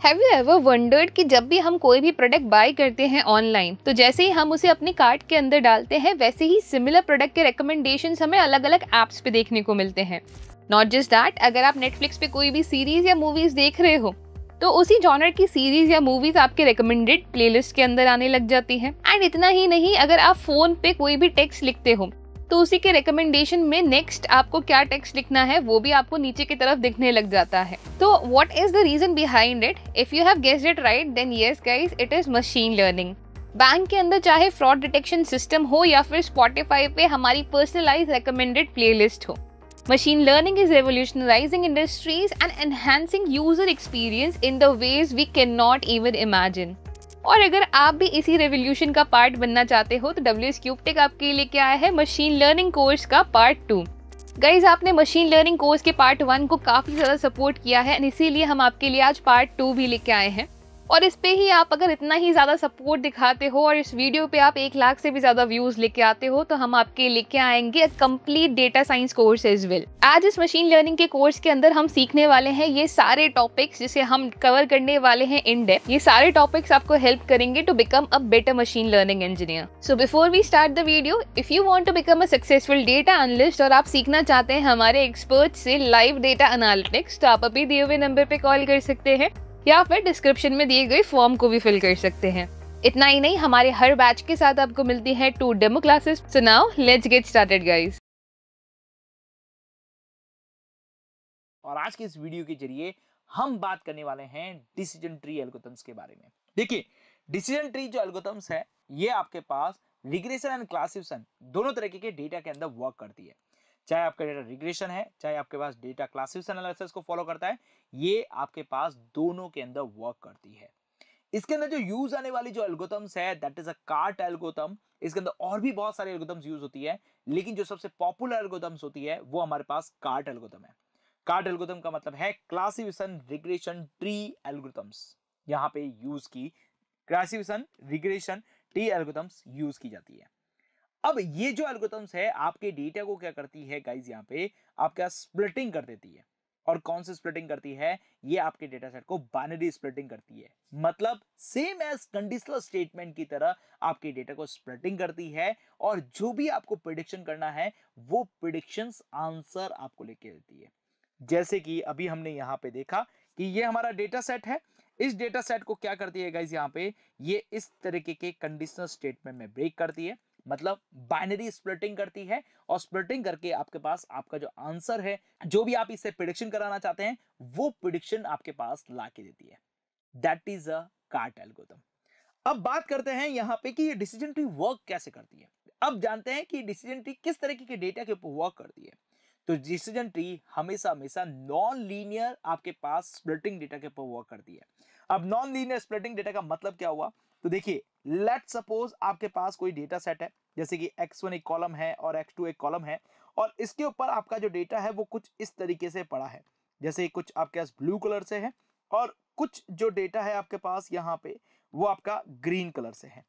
Have you ever wondered कि जब भी हम कोई भी प्रोडक्ट बाय करते हैं ऑनलाइन तो जैसे ही हम उसे अपने कार्ट के अंदर डालते हैं, वैसे ही सिमिलर प्रोडक्ट के रिकमेंडेशन हमें अलग अलग ऐप्स पे देखने को मिलते हैं। नॉट जस्ट दैट अगर आप नेटफ्लिक्स पे कोई भी सीरीज़ या मूवीज़ देख रहे हो तो उसी जॉनर की सीरीज़ या मूवीज़ आपके रिकमेंडेड प्लेलिस्ट के अंदर आने लग जाती है। एंड इतना ही नहीं, अगर आप फ़ोन पे कोई भी टेक्स्ट लिखते हो तो उसी के रिकमेंडेशन में नेक्स्ट आपको क्या टेक्स्ट लिखना है, वो भी आपको नीचे की तरफ़ दिखने लग जाता है। तो what is the reason behind it if you have guessed it right then yes guys it is machine learning bank के अंदर चाहे फ्रॉड डिटेक्शन सिस्टम हो या फिर स्पॉटिफाई पे हमारी पर्सनलाइज रिकमेंडेड प्लेलिस्ट हो। Machine learning is revolutionizing industries and enhancing user experience in the ways we cannot even imagine. और अगर आप भी इसी रेवोल्यूशन का पार्ट बनना चाहते हो तो डब्ल्यू एस क्यूबटेक आपके लिए आया है? मशीन लर्निंग कोर्स का पार्ट टू गाइज़ आपने मशीन लर्निंग कोर्स के पार्ट वन को काफ़ी ज़्यादा सपोर्ट किया है एंड इसीलिए हम आपके लिए आज पार्ट टू भी लेके आए हैं। और इस पे ही आप अगर इतना ही ज़्यादा सपोर्ट दिखाते हो और इस वीडियो पे आप एक लाख से भी ज़्यादा व्यूज़ लेके आते हो तो हम आपके लेके आएँगे complete data science course as well आज इस मशीन लर्निंग के कोर्स के अंदर हम सीखने वाले हैं ये सारे टॉपिक्स जिसे हम कवर करने वाले हैं इन डेप ये सारे टॉपिक्स आपको हेल्प करेंगे to become a better machine learning engineer so before we start the video if you want to become a successful data analyst और आप सीखना चाहते हैं हमारे एक्सपर्ट से लाइव डेटा एनालिटिक्स तो आप अभी दिए हुए नंबर पे कॉल कर सकते हैं। या फिर डिस्क्रिप्शन में दिए गए फॉर्म को भी फिल कर सकते हैं। इतना ही नहीं, हमारे हर बैच के साथ आपको मिलती है two demo classes so now let's get started guys और आज के इस वीडियो के ज़रिए हम बात करने वाले हैं डिसीज़न ट्री एल्गोरिथम्स के बारे में। देखिए डिसीज़न ट्री जो एल्गोरिथम्स है, ये आपके पास रिग्रेशन एंड क्लासिफिकेशन दोनों तरीके के डेटा के अंदर वर्क करती है। चाहे आपका डेटा रिग्रेशन है, चाहे आपके पास डेटा क्लासिफिकेशन एनालिसिस को फॉलो करता है, ये आपके पास दोनों के अंदर वर्क करती है। इसके अंदर जो यूज़ आने वाली जो एल्गोथम्स है that is a CART algorithm इसके अंदर और भी बहुत सारे एल्गोथम्स यूज़ होती है, लेकिन जो सबसे पॉपुलर एल्गोथम्स होती है, वो हमारे पास कार्ट एल्गोथम है। कार्ट एल्गोथम का मतलब है क्लासिफिकेशन रिग्रेशन ट्री एल्गोथम्स यहाँ पे यूज़ की classification regression tree algorithms use की जाती है। अब ये जो एल्गोरिथम्स है, आपके डेटा को क्या करती है गाइज़ यहाँ पे आपका स्प्लिटिंग कर देती है। और कौन सी स्प्लिटिंग करती है? ये आपके डेटा सेट को बाइनरी स्प्लिटिंग करती है। मतलब सेम एज कंडीशनल स्टेटमेंट की तरह आपके डेटा को स्प्लिटिंग करती है और जो भी आपको प्रिडिक्शन करना है, वो प्रिडिक्शन आंसर आपको लेके देती है। जैसे कि अभी हमने यहाँ पे देखा कि ये हमारा डेटा सेट है। इस डेटा सेट को क्या करती है गाइज़ यहाँ पे? ये इस तरीके के कंडीशनल स्टेटमेंट में ब्रेक करती है। मतलब बाइनरी स्प्लिटिंग करती है और स्प्लिटिंग करके आपके पास आपका जो आंसर है, जो भी आप इससे प्रिडिक्शन कराना चाहते हैं, वो प्रिडिक्शन आपके पास ला के देती है। That is a CART algorithm अब बात करते हैं यहाँ पे कि ये डिसीज़न ट्री वर्क कैसे करती है। अब जानते हैं कि डिसीज़न ट्री किस तरीके के डेटा के ऊपर वर्क करती है। तो डिसीज़न ट्री हमेशा हमेशा नॉन लीनियर आपके पास स्प्लिटिंग डेटा के ऊपर वर्क करती है। अब नॉन लीनियर स्प्लिटिंग डेटा का मतलब क्या हुआ? तो देखिए लेट सपोज़ आपके पास कोई डेटा सेट है, जैसे कि x1 एक कॉलम है और x2 एक कॉलम है, और इसके ऊपर आपका जो डेटा है वो कुछ इस तरीके से पड़ा है। जैसे कुछ आपके पास ब्लू कलर से है और कुछ जो डेटा है आपके पास यहाँ पे, वो आपका ग्रीन कलर से है।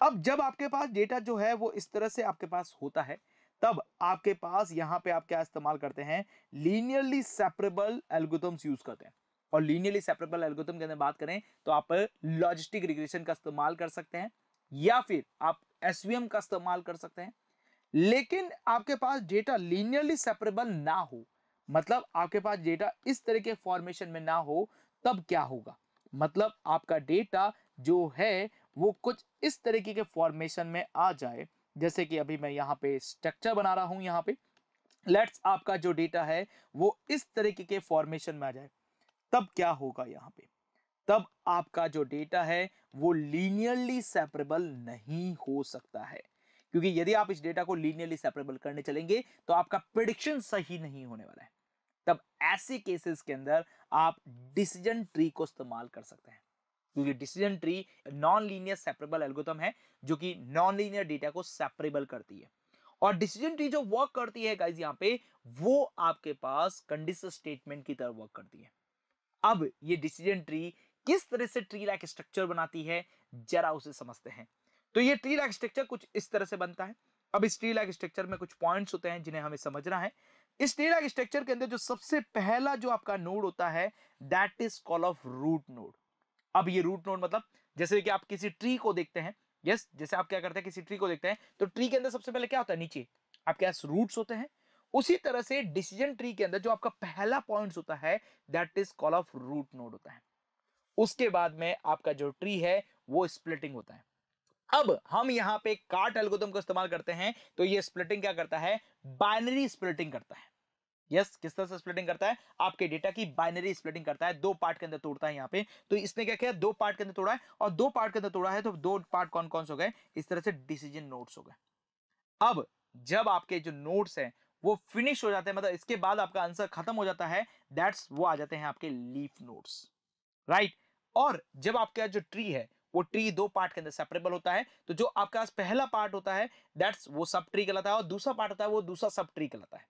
अब जब आपके पास डेटा जो है वो इस तरह से आपके पास होता है, तब आपके पास यहाँ पे आप क्या इस्तेमाल करते हैं? लीनियरली सेपरेबल एल्गोथम्स यूज़ करते हैं। और लीनियरली सेपरेबल एल्गोरिथम के अंदर बात करें तो आप लॉजिस्टिक रिग्रेशन का इस्तेमाल कर सकते हैं, या फिर आप एसवीएम का इस्तेमाल कर सकते हैं। लेकिन आपके पास डेटा लीनियरली सेपरेबल ना हो मतलब आपके पास डेटा इस तरह के फॉर्मेशन में ना हो, तब क्या होगा? मतलब आपका डेटा जो है, वो कुछ इस तरीके के फॉर्मेशन में आ जाए। जैसे कि अभी मैं यहाँ पे स्ट्रक्चर बना रहा हूँ यहाँ पे। लेट्स आपका जो डेटा है, वो इस तरीके के फॉर्मेशन में आ जाए। तब क्या होगा यहाँ पे? तब आपका जो डेटा है, वो लीनियरली सेपरेबल नहीं हो सकता है। क्योंकि यदि आप इस डेटा को लीनियरली सेपरेबल करने चलेंगे तो आपका प्रिडिक्शन सही नहीं होने वाला है। तब ऐसे केसेस के अंदर आप डिसीज़न ट्री को इस्तेमाल कर सकते हैं। क्योंकि decision tree non linear separable algorithm है, जो कि नॉन लीनियर डेटा को सेपरेबल करती है। और डिसीज़न ट्री जो वर्क करती है गाइज़ यहाँ पे, वो आपके पास कंडीशन स्टेटमेंट की तरह वर्क करती है। अब ये डिसीज़न ट्री किस तरह से ट्री लाइक स्ट्रक्चर बनाती है, जरा उसे समझते हैं। तो ये ट्री लाइक स्ट्रक्चर कुछ इस तरह से बनता है। अब इस ट्री लाइक स्ट्रक्चर में कुछ पॉइंट्स होते हैं जिन्हें हमें समझना है। इस ट्री लाइक स्ट्रक्चर के अंदर जो सबसे पहला जो आपका नोड होता है that is call of root node अब ये रूट नोड मतलब जैसे कि आप किसी ट्री को देखते हैं। यस जैसे आप क्या करते हैं, किसी ट्री को देखते हैं तो ट्री के अंदर सबसे पहले क्या होता है? नीचे आपके पास रूट्स होते हैं। उसी तरह से डिसीज़न ट्री के अंदर जो आपका पहला पॉइंट होता है that is call of root node होता है। उसके बाद में आपका जो ट्री है वो स्प्लिटिंग होता है। अब हम यहाँ पे कार्ट एल्गोरिथम का इस्तेमाल करते हैं तो ये स्प्लिटिंग क्या करता है? बाइनरी स्प्लिटिंग करता है। यस yes, किस तरह से स्प्लिटिंग करता है? आपके डेटा की बाइनरी स्प्लिटिंग करता है। दो पार्ट के अंदर तोड़ता है यहाँ पे। तो इसने क्या किया? दो पार्ट के अंदर तोड़ा है और दो पार्ट के अंदर तोड़ा है तो दो पार्ट कौन कौन से हो गए? इस तरह से डिसीज़न नोट्स हो गए। अब जब आपके जो नोट्स हैं वो फिनिश हो जाते हैं मतलब इसके बाद आपका आंसर खत्म हो जाता है। दैट्स वो आ जाते हैं आपके लीफ नोट्स राइट और जब आपका जो ट्री है, वो ट्री दो पार्ट के अंदर सेपरेबल होता है तो जो आपके पास पहला पार्ट होता है दैट्स वो सब ट्री कहलाता है और दूसरा पार्ट होता है, वो दूसरा सब ट्री कहलाता है।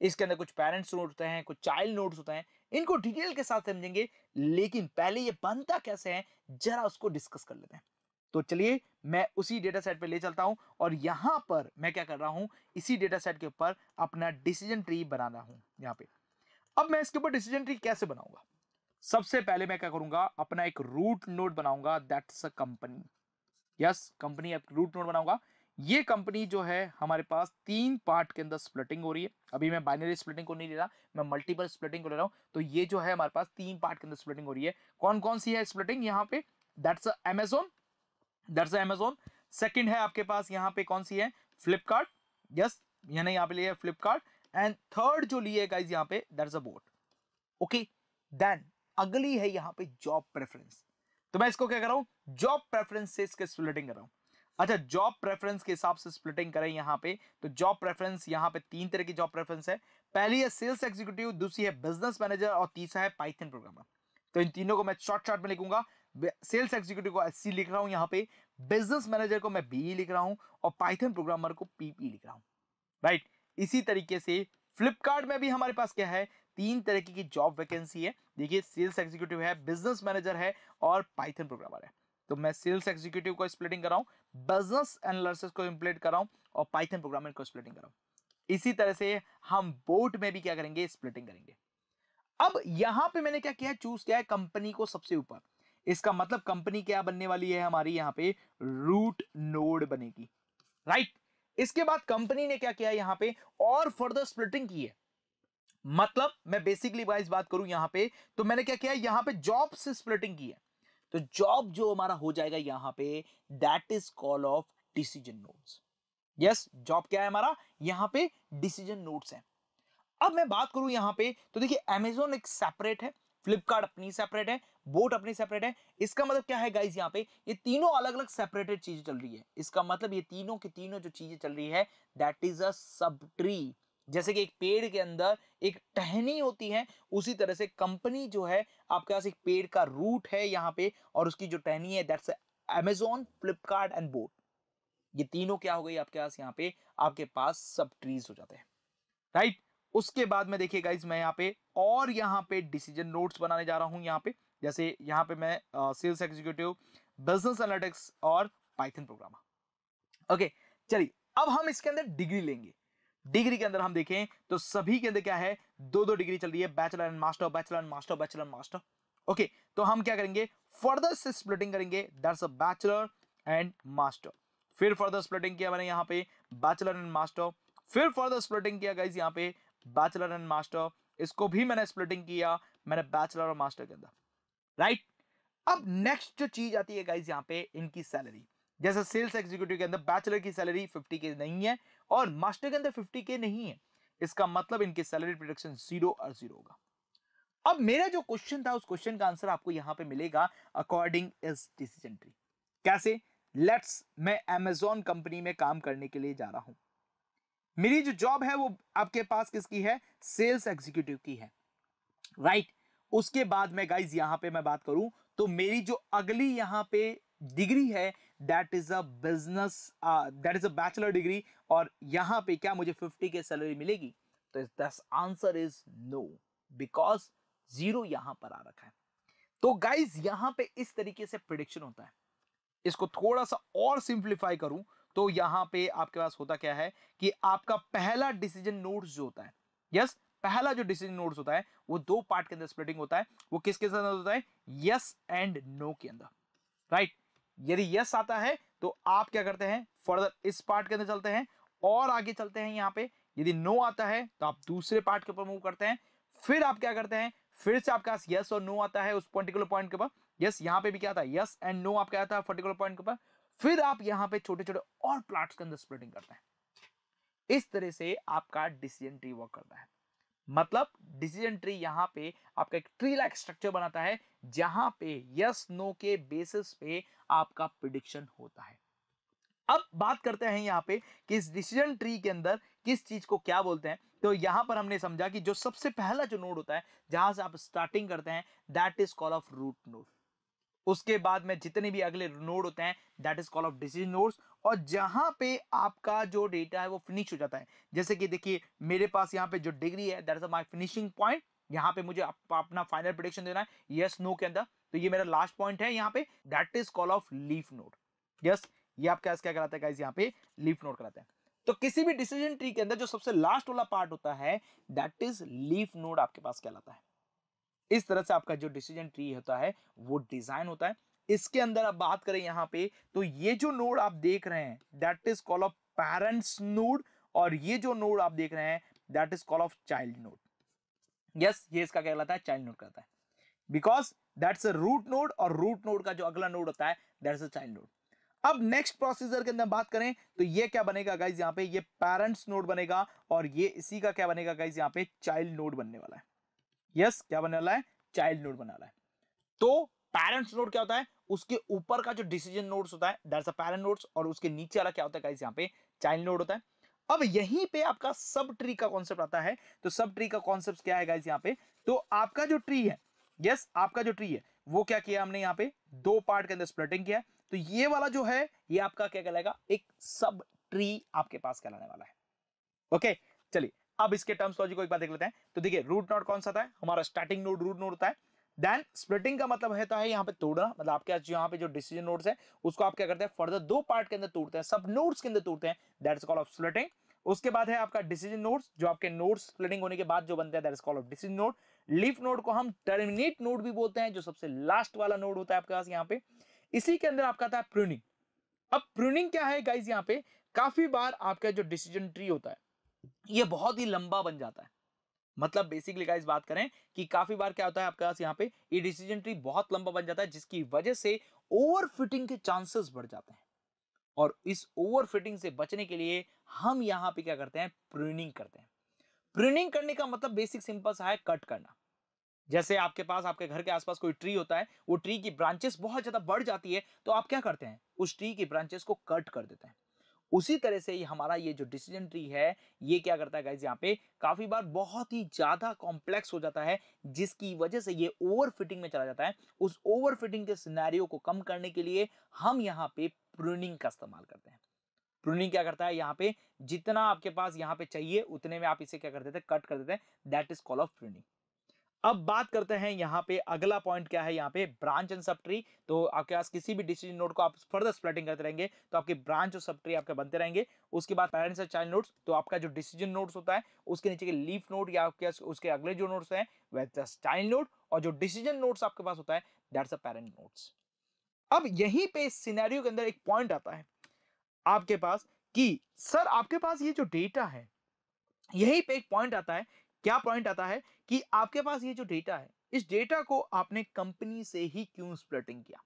इसके अंदर कुछ पेरेंट्स नोट होते हैं, कुछ चाइल्ड नोट्स होते हैं, इनको डिटेल के साथ समझेंगे, लेकिन पहले ये बनता कैसे है, जरा उसको डिस्कस कर लेते हैं। तो चलिए मैं उसी डेटा सेट पे ले चलता हूँ और यहाँ पर मैं क्या कर रहा हूँ? इसी डेटा सेट के ऊपर अपना डिसीज़न ट्री बना रहा हूँ, यहाँ पे। अब मैं इसके ऊपर डिसीज़न ट्री कैसे बनाऊँगा? सबसे पहले मैं क्या करूँगा? अपना एक रूट नोड बनाऊँगा that's a company yes company root node बनाऊँगा। ये कंपनी जो है, हमारे पास तीन पार्ट के अंदर स्प्लिटिंग हो रही है। अभी मैं बाइनरी स्प्लिटिंग को नहीं ले रहा, मैं मल्टीपल स्प्लिटिंग को ले रहा हूँ। तो ये जो है, हमारे पास तीन पार्ट के अंदर स्प्लिटिंग हो रही है। कौन कौन सी है स्प्लिटिंग यहाँ पे that's Amazon that's Amazon second है आपके पास यहाँ पे कौन सी है? फ्लिपकार्ट यस यानी यहाँ पे लिया है फ्लिपकार्ट एंड थर्ड जो लिए गाइज़ यहाँ पे that's a boat okay then अगली है यहाँ पे जॉब प्रेफरेंस तो मैं इसको क्या कर रहा हूँ? जॉब प्रेफरेंस से इसके स्प्लिटिंग कर रहा हूँ. अच्छा जॉब प्रेफरेंस के हिसाब से स्प्लिटिंग करें यहाँ पे. तो जॉब प्रेफरेंस यहाँ पे तीन तरह की जॉब प्रेफरेंस है. पहली है सेल्स एग्जीक्यूटिव दूसरी है बिज़नेस मैनेजर और तीसरा है पाइथन प्रोग्रामर तो इन तीनों को मैं शॉर्ट शॉर्ट में लिखूँगा. सेल्स एग्जीक्यूटिव को एससी लिख रहा हूँ यहाँ पे बिज़नेस मैनेजर को मैं बी लिख रहा हूँ और पाइथन प्रोग्रामर को पीपी लिख रहा हूँ। राइट इसी तरीके से फ्लिपकार्ट में भी हमारे पास क्या है? तीन तरह की जॉब वैकेंसी है। देखिए सेल्स एग्जीक्यूटिव है बिज़नेस मैनेजर है और पाइथन प्रोग्रामर है। तो मैं सेल्स एग्जीक्यूटिव को स्प्लिटिंग कर रहा हूँ बिज़नेस एनालिसिस को इम्प्लीट कर रहा हूँ और पाइथन प्रोग्रामिंग को स्प्लिटिंग कर रहा हूँ। इसी तरह से हम बोट में भी क्या करेंगे? स्प्लिटिंग करेंगे। अब यहाँ पे मैंने क्या किया चूज़ किया है कंपनी को सबसे ऊपर। इसका मतलब कंपनी क्या बनने वाली है हमारी यहाँ पे? रूट नोड बनेगी। राइट इसके बाद कंपनी ने क्या किया यहाँ पे? और फर्दर स्प्लिटिंग की है। मतलब मैं बेसिकली वाइज बात करूँ यहाँ पे तो मैंने क्या किया यहाँ पे जॉब से स्प्लिटिंग की है। तो जॉब जो हमारा हो जाएगा यहाँ पे that is call of decision notes yes job क्या है हमारा? यहाँ पे डिसीज़न नोट्स है। अब मैं बात करूँ यहाँ पे तो देखिए अमेजोन एक सेपरेट है फ्लिपकार्ट अपनी सेपरेट है बोट अपनी सेपरेट है। इसका मतलब क्या है गाइज़ यहाँ पे? ये तीनों अलग अलग सेपरेटेड चीज़ें चल रही है। इसका मतलब ये तीनों के तीनों जो चीज़ें चल रही है that is a sub tree जैसे कि एक पेड़ के अंदर एक टहनी होती है, उसी तरह से कंपनी जो है, आपके पास एक पेड़ का रूट है यहाँ पे, और उसकी जो टहनी है that's Amazon Flipkart and boat ये तीनों क्या हो गई आपके पास यहाँ पे? आपके पास सब ट्रीज हो जाते हैं। राइट उसके बाद में देखिए गाइज़ मैं यहाँ पे और यहाँ पे डिसीज़न नोट्स बनाने जा रहा हूँ यहाँ पे। जैसे यहाँ पे मैं सेल्स एग्जीक्यूटिव बिज़नेस एनालिटिक्स और पाइथन प्रोग्रामर ओके चलिए, अब हम इसके अंदर डिग्री लेंगे। डिग्री के अंदर हम देखें तो सभी के अंदर क्या है? दो दो डिग्री चल रही है bachelor and master bachelor and master bachelor and master okay तो हम क्या करेंगे? फर्दर से स्प्लिटिंग करेंगे that's a bachelor and master फिर फर्दर स्प्लिटिंग किया मैंने यहाँ पे बैचलर एंड मास्टर फिर फर्दर स्प्लिटिंग किया गाइस यहाँ पे बैचलर एंड मास्टर इसको भी मैंने स्प्लिटिंग किया, मैंने बैचलर और मास्टर के अंदर। राइट? अब नेक्स्ट जो चीज़ आती है गाइस यहाँ पे, इनकी सैलरी जैसे सेल्स एग्जीक्यूटिव के अंदर बैचलर की सैलरी 50 के नहीं है और मास्टर के अंदर 50 के नहीं है। इसका मतलब इनकी सैलरी प्रोडक्शन ज़ीरो और ज़ीरो होगा। अब मेरा जो क्वेश्चन था, उस क्वेश्चन का आंसर आपको यहाँ पे मिलेगा अकॉर्डिंग इज़ डिसीज़न ट्री कैसे? लेट्स मैं अमेजोन कंपनी में काम करने के लिए जा रहा हूँ। मेरी जो जॉब है वो आपके पास किसकी है? सेल्स एग्जीक्यूटिव की है। Right right? उसके बाद में गाइज़ यहाँ पे मैं बात करूँ तो मेरी जो अगली यहाँ पे डिग्री है that is a business that is a bachelor degree और यहाँ पे क्या मुझे 50 के सैलरी मिलेगी? तो this answer is no because zero यहाँ पर आ रखा है। तो गाइज़ यहाँ पे इस तरीके से प्रिडिक्शन होता है। इसको थोड़ा सा और सिंप्लीफाई करूँ तो यहाँ पे आपके पास होता क्या है कि आपका पहला डिसीज़न नोट्स जो होता है। यस yes, पहला जो डिसीज़न नोड्स होता है, वो दो पार्ट के अंदर स्प्लिटिंग होता है। वो किसके अंदर होता है? यस एंड नो के अंदर। राइट यदि यस आता है तो आप क्या करते हैं? फर्दर इस पार्ट के अंदर चलते हैं और आगे चलते हैं यहाँ पे। यदि नो आता है तो आप दूसरे पार्ट के ऊपर मूव करते हैं। फिर आप क्या करते हैं? फिर से आपके पास यस और नो आता है उस पर्टिकुलर पॉइंट के ऊपर। यस यहाँ पे भी क्या है यस एंड नो आपका आता है पर्टिकुलर पॉइंट के ऊपर। फिर आप यहाँ पे छोटे छोटे और प्लाट्स के अंदर स्प्लिटिंग करते हैं। इस तरह से आपका डिसीज़न ट्री वर्क करता है। मतलब डिसीज़न ट्री यहाँ पे आपका एक ट्री लाइक स्ट्रक्चर बनाता है, जहाँ पे यस नो के बेसिस पे आपका प्रिडिक्शन होता है। अब बात करते हैं यहाँ पे कि इस डिसीज़न ट्री के अंदर किस चीज़ को क्या बोलते हैं। तो यहाँ पर हमने समझा कि जो सबसे पहला जो नोड होता है, जहाँ से आप स्टार्टिंग करते हैं that is call of root node उसके बाद में जितने भी अगले नोड होते हैं that is call of decision nodes और जहाँ पे आपका जो डेटा है वो फिनिश हो जाता है। जैसे कि देखिए मेरे पास यहाँ पे जो डिग्री है that is my finishing point यहाँ पे मुझे अपना फाइनल प्रोडिक्शन देना है यस yes, नो no के अंदर। तो ये मेरा लास्ट पॉइंट है यहाँ पे that is call of leaf node yes ये आप क्या क्या कराते हैं यहाँ पे लीफ नोड कराते हैं। तो किसी भी डिसीज़न ट्री के अंदर जो सबसे लास्ट वाला पार्ट होता है दैट इज़ लीफ नोड आपके पास कहलाता है। इस तरह से आपका जो डिसीज़न ट्री होता है वो डिज़ाइन होता है। इसके अंदर आप बात करें यहाँ पे तो ये जो नोड आप देख रहे हैं that is call of parents node और ये जो नोड आप देख रहे हैं that is call of child node. Yes ये इसका क्या कहलाता है? चाइल्ड नोड कहता है। Because that's a root node और रूट नोड का जो अगला नोड होता है दैट्स अ चाइल्ड नोड अब नेक्स्ट प्रोसीजर के अंदर बात करें तो ये क्या बनेगा गाइज़ यहाँ पे? ये पेरेंट्स नोड बनेगा और ये इसी का क्या बनेगा गाइज़ यहाँ पे? चाइल्ड नोड बनने वाला है। यस yes, क्या बनने वाला है? चाइल्ड नोड बनने वाला है। तो पेरेंट्स नोड क्या होता है? उसके ऊपर का जो डिसीज़न नोड्स होता है दैट्स अ पेरेंट नोड्स और उसके नीचे वाला क्या होता है गाइस यहाँ पे? चाइल्ड नोड होता है। अब यहीं पे आपका सब ट्री का कॉन्सेप्ट आता है। तो सब ट्री का कॉन्सेप्ट क्या है गाइस यहाँ पे? तो आपका जो ट्री है यस आपका जो ट्री है, वो क्या किया हमने यहाँ पे? दो पार्ट के अंदर स्प्लिटिंग किया। तो ये वाला जो है, ये आपका क्या कहलाएगा? एक सब ट्री आपके पास कहलाने वाला है। ओके चलिए, अब इसके टर्म्स लॉजिक को एक बात देख लेते हैं। तो देखिए रूट नोड कौन सा था हमारा स्टार्टिंग नोड रूट नोड होता है। देन स्प्लिटिंग का मतलब है, है यहाँ पे तोड़ना। मतलब आपके यहाँ पे जो डिसीज़न नोड्स है उसको आप क्या करते हैं? फर्दर दो पार्ट के अंदर तोड़ते हैं सब नोड्स के अंदर तोड़ते हैं। That is call of splitting उसके बाद है आपका डिसीज़न नोड्स जो आपके नोड्स स्प्लिटिंग होने के बाद जो बनते हैं that is call of decision node leaf node को हम टर्मिनेट नोट भी बोलते हैं जो सबसे लास्ट वाला नोट होता है आपके पास यहाँ पे। इसी के अंदर आपका था प्रूनिंग अब प्रूनिंग क्या है गाइज़ यहाँ पे काफ़ी बार आपका जो डिसीज़न ट्री होता है ये बहुत ही लंबा बन जाता है। मतलब बेसिकली गाइस बात करें कि काफ़ी बार क्या होता है आपके पास यहाँ पे ये डिसीज़न ट्री बहुत लंबा बन जाता है, जिसकी वजह से ओवर के चांसेस बढ़ जाते हैं। और इस ओवर से बचने के लिए हम यहाँ पे क्या करते हैं? प्रूनिंग करते हैं। प्रूनिंग करने का मतलब बेसिक सिंपल सा है कट करना। जैसे आपके पास, आपके घर के आसपास कोई ट्री होता है, वो ट्री की ब्रांचेस बहुत ज़्यादा बढ़ जाती है तो आप क्या करते हैं? उस ट्री की ब्रांचेस को कट कर देते हैं। उसी तरह से ही हमारा ये जो डिसीज़न ट्री है, ये क्या करता है गाइज़ यहाँ पे? काफ़ी बार बहुत ही ज़्यादा कॉम्प्लेक्स हो जाता है, जिसकी वजह से ये ओवर फिटिंग में चला जाता है। उस ओवर फिटिंग के सिनेरियो को कम करने के लिए हम यहाँ पे प्रूनिंग का इस्तेमाल करते हैं। प्रूनिंग क्या करता है यहाँ पे? जितना आपके पास यहाँ पे चाहिए, उतने में आप इसे क्या कर देते हैं? कट कर देते हैं। That is call of pruning अब बात करते हैं यहाँ पे अगला पॉइंट क्या है? यहाँ पे ब्रांच एंड सब ट्री तो आपके पास किसी भी डिसीज़न नोड को आप फर्दर स्प्लिटिंग करते रहेंगे तो आपके ब्रांच और सब ट्री आपके बनते रहेंगे। उसके बाद पेरेंट्स एंड चाइल्ड नोड्स तो आपका जो डिसीज़न नोड्स होता है, उसके नीचे के लीफ नोड या आपके उसके अगले जो नोड्स हैं वह चाइल्ड नोड और जो डिसीज़न नोड्स आपके पास होता है दैट्स अ पेरेंट नोड्स अब यहीं पे सिनेरियो के अंदर एक पॉइंट आता है, आपके पास कि, सर, आपके पास ये जो डेटा है, यहीं पे एक पॉइंट आता है क्या पॉइंट आता है कि आपके पास ये जो डेटा है, इस डेटा को आपने कंपनी से ही क्यों स्प्लिटिंग किया?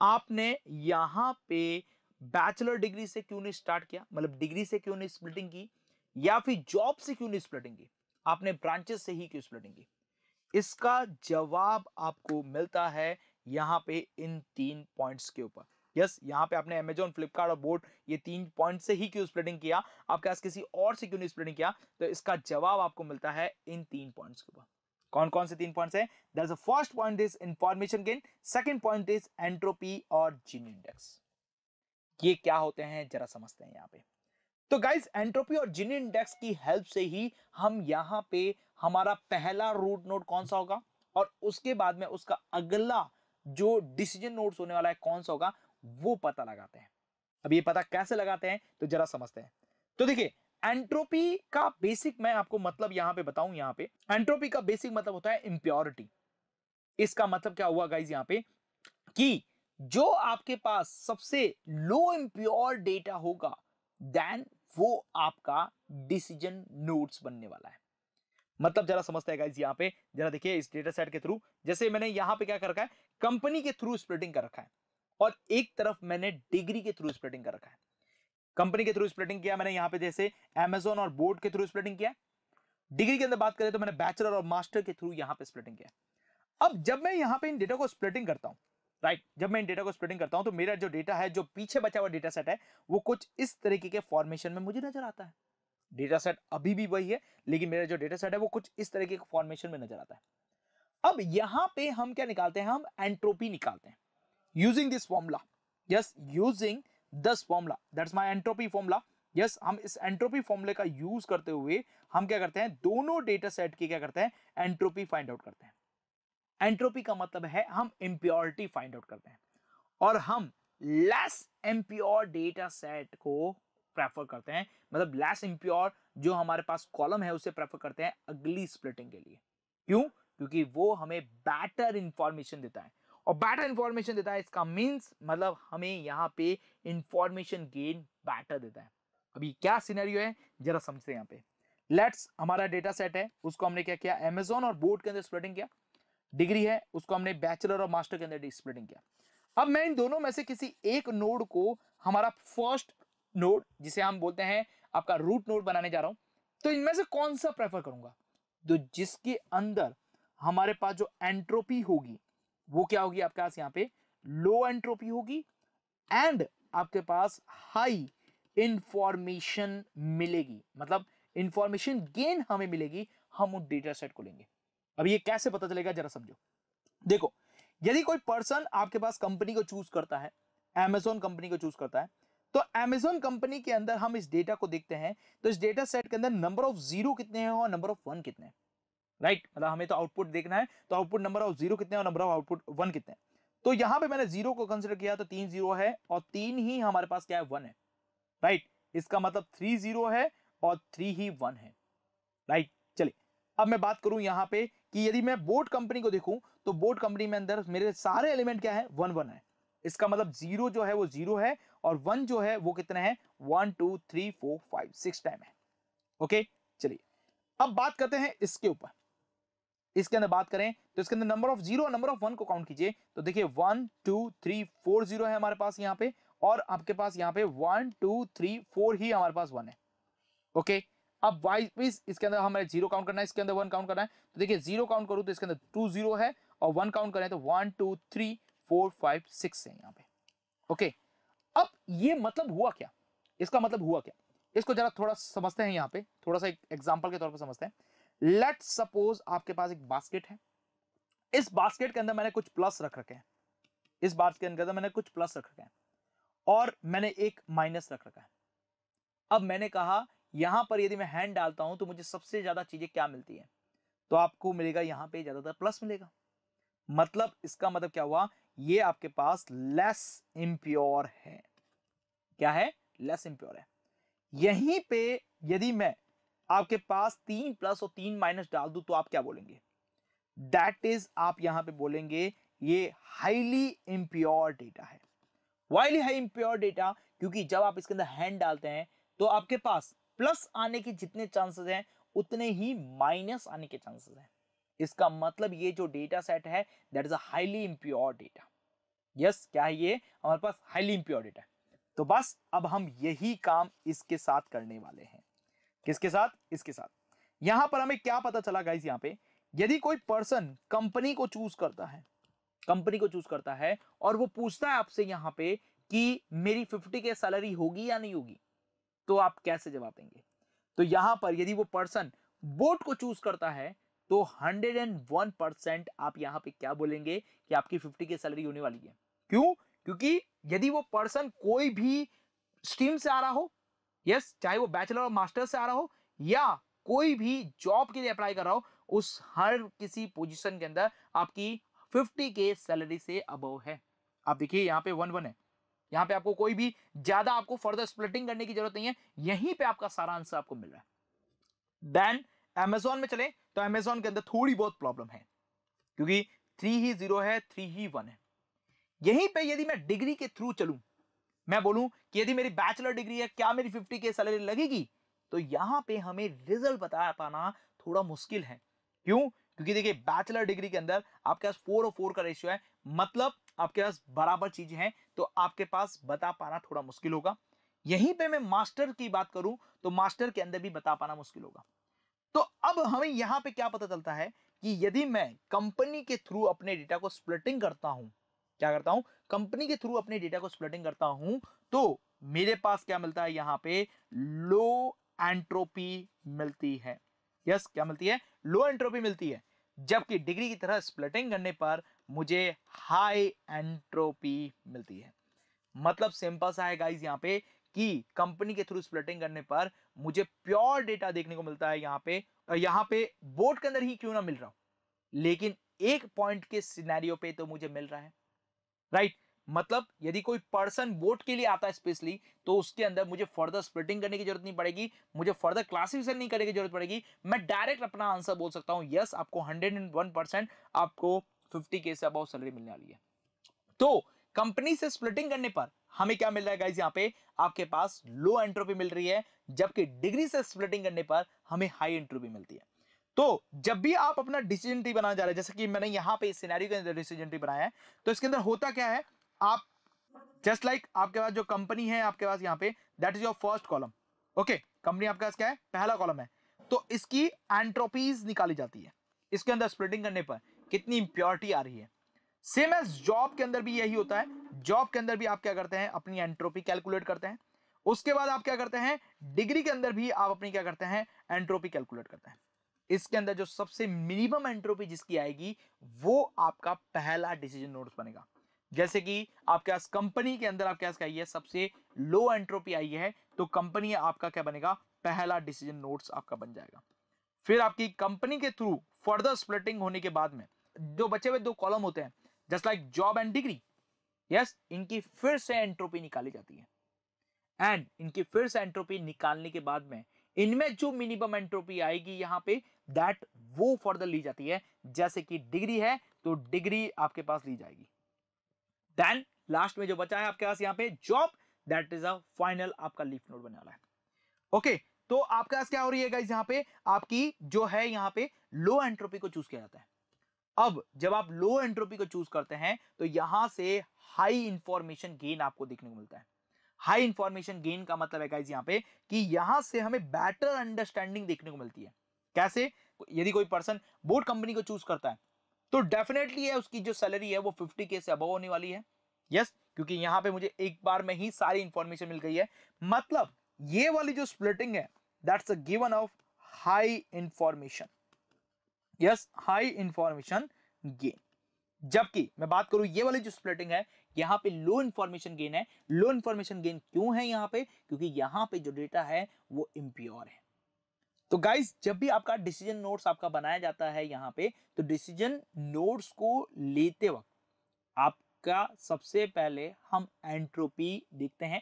आपने यहाँ पे बैचलर डिग्री से क्यों नहीं स्टार्ट किया? मतलब डिग्री से क्यों नहीं स्प्लिटिंग की? या फिर जॉब से क्यों नहीं स्प्लिटिंग की? आपने ब्रांचेस से ही क्यों स्प्लिटिंग की? इसका जवाब आपको मिलता है यहाँ पे इन तीन पॉइंट्स के ऊपर। यस, यहाँ पे आपने अमेजोन फ्लिपकार्ट और बोट ये तीन पॉइंट से ही क्यों स्प्लिटिंग किया? आपके पास किसी और से क्यों नहीं स्प्लिटिंग किया? तो इसका जवाब आपको मिलता है इन तीन पॉइंट्स के ऊपर। कौन कौन से तीन पॉइंट्स है? That's the first point is information gain second point is entropy और जीन इंडेक्स ये क्या होते हैं? जरा समझते हैं यहाँ पे। तो गाइस एंट्रोपी और जीन इंडेक्स की हेल्प से ही हम यहाँ पे हमारा पहला रूट नोड कौन सा होगा? और उसके बाद में उसका अगला जो डिसीज़न नोड्स होने वाला है कौन सा होगा? वो पता लगाते हैं। अब ये पता कैसे लगाते हैं तो जरा समझते हैं। तो देखिए, एंट्रोपी का बेसिक मैं आपको मतलब यहाँ पे बताऊँ, यहाँ पे। एंट्रोपी का बेसिक मतलब होता है इम्प्योरिटी। इसका मतलब क्या हुआ गाइज़ यहाँ पे? कि जो आपके पास सबसे लो इम्प्योर डेटा होगा, देन वो आपका डिसीज़न नोट्स बनने वाला है। मतलब जरा समझते हैं गाइज़ यहाँ पे, जरा देखिए इस डेटा सेट के थ्रू। जैसे मैंने यहाँ पे क्या कर रखा है, कंपनी के थ्रू स्प्लिटिंग कर रखा है। और एक तरफ़ मैंने डिग्री के थ्रू स्प्लिटिंग कर रखा है। कंपनी के थ्रू स्प्लिटिंग किया मैंने यहाँ पे, जैसे एमेजोन और बोर्ड के थ्रू स्प्लिटिंग किया। डिग्री के अंदर बात करें तो मैंने बैचलर और मास्टर के थ्रू यहाँ पे स्प्लिटिंग किया। अब जब मैं यहाँ पे इन डेटा को स्प्लिटिंग करता हूँ, राइट, जब मैं इन डेटा को स्प्लिटिंग करता हूँ तो मेरा जो डेटा है, जो पीछे बचा हुआ डेटा सेट है, वो कुछ इस तरीके के फॉर्मेशन में मुझे नज़र आता है। डेटा सेट अभी भी वही है, लेकिन मेरा जो डेटा सेट है, वो कुछ इस तरीके के फॉर्मेशन में नज़र आता है। अब यहाँ पे हम क्या निकालते हैं? हम एंट्रोपी निकालते हैं। Using this formula yes using this formula that's my entropy formula yes हम इस एंट्रोपी फॉर्मूले का यूज़ करते हुए हम क्या करते हैं? दोनों डेटा सेट की क्या करते हैं? एंट्रोपी फाइंड आउट करते हैं। एंट्रोपी का मतलब है हम इम्प्योरिटी फाइंड आउट करते हैं। और हम लेस इम्प्योर डेटा सेट को प्रेफर करते हैं। मतलब लेस इम्प्योर जो हमारे पास कॉलम है, उसे प्रेफर करते हैं अगली स्प्लिटिंग के लिए। क्यों? क्योंकि वो हमें बेटर इंफॉर्मेशन देता है। और बेटर इंफॉर्मेशन देता है, इसका मीन्स मतलब हमें यहाँ पे इंफॉर्मेशन गेन बेटर देता है। अभी क्या सिनेरियो है, जरा समझते हैं यहाँ पे। लेट्स हमारा डेटा सेट है, उसको हमने क्या किया? अमेजोन और बोर्ड के अंदर स्प्लिटिंग किया। डिग्री है, उसको हमने बैचलर और मास्टर के अंदर स्प्लिटिंग किया। अब मैं इन दोनों में से किसी एक नोड को, हमारा फ़र्स्ट नोड जिसे हम बोलते हैं, आपका रूट नोड बनाने जा रहा हूँ तो इनमें से कौन सा प्रेफर करूँगा? तो जिसके अंदर हमारे पास जो एंट्रोपी होगी वो क्या होगी आपके पास यहाँ पे? लो एंट्रोपी होगी एंड आपके पास हाई इंफॉर्मेशन मिलेगी। मतलब इंफॉर्मेशन गेन हमें मिलेगी, हम उस डेटा सेट को लेंगे। अब ये कैसे पता चलेगा जरा समझो। देखो, यदि कोई पर्सन आपके पास कंपनी को चूज़ करता है एमेजोन कंपनी को चूज़ करता है तो एमेजोन कंपनी के अंदर हम इस डेटा को देखते हैं तो इस डेटा सेट के अंदर नंबर ऑफ़ ज़ीरो कितने हैं और नंबर ऑफ़ वन कितने हैं? राइट? right? मतलब हमें तो आउटपुट देखना है तो आउटपुट नंबर ऑफ़ ज़ीरो कितने और नंबर ऑफ़ आउटपुट वन कितने हैं? तो यहाँ पे मैंने ज़ीरो को कंसिडर किया तो तीन ज़ीरो है और तीन ही हमारे पास क्या है? वन है। राइट? right? इसका मतलब थ्री ज़ीरो है और थ्री ही वन है। राइट? right? चलिए, अब मैं बात करूँ यहाँ पे कि यदि मैं बोर्ड कंपनी को देखूँ तो बोट कंपनी में अंदर मेरे सारे एलिमेंट क्या है? वन वन है। इसका मतलब ज़ीरो जो है, वो ज़ीरो है और वन जो है, वो कितने हैं? One two three four five six time है। ओके चलिए, अब बात करते हैं इसके ऊपर। इसके अंदर बात करें तो इसके अंदर number of zero number of one को काउंट कीजिए। तो देखिए one two three four zero है हमारे पास यहाँ पे, और आपके पास यहाँ पे वन टू थ्री फोर ही हमारे पास वन है। ओके? अब वाइज पीस इसके अंदर हमें ज़ीरो काउंट करना है, इसके अंदर वन काउंट करना है। तो देखिए ज़ीरो काउंट करूँ तो इसके अंदर टू ज़ीरो है, और वन काउंट करें तो one two three four five six है यहाँ पे। ओके? अब ये मतलब हुआ क्या? इसका मतलब हुआ क्या? इसको जरा थोड़ा समझते हैं यहाँ पे, थोड़ा सा एक एग्ज़ाम्पल के तौर पर समझते हैं। लेट सपोज़ आपके पास एक बास्केट है। इस बास्केट के अंदर मैंने कुछ प्लस रख रखे हैं। इस बात के अंदर मैंने कुछ प्लस रख रखे हैं। और मैंने एक माइनस रख रखा है। अब मैंने कहा, यहाँ पर यदि मैं हैंड डालता हूँ तो मुझे सबसे ज़्यादा चीज़ें क्या मिलती है? तो आपको मिलेगा यहाँ पे ज़्यादातर प्लस मिलेगा। मतलब इसका मतलब क्या हुआ? ये आपके पास लेस इम्प्योर है। क्या है? लेस इम्प्योर है। यहीं पे यदि मैं आपके पास तीन प्लस और तीन माइनस डाल दू तो आप क्या बोलेंगे? दैट इज़ आप यहाँ पे बोलेंगे, ये हाईली इम्प्योर डेटा है। वाइली हाई इम्प्योर डेटा क्योंकि जब आप इसके अंदर हैंड डालते हैं तो आपके पास प्लस आने के जितने चांसेस हैं, उतने ही माइनस आने के चांसेस हैं। इसका मतलब ये जो डेटा सेट है that is a highly impure data yes क्या है ये? हमारे पास हाईली इम्प्योर डेटा तो बस, अब हम यही काम इसके साथ करने वाले हैं। किसके साथ? इसके साथ। यहाँ पर हमें क्या पता चला गाइस यहाँ पे? यदि कोई पर्सन कंपनी को चूज़ करता है कंपनी को चूज़ करता है और वो पूछता है आपसे यहाँ पे कि मेरी 50 के सैलरी होगी या नहीं होगी तो आप कैसे जवाब देंगे? तो यहाँ पर यदि वो पर्सन बोट को चूज़ करता है तो 101 परसेंट आप यहाँ पे क्या बोलेंगे कि आपकी 50 की सैलरी होने वाली है। क्यों? क्योंकि यदि वो पर्सन कोई भी स्ट्रीम से आ रहा हो यस चाहे वो बैचलर और मास्टर से आ रहा हो, या कोई भी जॉब के लिए अप्लाई कर रहा हो, उस हर किसी पोजीशन के अंदर आपकी 50 के सैलरी से अबव है। आप देखिए, यहाँ पे वन वन है। यहाँ पे आपको कोई भी ज़्यादा आपको फर्दर स्प्लिटिंग करने की ज़रूरत नहीं है। यहीं पे आपका सारा आंसर आपको मिल रहा है। देन अमेजोन में चले तो अमेजोन के अंदर थोड़ी बहुत प्रॉब्लम है। क्योंकि थ्री ही ज़ीरो है थ्री ही वन है। यहीं पे यदि मैं डिग्री के थ्रू चलूँ मैं बोलूँ कि यदि मेरी बैचलर डिग्री है, क्या मेरी फिफ्टी के सैलरी लगेगी? तो यहाँ पे हमें रिज़ल्ट बता पाना थोड़ा मुश्किल है। क्यों? क्योंकि देखिए बैचलर डिग्री के अंदर आपके पास फोर और फोर का रेशियो है। मतलब आपके पास बराबर चीज़ें हैं तो आपके पास बता पाना थोड़ा मुश्किल होगा। यहीं पे मैं मास्टर की बात करूँ तो मास्टर के अंदर भी बता पाना मुश्किल होगा। तो अब हमें यहाँ पे क्या पता चलता है कि यदि मैं कंपनी के थ्रू अपने डेटा को स्प्लिटिंग करता हूँ क्या करता हूँ कंपनी के थ्रू अपने डेटा को स्प्लिटिंग करता हूँ तो मेरे पास क्या मिलता है? यहाँ पे लो एंट्रोपी मिलती है। यस yes, क्या मिलती है? लो एंट्रोपी मिलती है। जबकि डिग्री की तरह स्प्लिटिंग करने पर मुझे हाई एंट्रोपी मिलती है। मतलब सिंपल सा है गाइस यहाँ पे कि कंपनी के थ्रू स्प्लिटिंग करने पर मुझे प्योर डेटा देखने को मिलता है यहाँ पे। यहाँ पे बोर्ड के अंदर ही क्यों ना मिल रहा हूँ लेकिन एक पॉइंट के सिनेरियो पे तो मुझे मिल रहा है। राइट? मतलब यदि कोई पर्सन वोट के लिए आता है स्पेशली तो उसके अंदर मुझे फर्दर स्प्लिटिंग करने की ज़रूरत नहीं पड़ेगी, मुझे फर्दर क्लासिफिकेशन नहीं करने की ज़रूरत पड़ेगी, मैं डायरेक्ट अपना आंसर बोल सकता हूँ, यस, आपको हंड्रेड एंड वन परसेंट आपको फिफ्टी के से अबाउ सैलरी मिलने वाली है. तो कंपनी से स्प्लिटिंग करने पर हमें क्या मिल रहा है गाइज़ यहाँ पे? आपके पास लो एंट्रोपी मिल रही है, जबकि डिग्री से स्प्लिटिंग करने पर हमें हाई एंट्रोपी मिलती है। तो जब भी आप अपना डिसीज़न ट्री बनाने जा रहे हैं जैसे कि मैंने यहाँ पे इस सिनेरियो के अंदर डिसीज़न ट्री बनाया है तो इसके अंदर होता क्या है? आप जस्ट लाइक like, आपके पास जो कंपनी है आपके पास यहाँ पे that is your first column okay company आपके पास क्या है? पहला कॉलम है। तो इसकी एंट्रोपीज निकाली जाती है इसके अंदर स्प्लिटिंग करने पर कितनी इंप्योरिटी आ रही है। सेम एज जॉब के अंदर भी यही होता है। जॉब के अंदर भी आप क्या करते हैं? अपनी एंट्रोपी कैलकुलेट करते हैं। उसके बाद आप क्या करते हैं? डिग्री के अंदर भी आप अपनी क्या करते हैं? एंट्रोपी कैलकुलेट करते हैं। इसके अंदर जो सबसे मिनिमम एंट्रोपी जिसकी आएगी, वो आपका पहला डिसीज़न नोट्स बनेगा। जैसे कि आपके पास कंपनी के अंदर आपके पास क्या है, सबसे लो एंट्रोपी आई है तो कंपनी आपका क्या बनेगा? पहला डिसीज़न नोट्स आपका बन जाएगा। फिर आपकी कंपनी के थ्रू फर्दर स्प्लिटिंग होने के बाद में, जो बचे हुए दो कॉलम होते हैं just like job and degree yes इनकी फिर से एंट्रोपी निकाली जाती है। एंड इनकी फिर से एंट्रोपी निकालने के बाद में इनमें जो मिनिमम एंट्रोपी आएगी यहाँ पे दैट वो फर्दर ली जाती है। जैसे कि डिग्री है तो डिग्री आपके पास ली जाएगी। देन लास्ट में जो बचा है आपके पास यहाँ पे job that is a final आपका लीफ नोट बनने वाला है। ओके okay, तो आपके पास क्या हो रही है यहाँ पे? आपकी जो है यहाँ पे लो एंट्रोपी को चूज़ किया जाता है। अब जब आप लो एंट्रोपी को चूज़ करते हैं तो यहाँ से हाई इंफॉर्मेशन गेन आपको देखने को मिलता है। हाई इंफॉर्मेशन गेन का मतलब है गाइस यहाँ पे कि यहाँ से हमें बेटर अंडरस्टैंडिंग देखने को मिलती है। कैसे? यदि कोई पर्सन बोर्ड कंपनी को चूज़ करता है तो डेफिनेटली है उसकी जो सैलरी है वो 50 के से अबव होने वाली है। यस yes, क्योंकि यहाँ पे मुझे एक बार में ही सारी इंफॉर्मेशन मिल गई है। मतलब ये वाली जो स्प्लिटिंग है that's a given of high information yes high information gain जबकि मैं बात करूँ ये वाली जो स्प्लिटिंग है यहाँ पे लो इंफॉर्मेशन गेन है। लो इंफॉर्मेशन गेन क्यों है यहाँ पे? क्योंकि यहाँ पे जो डेटा है, वो इम्प्योर है। तो गाइस जब भी आपका डिसीज़न नोट्स आपका बनाया जाता है यहाँ पे तो डिसीज़न नोट्स को लेते वक्त आपका सबसे पहले हम एंट्रोपी देखते हैं।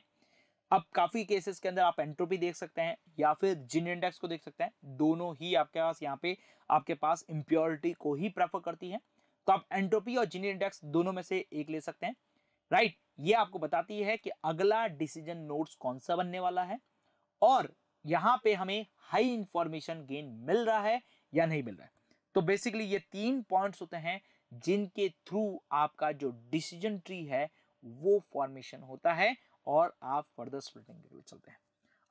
अब काफ़ी केसेस के अंदर आप एंट्रोपी देख सकते हैं, या फिर जिन इंडेक्स को देख सकते हैं। दोनों ही आपके पास, यहाँ पे आपके पास इम्प्योरिटी को ही प्रेफर करती है। तो आप एंट्रोपी और जिन इंडेक्स दोनों में से एक ले सकते हैं। राइट? ये आपको बताती है कि अगला डिसीज़न नोट्स कौन सा बनने वाला है और यहाँ पे हमें हाई इंफॉर्मेशन गेन मिल रहा है या नहीं मिल रहा है। तो बेसिकली ये तीन पॉइंट्स होते हैं जिनके थ्रू आपका जो डिसीज़न ट्री है वो फॉर्मेशन होता है और आप फर्दर स्प्लिटिंग के चलते हैं।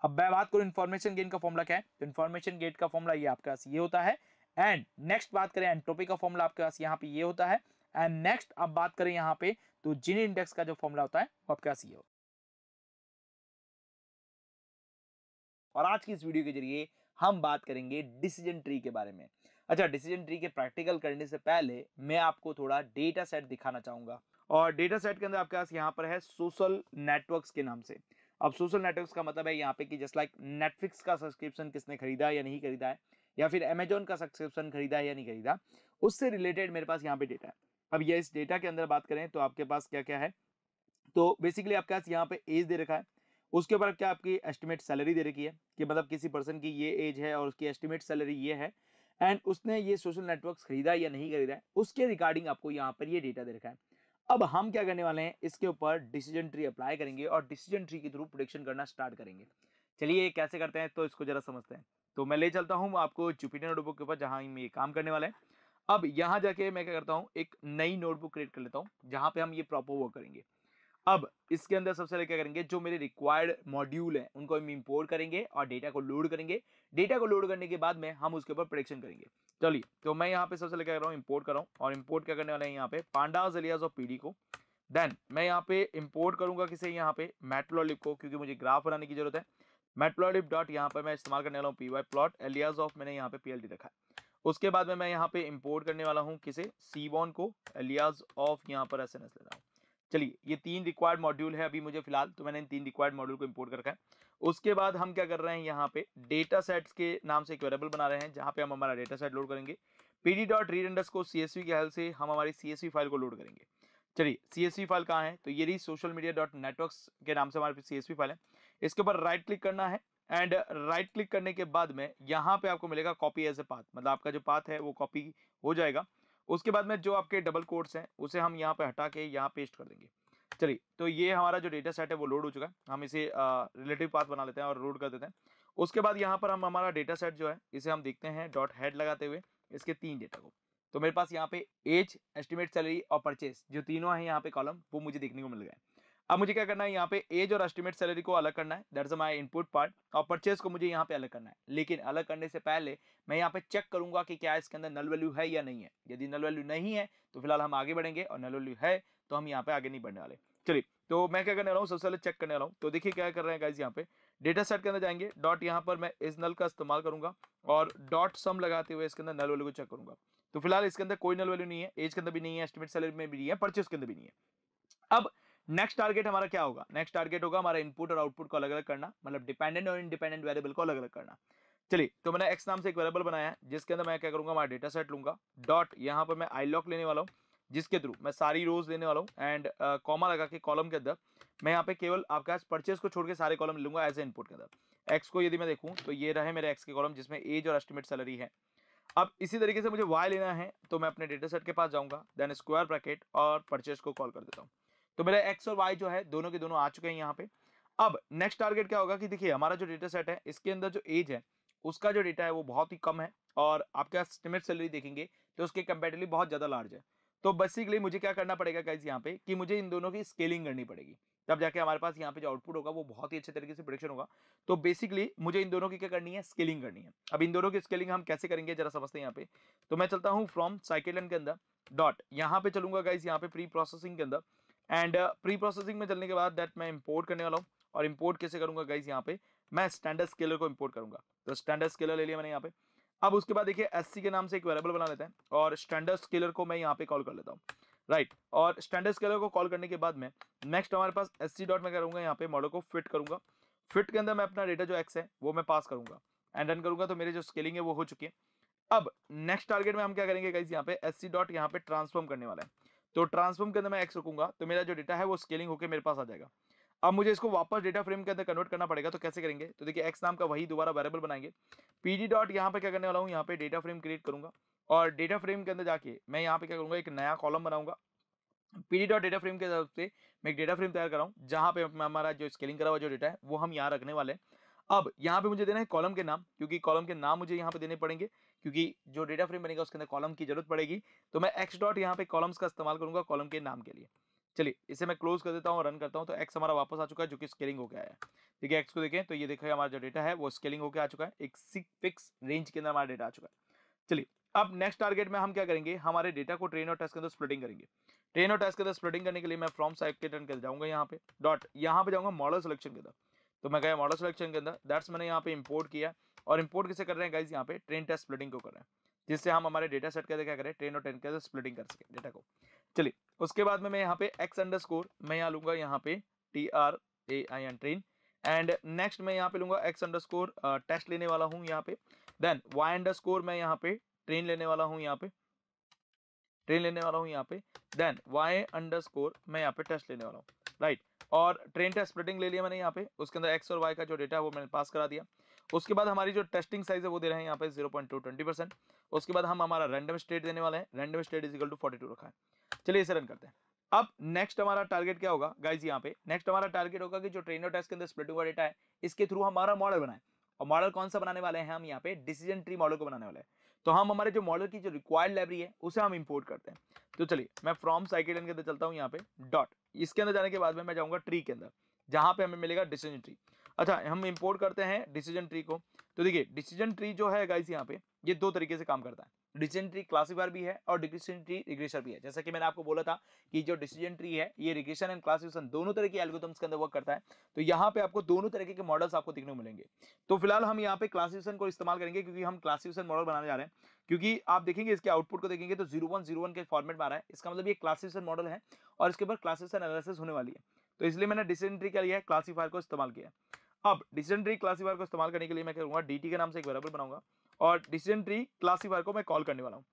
अब मैं बात करूँ इंफॉर्मेशन गेन का फॉर्मूला क्या है? तो इन्फॉर्मेशन गेट का फॉर्मूला ये आपके पास ये होता है। एंड नेक्स्ट बात करें एंट्रोपी का फॉर्मूला आपके पास यहाँ पे ये होता है। एंड नेक्स्ट अब बात करें यहाँ पे तो जिन इंडेक्स का जो फॉर्मूला होता है, वो आपके पास ये होता और आज की इस वीडियो के ज़रिए हम बात करेंगे डिसीज़न ट्री के बारे में। अच्छा डिसीज़न ट्री के प्रैक्टिकल करने से पहले मैं आपको थोड़ा डेटा सेट दिखाना चाहूँगा। और डेटा सेट के अंदर आपके पास यहाँ पर है सोशल नेटवर्क्स के नाम से। अब सोशल नेटवर्क्स का मतलब है यहाँ पे कि जस्ट लाइक नेटफ्लिक्स का सब्सक्रिप्शन किसने खरीदा या नहीं खरीदा है, या फिर अमेजोन का सब्सक्रिप्शन खरीदा है या नहीं खरीदा, उससे रिलेटेड मेरे पास यहाँ पे डेटा है। अब ये इस डेटा के अंदर बात करें तो आपके पास क्या क्या है? तो बेसिकली आपके पास यहाँ पे एज दे रखा है। उसके ऊपर क्या आपकी एस्टिमेट सैलरी दे रखी है कि मतलब किसी पर्सन की ये एज है और उसकी एस्टिमेट सैलरी ये है एंड उसने ये सोशल नेटवर्क खरीदा या नहीं खरीदा है, उसके रिगार्डिंग आपको यहाँ पर ये डेटा दे रखा है। अब हम क्या करने वाले हैं, इसके ऊपर डिसीज़न ट्री अप्लाई करेंगे और डिसीज़न ट्री के थ्रू प्रोडिक्शन करना स्टार्ट करेंगे। चलिए कैसे करते हैं तो इसको जरा समझते हैं। तो मैं ले चलता हूँ आपको जुपिटर नोटबुक के ऊपर जहाँ हम ये काम करने वाले हैं। अब यहाँ जाके मैं क्या करता हूँ, एक नई नोटबुक क्रिएट कर लेता हूँ, जहाँ पे हम ये प्रॉपर वर्क करेंगे। अब इसके अंदर सबसे पहले क्या करेंगे, जो मेरे रिक्वायर्ड मॉड्यूल हैं, उनको हम इंपोर्ट करेंगे और डेटा को लोड करेंगे। डेटा को लोड करने के बाद में हम उसके ऊपर प्रोडिक्शन करेंगे। चलिए तो मैं यहाँ पे सबसे पहले क्या कर रहा हूँ इंपोर्ट कर रहा हूँ और इंपोर्ट क्या करने वाले हैं यहाँ पे पांडाज एलियाज ऑफ़ पीडी को। देन मैं यहाँ पे इम्पोर्ट करूँगा किसे यहाँ पे मेट्रोलिप को, क्योंकि मुझे ग्राफ बनाने की ज़रूरत है। मेट्रोलिप डॉट यहाँ पर मैं इस्तेमाल करने वाला हूँ P Y plot alias of मैंने यहाँ पे पीएलटी रखा है। उसके बाद में मैं यहाँ पे इंपोर्ट करने वाला हूँ किसे? सीबॉन को एलियाज ऑफ़ यहाँ पर एस एन एस ले हूँ। चलिए, ये तीन रिक्वायर्ड मॉड्यूल है अभी मुझे फ़िलहाल तो मैंने इन तीन रिक्वायर्ड मॉड्यूल को इंपोर्ट कर रखा है। उसके बाद हम क्या कर रहे हैं यहाँ पे? डेटा सेट्स के नाम से एक वेरेबल बना रहे हैं, जहाँ पे हम हमारा डेटा सेट लोड करेंगे। पी डी डॉट रीड इंडस को सी एस के हेल्प से हम हमारी सी एस फ़ाइल को लोड करेंगे। चलिए सी एस फ़ाइल कहाँ है? तो ये रही सोशल मीडिया डॉट नेटवर्क के नाम से हमारे सी एस फ़ाइल है। इसके ऊपर राइट क्लिक करना है। एंड राइट क्लिक करने के बाद में यहाँ पे आपको मिलेगा कॉपी एज ए पाथ मतलब आपका जो पाथ है वो कॉपी हो जाएगा। उसके बाद में जो आपके डबल कोड्स हैं, उसे हम यहाँ पे हटा के यहाँ पेस्ट कर देंगे। चलिए तो ये हमारा जो डेटा सेट है वो लोड हो चुका है। हम इसे रिलेटिव पाथ बना लेते हैं और लोड कर देते हैं। उसके बाद यहाँ पर हम, हमारा डेटा सेट जो है, इसे हम देखते हैं डॉट हेड लगाते हुए, इसके तीन डेटा को। तो मेरे पास यहाँ पे एज एस्टिमेट सैलरी और परचेस जो तीनों हैं यहाँ पे कॉलम वो मुझे देखने को मिल गए अब मुझे क्या करना है, यहाँ पे एज और एस्टिमेट सैलरी को अलग करना है दैट्स माय इनपुट पार्ट और परचेज को मुझे यहाँ पे अलग करना है। लेकिन अलग करने से पहले मैं यहाँ पे चेक करूँगा कि क्या इसके अंदर नल वैल्यू है या नहीं है। यदि नल वैल्यू नहीं है तो फ़िलहाल हम आगे बढ़ेंगे, और नल वैल्यू है तो हम यहाँ पे आगे नहीं बढ़ने वाले। चलिए तो मैं क्या करने वाला हूँ, सबसे पहले चेक करने वाला हूँ। तो देखिए क्या कर रहे हैं यहाँ पे। डेटा सेट के अंदर जाएँगे डॉट यहाँ पर मैं इस नल का इस्तेमाल करूँगा, और डॉट सम लगाते हुए इसके अंदर नल वैल्यू को चेक करूँगा। तो फ़िलहाल इसके अंदर कोई नल वैल्यू नहीं है एज के अंदर भी नहीं है एस्टिमेट सैलरी में भी नहीं है परचेस के अंदर भी नहीं है। अब नेक्स्ट टारगेट हमारा क्या होगा? नेक्स्ट टारगेट होगा हमारा इनपुट और आउटपुट को अलग अलग करना मतलब डिपेंडेंट और इंडिपेंडेंट वेरिएबल को अलग अलग करना। चलिए तो मैंने एक्स नाम से एक वेरिएबल बनाया है, जिसके अंदर मैं क्या करूँगा, हमारा डेटा सेट लूँगा। डॉट यहाँ पर मैं आई लॉक लेने वाला हूँ, जिसके थ्रू मैं सारी रोज लेने वाला हूँ एंड कॉमा लगा के कॉलम के अंदर मैं यहाँ पे केवल आपके परचेज को छोड़ के सारे कॉलम लूँगा एज ए इनपुट के अंदर। एक्स को यदि मैं देखूँ तो ये रहे मेरे एक्स के कॉलम जिसमें एज और एस्टिमेट सैलरी है। अब इसी तरीके से मुझे वाई लेना है तो मैं अपने डेटा सेट के पास जाऊँगा देन स्क्वायर ब्रैकेट और परचेज को कॉल कर देता हूँ। तो मेरा एक्स और वाई जो है, दोनों के दोनों आ चुके हैं यहाँ पे। अब नेक्स्ट टारगेट क्या होगा कि देखिए, हमारा जो डेटा सेट है, इसके अंदर जो एज है, उसका जो डेटा है, वो बहुत ही कम है और आपके एस्टिमेट सैलरी देखेंगे तो उसके कंपेरेटिवली बहुत ज़्यादा लार्ज है। तो बेसिकली मुझे क्या करना पड़ेगा गाइज़ यहाँ पे कि मुझे इन दोनों की स्केलिंग करनी पड़ेगी। तब जाके हमारे पास यहाँ पे जो आउटपुट होगा, वो बहुत ही अच्छे तरीके से प्रोडक्शन होगा। तो बेसिकली मुझे इन दोनों की क्या करनी है? स्केलिंग करनी है। अब इन दोनों की स्केलिंग हम कैसे करेंगे, जरा समझते हैं यहाँ पे। तो मैं चलता हूँ फ्रॉम साइकिलन के अंदर डॉट यहाँ पे चलूँगा गाइज़ यहाँ पे प्री प्रोसेसिंग के अंदर। एंड प्री प्रोसेसिंग में चलने के बाद दैट मैं इम्पोर्ट करने वाला हूँ। और इम्पोर्ट कैसे करूँगा गाइज़ यहाँ पे? मैं स्टैंडर्ड स्केलर को इम्पोर्ट करूँगा। तो स्टैंडर्ड स्केलर ले लिया मैंने यहाँ पे। अब उसके बाद देखिए एससी के नाम से एक वेरेबल बना लेते हैं। और स्टैंडर्ड स्केलर को मैं यहाँ पे कॉल कर लेता हूँ। Right right. और स्टैंडर्ड स्केलर को कॉल करने के बाद में नेक्स्ट हमारे पास एस सी डॉट में करूँगा यहाँ पे मॉडल को फिट करूँगा। फिट के अंदर मैं अपना डेटा जो एक्स है, वो मैं पास करूँगा। एंड रन करूँगा तो मेरी जो स्केलिंग है वो हो चुकी है। अब नेक्स्ट टारगेट में हम क्या करेंगे गाइज़ यहाँ पे? एस सी डॉट यहाँ पे ट्रांसफॉर्म करने वाला है। तो ट्रांसफॉर्म के अंदर मैं एक्स रखूँगा तो मेरा जो डेटा है वो स्केलिंग होकर मेरे पास आ जाएगा। अब मुझे इसको वापस डेटा फ्रेम के अंदर कन्वर्ट करना पड़ेगा तो कैसे करेंगे? तो देखिए एक्स नाम का वही दोबारा वेरेबल बनाएँगे। पीडी डॉट यहाँ पे क्या करने वाला हूँ? यहाँ पे डेटा फ्रेम क्रिएट करूँगा। और डेटा फ्रेम के अंदर जाके मैं यहाँ पे क्या करूँगा? एक नया कॉलम बनाऊँगा। पीडी डॉट डेटा फ्रेम के तरफ़ से मैं एक डेटा फ्रेम तैयार कर रहा हूँ, जहाँ पे हमारा जो स्केलिंग करा हुआ जो डेटा है, वो हम यहाँ रखने वाले हैं। अब यहाँ पे मुझे देना है कॉलम के नाम, क्योंकि कॉलम के नाम मुझे यहाँ पे देने पड़ेंगे। क्योंकि जो डेटा फ्रेम बनेगा, उसके अंदर कॉलम की ज़रूरत पड़ेगी। तो मैं एक्स डॉट यहाँ पे कॉलम्स का इस्तेमाल करूँगा कॉलम के नाम के लिए। चलिए, इसे मैं क्लोज कर देता हूँ रन करता हूँ। तो एक्स हमारा वापस आ चुका है, जो कि स्केलिंग हो गया है। है एक्स को देखें तो ये देखिए हमारा जो डेटा है, वो स्केलिंग होकर आ चुका है। एक फिक्स रेंज के अंदर हमारा डेटा आ चुका है। चलिए, अब नेक्स्ट टारगेट में हम क्या करेंगे? हमारे डेटा को ट्रेन और टेस्ट के अंदर स्प्लिटिंग करेंगे। ट्रेन और टेस्ट के अंदर स्प्लिटिंग करने के लिए मैं फ्रॉम साइड के टर्न कर जाऊँगा यहाँ पे। डॉट यहाँ पे जाऊँगा मॉडल सिलेक्शन के अंदर। तो मैं गया मॉडल सिलेक्शन के अंदर। दैट्स मैंने यहाँ पे इंपोर्ट किया। और इंपोर्ट किसे कर रहे हैं गाइज़ यहाँ पे? ट्रेन टेस्ट स्प्लिटिंग को कर रहे हैं। जिससे हम हमारे डेटा सेट के क्या करें? ट्रेन और ट्रेन के स्प्लिटिंग कर सके डेटा को। चलिए, उसके बाद में मैं यहाँ पे एक्स अंडर स्कोर मैं यहाँ लूँगा यहाँ पे T R A I N train and next मैं यहाँ पे लूँगा एक्स अंडर स्कोर टेस्ट लेने वाला हूँ यहाँ पे। देन वाई अंडर स्कोर मैं यहाँ पे ट्रेन लेने वाला हूँ यहाँ पे। ट्रेन लेने वाला हूँ यहाँ पे। देन वाई अंडर स्कोर मैं यहाँ पे टेस्ट लेने वाला हूँ। Right right. और ट्रेन टेस्ट स्प्लिटिंग ले लिया मैंने यहाँ पे। उसके अंदर एक्स और वाई का जो डेटा है वो मैंने पास करा दिया। उसके बाद हमारी जो टेस्टिंग साइज़ है वो दे रहे हैं यहाँ पे zero point two, twenty percent. उसके बाद हम हमारा रैंडम स्टेट देने वाले हैं। Random state equal two forty two रखा है। चलिए इसे रन करते हैं। अब नेक्स्ट हमारा टारगेट क्या होगा? गाइज़ यहाँ पे नेक्स्ट हमारा टारगेट होगा कि जो ट्रेनर टेस्ट के अंदर स्प्लिट हुआ डेटा है, इसके थ्रू हमारा मॉडल बनाए। और मॉडल कौन सा बनाने वाले हैं हम यहाँ पे? डिसीज़न ट्री मॉडल को बनाने वाले हैं। तो हम हमारे जो मॉडल की जो रिक्वायर्ड लाइब्रेरी है, उसे हम इंपोर्ट करते हैं। तो चलिए, मैं फ्रॉम साइकिल के अंदर चलता हूँ यहाँ पे डॉट इसके अंदर जाने के बाद में मैं जाऊँगा ट्री के अंदर, जहाँ पे हमें मिलेगा डिसीज़न ट्री अच्छा हम इंपोर्ट करते हैं डिसीज़न ट्री को। तो देखिए डिसीज़न ट्री जो है गाइस यहाँ पे, ये दो तरीके से काम करता है। डिसीज़न ट्री क्लासीफायर भी है और डिसीज़न ट्री रिग्रेशर भी है। जैसा कि मैंने आपको बोला था कि जो डिसीज़न ट्री है, ये रिग्रेशन एंड क्लासिफिकेशन दोनों तरह के एल्गोरिथम्स के अंदर वर्क करता है। तो यहाँ पे आपको दोनों तरीके के मॉडल्स आपको देखने को मिलेंगे। तो फ़िलहाल हम यहाँ पे क्लासिफिकेशन को इस्तेमाल करेंगे क्योंकि हम क्लासिफिकेशन मॉडल बनाने जा रहे हैं। क्योंकि आप देखेंगे, इसके आउटपुट को देखेंगे तो ज़ीरो वन ज़ीरो वन के फॉर्मेट में आ रहा है। इसका मतलब ये क्लासिफिकेशन मॉडल है और इसके ऊपर क्लासिफिकेशन एनालिसिस होने वाली है। तो इसलिए मैंने डिसीज़न ट्री क्या लिया है? क्लासीफायर को इस्तेमाल किया अब डिसीज़न ट्री क्लासीफायर को इस्तेमाल करने के लिए मैं करूँगा? डी के नाम से एक वेरेबल बनाऊँगा और डिसीज़न ट्री क्लासीफायर को मैं कॉल करने वाला हूँ।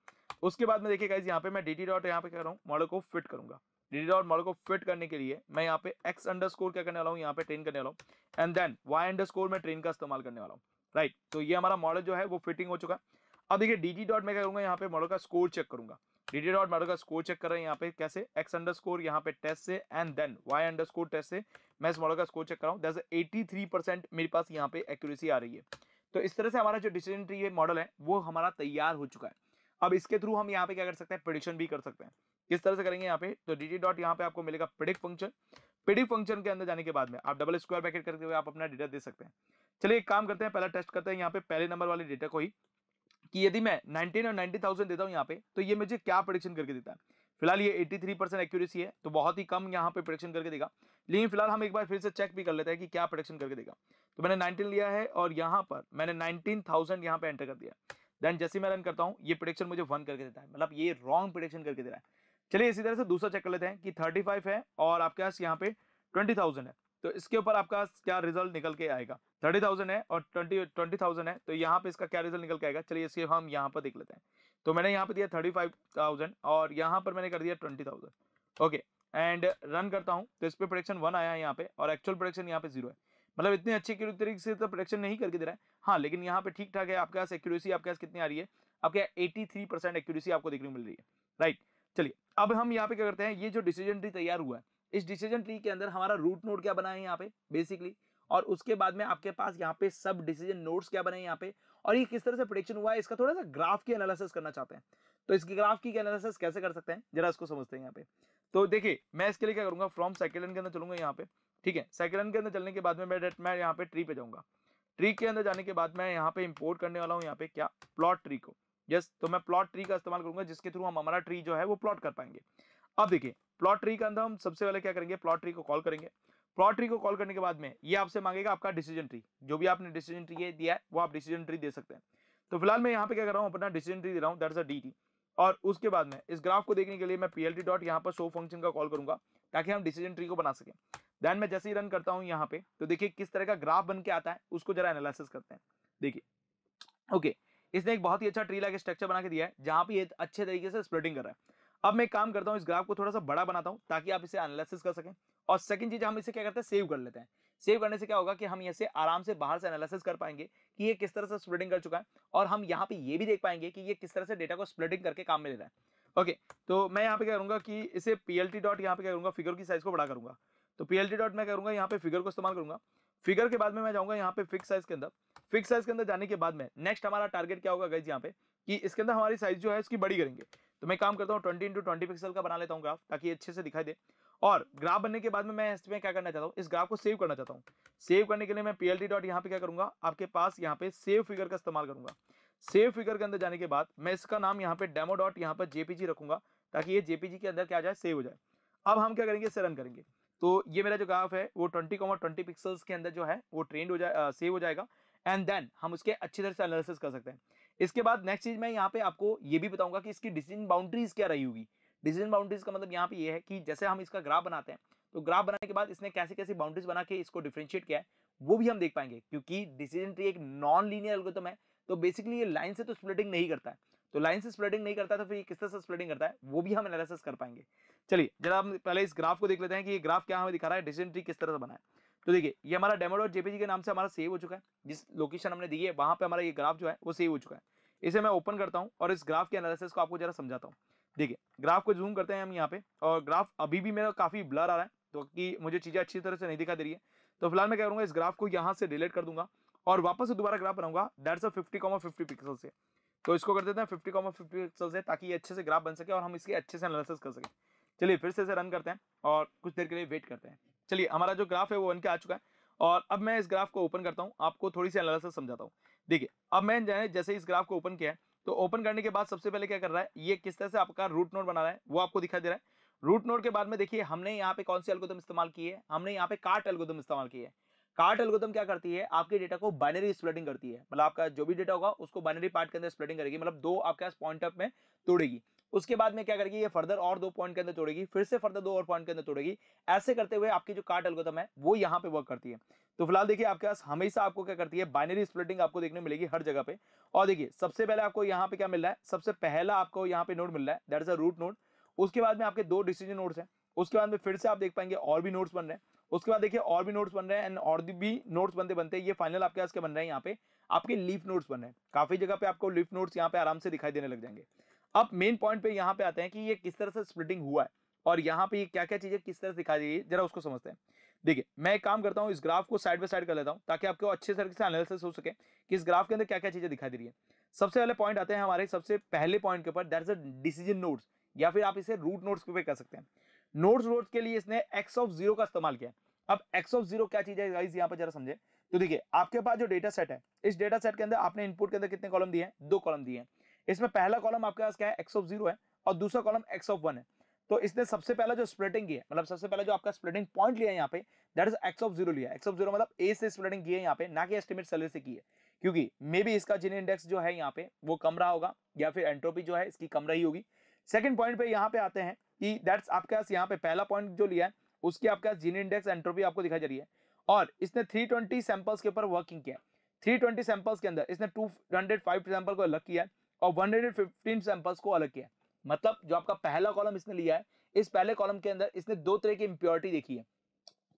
उसके बाद में देखिए गाइज़ यहाँ पे मैं डी टी डॉट यहाँ पे कह रहा हूँ? मॉडल को फिट करूँगा। डी डॉट मॉडल को फिट करने के लिए मैं यहाँ पे एक्स अंडर स्कोर क्या करने वाला हूँ? यहाँ पे ट्रेन करने वाला हूँ। And then Y under score में ट्रेन का इस्तेमाल करने वाला हूँ। राइट तो ये हमारा मॉडल जो है वो फिटिंग हो चुका। अब देखिए डी डॉट मैं क्या करूँगा, यहाँ पे मॉडल का स्कोर चेक करूँगा। डी डॉट मॉडल का स्कोर चेक कर रहे हैं यहाँ पे कैसे? एक्स अंडर स्कोर यहाँ पे टेस्ट से and then Y underscore test से मैं इस मॉडल का स्कोर चेक कर रहा हूँ। एटी थ्री परसेंट मेरे पास यहाँ पे एक्यूरेसी आ रही है। तो इस तरह से हमारा जो डिसीज़न ट्री मॉडल है, वो हमारा तैयार हो चुका है। अब इसके थ्रू हम यहाँ पे क्या कर सकते हैं? प्रिडिक्शन भी कर सकते हैं। किस तरह से करेंगे यहाँ पे? तो डी डॉट यहाँ पे आपको मिलेगा प्रिडिक्ट फ़ंक्शन प्रिडिक्ट फ़ंक्शन के अंदर जाने के बाद में आप डबल स्क्वायर ब्रैकेट करते हुए आप अपना डेटा दे सकते हैं। चलिए एक काम करते हैं, पहला टेस्ट करते हैं यहाँ पे, पहले नंबर वाले डेटा को ही। कि यदि मैं 19 और 90,000 देता हूँ यहाँ पे तो ये मुझे क्या प्रोडिक्शन करके देता है? फ़िलहाल ये 83 परसेंट एक्यूरेसी है तो बहुत ही कम यहाँ पे प्रोडिक्शन करके देगा। लेकिन फ़िलहाल हम एक बार फिर से चेक भी कर लेते हैं कि क्या प्रोडिक्शन करके देगा। तो मैंने 19 लिया है और यहाँ पर मैंने 19,000 यहाँ पे एंटर कर दिया। देन जैसे मैं रन करता हूँ ये प्रोडिक्शन मुझे वन करके देता है। मतलब ये रॉन्ग प्रोडिक्शन करके दे रहा है। चलिए इसी तरह से दूसरा चेक कर लेते हैं कि थर्टी है और आपके पास यहाँ पे ट्वेंटी है। तो इसके ऊपर आपका क्या रिज़ल्ट निकल के आएगा? थर्टी थाउज़ेंड है और ट्वेंटी ट्वेंटी थाउज़ेंड है तो यहाँ पे इसका क्या रिज़ल्ट निकल के आएगा? चलिए इसके हम यहाँ पर देख लेते हैं। तो मैंने यहाँ पे दिया थर्टी फाइव थाउज़ेंड और यहाँ पर मैंने कर दिया twenty thousand. Okay and run करता हूँ तो इस पर प्रोडक्शन वन आया है यहाँ पे और एक्चुअल प्रोडक्शन यहाँ पे ज़ीरो है। मतलब इतनी अच्छी तरीके से तो प्रोडक्शन नहीं करके दे रहा है। हाँ लेकिन यहाँ पे ठीक ठाक है, आपके पास एक्यूरेसी आपके पास कितनी आ रही है? आपके एटी थ्री परसेंट एक्यूरेसी आपको देखने को मिल रही है राइट चलिए, अब हम यहाँ पे क्या करते हैं? ये जो डिसीज़न ट्री तैयार हुआ है, इस डिसीज़न ट्री के अंदर हमारा रूट नोड क्या बना है यहाँ पे? बेसिकली और उसके बाद में आपके पास यहाँ पे सब डिसीज़न नोड्स क्या बने यहाँ पे? और ये किस तरह से प्रोडिक्शन हुआ है? इसका थोड़ा सा ग्राफ की एनालिसिस करना चाहते हैं। तो इसकी ग्राफ की एनालिसिस कैसे कर सकते हैं? जरा इसको समझते हैं यहाँ पे। तो देखिए, मैं इसके लिए क्या करूँगा? फ्रॉम साइकिलन के अंदर चलूँगा यहाँ पे। ठीक है? साइकिलन के अंदर चलने के बाद में मैं मैं यहाँ पे ट्री पे जाऊँगा। ट्री के अंदर जाने के बाद मैं यहाँ पे इम्पोर्ट करने वाला हूँ यहाँ पे क्या? प्लॉट ट्री को। यस तो मैं प्लॉट ट्री का इस्तेमाल करूँगा, जिसके थ्रू हम हमारा ट्री जो है वो प्लॉट कर पाएँगे। अब देखिए प्लॉट ट्री के अंदर हम सबसे पहले क्या करेंगे? प्लॉट ट्री को कॉल करेंगे। प्लॉट ट्री को कॉल करने के बाद में ये आपसे मांगेगा आपका डिसीज़न ट्री जो भी आपने डिसीज़न ट्री दिया है, वो आप डिसीज़न ट्री दे सकते हैं। तो फ़िलहाल मैं यहाँ पे क्या कर रहा हूँ, अपना डिसीज़न ट्री दे रहा हूँ दैट्स अ डी टी और उसके बाद में, इस ग्राफ को देखने के लिए मैं पीएलटी डॉट यहाँ पर शो फ़ंक्शन का कॉल करूँगा, ताकि हम डिसीज़न ट्री को बना सकें। देन मैं जैसे ही रन करता हूँ यहाँ पे तो देखिए किस तरह का ग्राफ बन के आता है, उसको जरा एनालिसिस करते हैं। देखिए ओके इसने एक बहुत ही अच्छा ट्री लाइक स्ट्रक्चर बना के दिया है, जहाँ पे ये अच्छे तरीके से स्प्लिटिंग कर रहा है। अब मैं काम करता हूँ, इस ग्राफ को थोड़ा सा बड़ा बनाता हूँ, ताकि आप इसे एनालिसिस कर सकें। और सेकंड चीज़, हम इसे क्या करते हैं सेव कर लेते हैं। सेव करने से क्या होगा कि हम इसे आराम से बाहर से एनालिसिस कर पाएँगे कि ये किस तरह से स्प्लिटिंग कर चुका है, और हम यहाँ पे ये भी देख पाएँगे कि ये किस तरह से डेटा को स्प्लिटिंग करके काम में ले रहा है। ओके तो मैं यहाँ पे क्या करूँगा कि इसे पी एल टी डॉट यहाँ पे क्या करूँगा फिगर की साइज़ को बड़ा करूँगा। तो पीएलटी डॉट मैं करूँगा, यहाँ पे फिगर को इस्तेमाल करूँगा। फिगर के बाद में मैं जाऊँगा यहाँ पे फिक्स साइज़ के अंदर। फिक्स साइज़ के अंदर जाने के बाद में नेक्स्ट हमारा टारगेट क्या होगा गाइज़ यहाँ पे, कि इसके अंदर हमारी साइज़ जो है इसकी बड़ी करेंगे। तो मैं काम करता हूँ ट्वेंटी इंटू ट्वेंटी पिक्सल का बना लेता हूँ ग्राफ ताकि अच्छे से दिखाई दे। और ग्राफ बनने के बाद में मैं इसमें क्या करना चाहता हूँ, इस ग्राफ को सेव करना चाहता हूँ। सेव करने के लिए मैं पीएलटी डॉट यहाँ पे क्या करूँगा, आपके पास यहाँ पे सेव फिगर का इस्तेमाल करूँगा। सेव फिगर के अंदर जाने के बाद मैं इसका नाम यहाँ पे डेमो डॉट यहाँ पर जेपीजी रखूँगा, ताकि ये जेपीजी के अंदर क्या जाए सेव हो जाए। अब हम क्या करेंगे, इसे रन करेंगे। तो ये मेरा जो ग्राफ है, वो ट्वेंटी कॉमर ट्वेंटी पिक्सल्स के अंदर जो है, वो ट्रेंड हो जाए सेव हो जाएगा। एंड देन हम उसके अच्छी तरह से एनालिसिस कर सकते हैं। इसके बाद नेक्स्ट चीज़ मैं यहाँ पे आपको ये भी बताऊँगा कि इसकी डिसीज़न बाउंड्रीज क्या रही होगी। डिसीज़न बाउंड्रीज का मतलब यहाँ पे ये है कि जैसे हम इसका ग्राफ बनाते हैं तो ग्राफ बनाने के बाद इसने कैसे कैसे बाउंड्रीज बना के इसको डिफ्रेंशिएट किया है, वो भी हम देख पाएँगे, क्योंकि डिसीज़न ट्री एक नॉन लीनियर एल्गोरिथम है तो बेसिकली ये लाइन से तो स्प्लिटिंग नहीं करता है। तो लाइन से स्प्लिटिंग नहीं करता तो फिर ये किस तरह से स्प्लिटिंग करता है, वो भी हम एनालिसिस कर पाएँगे। चलिए, जरा हम पहले इस ग्राफ को देख लेते हैं कि ये ग्राफ क्या हमें दिखा रहा है डिसीज़न ट्री किस तरह से बना है। तो देखिए, ये हमारा डेमो डॉट जेपीजी के नाम से हमारा सेव हो चुका है। जिस लोकेशन हमने दी है, वहाँ पे हमारा ये ग्राफ जो है, वो सेव हो चुका है। इसे मैं ओपन करता हूँ और इस ग्राफ के एनालिसिस को आपको जरा समझाता हूँ। देखिए ग्राफ को जूम करते हैं हम यहाँ पे और ग्राफ अभी भी मेरा काफ़ी ब्लर आ रहा है तो कि मुझे चीज़ें अच्छी तरह से नहीं दिखा दे रही है। तो फ़िलहाल मैं क्या करूँगा, इस ग्राफ को यहाँ से डिलीट कर दूँगा और वापस से दोबारा ग्राफ बनाऊँगा। That's a fifty comma fifty pixel से। तो इसको कर देते हैं फिफ्टी कॉमा फिफ्टी पिक्सल से ताकि ये अच्छे से ग्राफ बन सके और हम इसके अच्छे से एनालिसिस कर सकें। चलिए फिर से इसे रन करते हैं और कुछ देर के लिए वेट करते हैं। चलिए, हमारा जो ग्राफ है वो बन के आ चुका है और अब मैं इस ग्राफ को ओपन करता हूँ, आपको थोड़ी सी एनालिसिस समझाता हूँ। देखिए, अब मैं जैसे इस ग्राफ को ओपन किया है तो ओपन करने के बाद सबसे पहले क्या कर रहा है, ये किस तरह से आपका रूट नोड बना रहा है, वो आपको दिखाई दे रहा है। रूट नोड के बाद में देखिए, हमने यहाँ पे कौन सी एल्गोरिथम इस्तेमाल की है? हमने यहाँ पे कार्ट एल्गोरिथम इस्तेमाल की है। कार्ट एल्गोरिथम क्या करती है? आपके डेटा को बाइनरी स्प्लिटिंग करती है। मतलब आपका जो भी डेटा होगा, उसको बाइनरी पार्ट के अंदर स्प्लिटिंग करेगी। मतलब दो आपके पास पॉइंट अप में तोड़ेगी। उसके बाद में क्या करेगी, ये फर्दर और दो पॉइंट के अंदर तोड़ेगी, फिर से फर्दर दो और पॉइंट के अंदर तोड़ेगी। ऐसे करते हुए आपकी जो कार्ट एल्गोरिथम है, वो यहाँ पे वर्क करती है। तो फ़िलहाल देखिए, आपके पास हमेशा आपको क्या करती है बाइनरी स्प्लिटिंग आपको देखने मिलेगी हर जगह पे। और देखिए, सबसे पहले आपको यहाँ पे क्या मिल रहा है, सबसे पहला आपको यहाँ पे नोट मिल रहा है that is a root node उसके बाद में आपके दो डिसीज़न नोड्स हैं। उसके बाद में फिर से आप देख पाएँगे, और भी नोट्स बन रहे हैं। उसके बाद देखिए, और भी नोट्स बन रहे हैं एंड और भी नोट्स बनते बनते ये फाइनल आपके पास क्या बन रहे हैं यहाँ पे, आपके लीफ नोट्स बन रहे हैं। काफ़ी जगह पे आपको लीफ नोट्स यहाँ पे आराम से दिखाई देने लग जाएँगे। अब मेन पॉइंट पे यहाँ पे आते हैं कि ये किस तरह से स्प्लिटिंग हुआ है और यहाँ पे क्या क्या चीज़ें किस तरह से दिखाई दी जरा उसको समझते हैं। देखिए, मैं एक काम करता हूँ, इस ग्राफ को साइड बाय साइड कर लेता हूँ, ताकि आपको अच्छे तरीके से एनालिसिस हो सके कि इस ग्राफ के अंदर क्या क्या चीज़ें दिखाई दे रही है। सबसे पहले पॉइंट आते हैं हमारे सबसे पहले पॉइंट के ऊपर that is a decision nodes या फिर आप इसे रूट नोट्स पे कर सकते हैं। नोट्स नोट्स के लिए इसने एक्स ऑफ़ ज़ीरो का इस्तेमाल किया अब एक्स ऑफ़ ज़ीरो क्या चीज़ है यहाँ पर जरा समझे। तो देखिए, आपके पास जो डेटा सेट है, इस डेटा सेट के अंदर आपने इनपुट के अंदर कितने कॉलम दिए हैं? दो कॉलम दिए हैं। इसमें पहला कॉलम आपके पास क्या है? एक्स ऑफ़ ज़ीरो है और दूसरा कॉलम एक्स ऑफ़ वन है। तो इसने सबसे पहला जो स्प्लिटिंग की है मतलब सबसे पहला जो आपका स्प्लिटिंग पॉइंट लिया है यहाँ पे that is X of zero लिया एक्स ऑफ़ ज़ीरो मतलब ए से स्प्लिटिंग की है यहाँ पे, ना कि एस्टिमेट सैलरी से की है। क्योंकि मे बी इसका जिन इंडेक्स जो है यहाँ पे, वो कम रहा होगा, या फिर एंट्रोपी जो है, इसकी कम रही होगी। सेकंड पॉइंट पे यहाँ पे आते हैं कि दैट्स आपके पास यहाँ पे पहला पॉइंट जो लिया है, उसकी आपके पास जिन इंडेक्स एंट्रोपी आपको दिखाई जा रही है। और इसने 320 सैंपल्स के ऊपर वर्किंग किया 320 सैंपल्स के अंदर, इसने 205 सैंपल को अलग किया और 115 सैंपल्स को अलग किया मतलब जो आपका पहला कॉलम इसने लिया है, इस पहले कॉलम के अंदर इसने दो तरह की इंप्योरिटी देखी है।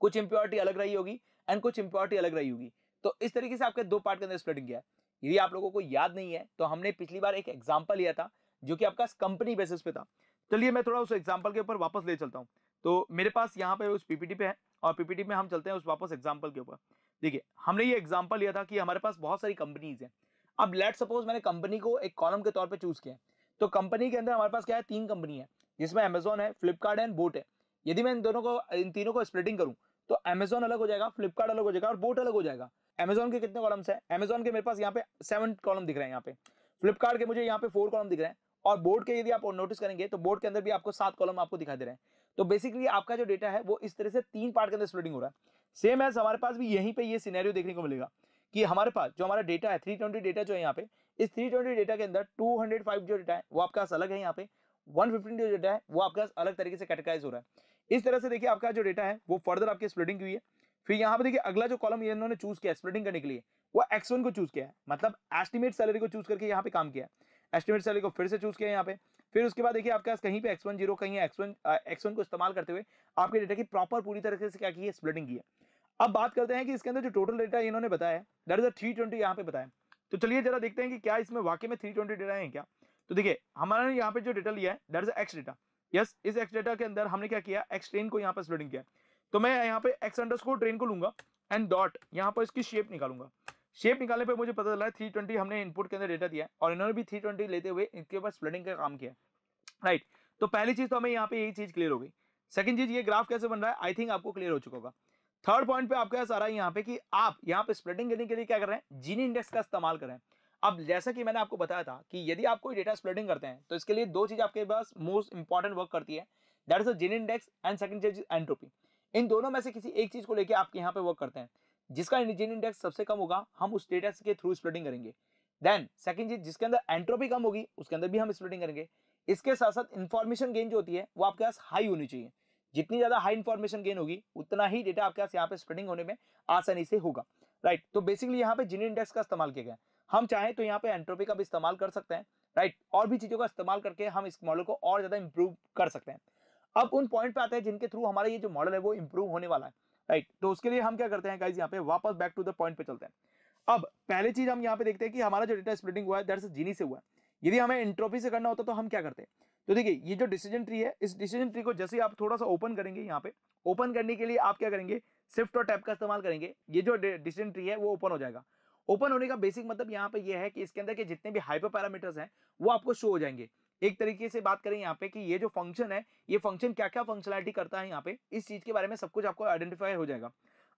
कुछ इंप्योरिटी अलग रही होगी एंड कुछ इंप्योरिटी अलग रही होगी। तो इस तरीके से आपके दो पार्ट के अंदर स्प्लिटिंग किया यदि आप लोगों को याद नहीं है तो हमने पिछली बार एक एग्ज़ाम्पल लिया था, जो कि आपका कंपनी बेसिस पे था। चलिए मैं थोड़ा उस एग्ज़ाम्पल के ऊपर वापस ले चलता हूँ। तो मेरे पास यहाँ पे उस पीपीटी पे है और पीपीटी में हम चलते हैं उस वापस एग्ज़ाम्पल के ऊपर। देखिए, हमने ये एग्ज़ाम्पल लिया था कि हमारे पास बहुत सारी कंपनीज़ हैं। अब लेट सपोज़ मैंने कंपनी को एक कॉलम के तौर पर चूज़ किया तो कंपनी के अंदर हमारे पास क्या है? तीन कंपनी है, जिसमें अमेजोन है फ्लिपकार्ट है बोट है। यदि मैं इन दोनों को, इन तीनों को स्प्लिटिंग करूँ तो अमेजोन अलग हो जाएगा फ्लिपकार्ट अलग हो जाएगा, और बोट अलग हो जाएगा। अमेजोन के कितने कॉलम्स है? अमेजोन के मेरे पास यहाँ पे सेवन कॉलम दिख रहे हैं यहाँ पे। फ्लिपकार्ट के मुझे यहाँ पे फोर कॉलम दिख रहे हैं। और बोर्ड के यदि आप नोटिस करेंगे तो बोर्ड के अंदर भी आपको सात कॉलम आपको दिखाई दे रहे हैं। तो बेसिकली आपका जो डेटा है, वो इस तरह से तीन पार्ट के अंदर स्प्लिटिंग हो रहा है। सेम एज हमारे पास भी यहीं पे ये सिनेरियो देखने को मिलेगा। कि हमारे पास जो हमारा डेटा है 320 डेटा जो है यहाँ पे, इस 320 डेटा के अंदर 205 जो डेटा है, वो आपके पास अलग है यहाँ पे 115 जो डेटा है, वो आपके पास अलग तरीके से कैटेगराइज हो रहा है। इस तरह से देखिए आपका जो डेटा है, वो फर्दर आपकी स्प्लिटिंग हुई है। फिर यहाँ पे देखिए अगला जो कॉलम इन्होंने चूज़ किया स्प्लिटिंग करने के लिए, वो एक्स को चूज़ किया है। मतलब एस्टिमेट सैलरी को चूज़ करके यहाँ पे काम किया एस्टिमेट सैलरी को फिर से चूज़ किया यहाँ पे। फिर उसके बाद देखिए आपके पास कहीं पे एक्स वन ज़ीरो कहीं एक्स वन एक्स वन को इस्तेमाल करते हुए आपके डेटा की प्रॉपर पूरी तरीके से क्या की है स्प्लिटिंग की है। अब बात करते हैं कि इसके अंदर जो टोटल डेटा इन्होंने बताया दैट इज़ थ्री ट्वेंटी यहाँ पे बताया तो चलिए जरा देखते हैं कि क्या इसमें वाकई में थ्री ट्वेंटी डेटा है क्या। तो देखिए, हमारे यहाँ पे जो डेटा लिया है that is X data yes इस एक्स डेटा के अंदर हमने क्या किया एक्स ट्रेन को यहाँ पर स्प्लिटिंग किया। तो मैं यहाँ पे एक्स अंडर ट्रेन को लूँगा एंड डॉट यहाँ पर इसकी शेप निकालूँगा। शेप निकालने पे मुझे पता चला है थ्री ट्वेंटी हमने इनपुट के अंदर डेटा दिया है और इन्होंने भी थ्री ट्वेंटी लेते हुए इनके ऊपर स्प्लिटिंग का काम किया राइट तो पहली चीज़ तो हमें यहाँ पे यही चीज़ क्लियर हो गई। सेकंड चीज़, ये ग्राफ कैसे बन रहा है? आई थिंक आपको क्लियर हो चुका होगा। थर्ड पॉइंट पे आपके रहा है यहाँ पे कि आप यहाँ पे स्प्लिटिंग करने के लिए क्या कर रहे हैं? जीनी इंडेक्स का इस्तेमाल करें अब जैसा कि मैंने आपको बताया था कि यदि आप कोई डेटा स्प्लिटिंग करते हैं तो इसके लिए दो चीज़ आपके पास मोस्ट इंपॉर्टेंट वर्क करती है। That is gini index and second cheese entropy इन दोनों में से किसी एक चीज़ को लेकर आपके यहाँ पे वर्क करते हैं, जिसका जीन इंडेक्स सबसे कम होगा, हम उस डेटा के थ्रू स्प्लिटिंग करेंगे। देन सेकंड चीज़ जिसके अंदर एंट्रोपी कम होगी, उसके अंदर भी हम स्प्लिटिंग करेंगे। इसके साथ साथ इन्फॉर्मेशन गेन जो होती है, वो आपके पास हाई होनी चाहिए। जितनी ज़्यादा हाई इन्फॉर्मेशन गेन होगी, उतना ही डेटा आपके पास यहाँ पे स्प्रेडिंग होने में आसानी से होगा। राइट तो बेसिकली यहाँ पे जिन इंडेक्स का इस्तेमाल किया गया हम चाहें तो यहाँ पे एंट्रोपी का भी इस्तेमाल कर सकते हैं। राइट और भी चीज़ों का इस्तेमाल करके हम इस मॉडल को और ज़्यादा इंप्रूव कर सकते हैं। अब उन पॉइंट पे आते हैं जिनके थ्रू हमारा ये जो मॉडल है, वो इंप्रूव होने वाला है। राइट तो उसके लिए हम क्या करते हैं गाइज़ यहाँ पे वापस बैक टू द पॉइंट पे चलते हैं। अब पहले चीज़ हम यहाँ पे देखते हैं कि हमारा जो डेटा स्प्लिटिंग हुआ है दैट जीनी से हुआ है। यदि हमें इंट्रोपी से करना होता तो हम क्या करते? हैं तो देखिए, ये जो डिसीज़न ट्री है, इस डिसीज़न ट्री को जैसे आप थोड़ा सा ओपन करेंगे यहाँ पे ओपन करने के लिए आप क्या करेंगे? शिफ्ट और टैप का इस्तेमाल करेंगे। ये जो डिसीज़न ट्री है, वो ओपन हो जाएगा। ओपन होने का बेसिक मतलब यहाँ पे ये है कि इसके अंदर के जितने भी हाइपर पैरामीटर्स हैं, वो आपको शो हो जाएँगे। एक तरीके से बात करें यहाँ पे कि ये जो फ़ंक्शन है, ये फ़ंक्शन क्या क्या फंक्शनलिटी करता है यहाँ पे, इस चीज़ के बारे में सब कुछ आपको आइडेंटिफाई हो जाएगा।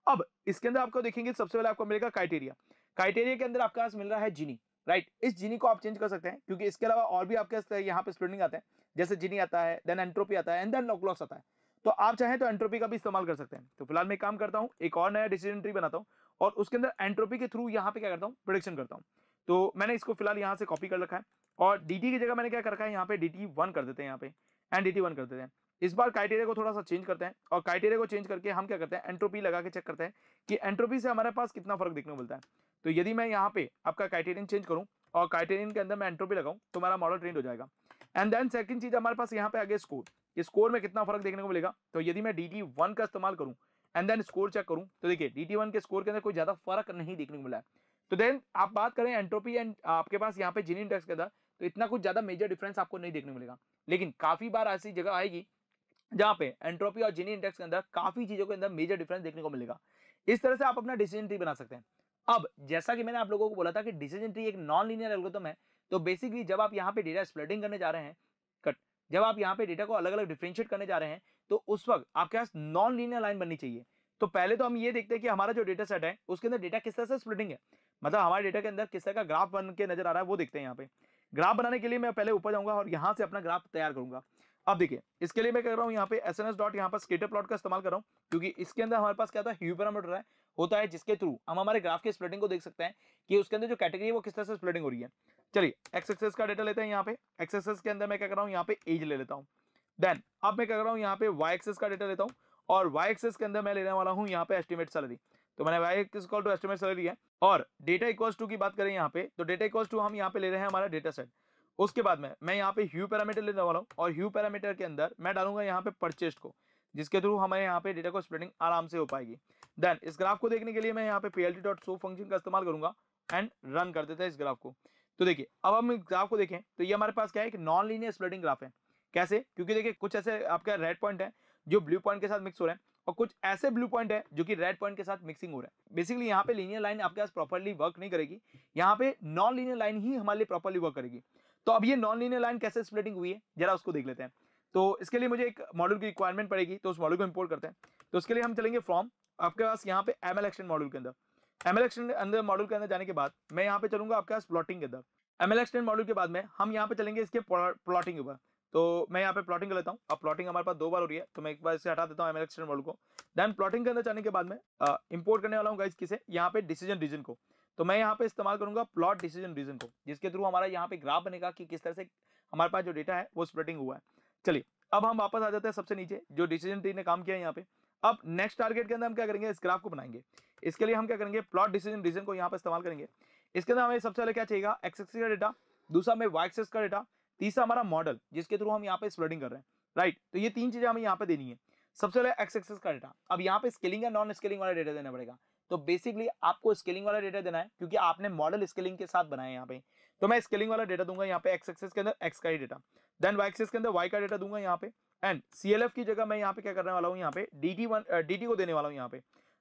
अब, इसके अंदर आपको देखेंगे, सबसे पहले आपको मिलेगा क्राइटेरिया क्राइटेरिया के अंदर आपके पास मिल रहा है जीनी राइट right. इस जीनी को आप चेंज कर सकते हैं, क्योंकि इसके अलावा और भी आपके यहाँ पे स्प्लिटिंग आते हैं। जैसे जीनी आता है देन एंट्रोपी आता है एंड देन लॉकलॉस आता है। तो आप चाहें तो एंट्रोपी का भी इस्तेमाल कर सकते हैं। तो फ़िलहाल मैं काम करता हूँ, एक और नया डिसीज़न ट्री बनाता हूँ, और उसके अंदर एंट्रोपी के थ्रू यहाँ पे क्या करता हूँ प्रोडिक्शन करता हूँ। तो मैंने इसको फ़िलहाल यहाँ से कॉपी कर रखा है, और डीटी की जगह मैंने क्या कर रखा है, यहाँ पे डी वन कर देते हैं, यहाँ पे एंड डी वन कर देते हैं। इस बार क्राइटेरिया को थोड़ा सा चेंज करते हैं, और क्राइटेरिया को चेंज करके हम क्या करते हैं एंट्रोपी लगा के चेक करते हैं कि एंट्रोपी से हमारे पास कितना फ़र्क देखने को मिलता है। तो यदि मैं यहाँ पे आपका क्राइटेरियन चेंज करूँ और क्राइटेरियन के अंदर मैं एंट्रोपी लगाऊँ तो हमारा मॉडल ट्रेंड हो जाएगा। एंड देन सेकंड चीज़ हमारे पास यहाँ पे आगे स्कोर स्कोर में कितना फ़र्क देखने को मिलेगा? तो यदि मैं डी वन का इस्तेमाल करूँ एंड देन स्कोर चेक करूँ तो देखिए डी वन के स्कोर के अंदर कोई ज़्यादा फ़र्क नहीं देखने को मिला है। तो देन आप बात करें एंट्रोपी एंड आपके पास यहाँ पे जीनी इंडेक्स के अंदर तो इतना कुछ ज़्यादा मेजर डिफरेंस आपको नहीं देखने को मिलेगा। लेकिन काफ़ी बार ऐसी जगह आएगी जहाँ पे एंट्रोपी और जीनी इंडेक्स के अंदर काफ़ी चीज़ों के अंदर मेजर डिफरेंस देखने को मिलेगा। इस तरह से आप अपना डिसीज़न ट्री बना सकते हैं। अब जैसा कि मैंने आप लोगों को बोला था कि डिसीज़न ट्री एक नॉन लीनियर एल्गोरिथम है तो बेसिकली जब आप यहाँ पे डेटा स्प्लिटिंग करने जा रहे हैं कट जब आप यहाँ पे डेटा को अलग अलग डिफ्रेंशिएट करने जा रहे हैं तो उस वक्त आपके पास नॉन लीनियर लाइन बननी चाहिए। तो पहले तो हम ये देखते हैं कि हमारा जो डेटा सेट है, उसके अंदर डेटा किस तरह से स्प्लिटिंग है। मतलब हमारे डेटा के अंदर किस तरह का ग्राफ बन के नज़र आ रहा है, वो देखते हैं यहाँ पे। ग्राफ बनाने के लिए मैं पहले ऊपर जाऊँगा और यहाँ से अपना ग्राफ तैयार करूँगा। अब देखिए, इसके लिए मैं कर रहा हूँ, यहाँ पे एस एन एस डॉट यहाँ पर स्केटर प्लॉट का इस्तेमाल कर रहा हूँ, क्योंकि इसके अंदर हमारे पास क्या था? ह्यू पैरामीटर है, होता है जिसके थ्रू हम हमारे ग्राफ के स्प्लिटिंग को देख सकते हैं कि उसके अंदर जो कैटेगरी है वो किस तरह से स्प्लिटिंग हो रही है। चलिए एक्स एक्सेस का डेटा लेते हैं यहाँ पे। एक्स एक्सेस के अंदर मैं क्या कर रहा हूँ, यहाँ पे एज ले लेता हूँ। देन अब मैं क्या कर रहा हूँ, यहाँ पे वाई एक्सेस का डेटा लेता हूँ और वाई एक्सेस के अंदर मैं लेने वाला हूँ यहाँ पे एस्टिमेट सैलरी तो मैंने Y X two estimate salary है और डेटा इक्वल्स टू की बात करें यहाँ पे तो डेटा इक्वल्स टू हम यहाँ पे ले रहे हैं हमारा डेटा सेट उसके बाद में, मैं यहाँ पे ह्यू पैरामीटर लेने वाला हूँ और ह्यू पैरामीटर के अंदर मैं डालूँगा यहाँ पे परचेस्ट को, जिसके थ्रू हमें यहाँ पे डेटा को स्प्रेडिंग आराम से हो पाएगी। देन इस ग्राफ को देखने के लिए मैं यहाँ पे पी डॉट सो फ़ंक्शन का इस्तेमाल करूँगा एंड रन कर देते हैं इस ग्राफ को। तो देखिए, अब हम इस ग्राफ को देखें तो ये हमारे पास क्या है, एक नॉन लीनियर स्प्रेडिंग ग्राफ है। कैसे? क्योंकि देखिए, कुछ ऐसे आपका रेड पॉइंट है जो ब्लू पॉइंट के साथ मिक्स हो रहे हैं और कुछ ऐसे ब्लू पॉइंट है जो कि रेड पॉइंट के साथ मिक्सिंग हो रहा है। बेसिकली यहाँ पे लीनियर लाइन आपके पास प्रॉपरली वर्क नहीं करेगी। यहाँ पे नॉन लीनियर लाइन ही हमारे लिए प्रॉपरली वर्क करेगी। तो अब ये नॉन लीनियर लाइन कैसे स्प्लिटिंग हुई है? जरा उसको देख लेते हैं। तो इसके लिए मुझे एक मॉडल की रिक्वायरमेंट पड़ेगी तो उस मॉडल को इम्पोर्ट करते हैं। तो उसके लिए हम चलेंगे फ्रॉम आपके पास यहाँ पे एम एक्शन मॉडल के अंदर। एम एक्शन अंदर मॉडल के अंदर जाने के बाद मैं यहाँ पे चलूँगा आपके पास प्लॉटिंग के अंदर। एम एल एक्सटेंड मॉडल के बाद में हम यहाँ पे चलेंगे इसके प्लॉटिंग के ऊपर। तो मैं यहाँ पे प्लॉटिंग कर लेता हूँ। अब प्लॉटिंग हमारे पास दो बार हो रही है तो मैं एक बार इसे हटा देता हूँ एम एल एक्सटेंड मॉडल को। देन प्लॉटिंग के अंदर जाने के बाद में इंपोर्ट करने वाला हूँ गाइस किसे? यहाँ पे डिसीज़न रीजन को। तो मैं यहाँ पे इस्तेमाल करूँगा प्लॉट डिसीज़न रीजन को, जिसके थ्रू हमारा यहाँ पे ग्राफ बनेगा कि किस तरह से हमारे पास जो डेटा है, वो स्प्लिटिंग हुआ है। चलिए, अब हम वापस आ जाते हैं सबसे नीचे, जो डिसीज़न ट्री ने काम किया है यहाँ पे। अब नेक्स्ट टारगेट के अंदर हम क्या करेंगे? इस ग्राफ को बनाएँगे। इसके लिए हम क्या करेंगे? प्लॉट डिसीज़न रीजन को यहाँ पे इस्तेमाल करेंगे। इसके अंदर हमें सबसे पहले क्या चाहिए एक्स एक्सिस का डेटा दूसरा हमें वाई एक्सिस का डेटा तीसरा हमारा मॉडल जिसके थ्रू हम यहाँ पे स्प्रेडिंग कर रहे हैं। राइट तो ये तीन चीज़ें हमें यहाँ पे देनी है। सबसे पहले एक्स एक्सिस का डेटा अब यहाँ पे स्केलिंग या नॉन स्केलिंग वाला डेटा देना पड़ेगा। तो बेसिकली आपको स्केलिंग वाला डेटा देना है, क्योंकि आपने मॉडल स्केलिंग के साथ बनाया है यहाँ पे। तो मैं स्केलिंग वाला डेटा दूँगा यहाँ पे एक्स एक्सिस के अंदर एक्स का ही डेटा देन वाई एक्सिस के अंदर वाई का डेटा दूँगा यहाँ पे। एंड सीएलएफ की जगह मैं यहाँ पे क्या करने वाला हूँ, यहाँ पे डी टी वन डी को देने वाला हूँ यहाँ पे।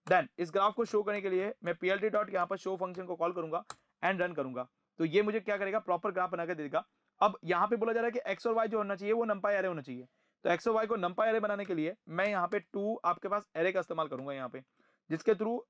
देन इस ग्राफ को शो करने के लिए मैं पी एल टी डॉट यहाँ पर शो फ़ंक्शन को कॉल करूँगा एंड रन करूँगा। तो ये मुझे क्या करेगा प्रॉपर ग्राफ बना के देगा। अब यहाँ पे बोला जा रहा है कि एक्स और वाई जो होना चाहिए, वो नंपाई एरे होना चाहिए। तो एक्स और वाई को नंपाई एरे बनाने के लिए मैं यहाँ पे टू आपके पास एरे का इस्तेमाल करूँगा यहाँ पे, जिसके थ्रू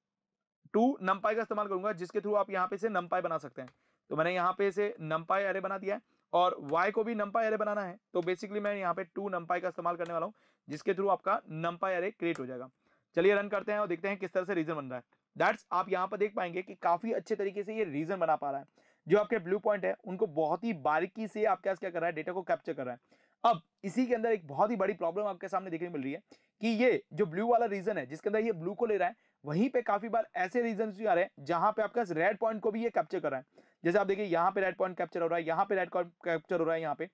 टू नंपाई का इस्तेमाल करूँगा, जिसके थ्रू आप यहाँ पे से नंपाई बना सकते हैं। तो मैंने यहाँ पे से नंपाई एरे बना दिया है और y को भी नंपाई एरे बनाना है। तो बेसिकली मैं यहाँ पे टू नंपाई का इस्तेमाल करने वाला हूँ, जिसके थ्रू आपका नंपाई एरे क्रिएट हो जाएगा। चलिए रन करते हैं और देखते हैं किस तरह से रीजन बन रहा है। दैट्स आप यहाँ पर देख पाएँगे कि काफ़ी अच्छे तरीके से ये रीजन बना पा रहा है। जो आपके ब्लू पॉइंट है, उनको बहुत ही बारीकी से आपके क्या कर रहा है डेटा को कैप्चर कर रहा है। अब इसी के अंदर एक बहुत ही बड़ी प्रॉब्लम आपके सामने देखने मिल रही है कि ये जो ब्लू वाला रीजन है, जिसके अंदर ये ब्लू को ले रहा है वहीं पे काफ़ी बार ऐसे रीजन भी आ रहे हैं जहाँ पे आपका रेड पॉइंट को भी ये कैप्चर कर रहा है। जैसे आप देखिए, यहाँ पे रेड पॉइंट कैप्चर हो रहा है, यहाँ पे रेड पॉइंट कैप्चर हो रहा है, यहाँ पे।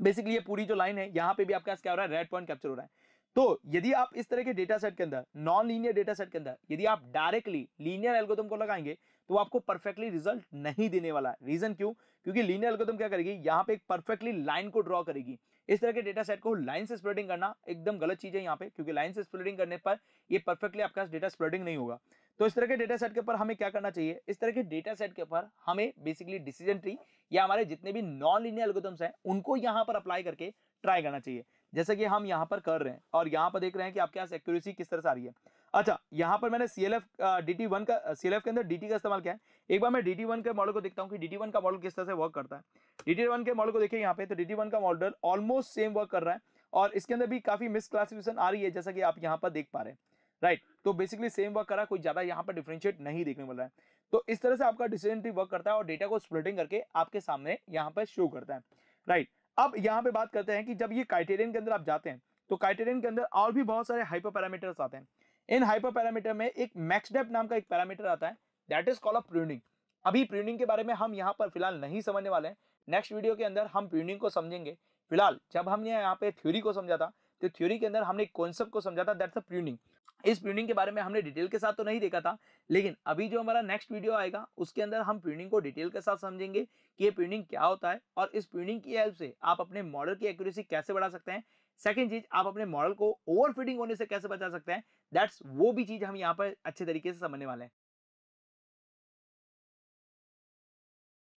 बेसिकली ये पूरी जो लाइन है, यहाँ पे भी आपके क्या हो रहा है रेड पॉइंट कैप्चर हो रहा है। तो यदि आप इस तरह के डेटा सेट के अंदर नॉन लीनियर डेटा सेट के अंदर, यदि आप डायरेक्टली लीनियर एल्गोदम को लगाएँगे तो आपको परफेक्टली रिज़ल्ट नहीं देने वाला है। रीजन क्यों? क्योंकि लीनियर एल्गोदम क्या करेगी? यहाँ पे एक परफेक्टली लाइन को ड्रॉ करेगी। इस तरह के डेटा सेट को लाइन से स्प्रेडिंग करना एकदम गलत चीज़ है यहाँ पे, क्योंकि लाइन से स्प्रेडिंग करने पर ये परफेक्टली आपका डेटा स्प्रेडिंग नहीं होगा। तो इस तरह के डेटा सेट के ऊपर हमें क्या करना चाहिए? इस तरह के डेटा सेट के ऊपर हमें बेसिकली डिसीज़न ट्री या हमारे जितने भी नॉन लीनियर एल्गोरिथम्स हैं, उनको यहाँ पर अप्लाई करके ट्राई करना चाहिए। जैसे कि हम यहाँ पर कर रहे हैं और यहाँ पर देख रहे हैं कि आपके पास एक्यूरेसी किस तरह से आ रही है। अच्छा यहाँ पर मैंने C L F D T one का सी एल एफ़ के अंदर डी टी का इस्तेमाल किया है। एक बार मैं डी टी वन के मॉडल को देखता हूँ कि डी टी वन का मॉडल किस तरह से वर्क करता है। डी टी वन के मॉडल को देखिए यहाँ पे तो डी टी वन का मॉडल ऑलमोस्ट सेम वर्क कर रहा है और इसके अंदर भी काफ़ी मिस क्लासिफिकेशन आ रही है, जैसा कि आप यहाँ पर देख पा रहे हैं। राइट तो बेसिकली सेम वर्क कर कोई ज़्यादा यहाँ पर डिफ्रेंशिएट नहीं देखने मिल रहा है। तो इस तरह से आपका डिसीज़न ट्री वर्क करता है और डेटा को स्प्लिटिंग करके आपके सामने यहाँ पर शो करता है। राइट अब यहाँ पे बात करते हैं कि जब ये क्राइटेरियन के अंदर आप जाते हैं तो क्राइटेरियन के अंदर और भी बहुत सारे हाइपर पैरामीटर्स आते हैं। इन हाइपर पैरामीटर में एक मैक्स डेप नाम का एक पैरामीटर आता है that is call a pruning अभी प्रूनिंग के बारे में हम यहाँ पर फ़िलहाल नहीं समझने वाले हैं। नेक्स्ट वीडियो के अंदर हम प्रूनिंग को समझेंगे। फ़िलहाल, जब हमने यहाँ पे थ्योरी को समझा था तो थ्योरी के अंदर हमने कॉन्सेप्ट को समझा था दैट्स अ प्रूनिंग इस प्रूनिंग के बारे में हमने डिटेल के साथ तो नहीं देखा था, लेकिन अभी जो हमारा नेक्स्ट वीडियो आएगा, उसके अंदर हम प्रूनिंग को डिटेल के साथ समझेंगे कि ये प्रूनिंग क्या होता है, और इस प्रूनिंग की हेल्प से आप अपने मॉडल की एक्यूरेसी कैसे बढ़ा सकते हैं सेकेंड चीज़, आप अपने मॉडल को ओवर फिटिंग होने से कैसे बचा सकते हैं? दैट्स वो भी चीज़ हम यहाँ पर अच्छे तरीके से समझने वाले हैं।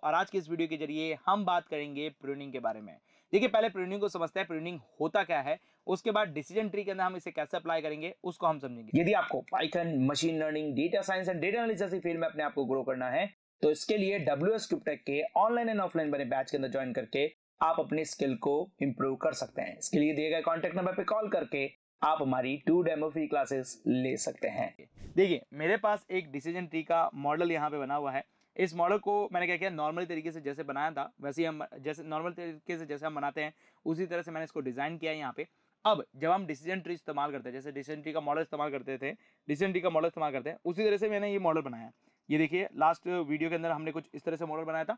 और आज के इस वीडियो के ज़रिए हम बात करेंगे प्रूनिंग के बारे में। देखिए, पहले प्रूनिंग को समझते हैं प्रूनिंग होता क्या है, उसके बाद डिसीज़न ट्री के अंदर हम इसे कैसे अप्लाई करेंगे, उसको हम समझेंगे। यदि आपको Python machine learning data science and data analysis field में अपने आप को ग्रो करना है तो इसके लिए डब्ल्यू एस के ऑनलाइन एंड ऑफलाइन बने बैच के अंदर ज्वाइन करके आप अपनी स्किल को इम्प्रूव कर सकते हैं। इसके लिए दिए गए कॉन्टेक्ट नंबर पे कॉल करके आप हमारी टू डेमो फ्री क्लासेस ले सकते हैं। देखिए, मेरे पास एक डिसीज़न ट्री का मॉडल यहाँ पे बना हुआ है। इस मॉडल को मैंने क्या किया नॉर्मल तरीके से जैसे बनाया था, वैसे ही हम जैसे नॉर्मल तरीके से जैसे हम बनाते हैं, उसी तरह से मैंने इसको डिज़ाइन किया है यहाँ पे। अब, जब हम डिसीज़न ट्री इस्तेमाल करते हैं, जैसे डिसीज़न ट्री का मॉडल इस्तेमाल करते थे डिसीज़न ट्री का मॉडल इस्तेमाल करते हैं, उसी तरह से मैंने ये मॉडल बनाया ये देखिए लास्ट वीडियो के अंदर हमने कुछ इस तरह से मॉडल बनाया था।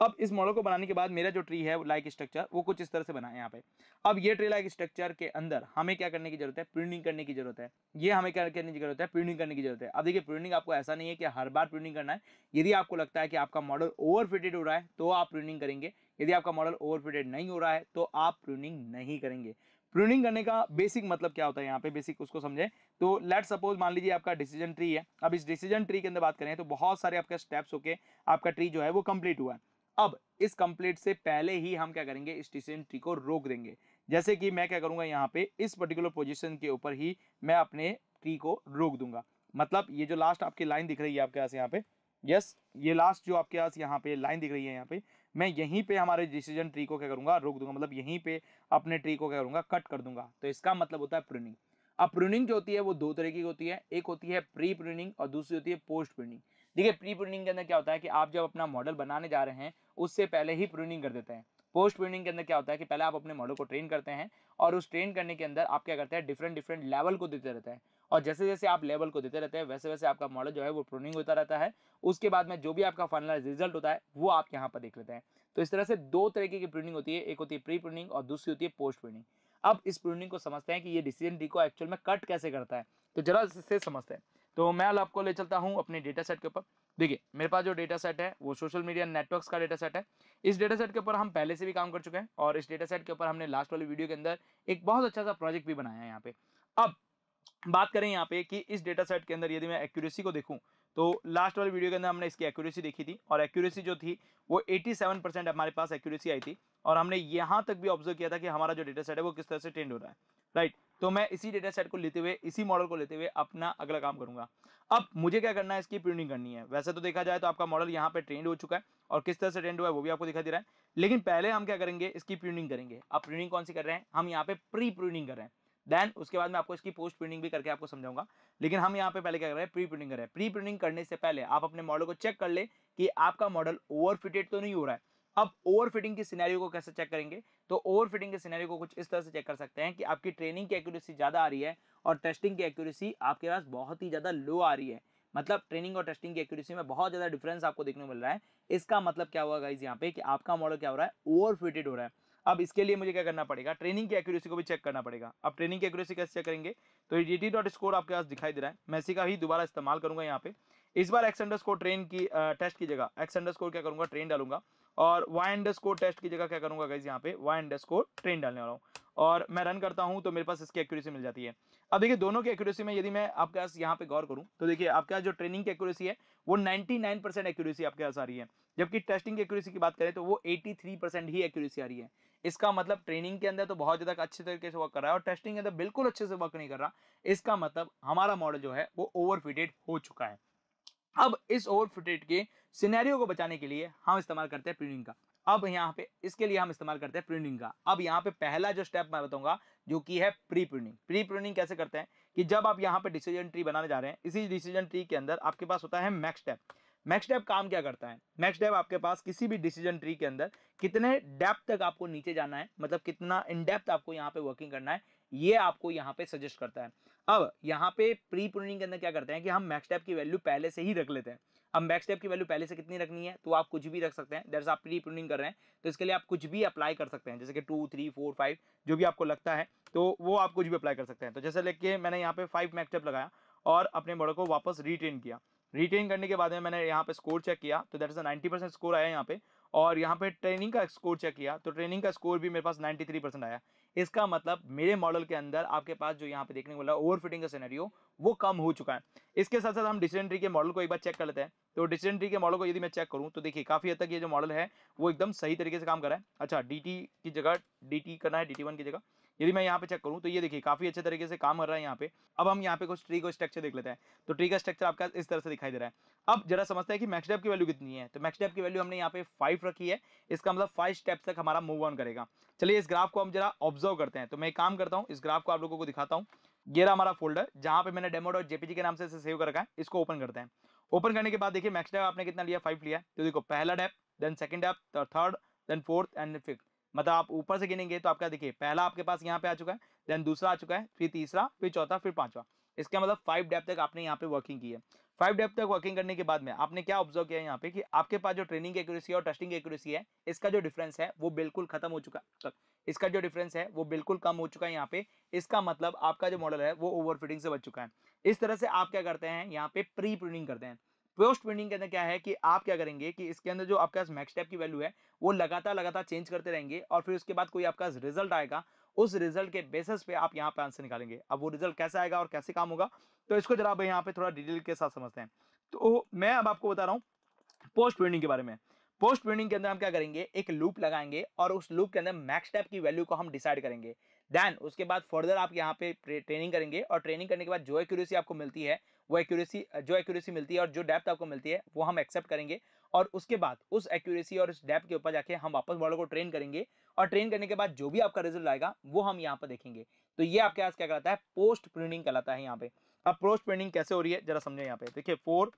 अब इस मॉडल को बनाने के बाद मेरा जो ट्री है लाइक स्ट्रक्चर वो कुछ इस तरह से बना है यहाँ पे। अब ये ट्री लाइक स्ट्रक्चर के अंदर हमें क्या करने की ज़रूरत है? प्रिंटिंग करने की ज़रूरत है। ये हमें क्या करने की ज़रूरत है? प्रिंटिंग करने की ज़रूरत है। अब देखिए प्रिंटिंग आपको ऐसा नहीं है कि हर बार प्रिंटिंग करना है। यदि आपको लगता है कि आपका मॉडल ओवर हो रहा है तो आप प्रिंटिंग करेंगे। यदि आपका मॉडल ओवर नहीं हो रहा है तो आप प्रिंटिंग नहीं करेंगे। प्रूनिंग करने का बेसिक मतलब क्या होता है यहाँ पे? बेसिक उसको समझे। तो लेट सपोज़ मान लीजिए आपका डिसीज़न ट्री है। अब इस डिसीज़न ट्री के अंदर बात करें तो बहुत सारे आपके स्टेप्स होके आपका ट्री जो है, वो कंप्लीट हुआ है। अब इस कंप्लीट से पहले ही हम क्या करेंगे, इस डिसीज़न ट्री को रोक देंगे। जैसे कि मैं क्या करूँगा, यहाँ पे इस पर्टिकुलर पोजिशन के ऊपर ही मैं अपने ट्री को रोक दूँगा। मतलब ये जो लास्ट आपकी लाइन दिख रही है आपके पास यहाँ पे यस ये लास्ट जो आपके पास यहाँ पे लाइन दिख रही है यहाँ पे, मैं यहीं पे हमारे डिसीज़न ट्री को क्या करूँगा, रोक दूँगा। मतलब यहीं पे अपने ट्री को क्या करूँगा कट कर दूँगा। तो इसका मतलब होता है प्रूनिंग अब प्रूनिंग जो होती है वो दो तरीके की होती है। एक होती है प्री प्रूनिंग और दूसरी होती है पोस्ट प्रूनिंग देखिए प्री प्रूनिंग के अंदर क्या होता है कि आप जब अपना मॉडल बनाने जा रहे हैं, उससे पहले ही प्रूनिंग कर देते हैं। पोस्ट प्रूनिंग के अंदर क्या होता है कि पहले आप अपने मॉडल को ट्रेन करते हैं और उस ट्रेन करने के अंदर आप क्या करते हैं डिफरेंट डिफरेंट लेवल को देते रहते हैं। और जैसे जैसे आप लेवल को देते रहते हैं वैसे वैसे आपका मॉडल जो है वो प्रूनिंग होता रहता है। उसके बाद में जो भी आपका फाइनल रिज़ल्ट होता है, वो आप यहाँ पर देख लेते हैं। तो इस तरह से दो तरीके की प्रूनिंग होती है, एक होती है प्री प्रूनिंग और दूसरी होती है पोस्ट प्रूनिंग अब इस प्रूनिंग को समझते हैं कि ये डिसीज़न डी को एक्चुअल में कट कैसे करता है। तो जरा इससे समझते हैं। तो मैं आपको ले चलता हूँ अपने डेटा सेट के ऊपर। देखिए, मेरे पास जो डेटा सेट है, वो सोशल मीडिया नेटवर्क्स का डेटा सेट है। इस डेटा सेट के ऊपर हम पहले से भी काम कर चुके हैं और इस डेटा सेट के ऊपर हमने लास्ट वाली वीडियो के अंदर एक बहुत अच्छा सा प्रोजेक्ट भी बनाया है यहाँ पे। अब, बात करें यहाँ पे कि इस डेटा सेट के अंदर यदि मैं एक्यूरेसी को देखूँ तो लास्ट वाली वीडियो के अंदर हमने इसकी एक्यूरेसी देखी थी और एक्यूरेसी जो थी, वो 87 परसेंट हमारे पास एक्यूरेसी आई थी और हमने यहाँ तक भी ऑब्ज़र्व किया था कि हमारा जो डेटा सेट है वो किस तरह से ट्रेंड हो रहा है। राइट तो मैं इसी डेटा सेट को लेते हुए, इसी मॉडल को लेते हुए अपना अगला काम करूँगा। अब मुझे क्या करना है, इसकी प्रूनिंग करनी है। वैसे तो देखा जाए तो आपका मॉडल यहाँ पे ट्रेंड हो चुका है और किस तरह से ट्रेंड हुआ है वो भी आपको दिखा दे रहा है। लेकिन पहले हम क्या करेंगे, इसकी प्रूनिंग करेंगे। अब प्रूनिंग कौन सी कर रहे हैं? हम यहाँ पे प्री प्रूनिंग कर रहे हैं। देन उसके बाद मैं आपको इसकी पोस्ट प्रिंटिंग भी करके आपको समझाऊँगा। लेकिन हम यहाँ पे पहले क्या कर रहे हैं प्री प्रिंटिंग कर रहे हैं। प्री प्रिंटिंग करने से पहले आप अपने मॉडल को चेक कर ले कि आपका मॉडल ओवर फिटेड तो नहीं हो रहा है। अब ओवर फिटिंग की सिनेरियो को कैसे चेक करेंगे? तो ओवर फिटिंग के सिनेरियो को कुछ इस तरह से चेक कर सकते हैं कि आपकी ट्रेनिंग की एक्यूरेसी ज़्यादा आ रही है और टेस्टिंग की एक्यूरेसी आपके पास बहुत ही ज़्यादा लो आ रही है। मतलब ट्रेनिंग और टेस्टिंग की एक्यूरेसी में बहुत ज़्यादा डिफरेंस आपको देखने को मिल रहा है। इसका मतलब क्या हुआ गाइज़ यहाँ पे कि आपका मॉडल क्या हो रहा है? ओवर फिटेड हो रहा है। अब इसके लिए मुझे क्या करना पड़ेगा? ट्रेनिंग की एक्यूरेसी को भी चेक करना पड़ेगा। अब ट्रेनिंग की एक्यूरेसी कैसे चेक करेंगे? तो जी डॉट स्कोर आपके पास दिखाई दे रहा है। मैं इसी का ही दोबारा इस्तेमाल करूँगा यहाँ पे। इस बार एक्स अंडर स्कोर ट्रेन की टेस्ट की जगह एक्स अंडर स्कोर क्या करूँगा? ट्रेन डालूँगा। और वाई अंडर स्कोर टेस्ट की जगह क्या करूँगा गाइज़ यहाँ पे? वाई अंडर स्कोर ट्रेन डालने वाला हूँ। और मैं रन करता हूँ तो मेरे पास इसकी एक्यूरेसी मिल जाती है। अब देखिए, दोनों की एक्यूरेसी में यदि मैं आपके पास यहाँ पे गौर करूँ तो देखिए, आपके पास जो ट्रेनिंग की एक्यूरेसी है, वो 99 परसेंट एक्यूरेसी आपके पास आ रही है। जबकि टेस्टिंग की एक्यूरेसी की बात करें तो वो 83 परसेंट ही एक्यूरेसी आ रही है। इसका मतलब ट्रेनिंग के अंदर तो बहुत ज़्यादा अच्छे तरीके से वर्क कर रहा है और टेस्टिंग के अंदर बिल्कुल अच्छे से वर्क नहीं कर रहा। इसका मतलब हमारा मॉडल जो है, वो ओवर हो चुका है। अब इस ओवर फिटेड के सिनेरियो को बचाने के लिए हम इस्तेमाल करते हैं प्रिंटिंग का। अब यहाँ पे, इसके लिए हम इस्तेमाल करते हैं प्रिंटिंग का। अब यहाँ पे पहला जो स्टेप मैं बताऊँगा, जो कि है प्री प्रिंटिंग प्री प्रिंटिंग कैसे करते हैं कि जब आप यहाँ पे डिसीज़न ट्री बनाने जा रहे हैं, इसी डिसीज़न ट्री के अंदर आपके पास होता है मैक्स स्टेप मैक्स डेप काम क्या करता है? मैक्स डेप आपके पास किसी भी डिसीज़न ट्री के अंदर कितने डेप्थ तक आपको नीचे जाना है मतलब कितना इन डेप्थ आपको यहाँ पे वर्किंग करना है, ये आपको यहाँ पे सजेस्ट करता है। अब यहाँ पे प्री प्रूनिंग के अंदर क्या करते हैं कि हम मैक्स टैप की वैल्यू पहले से ही रख लेते हैं। अब मैक्स टैप की वैल्यू पहले से कितनी रखनी है? तो आप कुछ भी रख सकते हैं। दरअसल आप प्री प्रूनिंग कर रहे हैं। तो इसके लिए आप कुछ भी अप्लाई कर सकते हैं। जैसे कि टू थ्री फोर फाइव जो भी आपको लगता है तो वो आप कुछ भी अप्लाई कर सकते हैं। तो जैसे लेके मैंने यहाँ पे फाइव मैक्स टैप लगाया और अपने बड़ों को वापस रिटेन किया। रिटेन करने के बाद में मैंने यहाँ पे स्कोर चेक किया तो that is ninety percent score आया यहाँ पे, और यहाँ पे ट्रेनिंग का स्कोर चेक किया तो ट्रेनिंग का स्कोर भी मेरे पास 93 परसेंट आया। इसका मतलब मेरे मॉडल के अंदर आपके पास जो यहाँ पे देखने को मिला ओवर फिटिंग का सिनेरियो वो कम हो चुका है। इसके साथ साथ हम डिसीज़न ट्री के मॉडल को एक बार चेक कर लेते हैं। तो डिसीज़न ट्री के मॉडल को यदि मैं चेक करूँ तो देखिए काफ़ी हद तक ये जो मॉडल है, वो एकदम सही तरीके से काम कर रहा है। अच्छा डीटी की जगह डीटी करना है डी की जगह। यदि मैं यहाँ पे चेक करूँ तो ये देखिए, काफ़ी अच्छे तरीके से काम कर रहा है यहाँ पे। अब हम यहाँ पे कुछ ट्री को स्ट्रक्चर देख लेते हैं। तो ट्री का स्ट्रक्चर आपका इस तरह से दिखाई दे रहा है। अब जरा समझते हैं कि मैक्स डेप की वैल्यू कितनी है। तो मैक्स डेप की वैल्यू हमने यहाँ पे फाइव रखी है। इसका मतलब फाइव स्टेप तक हमारा मूव ऑन करेगा। चलिए, इस ग्राफ को हम जरा ऑब्ज़र्व करते हैं। तो मैं काम करता हूँ, इस ग्राफ को आप लोगों को दिखाता हूँ। ये रहा हमारा फोल्डर जहाँ पे मैंने डेमो डॉट जेपीजी के नाम से इसे सेव कर रखा है। इसको ओपन करते हैं। ओपन करने के बाद देखिए मैक्स डेप आपने कितना लिया? फाइव लिया। तो देखो, पहला depth then second depth third then fourth and fifth मतलब आप ऊपर से गिनेंगे तो आपका देखिए, पहला आपके पास यहाँ पे आ चुका है देन दूसरा आ चुका है, फिर तीसरा, फिर चौथा, फिर पांचवा। इसका मतलब फाइव डेप तक आपने यहाँ पे वर्किंग की है। फाइव डेप तक वर्किंग करने के बाद में आपने क्या ऑब्ज़र्व किया यहाँ पे कि आपके पास जो ट्रेनिंग एक्यूरेसी और टेस्टिंग एक्यूरेसी है, इसका जो डिफरेंस है वो बिल्कुल खत्म हो चुका है इसका जो डिफरेंस है वो बिल्कुल कम हो चुका है यहाँ पे। इसका मतलब आपका जो मॉडल है वो ओवर फिटिंग से बच चुका है। इस तरह से आप क्या करते हैं, यहाँ पे प्री प्रिंटिंग करते हैं। पोस्ट प्रिंटिंग के अंदर क्या है कि आप क्या करेंगे कि इसके अंदर जो आपके पास मैक्स टैप की वैल्यू है, वो लगातार लगातार चेंज करते रहेंगे और फिर उसके बाद कोई आपका रिज़ल्ट आएगा, उस रिज़ल्ट के बेसिस पे आप यहाँ पे आंसर निकालेंगे। अब वो रिज़ल्ट कैसे आएगा और कैसे काम होगा तो इसको जरा आप यहाँ पे थोड़ा डिटेल के साथ समझते हैं। तो मैं अब आपको बता रहा हूँ पोस्ट प्रिंटिंग के बारे में। पोस्ट प्रिंटिंग के अंदर हम क्या करेंगे, एक लूप लगाएँगे और उस लूप के अंदर मैक्स टैप की वैल्यू को हम डिसाइड करेंगे। देन उसके बाद फर्दर आप यहाँ पे ट्रेनिंग करेंगे और ट्रेनिंग करने के बाद जो एक्यूरेसी आपको मिलती है वो एक्यूरेसी जो एक्यूरेसी मिलती है और जो डेप्थ आपको मिलती है, वो हम एक्सेप्ट करेंगे और उसके बाद, उस एक्यूरेसी और उस डेप्थ के ऊपर जाके हम वापस मॉडल को ट्रेन करेंगे और ट्रेन करने के बाद जो भी आपका रिज़ल्ट आएगा, वो हम यहाँ पर देखेंगे। तो ये आपके पास क्या कहलाता है? पोस्ट प्रिंटिंग कहलाता है यहाँ पे। अब पोस्ट प्रिंटिंग कैसे हो रही है? जरा समझे यहाँ पे। देखिए फोर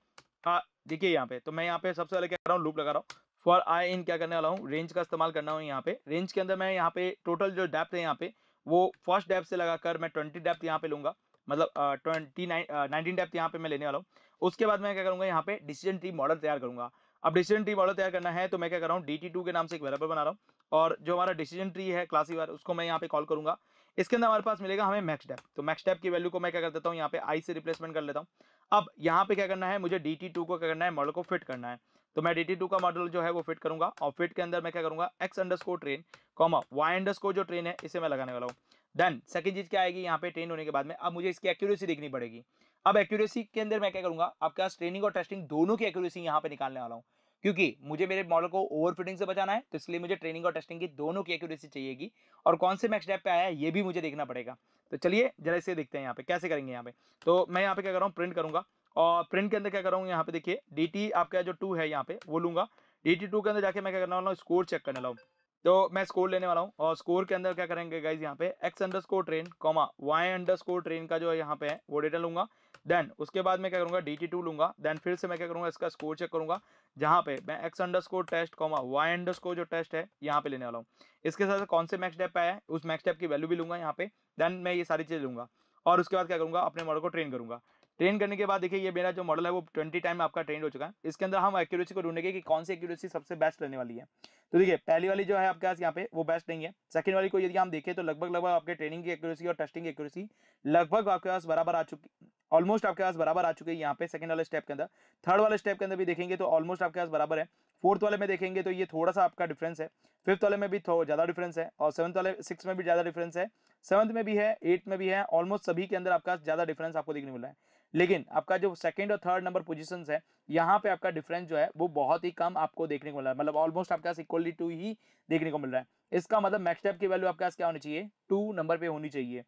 देखिए यहाँ पे। तो मैं यहाँ पे सबसे पहले क्या कर रहा हूँ लूप लगा रहा हूँ। फॉर आई इन क्या करने वाला हूँ? रेंज का इस्तेमाल करना हूँ यहाँ पे। रेंज के अंदर मैं यहाँ पे टोटल जो डेप्थ है यहाँ पे, वो फ़र्स्ट डेप्थ से लगाकर मैं ट्वेंटी डेप्थ यहाँ पे लूँगा। मतलब ट्वेंटी नाइन नाइनटीन डेप्थ यहाँ पे मैं लेने वाला हूँ। उसके बाद मैं क्या करूँगा, यहाँ पे डिसीज़न ट्री मॉडल तैयार करूँगा। अब डिसीज़न ट्री मॉडल तैयार करना है तो मैं क्या कर रहा हूँ डी के नाम से एक वेरेबल बना रहा हूँ और जो हमारा डिसीज़न ट्री है क्लासी क्लासीवार उसको मैं यहाँ पे कॉल करूँगा। इसके अंदर हमारे पास मिलेगा हमें मैक्स डेप तो मैक्स डेप की वैल्यू को मैं क्या कर देता हूँ, यहाँ पे आई से रिप्लेसमेंट कर लेता हूँ। अब यहाँ पे क्या करना है, मुझे डी को क्या करना है मॉडल को फिट करना है। तो मैं डी का मॉडल जो है, वो फिट करूँगा और फिट के अंदर मैं क्या करूँगा X under train comma Y under जो ट्रेन है, इसे मैं लगाने वाला हूँ। देन सेकंड चीज़ क्या आएगी यहाँ पे ट्रेन होने के बाद में? अब मुझे इसकी एक्यूरेसी देखनी पड़ेगी। अब एक्यूरेसी के अंदर मैं क्या करूँगा? आपके पास ट्रेनिंग और टेस्टिंग दोनों की एक्यूरेसी यहाँ पे निकालने वाला हूँ? क्योंकि मुझे मेरे मॉडल को ओवर फिटिंग से बचाना है तो इसलिए मुझे ट्रेनिंग और टेस्टिंग की दोनों की एक्यूरेसी चाहिएगी। और कौन से मैक्स डेप पे आया ये भी मुझे देखना पड़ेगा। तो चलिए, जरा इसे देखते हैं यहाँ पे, कैसे करेंगे यहाँ पे? तो मैं यहाँ पे क्या कर रहा हूँ प्रिंट करूँगा। और प्रिंट के अंदर क्या कर रहा हूँ, यहाँ पे देखिए डीटी आपका जो टू है यहाँ पे, वो लूँगा। डी के अंदर जाके मैं क्या करने वाला हूँ स्कोर चेक करने वाला हूँ। तो मैं स्कोर लेने वाला हूँ और स्कोर के अंदर क्या करेंगे गाइज़ यहाँ पे X underscore train comma Y underscore train का जो यहाँ पे है, वो डेटा लूँगा। देन उसके बाद मैं क्या करूँगा डी टी टू लूँगा। देन फिर से मैं क्या करूँगा, इसका स्कोर चेक करूँगा, जहाँ पे मैं X underscore test comma Y underscore जो टेस्ट है, यहाँ पे लेने वाला हूँ। इसके साथ कौन से मैक्स डेप आया है, उस मैक्स डेप की वैल्यू भी लूँगा यहाँ पे। देन मैं ये सारी चीज़ लूँगा। और उसके बाद क्या करूँगा, अपने मॉडल को ट्रेन करूँगा। ट्रेन करने के बाद देखिए, ये मेरा जो मॉडल है, वो ट्वेंटी टाइम आपका ट्रेन हो चुका है। इसके अंदर हम एक्यूरेसी को ढूंढेंगे कि कौन सी एक्यूरेसी सबसे बेस्ट रहने वाली है। तो देखिए, पहली वाली जो है आपके पास यहाँ पे वो बेस्ट नहीं है। सेकंड वाली को यदि हम देखें तो लगभग लगभग आपके ट्रेनिंग की एक्यूरेसी और टेस्टिंग की एक्यूरेसी लगभग आपके पास बराबर आ चुकी ऑलमोस्ट आपके पास बराबर आ चुके हैं यहाँ पे सेकंड वाले स्टेप के अंदर। थर्ड वाले स्टेप के अंदर भी देखेंगे तो ऑलमोस्ट आपके पास बराबर है। फोर्थ वाले में देखेंगे तो ये थोड़ा सा आपका डिफरेंस है। फिफ्थ वाले में भी ज़्यादा डिफरेंस है और सेवंथ वाले सिक्स में भी ज़्यादा डिफरेंस है। सेवंथ में भी है एट्थ में भी है ऑलमोस्ट सभी के अंदर आपका ज़्यादा डिफरेंस आपको देखने मिला है। लेकिन आपका जो सेकंड और थर्ड नंबर पोजीशन है, यहाँ पे आपका डिफरेंस जो है, वो बहुत ही कम आपको देखने को मिल रहा है। मतलब ऑलमोस्ट आपके पास इक्वली टू ही देखने को मिल रहा है। इसका मतलब मैक्स स्टेप की वैल्यू आपके पास क्या होनी चाहिए? टू नंबर पे होनी चाहिए।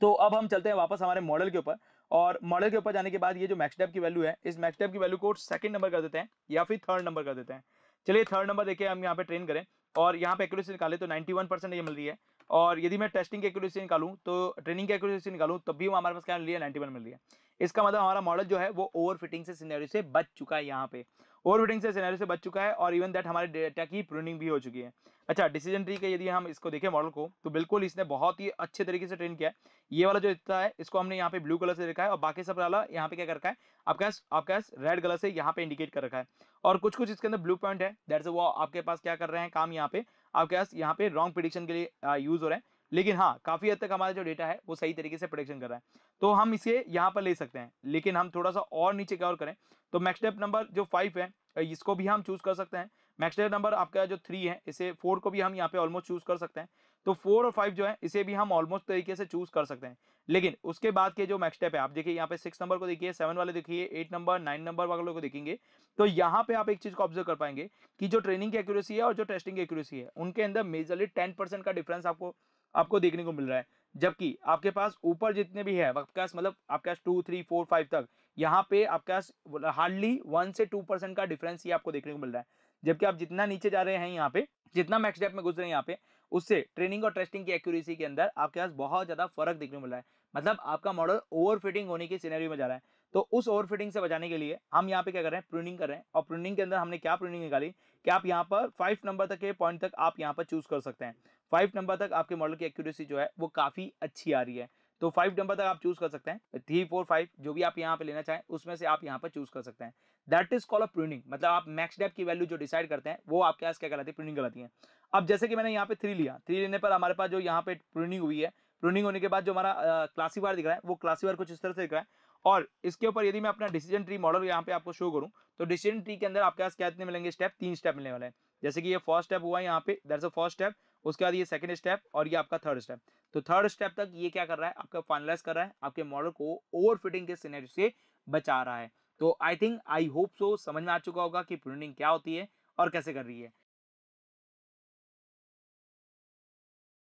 तो अब हम चलते हैं वापस हमारे मॉडल के ऊपर और मॉडल के ऊपर जाने के बाद ये जो मैक्स टैप की वैल्यू है, इस मैक्स टैप की वैल्यू को सेकंड नंबर कर देते हैं या फिर थर्ड नंबर कर देते हैं। चलिए थर्ड नंबर देखिए, हम यहाँ पे ट्रेन करें और यहाँ पे एक्यूरेसी निकाले तो 91 परसेंट ये मिल रही है। और यदि मैं टेस्टिंग की एक्यूरेसी निकालूँ तो ट्रेनिंग की एक्यूरेसी निकालूँ, तब भी हमारे पास क्या मिल रही है? नाइन्टी मिल रही है। इसका मतलब हमारा मॉडल जो है वो ओवर फिटिंग से सिनेरियो से बच चुका है यहाँ पे। ओवर फिटिंग से सिनेरियो से बच चुका है और इवन दैट हमारे डेटा की प्रूनिंग भी हो चुकी है। अच्छा डिसीज़न ट्री के यदि हम इसको देखें मॉडल को तो बिल्कुल इसने बहुत ही अच्छे तरीके से ट्रेन किया है। ये वाला जो इतना है, इसको हमने यहाँ पे ब्लू कलर से देखा है और बाकी सब वाला यहाँ पे क्या कर रखा है, आपका आपका रेड कलर से यहाँ पे इंडिकेट कर रखा है। और कुछ कुछ इसके अंदर ब्लू पॉइंट है दैट्स वो आपके पास क्या कर रहे हैं, काम यहाँ पे, आपके पास यहाँ पे रॉन्ग प्रिडिक्शन के लिए यूज़ हो रहे हैं। लेकिन हाँ काफ़ी हद तक हमारा जो डेटा है, वो सही तरीके से प्रोडक्शन कर रहा है। तो हम इसे यहाँ पर ले सकते हैं, लेकिन हम थोड़ा सा और नीचे और करें। तो मैक्स स्टेप नंबर जो फाइव है इसको भी हम चूज़ कर सकते हैं। मैक्स स्टेप नंबर आपका जो थ्री है, इसे फोर को भी हम यहाँ पे ऑलमोस्ट चूज़ कर सकते हैं। तो फोर और फाइव जो है, इसे भी हम ऑलमोस्ट तरीके से चूज़ कर सकते हैं। लेकिन उसके बाद के जो मैक्स स्टेप है, आप देखिए यहाँ पे सिक्स नंबर को देखिए सेवन वाले देखिए एट नंबर नाइन नंबर वालों को देखेंगे। तो यहाँ पे आप एक चीज़ को ऑब्ज़र्व कर पाएँगे कि जो ट्रेनिंग की एक्यूरेसी है और जो टेस्टिंग की एक्यूरेसी है, उनके अंदर मेजरली टेन का डिफरेंस आपको आपको देखने को मिल रहा है। जबकि आपके पास ऊपर जितने भी है, आपके पास मतलब आपके पास टू थ्री फोर फाइव तक, यहाँ पे आपके पास हार्डली वन से टू परसेंट का डिफरेंस ही आपको देखने को मिल रहा है। जबकि आप जितना नीचे जा रहे हैं यहाँ पे, जितना मैक्स डेप में घुस रहे हैं यहाँ पे, उससे ट्रेनिंग और टेस्टिंग की एक्यूरेसी के अंदर आपके पास बहुत ज़्यादा फ़र्क देखने को मिल रहा है। मतलब आपका मॉडल ओवर फिटिंग होने की सीनरी में जा रहा है। तो उस ओवर फिटिंग से बचाने के लिए हम यहाँ पे क्या कर रहे हैं प्रूनिंग कर रहे हैं और प्रूनिंग के अंदर हमने क्या प्रूनिंग निकाली कि आप यहाँ पर फाइव नंबर तक के पॉइंट तक आप यहाँ पर चूज़ कर सकते हैं। फाइव नंबर तक आपके मॉडल की एक्यूरेसी जो है, वो काफ़ी अच्छी आ रही है। तो फाइव नंबर तक आप चूज़ कर सकते हैं। थ्री, फोर, फाइव, जो भी आप यहाँ पे लेना चाहें, उसमें से आप यहाँ पर चूज़ कर सकते हैं। That is call a pruning मतलब आप मैक्स डेप की वैल्यू जो डिसाइड करते हैं, वो आपके पास क्या कहलाती है? प्रूनिंग कहलाती है। अब जैसे कि मैंने यहाँ पे थ्री लिया थ्री लेने पर हमारे पास जो यहाँ पे प्रूनिंग हुई है प्रूनिंग होने के बाद जो हमारा क्लासीफायर दिख रहा है, वो क्लासीफायर कुछ इस तरह से दिख रहा है। और इसके ऊपर यदि मैं अपना डिसीज़न ट्री मॉडल यहाँ पे आपको शो करूँ तो डिसीज़न ट्री के अंदर आपके पास क्या इतने मिलेंगे? स्टेप तीन स्टेप मिलने वाले हैं। जैसे कि ये फ़र्स्ट स्टेप हुआ यहाँ पे दैट्स अ फ़र्स्ट स्टेप उसके बाद ये सेकंड स्टेप और ये आपका थर्ड स्टेप तो थर्ड स्टेप तक ये क्या कर रहा है? आपका फाइनलाइज कर रहा है, आपके मॉडल को ओवर फिटिंग के सिनेरियो से बचा रहा है. तो आई थिंक आई होप सो समझ में आ चुका होगा कि प्रूनिंग क्या होती है और कैसे कर रही है.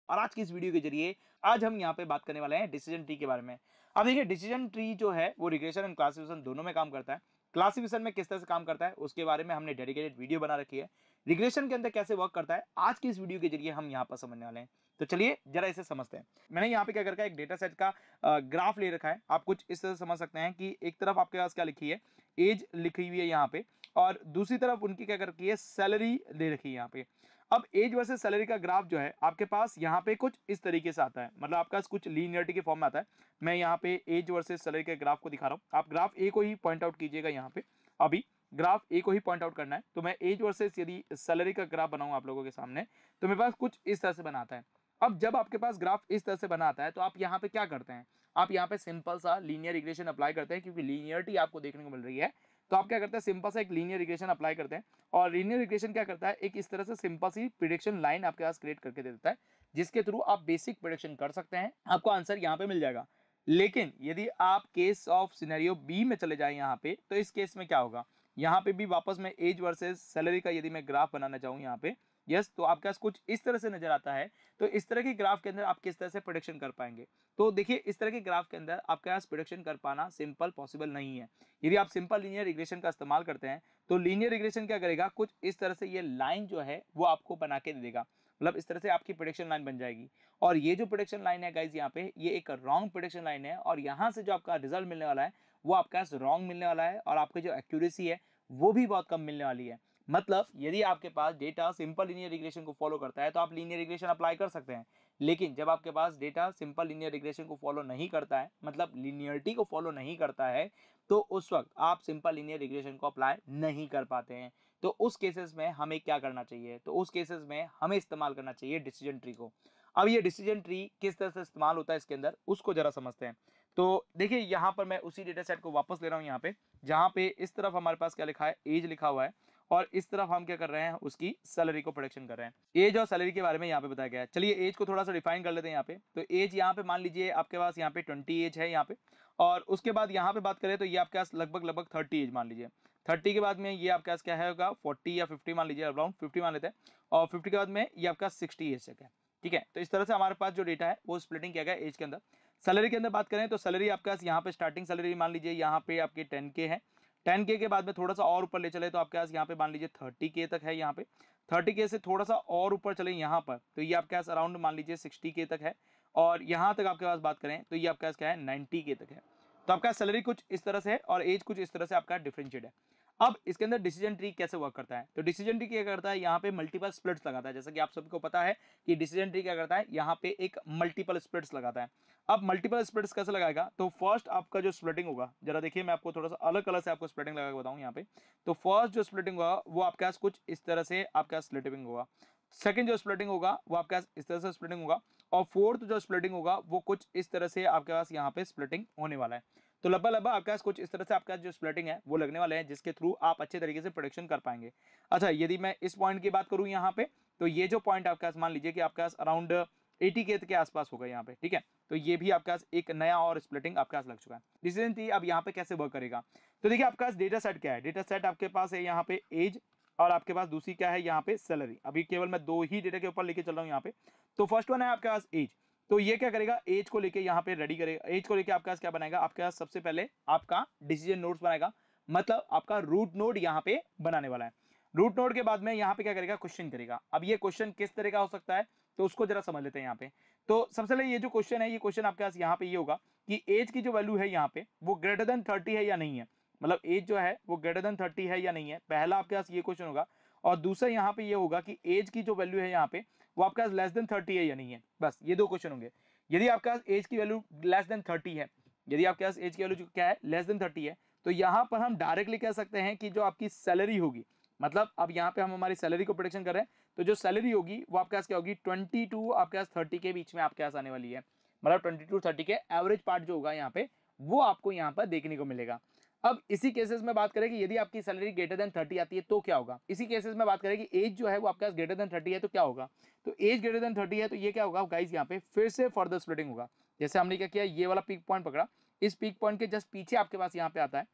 और आज की इस वीडियो के ज़रिए, आज हम यहाँ पे बात करने वाले हैं डिसीज़न ट्री के बारे में. अब देखिए डिसीज़न ट्री जो है, वो रिग्रेशन एंड क्लासिफिकेशन दोनों में काम करता है. क्लासिफिकेशन में किस तरह से काम करता है, उसके बारे में हमने डेडिकेटेड वीडियो बना रखी है. रिग्रेशन के अंदर कैसे वर्क करता है, आज की इस वीडियो के ज़रिए हम यहाँ पर समझने वाले हैं। तो चलिए, जरा इसे समझते हैं। मैंने यहाँ पे क्या करके एक डेटा सेट का ग्राफ ले रखा है। आप कुछ इस तरह समझ सकते हैं कि एक तरफ़ आपके पास क्या लिखी है एज लिखी हुई है यहाँ पे, और दूसरी तरफ़ उनकी क्या कर रखी है सैलरी ले रखी है यहाँ पे। अब एज वर्सेस सैलरी का ग्राफ जो है, आपके पास यहाँ पे कुछ इस तरीके से आता है। मतलब आपका कुछ लीनियरिटी के फॉर्म में आता है। मैं यहाँ पे एज वर्सेस सैलरी के ग्राफ को दिखा रहा हूँ। आप ग्राफ ए को ही पॉइंट आउट कीजिएगा यहाँ पे, अभी। ग्राफ ए को ही पॉइंट आउट करना है। तो मैं एज वर्सेस यदि सैलरी का ग्राफ बनाऊँ आप लोगों के सामने तो मेरे पास कुछ इस तरह से बनाता है। अब जब आपके पास ग्राफ इस तरह से बनाता है तो आप यहाँ पे क्या करते हैं? आप यहाँ पे सिंपल सा लीनियर इक्वेशन अप्लाई करते हैं, क्योंकि लीनियरिटी आपको देखने को मिल रही है। तो आप क्या करते हैं? सिंपल सा एक लीनियर इक्वेशन अप्लाई करते हैं। और लीनियर इक्वेशन क्या करता है? एक इस तरह से सिंपल सी प्रिडिक्शन लाइन आपके पास क्रिएट करके दे देता है, जिसके थ्रू आप बेसिक प्रिडिक्शन कर सकते हैं। आपको आंसर यहाँ पे मिल जाएगा। लेकिन यदि आप केस ऑफ़ सिनेरियो बी में चले जाए यहाँ पे तो इस केस में क्या होगा? यहाँ पे भी वापस में एज वर्सेज सैलरी का यदि मैं ग्राफ बनाना चाहूँ यहाँ पे यस तो आपके पास कुछ इस तरह से नज़र आता है तो इस तरह के ग्राफ के अंदर आप किस तरह से प्रोडक्शन कर पाएँगे? तो देखिए, इस तरह के ग्राफ के अंदर आपके पास प्रोडक्शन कर पाना सिंपल पॉसिबल नहीं है। यदि आप सिंपल लीनियर रिग्रेशन का इस्तेमाल करते हैं तो लीनियर रिग्रेशन क्या करेगा? कुछ इस तरह से ये लाइन जो है, वो आपको बना के देगा। मतलब इस तरह से आपकी प्रोडक्शन लाइन बन जाएगी। और ये जो प्रोडक्शन लाइन है गाइज़ यहाँ पे ये एक रॉन्ग प्रोडक्शन लाइन है और यहाँ से जो आपका रिज़ल्ट मिलने वाला है वो आपके पास रॉन्ग मिलने वाला है और आपकी जो एक्यूरेसी है, वो भी बहुत कम मिलने वाली है। मतलब यदि आपके पास डेटा सिंपल लीनियर रिग्रेशन को फॉलो करता है तो आप लीनियर रिग्रेशन अप्लाई कर सकते हैं। लेकिन जब आपके पास डेटा सिंपल लीनियर रिग्रेशन को फॉलो नहीं करता है मतलब लीनियरिटी को फॉलो नहीं करता है तो उस वक्त आप सिंपल लीनियर रिग्रेशन को अप्लाई नहीं कर पाते हैं। तो उस केसेस में हमें क्या करना चाहिए? तो उस केसेस में हमें इस्तेमाल करना चाहिए डिसीज़न ट्री को। अब ये डिसीज़न ट्री किस तरह से इस्तेमाल होता है इसके अंदर, उसको जरा समझते हैं। तो देखिए, यहाँ पर मैं उसी डेटा सेट को वापस ले रहा हूँ यहाँ पे, जहाँ पे इस तरफ़ हमारे पास क्या लिखा है? एज लिखा हुआ है और इस तरफ़ हम क्या कर रहे हैं? उसकी सैलरी को प्रोडक्शन कर रहे हैं। एज और सैलरी के बारे में यहाँ पे बताया गया है। चलिए एज को थोड़ा सा डिफाइन कर लेते हैं यहाँ पे। तो एज यहाँ पे मान लीजिए आपके पास यहाँ पे ट्वेंटी एज है यहाँ पे और उसके बाद यहाँ पे बात करें तो ये आपके पास लगभग लगभग थर्टी एज मान लीजिए। थर्टी के बाद में ये आपके पास क्या है होगा? फोर्टी या फिफ्टी मान लीजिए अराउंड फिफ्टी मान लेते हैं और फिफ्टी के बाद में ये आपका सिक्सटी एज तक है। ठीक है? तो इस तरह से हमारे पास जो डेटा है, वो स्प्लिटिंग किया गया एज के अंदर। सैलरी के अंदर बात करें तो सैलरी आपके पास यहाँ पे स्टार्टिंग सैलरी मान लीजिए यहाँ पे आपकी टेन के है। टेन के बाद में थोड़ा सा और ऊपर ले चले तो आपके पास यहाँ पे मान लीजिए थर्टी के तक है यहाँ पे। थर्टी के से थोड़ा सा और ऊपर चले यहाँ पर तो ये आपके पास अराउंड मान लीजिए सिक्सटी के तक है। और यहाँ तक आपके पास बात करें तो ये आपके पास क्या है नाइन्टी के तक है। तो आपका सैलरी कुछ इस तरह से है और एज कुछ इस तरह से आपका डिफरेंशिएट है। अब इसके अंदर डिसीज़न ट्री कैसे वर्क करता है? तो डिसीज़न ट्री क्या करता है? यहाँ पे मल्टीपल स्प्लिट्स लगाता है। जैसा कि आप सबको पता है कि डिसीज़न ट्री क्या करता है? यहाँ पे एक मल्टीपल स्प्लिट्स लगाता है। अब मल्टीपल स्प्लिट्स कैसे लगाएगा? तो फ़र्स्ट आपका जो स्प्लिटिंग होगा, जरा देखिए मैं आपको थोड़ा सा अलग कलर से आपको स्प्लिटिंग लगा के बताऊँ यहाँ पे। तो फ़र्स्ट जो स्प्लिटिंग होगा, वो आपके पास कुछ इस तरह से आपके पास स्प्लिटिंग होगा। सेकंड जो स्प्लिटिंग होगा, वो आपके पास इस तरह से स्प्लिटिंग होगा। और फोर्थ जो स्प्लिटिंग होगा, वो कुछ इस तरह से आपके पास यहाँ पे स्प्लिटिंग होने वाला है। तो लगभग लगभग आपके पास कुछ इस तरह से आपका जो स्प्लिटिंग है, वो लगने वाले हैं, जिसके थ्रू आप अच्छे तरीके से प्रोडक्शन कर पाएँगे। अच्छा यदि मैं इस पॉइंट की बात करूँ यहाँ पे तो ये जो पॉइंट आपके पास, मान लीजिए कि आपके पास अराउंड एटी के के आसपास होगा यहाँ पे, ठीक है? तो ये भी आपके पास एक नया और स्प्लिटिंग आपके पास लग चुका है। डिसीज़न थी अब यहाँ पे कैसे वर्क करेगा? तो देखिए आपके पास डेटा सेट क्या है? डेटा सेट आपके पास है यहाँ पे एज और आपके पास दूसरी क्या है? यहाँ पे सैलरी अभी केवल मैं दो ही डेटा के ऊपर लेके चल रहा हूँ यहाँ पे। तो फ़र्स्ट वन है आपके पास एज तो ये क्या करेगा? एज को लेके यहाँ पे रेडी करेगा। एज को लेके आपके पास क्या बनाएगा? आपके पास सबसे पहले आपका डिसीज़न नोट्स बनाएगा। मतलब आपका रूट नोड यहाँ पे बनाने वाला है। रूट नोड के बाद में यहाँ पे क्या करेगा? क्वेश्चन करेगा। अब ये क्वेश्चन किस तरह का हो सकता है? तो उसको जरा समझ लेते हैं यहाँ पे। तो सबसे पहले ये जो क्वेश्चन है, ये क्वेश्चन आपके पास यहाँ पे ये होगा कि एज की जो वैल्यू है यहाँ पे, वो ग्रेटर देन थर्टी है या नहीं है? मतलब एज जो है, वो ग्रेटर देन थर्टी है या नहीं है? पहला आपके पास ये क्वेश्चन होगा। और दूसरा यहाँ पे ये होगा कि एज की जो वैल्यू है यहाँ पे वो आपके पास लेस देन थर्टी है या नहीं है? बस, ये दो क्वेश्चन होंगे। यदि आपके पास एज की वैल्यू लेस देन थर्टी है, यदि आपके पास एज की वैल्यू क्या है लेस देन थर्टी है तो यहाँ पर हम डायरेक्टली कह सकते हैं कि जो आपकी सैलरी होगी मतलब अब यहाँ पे हम हमारी सैलरी को प्रोडिक्शन कर रहे हैं तो जो सैलरी होगी, वो आपके पास क्या होगी? ट्वेंटी टू आपके पास थर्टी के बीच में आपके पास आने वाली है। मतलब ट्वेंटी टू थर्टी के एवरेज पार्ट जो होगा यहाँ पे, वो आपको यहाँ पर देखने को मिलेगा। अब इसी केसेस में बात करें कि यदि आपकी सैलरी ग्रेटर देन थर्टी आती है तो क्या होगा? इसी केसेस में बात करें कि एज जो है वो आपके पास ग्रेटर देन थर्टी है तो क्या होगा? तो एज ग्रेटर देन थर्टी है तो ये क्या होगा? गाइस यहाँ पे फिर से फर्दर स्प्लिटिंग होगा। जैसे हमने क्या किया? ये वाला पीक पॉइंट पकड़ा। इस पीक पॉइंट के जस्ट पीछे आपके पास यहाँ पे आता है।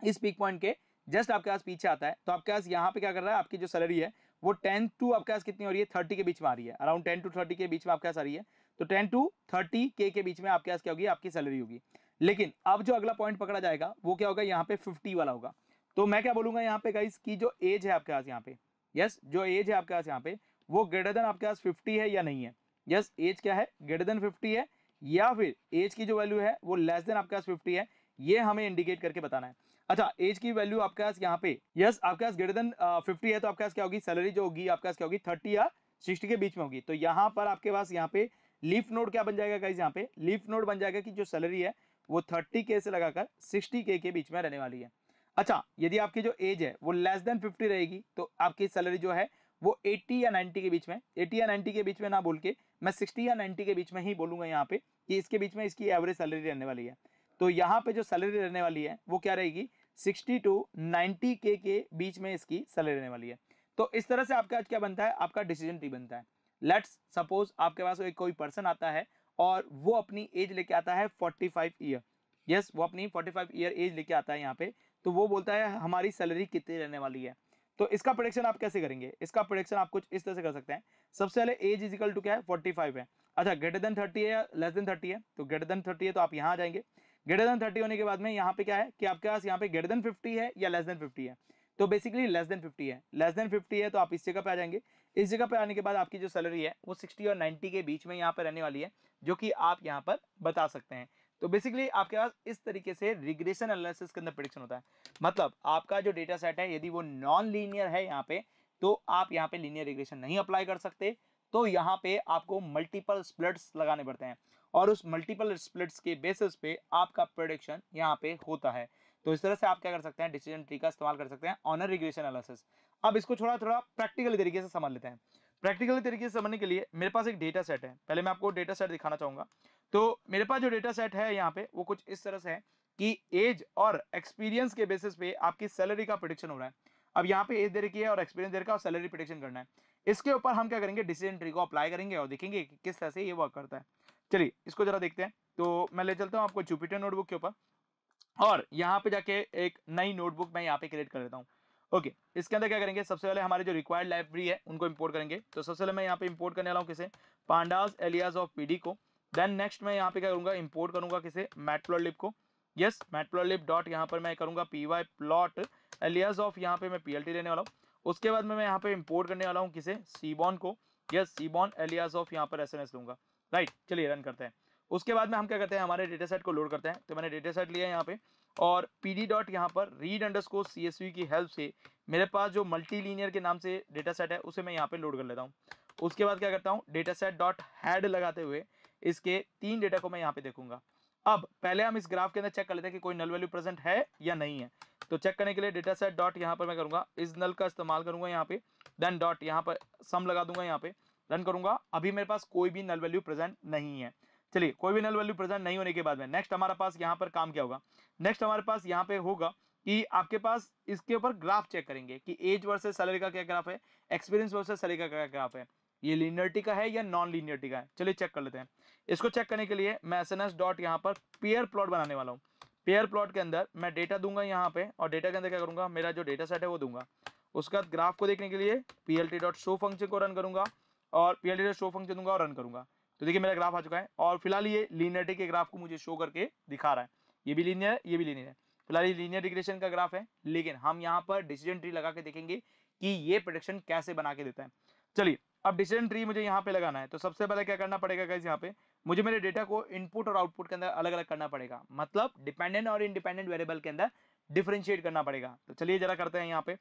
इस पीक पॉइंट के जस्ट आपके पास पीछे आता है। तो आपके पास यहाँ पे क्या कर रहा है? आपकी जो सैलरी है, वो टेन टू आपके पास कितनी हो रही है? थर्टी के बीच में आ रही है। अराउंड टेन टू थर्टी के बीच में आपके पास आ रही है। तो टेन टू थर्टी के बीच में आपके पास क्या होगी? आपकी सैलरी होगी। लेकिन अब जो अगला पॉइंट पकड़ा जाएगा, वो क्या होगा? यहाँ पे फिफ्टी वाला होगा। तो मैं क्या बोलूँगा यहाँ पे गाइस की जो एज है आपके पास यहाँ पे यस जो एज है आपके पास यहाँ पे, वो ग्रेटर देन आपके पास फिफ्टी है या नहीं है? यस एज क्या है? ग्रेटर देन फिफ्टी है, या फिर एज की जो वैल्यू है, वो लेस देन आपके पास फिफ्टी है, ये हमें इंडिकेट करके बताना है। अच्छा एज की वैल्यू आपके पास यहाँ पे यस आपके पास ग्रेटर देन फिफ्टी है तो आपके पास क्या होगी? सैलरी जो होगी, आपके पास क्या होगी? थर्टी या सिक्सटी के बीच में होगी। तो यहाँ पर आपके पास यहाँ पे लीफ नोड क्या बन जाएगा गाइज़ यहाँ पे लीफ नोड बन जाएगा कि जो सैलरी है वो थर्टी के से लगाकर सिक्सटी के के बीच में रहने वाली है। अच्छा यदि आपकी जो एज है, वो लेस देन फिफ्टी रहेगी तो आपकी सैलरी जो है, वो 80 या 90 के बीच में 80 या 90 के बीच में ना बोल के, मैं 60 या 90 के बीच में ही बोलूँगा यहाँ पे कि इसके बीच में इसकी एवरेज सैलरी रहने वाली है। तो यहाँ पे जो सैलरी रहने वाली है, वो क्या रहेगी? 60 टू 90 के के बीच में इसकी सैलरी रहने वाली है। तो इस तरह से आपका आज क्या बनता है? आपका डिसीज़न ट्री बनता है। लेट्स सपोज़ आपके पास कोई पर्सन आता है और वो अपनी एज लेके आता है 45 ईयर यस वो अपनी 45 ईयर एज लेके आता है यहाँ पे। तो वो बोलता है, हमारी सैलरी कितनी रहने वाली है? तो इसका प्रोडिक्शन आप कैसे करेंगे? इसका प्रोडिक्शन आप कुछ इस तरह से कर सकते हैं। सबसे पहले एज इजिकल टू क्या है? 45 है। अच्छा ग्रेटर देन 30 है या लेस देन 30 है? तो ग्रेटर देन 30 है तो आप यहाँ आ जाएँगे। ग्रेटर देन 30 होने के बाद में यहाँ पे क्या है कि आपके पास यहाँ पे ग्रेटर देन 50 है या लेस देन 50 है। तो बेसिकली लेस देन फिफ्टी है। लेस देन फिफ्टी है तो आप इस जगह पे आ जाएँगे। इस जगह पे आने के बाद आपकी जो सैलरी है, वो सिक्सटी और नाइन्टी के बीच में यहाँ पर रहने वाली है, जो कि आप यहाँ पर बता सकते हैं। तो बेसिकली आपके पास इस तरीके से रिग्रेशन एनालिसिस के अंदर प्रिडिक्शन होता है। मतलब आपका जो डेटा सेट है, यदि वो नॉन लीनियर है यहाँ पे तो आप यहाँ पे लीनियर रिग्रेशन नहीं अप्लाई कर सकते। तो यहाँ पे आपको मल्टीपल स्प्लिट्स लगाने पड़ते हैं और उस मल्टीपल स्प्लिट्स के बेसिस पे आपका प्रोडिक्शन यहाँ पे होता है। तो इस तरह से आप क्या कर सकते हैं डिसीज़न ट्री का इस्तेमाल कर सकते हैं ऑनर रिग्रेशन एनालिसिस अब इसको थोड़ा थोड़ा प्रैक्टिकल तरीके से समझ लेते हैं। प्रैक्टिकल तरीके से समझने के लिए मेरे पास एक डेटा सेट है। पहले मैं आपको डेटा सेट दिखाना चाहूँगा। तो मेरे पास जो डेटा सेट है यहाँ पे, वो कुछ इस तरह से है कि एज और एक्सपीरियंस के बेसिस पे आपकी सैलरी का प्रोडिक्शन हो रहा है। अब यहाँ पे एज दे रखी है और एक्सपीरियंस दे रखा है और सैलरी प्रोडिक्शन करना है। इसके ऊपर हम क्या करेंगे? डिसीज़न ट्री को अप्लाई करेंगे और देखेंगे कि किस तरह से ये वर्क करता है। चलिए, इसको जरा देखते हैं। तो मैं ले चलता हूँ आपको जुपिटर नोटबुक के ऊपर। और यहाँ पे जाके एक नई नोटबुक मैं यहाँ पे क्रिएट कर देता हूँ। ओके, इसके अंदर क्या करेंगे? सबसे पहले हमारे जो रिक्वायर्ड लाइब्रेरी है, उनको इंपोर्ट करेंगे। तो सबसे पहले मैं यहाँ पे इंपोर्ट करने वाला हूँ किसे? पांडास एलियाज ऑफ़ पीडी को। देन नेक्स्ट मैं यहाँ पे क्या करूँगा? इंपोर्ट करूँगा किसे? मैटप्लॉलिप को। यस मैटप्लॉलिप डॉट यहाँ पर मैं करूँगा P Y plot alias of यहाँ पे मैं पी एल टी लेने वाला हूँ। उसके बाद में मैं यहाँ पे इंपोर्ट करने वाला हूँ किसे? सीबॉन को। यस सीबॉन एलियाज ऑफ़ यहाँ पर एस एन एस लूँगा। राइट चलिए रन करते हैं। उसके बाद में हम क्या करते हैं? हमारे डेटा सेट को लोड करते हैं। तो मैंने डेटा सेट लिया यहाँ पे। और पी डी डॉट यहाँ पर read underscore C S की हेल्प से मेरे पास जो मल्टी लीनियर के नाम से डेटा सेट है, उसे मैं यहाँ पे लोड कर लेता हूँ। उसके बाद क्या करता हूँ डेटा सेट डॉट हैड लगाते हुए इसके तीन डेटा को मैं यहाँ पे देखूँगा। अब पहले हम इस ग्राफ के अंदर चेक कर लेते हैं कि कोई नल वैल्यू प्रेजेंट है या नहीं है। तो चेक करने के लिए डेटा सेट डॉट यहाँ पर मैं करूँगा, इस नल का इस्तेमाल करूँगा यहाँ पे देन डॉट यहाँ पर सम लगा दूँगा यहाँ पे रन करूँगा। अभी मेरे पास कोई भी नल वैल्यू प्रेजेंट नहीं है। चलिए, कोई भी नल वैल्यू प्रेजेंट नहीं होने के बाद में नेक्स्ट हमारे पास यहाँ पर काम क्या होगा? नेक्स्ट हमारे पास यहाँ पे होगा कि आपके पास इसके ऊपर ग्राफ चेक करेंगे कि एज वर्सेस सैलरी का क्या ग्राफ है एक्सपीरियंस वर्सेस सैलरी का क्या ग्राफ है? ये लीनियरिटी का है या नॉन लीनियरिटी का है? चलिए चेक कर लेते हैं। इसको चेक करने के लिए मैं एस एन एस डॉट यहाँ पर पेयर प्लॉट बनाने वाला हूँ। पेयर प्लॉट के अंदर मैं डेटा दूँगा यहाँ पे और डेटा के अंदर क्या करूँगा? मेरा जो डेटा सेट है वो दूँगा। उसके बाद ग्राफ को देखने के लिए P L T dot show function को रन करूँगा और P L T dot show function दूँगा और रन करूँगा। तो देखिए, मेरा ग्राफ आ चुका है और फ़िलहाल ये लीनियरिटी के ग्राफ को मुझे शो करके दिखा रहा है। ये भी लीनियर है, ये भी लीनियर है। फ़िलहाल ये लीनियर रिग्रेशन का ग्राफ है, लेकिन हम यहाँ पर डिसीज़न ट्री लगा के देखेंगे कि ये प्रोडिक्शन कैसे बना के देता है। चलिए, अब डिसीज़न ट्री मुझे यहाँ पे लगाना है। तो सबसे पहले क्या करना पड़ेगा गाइस यहाँ पे? मुझे मेरे डेटा को इनपुट और आउटपुट के अंदर अलग अलग करना पड़ेगा। मतलब डिपेंडेंट और इंडिपेंडेंट वेरिएबल के अंदर डिफ्रेंशिएट करना पड़ेगा। तो चलिए जरा करते हैं यहाँ पे।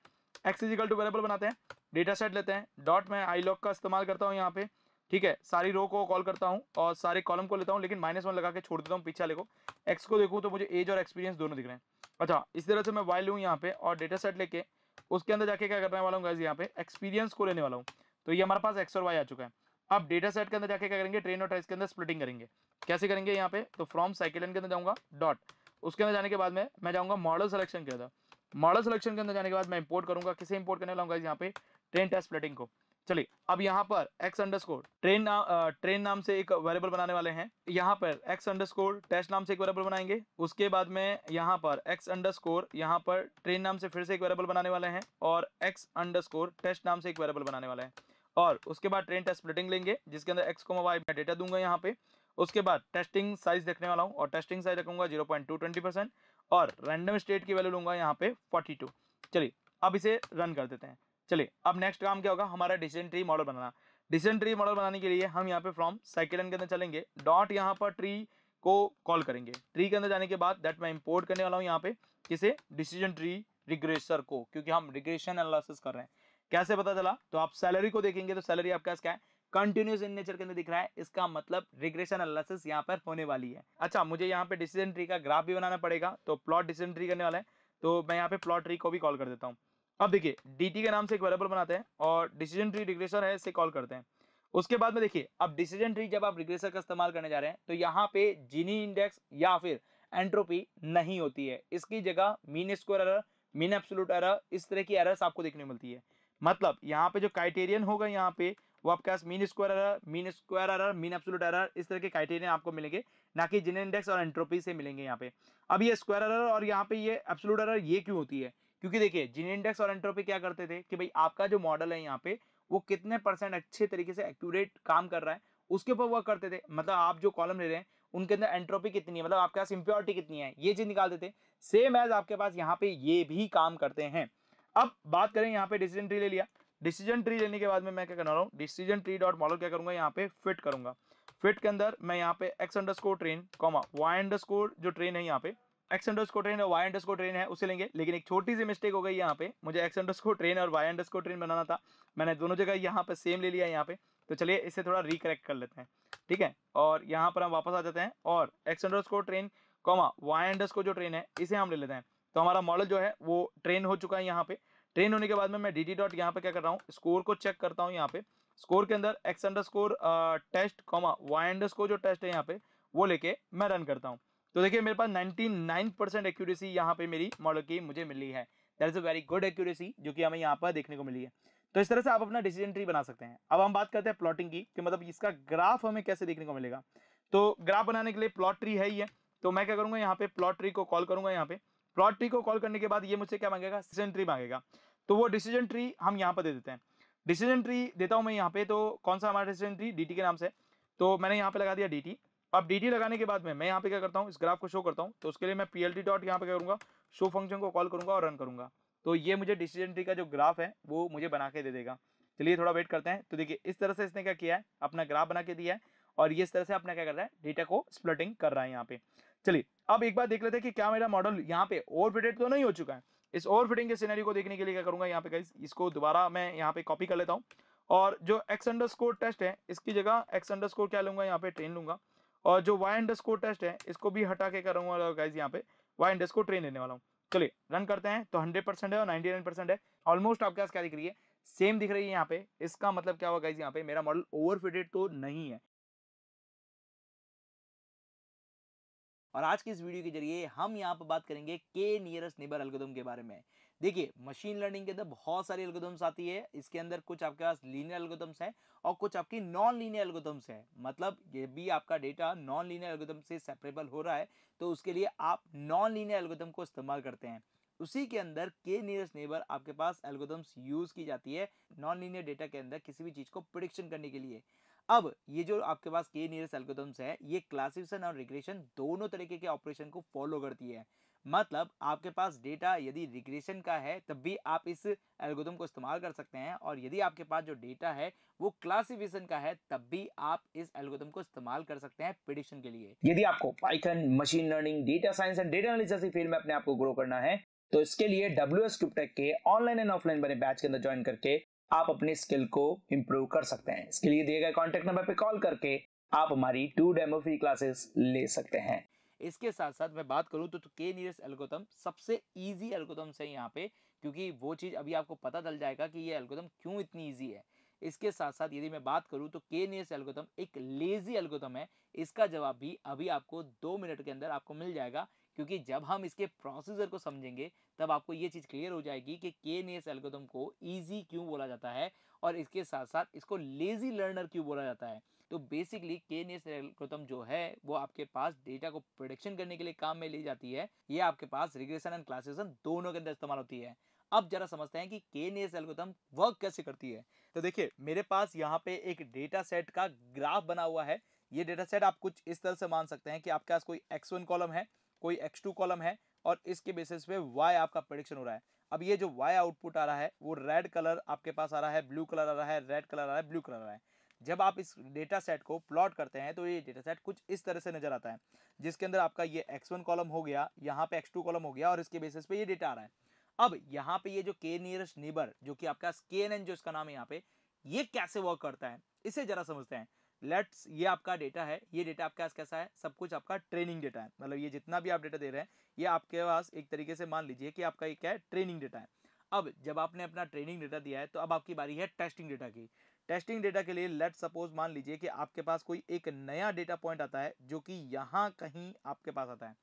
एक्स इजिकल टू वेरिएबल बनाते हैं। डेटा सेट लेते हैं। डॉट में आई लॉक का इस्तेमाल करता हूँ यहाँ पे। ठीक है, सारी रो को कॉल करता हूँ और सारे कॉलम को लेता हूँ, लेकिन माइनस वन लगा के छोड़ देता हूँ पीछे वाले को। एक्स को देखूँ तो मुझे एज और एक्सपीरियंस दोनों दिख रहे हैं। अच्छा इस तरह से मैं वाई लूँ यहाँ पे और डेटा सेट लेके उसके अंदर जाके क्या करने वाला हूँ गाइज़ यहाँ पे? एक्सपीरियंस को लेने वाला हूँ। तो ये हमारे पास एक्स और वाई आ चुका है। अब डेटा सेट के अंदर जाके क्या करेंगे? ट्रेन और ट्रेस के अंदर स्प्लिटिंग करेंगे। कैसे करेंगे यहाँ पे? तो फ्रॉम साइकिल के अंदर जाऊँगा डॉट उसके अंदर जाने के बाद में मैं जाऊँगा मॉडल सिलेक्शन के अंदर। मॉडल सिलेक्शन के अंदर जाने के बाद मैं इंपोर्ट करूँगा। किसे इंपोर्ट करने लाऊँगा यहाँ पे? ट्रेन टेस्ट स्प्लिटिंग को। चलिए, अब यहाँ पर एक्स अंडरस्कोर ट्रेन नाम ट्रेन नाम से एक वेरिएबल बनाने वाले हैं। यहाँ पर एक्स अंडरस्कोर टेस्ट नाम से एक वेरिएबल बनाएँगे। उसके बाद में यहाँ पर एक्स अंडरस्कोर यहाँ पर ट्रेन नाम से फिर से एक वेरिएबल बनाने वाले हैं और एक्स अंडरस्कोर टेस्ट नाम से एक वेरिएबल बनाने वाले हैं। और उसके बाद ट्रेन टेस्ट स्प्लिटिंग लेंगे, जिसके अंदर एक्स को वाई मैं डेटा दूँगा यहाँ पे। उसके बाद टेस्टिंग साइज़ देखने वाला हूँ और टेस्टिंग साइज़ रखूँगा zero point two twenty percent और रैंडम स्टेट की वैल्यू लूँगा यहाँ पे फोर्टी टू चलिए, अब इसे रन कर देते हैं। चलिए, अब नेक्स्ट काम क्या होगा? हमारा डिसीज़न ट्री मॉडल बनाना। डिसीज़न ट्री मॉडल बनाने के लिए हम यहाँ पे फ्रॉम साइकिल के अंदर चलेंगे। डॉट यहाँ पर ट्री को कॉल करेंगे। ट्री के अंदर जाने के बाद दैट मैं इंपोर्ट करने वाला हूँ यहाँ पे किसे? डिसीज़न ट्री रिग्रेसर को, क्योंकि हम रिग्रेशन एनालिसिस कर रहे हैं। कैसे पता चला? तो आप सैलरी को देखेंगे तो सैलरी आपका क्या है। कंटिन्यूस इन नेचर के अंदर दिख रहा है। इसका मतलब रिग्रेशन एनालिसिस यहाँ पर होने वाली है। अच्छा मुझे यहाँ पे डिसीज़न ट्री का ग्राफ भी बनाना पड़ेगा। तो प्लॉट डिसीज़न ट्री करने वाला है। तो मैं यहाँ पे प्लॉट ट्री को भी कॉल कर देता हूँ। अब देखिए डी के नाम से एक वेरिएबल बनाते हैं और डिसीज़न ट्री रिग्रेसर है इसे कॉल करते हैं। उसके बाद में देखिए, अब डिसीज़न ट्री जब आप रिग्रेसर का इस्तेमाल करने जा रहे हैं तो यहाँ पे जीनी इंडेक्स या फिर एंट्रोपी नहीं होती है। इसकी जगह mean square error mean absolute error इस तरह की एरर्स आपको देखने मिलती है। मतलब यहाँ पे जो क्राइटेरियन होगा यहाँ पे, वो आपके पास mean square error mean square error mean absolute error इस तरह के क्राइटेरियन आपको मिलेंगे, ना कि जिन इंडेक्स और एंट्रोपी से मिलेंगे यहाँ पे। अब ये स्क्वायर एरर और यहाँ पे ये एब्सोल्यूट एरर ये क्यों होती है? क्योंकि देखिए, जिन इंडेक्स और एंट्रोपी क्या करते थे कि भाई आपका जो मॉडल है यहाँ पे, वो कितने परसेंट अच्छे तरीके से एक्यूरेट काम कर रहा है, उसके ऊपर वर्क करते थे। मतलब आप जो कॉलम ले रहे हैं, उनके अंदर एंट्रोपी कितनी है मतलब आपके पास इम्प्योरिटी कितनी है, ये चीज़ निकालते थे। सेम एज आपके पास यहाँ पे ये भी काम करते हैं। अब बात करें यहाँ पे डिसीज़न ट्री ले लिया। डिसीज़न ट्री लेने के बाद में मैं क्या करना रहा हूँ डिसीज़न ट्री डॉट मॉडल क्या करूँगा, यहाँ पे फिट करूँगा। फिट के अंदर मैं यहाँ पे X underscore train comma Y underscore जो ट्रेन है यहाँ पे एक्स अंडर स्कोर ट्रेन और वाई अंडर को ट्रेन है, उसे लेंगे। लेकिन एक छोटी सी मिस्टेक हो गई यहाँ पे। मुझे एक्स अंडर को ट्रेन और वाई अंडर को ट्रेन बनाना था। मैंने दोनों जगह यहाँ पे सेम ले लिया यहाँ पे। तो चलिए, इसे थोड़ा रिकरेक्ट कर लेते हैं। ठीक है? और यहाँ पर हम वापस आ जाते हैं। और X underscore train comma Y under को जो ट्रेन है, इसे हम ले लेते हैं। तो हमारा मॉडल जो है, वो ट्रेन हो चुका है यहाँ पे। ट्रेन होने के बाद में मैं डी टी डॉट यहाँ पे क्या कर रहा हूँ? स्कोर को चेक करता हूँ यहाँ पे। स्कोर के अंदर X underscore test comma Y underscore जो टेस्ट है यहाँ पे, वो लेके मैं रन करता हूँ। तो देखिए, मेरे पास 99 परसेंट एक्यूरेसी यहाँ पे मेरी मॉडल की मुझे मिली है। That is a very good accuracy जो कि हमें यहाँ पर देखने को मिली है। तो इस तरह से आप अपना डिसीज़न ट्री बना सकते हैं। अब हम बात करते हैं प्लॉटिंग की, कि मतलब इसका ग्राफ हमें कैसे देखने को मिलेगा। तो ग्राफ बनाने के लिए प्लॉट ट्री है ही है। तो मैं क्या करूँगा, यहाँ पे प्लॉट ट्री को कॉल करूँगा यहाँ पे। प्लॉट ट्री को कॉल करने के बाद ये मुझसे क्या मांगेगा? डिसीज़न ट्री मांगेगा। तो वो डिसीज़न ट्री हम यहाँ पर दे देते हैं। डिसीज़न ट्री देता हूँ मैं यहाँ पे तो कौन सा हमारा डिसीज़न ट्री डीटी के नाम से। तो मैंने यहाँ पे लगा दिया डीटी अब डीटी लगाने के बाद में मैं यहाँ पे क्या करता हूँ, इस ग्राफ को शो करता हूँ तो उसके लिए मैं पी एल डॉट यहाँ पे क्या करूँगा शो फ़ंक्शन को कॉल करूँगा और रन करूँगा। तो ये मुझे डिसीज़न ट्री का जो ग्राफ है, वो मुझे बना के दे देगा। चलिए थोड़ा वेट करते हैं। तो देखिए, इस तरह से इसने क्या किया है, अपना ग्राफ बना के दिया है और ये इस तरह से अपना क्या कर रहा है डेटा को स्प्लिटिंग कर रहा है यहाँ पे। चलिए, अब एक बार देख लेते हैं कि क्या मेरा मॉडल यहाँ पे ओवर फिटेड तो नहीं हो चुका है। इस ओवर फिटिंग के सिनेरियो को देखने के लिए क्या करूँगा यहाँ पे इसको दोबारा मैं यहाँ पे कॉपी कर लेता हूँ। और जो एक्स अंडर टेस्ट है, इसकी जगह एक्स अंडर क्या लूँगा, यहाँ पे ट्रेन लूँगा। और जो वाई अंडर स्कोर टेस्ट है, इसको भी हटा के करूँगा गाइज़ यहाँ पे वाई अंडर स्कोर ट्रेन लेने वाला हूँ। चलिए रन करते हैं तो हंड्रेड परसेंट है और नाइनटी नाइन परसेंट है। ऑलमोस्ट आपके पास क्या दिख रही है? सेम दिख रही है यहाँ पे। इसका मतलब क्या होगा यहाँ पे? मेरा मॉडल ओवर फिटेड तो नहीं है। और आज की इस वीडियो के ज़रिए हम यहाँ पर बात करेंगे के नियरेस्ट नेबर एल्गोरिथम के बारे में। देखिए मशीन लर्निंग के अंदर बहुत सारी एल्गोरिथम्स आती है, इसके अंदर कुछ आपके पास लीनियर एल्गोरिथम्स हैं और कुछ आपकी नॉन लीनियर एल्गोरिथम्स हैं। मतलब ये भी आपका डेटा नॉन लीनियर एल्गोरिथम से सेपरेबल हो रहा है तो उसके लिए आप नॉन लीनियर एल्गोरिथम को इस्तेमाल करते हैं। उसी के अंदर के नियरेस्ट नेबर आपके पास एल्गोरिथम्स यूज़ की जाती है नॉन लीनियर डेटा के अंदर किसी भी चीज़ को प्रिडिक्शन करने के लिए। अब ये जो आपके पास के नियरेस्ट एल्गोरिथम्स है, ये क्लासिफिकेशन और रिग्रेशन दोनों तरीके के ऑपरेशन को फॉलो करती है। मतलब आपके पास डेटा यदि रिग्रेशन का है, तब भी आप इस एल्गोरिथम को इस्तेमाल कर सकते हैं और यदि आपके पास जो डेटा है, वो क्लासिफिकेशन का है, तब भी आप इस एल्गोरिथम को इस्तेमाल कर सकते हैं प्रिडिक्शन के लिए। यदि आपको Python machine learning data science and data analysis field में अपने आप को ग्रो करना है तो इसके लिए डब्ल्यू एस के ऑनलाइन एंड ऑफलाइन बने बैच के अंदर ज्वाइन करके आप अपनी स्किल को इम्प्रूव कर सकते हैं। इसके लिए दिए गए कॉन्टेक्ट नंबर पर कॉल करके आप हमारी टू डेमो फ्री क्लासेस ले सकते हैं। इसके साथ साथ मैं बात करूँ तो, तो के नियरेस्ट एल्गोरिथम सबसे ईजी एल्गोरिथम है यहाँ पे क्योंकि वो चीज़ अभी आपको पता चल जाएगा कि ये एल्गोरिथम क्यों इतनी इजी है। इसके साथ साथ यदि मैं बात करूँ तो के नियरेस्ट एल्गोरिथम एक लेजी एल्गोरिथम है। इसका जवाब भी अभी आपको दो मिनट के अंदर आपको मिल जाएगा क्योंकि जब हम इसके प्रोसीजर को समझेंगे तब आपको ये चीज़ क्लियर हो जाएगी कि के नियरेस्ट एल्गोरिथम को ईजी क्यों बोला जाता है और इसके साथ साथ इसको लेजी लर्नर क्यों बोला जाता है। तो बेसिकली के नियरेस्ट एल्गोरिथम जो है, वो आपके पास डेटा को प्रोडिक्शन करने के लिए काम में ली जाती है। ये आपके पास रिग्रेशन एंड क्लासेशन दोनों के अंदर इस्तेमाल होती है। अब जरा समझते हैं कि के नियरेस्ट एल्गोरिथम वर्क कैसे करती है। तो देखिए, मेरे पास यहाँ पे एक डेटा सेट का ग्राफ बना हुआ है। ये डेटा सेट आप कुछ इस तरह से मान सकते हैं कि आपके पास कोई एक्स वन कॉलम है, कोई एक्स टू कॉलम है और इसके बेसिस पे वाई आपका प्रोडिक्शन हो रहा है। अब ये जो वाई आउटपुट आ रहा है, वो रेड कलर आपके पास आ रहा है ब्लू कलर आ रहा है रेड कलर आ रहा है ब्लू कलर आ रहा है। जब आप इस डेटा सेट को प्लॉट करते हैं तो ये डेटा सेट कुछ इस तरह से नज़र आता है, जिसके अंदर आपका ये x1 कॉलम हो गया, यहाँ पे x2 कॉलम हो गया, और इसके बेसिस पे ये डेटा आ रहा है। अब यहाँ पे ये जो के नियरेस्ट नेबर जो कि आपका के जो इसका नाम है यहाँ पे, ये कैसे वर्क करता है, इसे जरा समझते हैं। लेट्स ये आपका डेटा है, ये डेटा आपके पास कैसा है, सब कुछ आपका ट्रेनिंग डेटा है। मतलब ये जितना भी आप डेटा दे रहे हैं, ये आपके पास एक तरीके से मान लीजिए कि आपका ये क्या है ट्रेनिंग डेटा है। अब जब आपने अपना ट्रेनिंग डेटा दिया है तो अब आपकी बारी है टेस्टिंग डेटा की। टेस्टिंग डेटा के लिए लेट सपोज़ मान लीजिए कि आपके पास कोई एक नया डेटा पॉइंट आता है, जो कि यहाँ कहीं आपके पास आता है।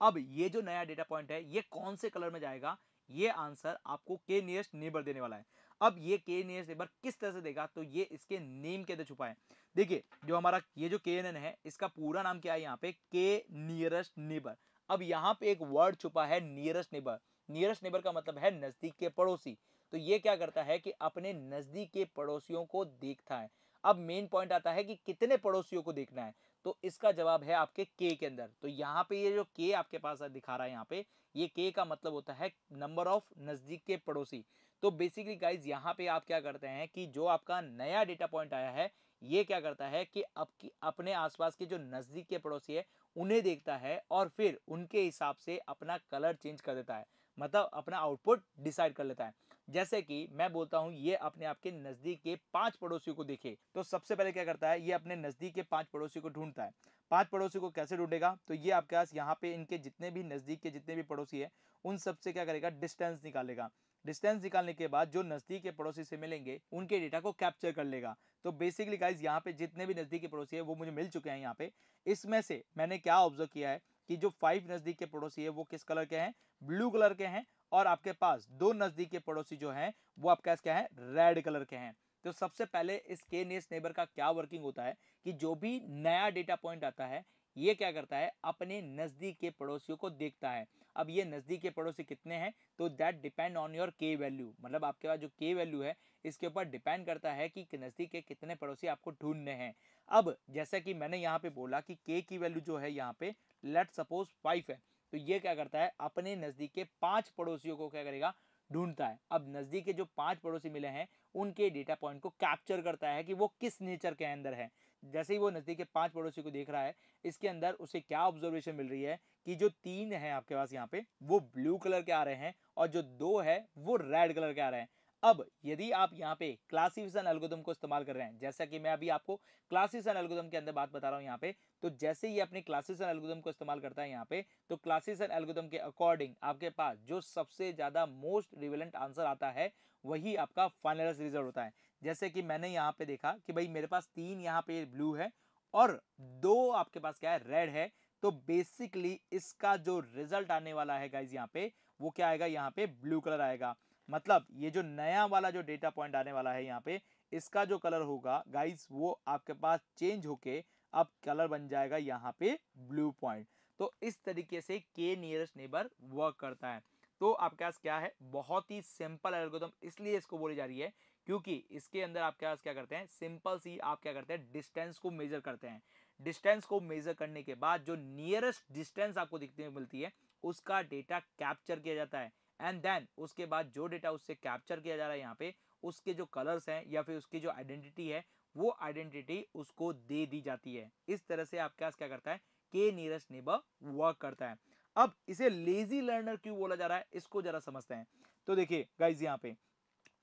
अब ये जो नया डेटा पॉइंट है, ये कौन से कलर में जाएगा? ये आंसर आपको के नियरेस्ट नेबर देने वाला है। अब ये के नियरेस्ट नेबर किस तरह से देगा? तो ये इसके नेम के अंदर छुपा है। देखिए, जो हमारा, ये जो के है, इसका पूरा नाम क्या है यहाँ पे? के नियरेस्ट नेबर अब यहाँ पे एक वर्ड छुपा है नियरेस्ट नेबर नियरेस्ट नेबर का मतलब है नज़दीक के पड़ोसी। तो ये क्या करता है कि अपने नज़दीक के पड़ोसियों को देखता है। अब मेन पॉइंट आता है कि कितने पड़ोसियों को देखना है? तो इसका जवाब है आपके के के अंदर। तो यहाँ पे ये जो के आपके पास दिखा रहा है यहाँ पे, ये के का मतलब होता है नंबर ऑफ़ नज़दीक के पड़ोसी। तो बेसिकली गाइज़ यहाँ पे आप क्या करते हैं कि जो आपका नया डेटा पॉइंट आया है, ये क्या करता है कि आपकी अपने आसपास के जो नज़दीक के पड़ोसी है, उन्हें देखता है और फिर उनके हिसाब से अपना कलर चेंज कर देता है। मतलब अपना आउटपुट डिसाइड कर लेता है। जैसे कि मैं बोलता हूँ, ये अपने आपके नज़दीक के पाँच पड़ोसियों को देखे। तो सबसे पहले क्या करता है, ये अपने नज़दीक के पाँच पड़ोसी को ढूंढता है। पाँच पड़ोसी को कैसे ढूंढेगा तो ये आपके पास यहाँ पे इनके जितने भी नज़दीक के जितने भी पड़ोसी है, उन सबसे क्या करेगा, डिस्टेंस निकालेगा। डिस्टेंस निकालने के बाद जो नज़दीक के पड़ोसी से मिलेंगे, उनके डेटा को कैप्चर कर लेगा। तो बेसिकली गाइज़ यहाँ पे जितने भी नज़दीक के पड़ोसी है, वो मुझे मिल चुके हैं यहाँ पे। इसमें से मैंने क्या ऑब्ज़र्व किया है कि जो फाइव नज़दीक के पड़ोसी है, वो किस कलर के हैं? ब्लू कलर के हैं और आपके पास दो नज़दीक पड़ोसी जो हैं, वो आपके क्या है? रेड कलर के हैं। तो सबसे पहले इस के नेस नेबर का क्या वर्किंग होता है कि जो भी नया डेटा पॉइंट आता है, ये क्या करता है? अपने नज़दीक के पड़ोसियों को देखता है। अब ये नज़दीक के पड़ोसी कितने हैं? तो that depend on your K value मतलब आपके पास जो के वैल्यू है, इसके ऊपर डिपेंड करता है कि नज़दीक के कितने पड़ोसी आपको ढूँढने हैं। अब जैसा कि मैंने यहाँ पे बोला कि के की वैल्यू जो है यहाँ पे लेट सपोज़ फाइव है। तो ये क्या करता है? अपने नज़दीक के पाँच पड़ोसियों को क्या करेगा? ढूंढता है। अब नज़दीक के जो पाँच पड़ोसी मिले हैं, उनके डेटा पॉइंट को कैप्चर करता है कि वो किस नेचर के अंदर है। जैसे ही वो नज़दीक के पाँच पड़ोसी को देख रहा है, इसके अंदर उसे क्या ऑब्जर्वेशन मिल रही है कि जो तीन है आपके पास यहाँ पे, वो ब्लू कलर के आ रहे हैं और जो दो है, वो रेड कलर के आ रहे हैं। अब यदि आप यहाँ पे क्लासिफिकेशन एल्गोरिथम को इस्तेमाल कर रहे हैं, जैसा कि मैं अभी आपको क्लासिफिकेशन एल्गोरिथम के अंदर बात बता रहा हूँ यहाँ पे तो जैसे ही अपने क्लासिफिकेशन एल्गोरिथम को इस्तेमाल करता है यहाँ पे तो क्लासिफिकेशन एल्गोरिथम के अकॉर्डिंग आपके पास जो सबसे ज़्यादा मोस्ट रिवेलेंट आंसर आता है, वही आपका फाइनल रिज़ल्ट होता है। जैसे कि मैंने यहाँ पे देखा कि भाई मेरे पास तीन यहाँ पे ब्लू है और दो आपके पास क्या है रेड है तो बेसिकली इसका जो रिज़ल्ट आने वाला है गाइज़ यहाँ पे, वो क्या आएगा, यहाँ पे ब्लू कलर आएगा। मतलब ये जो नया वाला जो डेटा पॉइंट आने वाला है यहाँ पे, इसका जो कलर होगा गाइस वो आपके पास चेंज होके अब कलर बन जाएगा यहाँ पे ब्लू पॉइंट तो इस तरीके से के नियरेस्ट नेबर वर्क करता है। तो आपके पास क्या है? बहुत ही सिंपल एल्गोरिथम इसलिए इसको बोली जा रही है क्योंकि इसके अंदर आपके पास क्या करते हैं? सिंपल सी आप क्या करते हैं? डिस्टेंस को मेजर करते हैं। डिस्टेंस को मेजर करने के बाद जो नियरेस्ट डिस्टेंस आपको दिखने मिलती है, उसका डेटा कैप्चर किया जाता है। एंड देन उसके बाद जो डेटा उससे कैप्चर किया जा रहा है यहाँ पे, उसके जो कलर्स हैं या फिर उसकी जो आइडेंटिटी है, वो आइडेंटिटी उसको दे दी जाती है। इस तरह से आपके पास क्या करता है? के नियरेस्ट नेबर वर्क करता है। अब इसे लेजी लर्नर क्यों बोला जा रहा है? इसको जरा समझते हैं। तो देखिए गाइज़ यहाँ पे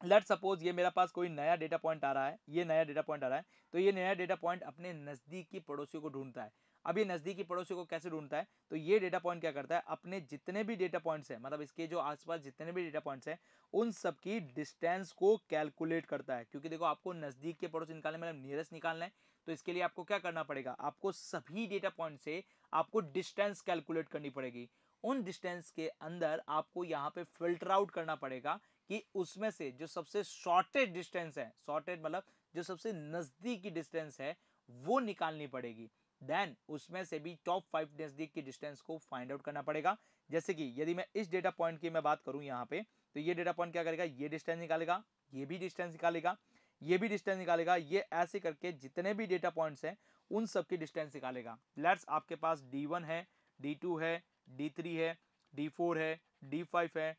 लेट सपोज़ ये मेरा पास कोई नया डेटा पॉइंट आ रहा है, ये नया डेटा पॉइंट आ रहा है तो ये नया डेटा पॉइंट अपने नजदीकी पड़ोसियों को ढूंढता है। अब ये नज़दीकी पड़ोसी को कैसे ढूंढता है? तो ये डेटा पॉइंट क्या करता है? अपने जितने भी डेटा पॉइंट्स हैं मतलब इसके जो आसपास जितने भी डेटा पॉइंट्स हैं, उन सब की डिस्टेंस को कैलकुलेट करता है। क्योंकि देखो, आपको नज़दीक के पड़ोसी निकालने मतलब नियरेस्ट निकालना है तो इसके लिए आपको क्या करना पड़ेगा? आपको सभी डेटा पॉइंट से आपको डिस्टेंस कैलकुलेट करनी पड़ेगी। उन डिस्टेंस के अंदर आपको यहाँ पे फ़िल्टर आउट करना पड़ेगा कि उसमें से जो सबसे शॉर्टेज डिस्टेंस है शॉर्टेज मतलब जो सबसे नज़दीकी डिस्टेंस है, वो निकालनी पड़ेगी। देन उसमें से भी टॉप फाइव नज़दीक की डिस्टेंस को फाइंड आउट करना पड़ेगा। जैसे कि यदि मैं इस डेटा पॉइंट की मैं बात करूँ यहाँ पे तो ये डेटा पॉइंट क्या करेगा? ये डिस्टेंस निकालेगा, ये भी डिस्टेंस निकालेगा, ये भी डिस्टेंस निकालेगा, ये ऐसे करके जितने भी डेटा पॉइंट्स हैं, उन सब की डिस्टेंस निकालेगा। लेट्स आपके पास डी वन है डी टू है डी थ्री है डी फोर है डी फाइव है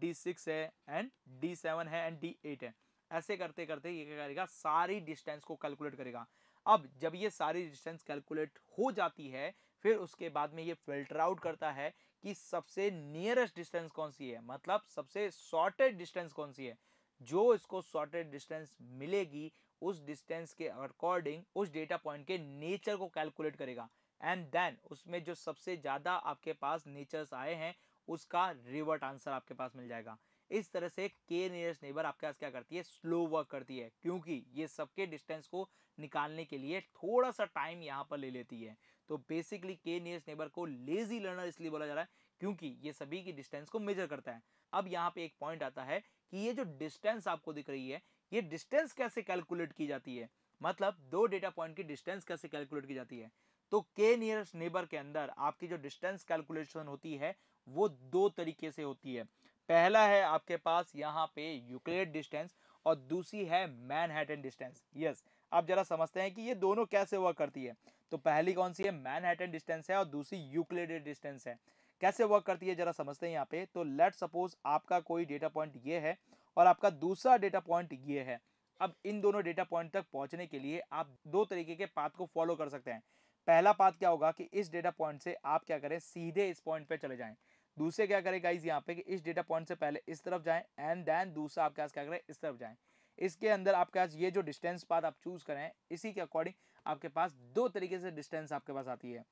डी सिक्स है एंड डी सेवन है एंड डी एट है। ऐसे करते करते ये क्या करेगा? सारी डिस्टेंस को कैलकुलेट करेगा। अब जब ये सारी डिस्टेंस कैलकुलेट हो जाती है, फिर उसके बाद में ये फ़िल्टर आउट करता है कि सबसे नियरेस्ट डिस्टेंस कौन सी है? मतलब सबसे शॉर्टेड डिस्टेंस कौन सी है? जो इसको शॉर्टेड डिस्टेंस मिलेगी, उस डिस्टेंस के अकॉर्डिंग उस डेटा पॉइंट के नेचर को कैलकुलेट करेगा। एंड देन उसमें जो सबसे ज़्यादा आपके पास नेचर्स आए हैं, उसका रिवर्ट आंसर आपके पास मिल जाएगा। इस तरह से के नियरेस्ट नेबर आपके पास क्या करती है? स्लो वर्क करती है। क्योंकि ये सबके डिस्टेंस को निकालने के लिए थोड़ा सा टाइम यहाँ पर ले लेती है। तो बेसिकली के नियरेस्ट नेबर को लेजी लर्नर इसलिए बोला जा रहा है क्योंकि ये सभी की डिस्टेंस को मेजर करता है। अब यहाँ पे एक पॉइंट आता है कि ये जो डिस्टेंस आपको दिख रही है, ये डिस्टेंस कैसे कैलकुलेट की जाती है? मतलब दो डेटा पॉइंट की डिस्टेंस कैसे कैलकुलेट की जाती है? तो के नियरेस्ट नेबर के अंदर आपकी जो डिस्टेंस कैलकुलेशन होती है, वो दो तरीके से होती है। पहला है आपके पास यहाँ पे यूक्लिड डिस्टेंस और दूसरी है मैनहैटन डिस्टेंस। यस, आप जरा समझते हैं कि ये दोनों कैसे वर्क करती है। तो पहली कौन सी है? मैनहैटन डिस्टेंस है और दूसरी यूक्लिडेड डिस्टेंस है। कैसे वर्क करती है जरा समझते हैं यहाँ पे। तो लेट सपोज़ आपका कोई डेटा पॉइंट ये है और आपका दूसरा डेटा पॉइंट ये है। अब इन दोनों डेटा पॉइंट तक पहुँचने के लिए आप दो तरीके के पाथ को फॉलो कर सकते हैं। पहला पाथ क्या होगा कि इस डेटा पॉइंट से आप क्या करें? सीधे इस पॉइंट पे चले जाएँ। दूसरे क्या करें गाइज़ यहाँ पे कि इस डेटा पॉइंट से पहले इस तरफ़ जाएँ एंड देन दूसरा आपके पास क्या करें, इस तरफ़ जाएँ। इसके अंदर आपके पास ये जो डिस्टेंस पाथ आप चूज़ करें, इसी के अकॉर्डिंग आपके पास दो तरीके से डिस्टेंस आपके पास आती है।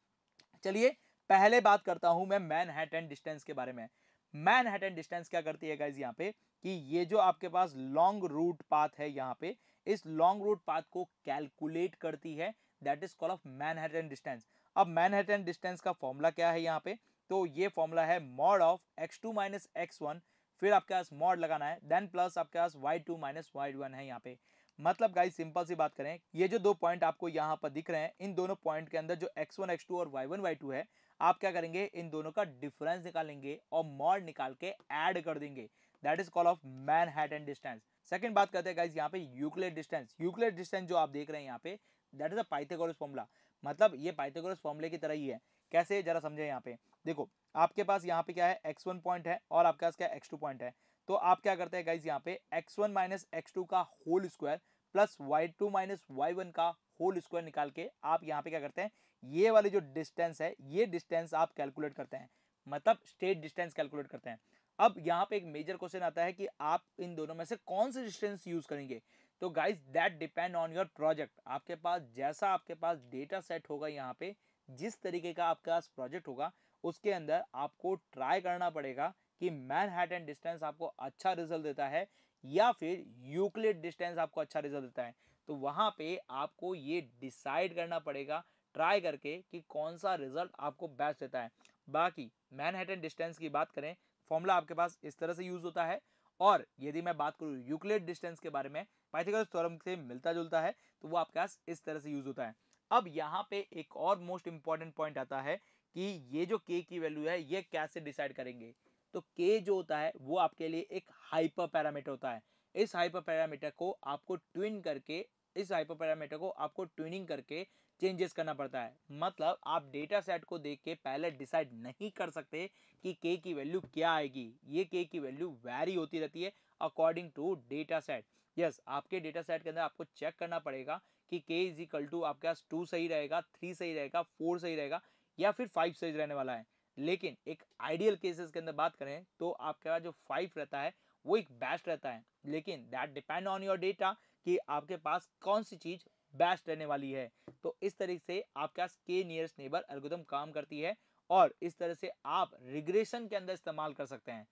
चलिए, पहले बात करता हूँ मैं मैन एंड डिस्टेंस के बारे में। मैन एंड डिस्टेंस क्या करती है गाइज़ यहाँ पे? कि ये जो आपके पास लॉन्ग रूट पाथ है यहाँ पे, इस लॉन्ग रूट पाथ को कैलकुलेट करती है। That is call of Manhattan distance अब मैनहट्टन डिस्टेंस का फॉर्मूला क्या है यहाँ पे? तो ये फॉर्मूला है mod of X two minus X one फिर आपके पास मॉड लगाना है देन प्लस आपके पास Y two minus Y one है यहाँ पे। मतलब गाइस सिंपल सी बात करें, ये जो दो पॉइंट आपको यहाँ पर दिख रहे हैं, इन दोनों पॉइंट के अंदर जो x1 x2 और y1 y2 है, आप क्या करेंगे, इन दोनों का डिफरेंस निकालेंगे और मॉड निकाल के ऐड कर देंगे। That is call of Manhattan distance second बात करते हैं गाइस यहाँ पे यूक्लिड डिस्टेंस यूक्लिड डिस्टेंस जो आप देख रहे हैं यहाँ पे that is a Pythagoras formula मतलब ये पाइथागोरस फॉर्मूले की तरह ही है। कैसे, जरा समझे यहाँ पे। देखो, आपके पास यहाँ पे क्या है x1 पॉइंट है और आपके पास क्या x2 पॉइंट है। तो आप क्या करते हैं गाइज़ यहाँ पे x1 माइनस एक्स टू का whole square plus Y two minus Y one का होल स्क्वायर निकाल के आप यहाँ पे क्या करते हैं, ये वाली जो डिस्टेंस है, ये डिस्टेंस आप कैलकुलेट करते हैं। मतलब स्टेट डिस्टेंस कैलकुलेट करते हैं। अब यहाँ पे एक मेजर क्वेश्चन आता है कि आप इन दोनों में से कौन से डिस्टेंस यूज़ करेंगे? तो guys that depend on your project आपके पास, जैसा आपके पास डेटा सेट होगा यहाँ पे जिस तरीके का आपके पास प्रोजेक्ट होगा, उसके अंदर आपको ट्राई करना पड़ेगा कि मैन डिस्टेंस आपको अच्छा रिज़ल्ट देता है या फिर यूक्लिड डिस्टेंस आपको अच्छा रिज़ल्ट देता है। तो वहाँ पे आपको ये डिसाइड करना पड़ेगा, ट्राई करके कि कौन सा रिज़ल्ट आपको बेस्ट देता है। बाकी मैन डिस्टेंस की बात करें, फॉर्मूला आपके पास इस तरह से यूज़ होता है और यदि मैं बात करूँ यूक्लिड डिस्टेंस के बारे में, पाइथागोरस थ्योरम से मिलता जुलता है तो वो आपके पास इस तरह से यूज़ होता है। अब यहाँ पे एक और मोस्ट इंपॉर्टेंट पॉइंट आता है कि ये जो के की वैल्यू है, ये कैसे डिसाइड करेंगे? तो के जो होता है, वो आपके लिए एक हाइपर पैरामीटर होता है। इस हाइपर पैरामीटर को आपको ट्विन करके, इस हाइपर पैरामीटर को आपको ट्विनिंग करके चेंजेस करना पड़ता है। मतलब आप डेटा सेट को देख के पहले डिसाइड नहीं कर सकते कि के की वैल्यू क्या आएगी। ये के की वैल्यू वैरी होती रहती है according to data set yes आपके डेटा सेट के अंदर आपको चेक करना पड़ेगा कि के इज़ इक्वल टू आपके पास टू सही रहेगा थ्री सही रहेगा फोर सही रहेगा, या फिर फाइव सही रहने वाला है। लेकिन एक आइडियल केसेस के अंदर बात करें तो आपके पास जो फाइव रहता है, वो एक बेस्ट रहता है। लेकिन that depend on your data कि आपके पास कौन सी चीज़ बेस्ट रहने वाली है। तो इस तरीके से आपके पास के नियरेस्ट नेबर एल्गोरिथम काम करती है और इस तरह से आप रिग्रेशन के अंदर इस्तेमाल कर सकते हैं।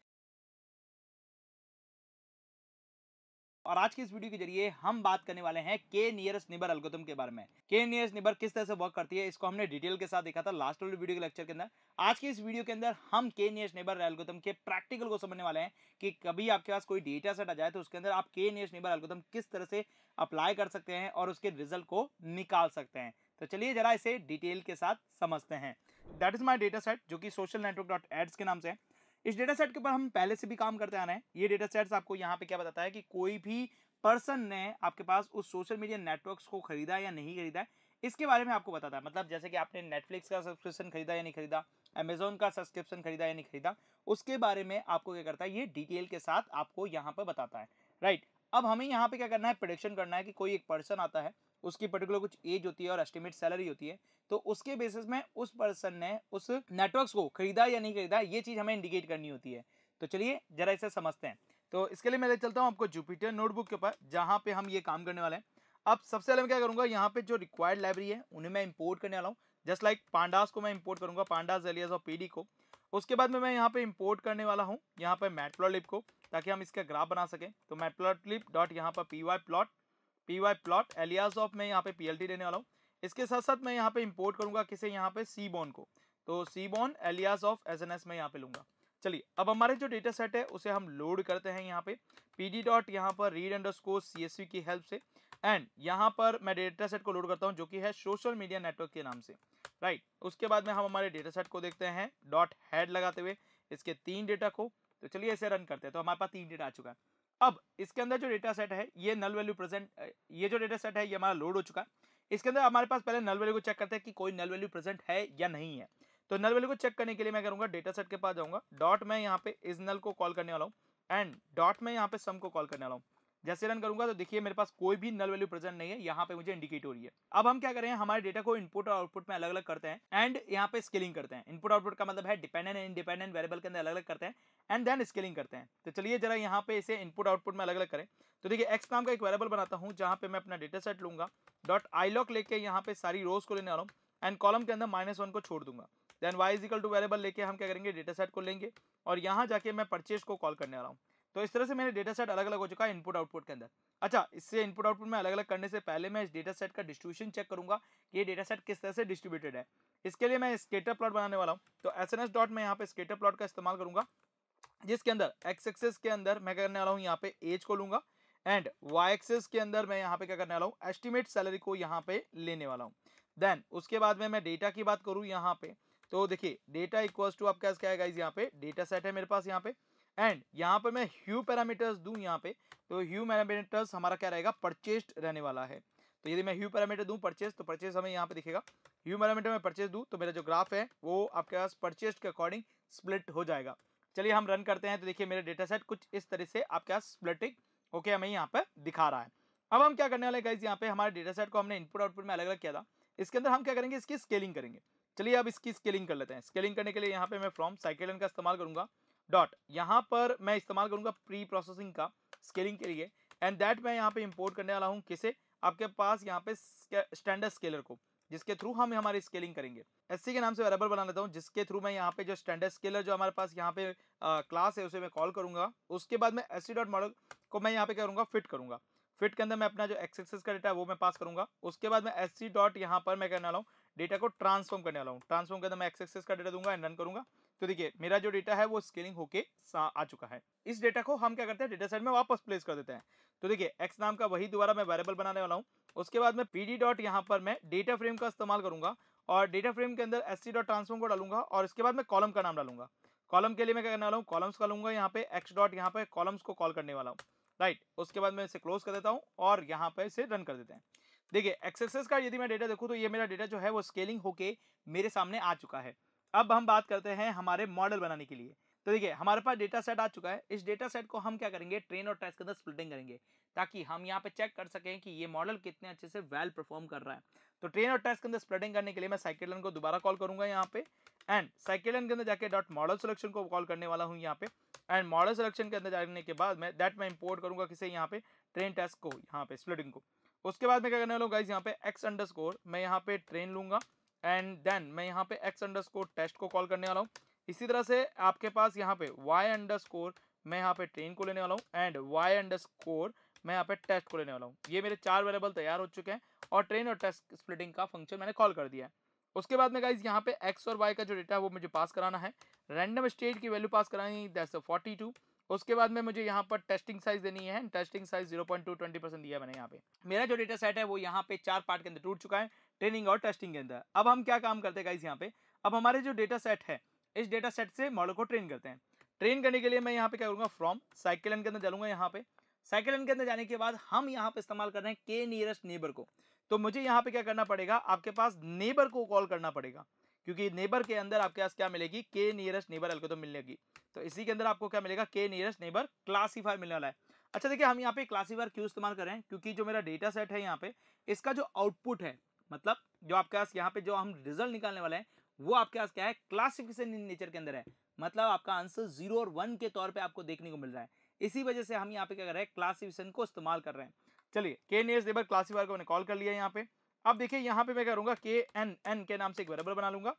और आज की इस वीडियो के ज़रिए हम बात करने वाले हैं के नियरेस्ट निबर एल्गोरिथम के बारे में। के नियरेस्ट निबर किस तरह से वर्क करती है, इसको हमने डिटेल के साथ देखा था लास्ट वाले वीडियो के लेक्चर के अंदर। आज की इस वीडियो के अंदर हम के नियरेस्ट निबर एल्गोरिथम के प्रैक्टिकल को समझने वाले हैं कि कभी आपके पास कोई डेटा सेट आ जाए तो उसके अंदर आप के नियरेस्ट निबर एल्गोरिथम किस तरह से अप्लाई कर सकते हैं और उसके रिज़ल्ट को निकाल सकते हैं। तो चलिए जरा इसे डिटेल के साथ समझते हैं। That is my data set जो कि सोशल नेटवर्क डॉट एड्स के नाम से है। इस डेटा सेट के ऊपर हम पहले से भी काम करते आ रहे हैं। ये डेटा सेट्स आपको यहाँ पे क्या बताता है कि कोई भी पर्सन ने आपके पास उस सोशल मीडिया नेटवर्क्स को खरीदा या नहीं खरीदा है इसके बारे में आपको बताता है। मतलब जैसे कि आपने नेटफ्लिक्स का सब्सक्रिप्शन खरीदा या नहीं खरीदा अमेजोन का सब्सक्रिप्शन खरीदा या नहीं खरीदा, उसके बारे में आपको क्या करता है, ये डिटेल के साथ आपको यहाँ पर बताता है। राइट अब हमें यहाँ पे क्या करना है प्रोडिक्शन करना है कि कोई एक पर्सन आता है उसकी पर्टिकुलर कुछ एज होती है और एस्टिमेट सैलरी होती है तो उसके बेसिस में उस पर्सन ने उस नेटवर्क्स को खरीदा या नहीं खरीदा, ये चीज़ हमें इंडिकेट करनी होती है। तो चलिए, जरा इसे समझते हैं। तो इसके लिए मैं ले चलता हूँ आपको जुपिटर नोटबुक के ऊपर, जहाँ पे हम ये काम करने वाले हैं। अब सबसे पहले मैं क्या करूँगा, यहाँ पे जो रिक्वायर्ड लाइब्रेरी है, उन्हें मैं इंपोर्ट करने वाला हूँ। जस्ट लाइक पांडास को मैं इंपोर्ट करूँगा पांडास एलियस और पीडी को। उसके बाद में मैं यहाँ पे इंपोर्ट करने वाला हूँ, यहाँ पे मैटप्लॉलिप को, ताकि हम इसका ग्राफ बना सकें। तो मैटप्लॉटलिप डॉट यहाँ पर P Y plot P Y plot alias of मैं यहाँ पे पी एल टी देने वाला हूँ। इसके साथ साथ मैं यहाँ पे इंपोर्ट करूँगा किसे? यहाँ पे सी बॉन को। तो seaborn alias of S N S मैं यहाँ पे लूँगा। चलिए, अब हमारे जो डेटा सेट है, उसे हम लोड करते हैं यहाँ पे। पी डी डॉट यहाँ पर read underscore C S V की हेल्प से। एंड यहाँ पर मैं डेटा सेट को लोड करता हूँ, जो कि है सोशल मीडिया नेटवर्क के नाम से। Right right. उसके बाद में हम हमारे डेटा सेट को देखते हैं। डॉट हेड लगाते हुए, इसके तीन डेटा को। तो चलिए इसे रन करते हैं। तो हमारे पास तीन डेटा आ चुका है। अब इसके अंदर जो डेटा सेट है, ये नल वैल्यू प्रेजेंट ये जो डेटा सेट है, ये हमारा लोड हो चुका। है इसके अंदर हमारे पास पहले नल वैल्यू को चेक करते हैं कि कोई नल वैल्यू प्रेजेंट है या नहीं है। तो नल वैल्यू को चेक करने के लिए मैं करूँगा डेटा सेट के पास जाऊँगा। डॉट मैं यहाँ पे इस नल को कॉल करने वाला हूँ एंड डॉट मैं यहाँ पे सम को कॉल करने वाला हूँ। जैसे रन करूँगा तो देखिए मेरे पास कोई भी नल वैल्यू प्रेजेंट नहीं है, यहाँ पे मुझे इंडिकेट हो रही है। अब हम क्या करें, हमारे डेटा को इनपुट और आउटपुट में अलग अलग करते हैं एंड यहाँ पे स्केलिंग करते हैं। इनपुट आउटपुट का मतलब है डिपेंडेंट एंड इंडिपेंडेंट वेरेबल के अंदर अलग अलग करते हैं एंड देन स्केलिंग करते हैं। तो चलिए जरा यहाँ पे इसे इनपुट आउटपुट में अलग अलग करें। तो देखिए एक्स नाम का एक वेरेबल बनाता हूँ, जहाँ पे मैं अपना डेटा सेट लूँगा। डॉट आई लॉक लेके यहाँ पे सारी रोज को लेने वाला हूँ एंड कॉलम के अंदर माइनस वन को छोड़ दूँगा। Then Y equal to variable लेके हम क्या करेंगे डेटा सेट को लेंगे और यहाँ जाके मैं परचेज को कॉल करने वाला हूँ। तो इस तरह से मेरे डेटा सेट अलग अलग हो चुका है इनपुट आउटपुट के अंदर। अच्छा इससे इनपुट आउटपुट में अलग अलग करने से पहले मैं इस डेटा सेट का डिस्ट्रीब्यूशन चेक करूँगा कि ये डेटा सेट किस तरह से डिस्ट्रीब्यूटेड है। इसके लिए मैं स्केटर प्लॉट बनाने वाला हूँ। तो एस एन एस डॉट में यहाँ पे स्केटर प्लॉट का इस्तेमाल करूँगा, जिसके अंदर एक्स एक्सेस के अंदर मैं क्या करने वाला हूँ, यहाँ पे एज को लूँगा एंड वाई एक्सेस के अंदर मैं यहाँ पे क्या करने वाला हूँ एस्टिमेट सैलरी को यहाँ पे लेने वाला हूँ। देन उसके बाद में मैं डेटा की बात करूँ यहाँ पे तो देखिए डेटा इक्वल्स टू आपका क्या है गाइज़ यहाँ पे डेटा सेट है मेरे पास यहाँ पे। एंड यहाँ पर मैं ह्यू पैरामीटर्स दूँ यहाँ पे तो ह्यू पैरामीटर्स हमारा क्या रहेगा? परचेस्ड रहने वाला है। तो यदि मैं ह्यू पैरामीटर दूँ परचेज तो परचेज हमें यहाँ पे दिखेगा। ह्यू पैरामीटर में परचेज दूँ तो मेरा जो ग्राफ है, वो आपके पास परचेज के अकॉर्डिंग स्प्लिट हो जाएगा। चलिए हम रन करते हैं तो देखिए मेरा डेटा सेट कुछ इस तरह से आपके पास स्प्लिटिंग ओके हमें यहाँ पर दिखा रहा है। अब हम क्या करने वाले गाइज़ यहाँ पे हमारे डेटा सेट को हमने इनपुट आउटपुट में अलग अलग किया था। इसके अंदर हम क्या करेंगे? इसकी स्केलिंग करेंगे। चलिए अब इसकी स्केलिंग कर लेते हैं। स्केलिंग करने के लिए यहाँ पे मैं फ्रॉम साइकिलन का इस्तेमाल करूँगा। डॉट यहाँ पर मैं इस्तेमाल करूँगा प्री प्रोसेसिंग का स्केलिंग के लिए एंड दैट मैं यहाँ पे इंपोर्ट करने वाला हूँ किसे? आपके पास यहाँ पे स्टैंडर्ड स्केलर को जिसके थ्रू हम हमारी स्केलिंग करेंगे। एससी के नाम से वेरेबल बना लेता हूँ जिसके थ्रू मैं यहाँ पे जो स्टैंडर्ड स्केलर जो हमारे पास यहाँ पे आ, क्लास है उसे मैं कॉल करूँगा। उसके बाद मैं एससी डॉट मॉडल को मैं यहाँ पे क्या करूँगा? फिट करूँगा। फिट के अंदर मैं अपना जो एक्सेस का डेटा है वो मैं पास करूँगा। उसके बाद मैं एस सी डॉट यहाँ पर मैं करने वाला हूँ डेटा को ट्रांसफॉर्म करने वाला हूँ। ट्रांसफॉर्म के अंदर मैं एक्सेस का डेटा दूँगा एंड रन करूँगा। तो देखिए, मेरा जो डेटा है वो स्केलिंग होके आ चुका है। इस डेटा को हम क्या करते हैं? डेटा सेट में वापस प्लेस कर देते हैं। तो देखिए एक्स नाम का वही दोबारा मैं वेरिएबल बनाने वाला हूँ। उसके बाद मैं पी डी डॉट यहाँ पर मैं डेटा फ्रेम का इस्तेमाल करूँगा और डेटा फ्रेम के अंदर एस सी डॉट ट्रांसफॉर्म को डालूँगा और इसके बाद मैं कॉलम का नाम डालूँगा। कॉलम के लिए मैं क्या करने वाला हूँ? कॉलम्स का लूँगा यहाँ पे एक्स डॉट यहाँ पे कॉलम्स को कॉल करने वाला हूँ। राइट उसके बाद मैं इसे क्लोज कर देता हूँ और यहाँ पे इसे रन कर देते हैं। देखिए एक्सेसेस का यदि मैं डेटा देखूँ तो ये मेरा डेटा जो है वो स्केलिंग होके मेरे सामने आ चुका है। अब हम बात करते हैं हमारे मॉडल बनाने के लिए। तो देखिए, हमारे पास डेटा सेट आ चुका है। इस डेटा सेट को हम क्या करेंगे? ट्रेन और टेस्ट के अंदर स्प्लिटिंग करेंगे, ताकि हम यहाँ पे चेक कर सकें कि ये मॉडल कितने अच्छे से वेल परफॉर्म कर रहा है। तो ट्रेन और टेस्ट के अंदर स्प्लिटिंग करने के लिए मैं साइकिलन को दोबारा कॉल करूँगा यहाँ पे। एंड साइकिलन के अंदर जाके डॉट मॉडल सिलेक्शन को कॉल करने वाला हूँ यहाँ पे। एंड मॉडल सिलेक्शन के अंदर जाने के बाद मैं दैट मैं इंपोर्ट करूँगा किसे यहाँ पे? ट्रेन टेस्ट को, यहाँ पे स्प्लिटिंग को। उसके बाद मैं क्या करने वाला हूँ गाइज़ यहाँ पे एक्स अंडर मैं यहाँ पे ट्रेन लूँगा। एंड देन मैं यहाँ पे एक्स अंडर टेस्ट को कॉल करने वाला हूँ। इसी तरह से आपके पास यहाँ पे वाई अंडर मैं यहाँ पे ट्रेन को लेने वाला हूँ एंड वाई अंडर मैं यहाँ पे टेस्ट को लेने वाला हूँ। ये मेरे चार वेरिएबल तैयार हो चुके हैं और ट्रेन और टेस्ट स्प्लिटिंग का फ़ंक्शन मैंने कॉल कर दिया है। उसके बाद में गाइज़ यहाँ पे एक्स और वाई का जो डेटा है वो मुझे पास कराना है। रैंडम स्टेट की वैल्यू पास करानी दैट्स फोर्टी टू उसके बाद में मुझे यहाँ पर टेस्टिंग साइज़ देनी है testing size zero point two twenty percent दिया मैंने यहाँ पे। मेरा जो डेटा सेट है वो यहाँ पे चार पार्ट के अंदर टूट चुका है। ट्रेनिंग और टेस्टिंग के अंदर। अब हम क्या काम करते हैं गाइस यहाँ पे? अब हमारे जो डेटा सेट है, इस डेटा सेट से मॉडल को ट्रेन करते हैं। ट्रेन करने के लिए मैं यहाँ पे क्या करूँगा? फ्रॉम साइकिलन के अंदर चलूँगा यहाँ पे। साइकिलन के अंदर जाने के बाद हम यहाँ पे इस्तेमाल कर रहे हैं के नियरेस्ट नेबर को। तो मुझे यहाँ पे क्या करना पड़ेगा? आपके पास नेबर को कॉल करना पड़ेगा। क्योंकि नेबर के अंदर आपके पास क्या मिलेगी? के नियरेस्ट नेबर एल्गोरिथम तो मिलेगी तो इसी के अंदर आपको क्या मिलेगा? के नियरेस्ट नेबर क्लासीफायर मिलने वाला है। अच्छा देखिए, हम यहाँ पे क्लासीफायर क्यों इस्तेमाल कर रहे हैं? क्योंकि जो मेरा डेटा सेट है यहाँ पे, इसका जो आउटपुट है मतलब जो आपके पास यहाँ पे जो हम रिज़ल्ट निकालने वाले हैं, वो आपके पास क्या है? क्लासिफिकेशन इन नेचर के अंदर है। मतलब आपका आंसर ज़ीरो और वन के तौर पे आपको देखने को मिल रहा है। इसी वजह से हम यहाँ पे क्या कर रहे हैं? क्लासिफिकेशन को इस्तेमाल कर रहे हैं। चलिए के नियर्स लेबर क्लासीफायर को मैंने कॉल कर लिया यहाँ पे। अब देखिए, यहाँ पे मैं करूँगा? के एन एन के नाम से एक वेरेबल बना लूँगा।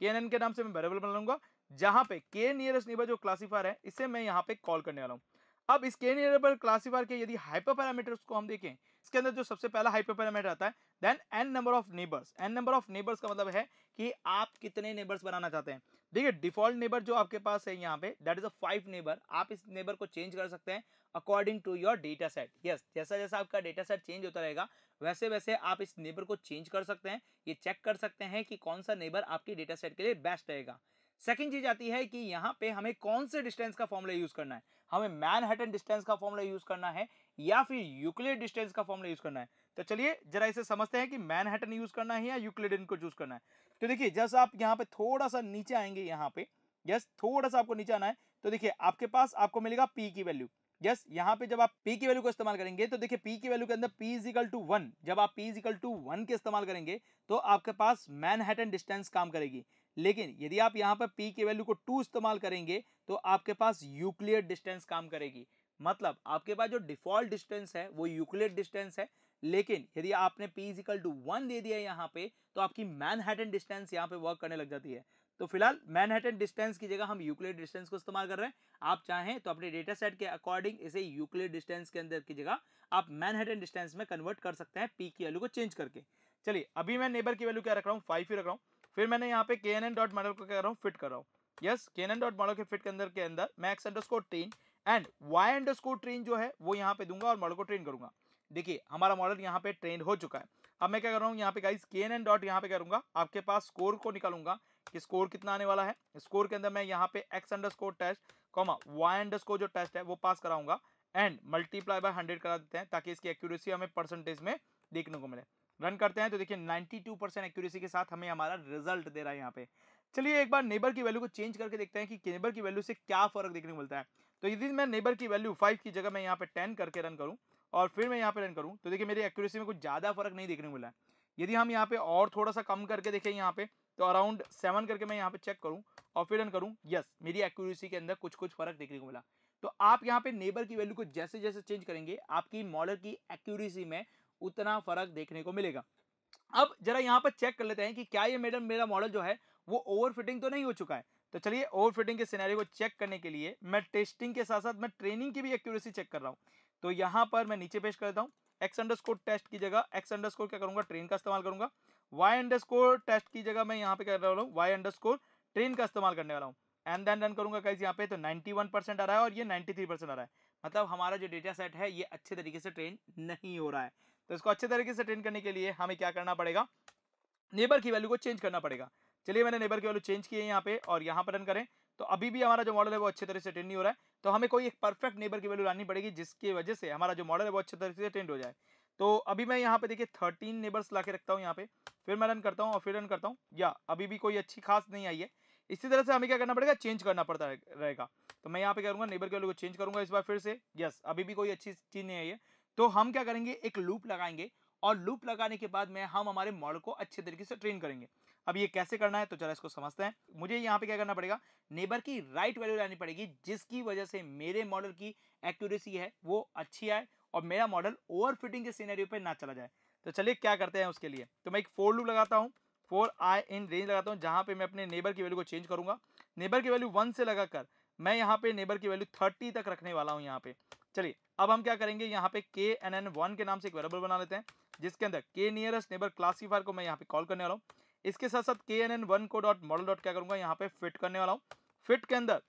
के एन एन के नाम से मैं वेरेबल बना लूँगा, जहाँ पे के नियरेस्ट नेबर जो क्लासीफायर है, इसे मैं यहाँ पे कॉल करने वाला हूँ। अब इस के नियरेबल क्लासीफायर के यदि हाइपर पैरामीटर्स को हम देखें इसके अंदर जो सबसे पहला हाइपर पैरामीटर आता है then N number of neighbours N number of neighbours का मतलब है कि आप कितने नेबर्स बनाना चाहते हैं। देखिए डिफ़ॉल्ट नेबर जो आपके पास है यहाँ पे that is a five neighbour आप इस नेबर को चेंज कर सकते हैं according to your data set yes जैसा जैसा आपका डेटा सेट चेंज होता रहेगा, वैसे वैसे आप इस नेबर को चेंज कर सकते हैं। ये चेक कर सकते हैं कि कौन सा नेबर आपके डेटा सेट के लिए बेस्ट रहेगा। सेकंड चीज़ आती है कि यहाँ पे हमें कौन से डिस्टेंस का फॉर्मूला यूज़ करना है? हमें मैनहट्टन डिस्टेंस का फॉर्मूला यूज़ करना है। या फिर यूक्लिड डिस्टेंस का फॉर्मूला यूज़ करना है। तो चलिए, जरा इसे समझते हैं कि मैनहट्टन यूज़ करना है या यूक्लिड को चूज़ करना है। तो देखिए, जैसे आप यहाँ पे थोड़ा सा नीचे आएँगे यहाँ पे, यस थोड़ा सा आपको नीचे आना है तो देखिए, आपके पास आपको मिलेगा पी की वैल्यू। यस, यहाँ पे जब आप पी की वैल्यू को इस्तेमाल करेंगे तो देखिए पी की वैल्यू के अंदर पी इजिकल टू वन जब आप पी इजिकल टू वन के इस्तेमाल करेंगे तो आपके पास मैनहट्टन डिस्टेंस काम करेगी। लेकिन यदि आप यहाँ पर पी की वैल्यू को टू इस्तेमाल करेंगे तो आपके पास यूक्लियर डिस्टेंस काम करेगी। मतलब आपके पास जो डिफ़ॉल्ट डिस्टेंस है, वो यूक्लियर डिस्टेंस है, लेकिन यदि आपने पी इजिकल टू वन दे दिया यहाँ पे तो आपकी मैनहट्टन डिस्टेंस यहाँ पे वर्क करने लग जाती है। तो फ़िलहाल मैनहट्टन डिस्टेंस की जगह हम यूक्लिड डिस्टेंस को इस्तेमाल कर रहे हैं। आप चाहें तो अपने डेटा सेट के अकॉर्डिंग इसे यूक्लिड डिस्टेंस के अंदर की जगह आप मैनहट्टन डिस्टेंस में कन्वर्ट कर सकते हैं पी की वैल्यू को चेंज करके। चलिए, अभी मैं नेबर की वैल्यू क्या रख रहा हूँ? फाइव ही रख रहा हूँ। फिर मैंने यहाँ पे के एन एन डॉट मॉडल को क्या कर रहा हूँ? फिट कर रहा हूँ। Yes K N N dot model के फिट के अंदर के अंदर मैं X underscore train and Y underscore train जो है, वो यहाँ पे दूँगा और मॉडल को ट्रेन करूँगा। देखिए, हमारा मॉडल यहाँ पे ट्रेन हो चुका है। अब मैं क्या कर रहा हूँ, यहाँ पे गाइस के एन डॉट यहाँ पे करूँगा, आपके पास स्कोर को निकालूँगा कि स्कोर कितना आने वाला है। स्कोर के अंदर मैं यहाँ पे X underscore test comma Y underscore जो टेस्ट है, वो पास कराऊँगा। एंड मल्टीप्लाई बाय हंड्रेड करा देते हैं, ताकि इसकी एक्यूरेसी हमें परसेंटेज में देखने को मिले। रन करते हैं तो देखिए 92 परसेंट एक्यूरेसी के साथ हमें हमारा रिज़ल्ट दे रहा है यहाँ पे। चलिए एक बार नेबर की वैल्यू को चेंज करके देखते हैं कि नेबर की वैल्यू से क्या फ़र्क देखने को मिलता है। तो यदि मैं नेबर की वैल्यू फाइव की जगह मैं यहाँ पे टेन करके रन करूँ और फिर मैं यहाँ पे रन करूँ। तो देखिए मेरी एक्यूरेसी में कुछ ज़्यादा फ़र्क नहीं देखने को मिला है। यदि हम यहाँ पे और थोड़ा सा कम करके देखें यहाँ पे तो अराउंड सेवन करके मैं यहाँ पे चेक करूँ और फिर रन करूँ। यस मेरी एक्यूरेसी के अंदर कुछ कुछ फ़र्क देखने को मिला। तो आप यहाँ पे नेबर की वैल्यू को जैसे जैसे चेंज करेंगे, आपकी मॉडल की एक्यूरेसी में उतना फ़र्क देखने को मिलेगा। अब जरा यहाँ पर चेक कर लेते हैं कि क्या ये मैडम मेरा मॉडल जो है वो ओवर फिटिंग तो नहीं हो चुका है। तो चलिए ओवर फिटिंग के सिनेरियो को चेक करने के लिए मैं टेस्टिंग के साथ साथ मैं ट्रेनिंग की भी एक्यूरेसी चेक कर रहा हूँ। तो यहाँ पर मैं नीचे पेश कर देता हूँ। एक्स अंडर टेस्ट की जगह एक्स अंडर क्या करूँगा? ट्रेन का इस्तेमाल करूँगा। वाई अंडर टेस्ट की जगह मैं यहाँ पे कर रहा हूँ। वाई अंडर ट्रेन का इस्तेमाल करने वाला हूँ। एंड देन रन करूँगा कैसे यहाँ पे तो 91 परसेंट आ रहा है और ये 93 परसेंट आ रहा है। मतलब हमारा जो डेटा सेट है ये अच्छे तरीके से ट्रेन नहीं हो रहा है। तो इसको अच्छे तरीके से ट्रेन करने के लिए हमें क्या करना पड़ेगा? नेबर की वैल्यू को चेंज करना पड़ेगा। चलिए, मैंने नेबर की वैल्यू चेंज की है यहाँ पे और यहाँ पर रन करें। तो अभी भी हमारा जो मॉडल है वो अच्छे तरह से ट्रेंड नहीं हो रहा है। तो हमें कोई एक परफेक्ट नेबर की वैल्यू लानी पड़ेगी, जिसकी वजह से हमारा जो मॉडल है वो अच्छे तरीके से ट्रेंड हो जाए। तो अभी मैं यहाँ पे देखिए थर्टीन नेबर्स ला के रखता हूँ यहाँ पे। फिर मैं रन करता हूँ और फिर रन करता हूँ। या, अभी भी कोई अच्छी खास नहीं आई है। इसी तरह से हमें क्या करना पड़ेगा? चेंज करना पड़ता रहेगा। तो मैं यहाँ पे करूँगा? नेबर के वैल्यू को चेंज करूँगा इस बार फिर से। यस अभी भी कोई अच्छी चीज़ नहीं आई है। तो हम क्या करेंगे? एक लूप लगाएँगे और लूप लगाने के बाद में हम हमारे मॉडल को अच्छे तरीके से ट्रेन करेंगे। अब ये कैसे करना है तो चलो इसको समझते हैं। मुझे यहाँ पे क्या करना पड़ेगा? नेबर की राइट वैल्यू लानी पड़ेगी, जिसकी वजह से मेरे मॉडल की एक्यूरेसी है, वो अच्छी आए और मेरा मॉडल ओवर फिटिंग के सीनरियो पर ना चला जाए। तो चलिए क्या करते हैं उसके लिए? तो मैं एक फोर लूप लगाता हूँ, फोर आई इन रेंज लगाता हूँ, जहाँ पे मैं अपने नेबर की वैल्यू को चेंज करूँगा। नेबर की वैल्यू वन से लगाकर मैं यहाँ पे नेबर की वैल्यू थर्टी तक रखने वाला हूँ यहाँ पे। चलिए, अब हम क्या करेंगे? यहाँ पे के एन एन वन के नाम से एक वेरिएबल बना लेते हैं। जिसके अंदर के नियरेस्ट नेबर क्लासीफायर को मैं यहाँ पे कॉल करने वाला हूँ। इसके साथ साथ के एन एन वन को डॉट मॉडल डॉट क्या करूँगा, यहाँ पे फिट करने वाला हूँ। फिट के अंदर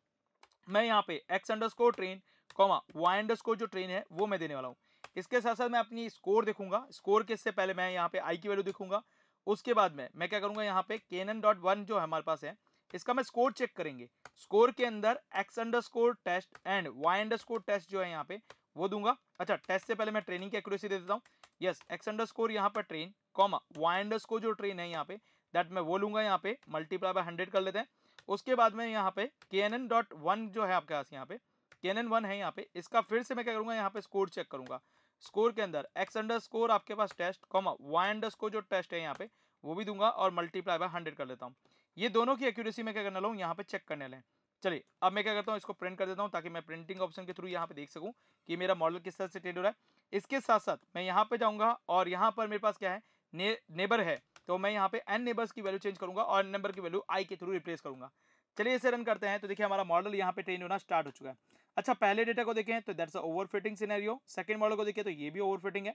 मैं यहाँ पे X underscore train comma Y underscore जो ट्रेन है, वो मैं देने वाला हूँ। इसके साथ साथ मैं अपनी स्कोर देखूँगा। स्कोर के इससे पहले मैं यहाँ पे आई की वैल्यू देखूँगा। उसके बाद में मैं क्या करूँगा, यहाँ पे के एन डॉट वन जो हमारे पास है, इसका मैं स्कोर चेक करेंगे। स्कोर के अंदर X underscore test and Y underscore test जो है यहाँ पे, वो दूँगा। अच्छा टेस्ट से पहले मैं ट्रेनिंग की एक्यूरेसी दे देता हूँ। यस एक्स अंडर स्कोर यहाँ पर train comma Y under score जो ट्रेन है यहाँ पे दैट मैं वो लूँगा यहाँ पे मल्टीप्लाई बाय हंड्रेड कर लेते हैं। उसके बाद में यहाँ पे के एन एन डॉट वन जो है आपके पास यहाँ पे के एन एन वन है यहाँ पे, इसका फिर से मैं क्या करूँगा, यहाँ पे स्कोर चेक करूँगा। स्कोर के अंदर एक्स अंडर स्कोर आपके पास test comma Y under score जो टेस्ट है यहाँ पे, वो भी दूँगा और मल्टीप्लाई बाय हंड्रेड कर लेता हूँ। ये दोनों की एक्यूरेसी में क्या करने लूँ, यहाँ पे चेक करने लें। चलिए, अब मैं क्या करता हूँ, इसको प्रिंट कर देता हूँ ताकि मैं प्रिंटिंग ऑप्शन के थ्रू यहाँ पे देख सकूँ कि मेरा मॉडल किस तरह से ट्रेड हो रहा है। इसके साथ साथ मैं यहाँ पे जाऊँगा और यहाँ पर मेरे पास क्या है? ने, नेबर है तो मैं यहाँ पे एन नेबर्स की वैल्यू चेंज करूँगा और नंबर की वैल्यू आई के थ्रू रिप्लेस करूँगा। चलिए इसे रन करते हैं तो देखिए हमारा मॉडल यहाँ पे ट्रेन होना स्टार्ट हो चुका है। अच्छा पहले डेटा को देखें तो that's overfitting scenario second model को देखें तो ये भी ओवर फिटिंग है।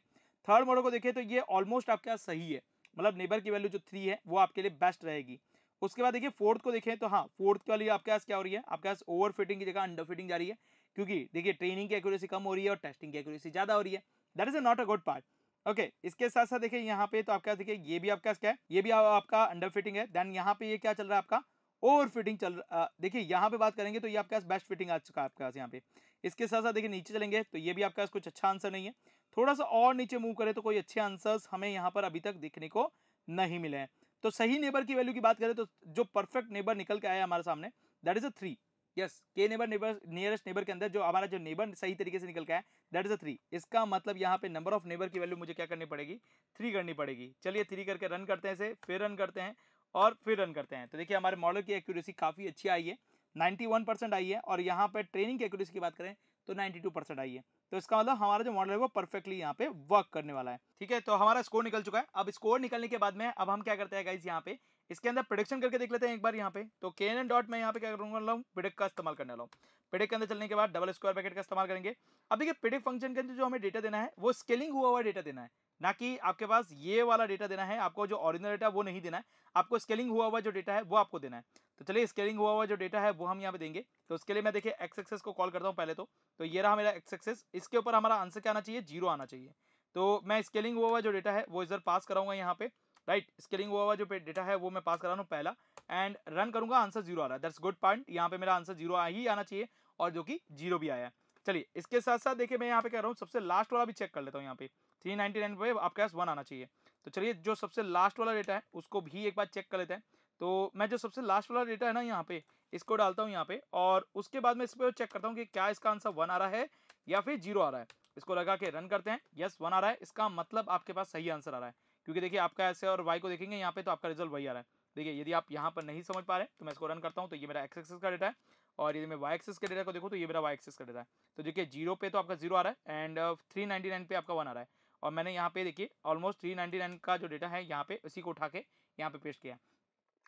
थर्ड मॉडल को देखें तो ये ऑलमोस्ट आपके पास सही है। मतलब नेबर की वैल्यू जो थ्री है वो आपके लिए बेस्ट रहेगी। उसके बाद देखिए फोर्थ को देखें तो हाँ फोर्थ वाली आपके पास क्या हो रही है? आपके पास ओवर फिटिंग की जगह अंडर फिटिंग जा रही है। क्योंकि देखिए ट्रेनिंग की एक्यूरेसी कम हो रही है और टेस्टिंग की एक्यूरेसी ज़्यादा हो रही है। That is a not a good part okay इसके साथ साथ देखिए यहाँ पे तो आपका देखिए ये भी आपका क्या है? ये भी आपका अंडर फिटिंग है। देन यहाँ पे ये क्या चल रहा है आपका? ओवर फिटिंग चल रहा देखिए यहाँ पे बात करेंगे तो ये आपके बेस्ट फिटिंग आ चुका है आपके पास यहाँ पे। इसके साथ साथ देखिए नीचे चलेंगे तो ये भी आपके कुछ अच्छा आंसर नहीं है। थोड़ा सा और नीचे मूव करें तो कोई अच्छे आंसर्स हमें यहाँ पर अभी तक दिखने को नहीं मिले हैं। तो सही नेबर की वैल्यू की बात करें तो जो परफेक्ट नेबर निकल के आया हमारे सामने that is a three yes K neighbour neighbour nearest neighbour के अंदर जो हमारा जो नेबर सही तरीके से निकल के आया दैट इज़ अ थ्री इसका मतलब यहाँ पे नंबर ऑफ़ नेबर की वैल्यू मुझे क्या करनी पड़ेगी? थ्री करनी पड़ेगी। चलिए थ्री करके रन करते हैं इसे, फिर रन करते हैं और फिर रन करते हैं। तो देखिए हमारे मॉडल की एक्यूरेसी काफ़ी अच्छी आई है। 91 परसेंट आई है और यहाँ पर ट्रेनिंग की एक्यूरेसी की बात करें तो 92 परसेंट आई है। तो इसका मतलब हमारा जो मॉडल है वो परफेक्टली यहाँ पे वर्क करने वाला है। ठीक है तो हमारा स्कोर निकल चुका है। अब स्कोर निकलने के बाद में, अब हम क्या करते हैं गाइज़ यहाँ पे? इसके अंदर प्रोडिक्शन करके देख लेते हैं एक बार यहाँ पे। तो के एन डॉट में यहाँ पे क्या करूँगा प्रिडिक्ट का इस्तेमाल करने वाला हूँ प्रिडिक्ट के अंदर चलने के बाद डबल स्क्वायर ब्रैकेट का इस्तेमाल करेंगे। अब देखिए प्रिडिक्ट फ़ंक्शन के अंदर जो हमें डेटा देना है, वो स्केलिंग हुआ हुआ डेटा देना है। ना कि आपके पास ये वाला डेटा देना है, आपको जो ऑरिजिनल डेटा वो नहीं देना है। आपको स्केलिंग हुआ हुआ जो डेटा है वो आपको देना है। तो चलिए स्केलिंग हुआ हुआ जो डेटा है वो हम यहाँ पे देंगे। तो उसके लिए मैं देखिए एक्स एक्सेस को कॉल करता हूँ पहले तो। तो ये रहा मेरा एक्स एक्सेस इसके ऊपर हमारा आंसर क्या आना चाहिए? ज़ीरो आना चाहिए। तो मैं स्केलिंग हुआ हुआ जो डेटा है वो इधर पास कराऊँगा यहाँ पे। राइट स्केलिंग हुआ हुआ जो डेटा है, वो मैं पास करा रहा हूँ पहला। एंड रन करूँगा आंसर ज़ीरो आ रहा है। दैट्स गुड पॉइंट यहाँ पे मेरा आंसर ज़ीरो आ ही आना चाहिए, और जो कि ज़ीरो भी आया है। चलिए, इसके साथ साथ देखिए, मैं यहाँ पे कह रहा हूँ, सबसे लास्ट वाला भी चेक कर लेता हूँ यहाँ पे। थ्री नाइनटी नाइन पे आपके पास वन आना चाहिए। तो चलिए, जो सबसे लास्ट वाला डेटा है, उसको भी एक बार चेक कर लेते हैं। तो मैं जो सबसे लास्ट वाला डेटा है ना यहाँ पे, इसको डालता हूँ यहाँ पे, और उसके बाद मैं इस पर चेक करता हूँ कि क्या इसका आंसर वन आ रहा है, या फिर ज़ीरो आ रहा है। इसको लगा के रन करते हैं। यस वन आ रहा है। इसका मतलब आपके पास सही आंसर आ रहा है। क्योंकि देखिए आपका ऐसे और वाई को देखेंगे, यहाँ पे तो आपका रिज़ल्ट वही आ रहा है। देखिए, यदि आप यहाँ पर नहीं समझ पा रहे तो मैं इसको रन करता हूँ तो ये मेरा एक्स एक्सेस का डेटा है और यदि मैं वाई एक्सेस के डेटा को देखूँ तो ये मेरा वाई एक्सेस का डेटा है। तो देखिए ज़ीरो पे तो आपका ज़ीरो आ रहा है एंड थ्री नाइन पे आपका वन आ रहा है। और मैंने यहाँ पे देखिए ऑलमोस्ट थ्री नाइनटी नाइन का जो डेटा है, यहाँ पे उसी को उठा के यहाँ पे पेस्ट किया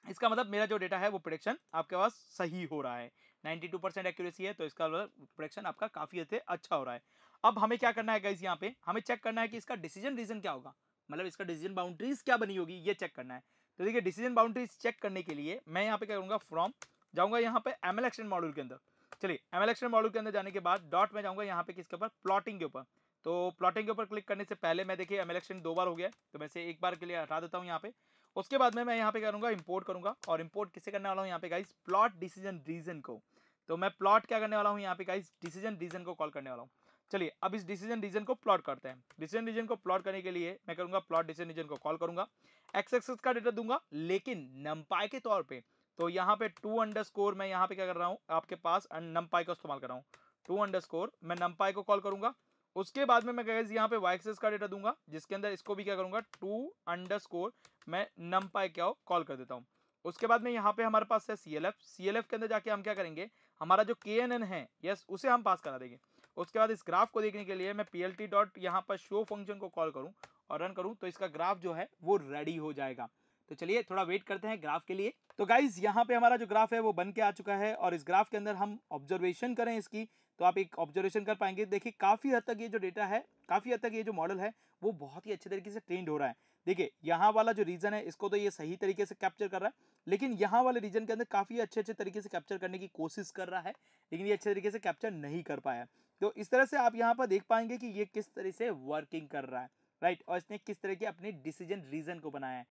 इसका मतलब मेरा जो डेटा है, वो प्रोडक्शन आपके पास सही हो रहा है। 92 परसेंट एक्यूरेसी है तो इसका मतलब प्रोडिक्शन आपका काफ़ी अच्छे अच्छा हो रहा है। अब हमें क्या करना है गाइज़ यहाँ पे? हमें चेक करना है कि इसका डिसीज़न रीजन क्या होगा। मतलब इसका डिसीज़न बाउंड्रीज क्या बनी होगी, ये चेक करना है। तो देखिए डिसीज़न बाउंड्रीज चेक करने के लिए मैं यहाँ पे क्या करूँगा फ्रॉम जाऊँगा यहाँ पे एम एल मॉड्यूल के अंदर। चलिए एम एल मॉड्यूल के अंदर जाने के बाद डॉट में जाऊँगा यहाँ पे किसके ऊपर प्लॉटिंग के ऊपर। तो प्लॉटिंग के ऊपर क्लिक करने से पहले मैं देखिए एम इलेक्शन दो बार हो गया तो मैं से एक बार के लिए हटा देता हूँ यहाँ पे। उसके बाद में मैं यहाँ पे करूँगा इम्पोर्ट करूँगा, और इम्पोर्ट किसे करने वाला हूँ यहाँ पे गाइस प्लॉट डिसीज़न रीजन को। तो मैं प्लॉट क्या करने वाला हूँ यहाँ पे गाइस डिसीज़न रीजन को कॉल करने वाला हूँ। चलिए, अब इस डिसीज़न रीजन को प्लॉट करते हैं। डिसीज़न रीजन को प्लॉट करने के लिए मैं करूँगा प्लॉट डिसीज़न रीजन को कॉल करूँगा। एक्स एक्सेस का डेटा दूँगा, लेकिन नमपाई के तौर पर तो यहाँ पे टू अंडर स्कोर मैं यहाँ पे क्या कर रहा हूँ, आपके पास नमपाई का इस्तेमाल कर रहा हूँ। टू अंडर स्कोर मैं नमपाई को कॉल करूँगा। उसके बाद में मैं गैस यहाँ पे वाई एक्सेस का डेटा दूँगा, जिसके अंदर इसको भी क्या करूँगा टू अंडर स्कोर मैं नम पाई क्या कॉल कर देता हूँ। उसके बाद में यहाँ पे हमारे पास है C L F C L F के अंदर जाके हम क्या करेंगे, हमारा जो के एन एन है यस उसे हम पास करा देंगे। उसके बाद इस ग्राफ को देखने के लिए मैं पी एल टी डॉट यहाँ पर शो फ़ंक्शन को कॉल करूँ और रन करूँ तो इसका ग्राफ जो है वो रेडी हो जाएगा। तो चलिए थोड़ा वेट करते हैं ग्राफ के लिए। तो गाइज़ यहाँ पे हमारा जो ग्राफ है वो बन के आ चुका है और इस ग्राफ के अंदर हम ऑब्जर्वेशन करें इसकी तो आप एक ऑब्जर्वेशन कर पाएँगे। देखिए, काफ़ी हद तक ये जो डेटा है, काफ़ी हद तक ये जो मॉडल है, वो बहुत ही अच्छे तरीके से ट्रेंड हो रहा है। देखिए, यहाँ वाला जो रीजन है, इसको तो ये सही तरीके से कैप्चर कर रहा है, लेकिन यहाँ वाले रीजन के अंदर काफ़ी अच्छे अच्छे तरीके से कैप्चर करने की कोशिश कर रहा है, लेकिन ये अच्छे तरीके से कैप्चर नहीं कर पाया। तो इस तरह से आप यहाँ पर देख पाएँगे कि ये किस तरह से वर्किंग कर रहा है राइट और इसने किस तरह के अपने डिसीज़न रीजन को बनाया है।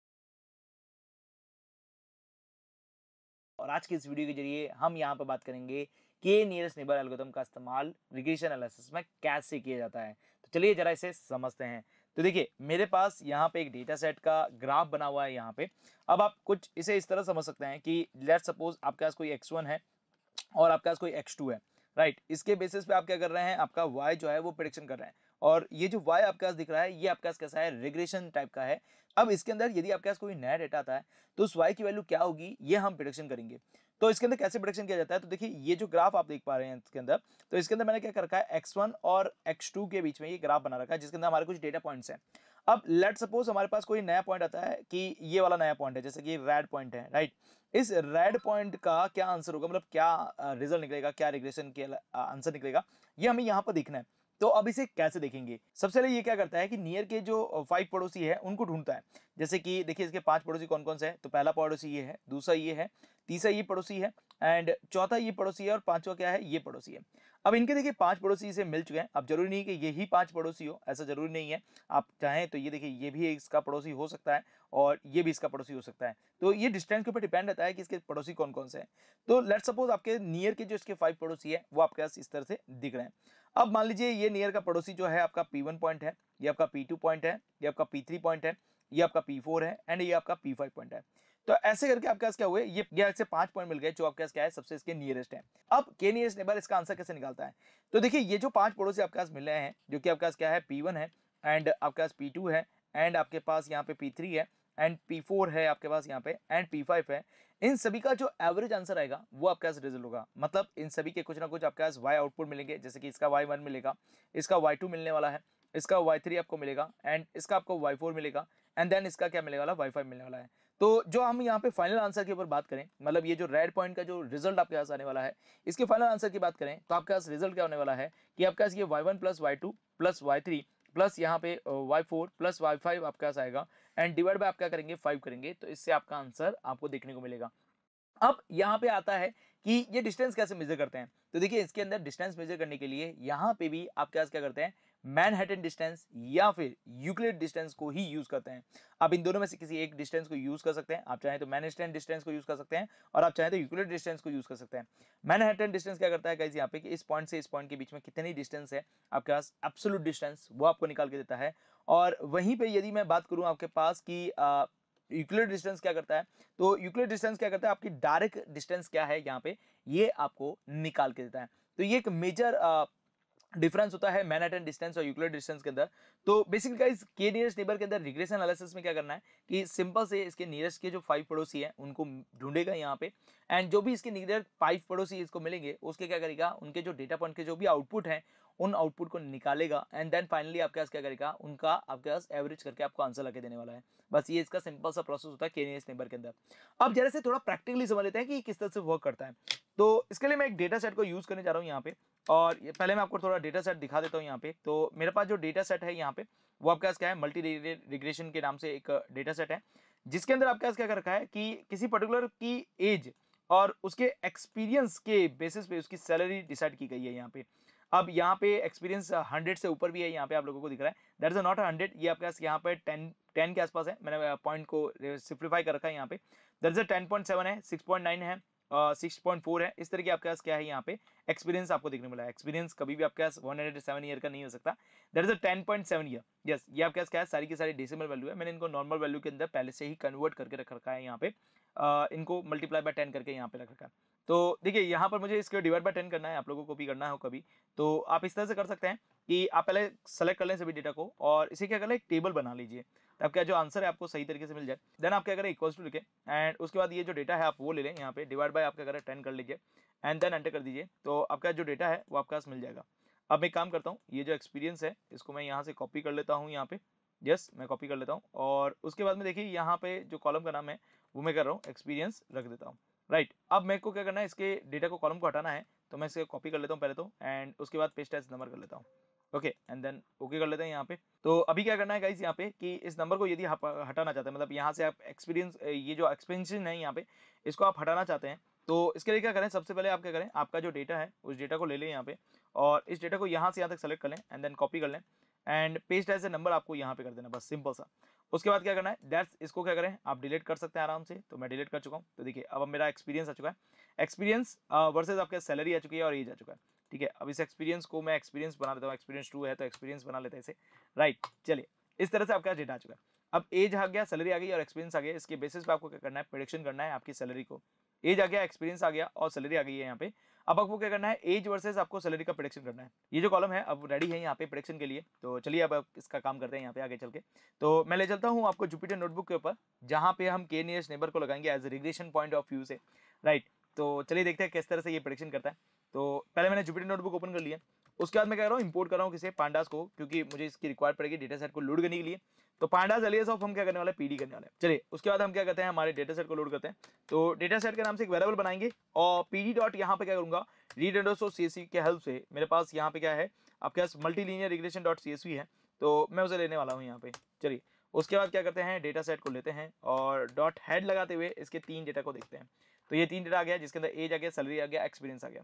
और आज के इस वीडियो के ज़रिए हम यहाँ पर बात करेंगे कि नियरेस्ट नेबर एल्गोरिथम का इस्तेमाल रिग्रेशन एनालिसिस में कैसे किया जाता है। तो चलिए जरा इसे समझते हैं। तो देखिए, मेरे पास यहाँ पे एक डेटा सेट का ग्राफ बना हुआ है यहाँ पे। अब आप कुछ इसे इस तरह समझ सकते हैं कि लेट सपोज़ आपके पास कोई x1 है और आपके पास कोई x2 है। राइट इसके बेसिस पे आप क्या कर रहे हैं? आपका y जो है वो प्रिडिक्शन कर रहे हैं। और ये जो y आपके पास दिख रहा है, ये आपके पास कैसा है? रिग्रेशन टाइप का है। अब इसके अंदर यदि आपके पास कोई नया डेटा आता है तो उस y की वैल्यू क्या होगी? ये हम प्रिडिक्शन करेंगे। तो इसके अंदर कैसे प्रोडक्शन किया जाता है? तो देखिए, ये जो ग्राफ आप देख पा रहे हैं इसके अंदर तो इसके अंदर मैंने क्या कर रखा है? X1 और x2 के बीच में ये ग्राफ बना रखा है, जिसके अंदर हमारे कुछ डेटा पॉइंट्स हैं। अब लेट सपोज़ हमारे पास कोई नया पॉइंट आता है कि ये वाला नया पॉइंट है, जैसे कि रेड पॉइंट है राइट इस रेड पॉइंट का क्या आंसर होगा? मतलब क्या रिज़ल्ट निकलेगा? क्या रिग्रेशन के आंसर निकलेगा? ये हमें यहाँ पर देखना है। तो अब इसे कैसे देखेंगे? सबसे पहले ये क्या करता है कि नियर के जो फाइव पड़ोसी है, उनको ढूंढता है। जैसे कि, देखिए इसके पाँच पड़ोसी कौन कौन से हैं? तो पहला पड़ोसी ये है, दूसरा ये है, तीसरा ये पड़ोसी है एंड चौथा ये पड़ोसी है और पांचवा क्या है? ये पड़ोसी है। अब इनके देखिए पाँच पड़ोसी से मिल चुके हैं। अब ज़रूरी नहीं कि यही पाँच पड़ोसी हो, ऐसा ज़रूरी नहीं है। आप चाहें तो ये देखिए, ये भी इसका पड़ोसी हो सकता है और ये भी इसका पड़ोसी हो सकता है। तो ये डिस्टेंस के ऊपर डिपेंड रहता है कि इसके पड़ोसी कौन कौन से हैं। तो लेट सपोज़ आपके नियर के जो इसके फाइव पड़ोसी है, वो आपके पास इस तरह से दिख रहे हैं। अब मान लीजिए ये नियर का पड़ोसी जो है, आपका पी वन पॉइंट है, ये आपका पी टू पॉइंट है, ये आपका पी थ्री पॉइंट है, ये आपका पी फोर है एंड ये आपका पी फाइव पॉइंट है। तो ऐसे करके आपके पास क्या हुए? ये से पाँच पॉइंट मिल गए, जो आपके पास क्या है? सबसे इसके नियरेस्ट है। अब के नियरेस्ट नेबर इसका आंसर कैसे निकालता है? तो देखिए, ये जो पाँच पड़ोसी आपके पास मिल हैं, जो कि आपके पास क्या है? पी है एंड आपके पास पी है एंड आपके पास यहाँ पे पी है एंड पी है आपके पास यहाँ पे एंड पी है। इन सभी का जो एवरेज आंसर आएगा, वो आपके पास रिज़ल्ट होगा। मतलब इन सभी के कुछ ना कुछ आपके पास वाई आउटपुट मिलेंगे, जैसे कि इसका वाई वन मिलेगा, इसका वाई टू मिलने वाला है, इसका वाई थ्री आपको मिलेगा एंड इसका आपको वाई फोर मिलेगा। एंड देन इसका क्या मिलने वाला? वाई फाइव मिलने वाला है। तो जो हम यहाँ पे फाइनल आंसर के ऊपर बात करें मतलब ये जो रेड पॉइंट का जो रिज़ल्ट आपके पास आने वाला है, इसके फाइनल आंसर की बात करें तो आपके पास रिज़ल्ट क्या होने वाला है कि आपके पास ये Y one plus Y two plus Y three plus यहाँ पे Y four plus Y five आपके पास आएगा। एंड डिवाइड बाय आप क्या करेंगे? फाइव करेंगे। तो इससे आपका आंसर आपको देखने को मिलेगा। अब यहाँ पे आता है कि ये डिस्टेंस कैसे मेजर करते हैं? तो देखिए, इसके अंदर डिस्टेंस मेजर करने के लिए यहाँ पे भी आप क्या क्या करते हैं? मैनहट्टन डिस्टेंस या फिर यूक्लिड डिस्टेंस को ही यूज़ करते हैं। आप इन दोनों में से किसी एक डिस्टेंस को यूज़ कर सकते हैं। आप चाहें तो मैनहट्टन डिस्टेंस को यूज़ कर सकते हैं और आप चाहें तो यूक्लिड डिस्टेंस को यूज़ कर सकते हैं। मैनहट्टन डिस्टेंस क्या करता है गाइस यहाँ पे कि इस पॉइंट से इस पॉइंट के बीच में कितनी डिस्टेंस है, आपके पास एब्सोलूट डिस्टेंस वो आपको निकाल के देता है। और वहीं पर यदि मैं बात करूँ आपके पास की यूक्लिड डिस्टेंस क्या करता है तो यूक्लिड डिस्टेंस क्या करता है, आपकी डायरेक्ट डिस्टेंस क्या है यहाँ पे, ये आपको निकाल के देता है। तो ये एक मेजर डिफरेंस होता है मैनहटन डिस्टेंस और यूक्लिड डिस्टेंस के अंदर। तो basically guys K nearest neighbour के अंदर रिग्रेशन एनालिसिस में क्या करना है कि सिंपल से इसके नियरेस्ट के जो फाइव पड़ोसी हैं, उनको ढूंढेगा यहाँ पे। एंड जो भी इसके नियर फाइव पड़ोसी इसको मिलेंगे, उसके क्या करेगा? उनके जो डेटा पॉइंट के जो भी आउटपुट है उन आउटपुट को निकालेगा एंड देन फाइनली आपके पास क्या करेगा? उनका आपके पास एवरेज करके आपको आंसर लगे देने वाला है। बस ये इसका सिंपल सा प्रोसेस होता है के नेबर के अंदर। अब जरा से थोड़ा प्रैक्टिकली समझ लेते हैं कि किस तरह से वर्क करता है। तो इसके लिए मैं एक डेटा सेट को यूज़ करने जा रहा हूँ यहाँ पे, और पहले मैं आपको थोड़ा डेटा सेट दिखा देता हूँ यहाँ पे। तो मेरे पास जो डेटा सेट है यहाँ पे, वो आपके पास क्या है? मल्टी रिग्रेशन के नाम से एक डेटा सेट है, जिसके अंदर आपके पास क्या कर रखा है कि किसी पर्टिकुलर की एज और उसके एक्सपीरियंस के बेसिस पे उसकी सैलरी डिसाइड की गई है यहाँ पे। अब यहाँ पे एक्सपीरियंस हंड्रेड से ऊपर भी है यहाँ पे आप लोगों को दिख रहा है। दैट इज़ नॉट हंड्रेड ये आपके पास यहाँ पे टेन टेन के आसपास है। मैंने पॉइंट को सिम्प्लीफाई कर रखा है यहाँ पे। That is ten point seven है सिक्स पॉइंट नाइन है सिक्स पॉइंट फोर है। इस तरह की आपके पास क्या है यहाँ पे? एक्सपीरियंस आपको देखने मिला है। एक्सपीरियंस कभी भी आपके पास वन हंड्रेड सेवन ईयर का नहीं हो सकता। That is a ten point seven year yes ये आपके पास क्या है? सारी की सारी डेसिमल वैल्यू है। मैंने इनको नॉर्मल वैल्यू के अंदर पहले से ही कन्वर्ट करके रख रखा है यहाँ पे। Uh, इनको मल्टीप्लाई बाय टेन करके यहाँ पे रख रखा है। तो देखिए, यहाँ पर मुझे इसके डिवाइड बाय टेन करना है, आप लोगों को भी करना हो कभी। तो आप इस तरह से कर सकते हैं कि आप पहले सेलेक्ट कर लें सभी डेटा को और इसे क्या कर एक टेबल बना लीजिए। आपका जो आंसर है, आपको सही तरीके से मिल जाए। देन आप क्या करें इक्वल टू लिखे एंड उसके बाद ये जो डेटा है, आप वो ले लें यहाँ पे। डिवाइड बाय आप क्या करें टेन कर लीजिए एंड देन एंटर कर दीजिए। तो आपका जो डेटा है, वो आपके पास मिल जाएगा। अब मैं काम करता हूँ, ये जो एक्सपीरियंस है, इसको मैं यहाँ से कॉपी कर लेता हूँ यहाँ पे। यस मैं कॉपी कर लेता हूँ और उसके बाद में देखिए, यहाँ पे जो कॉलम का नाम है, वो मैं कर रहा हूँ एक्सपीरियंस रख देता हूँ। Right right. अब मेरे को क्या करना है, इसके डेटा को कॉलम को हटाना है तो मैं इसे कॉपी कर लेता हूँ पहले तो एंड उसके बाद पेस्ट एज नंबर कर लेता हूँ। ओके एंड देन ओके कर लेते हैं यहाँ पे। तो अभी क्या करना है गाइस यहाँ पे, कि इस नंबर को यदि हटाना चाहते हैं मतलब यहाँ से आप एक्सपीरियंस ये जो एक्सपेंशन है यहाँ पे, इसको आप हटाना चाहते हैं तो इसके लिए क्या करें, सबसे पहले आप क्या करें, आपका जो डेटा है, उस डेटा को ले लें यहाँ पे, और इस डेटा को यहाँ से यहाँ तक सेलेक्ट कर लें एंड देन कॉपी कर लें and paste as a number आपको यहाँ पे कर देना, बस सिंपल सा। उसके बाद क्या करना है? दैट्स इसको क्या करें? आप डिलीट कर सकते हैं आराम से। तो मैं डिलीट कर चुका हूँ। तो देखिए, अब मेरा एक्सपीरियंस आ चुका है। एक्सपीरियंस वर्सेज आपका सैलरी आ चुकी है और एज आ चुका है। ठीक है? अब इस एक्सपीरियंस को मैं एक्सपीरियंस बना देता हूँ। एक्सपीरियंस टू है तो एक्सपीरियंस बना लेते हैं इसे। राइट चलिए, इस तरह से आपका डेटा आ चुका है। अब एज आ गया सैलरी आ गई और एक्सपीरियंस आ गया। इसके बेसिस पे आपको क्या करना है? प्रोडिक्शन करना है आपकी सैलरी को। एज आ गया एक्सपीरियंस आ गया और सैलरी आ गई है यहाँ पे। अब आपको क्या करना है? एज वर्सेस आपको सैलरी का प्रोडक्शन करना है। ये जो कॉलम है, अब रेडी है यहाँ पे प्रोडक्शन के लिए। तो चलिए अब इसका काम करते हैं यहाँ पे आगे चल के। तो मैं ले चलता हूँ आपको जुपिटर नोटबुक के ऊपर, जहाँ पे हम के नियर्स नेबर को लगाएँगे as regression point of view से। राइट तो चलिए देखते हैं किस तरह से ये प्रोडक्शन करता है। तो पहले मैंने जुपिटर नोटबुक ओपन कर लिया उसके बाद मैं कह रहा हूँ इम्पोर्ट कर रहा हूँ किसी पांडास को, क्योंकि मुझे इसकी रिक्वायर पड़ेगी डेटा सेट को लोड करने के लिए। तो पांडास एलियस ऑफ़ हम क्या करने वाले पीडी करने वाले चलिए, उसके बाद हम क्या करते हैं? हमारे डेटा सेट को लोड करते हैं। तो डेटा सेट के नाम से एक वेरिएबल बनाएँगे और पीडी डॉट यहाँ पे क्या करूँगा? रीड अंडर सी के हेल्प से मेरे पास यहाँ पे क्या है? आपके पास multi linear regression dot C है। तो मैं उसे लेने वाला हूँ यहाँ पे। चलिए, उसके बाद क्या करते हैं? डेटा सेट को लेते हैं और डॉट हेड लगाते हुए इसके तीन डेटा को देखते हैं। तो ये तीन डेटा आ गया, जिसके अंदर एज आ गया सैलरी आ गया एक्सपीरियंस आ गया।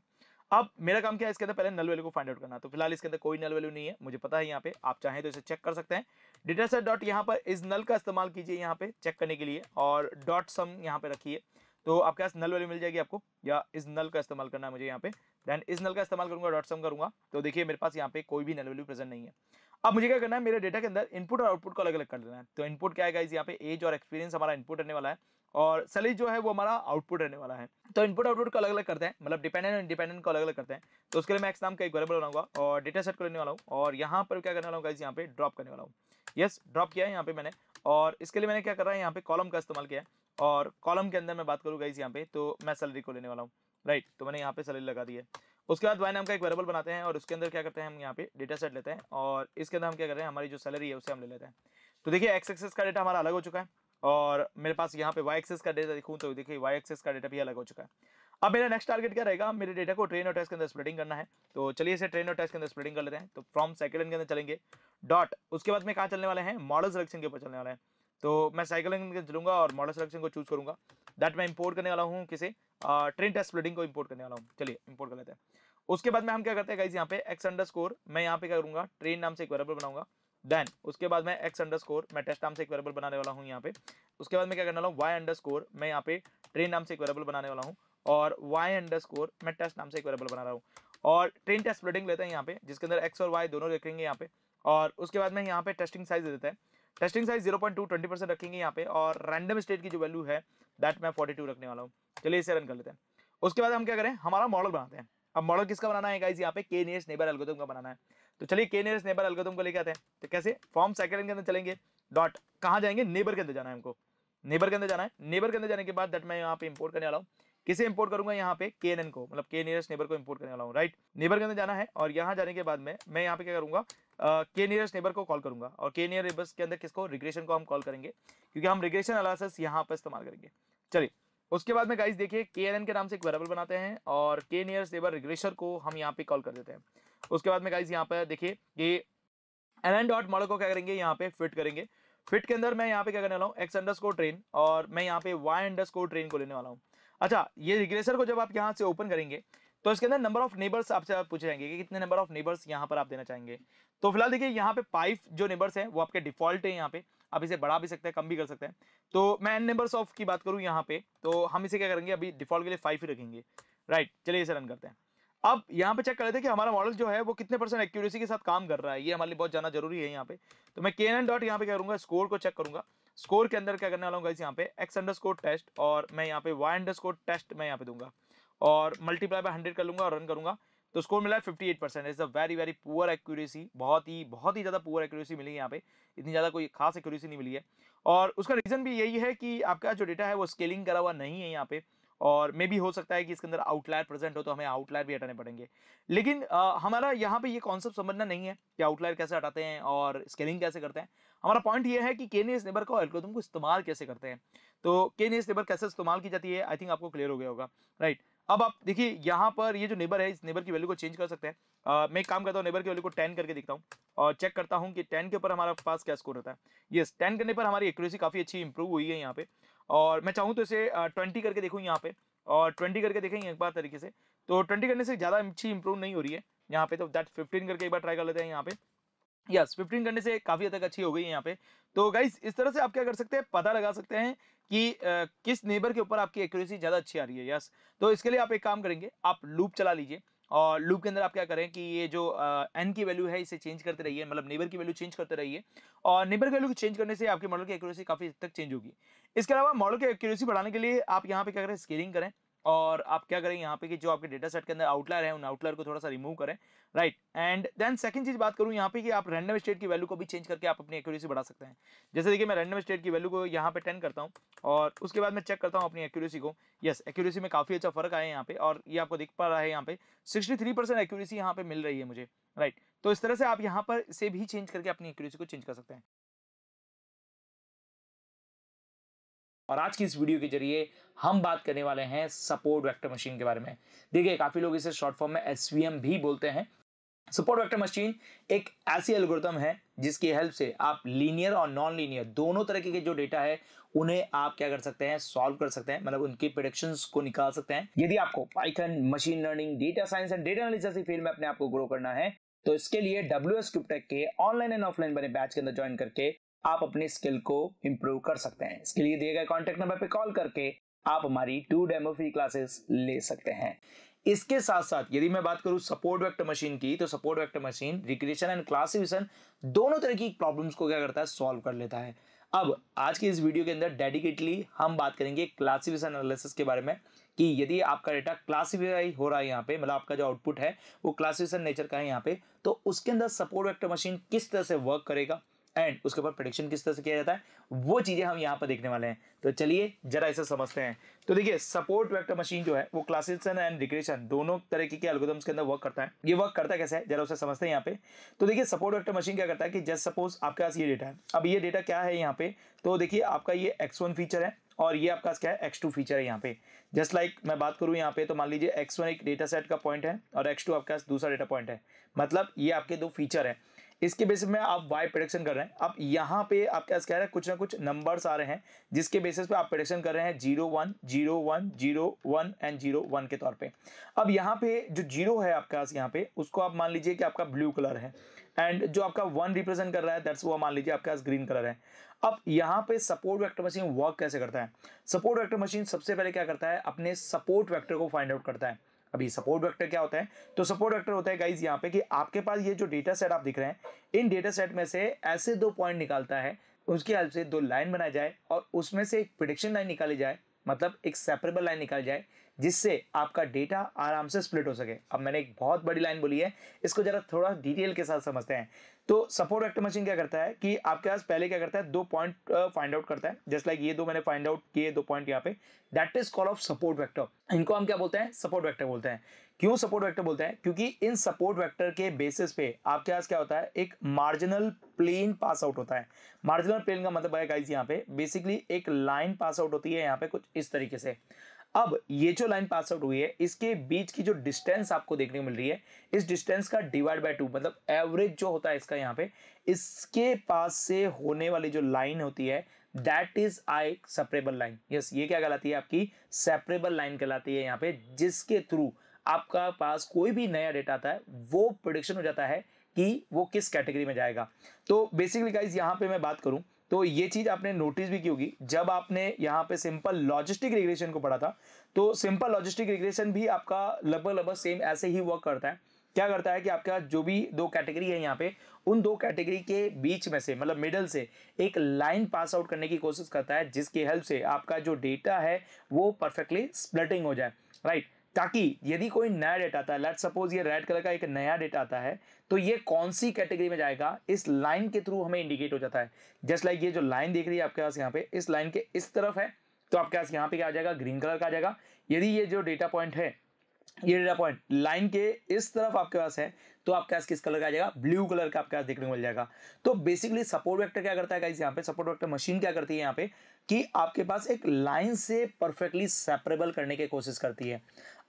अब मेरा काम क्या है, इसके अंदर पहले नल वैल्यू को फाइंड आउट करना तो फ़िलहाल इसके अंदर कोई नल वैल्यू नहीं है, मुझे पता है यहाँ पे, आप चाहें तो इसे चेक कर सकते हैं। डेटा सेट डॉट यहाँ पर इस नल का इस्तेमाल कीजिए यहाँ पे चेक करने के लिए, और डॉट सम यहाँ पे रखिए। तो आपके पास नल वैल्यू मिल जाएगी आपको, या इस नल का इस्तेमाल करना है मुझे यहाँ पे। देन इस नल का इस्तेमाल करूँगा डॉट सम करूँगा। तो देखिए, मेरे पास यहाँ पे कोई भी नल वैल्यू प्रेजेंट नहीं है। अब मुझे क्या करना है, मेरे डेटा के अंदर इनपुट और आउटपुट को अलग अलग कर देना है। तो इनपुट क्या है इस यहाँ पे एज और एक्सपीरियंस हमारा इनपुट रहने वाला है। और सैलरी जो है वो हमारा आउटपुट रहने वाला है। तो इनपुट आउटपुट को अलग अलग करते हैं मतलब डिपेंडेंट और इंडिपेंडेंट को अलग अलग करते हैं। तो उसके लिए मैं एक्स नाम का एक वेरिएबल बनाऊँगा और डेटा सेट को लेने वाला हूँ और यहाँ पर क्या करने वाला हूँ यहाँ पे ड्रॉप करने वाला हूँ। यस ड्रॉप किया है यहाँ पे मैंने और इसके लिए मैंने क्या कर रहा है? यहाँ पे कॉलम का इस्तेमाल किया और कॉलम के अंदर मैं बात करूँगा इस यहाँ पे तो मैं सैलरी को लेने वाला हूँ। राइट तो मैंने यहाँ पे सैलरी लगा दी है। उसके बाद वाई नाम का एक वेरिएबल बनाते हैं और उसके अंदर क्या करते हैं हम यहाँ पे डेटा सेट लेते हैं और इसके अंदर हम क्या करते हैं? हमारी जो सैलरी है उसे हम ले लेते हैं। तो देखिए एक्स एक्सेस का डेटा हमारा अलग हो चुका है। और मेरे पास यहाँ पे वाई एक्सेस का डेटा दिखूँ तो देखिए वाई एक्सेस का डेटा भी अलग हो चुका है। अब मेरा नेक्स्ट टारगेट क्या रहेगा? मेरे डेटा को ट्रेन और टेस्ट के अंदर स्प्रेडिंग करना है। तो चलिए इसे ट्रेन और टेस्ट के अंदर स्प्रेडिंग कर लेते हैं। तो फ्रॉम साइकिल के अंदर चलेंगे। डॉट उसके बाद में कहाँ चलने वाले हैं? मॉडल सिलेक्शन के ऊपर चलने वाले हैं। तो मैं साइकिल के चलूँगा और मॉडल सिलेक्शन को चूज़ करूँगा। दैट मैं इंपोर्ट करने वाला हूँ किसे? ट्रेन टेस्ट स्प्रेडिंग को इंपोर्ट करने वाला हूँ। चलिए इंपोर्ट कर लेते हैं। उसके बाद में हम क्या करते हैं गाइज़ यहाँ पे एक्स अंडर स्कोर मैं यहाँ पे क्या करूँगा? ट्रेन नाम से एक वेरिएबल बनाऊँगा। देन उसके बाद मैं एक्स अंडर स्कोर मैं टेस्ट नाम से एक वेरिएबल बनाने वाला हूँ यहाँ पे। उसके बाद मैं क्या करने वाला हूँ? वाई अंडर स्कोर मैं यहाँ पे ट्रेन नाम से एक वेरिएबल बनाने वाला हूँ। और वाई अंडर स्कोर मैं टेस्ट नाम से एक वेरिएबल बना रहा हूँ। और ट्रेन टेस्ट स्प्लिटिंग लेते हैं यहाँ पे, जिसके अंदर एक्स और वाई दोनों रखेंगे यहाँ पे। और उसके बाद में यहाँ पे टेस्टिंग साइज़ दे देते हैं। Testing size zero point two twenty percent रखेंगे यहाँ पे। और रैंडम स्टेट की जो वैल्यू है दैट मैं फोर्टी टू रखने वाला हूँ। चलिए इसे रन कर लेते हैं। उसके बाद हम क्या करें? हमारा मॉडल बनाते हैं। अब मॉडल किसका बनाना है गाइस यहाँ पे के नियरेस्ट नेबर एल्गोरिथम का बनाना है। तो चलिए के नियरेस्ट नेबर एल्गोरिथम को लेके आते हैं। तो कैसे? फॉर्म सेकंड के अंदर चलेंगे। डॉट कहाँ जाएँगे? नेबर के अंदर जाना है हमको। नेबर के अंदर जाना है। नेबर के अंदर जाने के बाद दैट मैं यहाँ पे इंपोर्ट करने वाला हूँ। किसे इम्पोर्ट करूँगा? यहाँ पे के को। मतलब के नियरेस्ट नेबर को इंपोर्ट करने वाला हूँ राइट नेबर के अंदर जाना है और यहाँ जाने के बाद में मैं यहाँ पे क्या करूँगा? के नियरेस्ट नेबर को कॉल करूँगा। और के नियर नेबर्स के अंदर किसको? रिग्रेशन को हम कॉल करेंगे। क्योंकि हम रिग्रेशन एनालिसिस यहाँ पर इस्तेमाल करेंगे। चलिए, उसके बाद में गाइस देखिए के के नाम से एक वेरिएबल बनाते हैं और के नियरेस्ट नेबर रिग्रेशर को हम यहाँ पे कॉल कर देते हैं। उसके बाद में गाइस यहाँ पे देखिए कि एन एन डॉट मॉडल को क्या करेंगे? यहाँ पे फिट करेंगे। फिट के अंदर मैं यहाँ पे क्या करने वाला हूँ? एक्स अंडर ट्रेन और मैं यहाँ पे वाई अंडर ट्रेन को लेने वाला हूँ। अच्छा ये रिग्रेसर को जब आप यहाँ से ओपन करेंगे तो इसके अंदर नंबर ऑफ़ नेबर्स आपसे आप पूछे जाएँगे कि कितने नंबर ऑफ़ नेबर्स यहाँ पर आप देना चाहेंगे। तो फ़िलहाल देखिए, यहाँ पे फाइव जो नेबर्स हैं, वो आपके डिफ़ॉल्ट है यहाँ पे। आप इसे बढ़ा भी सकते हैं, कम भी कर सकते हैं। तो मैं एन नंबर्स ऑफ़ की बात करूँ यहाँ पे तो हम इसे क्या करेंगे? अभी डिफ़ॉल्ट के लिए फाइव ही रखेंगे। राइट चलिए इसे रन करते हैं। अब यहाँ पे चेक कर लेते हैं कि हमारा मॉडल जो है वो कितने परसेंट एक्यूरेसी के साथ काम कर रहा है। ये हमारे लिए बहुत जाना ज़रूरी है यहाँ पे। तो मैं के एन डॉट यहाँ पे करूँगा? स्कोर को चेक करूँगा। स्कोर के अंदर क्या करने वाला हूँ यहाँ पे? एक्स अंडर स्कोर टेस्ट और मैं यहाँ पे वाई अंडर स्कोर टेस्ट मैं यहाँ पे दूँगा। और मल्टीप्लाई बाय हंड्रेड कर लूँगा और रन करूँगा। तो स्कोर मिला है fifty eight percent is a very very poor accuracy बहुत ही बहुत ही ज़्यादा पुअर एक्यूरेसी मिली है यहाँ पे। इतनी ज़्यादा कोई खास एक्यूरेसी नहीं मिली है। और उसका रीज़न भी यही है कि आपका जो डेटा है वो स्केलिंग करा हुआ नहीं है यहाँ पे। और मे भी हो सकता है कि इसके अंदर आउटलायर प्रेजेंट हो तो हमें आउटलायर भी हटाने पड़ेंगे। लेकिन आ, हमारा यहाँ पे ये कॉन्सेप्ट समझना नहीं है कि आउटलायर कैसे हटाते हैं और स्केलिंग कैसे करते हैं। हमारा पॉइंट ये है कि के केनियस नेबर का एल्गोरिथम को इस्तेमाल कैसे करते हैं। तो के केनियस नेबर कैसे इस्तेमाल की जाती है आई थिंक आपको क्लियर हो गया होगा राइट अब आप देखिए यहाँ पर ये जो नेबर है इस नेबर की वैल्यू को चेंज कर सकते हैं। uh, मैं काम करता हूँ नेबर की वैल्यू को टेन करके देखता हूँ और चेक करता हूँ कि टेन के ऊपर हमारा पास क्या स्कोर होता है। यस टेन करने पर हमारी एक्यूरेसी काफ़ी अच्छी इंप्रूव हुई है यहाँ पे। और मैं चाहूँ तो इसे ट्वेंटी करके देखूँ यहाँ पे। और ट्वेंटी करके देखेंगे एक बार तरीके से। तो ट्वेंटी करने से ज़्यादा अच्छी इंप्रूव नहीं हो रही है। यहाँ पे तो दैट फिफ्टीन करके एक बार ट्राई कर लेते हैं यहाँ पे। यस फिफ्टीन करने से काफ़ी हद तक अच्छी हो गई है यहाँ पे। तो गाइज़ इस तरह से आप क्या कर सकते हैं? पता लगा सकते हैं कि आ, किस नेबर के ऊपर आपकी एक्यूरेसी ज़्यादा अच्छी आ रही है। यस तो इसके लिए आप एक काम करेंगे आप लूप चला लीजिए। और लूप के अंदर आप क्या करें कि ये जो एन की वैल्यू है, इसे चेंज करते रहिए मतलब नेबर की वैल्यू चेंज करते रहिए और नेबर की वैल्यू चेंज करने से आपके मॉडल की एक्यूरेसी काफ़ी हद तक चेंज होगी। इसके अलावा मॉडल की एक्यूरेसी बढ़ाने के लिए आप यहाँ पे क्या करें, स्केलिंग करें। और आप क्या करें यहाँ पे कि जो आपके डेटा सेट के अंदर आउटलायर है, उन आउटलायर को थोड़ा सा रिमूव करें राइट एंड देन सेकंड चीज़ बात करूँ यहाँ पे कि आप रैंडम स्टेट की वैल्यू को भी चेंज करके आप अपनी एक्यूरेसी बढ़ा सकते हैं। जैसे देखिए मैं रैंडम स्टेट की वैल्यू को यहाँ पे टेन करता हूँ और उसके बाद मैं चेक करता हूँ अपनी एक्यूरेसी को। यस एक्यूरेसी में काफ़ी अच्छा फ़र्क आया यहाँ पे और ये आपको दिख पा रहा है यहाँ पे सिक्सटी थ्री परसेंट एक्यूरेसी यहाँ पे मिल रही है मुझे राइट तो इस तरह से आप यहाँ पर से भी चेंज करके अपनी एक्यूरेसी को चेंज कर सकते हैं। और आज की इस वीडियो के ज़रिए हम बात करने वाले हैं सपोर्ट वेक्टर मशीन के बारे में। देखिए, काफ़ी लोग इसे शॉर्ट फॉर्म में एसवीएम भी बोलते हैं। सपोर्ट वेक्टर मशीन एक ऐसी एल्गोरिथम है जिसकी हेल्प से आप लीनियर और नॉन लीनियर दोनों तरह के जो डेटा है, उन्हें आप क्या कर सकते हैं सॉल्व कर सकते हैं मतलब उनकी प्रोडिक्शन को निकाल सकते हैं। यदि आपको Python machine learning data science and data analysis जैसी फ़ील्ड में अपने आप को ग्रो करना है तो इसके लिए डब्ल्यू एस के ऑनलाइन एंड ऑफलाइन बने बैच के अंदर ज्वाइन करके आप अपनी स्किल को इंप्रूव कर सकते हैं। इसके लिए दिए गए कॉन्टेक्ट नंबर पर कॉल करके आप हमारी टू डेमो फ्री क्लासेस ले सकते हैं। इसके साथ साथ यदि मैं बात करूँ सपोर्ट वेक्टर मशीन की तो support vector machine regression and classification दोनों तरह की प्रॉब्लम्स को क्या करता है? सॉल्व कर लेता है। अब, आज के इस वीडियो के अंदर डेडिकेटली हम बात करेंगे क्लासिफिकेशन एनालिसिस के बारे में कि यदि आपका डेटा क्लासिफाई हो रहा है यहाँ पे मतलब आपका जो आउटपुट है, वो क्लासिफिकेशन नेचर का है यहाँ पे तो उसके अंदर सपोर्ट वेक्टर मशीन किस तरह से वर्क करेगा? एंड उसके ऊपर प्रोडिक्शन किस तरह से किया जाता है, वो चीज़ें हम यहाँ पर देखने वाले हैं। तो चलिए, जरा इसे समझते हैं। तो देखिए सपोर्ट वेक्टर मशीन जो है, वो क्लासिफिकेशन एंड रिग्रेशन दोनों तरीके के एल्गोरिथम्स के अंदर वर्क करता है। ये वर्क करता कैसे? है जरा उसे समझते हैं यहाँ पे। तो देखिए सपोर्ट वेक्टर मशीन क्या करता है कि जस्ट सपोज़ आपके पास ये डेटा है। अब ये डेटा क्या है यहाँ पे? तो देखिए, आपका ये एक्स फीचर है और ये आपका क्या है? एक्स टू फीचर है यहाँ पे। जस्ट लाइक like मैं बात करूँ यहाँ पे तो मान लीजिए एक्स वन एक डेटा सेट का पॉइंट है और एक्स टू आपका दूसरा डेटा पॉइंट है। मतलब ये आपके दो फीचर है। इसके बेसिस में आप वाई प्रोडक्शन कर रहे हैं। अब यहाँ पे आप क्या कह रहे हैं? कुछ ना कुछ नंबर्स आ रहे हैं, जिसके बेसिस पे आप प्रोडक्शन कर रहे हैं zero one zero one zero one and zero one के तौर पे। अब यहाँ पे जो ज़ीरो है आपके पास यहाँ पे, उसको आप मान लीजिए कि आपका ब्लू कलर है। एंड जो आपका वन रिप्रेजेंट कर रहा है दैट्स वो मान लीजिए आपके पास ग्रीन कलर है। अब यहाँ पे सपोर्ट वेक्टर मशीन वर्क कैसे करता है? सपोर्ट वेक्टर मशीन सबसे पहले क्या करता है? अपने सपोर्ट वेक्टर को फाइंड आउट करता है। अभी सपोर्ट वेक्टर क्या होता है? तो सपोर्ट वेक्टर होता है गाइज़ यहाँ पे कि आपके पास ये जो डेटा सेट आप दिख रहे हैं, इन डेटा सेट में से ऐसे दो पॉइंट निकालता है, उसकी हेल्प से दो लाइन बनाई जाए और उसमें से एक प्रिडिक्शन लाइन निकाली जाए मतलब एक सेपरेबल लाइन निकाली जाए, जिससे आपका डेटा आराम से स्प्लिट हो सके। अब मैंने एक बहुत बड़ी लाइन बोली है, इसको जरा थोड़ा डिटेल के साथ समझते हैं। तो सपोर्ट वेक्टर मशीन क्या करता है कि आपके पास पहले क्या करता है, दो पॉइंट फाइंड आउट करता है। जस्ट लाइक like ये दो मैंने फाइंड आउट किए, दो पॉइंट यहाँ पे। That is call of support vector इनको हम क्या बोलते हैं? सपोर्ट वेक्टर बोलते हैं। क्यों सपोर्ट वेक्टर बोलते हैं? क्योंकि इन सपोर्ट वेक्टर के बेसिस पे आपके पास क्या होता है? एक मार्जिनल प्लेन पास आउट होता है। मार्जिनल प्लेन का मतलब है गाइस यहाँ पे बेसिकली एक लाइन पास आउट होती है यहाँ पे कुछ इस तरीके से। अब ये जो लाइन पास आउट हुई है, इसके बीच की जो डिस्टेंस आपको देखने को मिल रही है, इस डिस्टेंस का डिवाइड बाय टू मतलब एवरेज जो होता है इसका यहाँ पे, इसके पास से होने वाली जो लाइन होती है that is I separable line yes ये क्या कहलाती है आपकी? सेपरेबल लाइन कहलाती है यहाँ पे, जिसके थ्रू आपका पास कोई भी नया डेटा आता है, वो प्रोडिक्शन हो जाता है कि वो किस कैटेगरी में जाएगा। तो बेसिकली गाइज़ यहाँ पे मैं बात करूँ तो ये चीज़ आपने नोटिस भी की होगी। जब आपने यहाँ पे सिंपल लॉजिस्टिक रिग्रेशन को पढ़ा था तो सिंपल लॉजिस्टिक रिग्रेशन भी आपका लगभग लगभग सेम ऐसे ही वर्क करता है। क्या करता है कि आपका जो भी दो कैटेगरी है यहाँ पे, उन दो कैटेगरी के बीच में से मतलब मिडल से, एक लाइन पास आउट करने की कोशिश करता है, जिसकी हेल्प से आपका जो डेटा है, वो परफेक्टली स्प्लिटिंग हो जाए। राइट ताकि यदि कोई नया डेटा आता है लेट सपोज़ ये रेड कलर का एक नया डेटा आता है तो ये कौन सी कैटेगरी में जाएगा? इस लाइन के थ्रू हमें इंडिकेट हो जाता है। जस्ट लाइक ये जो लाइन देख रही है आपके पास यहाँ पे, इस लाइन के इस तरफ़ है तो आपके पास यहाँ पे क्या आ जाएगा? ग्रीन कलर का आ जाएगा। यदि ये जो डेटा पॉइंट है, ये डेटा पॉइंट लाइन के इस तरफ़ आपके पास है तो आपके पास किस कलर का आ जाएगा? ब्लू कलर का आपके पास देखने को मिल जाएगा। तो बेसिकली सपोर्ट वेक्टर क्या करता है यहाँ पे? सपोर्ट वेक्टर मशीन क्या करती है यहाँ पे? कि आपके पास एक लाइन से परफेक्टली सेपरेबल करने की कोशिश करती है।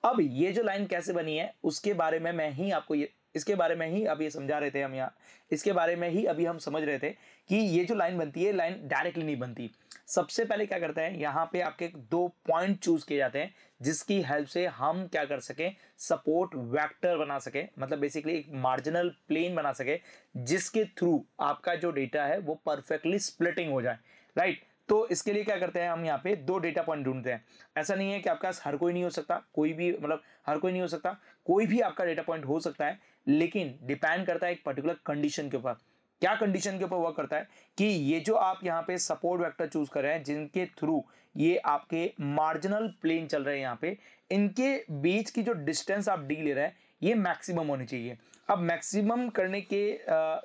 अब ये जो लाइन कैसे बनी है, उसके बारे में मैं ही आपको ये, इसके बारे में ही अभी समझा रहे थे हम यहाँ। इसके बारे में ही अभी हम समझ रहे थे कि ये जो लाइन बनती है, लाइन डायरेक्टली नहीं बनती। सबसे पहले क्या करते हैं, यहाँ पे आपके दो पॉइंट चूज़ किए जाते हैं, जिसकी हेल्प से हम क्या कर सकें, सपोर्ट वेक्टर बना सके मतलब बेसिकली एक मार्जिनल प्लेन बना सके, जिसके थ्रू आपका जो डेटा है, वो परफेक्टली स्प्लिटिंग हो जाए। राइट तो इसके लिए क्या करते हैं, हम यहाँ पे दो डेटा पॉइंट ढूंढते हैं। ऐसा नहीं है कि आपके पास हर कोई नहीं हो सकता, कोई भी मतलब हर कोई नहीं हो सकता, कोई भी आपका डेटा पॉइंट हो सकता है, लेकिन डिपेंड करता है एक पर्टिकुलर कंडीशन के ऊपर। क्या कंडीशन के ऊपर वर्क करता है कि ये जो आप यहाँ पे सपोर्ट वेक्टर चूज़ कर रहे हैं, जिनके थ्रू ये आपके मार्जिनल प्लेन चल रहे हैं यहाँ पे, इनके बीच की जो डिस्टेंस आप डी ले रहे हैं, ये मैक्सिमम होनी चाहिए। अब मैक्सिमम करने के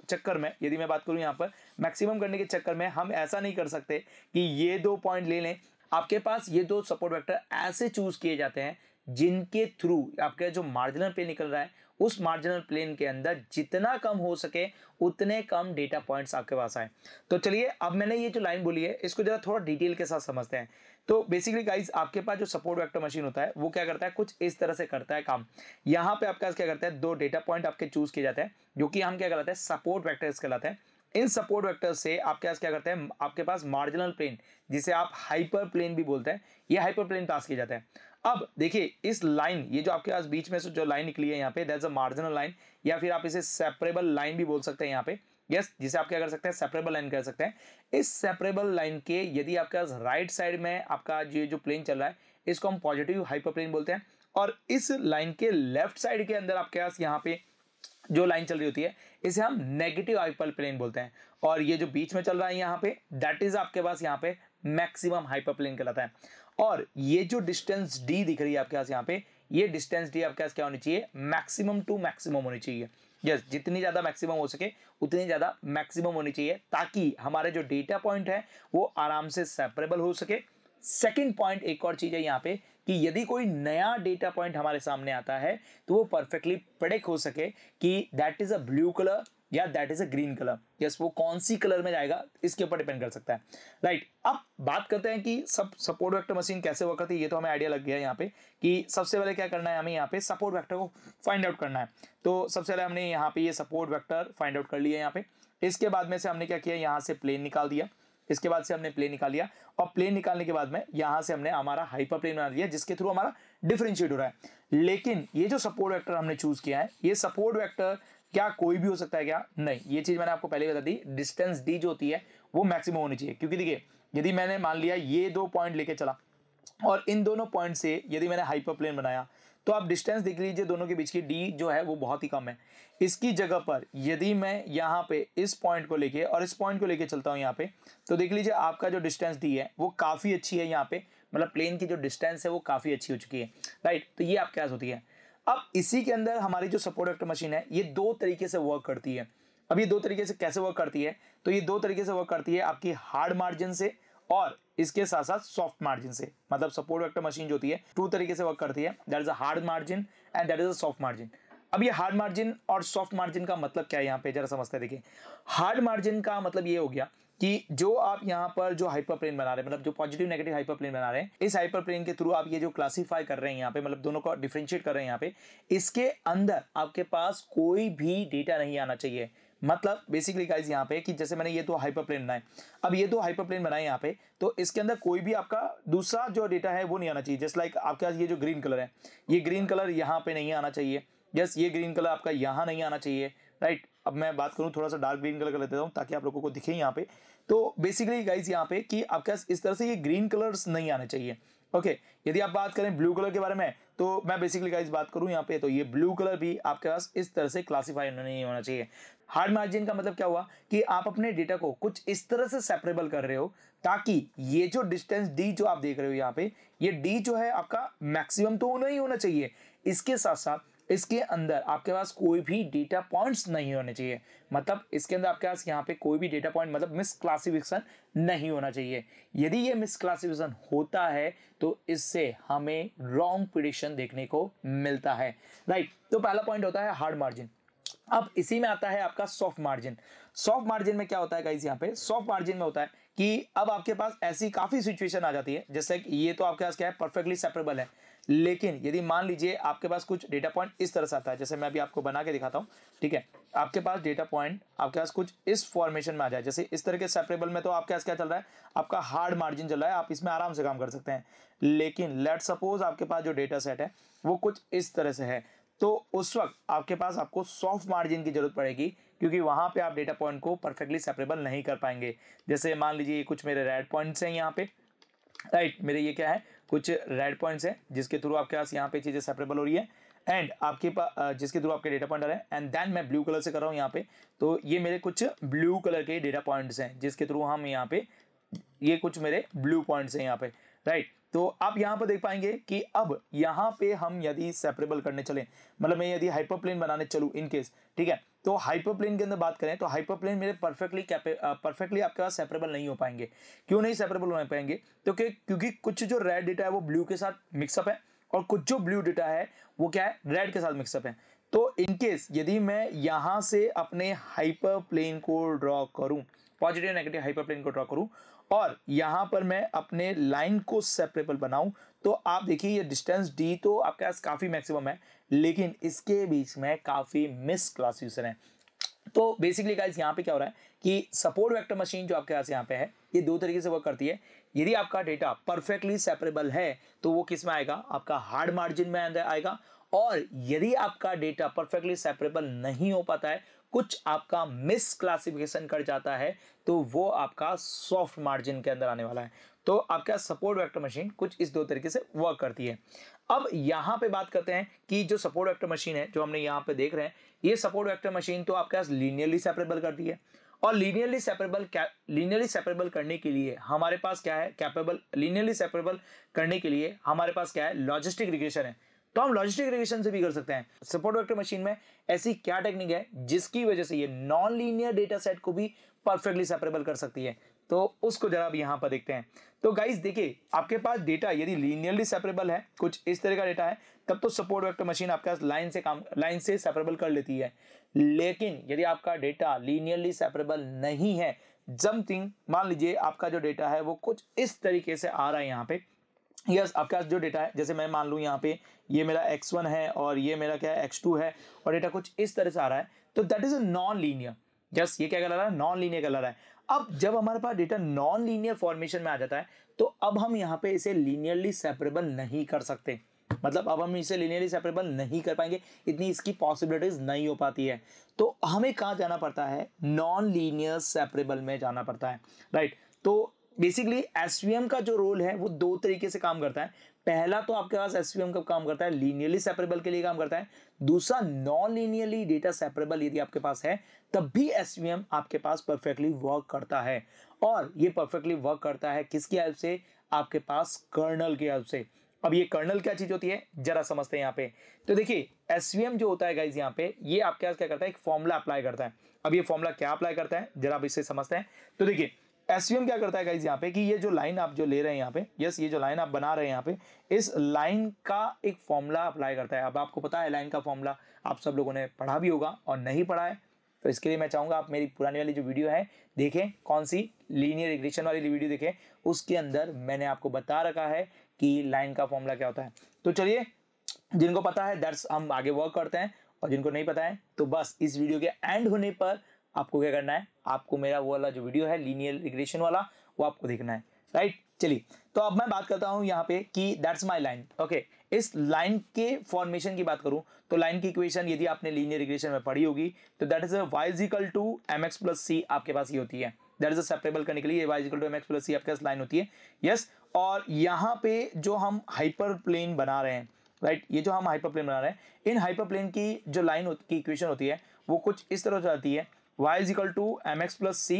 चक्कर में, यदि मैं बात करूँ यहाँ पर मैक्सिमम करने के चक्कर में हम ऐसा नहीं कर सकते कि ये दो पॉइंट ले लें। आपके पास ये दो सपोर्ट वेक्टर ऐसे चूज़ किए जाते हैं जिनके थ्रू आपका जो मार्जिनल पे निकल रहा है, उस मार्जिनल प्लेन के अंदर जितना कम हो सके, उतने कम डेटा पॉइंट्स आपके पास आए। तो चलिए, अब मैंने ये जो लाइन बोली है, इसको जरा थोड़ा डिटेल के साथ समझते हैं। तो बेसिकली गाइज़ आपके पास जो सपोर्ट वेक्टर मशीन होता है, वो क्या करता है? कुछ इस तरह से करता है काम। यहाँ पे आपके पास क्या करता है? दो डेटा पॉइंट आपके चूज़ किए जाते हैं, जो कि हम क्या कहलाते हैं? सपोर्ट वैक्टर्स कहलाते हैं। इन सपोर्ट वेक्टर से आप क्या क्या करते हैं? आपके पास मार्जिनल प्लेन जिसे आप हाइपर प्लेन भी बोलते हैं ये हाइपर प्लेन पास किया जाता है। अब देखिए इस लाइन ये जो आपके पास बीच में से जो लाइन निकली है यहाँ पे दैट्स अ मार्जिनल लाइन या फिर आप इसे सेपरेबल लाइन भी बोल सकते हैं यहाँ पे। यस yes, जिसे आप क्या कर सकते हैं? सेपरेबल लाइन कर सकते हैं। इस सेपरेबल लाइन के यदि आपके पास राइट साइड में आपका ये जो प्लेन चल रहा है इसको हम पॉजिटिव हाइपर प्लेन बोलते हैं। और इस लाइन के लेफ़्ट साइड के अंदर आपके पास यहाँ पे जो लाइन चल रही होती है इसे हम नेगेटिव हाइपर प्लेन बोलते हैं। और ये जो बीच में चल रहा है यहाँ पे दैट इज़ आपके पास यहाँ पे मैक्सिमम हाइपर प्लेन कहलाता है। और ये जो डिस्टेंस डी दिख रही है आपके पास यहाँ पे ये डिस्टेंस डी आपके पास क्या होनी चाहिए? मैक्सिमम टू मैक्सिमम होनी चाहिए। यस yes, जितनी ज़्यादा मैक्सिमम हो सके उतनी ज़्यादा मैक्सिमम होनी चाहिए ताकि हमारे जो डेटा पॉइंट है वो आराम से सेपरेबल हो सके। सेकेंड पॉइंट एक और चीज़ है यहाँ पे कि यदि कोई नया डेटा पॉइंट हमारे सामने आता है तो वो परफेक्टली प्रेडिक्ट हो सके कि that is a blue colour या that is a green colour yes वो कौन सी कलर में जाएगा, इसके ऊपर डिपेंड कर सकता है। Right right. अब बात करते हैं कि सब सपोर्ट वेक्टर मशीन कैसे वर्क करती है, ये तो हमें आइडिया लग गया यहाँ पे कि सबसे पहले क्या करना है, हमें यहाँ पे सपोर्ट वेक्टर को फाइंड आउट करना है। तो सबसे पहले हमने यहाँ पे ये सपोर्ट वेक्टर फाइंड आउट कर लिया यहाँ पे। इसके बाद में से हमने क्या किया, यहाँ से प्लेन निकाल दिया। इसके बाद से हमने प्लेन निकाल लिया। और प्लेन निकालने के बाद में यहाँ से हमने हमारा हाइपर प्लेन बना दिया, जिसके थ्रू हमारा डिफरेंशिएट हो रहा है। लेकिन ये जो सपोर्ट वेक्टर हमने चूज़ किया है, ये सपोर्ट वेक्टर क्या कोई भी हो सकता है क्या? नहीं। ये चीज़ मैंने आपको पहले बता दी डिस्टेंस डी जो होती है, वो मैक्सिमम होनी चाहिए। क्योंकि देखिए, यदि मैंने मान लिया ये दो पॉइंट लेके चला, और इन दोनों पॉइंट से यदि मैंने हाइपर प्लेन बनाया तो आप डिस्टेंस देख लीजिए दोनों के बीच की डी जो है वो बहुत ही कम है। इसकी जगह पर यदि मैं यहाँ पे इस पॉइंट को लेके और इस पॉइंट को लेके चलता हूँ यहाँ पे तो देख लीजिए आपका जो डिस्टेंस डी है वो काफ़ी अच्छी है यहाँ पे। मतलब प्लेन की जो डिस्टेंस है वो काफ़ी अच्छी हो चुकी है। राइट तो ये आपके पास होती है। अब इसी के अंदर हमारी जो सपोर्ट वेक्टर मशीन है, ये दो तरीके से वर्क करती है। अब ये दो तरीके से कैसे वर्क करती है? तो ये दो तरीके से वर्क करती है आपकी हार्ड मार्जिन से और इसके साथ साथ सॉफ्ट मार्जिन से मतलब सपोर्ट वेक्टर मशीन जो होती है टू तरीके से वर्क करती है। That is a hard margin and that is a soft margin अब ये हार्ड मार्जिन और सॉफ्ट मार्जिन का मतलब क्या है यहाँ पे? जरा समझते देखिए। हार्ड मार्जिन का मतलब ये हो गया कि जो आप यहाँ पर जो हाइपर प्लेन बना रहे हैं मतलब जो पॉजिटिव नेगेटिव हाइपर प्लेन बना रहे हैं, इस हाइपर प्लेन के थ्रू आप ये जो क्लासीफाई कर रहे हैं यहाँ पे मतलब दोनों को डिफ्रेंशिएट कर रहे हैं यहाँ पे, इसके अंदर आपके पास कोई भी डेटा नहीं आना चाहिए। मतलब बेसिकली गाइज़ यहाँ पे कि जैसे मैंने ये दो हाइपर प्लेन बनाए। अब ये दो हाइपर प्लेन बनाए यहाँ पे तो इसके अंदर कोई भी आपका दूसरा जो डेटा है वो नहीं आना चाहिए। जस्ट लाइक आपके पास ये जो ग्रीन कलर है, ये ग्रीन कलर यहाँ पे नहीं आना चाहिए। यस ये ग्रीन कलर आपका यहाँ नहीं आना चाहिए राइट अब मैं बात करूँ, थोड़ा सा डार्क ग्रीन कलर कर लेता हूँ ताकि आप लोगों को दिखे यहाँ पे। तो बेसिकली गाइज़ यहाँ पे कि आपके पास इस तरह से ये ग्रीन कलर्स नहीं आने चाहिए। ओके यदि आप बात करें ब्लू कलर के बारे में तो मैं बेसिकली गाइज़ बात करूँ यहाँ पे तो ये ब्लू कलर भी आपके पास इस तरह से क्लासीफाई नहीं होना चाहिए। हार्ड मार्जिन का मतलब क्या हुआ? कि आप अपने डेटा को कुछ इस तरह से सेपरेबल कर रहे हो, ताकि ये जो डिस्टेंस डी जो आप देख रहे हो यहाँ पे, ये डी जो है आपका मैक्सिमम तो नहीं होना चाहिए। इसके साथ साथ, इसके अंदर आपके पास कोई भी डेटा पॉइंट्स नहीं होने चाहिए। मतलब इसके अंदर आपके पास यहाँ पे कोई भी डेटा पॉइंट मतलब मिस क्लासिफिकेशन नहीं होना चाहिए। यदि ये मिस क्लासिफिकेशन होता है तो इससे हमें रॉन्ग प्रिडिक्शन देखने को मिलता है। राइट तो पहला पॉइंट होता है हार्ड मार्जिन अब इसी में आता है आपका सॉफ्ट मार्जिन सॉफ्ट मार्जिन में क्या होता है गाइस यहाँ पे? सॉफ्ट मार्जिन में होता है कि अब आपके पास ऐसी काफ़ी सिचुएशन आ जाती है, जैसे कि ये तो आपके पास क्या है परफेक्टली सेपरेबल है। लेकिन यदि मान लीजिए आपके पास कुछ डेटा पॉइंट इस तरह से आता है, जैसे मैं अभी आपको बना के दिखाता हूँ, ठीक है? आपके पास डेटा पॉइंट आपके पास कुछ इस फॉर्मेशन में आ जाए, जैसे इस तरह के सेपरेबल में तो आपके पास क्या चल रहा है? आपका हार्ड मार्जिन चल रहा है, आप इसमें आराम से काम कर सकते हैं। लेकिन लेट सपोज़ आपके पास जो डेटा सेट है, वो कुछ इस तरह से है। तो उस वक्त आपके पास आपको सॉफ्ट मार्जिन की ज़रूरत पड़ेगी क्योंकि वहाँ पे आप डेटा पॉइंट को परफेक्टली सेपरेबल नहीं कर पाएँगे। जैसे मान लीजिए कुछ मेरे रेड पॉइंट्स हैं यहाँ पे। राइट right, मेरे ये क्या है? कुछ रेड पॉइंट्स हैं जिसके थ्रू आपके पास यहाँ पे चीज़ें सेपरेबल हो रही है। एंड आपके पास जिसके थ्रू आपके डेटा पॉइंट आ रहे हैं। एंड देन मैं ब्लू कलर से कर रहा हूँ यहाँ पे। तो ये मेरे कुछ ब्लू कलर के डेटा पॉइंट्स हैं जिसके थ्रू हम यहाँ पे ये कुछ मेरे ब्लू पॉइंट्स हैं यहाँ पे। राइट तो आप यहाँ पर देख पाएँगे कि अब यहाँ पे हम यदि सेपरेबल करने चले मतलब मैं यदि हाइपर प्लेन बनाने चलूँ इन केस ठीक है? तो हाइपर प्लेन के अंदर बात करें तो हाइपर प्लेन मेरे परफेक्टली परफेक्टली आपके पास सेपरेबल नहीं हो पाएँगे। क्यों नहीं सेपरेबल हो पाएँगे? तो क्योंकि कुछ जो रेड डेटा है वो ब्लू के साथ मिक्सअप है और कुछ जो ब्लू डेटा है वो क्या है? रेड के साथ मिक्सअप है। तो इनकेस यदि मैं यहाँ से अपने हाइपर प्लेन को ड्रॉ करूँ पॉजिटिव नेगेटिव हाइपर प्लेन को ड्रॉ करूँ और यहाँ पर मैं अपने लाइन को सेपरेबल बनाऊँ। तो आप देखिए, ये डिस्टेंस डी तो आपके पास काफ़ी मैक्सिमम है, लेकिन इसके बीच में काफ़ी मिस क्लासिफिकेशन है। तो बेसिकली गाइस यहाँ पे क्या हो रहा है कि सपोर्ट वेक्टर मशीन जो आपके पास यहाँ पे है, ये दो तरीके से वर्क करती है। यदि आपका डेटा परफेक्टली सेपरेबल है तो वो किसमें आएगा? आपका हार्ड मार्जिन में आएगा। और यदि आपका डेटा परफेक्टली सेपरेबल नहीं हो पाता है कुछ आपका मिस क्लासिफिकेशन कर जाता है तो वो आपका सॉफ्ट मार्जिन के अंदर आने वाला है। तो आपका सपोर्ट वेक्टर मशीन कुछ इस दो तरीके से वर्क करती है। अब यहाँ पे बात करते हैं कि जो सपोर्ट वेक्टर मशीन है, जो हमने यहाँ पे देख रहे हैं, ये सपोर्ट वेक्टर मशीन तो आपके पास लीनियरली सेपरेबल करती है। और लीनियरली सेपरेबल लीनियरली सेपरेबल करने के लिए हमारे पास क्या है? कैपेबल लीनियरली सेपरेबल करने के लिए हमारे पास क्या है? लॉजिस्टिक रिग्रेशन है। तो हम लॉजिस्टिक रिग्रेशन से भी कर सकते हैं। सपोर्ट वेक्टर मशीन में ऐसी क्या टेक्निक है जिसकी वजह से ये नॉन लीनियर डेटा सेट को भी परफेक्टली सेपरेबल कर सकती है? तो उसको जरा अब यहाँ पर देखते हैं। तो गाइस देखिए, आपके पास डेटा यदि लीनियरली सेपरेबल है, कुछ इस तरह का डेटा है, तब तो सपोर्ट वेक्टर मशीन आपके पास लाइन से काम लाइन से सेपरेबल कर लेती है। लेकिन यदि आपका डेटा लीनियरली सेपरेबल नहीं है जमथिंग मान लीजिए आपका जो डेटा है वो कुछ इस तरीके से आ रहा है यहाँ पे यस आपके पास जो डेटा है, जैसे मैं मान लूँ यहाँ पे, ये मेरा x1 है और ये मेरा क्या है x2 है और डेटा कुछ इस तरह से आ रहा है तो that is a non linear yes ये क्या कहला रहा है? नॉन लीनियर कहला रहा है। अब जब हमारे पास डेटा नॉन लीनियर फॉर्मेशन में आ जाता है तो अब हम यहाँ पे इसे लीनियरली सेपरेबल नहीं कर सकते। मतलब अब हम इसे लीनियरली सेपरेबल नहीं कर पाएँगे, इतनी इसकी पॉसिबिलिटीज नहीं हो पाती है। तो हमें कहाँ जाना पड़ता है? नॉन लीनियर सेपरेबल में जाना पड़ता है। Right right? तो बेसिकली एसवीएम का जो रोल है, वो दो तरीके से काम करता है। पहला तो आपके पास एसवीएम कब काम करता है लीनियरली सेपरेबल के लिए काम करता है। दूसरा नॉन लीनियरली डेटा सेपरेबल यदि आपके पास है, तब भी एसवीएम आपके पास परफेक्टली वर्क करता है। और ये परफेक्टली वर्क करता है किसकी हेल्प से? आपके पास कर्नल की हेल्प से। अब ये कर्नल क्या चीज़ होती है? जरा समझते हैं यहाँ पे। तो देखिए एसवीएम जो होता है गाइज़ यहाँ पे, ये आपके पास क्या करता है? एक फॉर्मूला अप्लाई करता है। अब ये फॉर्मूला क्या अप्लाई करता है? जरा आप इससे समझते हैं। तो देखिए एसवीएम क्या करता है यहाँ पे कि ये जो लाइन आप जो ले रहे हैं यहाँ पे यस ये जो लाइन आप बना रहे हैं यहाँ पे, इस लाइन का एक फॉर्मूला अप्लाई करता है। अब आपको पता है लाइन का फॉर्मूला आप सब लोगों ने पढ़ा भी होगा और नहीं पढ़ा है तो इसके लिए मैं चाहूँगा आप मेरी पुरानी वाली जो वीडियो है, देखें कौन सी लीनियर रिग्रेशन वाली वीडियो देखें। उसके अंदर मैंने आपको बता रखा है कि लाइन का फॉर्मूला क्या होता है। तो चलिए, जिनको पता है दैट्स हम आगे वर्क करते हैं और जिनको नहीं पता है तो बस इस वीडियो के एंड होने पर आपको क्या करना है? आपको मेरा वो वाला जो वीडियो है लीनियर रिग्रेशन वाला वो आपको देखना है। राइट चलिए तो अब मैं बात करता हूँ यहाँ पे कि दैट्स माय लाइन ओके इस लाइन के फॉर्मेशन की बात करूँ तो लाइन की इक्वेशन यदि आपने लीनियर रिग्रेशन में पढ़ी होगी तो that is is to M X plus C आपके पास ये होती है। दैट इज़ सेपरेबल करने के लिए Y equal to M X plus C आपके पास लाइन होती है। यस yes, और यहाँ पे जो हम हाइपर प्लेन बना रहे हैं राइट right? ये जो हम हाइपर प्लेन बना रहे हैं इन हाइपर प्लेन की जो लाइन की इक्वेशन होती है वो कुछ इस तरह से आती है y is equal to M X plus C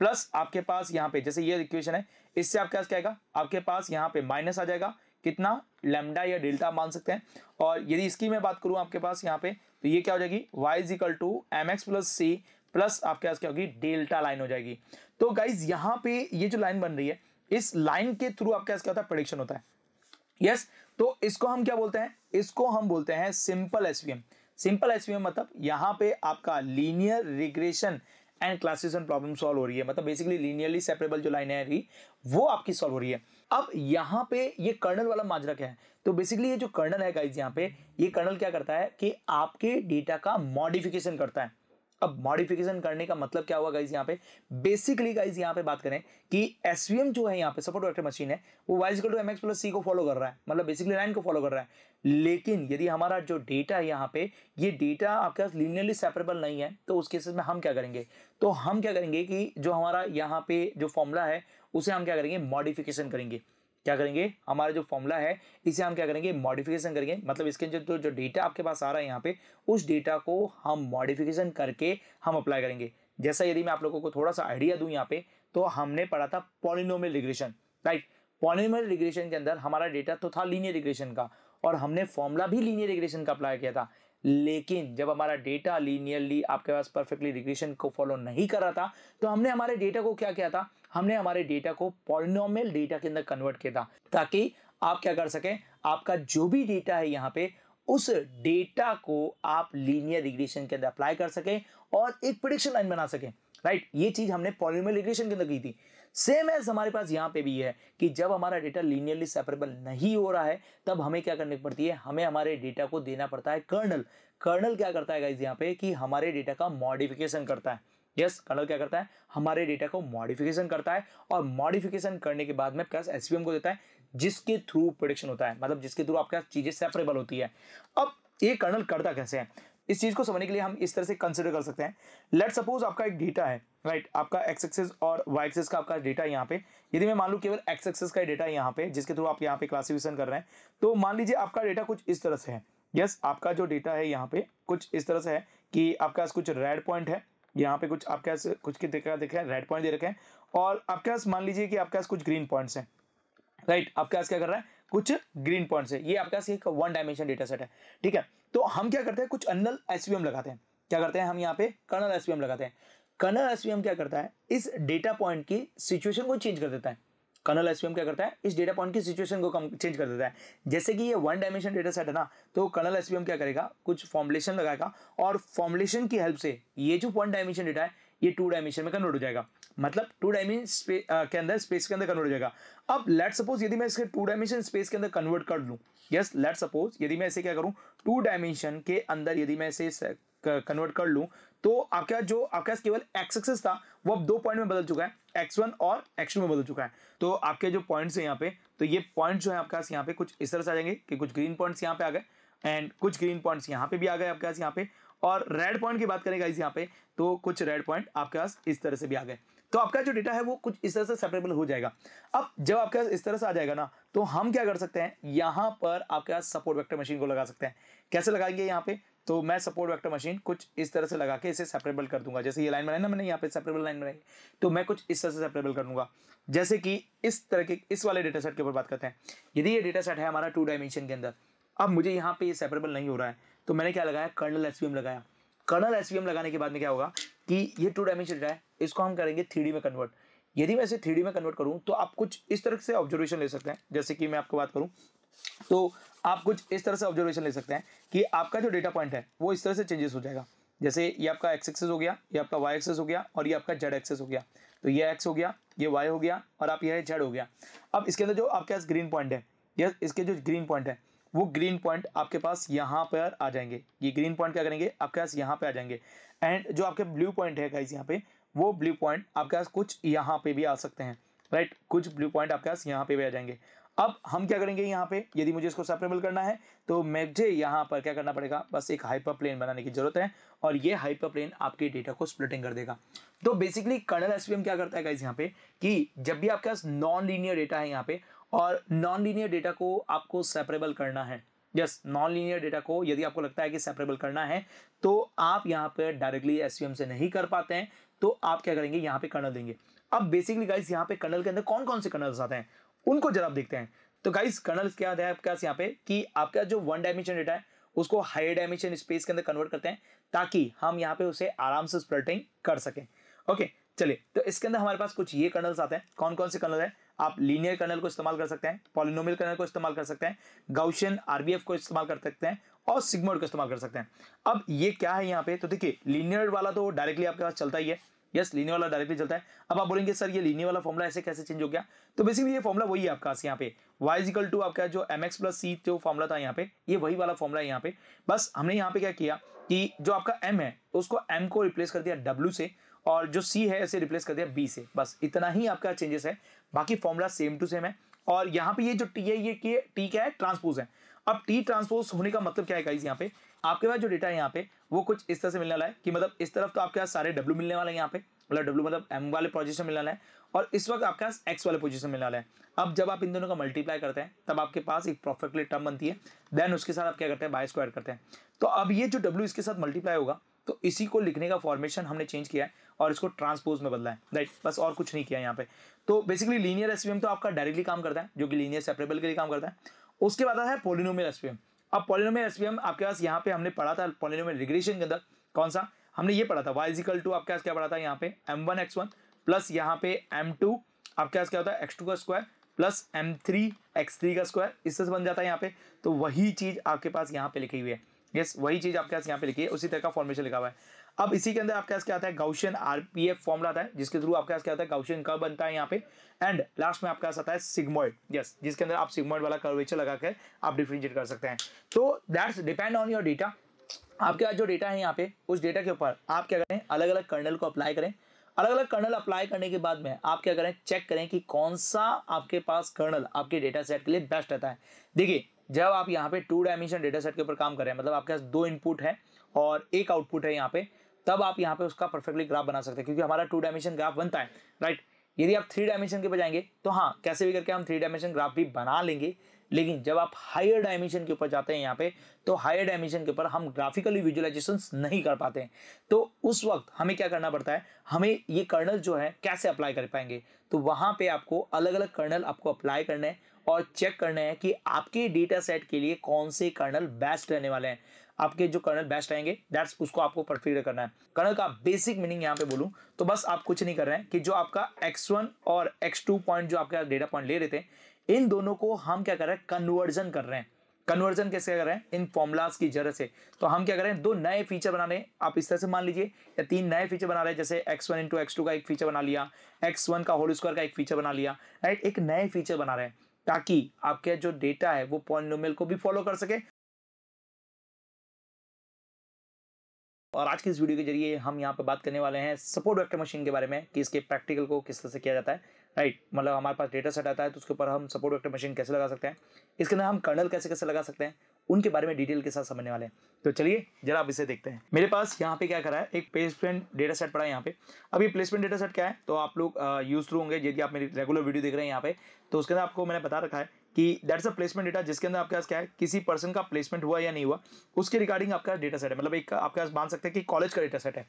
plus आपके पास यहाँ पे, जैसे ये इक्वेशन है, इससे आपके पास क्या आएगा? आपके पास यहाँ पे माइनस आ जाएगा। कितना? लेमडा या डेल्टा मान सकते हैं। और यदि इसकी मैं बात करूँ आपके पास यहाँ पे तो ये क्या हो जाएगी? y is equal to M X plus C plus आपके पास क्या होगी? डेल्टा लाइन हो जाएगी। तो गाइज़ यहाँ पे ये जो लाइन बन रही है, इस लाइन के थ्रू आपके पास क्या होता है? प्रोडिक्शन होता है। Yes yes? तो इसको हम क्या बोलते हैं? इसको हम बोलते हैं सिंपल एसवीएम सिंपल एसवीएम मतलब यहाँ पे आपका linear regression and classification problem solve हो रही है। मतलब बेसिकली लीनियरली सेपरेबल जो लाइन है वो आपकी सॉल्व हो रही है। अब यहाँ पे ये कर्नल वाला माजरा क्या है? तो बेसिकली ये जो कर्नल है गाइज़ यहाँ पे, ये कर्नल क्या करता है कि आपके डेटा का मॉडिफिकेशन करता है। अब मॉडिफिकेशन करने का मतलब क्या हुआ गाइज़ यहाँ पे? बेसिकली गाइज़ यहाँ पे बात करें कि एसवीएम जो है यहाँ पे सपोर्ट वेक्टर मशीन है, वो y is to M X plus C को फॉलो कर रहा है। मतलब बेसिकली लाइन को फॉलो कर रहा है। लेकिन यदि हमारा जो डेटा है यहाँ पे, ये डेटा आपके पास लीनियरली सेपरेबल नहीं है तो उस केसेस में हम क्या करेंगे? तो हम क्या करेंगे कि जो हमारा यहाँ पे जो फॉर्मूला है, उसे हम क्या करेंगे? मॉडिफिकेशन करेंगे। क्या करेंगे? हमारा जो फॉर्मूला है, इसे हम क्या करेंगे? मॉडिफिकेशन करेंगे। मतलब इसके जो जो डेटा आपके पास आ रहा है यहाँ पे, उस डेटा को हम मॉडिफिकेशन करके हम अप्लाई करेंगे। जैसा यदि मैं आप लोगों को थोड़ा सा आइडिया दूँ यहाँ पे तो हमने पढ़ा था polynomial regression right polynomial regression के अंदर हमारा डेटा तो था लीनियर रिग्रेशन का और हमने फॉर्मूला भी लीनियर रिग्रेशन का अप्लाई किया था। लेकिन जब हमारा डेटा लीनियरली आपके पास परफेक्टली रिग्रेशन को फॉलो नहीं कर रहा था तो हमने हमारे डेटा को क्या किया था? हमने हमारे डेटा को पॉलिनोमियल डेटा के अंदर कन्वर्ट किया था, ताकि आप क्या कर सकें? आपका जो भी डेटा है यहाँ पे, उस डेटा को आप लीनियर रिग्रेशन के अंदर अप्लाई कर सकें और एक प्रिडिक्शन लाइन बना सकें। राइट ये चीज़ हमने पॉलिनोमियल रिग्रेशन के अंदर की थी। सेम एज हमारे पास यहाँ पे भी है कि जब हमारा डेटा लीनियरली सेपरेबल नहीं हो रहा है तब हमें क्या करनी पड़ती है? हमें हमारे डेटा को देना पड़ता है कर्नल कर्नल क्या करता है गाइज़ यहाँ पे? कि हमारे डेटा का मॉडिफिकेशन करता है. यस yes, कर्नल क्या करता है? हमारे डेटा को मॉडिफिकेशन करता है और मॉडिफिकेशन करने के बाद में प्लस एसपीएम को देता है? जिसके थ्रू प्रोडिक्शन होता है. मतलब जिसके थ्रू आपके चीज़ें सेपरेबल होती है. अब ये कर्नल करता कैसे है? इस चीज़ को समझने के लिए हम इस तरह से कंसिडर कर सकते हैं. लेट सपोज़ आपका एक डेटा है. Right right? आपका एक्स एक्सेस और वाई एक्सेस का आपका डेटा यहाँ पे। यदि मैं मान लू केवल एक्स एक्सेस का डेटा यहाँ पे जिसके थ्रू आप यहाँ पे क्लासिफिकेशन कर रहे हैं तो मान लीजिए आपका डेटा कुछ इस तरह से है। यस yes, आपका जो डेटा है यहाँ पे कुछ इस तरह से है कि आपके पास कुछ रेड पॉइंट है। यहाँ पे कुछ आपके पास कुछ के देखा देखा रेड पॉइंट दे रखे हैं। और आपके पास मान लीजिए कि आपके पास कुछ ग्रीन पॉइंट्स हैं। राइट right, आपके पास क्या कर रहा है? कुछ ग्रीन पॉइंट्स है। ये आपके पास एक वन डायमेंशन डेटा सेट है। ठीक है? तो हम क्या करते हैं? कुछ अनल एसवीएम लगाते हैं। क्या करते हैं? हम यहाँ पे कर्नल एसवीएम लगाते हैं। कर्नल एसवीएम क्या करता है? इस डेटा पॉइंट की सिचुएशन को चेंज कर देता है। कर्नल एसवीएम क्या करता है? इस डेटा पॉइंट की सिचुएशन को कम चेंज कर देता है। जैसे कि ये वन डायमेंशन डेटा सेट है ना तो कर्नल एसवीएम क्या करेगा? कुछ फॉर्मुलेशन लगाएगा और फॉर्मुलेशन की हेल्प से ये जो वन डायमेंशन डेटा है, ये टू डायमेंशन में कन्वर्ट हो जाएगा। मतलब टू डायमेंशन के अंदर स्पेस के अंदर कन्वर्ट हो जाएगा। अब लेट सपोज़ यदि मैं इसके टू डायमेंशन स्पेस के अंदर कन्वर्ट कर लूँ यस लेट सपोज़ यदि मैं इसे क्या करूँ? टू डायमेंशन के अंदर यदि मैं इसे कन्वर्ट कर लूँ तो आपका जो आपके पास केवल एक्स एक्सेस था, वो अब दो पॉइंट में बदल चुका है। एक्स वन और एक्स टू में बदल चुका है। तो आपके जो पॉइंट्स हैं यहाँ पे तो ये पॉइंट जो है आपके पास यहाँ पे कुछ इस तरह से आ जाएँगे कि कुछ ग्रीन पॉइंट्स यहाँ पे आ गए एंड कुछ ग्रीन पॉइंट्स यहाँ पे भी आ गए आपके पास यहाँ पे। और रेड पॉइंट की बात करेंगे इस यहाँ पे तो कुछ रेड पॉइंट आपके पास इस तरह से भी आ गए। तो आपका जो डेटा है वो कुछ इस तरह से सेपरेबल हो जाएगा। अब जब आपके पास इस तरह से आ जाएगा ना तो हम क्या कर सकते हैं? यहाँ पर आपके पास सपोर्ट वेक्टर मशीन को लगा सकते हैं। कैसे लगाएँगे यहाँ पे? तो मैं सपोर्ट वेक्टर मशीन कुछ इस तरह से लगा के इसे सेपरेबल कर दूँगा। जैसे ये लाइन बनाई ना मैंने, यहाँ पे सेपरेबल लाइन बनाई तो मैं कुछ इस तरह से सेपरेबल कर दूँगा। जैसे कि इस तरह के, इस वाले डेटा सेट के ऊपर बात करते हैं। यदि ये डेटा सेट है हमारा टू डायमेंशन के अंदर, अब मुझे यहाँ पे ये सेपरेबल नहीं हो रहा है तो मैंने क्या लगाया? कर्नल एसवीएम लगाया। कर्नल एसवीएम लगाने के बाद में क्या होगा कि ये टू डायमेंशन डेटा है, इसको हम करेंगे थ्री में कन्वर्ट यदि मैं इसे थ्री में कन्वर्ट करूँ तो आप कुछ इस तरह से ऑब्जर्वेशन ले सकते हैं। जैसे कि मैं आपको बात करूँ तो आप कुछ इस तरह से ऑब्जर्वेशन ले सकते हैं कि आपका जो डेटा पॉइंट है, वो इस तरह से चेंजेस हो जाएगा। जैसे ये आपका एक्स एक्सेस हो गया, ये आपका वाई एक्सेस हो गया और ये आपका जेड एक्सेस हो गया। तो ये एक्स हो गया, ये वाई हो गया और आप यह जेड हो गया। अब इसके अंदर जो आपके पास ग्रीन पॉइंट है, या इसके जो ग्रीन पॉइंट है, वो ग्रीन पॉइंट आपके पास यहाँ पर आ जाएँगे। ये ग्रीन पॉइंट क्या करेंगे? आपके पास यहाँ पे आ जाएँगे। एंड जो आपके ब्लू पॉइंट है गाइस यहाँ पे, वो ब्लू पॉइंट आपके पास कुछ यहाँ पे भी आ सकते हैं। राइट कुछ ब्लू पॉइंट आपके पास यहाँ पे भी आ जाएँगे। अब हम क्या करेंगे यहाँ पे? यदि मुझे इसको सेपरेबल करना है तो मुझे यहाँ पर क्या करना पड़ेगा? बस एक हाइपर प्लेन बनाने की ज़रूरत है और ये हाइपर प्लेन आपके डेटा को स्प्लिटिंग कर देगा। तो बेसिकली कर्नल एसपीएम क्या करता है गाइस यहाँ पे? कि जब भी आपके पास नॉन लीनियर डेटा है यहाँ पे, और नॉन लीनियर डेटा को आपको सेपरेबल करना है यस नॉन लीनियर डेटा को यदि आपको लगता है कि सेपरेबल करना है तो आप यहाँ पर डायरेक्टली एसवीएम से नहीं कर पाते हैं तो आप क्या करेंगे? यहाँ पे कर्नल देंगे। अब बेसिकली गाइस यहाँ पे कर्नल के अंदर कौन कौन से कर्नल्स आते हैं? उनको जरा आप देखते हैं तो गाइस कर्नल क्या है, आपके पास यहाँ पे कि आपका जो वन डायमेंशन डेटा है, उसको हाई डायमेंशन स्पेस के अंदर कन्वर्ट करते हैं, ताकि हम यहाँ पे उसे आराम से स्प्लिटिंग कर सकें। ओके चलिए तो इसके अंदर हमारे पास कुछ ये कर्नल्स आते हैं। कौन कौन से कर्नल है? आप लीनियर कर्नल को इस्तेमाल कर सकते हैं पॉलिनोमियल कर्नल को इस्तेमाल कर सकते हैं गाउशियन आरबीएफ को इस्तेमाल कर सकते हैं और सिग्मोड को इस्तेमाल कर सकते हैं। अब ये क्या है यहाँ पे? तो देखिए लीनियर वाला तो डायरेक्टली आपके पास चलता ही है। यस लीनियर वाला डायरेक्टली चलता है। अब आप बोलेंगे, सर, ये लीनियर वाला फॉर्मुला ऐसे कैसे चेंज हो गया? तो बेसिकली ये फॉर्मुला वही है आपका यहाँ पे। Y इजिकल टू आपका जो एम एक्स प्लस सी जो फॉर्मुला था यहाँ पे, ये वही वाला फॉर्मुला है यहाँ पे। बस हमने यहाँ पे क्या किया कि जो आपका m है, उसको एम को रिप्लेस कर दिया डब्ल्यू से और जो सी है, इसे रिप्लेस कर दिया b से। बस इतना ही आपका चेंजेस है। बाकी फॉर्मुला सेम टू सेम है। और यहाँ पे ये जो टी है, ये टी क्या है? ट्रांसपोज है। अब टी ट्रांसपोज होने का मतलब क्या है यहाँ पे? आपके पास जो डेटा है यहाँ पे, वो कुछ इस तरह से मिलने वाला है कि मतलब इस तरफ़ तो आपके पास सारे डब्ल्यू मिलने वाले हैं यहाँ पे मतलब डब्ल्यू मतलब एम वाले पोजिशन मिलने वाला है और इस वक्त आपके पास एक्स वाले पोजिशन मिलने वाला है। अब जब आप इन दोनों का मल्टीप्लाई करते हैं, तब आपके पास एक परफेक्टली टर्म बनती है देन उसके साथ आप क्या करते हैं बाय स्क्वायर करते हैं। तो अब ये जो डब्ल्यू इसके साथ मल्टीप्लाई होगा तो इसी को लिखने का फॉर्मेशन हमने चेंज किया है और इसको ट्रांसपोज में बदला है। राइट बस और कुछ नहीं किया यहाँ पे। तो बेसिकली लीनियर एसपीएम तो आपका डायरेक्टली काम करता है, जो कि लीनियर सेपरेबल के लिए काम करता है। उसके बाद आता है पोलिनोमियल एसपीएम अब पोलिनोमियल एसवीएम आपके पास यहाँ पे हमने पढ़ा था पॉलिनोम रिग्रेशन के अंदर। कौन सा? हमने ये पढ़ा था वाइजिकल टू आपके पास क्या पढ़ा था? यहाँ पे M one X one plus यहाँ पे एम टू आपके पास क्या होता है? एक्स टू का square plus M three X three का स्क्वायर इससे बन जाता है यहाँ पे। तो वही चीज़ आपके पास यहाँ पे लिखी हुई है। यस वही चीज़ आपके पास यहाँ पे लिखी है। उसी तरह का फॉर्मेशन लिखा हुआ है। अब इसी के अंदर आपके पास क्या आता है? गाउशियन आरपीएफ फॉर्मूला आता है, जिसके थ्रू आपके पास क्या आता है? गाउशियन कर्व बनता है यहाँ पे। एंड लास्ट में आपके पास आता है सिग्मोइड यस जिसके अंदर आप सिग्मोइड वाला कर्वेचर लगा कर आप डिफ्रेंशिएट कर सकते हैं। तो that's depend on your data आपके पास जो डेटा है यहाँ पे, उस डेटा के ऊपर आप क्या करें? अलग अलग कर्नल को अप्लाई करें। अलग अलग कर्नल अप्लाई करने के बाद में आप क्या करें? चेक करें कि कौन सा आपके पास कर्नल आपके डेटा सेट के लिए बेस्ट रहता है। देखिए, जब आप यहाँ पे टू डायमेंशन डेटा सेट के ऊपर काम कर रहे हैं मतलब आपके पास दो इनपुट है और एक आउटपुट है यहाँ पे तब आप यहाँ पे उसका परफेक्टली ग्राफ बना सकते हैं, क्योंकि हमारा टू डायमेंशन ग्राफ बनता है राइट यदि आप थ्री डायमेंशन के बजाएँगे तो हाँ कैसे भी करके हम थ्री डायमेंशन ग्राफ भी बना लेंगे, लेकिन जब आप हायर डायमेंशन के ऊपर जाते हैं यहाँ पे तो हायर डायमेंशन के ऊपर हम ग्राफिकली विजुअलाइजेशन नहीं कर पाते हैं। तो उस वक्त हमें क्या करना पड़ता है? हमें ये कर्नल जो है, कैसे अप्लाई कर पाएँगे? तो वहाँ पे आपको अलग अलग कर्नल आपको अप्लाई करने हैं और चेक करना है कि आपके डेटा सेट के लिए कौन से कर्नल बेस्ट रहने वाले हैं। आपके जो कर्नल बेस्ट आएँगे दैट्स उसको आपको परफेक्ट करना है। कर्नल का बेसिक मीनिंग यहाँ पे बोलूँ तो बस आप कुछ नहीं कर रहे हैं कि जो आपका x1 और x2 पॉइंट जो आपका डेटा पॉइंट ले रहे थे, इन दोनों को हम क्या कर रहे हैं कन्वर्जन कर रहे हैं। कन्वर्जन कैसे कर रहे हैं? इन फॉर्मुलाज की ज़रूरत से। तो हम क्या कर रहे हैं, दो नए फीचर बना रहे हैं आप इस तरह से मान लीजिए, या तीन नए फीचर बना रहे हैं, जैसे X one into X two का एक फीचर बना लिया एक्स वन का होल स्क्वायर का एक फीचर बना लिया राइट एक नए फीचर बना रहे हैं, ताकि आपके जो डेटा है, वो पॉलिनोमियल को भी फॉलो कर सके और आज की इस वीडियो के ज़रिए हम यहाँ पे बात करने वाले हैं सपोर्ट वेक्टर मशीन के बारे में, कि इसके प्रैक्टिकल को किस तरह से किया जाता है राइट मतलब हमारे पास डेटा सेट आता है तो उसके ऊपर हम सपोर्ट वेक्टर मशीन कैसे लगा सकते हैं, इसके अंदर हम कर्नल कैसे कैसे लगा सकते हैं, उनके बारे में डिटेल के साथ समझने वाले हैं। तो चलिए, जरा आप इसे देखते हैं। मेरे पास यहाँ पे क्या करा है, एक प्लेसमेंट डेटा सेट पड़ा है यहाँ पे। अभी प्लेसमेंट डेटा सेट क्या है तो आप लोग यूज़ थ्रू होंगे, यदि आप मेरी रेगुलर वीडियो देख रहे हैं यहाँ पे तो उसके अंदर आपको मैंने बता रखा है कि दैट्स अ प्लेसमेंट डेटा जिसके अंदर आपके पास क्या है, किसी पर्सन का प्लेसमेंट हुआ या नहीं हुआ, उसके रिगार्डिंग आपका डेटा सेट है। मतलब एक आपके पास मान सकते हैं कि कॉलेज का डेटा सेट है।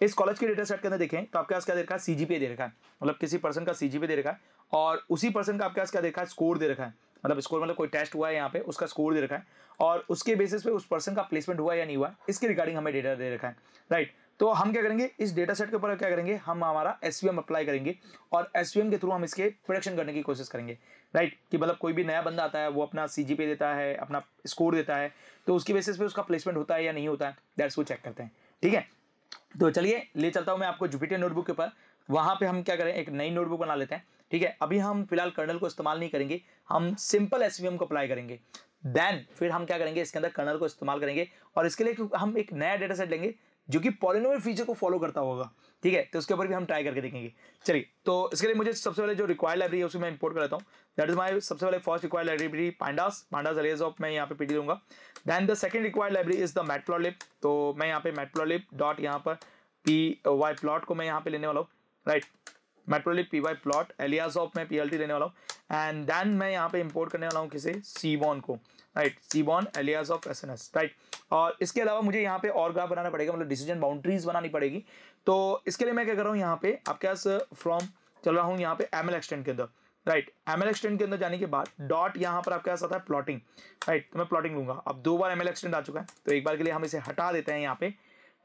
इस कॉलेज के डेटा सेट के अंदर देखें तो आपके पास क्या दे रखा है? सीजीपीए दे रखा है। मतलब किसी पर्सन का सीजीपीए दे रखा है और उसी पर्सन का आपके पास क्या देखा है? स्कोर दे रखा है। मतलब स्कोर मतलब कोई टेस्ट हुआ है यहाँ पे, उसका स्कोर दे रखा है। और उसके बेसिस पे उस पर्सन का प्लेसमेंट हुआ या नहीं हुआ, इसके रिगार्डिंग हमें डेटा दे रखा है। राइट तो हम क्या करेंगे? इस डेटा सेट के ऊपर क्या करेंगे? हम हमारा एसवीएम अप्लाई करेंगे और एसवीएम के थ्रू हम इसके प्रोडक्शन करने की कोशिश करेंगे राइट कि मतलब कोई भी नया बंदा आता है, वो अपना सी पे देता है, अपना स्कोर देता है तो उसकी बेसिस पे उसका प्लेसमेंट होता है या नहीं होता है दैट्स वो चेक करते हैं, ठीक है? तो चलिए, ले चलता हूँ मैं आपको जुपिटर नोटबुक के ऊपर। वहाँ पे हम क्या करें? एक नई नोटबुक बना लेते हैं, ठीक है? अभी हम फ़िलहाल कर्नल को इस्तेमाल नहीं करेंगे, हम सिंपल एसवीएम को अप्लाई करेंगे। देन फिर हम क्या करेंगे? इसके अंदर कर्नल को इस्तेमाल करेंगे और इसके लिए हम एक नया डेटा सेट लेंगे जो कि पॉलिनोमियल फीचर को फॉलो करता होगा। ठीक है तो उसके ऊपर भी हम ट्राई करके देखेंगे। चलिए तो इसके लिए मुझे सबसे पहले जो रिक्वायर्ड लाइब्रेरी है, उसे मैं इंपोर्ट कर लेता हूँ। दैट इज़ माई सबसे पहले first required library pandas pandas alias of मैं यहाँ पे पीडी दूँगा। Then the second required library is the matplotlib तो मैं यहाँ पे मैटप्लॉलिप डॉट यहाँ पर पी वाई प्लॉट को मैं यहाँ पे लेने वाला हूँ। Right matplotlib P Y plot alias of मैं पी एल टी लेने वाला हूँ। एंड देन मैं यहाँ पे इंपोर्ट करने वाला हूँ किसे? सीबॉन को। Right seaborn alias of S N S right. और इसके अलावा मुझे यहाँ पे और ग्राफ बनाना पड़ेगा मतलब डिसीज़न बाउंड्रीज बनानी पड़ेगी। तो इसके लिए मैं क्या कर रहा हूँ यहाँ पे, आपके पास फ्रॉम चल रहा हूँ यहाँ पे एम एल एक्सटेंड के अंदर, राइट। एम एल एक्सटेंड के अंदर जाने के बाद डॉट यहाँ पर आपके पास आता है प्लॉटिंग राइट। तो मैं प्लॉटिंग लूँगा। अब दो बार एम एल एक्सटेंड आ चुका है तो एक बार के लिए हम इसे हटा देते हैं यहाँ पे,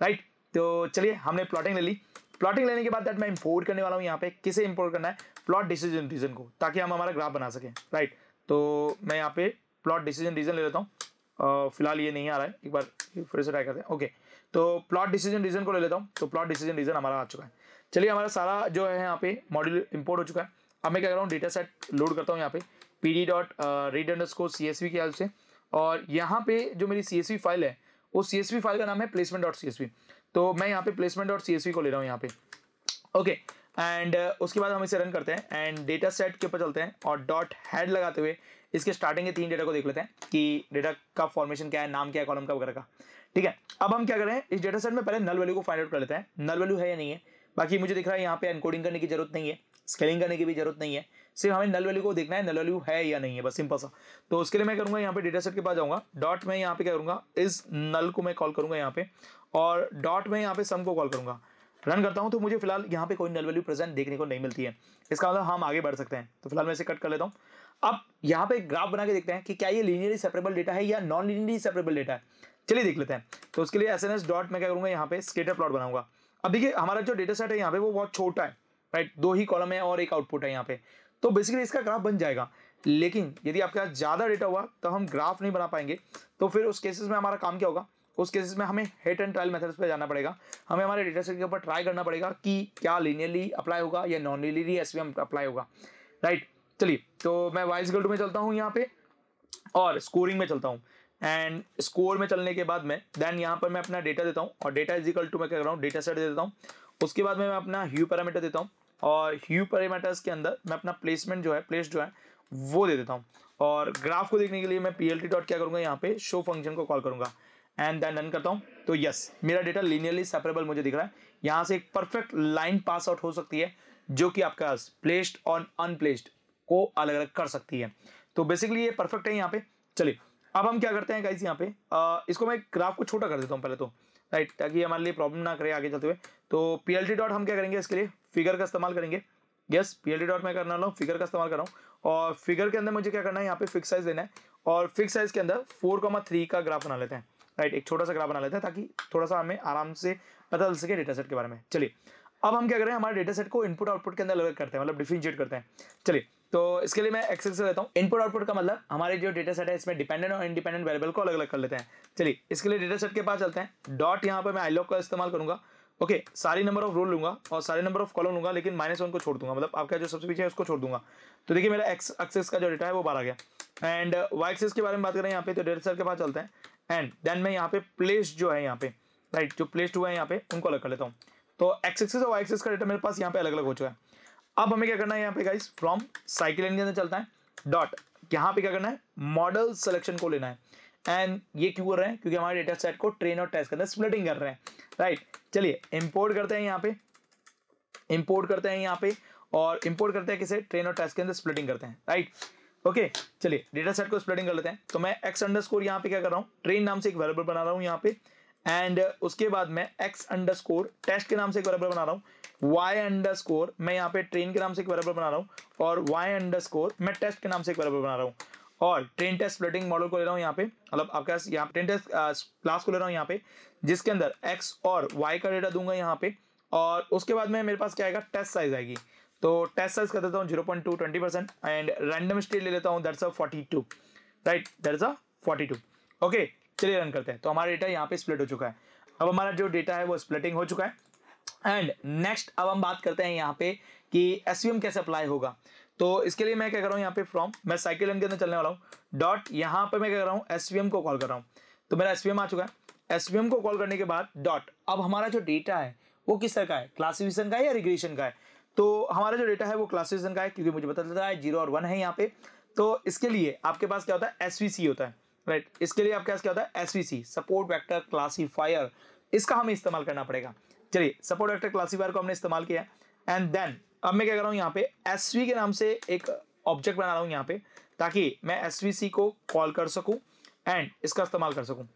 राइट। तो चलिए, हमने प्लॉटिंग ले ली। प्लॉटिंग लेने के बाद दैट मैं इंपोर्ट करने वाला हूँ यहाँ पे। किसे इंपोर्ट करना है? प्लॉट डिसीज़न रीजन को, ताकि हम हमारा ग्राफ बना सकें, राइट। तो मैं यहाँ पे प्लॉट डिसीज़न रीजन ले लेता हूँ। फ़िलहाल ये नहीं आ रहा है, एक बार फिर से ट्राई करते हैं। ओके तो प्लॉट डिसीज़न रीजन को ले लेता हूँ। तो प्लॉट डिसीज़न रीजन हमारा आ चुका है। चलिए, हमारा सारा जो है यहाँ पे मॉड्यूल इंपोर्ट हो चुका है। अब मैं क्या कर रहा हूँ डेटा सेट लोड करता हूँ यहाँ पे P D dot read underscore C S V की हेल्प से। और यहाँ पे जो मेरी सी एस वी फ़ाइल है वो सी एस वी फ़ाइल का नाम है placement dot C S V तो मैं यहाँ पे placement dot C S V को ले रहा हूँ यहाँ पे। ओके एंड उसके बाद हम इसे रन करते हैं। एंड डेटा सेट के ऊपर चलते हैं और डॉट हैड लगाते हुए इसके स्टार्टिंग के तीन डेटा को देख लेते हैं कि डेटा का फॉर्मेशन क्या है, नाम क्या है कॉलम का, वगैरह का। ठीक है? अब हम क्या करें इस डेटा सेट में पहले नल वैल्यू को फाइंड आउट कर लेते हैं। नल वैल्यू है या नहीं है? बाकी मुझे दिख रहा है यहाँ पे एनकोडिंग करने की ज़रूरत नहीं है स्केलिंग करने की भी ज़रूरत नहीं है। सिर्फ़ हमें नल वैल्यू को देखना है नल वैल्यू है या नहीं है, बस सिंपल सा। तो उसके लिए मैं करूँगा यहाँ पे डेटा सेट के पास जाऊँगा। डॉट में यहाँ पे क्या करूँगा? इस नल को मैं कॉल करूँगा यहाँ पे और डॉट में यहाँ पे सम को कॉल करूँगा। रन करता हूँ तो मुझे फ़िलहाल यहाँ पे कोई नल वैल्यू प्रेजेंट देखने को नहीं मिलती है। इसका मतलब हम आगे बढ़ सकते हैं। तो फ़िलहाल मैं इसे कट कर लेता हूँ। अब यहाँ पे ग्राफ बना के देखते हैं कि क्या ये लीनियरली सेपरेबल डेटा है या नॉन लीनियरली सेपरेबल डेटा है। चलिए देख लेते हैं। तो उसके लिए एस एन एस डॉट मैं क्या करूँगा, यहाँ पे स्केटर प्लॉट बनाऊँगा। अब देखिए, हमारा जो डेटा सेट है यहाँ पे वो बहुत छोटा है राइट दो ही कॉलम है और एक आउटपुट है यहाँ पे। तो बेसिकली इसका ग्राफ बन जाएगा। लेकिन यदि आपके पास ज़्यादा डेटा हुआ तो हम ग्राफ नहीं बना पाएँगे। तो फिर उस केसेस में हमारा काम क्या होगा? उस केसेस में हमें हेट एंड ट्रायल मेथड्स पे जाना पड़ेगा। हमें हमारे डेटा सेट के ऊपर ट्राई करना पड़ेगा कि क्या लीनियरली अप्लाई होगा या नॉन लीनियरली एस अप्लाई होगा राइट चलिए तो मैं वाइस गल्टू में चलता हूँ यहाँ पे और स्कोरिंग में चलता हूँ। एंड स्कोर में चलने के बाद में देन यहाँ पर मैं अपना डेटा देता हूँ और डेटा इजिकल टू मैं क्या कर रहा हूँ डेटा सेट दे देता हूँ। उसके बाद में मैं अपना ह्यू पैरामीटर देता हूँ और ह्यू पैरामीटर्स के अंदर मैं अपना प्लेसमेंट जो है प्लेस जो है, वो दे देता हूँ। और ग्राफ को देखने के लिए मैं पी डॉट क्या करूँगा, यहाँ पे शो फ़ंक्शन को कॉल करूँगा। एंड देन रन करता हूँ तो यस मेरा डेटा लीनियरली सेपरेबल मुझे दिख रहा है। यहाँ से एक परफेक्ट लाइन पास आउट हो सकती है, जो कि आपका प्लेस्ड और अनप्लेस्ड को अलग अलग कर सकती है। तो बेसिकली ये परफेक्ट है यहाँ पे। चलिए अब हम क्या करते हैं गाइस यहाँ पे? आ, इसको मैं ग्राफ को छोटा कर देता हूँ पहले तो राइट ताकि हमारे लिए प्रॉब्लम ना करे आगे चलते हुए। तो पी डॉट हम क्या करेंगे इसके लिए? फिगर का इस्तेमाल करेंगे। यस पी डॉट मैं करना लो फिगर का इस्तेमाल कर रहा हूँ। और फिगर के अंदर मुझे क्या करना है? यहाँ पे फिक्स साइज़ देना है। और फिक्स साइज़ के अंदर फोर थ्री का ग्राफ बना लेते हैं राइट एक छोटा सा ग्राफ बना लेते हैं ताकि थोड़ा सा हमें आराम से पता चल सके डेटा सेट के बारे में। चलिए अब हम क्या करें? हमारे डेटा सेट को इनपुट आउटपुट के अंदर अलग करते हैं मतलब डिफ्रेंशिएट करते हैं। चलिए तो इसके लिए मैं एक्सेल से लेता हूँ। इनपुट आउटपुट का मतलब हमारे जो डेटा सेट है, इसमें डिपेंडेंट और इंडिपेंडेंट वेरिएबल को अलग अलग कर लेते हैं। चलिए, इसके लिए डेटा सेट के पास चलते हैं। डॉट यहाँ पर मैं आई लॉक का इस्तेमाल करूँगा। ओके सारी नंबर ऑफ़ रोल लूँगा और सारे नंबर ऑफ़ कॉलम लूँगा, लेकिन माइनस वन को छोड़ दूँगा। मतलब आपका जो सबसे पीछे है, उसको छोड़ दूँगा। तो देखिए, मेरा एक्स एक्सेस का जो डेटा है, वो बाहर आ गया। एंड वाई एक्सेस के बारे में बात करें यहाँ पे तो डेटा सेट के पास चलते हैं। एंड देन मैं यहाँ पे प्लेस जो है यहाँ पे राइट जो प्लेस्ड हुआ है यहाँ पे, उनको अलग कर लेता हूँ। तो एक्स एक्सेस और वाई एक्सेस का डेटा मेरे पास यहाँ पे अलग अलग हो चुका है। अब हमें क्या करना है यहाँ पे गाइस फ्रॉम साइकिल के अंदर चलता है। डॉट यहाँ पे क्या करना है? मॉडल सिलेक्शन को लेना है। एंड ये क्यों कर रहे हैं? क्योंकि हमारे डेटा सेट को ट्रेन और टेस्ट के अंदर स्प्लिटिंग कर रहे हैं। राइट चलिए इंपोर्ट करते हैं यहाँ पे। इंपोर्ट करते हैं यहाँ पे। और इंपोर्ट करते हैं किसे? ट्रेन और टेस्ट के अंदर स्प्लिटिंग करते हैं। राइट ओके चलिए डेटा सेट को स्प्लिटिंग कर लेते हैं। तो मैं एक्स अंडर स्कोर यहाँ पे क्या कर रहा हूँ? ट्रेन नाम से एक वेरिएबल बना रहा हूँ यहाँ पे। एंड उसके बाद मैं एक्स अंडर स्कोर टेस्ट के नाम से एक वेरिएबल बना रहा हूँ। वाई अंडर स्कोर मैं यहाँ पे ट्रेन के नाम से एक वेरिएबल बना रहा हूँ और वाई अंडर स्कोर मैं टेस्ट के नाम से एक वेरिएबल बना रहा हूँ। और ट्रेन टेस्ट स्प्लिटिंग मॉडल को ले रहा हूँ यहाँ पे मतलब आपके पास यहाँ ट्रेन टेस्ट क्लास को ले रहा हूँ यहाँ पे, जिसके अंदर एक्स और वाई का डेटा दूँगा यहाँ पे और उसके बाद में मेरे पास क्या आएगा? टेस्ट साइज़ आएगी। तो टेस्ट साइज़ कर देता हूँ zero point two twenty percent and random state ले लेता हूँ अ forty two right uh forty two okay चलिए रन करते हैं। तो हमारा डेटा यहाँ पे स्प्लिट हो चुका है। अब हमारा जो डेटा है वो स्प्लिटिंग हो चुका है। एंड नेक्स्ट अब हम बात करते हैं यहाँ पे कि एसवीएम कैसे अप्लाई होगा। तो इसके लिए मैं क्या कर रहा हूँ यहाँ पे फ्रॉम मैं साइकिल के अंदर चलने वाला हूँ। डॉट यहाँ पे मैं क्या कर रहा हूँ SVM को कॉल कर रहा हूँ। तो मेरा एसवीएम आ चुका है। एसवीएम को कॉल करने के बाद डॉट अब हमारा जो डेटा है, वो किस तरह का है? क्लासिफिकेशन का है या रिग्रेशन का है? तो हमारा जो डेटा है, वो क्लासिफिकेशन का है, क्योंकि मुझे पता चलता है ज़ीरो और वन है यहाँ पे। तो इसके लिए आपके पास क्या होता है? एसवीसी होता है। राइट इसके लिए आपके पास क्या होता है? एसवीसी सपोर्ट वैक्टर क्लासीफायर इसका हमें इस्तेमाल करना पड़ेगा। चलिए सपोर्ट वैक्टर क्लासीफायर को हमने इस्तेमाल किया एंड देन अब मैं क्या कर रहा हूँ यहाँ पे एसवी के नाम से एक ऑब्जेक्ट बना रहा हूँ यहाँ पे, ताकि मैं एसवीसी को कॉल कर सकूँ एंड इसका इस्तेमाल कर सकूँ।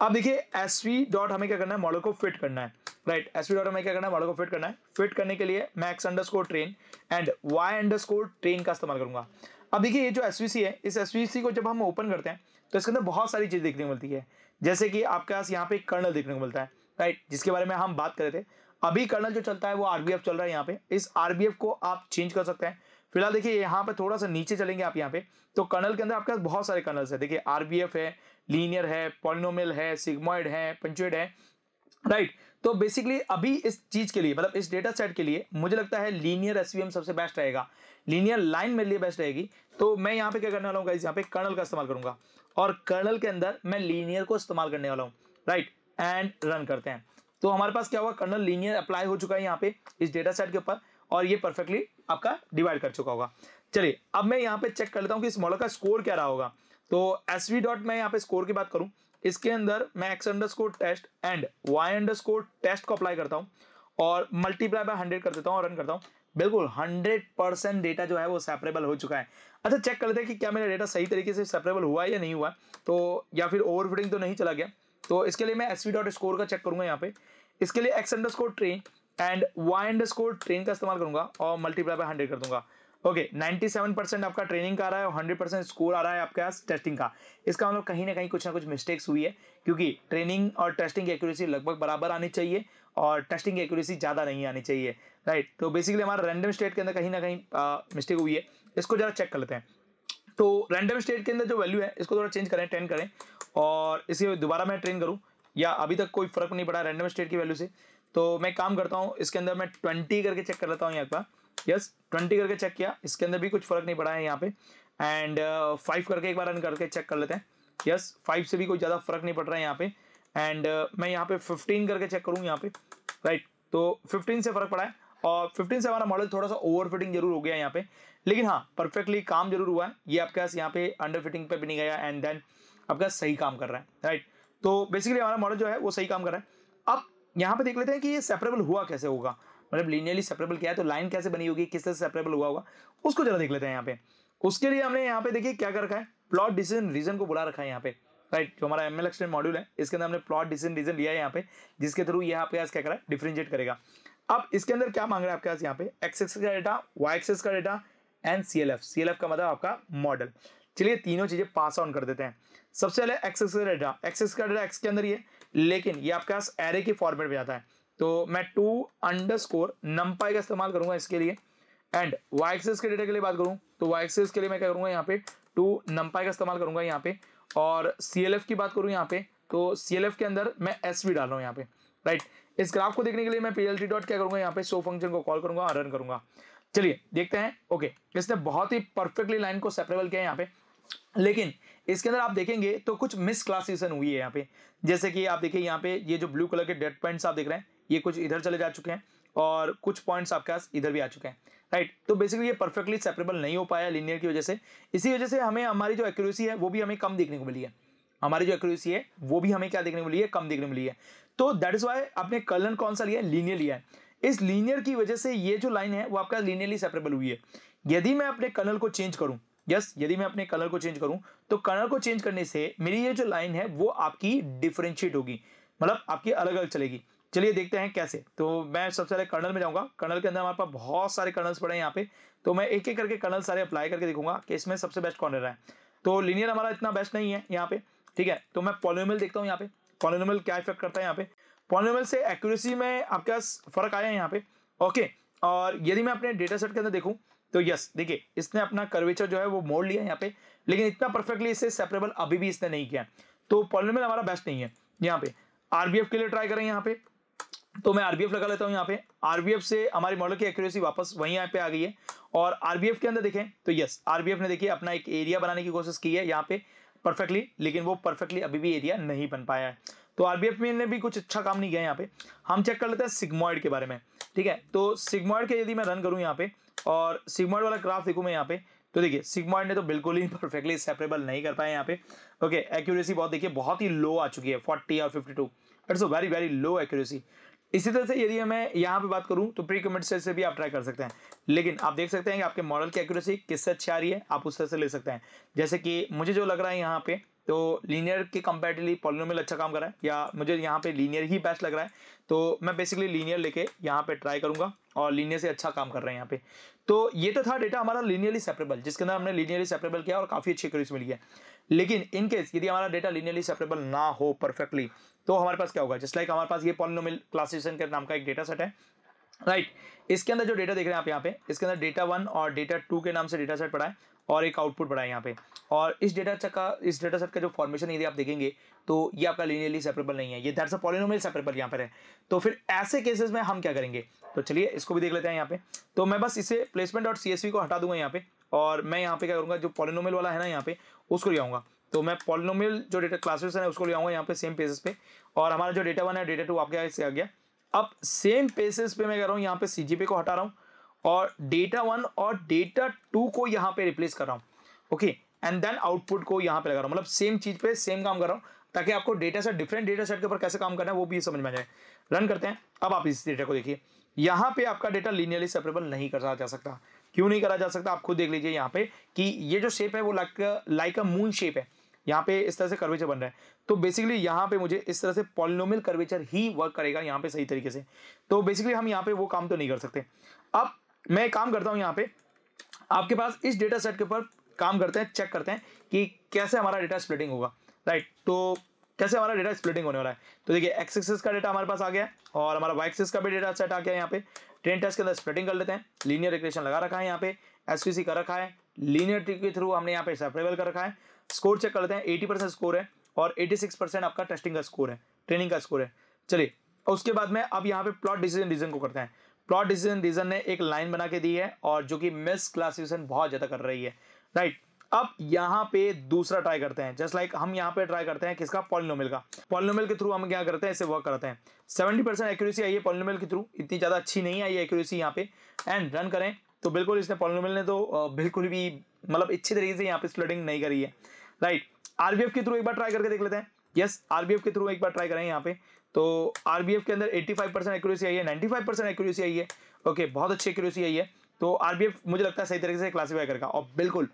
अब देखिए एसवी डॉट हमें क्या करना है? मॉडल को फिट करना है राइट एसवी डॉट हमें क्या करना है? मॉडल को फिट करना है। फिट करने के लिए मैं X underscore train and Y underscore train का इस्तेमाल करूँगा। अब देखिए, ये जो एसवीसी है, इस एसवीसी को जब हम ओपन करते हैं तो इसके अंदर बहुत सारी चीज़ देखने को मिलती है। जैसे कि आपके पास यहाँ पे कर्नल देखने को मिलता है। राइट जिसके बारे में हम बात कर रहे थे। अभी कर्नल जो चलता है, वो आरबीएफ चल रहा है यहाँ पे। इस आरबीएफ को आप चेंज कर सकते हैं। फ़िलहाल देखिए, यहाँ पे थोड़ा सा नीचे चलेंगे आप यहाँ पे। तो कर्नल के अंदर आपके पास बहुत सारे कर्नल्स है। देखिए आरबीएफ है लीनियर है पॉलिनोमियल है सिग्मोइड है पंचुएड है। राइट तो बेसिकली अभी इस चीज़ के लिए मतलब इस डेटा सेट के लिए मुझे लगता है लीनियर एसवीएम सबसे बेस्ट रहेगा। लीनियर लाइन मेरे लिए बेस्ट रहेगी। तो मैं यहाँ पे क्या करने वाला हूँ यहाँ पे कर्नल का इस्तेमाल करूँगा। और कर्नल के अंदर मैं लीनियर को इस्तेमाल करने वाला हूँ। राइट एंड रन करते हैं। तो हमारे पास क्या हुआ? कर्नल लीनियर अप्लाई हो चुका है यहाँ पे, इस डेटा सेट के ऊपर, और ये परफेक्टली आपका डिवाइड कर चुका होगा। चलिए, अब मैं यहाँ पे चेक कर लेता हूँ कि इस मॉडल का स्कोर क्या रहा होगा। तो एस वी डॉट मैं यहाँ पे स्कोर की बात करूँ, इसके अंदर मैं X underscore test and Y underscore test को अप्लाई करता हूँ, और मल्टीप्लाई बाय हंड्रेड कर देता हूँ और रन करता हूँ। बिल्कुल हंड्रेड परसेंट डेटा जो है वो सेपरेबल हो चुका है। अच्छा चेक कर लेते हैं कि क्या मेरा डेटा सही तरीके से सेपरेबल हुआ है या नहीं हुआ। तो या फिर ओवरफिटिंग तो नहीं चला गया। तो इसके लिए मैं एस डॉट स्कोर का चेक करूँगा यहाँ पे। इसके लिए X underscore train and Y underscore train का इस्तेमाल करूँगा और मल्टीप्लाई बाय हंड्रेड कर दूँगा। ओके नाइन्टी सेवन परसेंट आपका ट्रेनिंग का आ रहा है और हंड्रेड परसेंट स्कोर आ रहा है आपके पास टेस्टिंग का। इसका मतलब कहीं ना कहीं कुछ ना कुछ मिस्टेक्स हुई है, क्योंकि ट्रेनिंग और टेस्टिंग एक्यूरेसी लगभग बराबर आनी चाहिए और टेस्टिंग की एक्यूरेसी ज़्यादा नहीं आनी चाहिए राइट तो बेसिकली हमारा रैंडम स्टेट के अंदर कहीं ना कहीं मिस्टेक हुई है। इसको जरा चेक कर लेते हैं। तो रैंडम स्टेट के अंदर जो वैल्यू है, इसको थोड़ा चेंज करें टेन करें। और इसे दोबारा मैं ट्रेन करूँ या अभी तक कोई फ़र्क नहीं पड़ा रैंडम स्टेट की वैल्यू से तो मैं काम करता हूँ इसके अंदर मैं ट्वेंटी करके चेक कर लेता हूँ यहाँ पर यस ट्वेंटी करके चेक किया इसके अंदर भी कुछ फ़र्क नहीं पड़ा है यहाँ पे। एंड फाइव uh, करके एक बार रन करके चेक कर लेते हैं। यस फाइव से भी कोई ज़्यादा फ़र्क नहीं पड़ रहा है यहाँ पे। एंड uh, मैं यहाँ पे फिफ्टीन करके चेक करूँ यहाँ पे। राइट तो फिफ्टीन से फ़र्क पड़ा है और फिफ्टीन से हमारा मॉडल थोड़ा सा ओवर फिटिंग ज़रूर हो गया यहाँ पे। लेकिन हाँ परफेक्टली काम ज़रूर हुआ है। ये आपके पास यहाँ पे अंडर फिटिंग पर भी नहीं गया एंड देन आपका सही काम कर रहा है राइट तो बेसिकली हमारा मॉडल जो है वो सही काम कर रहा है। अब यहाँ पे देख लेते हैं कि ये सेपरेबल हुआ कैसे होगा? मतलब लीनियरली सेपरेबल क्या है तो लाइन कैसे बनी होगी, किस तरह से सेपरेबल हुआ होगा, उसको जरा देख लेते हैं यहाँ पे। उसके लिए हमने यहाँ पे देखिए क्या कर रखा है प्लॉट डिसीज़न रीजन को बुला रखा है यहाँ पे राइट जो हमारा एमएल एक्सटेंड मॉड्यूल है, इसके अंदर हमने प्लॉट डिसीज़न रीजन लिया है यहाँ पे, जिसके थ्रू यहाँ आपके पास क्या करा डिफ्रेंशिएट करेगा। अब इसके अंदर क्या मांग रहा है आपके पास यहाँ पे? एक्स एक्स का डेटा वाई एक्सेस का data and C L F C L F का मतलब आपका मॉडल चलिए तीनों चीज़ें पास ऑन कर देते हैं। सबसे पहले एक्स एक्स का डेटा एक्स एक्स का डेटा एक्स के अंदर ही है, लेकिन ये आपके पास एरे के फॉर्मेट में आता है। तो मैं टू अंडर स्कोर नम्पाई का इस्तेमाल करूँगा इसके लिए एंड वाई एक्सेस के डेटा के लिए बात करूँ तो वाई एक्सेस के लिए मैं क्या करूँगा यहाँ पे टू नम्पाई का इस्तेमाल करूँगा यहाँ पे, और सी की बात करूँ यहाँ पे तो सी के अंदर मैं एस डाल रहा हूँ यहाँ पे राइट इस ग्राफ को देखने के लिए मैं पी डॉट क्या करूँगा, यहाँ पे सो फ़ंक्शन को कॉल करूँगा और रन करूँगा। चलिए देखते हैं ओके इसने बहुत ही परफेक्टली लाइन को सेपरेबल किया है यहाँ पे। लेकिन इसके अंदर आप देखेंगे तो कुछ मिस क्लासिफिकेशन हुई है यहाँ पे। जैसे कि आप देखिए यहाँ पे ये जो ब्लू कलर के डेट पॉइंट्स आप देख रहे हैं, ये कुछ इधर चले जा चुके हैं और कुछ पॉइंट्स आपके पास इधर भी आ चुके हैं राइट तो बेसिकली ये परफेक्टली सेपरेबल नहीं हो पाया लीनियर की वजह से। इसी वजह से हमें हमारी जो एक्यूरेसी है, वो भी हमें कम देखने को मिली है। हमारी जो एक्यूरेसी है, वो भी हमें क्या देखने को मिली है? कम देखने को मिली है। तो दैट इज़ वाई आपने कर्नल कौन सा लिया है? लीनियर लिया है। इस लीनियर की वजह से ये जो लाइन है, वो आपका लीनियरली सेपरेबल हुई है। यदि मैं अपने कर्नल को चेंज करूँ यस यदि मैं अपने कलर को चेंज करूँ तो कलर को चेंज करने से मेरी ये जो लाइन है, वो आपकी डिफ्रेंशिएट होगी। मतलब आपकी अलग अलग चलेगी। चलिए देखते हैं कैसे। तो मैं सबसे पहले कर्नल में जाऊँगा। कर्नल के अंदर हमारे पास बहुत सारे कर्नल्स पड़े हैं यहाँ पे। तो मैं एक एक करके कर्नल सारे अप्लाई करके देखूँगा कि इसमें सबसे बेस्ट कौन रहा है। तो लीनियर हमारा इतना बेस्ट नहीं है यहाँ पे, ठीक है? तो मैं पॉलिनोमियल देखता हूँ यहाँ पे। पॉलिनोमियल क्या इफ़ेक्ट करता है यहाँ पे? पॉलिनोमियल से एक्यूरेसी में आपके पास फ़र्क आया है यहाँ पे। ओके और यदि मैं अपने डेटा सेट के अंदर देखूँ तो यस देखिए, इसने अपना कर्वेचर जो है वो मोड़ लिया यहाँ पे, लेकिन इतना परफेक्टली इससे सेपरेबल अभी भी इसने नहीं किया तो पॉलिनोमियल हमारा बेस्ट नहीं है यहाँ पे। आरबीएफ के लिए ट्राई करें यहाँ पे। तो मैं आरबीएफ लगा लेता हूँ यहाँ पे। आरबीएफ से हमारी मॉडल की एक्यूरेसी वापस वहीं यहाँ पे आ गई है। और आरबीएफ के अंदर देखें तो यस आरबीएफ ने देखिए अपना एक एरिया बनाने की कोशिश की है यहाँ पे परफेक्टली लेकिन वो परफेक्टली अभी भी एरिया नहीं बन पाया है। तो आरबीएफ में ने भी कुछ अच्छा काम नहीं किया यहाँ पे। हम चेक कर लेते हैं सिग्मॉइड के बारे में, ठीक है? तो सिग्मॉइड के यदि मैं रन करूँ यहाँ पे और सिग्मॉइड वाला ग्राफ देखूँ मैं यहाँ पे। तो देखिए सिग्मॉइड ने तो बिल्कुल ही परफेक्टली सेपरेबल नहीं कर पाया यहाँ पे। ओके एक्यूरेसी बहुत देखिए, बहुत ही लो आ चुकी है फोर्टी और fifty two it's a very very low accuracy इसी तरह से यदि मैं यहाँ पे बात करूँ तो प्री कमेंट से भी आप ट्राई कर सकते हैं। लेकिन आप देख सकते हैं कि आपके मॉडल की एक्यूरेसी किससे अच्छी आ रही है, आप उस तरह से ले सकते हैं। जैसे कि मुझे जो लग रहा है यहाँ पे तो लीनियर के कंपेरेटिवली पॉलिनोमियल अच्छा काम कर रहा है, या मुझे यहाँ पे लीनियर ही बेस्ट लग रहा है तो मैं बेसिकली लीनियर लेके यहाँ पे ट्राई करूँगा, और लीनियर से अच्छा काम कर रहे हैं यहाँ पे। तो ये तो था डेटा हमारा लीनियरली सेपरेबल जिसके अंदर हमने लीनियरली सेपरेबल किया और काफ़ी अच्छी क्यूरीज मिली है। लेकिन इन केस यदि हमारा डेटा लीनियरली सेपरेबल ना हो परफेक्टली तो हमारे पास क्या होगा? जस्ट लाइक हमारे पास ये पॉलिनोमियल क्लासिफिकेशन के नाम का एक डेटा सेट है राइट right. इसके अंदर जो डेटा देख रहे हैं आप यहाँ पे, इसके अंदर डेटा वन और डेटा टू के नाम से डेटा सेट पड़ा है और एक आउटपुट बढ़ा है यहाँ पे। और इस डेटा सेट का, इस डेटा सेट का जो फॉर्मेशन यदि आप देखेंगे तो ये आपका लीनियरली सेपरेबल नहीं है। ये दैट्स अ पॉलिनोमियल सेपरेबल यहाँ पर है। तो फिर ऐसे केसेस में हम क्या करेंगे? तो चलिए, इसको भी देख लेते हैं यहाँ पे। तो मैं बस इसे प्लेसमेंट डॉट सी को हटा दूँगा यहाँ पे, और मैं यहाँ पे क्या करूँगा, जो पॉलिनोमियल वाला है ना यहाँ पे, उसको ले आऊँगा। तो मैं पॉलिनोमियल जो डेटा क्लासेस है, उसको ले आऊँगा यहाँ पे सेम पेजेस पे। और हमारा जो डेटा वन है डेटा टू आपके इससे आ गया। अब सेम पेजेस पे मैं कह रहा हूँ, यहाँ पे सी को हटा रहा हूँ। और डेटा वन और डेटा टू को यहाँ पे रिप्लेस कर रहा हूँ। ओके एंड देन आउटपुट को यहाँ पे लगा रहा हूँ। मतलब सेम चीज़ पे सेम काम कर रहा हूँ, ताकि आपको data set different data set के ऊपर कैसे काम करना है, वो भी समझ में आ जाए। रन करते हैं। अब आप इस डेटा को देखिए। यहाँ पे आपका डेटा लीनियरली सेपरेबल नहीं करा जा सकता। क्यों नहीं करा जा सकता? आप खुद देख लीजिए यहाँ पे कि ये जो शेप है, वो like like a moon shape है। यहाँ पे इस तरह से कर्वेचर बन रहा है। तो बेसिकली यहाँ पे मुझे इस तरह से पॉलिनोमियल कर्वेचर ही वर्क करेगा यहाँ पे सही तरीके से। तो बेसिकली हम यहाँ पे वो काम तो नहीं कर सकते। अब मैं काम करता हूँ यहाँ पे। आपके पास इस डेटा सेट के ऊपर काम करते हैं चेक करते हैं कि कैसे हमारा डेटा स्प्लिटिंग होगा। राइट तो कैसे हमारा डेटा स्प्लिटिंग होने वाला है? तो देखिए एक्स एक्सेस का डेटा हमारे पास आ गया और हमारा वाई एक्सेस का भी डेटा सेट आ गया यहाँ पे। ट्रेन टेस्ट के अंदर स्प्लिटिंग कर लेते हैं। लीनियर रिग्रेशन लगा रखा है यहाँ पे। एस कर रखा है। लीनियर के थ्रू हमने यहाँ पे सेपरेबल कर रखा है। स्कोर चेक कर लेते हैं। एटी स्कोर है और एटी आपका टेस्टिंग का स्कोर है ट्रेनिंग का स्कोर है। चलिए, उसके बाद में अब यहाँ पे प्लॉट डिसीज़न रीजन को करते हैं। प्लॉट डिसीज़न रीजन ने एक लाइन बना के दी है और जो कि मिस क्लासिफिकेशन बहुत ज़्यादा कर रही है। राइट अब यहाँ पे दूसरा ट्राई करते हैं। जस्ट लाइक like हम यहाँ पे ट्राई करते हैं किसका? पॉलिनोमियल का। पॉलिनोमियल के थ्रू हम क्या करते हैं? इसे वर्क करते हैं। सेवेंटी परसेंट एक्यूरेसी आई है पॉलिनोमियल के थ्रू इतनी ज़्यादा अच्छी नहीं आई है एक्यूरेसी यहाँ पे। एंड रन करें। तो बिल्कुल इसने पॉलिनोमियल ने तो बिल्कुल भी मतलब अच्छी तरीके से यहाँ पे स्प्लिटिंग नहीं करी है। राइट आरबीएफ के थ्रू एक बार ट्राई करके देख लेते हैं। यस आरबीएफ के थ्रू एक बार ट्राई करें यहाँ पे। तो आरबीएफ के अंदर 85 परसेंट एक्यूरेसी आई है 95 परसेंट एक्यूरेसी आई है। ओके बहुत अच्छी एक्यूरेसी आई है। तो आरबीएफ मुझे लगता है सही तरीके से क्लासीफाई करेगा। और बिल्कुल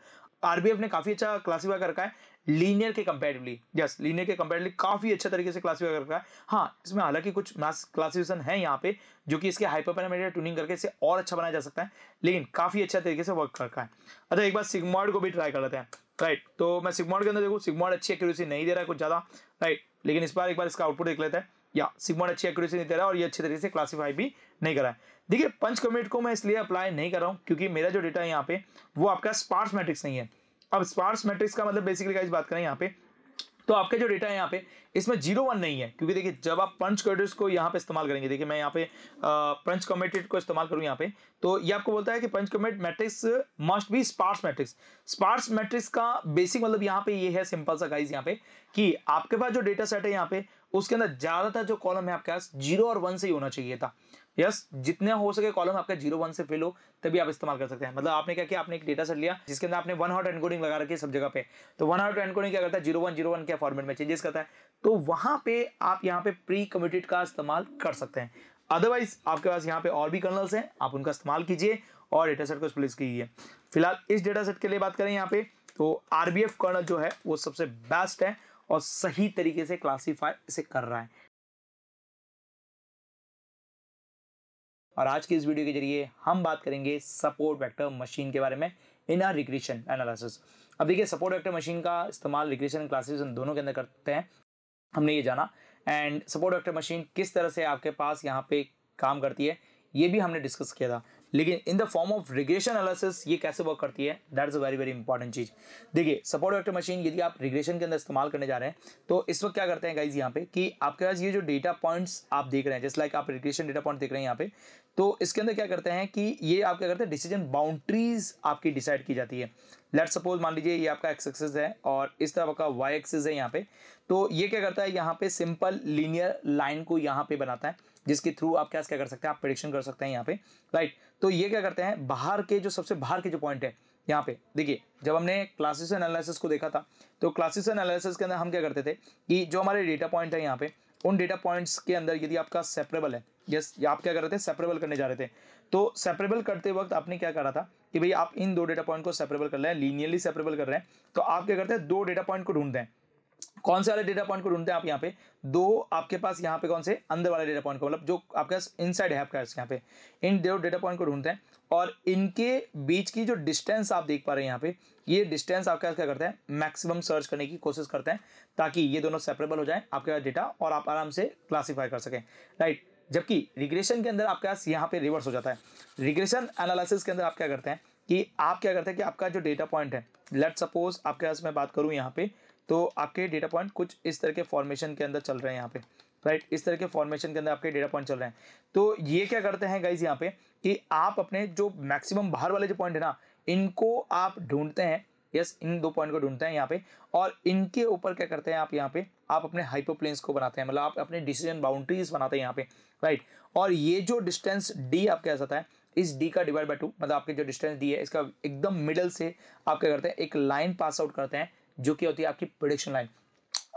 आरबीएफ ने काफ़ी अच्छा क्लासीफाई कर है लीनियर के कंपेरेटिवली यस लीनियर के कंपेरेटिवली काफ़ी अच्छा तरीके से क्लासीफाई कर है। हाँ इसमें हालाँकि कुछ मैथ्स क्लासिफिकेशन है यहाँ पे, जो कि इसके हाइपर ट्यूनिंग करके इसे और अच्छा बनाया जा सकता है, लेकिन काफ़ी अच्छा तरीके से वर्क कर है। अच्छा एक बार सिग्मॉड को भी ट्राई कर लेते हैं। राइट तो मैं सिग्मॉड के अंदर देखूँ। सिग्मॉड अच्छी एक्यूरेसी नहीं दे रहा है कुछ ज़्यादा। राइट लेकिन इस बार, एक बार इसका आउटपुट देख लेते हैं। या सिग्मॉड अच्छी एक्यूरेसी नहीं दे रहा है और ये अच्छे तरीके से क्लासीफाई भी नहीं करा है। देखिए, पंच कमिट को मैं इसलिए अप्लाई नहीं कर रहा हूँ क्योंकि मेरा जो डेटा है यहाँ पे, वो आपका स्पार्स मैट्रिक्स नहीं है। अब स्पार्स मैट्रिक्स का मतलब बेसिकली गाइस बात करें यहाँ पे तो आपके जो डेटा है यहाँ पे, इसमें ज़ीरो वन नहीं है। क्योंकि देखिए, जब आप पंच कमेटेड को यहाँ पे इस्तेमाल करेंगे, देखिए मैं यहाँ पे पंच कमेटेड को इस्तेमाल करूँ यहाँ पे तो ये आपको बोलता है कि punch commit matrix must be sparse matrix sparse matrix का बेसिक मतलब यहाँ पे ये है सिंपल सा गाइज़ यहाँ पे कि आपके पास जो डेटा सेट है यहाँ पे उसके अंदर ज़्यादातर जो कॉलम है आपके पास ज़ीरो और वन से ही होना चाहिए था। यस yes, जितने हो सके कॉलम आपका ज़ीरो वन से फिल हो तभी आप इस्तेमाल कर सकते हैं। मतलब आपने क्या किया? आपने एक डेटा सेट लिया जिसके अंदर आपने वन हॉट एनकोडिंग लगा रखी है सब जगह पे। तो वन हॉट एनकोडिंग क्या करता है? ज़ीरो वन ज़ीरो वन क्या फॉर्मेट में चेंजेस करता है। तो वहाँ पे आप यहाँ पे प्री कमिटेड का इस्तेमाल कर सकते हैं। अदरवाइज़ आपके पास यहाँ पे और भी कर्नल्स हैं आप उनका इस्तेमाल कीजिए और डेटा सेट को स्प्लिस कीजिए। फ़िलहाल इस डेटा सेट के लिए बात करें यहाँ पे तो आरबीएफ कर्नल जो है वो सबसे बेस्ट है। और सही तरीके से क्लासीफाई इसे कर रहा है। और आज की इस वीडियो के ज़रिए हम बात करेंगे सपोर्ट वेक्टर मशीन के बारे में इन आर रिग्रेशन एनालिसिस अब देखिए सपोर्ट वेक्टर मशीन का इस्तेमाल रिग्रेशन क्लासिफिकेशन दोनों के अंदर करते हैं। हमने ये जाना। एंड सपोर्ट वेक्टर मशीन किस तरह से आपके पास यहाँ पे काम करती है, ये भी हमने डिस्कस किया था। लेकिन in the form of regression analysis ये कैसे वर्क करती है? That is a very very important चीज़। देखिए सपोर्ट वेक्टर मशीन यदि आप रिग्रेशन के अंदर इस्तेमाल करने जा रहे हैं तो इस वक्त क्या करते हैं गाइज़ यहाँ पे कि आपके पास ये जो डेटा पॉइंट्स आप देख रहे हैं जस्ट लाइक आप रिग्रेशन डेटा पॉइंट देख रहे हैं यहाँ पे तो इसके अंदर क्या करते हैं कि ये आप क्या करते हैं डिसीज़न बाउंड्रीज आपकी डिसाइड की जाती है। लेट सपोज़ मान लीजिए ये आपका एक्स एक्सिस है और इस तरह का वाई एक्सिस है यहाँ पे तो ये क्या करता है, यहाँ पे सिंपल लीनियर लाइन को यहाँ पे बनाता है। जिसके थ्रू आप क्या क्या कर सकते हैं, आप प्रिडिक्शन कर सकते हैं यहाँ पे राइट तो ये क्या करते हैं, बाहर के जो सबसे बाहर के जो पॉइंट है, यहाँ पे, देखिए, जब हमने क्लासिस एनालिसिस को देखा था तो क्लासिस एनालिसिस के अंदर हम क्या करते थे कि जो हमारे डेटा पॉइंट है यहाँ पे, उन डेटा पॉइंट्स के अंदर यदि आपका सेपरेबल है यस आप क्या कर रहे थे सेपरेबल करने जा रहे थे तो सेपरेबल करते वक्त आपने क्या करा था कि भाई आप इन दो डेटा पॉइंट को सेपरेबल कर रहे हैं लीनियरली सेपरेबल कर रहे हैं तो आप क्या करते हैं, दो डेटा पॉइंट को ढूंढते हैं। कौन से वाले डेटा पॉइंट को ढूंढते हैं आप यहाँ पे? दो आपके पास यहाँ पे कौन से? अंदर वाले डेटा पॉइंट को मतलब जो आपके पास इनसाइड है, आपके यहाँ पे। इन दो डेटा पॉइंट को ढूंढते हैं और इनके बीच की जो डिस्टेंस आप देख पा रहे हैं यहाँ पे, ये डिस्टेंस आपके पास क्या करते हैं? मैक्सिमम सर्च करने की कोशिश करते हैं ताकि ये दोनों सेपरेबल हो जाए, आपके पास डेटा और आप आराम से क्लासीफाई कर सकें। राइट जबकि रिग्रेशन के अंदर आपके पास यहाँ पे रिवर्स हो जाता है। रिग्रेशन एनालिसिस के अंदर आप क्या करते हैं कि आप क्या करते हैं कि आपका जो डेटा पॉइंट है लेट सपोज़ आपके पास मैं बात करूँ यहाँ पे तो आपके डेटा पॉइंट कुछ इस तरह के फॉर्मेशन के अंदर चल रहे हैं यहाँ पे राइट इस तरह के फॉर्मेशन के अंदर आपके डेटा पॉइंट चल रहे हैं। तो ये क्या करते हैं गाइज़ यहाँ पे कि आप अपने जो मैक्सिमम बाहर वाले जो पॉइंट है ना, इनको आप ढूंढते हैं। यस इन दो पॉइंट को ढूंढते हैं यहाँ पे और इनके ऊपर क्या करते हैं आप यहाँ पे, आप अपने हाइपोप्लेन्स को बनाते हैं। मतलब आप अपने डिसीज़न बाउंड्रीज बनाते हैं यहाँ पे राइट और ये जो डिस्टेंस डी आपके पास आता है, इस डी का डिवाइड बाय टू मतलब आपके जो डिस्टेंस डी है, इसका एकदम मिडल से आप क्या करते हैं, एक लाइन पास आउट करते हैं। जो कि होती है आपकी प्रोडिक्शन लाइन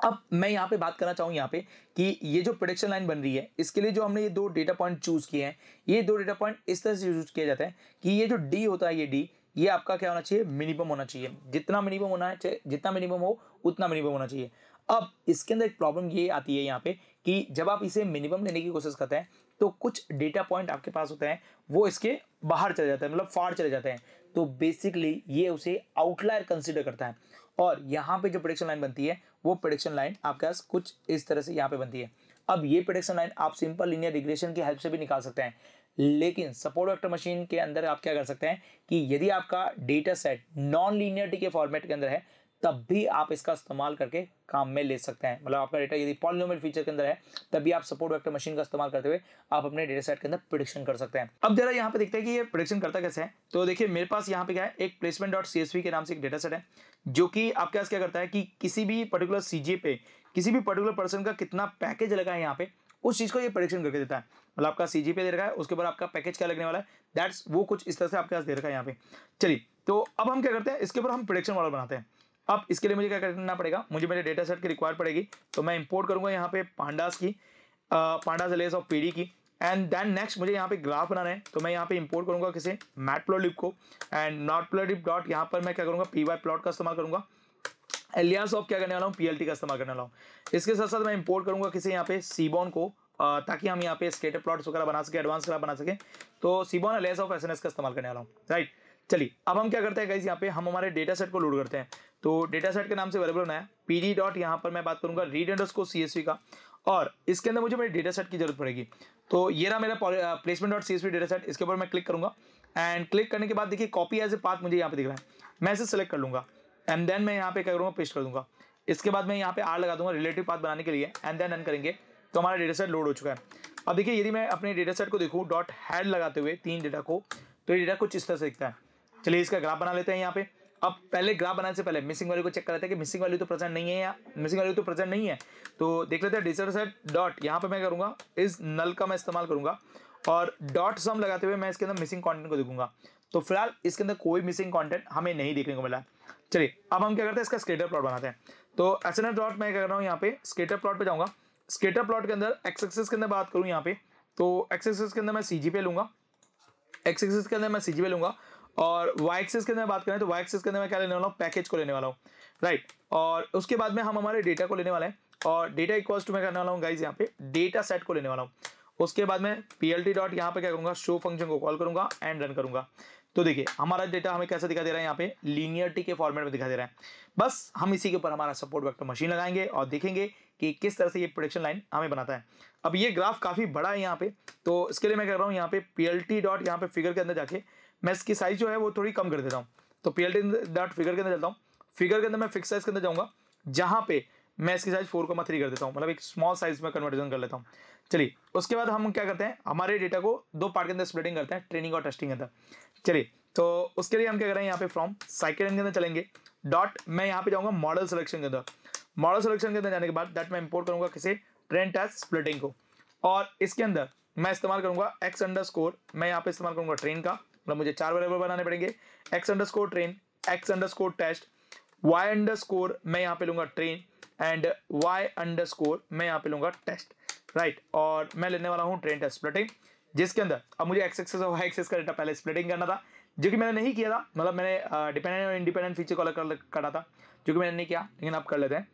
अब मैं यहाँ पे बात करना चाहूँ यहाँ पे कि ये जो प्रोडक्शन लाइन बन रही है, इसके लिए जो हमने ये दो डेटा पॉइंट चूज़ किए हैं, ये दो डेटा पॉइंट इस तरह से यूज़ किया जाता है कि ये जो डी होता है, ये डी ये आपका क्या होना चाहिए? मिनिमम होना चाहिए। जितना मिनिमम होना है जितना मिनिमम हो, उतना मिनिमम होना चाहिए। अब इसके अंदर एक प्रॉब्लम ये आती है यहाँ पे कि जब आप इसे मिनिमम लेने की कोशिश करते हैं तो कुछ डेटा पॉइंट आपके पास होते हैं, वो इसके बाहर चले जाते हैं मतलब फाड़ चले जाते हैं। तो बेसिकली ये उसे आउटलायर कंसिडर करता है। और यहाँ पे जो प्रोडक्शन लाइन बनती है, वो प्रोडक्शन लाइन आपके पास कुछ इस तरह से यहाँ पे बनती है। अब ये प्रोडक्शन लाइन आप सिंपल लीनियर रिग्रेशन की हेल्प से भी निकाल सकते हैं। लेकिन सपोर्ट वेक्टर मशीन के अंदर आप क्या कर सकते हैं कि यदि आपका डेटा सेट नॉन लीनियरिटी के फॉर्मेट के अंदर है तब भी आप इसका इस्तेमाल करके काम में ले सकते हैं। मतलब आपका डेटा यदि पॉलिनोमियल फीचर के अंदर है तब भी आप सपोर्ट वेक्टर मशीन का इस्तेमाल करते हुए आप अपने डेटा सेट के अंदर प्रोडिक्शन कर सकते हैं। अब जरा यहाँ पे देखते हैं कि ये प्रोडिक्शन करता कैसे है। तो देखिए, मेरे पास यहाँ पे क्या है, एक प्लेसमेंट डॉट सीएसवी के नाम से एक डेटा सेट है, जो कि आपके पास क्या करता है कि किसी भी पर्टिकुलर सी पे, किसी भी पर्टिकुलर पर्सन का कितना पैकेज लगा है यहाँ पे, उस चीज़ को ये प्रोडिक्शन करके देता है। मतलब आपका सी पे दे रखा है, उसके बाद आपका पैकेज क्या लगने वाला है दैट्स वो कुछ इस तरह से आपके पास दे रखा है यहाँ पे। चलिए तो अब हम क्या करते हैं, इसके ऊपर हम प्रोडिक्शन मॉडल बनाते हैं। अब इसके लिए मुझे क्या करना पड़ेगा? मुझे मेरे डेटा सेट की रिक्वायर पड़ेगी तो मैं इंपोर्ट करूँगा यहाँ पे पांडास की पांडास लेस ऑफ़ पीडी की एंड देन नेक्स्ट मुझे यहाँ पे ग्राफ बनाना है तो मैं यहाँ पे इंपोर्ट करूँगा किसी? मैट प्लॉट को एंड नॉट प्लॉट डॉट यहाँ पर मैं क्या करूँगा? पी वाई प्लॉट का इस्तेमाल करूँगा एलियास ऑफ़ क्या करने वाला हूँ? पीएलटी का इस्तेमाल करने वाला हूँ। इसके साथ साथ मैं इंपोर्ट करूँगा किसी यहाँ पे? सीबॉन को ताकि हम यहाँ पे स्केटर प्लॉट्स वगैरह बना सके एडवांस वगैरह बना सके तो सीबॉन एलियास ऑफ़ एसएनएस का इस्तेमाल करने वाला हूँ राइट चलिए, अब हम क्या करते हैं गाइज़ यहाँ पे हम हमारे डेटा सेट को लोड करते हैं। तो डेटा सेट के नाम से अवेलेबल बनाया पी डी डॉट यहाँ पर मैं बात करूँगा रीड एंडर्स को सी का। और इसके अंदर मुझे मेरे डेटा सेट की ज़रूरत पड़ेगी। तो ये रहा मेरा placement dot C S data set इसके ऊपर मैं क्लिक करूँगा। एंड क्लिक करने के बाद देखिए कॉपी एज ए पाथ मुझे यहाँ पे दिख रहा है। मैं इसे सेलेक्ट कर लूँगा। एंड देन मैं यहाँ पे क्या करूँगा पेस्ट कर दूँगा। इसके बाद मैं यहाँ पे आर लगा दूँगा रिलेटिव पाथ बनाने के लिए। एंड देन रन करेंगे तो हमारा डेटा सेट लोड हो चुका है। अब देखिए, यदि मैं अपने डेटा सेट को देखूँ डॉट हैड लगाते हुए तीन डेटा को तो ये डेटा कुछ इस तरह से दिखता है। चलिए इसका ग्राफ बना लेते हैं यहाँ पे। अब पहले ग्राफ बनाने से पहले मिसिंग वैल्यू को चेक कर लेते हैं कि मिसिंग वैल्यू तो प्रेजेंट नहीं है या मिसिंग वैल्यू तो प्रेजेंट नहीं है। तो देख लेते हैं डिजिटल सेट डॉट यहाँ पे मैं करूँगा, इस नल का मैं इस्तेमाल करूँगा और डॉट सम लगाते हुए मैं इसके अंदर मिसिंग कंटेंट को देखूँगा। तो फ़िलहाल इसके अंदर कोई मिसिंग कंटेंट हमें नहीं देखने को मिला। चलिए अब हम क्या करते हैं, इसका स्केटर प्लॉट बनाते हैं। तो एस एन डॉट मैं क्या कर रहा हूँ यहाँ पे स्केटर प्लॉट पे जाऊँगा। स्केटर प्लॉट के अंदर एक्स एक्सिस के अंदर बात करूँ यहाँ पे तो एक्स एक्सिस के अंदर मैं सी जी पे लूँगा। एक्स एक्सिस के अंदर मैं सी पे लूँगा। और वाई के अंदर बात करें तो वाई के अंदर मैं क्या लेने वाला हूँ? पैकेज को लेने वाला हूँ। राइट और उसके बाद में हम हमारे डेटा को लेने वाले हैं। और डेटा इक्वल्स टू मैं करने वाला हूँ गाइज़ यहाँ पे डेटा सेट को लेने वाला हूँ। उसके बाद में पी एल टी डॉट यहाँ पे क्या करूँगा? शो फ़ंक्शन को कॉल करूँगा एंड रन करूँगा। तो देखिए, हमारा डेटा हमें कैसा दिखा दे रहा है? यहाँ पे लीनियरिटी के फॉर्मेट में दिखा दे रहा है। बस हम इसी के ऊपर हमारा सपोर्ट वेक्टर मशीन लगाएँगे और देखेंगे कि किस तरह से ये प्रोडक्शन लाइन हमें बनाता है। अब ये ग्राफ काफ़ी बड़ा है यहाँ पे। तो इसके लिए मैं कह रहा हूँ यहाँ पे पी एल टी डॉट यहाँ पे फिगर के अंदर जाके मैं इसकी साइज़ जो है वो थोड़ी कम कर देता हूँ। तो P L T dot figure के अंदर चलता हूँ। फिगर के अंदर मैं फिक्स साइज़ के अंदर जाऊँगा, जहाँ पे मैं इसकी साइज़ फोर कोमा थ्री कर देता हूँ। मतलब एक स्मॉल साइज़ में कन्वर्जन कर लेता हूँ। चलिए, उसके बाद हम क्या करते हैं? हमारे डेटा को दो पार्ट के अंदर स्प्लिटिंग करते हैं ट्रेनिंग और टेस्टिंग के अंदर। चलिए तो उसके लिए हम क्या कर रहे हैं यहाँ पे फ्रॉम साइकिल के अंदर चलेंगे। डॉट मैं यहाँ पे जाऊँगा मॉडल सिलेक्शन के अंदर। मॉडल सिलेक्शन के अंदर जाने के बाद दैट मैं इंपोर्ट करूँगा किसी ट्रेन टेस्ट स्प्लिटिंग को। और इसके अंदर मैं इस्तेमाल करूँगा एक्स अंडर स्कोर मैं यहाँ पे इस्तेमाल करूँगा ट्रेन का। मतलब मुझे चार वेरिएबल बनाने पड़ेंगे. X underscore train X underscore test Y underscore मैं यहाँ पे लूँगा train and Y under score मैं यहाँ पे लूँगा टेस्ट राइट और मैं लेने वाला हूँ ट्रेन टेस्ट स्प्लिटिंग जिसके अंदर, अब मुझे एक्स एक्सेस और वाई एक्सेस का डेटा पहले स्प्लिटिंग करना था, जो कि मैंने नहीं किया था. मतलब मैंने डिपेंडेंट और इंडिपेंडेंट फीचर को अलग करा था, जो कि मैंने नहीं किया, लेकिन आप कर लेते हैं.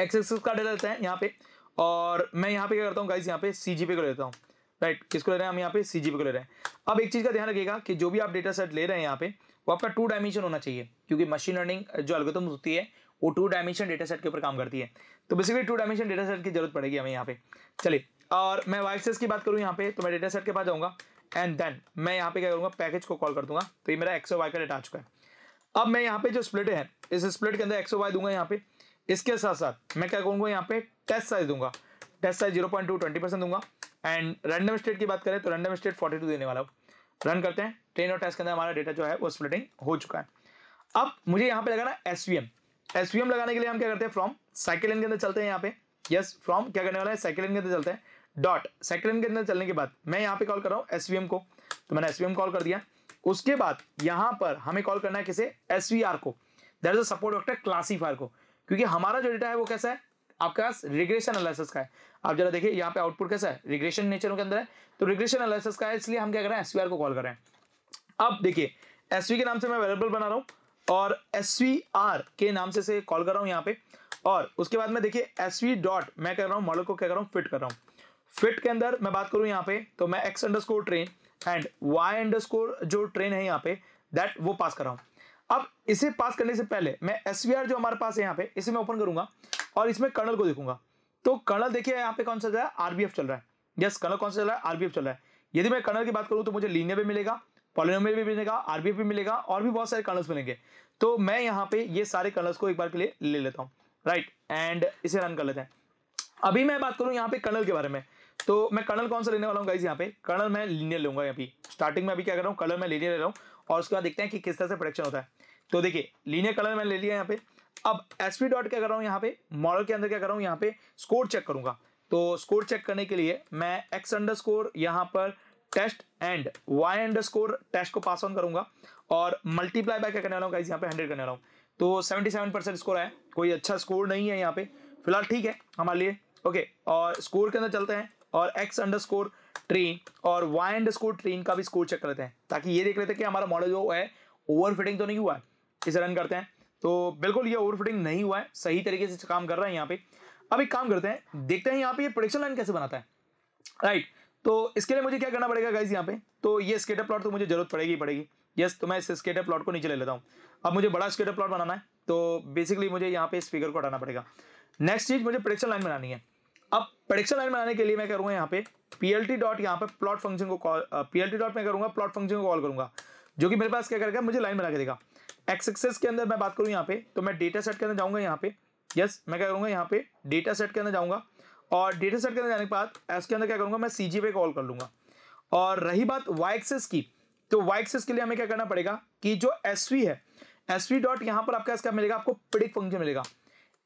एक्स एक्सेस का डेटा लेते हैं यहाँ पे, और मैं यहाँ पे क्या करता हूँ गाइस यहाँ पे सी जी पे को लेता हूँ. राइट, किसको ले रहे हैं हम यहाँ पे? सी को ले रहे हैं। अब एक चीज़ का ध्यान रखिएगा कि जो भी आप डेटा सेट ले रहे हैं यहाँ पे, वो आपका टू डायमेंशन होना चाहिए, क्योंकि मशीन लर्निंग जो अलगतम होती है, वो टू डायमेंशन डेटा सेट के ऊपर काम करती है। तो basically two dimension data set की ज़रूरत पड़ेगी हमें यहाँ पे। चलिए, और मैं एक्सेस की बात करूँ यहाँ पे तो मैं डेटा सेट के पास जाऊँगा एंड देन मैं यहाँ पे क्या करूँगा पैकेज को कॉल कर दूँगा। तो ये मेरा एक्सो वाई का डेटा आ चुका है। अब मैं यहाँ पे जो स्प्लिट है, इस स्प्लिट के अंदर एक्सो वाई दूँगा यहाँ पे। इसके साथ साथ मैं क्या करूँगा, यहाँ पे टेस्ट साइज़ दूँगा। Test size zero point two twenty percent दूँगा। एंड रैंडम स्टेट की बात करें तो रैंडम स्टेट फोर्टी टू देने वाला हूँ। रन करते हैं। ट्रेन और टेस्ट के अंदर हमारा डेटा जो है वो स्प्लिटिंग हो चुका है। अब मुझे यहाँ पे लगाना S V M S V M लगाने के लिए हम क्या करते हैं? फ्रॉम साइकिल के अंदर चलते हैं यहाँ पे। यस फ्रॉम क्या करने वाला है? साइकिल के अंदर चलते हैं। डॉट सेकंड के अंदर चलने के बाद मैं यहाँ पे कॉल कर रहा हूँ एस वी एम को। तो मैंने एस वी एम कॉल कर दिया। उसके बाद यहाँ पर हमें कॉल करना है किसे? एस वी आर को। That is a support vector classifier को। क्योंकि हमारा जो डेटा है वो कैसा है? आपके पास रिग्रेशन एनालिसिस का है। आप जरा देखिए, यहाँ पे आउटपुट कैसा है? रिग्रेशन नेचर के अंदर है। तो रिग्रेशन एनालिसिस का है, इसलिए हम क्या कर रहे हैं? एसवीआर को कॉल कर रहे हैं। अब देखिए एसवी के नाम से मैं वेरिएबल बना रहा हूँ और एस के नाम से कॉल कर रहा हूँ यहाँ पे। और उसके बाद में देखिए एस डॉट मैं कर रहा हूँ मॉडल को क्या कर रहा हूँ? फिट कर रहा हूँ। फिट के अंदर मैं बात करूँ यहाँ पे तो मैं X under train and Y under जो ट्रेन है यहाँ पे दैट वो पास कर रहा हूँ। अब इसे पास करने से पहले, मैं एस जो हमारे पास है यहाँ पे, इसे मैं ओपन करूँगा। और इसमें कर्नल को देखूँगा। तो कर्नल देखिए यहाँ पे कौन सा चल रहा है? आरबीएफ चल रहा है। यस कर्नल कौन सा चल रहा है? आरबीएफ चल रहा है। यदि मैं कर्नल की बात करूँ तो मुझे लीनियर भी मिलेगा, पॉलिनोमियल भी मिलेगा, आरबीएफ भी मिलेगा और भी बहुत सारे कर्नल्स मिलेंगे। तो मैं यहाँ पे ये सारे कर्नल्स को एक बार के लिए ले लेता हूँ। राइट एंड इसे रन कर लेते हैं। अभी मैं बात करूँ यहाँ पे कर्नल के बारे में। तो मैं कर्नल कौन सा लेने वाला हूँ गाइज़ यहाँ पे? कर्नल मैं लीनियर लूँगा अभी। स्टार्टिंग में अभी क्या कर रहा हूँ? कलर मैं लीनियर ले रहा हूँ। और उसके बाद देखते हैं कि किस तरह से प्रोडक्शन होता है। तो देखिए लीनियर कलर मैंने ले लिया यहाँ पे। अब एस पी डॉट क्या कर रहा हूँ यहाँ पे? मॉडल के अंदर क्या कर रहा हूँ? यहाँ पे स्कोर चेक करूँगा। तो स्कोर चेक करने के लिए मैं एक्स अंडर स्कोर यहाँ पर test and Y underscore test को पास ऑन करूँगा। और मल्टीप्लाई बाय क्या करने वाला हूँ यहाँ पे हंड्रेड करने वाला हूँ। तो सेवेंटी सेवन परसेंट स्कोर है कोई अच्छा स्कोर नहीं है यहाँ पे। फ़िलहाल ठीक है, हमारे लिए। ओके और स्कोर के अंदर चलते हैं। और एक्स अंडर स्कोर ट्रेन और वाई अंडर स्कोर ट्रेन का भी स्कोर चेक कर लेते हैं। ताकि ये देख लेते हैं कि हमारा मॉडल जो है ओवर फिटिंग तो नहीं हुआ है। इसे रन करते हैं। तो बिल्कुल ये ओवर फिटिंग नहीं हुआ है, सही तरीके से काम कर रहा है यहाँ पे। अब एक काम करते हैं, देखते हैं यहाँ पे ये प्रोडक्शन लाइन कैसे बनाता है। राइट तो इसके लिए मुझे क्या करना पड़ेगा गाइज़ यहाँ पे? तो ये स्केटर प्लॉट तो मुझे ज़रूरत पड़ेगी पड़ेगी। यस तो मैं इस स्केटर प्लॉट को नीचे ले लेता हूँ। अब मुझे बड़ा स्केटर प्लॉट बनाना है तो बेसिकली मुझे यहाँ पे स्पीकर को हटाना पड़ेगा। नेक्स्ट चीज़ मुझे प्रोडक्शन लाइन बनानी है। अब प्रोडक्शन लाइन बनाने के लिए मैं करूँगा यहाँ पे पीएलटी डॉट यहाँ पे प्लॉट फ़ंक्शन को कॉल पीएलटी डॉट मैं करूँगा प्लॉट फ़ंक्शन को कॉल करूँगा। जो कि मेरे पास क्या करेगा, मुझे लाइन बना के देगा। एक्स एक्सेस के अंदर मैं बात करूँ यहाँ पे तो मैं डेटा सेट के अंदर जाऊँगा यहाँ पे। यस मैं क्या करूँगा यहाँ पे डेटा सेट के अंदर जाऊँगा। और डेटा सेट के अंदर जाने के बाद एस के अंदर क्या करूँगा, मैं सी जी पे कॉल कर लूँगा। और रही बात वाई एक्सेस की तो वाई एक्सेस के लिए हमें क्या करना पड़ेगा कि जो एसवी है एस वी डॉट यहाँ पर आपका क्या मिलेगा? आपको प्रिडिक फ़ंक्शन मिलेगा।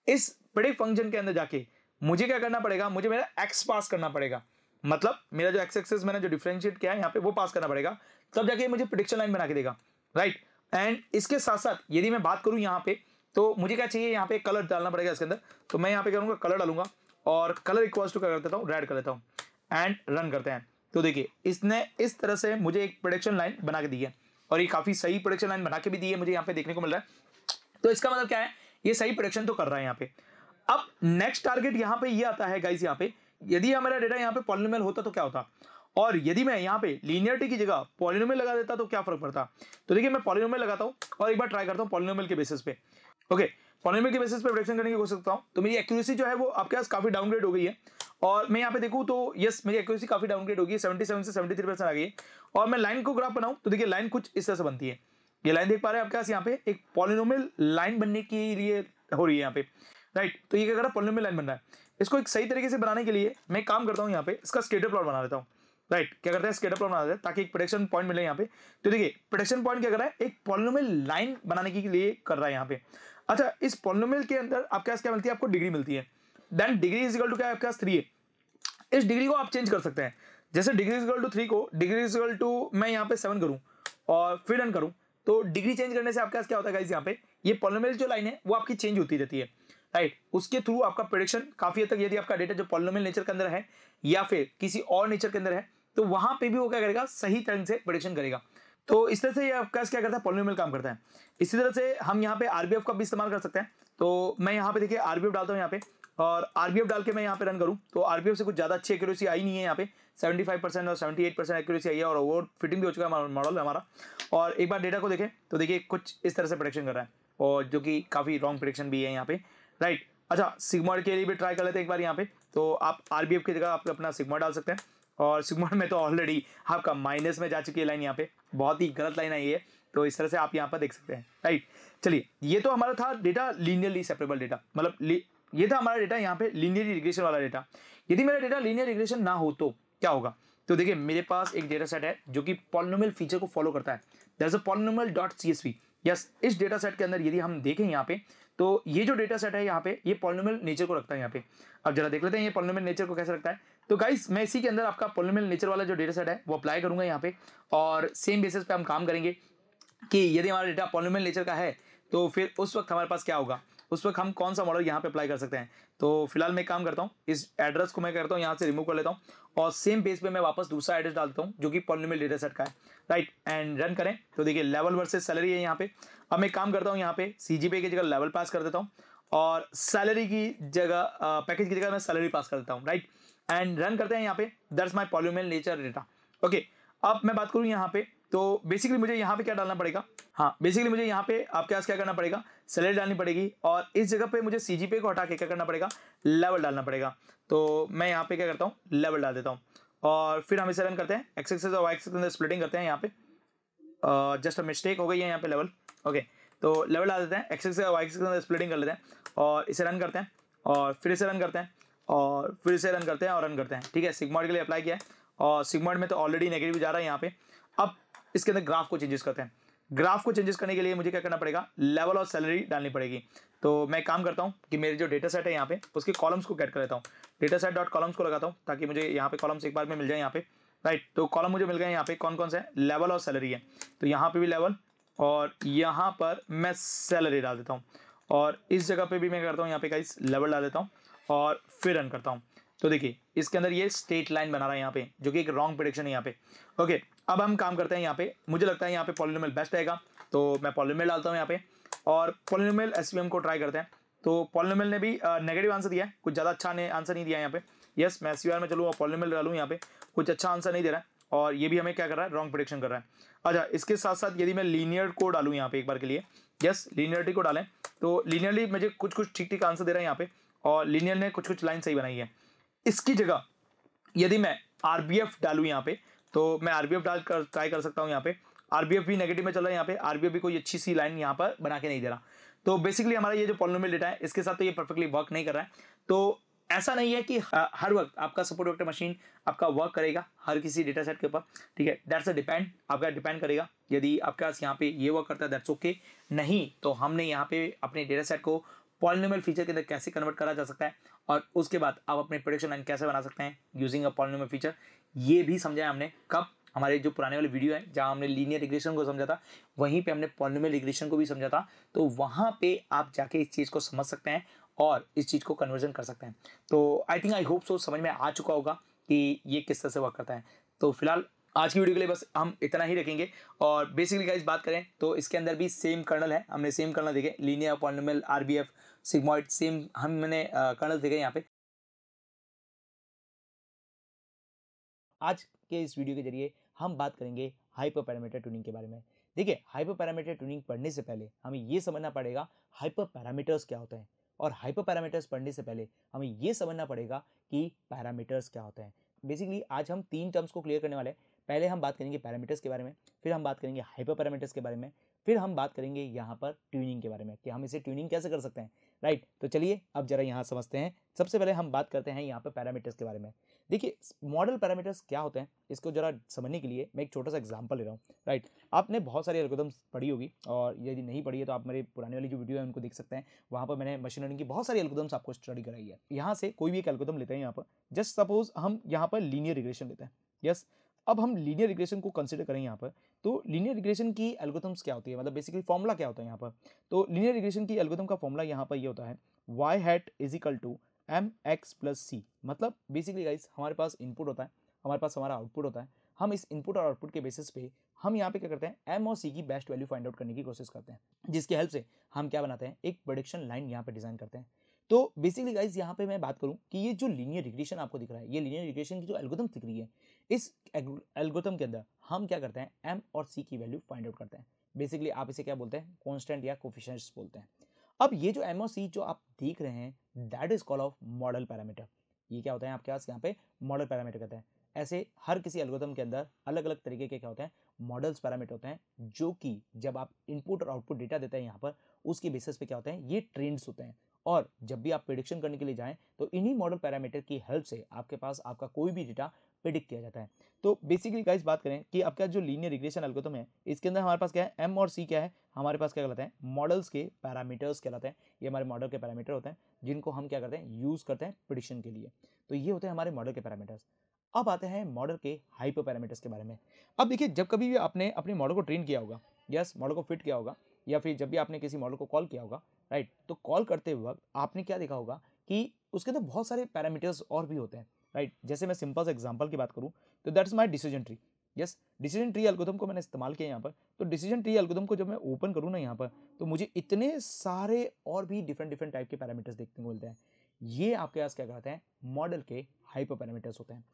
इस प्रिडिक फ़ंक्शन के अंदर जाके मुझे क्या करना पड़ेगा? मुझे मेरा एक्स पास करना पड़ेगा। मतलब मेरा जो एक्स एक्सेस मैंने जो डिफ्रेंशिएट किया है यहाँ पे, वो पास करना पड़ेगा। तब जाके मुझे प्रिडिक्शन लाइन बना के देगा। राइट एंड इसके साथ साथ यदि मैं बात करूँ यहाँ पे तो मुझे क्या चाहिए? यहाँ पे कलर डालना पड़ेगा इसके अंदर। तो मैं यहाँ पे करूँगा? कलर डालूँगा और कलर इक्वल्स टू क्या कर देता हूँ? रेड कर देता हूँ। एंड रन करते हैं। तो देखिए, इसने इस तरह से मुझे एक प्रोडक्शन लाइन बना के दी है। और ये काफ़ी सही प्रोडक्शन लाइन बना के भी दी है मुझे यहाँ पे देखने को मिल रहा है। तो इसका मतलब क्या है? ये सही प्रोडक्शन तो कर रहा है यहाँ पे। अब नेक्स्ट टारगेट यहाँ पे ये आता है गाइस यहाँ पे। यदि हमारा डेटा यहाँ पे पॉलिनोमियल होता तो क्या होता? और यदि मैं यहाँ पे लीनियरिटी की जगह पॉलिनोमियल लगा देता तो क्या फ़र्क पड़ता? तो देखिए मैं पॉलिनोमियल लगाता हूँ और एक बार ट्राई करता हूँ पॉलिनोमियल के बेसिस पे। ओके पॉलिनोमियल के बेसिस पे प्रोडक्शन करने की कोशिश करता हूँ। तो मेरी एक्यूरेसी जो है वो आपके पास काफ़ी डाउनग्रेड हो गई है। और मैं यहाँ पे देखूँ तो यस मेरी एक्यूरेसी काफ़ी डाउनग्रेड होगी सेवेंटी सेवन से सेवेंटी थ्री परसेंट आ गई है। और मैं लाइन को ग्राफ बनाऊँ तो देखिए लाइन कुछ इस तरह से बनती है। ये लाइन देख पा रहे हैं आपके पास यहाँ पे एक पॉलिनोमियल लाइन बनने के लिए हो रही है यहाँ पे। राइट तो ये क्या कर रहा है? लाइन बन रहा है। इसको एक सही तरीके से बनाने के लिए मैं काम करता हूँ यहाँ पे। इसका स्केटर प्लॉट बना देता हूँ। राइट क्या करते हैं? स्केटर प्लॉट बना देते हैं ताकि एक प्रोडक्शन पॉइंट मिले यहाँ पे। तो देखिए प्रोडक्शन पॉइंट क्या कर रहा है? एक पॉलिनोमियल लाइन बनाने के लिए कर रहा है यहाँ पे। अच्छा इस पॉलिनोमियल के अंदर आपके पास क्या मिलती है? आपको डिग्री मिलती है। Then degree is equal to क्या आपके पास थ्री है। इस डिग्री को आप चेंज कर सकते हैं। जैसे degree is equal to three को डिग्री इज़ इक्वल टू मैं यहाँ पे सेवन करूँ और फिर रन करूँ तो डिग्री चेंज करने से आपके पास क्या होता है यहाँ पे? ये पॉलिनोमियल जो लाइन है, वो आपकी चेंज होती रहती है। Right right. उसके थ्रू आपका प्रोडिक्शन काफ़ी हद तक, यदि आपका डेटा जो पॉलिनोमियल नेचर के अंदर है या फिर किसी और नेचर के अंदर है तो वहाँ पे भी वो क्या करेगा? सही तरह से प्रोडिक्शन करेगा। तो इस तरह से ये आपका क्या करता है? पॉलिनोमियल काम करता है। इसी तरह से हम यहाँ पे आरबीएफ का भी इस्तेमाल कर सकते हैं। तो मैं यहाँ पे देखिए आरबीएफ डालता हूँ यहाँ पे। और आरबीएफ डाल के मैं यहाँ पे रन करूँ। तो आरबीएफ से कुछ ज़्यादा अच्छी एक्यूरेसी आई नहीं है यहाँ पे। 75 परसेंट और 78 परसेंट एक्यूरेसी आई है और ओवर फिटिंग भी हो चुका है मॉडल हमारा। और एक बार डेटा को देखें तो देखिए कुछ इस तरह से प्रोडक्शन कर रहा है। और जो कि काफ़ी रॉन्ग प्रोडक्शन भी है यहाँ पे। राइट अच्छा सिग्मोड के लिए भी ट्राई कर लेते हैं एक बार यहाँ पे। तो आप आरबीएफ की जगह आप अपना सिग्मोड डाल सकते हैं। और सिग्मोड में तो ऑलरेडी आपका माइनस में जा चुकी है लाइन यहाँ पे। बहुत ही गलत लाइन आई है तो इस तरह से आप यहाँ पर देख सकते हैं राइट चलिए, ये तो हमारा था डेटा लीनियरली सेपरेबल डेटा मतलब ये था हमारा डेटा यहाँ पे लीनियर रिग्रेशन वाला डेटा यदि मेरा डेटा लीनियर रिग्रेशन ना हो तो क्या होगा? तो देखिए, मेरे पास एक डेटा सेट है जो कि पॉलिनोमियल फीचर को फॉलो करता है। A polynomial dot C S yes इस डेटा सेट के अंदर यदि हम देखें यहाँ पे तो ये जो डेटा सेट है यहाँ पे, ये पॉलिनोमियल नेचर को रखता है यहाँ पे। अब जरा देख लेते हैं ये पॉलिनोमियल नेचर को कैसे रखता है। तो गाइस मैं इसी के अंदर आपका पॉलिनोमियल नेचर वाला जो डेटा सेट है, वो अप्लाई करूँगा यहाँ पे। और सेम बेसिस पे हम काम करेंगे कि यदि हमारा डेटा पॉलिनोमियल नेचर का है तो फिर उस वक्त हमारे पास क्या होगा? उस वक्त हम कौन सा मॉडल यहाँ पे अप्लाई कर सकते हैं? तो फ़िलहाल मैं काम करता हूँ, इस एड्रेस को मैं करता हूँ, यहाँ से रिमूव कर लेता हूँ और सेम पेज पे मैं वापस दूसरा एड्रेस डालता हूँ, जो कि पॉलिनोमियल डेटा सेट का है। राइट एंड रन करें। तो देखिए लेवल वर्सेस सैलरी है यहाँ पे। अब मैं काम करता हूँ, यहाँ पे सी जी की जगह लेवल पास कर देता हूँ और सैलरी की जगह पैकेज की जगह मैं सैलरी पास कर देता हूँ। राइट एंड रन करते हैं यहाँ पे. There's my polynomial nature data okay अब मैं बात करूँ यहाँ पे. तो बेसिकली मुझे यहाँ पे क्या डालना पड़ेगा? हाँ बेसिकली मुझे यहाँ पे आपके पास क्या करना पड़ेगा? सैलरी डालनी पड़ेगी और इस जगह पे मुझे सीजीपी को हटा के क्या करना पड़ेगा? लेवल डालना पड़ेगा. तो मैं यहाँ पे क्या करता हूँ? लेवल डाल देता हूँ. और फिर हम इसे रन करते हैं. एक्स एक्सेस और वाई एक्सेस स्प्लिटिंग करते हैं यहाँ पे. जस्ट मिस्टेक हो गई है यहाँ पे लेवल ओके तो लेवल डाल देते हैं. एक्स एक्सेस और वाई एक्सेस स्प्लिटिंग कर लेते हैं और इसे रन करते हैं. और फिर इसे रन करते हैं. और फिर इसे रन करते हैं और रन करते हैं। ठीक है? सिग्मॉड के लिए अप्लाई किया है। और सिग्मॉड में तो ऑलरेडी नेगेटिव जा रहा है यहाँ पे। अब इसके अंदर ग्राफ को चेंजेस करते हैं। ग्राफ को चेंजेस करने के लिए मुझे क्या करना पड़ेगा? लेवल और सैलरी डालनी पड़ेगी। तो मैं काम करता हूँ कि मेरे जो डेटा सेट है यहाँ पे, उसके कॉलम्स को कैट कर लेता हूँ। डेटा सेट डॉट कॉलम्स को लगाता हूँ ताकि मुझे यहाँ पे कॉलम्स एक बार में मिल जाए यहाँ पे। राइट तो कॉलम मुझे मिल गए यहाँ पे। कौन कौन से लेवल और सैलरी है। तो यहाँ पे भी लेवल और यहाँ पर मैं सैलरी डाल देता हूँ। और इस जगह पे भी मैं करता हूँ यहाँ पे गाइस लेवल डाल देता हूँ। और फिर रन करता हूँ। तो देखिए, इसके अंदर ये स्टेट लाइन बना रहा है यहाँ पे, जो कि एक रॉन्ग प्रोडिक्शन है यहाँ पे। ओके अब हम काम करते हैं यहाँ पे। मुझे लगता है यहाँ पे पॉलिनोमियल बेस्ट रहेगा तो मैं पॉलिनोमियल डालता हूँ यहाँ पे। और पॉलिनोमियल एस को ट्राई करते हैं। तो पॉलिनोमियल ने भी नेगेटिव आंसर दिया है, कुछ ज़्यादा अच्छा आंसर नहीं दिया यहाँ पे। यस मैं एस में चलूँ और पॉलिनोमियल डालूँ यहाँ पे, कुछ अच्छा आंसर नहीं दे रहा है। और ये भी हमें क्या कर रहा है? रॉन्ग प्रोडिक्शन कर रहा है। अच्छा इसके साथ साथ यदि मैं लीनियर को डालूँ यहाँ पे एक बार के लिए। यस लीनियरिटी को डालें। तो लीनियरली मुझे कुछ कुछ ठीक ठीक आंसर दे रहा है यहाँ पे। और लीनियर ने कुछ कुछ लाइन सही बनाई है। इसकी जगह, यदि मैं आर बी एफ़ डालूँ यहाँ पे तो मैं आर बी एफ़ डाल कर ट्राई कर सकता हूँ यहाँ पे। आर बी एफ़ भी नेगेटिव में चल रहा है यहाँ पे। आर बी एफ़ भी कोई अच्छी सी लाइन यहाँ पर बना के नहीं दे रहा। तो बेसिकली हमारा ये जो पॉलिनोमियल डेटा है, इसके साथ तो ये परफेक्टली वर्क नहीं कर रहा है। तो ऐसा नहीं है कि हर वक्त आपका सपोर्ट वेक्टर मशीन आपका वर्क करेगा हर किसी डेटा सेट के ऊपर, ठीक है? दैट्स अ डिपेंड आपका डिपेंड करेगा। यदि आपके पास यहाँ पे ये वर्क करता है दैट्स ओके नहीं तो हमने यहाँ पे अपने डेटा सेट को पॉलिनोमियल फीचर के अंदर कैसे कन्वर्ट करा जा सकता है और उसके बाद आप अपने प्रोडक्शन लाइन कैसे बना सकते हैं यूजिंग अ पॉलिनोमियल फीचर ये भी समझाया हमने। कब? हमारे जो पुराने वाले वीडियो है, जहाँ हमने लीनियर रिग्रेशन को समझा था, वहीं पे हमने पॉलिनोमियल रिग्रेशन को भी समझा था। तो वहाँ पे आप जाके इस चीज़ को समझ सकते हैं और इस चीज़ को कन्वर्जन कर सकते हैं। तो आई थिंक आई होप सो समझ में आ चुका होगा कि ये किस तरह से वर्क करता है। तो फ़िलहाल आज की वीडियो के लिए बस हम इतना ही रखेंगे और बेसिकली गाइस बात करें तो इसके अंदर भी सेम कर्नल है। हमने सेम कर्नल देखे linear polynomial RBF sigmoid same हम मैंने कर्नल देखे यहाँ पे। आज के इस वीडियो के ज़रिए हम बात करेंगे हाइपर पैरामीटर ट्यूनिंग के बारे में। देखिए हाइपर पैरामीटर ट्यूनिंग पढ़ने से पहले हमें ये समझना पड़ेगा हाइपर पैरामीटर्स क्या होते हैं। और हाइपर पैरामीटर्स पढ़ने से पहले हमें ये समझना पड़ेगा कि पैरामीटर्स क्या होते हैं। बेसिकली आज हम तीन टर्म्स को क्लियर करने वाले हैं। पहले हम बात करेंगे पैरामीटर्स के बारे में, फिर हम बात करेंगे हाइपर पैरामीटर्स के बारे में, फिर हम बात करेंगे यहाँ पर ट्यूनिंग के बारे में कि हम इसे ट्यूनिंग कैसे कर सकते हैं। राइट तो चलिए, अब जरा यहाँ समझते हैं। सबसे पहले हम बात करते हैं यहाँ पर पैरामीटर्स के बारे में। देखिए मॉडल पैरामीटर्स क्या होते हैं, इसको जरा समझने के लिए मैं एक छोटा सा एग्जांपल ले रहा हूँ। राइट आपने बहुत सारी एल्गोदम्स पढ़ी होगी और यदि नहीं पढ़ी है तो आप मेरे पुराने वाली जो वीडियो है उनको देख सकते हैं। वहाँ पर मैंने मशीन लर्निंग की बहुत सारी एल्गोदम्स आपको स्टडी कराई है। यहाँ से कोई भी एक एल्गोदम लेते हैं यहाँ पर। जस्ट सपोज़ हम यहाँ पर लीनियर रिग्रेशन लेते हैं। यस अब हम लीनियर रिग्रेशन को कंसिडर करें यहाँ पर। तो लीनियर रिग्रेशन की एल्गोथम्स क्या होती है? मतलब बेसिकली फॉर्मूला क्या होता है यहाँ पर? तो लीनियर रिग्रेशन की एल्गोथम का फॉर्मूला यहाँ पर ये यह होता है Y hat is equal to M X plus C मतलब बेसिकली गाइस हमारे पास इनपुट होता है, हमारे पास हमारा आउटपुट होता है। हम इस इनपुट और आउटपुट के बेसिस पे हम यहाँ पे क्या करते हैं? एम और सी की बेस्ट वैल्यू फाइंड आउट करने की कोशिश करते हैं, जिसकी हेल्प से हम क्या बनाते हैं? एक प्रोडिक्शन लाइन यहाँ पे डिज़ाइन करते हैं। तो बेसिकली गाइज़ यहाँ पे मैं बात करूँ कि ये जो लीनियर रिग्रेशन आपको दिख रहा है, ये लीनियर रिग्रेशन की जो एल्गोथम दिख रही है, इस एल्गोथम के अंदर हम क्या करते हैं एम और सी की वैल्यू फाइंड आउट करते हैं। बेसिकली आप इसे क्या बोलते हैं कॉन्स्टेंट या कोफिशंस बोलते हैं। अब ये जो एम और सी जो आप देख रहे हैं that is call of model parameter ये क्या होता है आपके पास, यहाँ पे मॉडल पैरामीटर कहते हैं। ऐसे हर किसी एल्गोरिथम के अंदर अलग अलग तरीके के क्या होते हैं मॉडल्स पैरामीटर होते हैं, जो कि जब आप इनपुट और आउटपुट डेटा देते हैं यहाँ पर, उसके बेसिस पे क्या होते हैं, ये ट्रेंड्स होते हैं। और जब भी आप प्रिडिक्शन करने के लिए जाएँ तो इन्हीं मॉडल पैरामीटर की हेल्प से आपके पास आपका कोई भी डेटा प्रिडिक्ट किया जाता है। तो बेसिकली गाइस बात करें कि आपका जो लीनियर रिग्रेशन एल्गोरिथम है, इसके अंदर हमारे पास क्या है? एम और सी क्या है? हमारे पास क्या कहलाते हैं? मॉडल्स के पैरामीटर्स कहलाते हैं। ये हमारे मॉडल के पैरामीटर होते हैं, जिनको हम क्या करते हैं? यूज़ करते हैं प्रिडिक्शन के लिए। तो ये होते हैं हमारे मॉडल के पैरामीटर्स अब आते हैं मॉडल के हाइपर पैरामीटर्स के बारे में। अब देखिए, जब कभी भी आपने अपने मॉडल को ट्रेन किया होगा यस मॉडल को फिट किया होगा, या फिर जब भी आपने किसी मॉडल को कॉल किया होगा राइट तो कॉल करते वक्त आपने क्या देखा होगा कि उसके अंदर बहुत सारे पैरामीटर्स और भी होते हैं राइट जैसे मैं सिंपल से एग्जांपल की बात करूँ तो that's my decision tree yes decision tree algorithm को मैंने इस्तेमाल किया यहाँ पर। तो डिसीज़न ट्री एल्गोरिथम को जब मैं ओपन करूँ ना यहाँ पर तो मुझे इतने सारे और भी डिफरेंट डिफरेंट टाइप के पैरामीटर्स देखने को मिलते हैं। ये आपके पास क्या कहते हैं? मॉडल के हाइपर पैरामीटर्स होते हैं।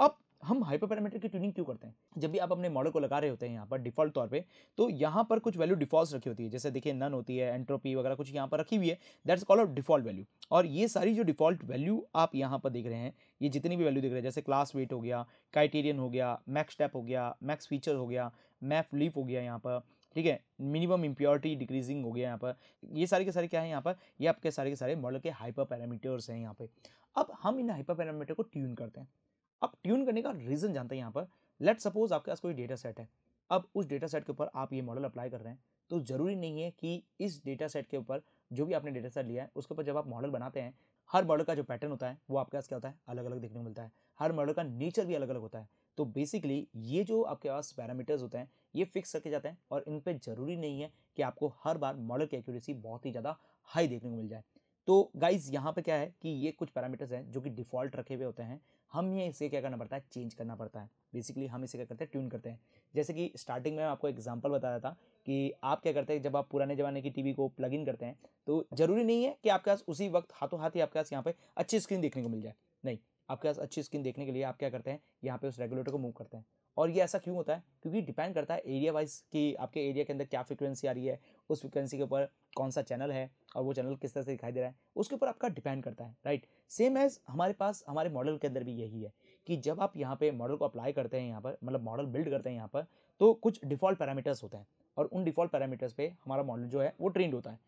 अब हम हाइपर पैरामीटर की ट्यूनिंग क्यों करते हैं? जब भी आप अपने मॉडल को लगा रहे होते हैं यहाँ पर डिफ़ॉल्ट तौर पे तो यहाँ पर कुछ वैल्यू डिफ़ॉल्ट रखी होती है। जैसे देखिए नन होती है एंट्रोपी वगैरह कुछ यहाँ पर रखी हुई है। That's call of default value और ये सारी जो डिफ़ॉल्ट वैल्यू आप यहाँ पर देख रहे हैं, ये जितनी भी वैल्यू देख रहे हैं, जैसे क्लास वेट हो गया क्राइटेरियन हो गया मैक्स स्टेप हो गया मैक्स फीचर हो गया मैप लीफ हो गया यहाँ पर, ठीक है? मिनिमम इम्प्योरिटी डिक्रीजिंग हो गया यहाँ पर। ये सारे के सारे क्या है यहाँ पर? ये आपके सारे के सारे मॉडल के हाइपर पैरामीटर्स हैं यहाँ पे। अब हम इन हाइपर पैरामीटर को ट्यून करते हैं। अब ट्यून करने का रीज़न जानते हैं यहाँ पर। लेट सपोज़ आपके पास कोई डेटा सेट है। अब उस डेटा सेट के ऊपर आप ये मॉडल अप्लाई कर रहे हैं। तो ज़रूरी नहीं है कि इस डेटा सेट के ऊपर जो भी आपने डेटा सेट लिया है, उसके ऊपर जब आप मॉडल बनाते हैं, हर मॉडल का जो पैटर्न होता है, वो आपके पास क्या होता है? अलग अलग देखने को मिलता है। हर मॉडल का नेचर भी अलग अलग होता है। तो बेसिकली ये जो आपके पास पैरामीटर्स होते हैं, ये फिक्स करके जाते हैं और इन पर ज़रूरी नहीं है कि आपको हर बार मॉडल की एक्यूरेसी बहुत ही ज़्यादा हाई देखने को मिल जाए। तो गाइज़ यहाँ पे क्या है कि ये कुछ पैरामीटर्स हैं जो कि डिफ़ॉल्ट रखे हुए होते हैं। हम इसे क्या करना पड़ता है? चेंज करना पड़ता है। बेसिकली हम इसे क्या करते हैं? ट्यून करते हैं। जैसे कि स्टार्टिंग में आपको एग्जांपल बताया था कि आप क्या करते हैं? जब आप पुराने ज़माने की टीवी को प्लग इन करते हैं तो ज़रूरी नहीं है कि आपके पास उसी वक्त हाथों हाथ ही आपके पास यहाँ पे अच्छी स्क्रीन देखने को मिल जाए। नहीं, आपके पास अच्छी स्क्रीन देखने के लिए आप क्या करते हैं? यहाँ पे उस रेगुलेटर को मूव करते हैं। और ये ऐसा क्यों होता है? क्योंकि डिपेंड करता है एरिया वाइज कि आपके एरिया के अंदर क्या फ्रिक्वेंसी आ रही है। उस फ्रिक्वेंसी के ऊपर कौन सा चैनल है और वो चैनल किस तरह से दिखाई दे रहा है, उसके ऊपर आपका डिपेंड करता है राइट सेम एज हमारे पास, हमारे मॉडल के अंदर भी यही है कि जब आप यहाँ पे मॉडल को अप्लाई करते हैं यहाँ पर मतलब मॉडल बिल्ड करते हैं यहाँ पर तो कुछ डिफ़ॉल्ट पैरामीटर्स होते हैं और उन डिफ़ॉल्ट पैरामीटर्स पे हमारा मॉडल जो है, वो ट्रेंड होता है।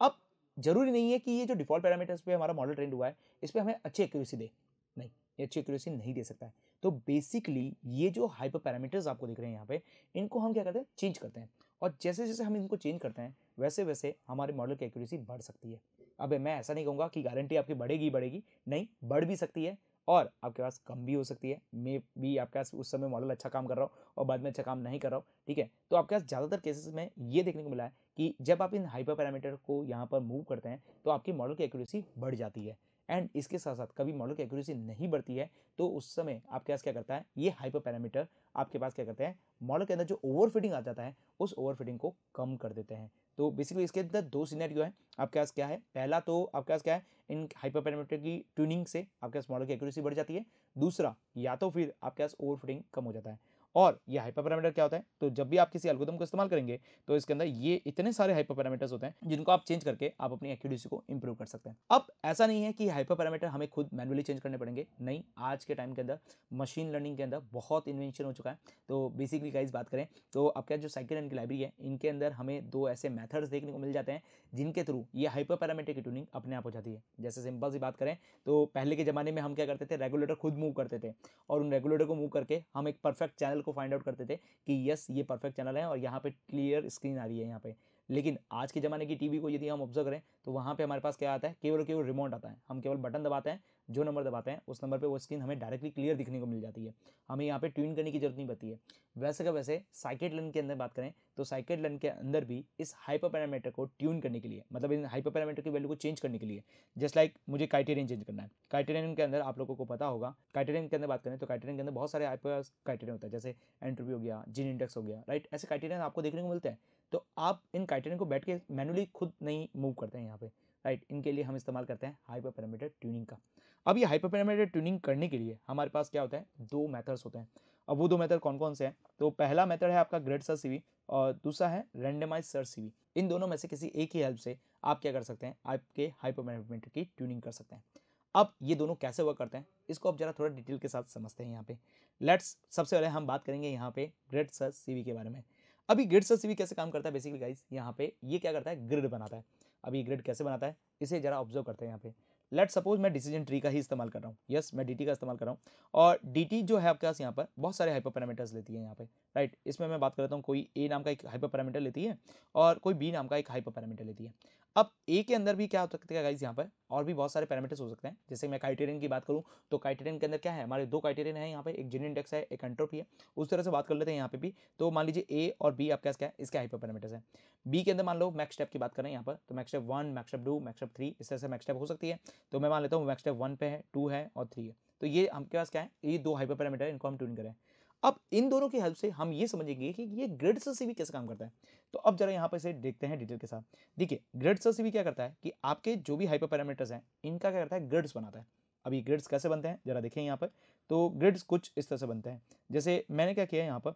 अब ज़रूरी नहीं है कि ये जो डिफ़ॉल्ट पैरामीटर्स पे हमारा मॉडल ट्रेंड हुआ है, इस पर हमें अच्छी एक्यूरेसी दे। नहीं, ये अच्छी एक्यूरेसी नहीं दे सकता है। तो बेसिकली ये जो हाइपर पैरामीटर्स आपको दिख रहे हैं यहाँ पे, इनको हम क्या करते हैं? चेंज करते हैं। और जैसे जैसे हम इनको चेंज करते हैं वैसे वैसे हमारे मॉडल की एक्यूरेसी बढ़ सकती है। अब मैं ऐसा नहीं कहूँगा कि गारंटी आपकी बढ़ेगी बढ़ेगी। नहीं, बढ़ भी सकती है और आपके पास कम भी हो सकती है। मे भी आपके पास उस समय मॉडल अच्छा काम कर रहा हो और बाद में अच्छा काम नहीं कर रहा हो, ठीक है? तो आपके पास ज़्यादातर केसेस में ये देखने को मिला है कि जब आप इन हाइपर पैरामीटर को यहाँ पर मूव करते हैं तो आपकी मॉडल की एक्यूरेसी बढ़ जाती है। एंड इसके साथ साथ कभी मॉडल की एक्यूरेसी नहीं बढ़ती है तो उस समय आपके पास क्या करता है? ये हाइपर पैरामीटर आपके पास क्या करते हैं? मॉडल के अंदर जो ओवर फिटिंग आ जाता है, उस ओवर फिटिंग को कम कर देते हैं। तो बेसिकली इसके अंदर दो सीनेरियो है। आपके पास क्या है? पहला तो आपके पास क्या है? इन हाइपर पैरामीटर की ट्यूनिंग से आपके पास मॉडल की एक्यूरेसी बढ़ जाती है। दूसरा, या तो फिर आपके पास ओवर फिटिंग कम हो जाता है। और ये हाइपर पैरामीटर क्या होता है? तो जब भी आप किसी एल्गोरिथम को इस्तेमाल करेंगे तो इसके अंदर ये इतने सारे हाइपर पैरामीटर्स होते हैं, जिनको आप चेंज करके आप अपनी एक्यूरेसी को इंप्रूव कर सकते हैं। अब ऐसा नहीं है कि हाइपर पैरामीटर हमें खुद मैनुअली चेंज करने पड़ेंगे। नहीं, आज के टाइम के अंदर मशीन लर्निंग के अंदर बहुत इन्वेंशन हो चुका है। तो बेसिकली गाइज़ बात करें तो आपका जो साइकिल की लाइब्रेरी है, इनके अंदर हमें दो ऐसे मैथड्स देखने को मिल जाते हैं, जिनके थ्रू ये हाइपर पैरामीटर की ट्यूनिंग अपने आप हो जाती है। जैसे सिंपल सी बात करें तो पहले के ज़माने में हम क्या करते थे? रेगुलेटर खुद मूव करते थे और उन रेगुलेटर को मूव करके हम एक परफेक्ट चैनल को फाइंड आउट करते थे कि यस ये परफेक्ट चैनल है और यहाँ पे क्लियर स्क्रीन आ रही है यहाँ पे। लेकिन आज के ज़माने की टीवी को यदि हम ऑब्ज़र्व करें तो वहाँ पे हमारे पास क्या आता है? केवल केवल रिमोट आता है। हम केवल बटन दबाते हैं जो नंबर दबाते हैं उस नंबर पे वो स्क्रीन हमें डायरेक्टली क्लियर दिखने को मिल जाती है। हमें यहाँ पे ट्यून करने की ज़रूरत नहीं पड़ती है। वैसे का वैसे साइकेट लर्न के अंदर बात करें तो साइकेट लर्न के अंदर भी इस हाइपर पैरामीटर को ट्यून करने के लिए मतलब इन हाइपर पैरामीटर की वैल्यू को चेंज करने के लिए जस्ट लाइक like, मुझे क्राइटेरियन चेंज करना है। क्राइटेरियन के अंदर आप लोगों को पता होगा क्राइटेरियन के अंदर बात करें तो क्राइटेरियन के अंदर बहुत सारे हाइपर क्राइटेरियन होता है जैसे एंट्रोपी हो गया जिन इंडेक्स हो गया राइट ऐसे क्राइटेरियन आपको देखने को मिलते हैं। तो आप इन क्राइटेरियन को बैठ के मैनुअली खुद नहीं मूव करते हैं यहाँ पे। राइट इनके लिए हम इस्तेमाल करते हैं हाइपर पैरामीटर ट्यूनिंग का। अब ये हाइपर पैरामीटर ट्यूनिंग करने के लिए हमारे पास क्या होता है? दो मेथड्स होते हैं। अब वो दो मेथड कौन कौन से हैं? तो पहला मेथड है आपका ग्रेड सर्च सीवी और दूसरा है रेंडमाइज सर्च सीवी इन दोनों में से किसी एक ही हेल्प से आप क्या कर सकते हैं? आपके हाइपर पैरामीटर की ट्यूनिंग कर सकते हैं। अब ये दोनों कैसे वर्क करते हैं? इसको आप जरा थोड़ा डिटेल के साथ समझते हैं यहाँ पे। लेट्स सबसे पहले हम बात करेंगे यहाँ पे ग्रेड सर्च सीवी के बारे में। अभी ग्रिड सर्च भी कैसे काम करता है बेसिकली गाइस यहाँ पे ये क्या करता है? ग्रिड बनाता है। अभी ग्रिड कैसे बनाता है? इसे जरा ऑब्ज़र्व करते हैं यहाँ पे। लेट सपोज़ मैं डिसीज़न ट्री का ही इस्तेमाल कर रहा हूँ। यस yes, मैं डीटी का इस्तेमाल कर रहा हूँ। और डीटी जो है आपके पास यहाँ पर बहुत सारे हाइपर पैरामीटर्स लेती है यहाँ पे। Right right? इसमें मैं बात करता हूँ कोई ए नाम का एक हाइपर पैरामीटर लेती है और कोई बी नाम का एक हाइपर पैरामीटर लेती है। अब ए के अंदर भी क्या हो सकता है गाइज़ यहाँ पर? और भी बहुत सारे पैरामीटर्स हो सकते हैं। जैसे मैं क्राइटेरियन की बात करूँ तो क्राइटेरियन के अंदर क्या है? हमारे दो क्राइटेरियन है यहाँ पे, एक जिन इंडेक्स है, एक एंट्रोपी है। उस तरह से बात कर लेते हैं यहाँ पे भी। तो मान लीजिए ए और बी आपके क्या है? इसके हाइपर पैरामीटर्स है। बी के अंदर मान लो मैक्स स्टेप की बात करें यहाँ पर तो max step one max step two max step three इस तरह से मैक्स स्टेप हो सकती है। तो मैं मान लेता हूँ मैक्स स्टेप वन पे है टू है और थ्री है। तो ये आपके पास क्या है? ये दो हाइपर पैरामीटर इनको हम ट्यून करें। अब इन दोनों की हेल्प से हम ये समझेंगे कि ये ग्रेड भी कैसे काम करता है। तो अब जरा यहाँ पर इसे देखते हैं डिटेल के साथ। देखिए ग्रेड भी क्या करता है कि आपके जो भी हाइपर पैरामीटर्स हैं, इनका क्या करता है ग्रिड्स बनाता है। अब ये ग्रिड्स कैसे बनते हैं, जरा देखें यहाँ पर। तो ग्रिड्स कुछ इस तरह से बनते हैं। जैसे मैंने क्या किया यहाँ पर,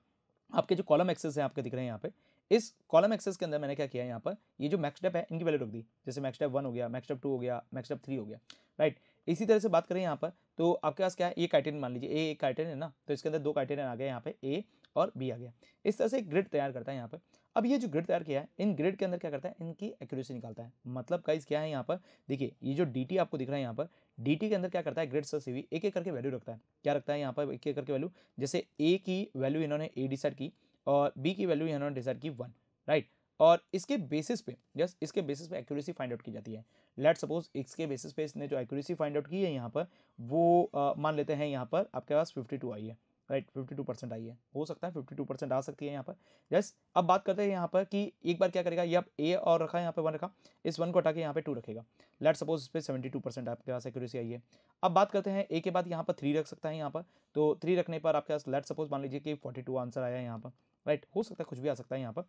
आपके जो कॉलम एक्सेस हैं, आपके दिख रहे हैं यहाँ पे, इस कॉलम एक्सेस के अंदर मैंने क्या किया यहाँ पर, ये जो मैक्स स्टेप है, इनकी वैल्यू रख दी। जैसे मैक्स स्टेप वन हो गया मैक्स स्टेप टू हो गया मैक्स स्टेप थ्री हो गया राइट इसी तरह से बात करें यहाँ पर तो आपके पास क्या है? ये क्राइटेरियन मान लीजिए ए एक क्राइटेरियन है ना? तो इसके अंदर दो क्राइटेरियन आ गए यहाँ पे ए और बी आ गया। इस तरह से एक ग्रिड तैयार करता है यहाँ पर। अब ये जो ग्रिड तैयार किया है, इन ग्रिड के अंदर क्या करता है? इनकी एक्यूरेसी निकालता है। मतलब गाइस क्या है यहाँ पर? देखिए, ये जो डीटी आपको दिख रहा है यहाँ पर डीटी के अंदर क्या करता है? ग्रिड सर सीवी एक एक करके वैल्यू रखता है। क्या रखता है यहाँ पर? एक एक करके वैल्यू जैसे ए की वैल्यू इन्होंने ए डिसाइड की और बी की वैल्यू इन्होंने डिसाइड की वन राइट और इसके बेसिस पे यस इसके बेसिस पे एक्यूरेसी फाइंड आउट की जाती है। लेट सपोज़ इसके बेसिस पे इसने जो एक्यूरेसी फाइंड आउट की है यहाँ पर वो आ, मान लेते हैं यहाँ पर आपके पास 52 आई है राइट फिफ्टी टू परसेंट आई है। हो सकता है फिफ्टी टू परसेंट आ सकती है यहाँ पर। यस अब बात करते हैं यहाँ पर कि एक बार क्या करेगा? ये आप ए और रखा है यहाँ पे वन रखा इस वन को हटा के यहाँ पे टू रखेगा। लेट सपोज़ इस पर सेवेंटी टू परसेंट आपके पास एक्यूरेसी आई है। अब बात करते हैं ए के बाद यहाँ पर थ्री रख सकता है यहाँ पर तो थ्री रखने पर आपके पास लेट सपोज़ मान लीजिए कि फोर्टी टू आंसर आया है यहाँ पर राइट हो सकता है कुछ भी आ सकता है यहाँ पर।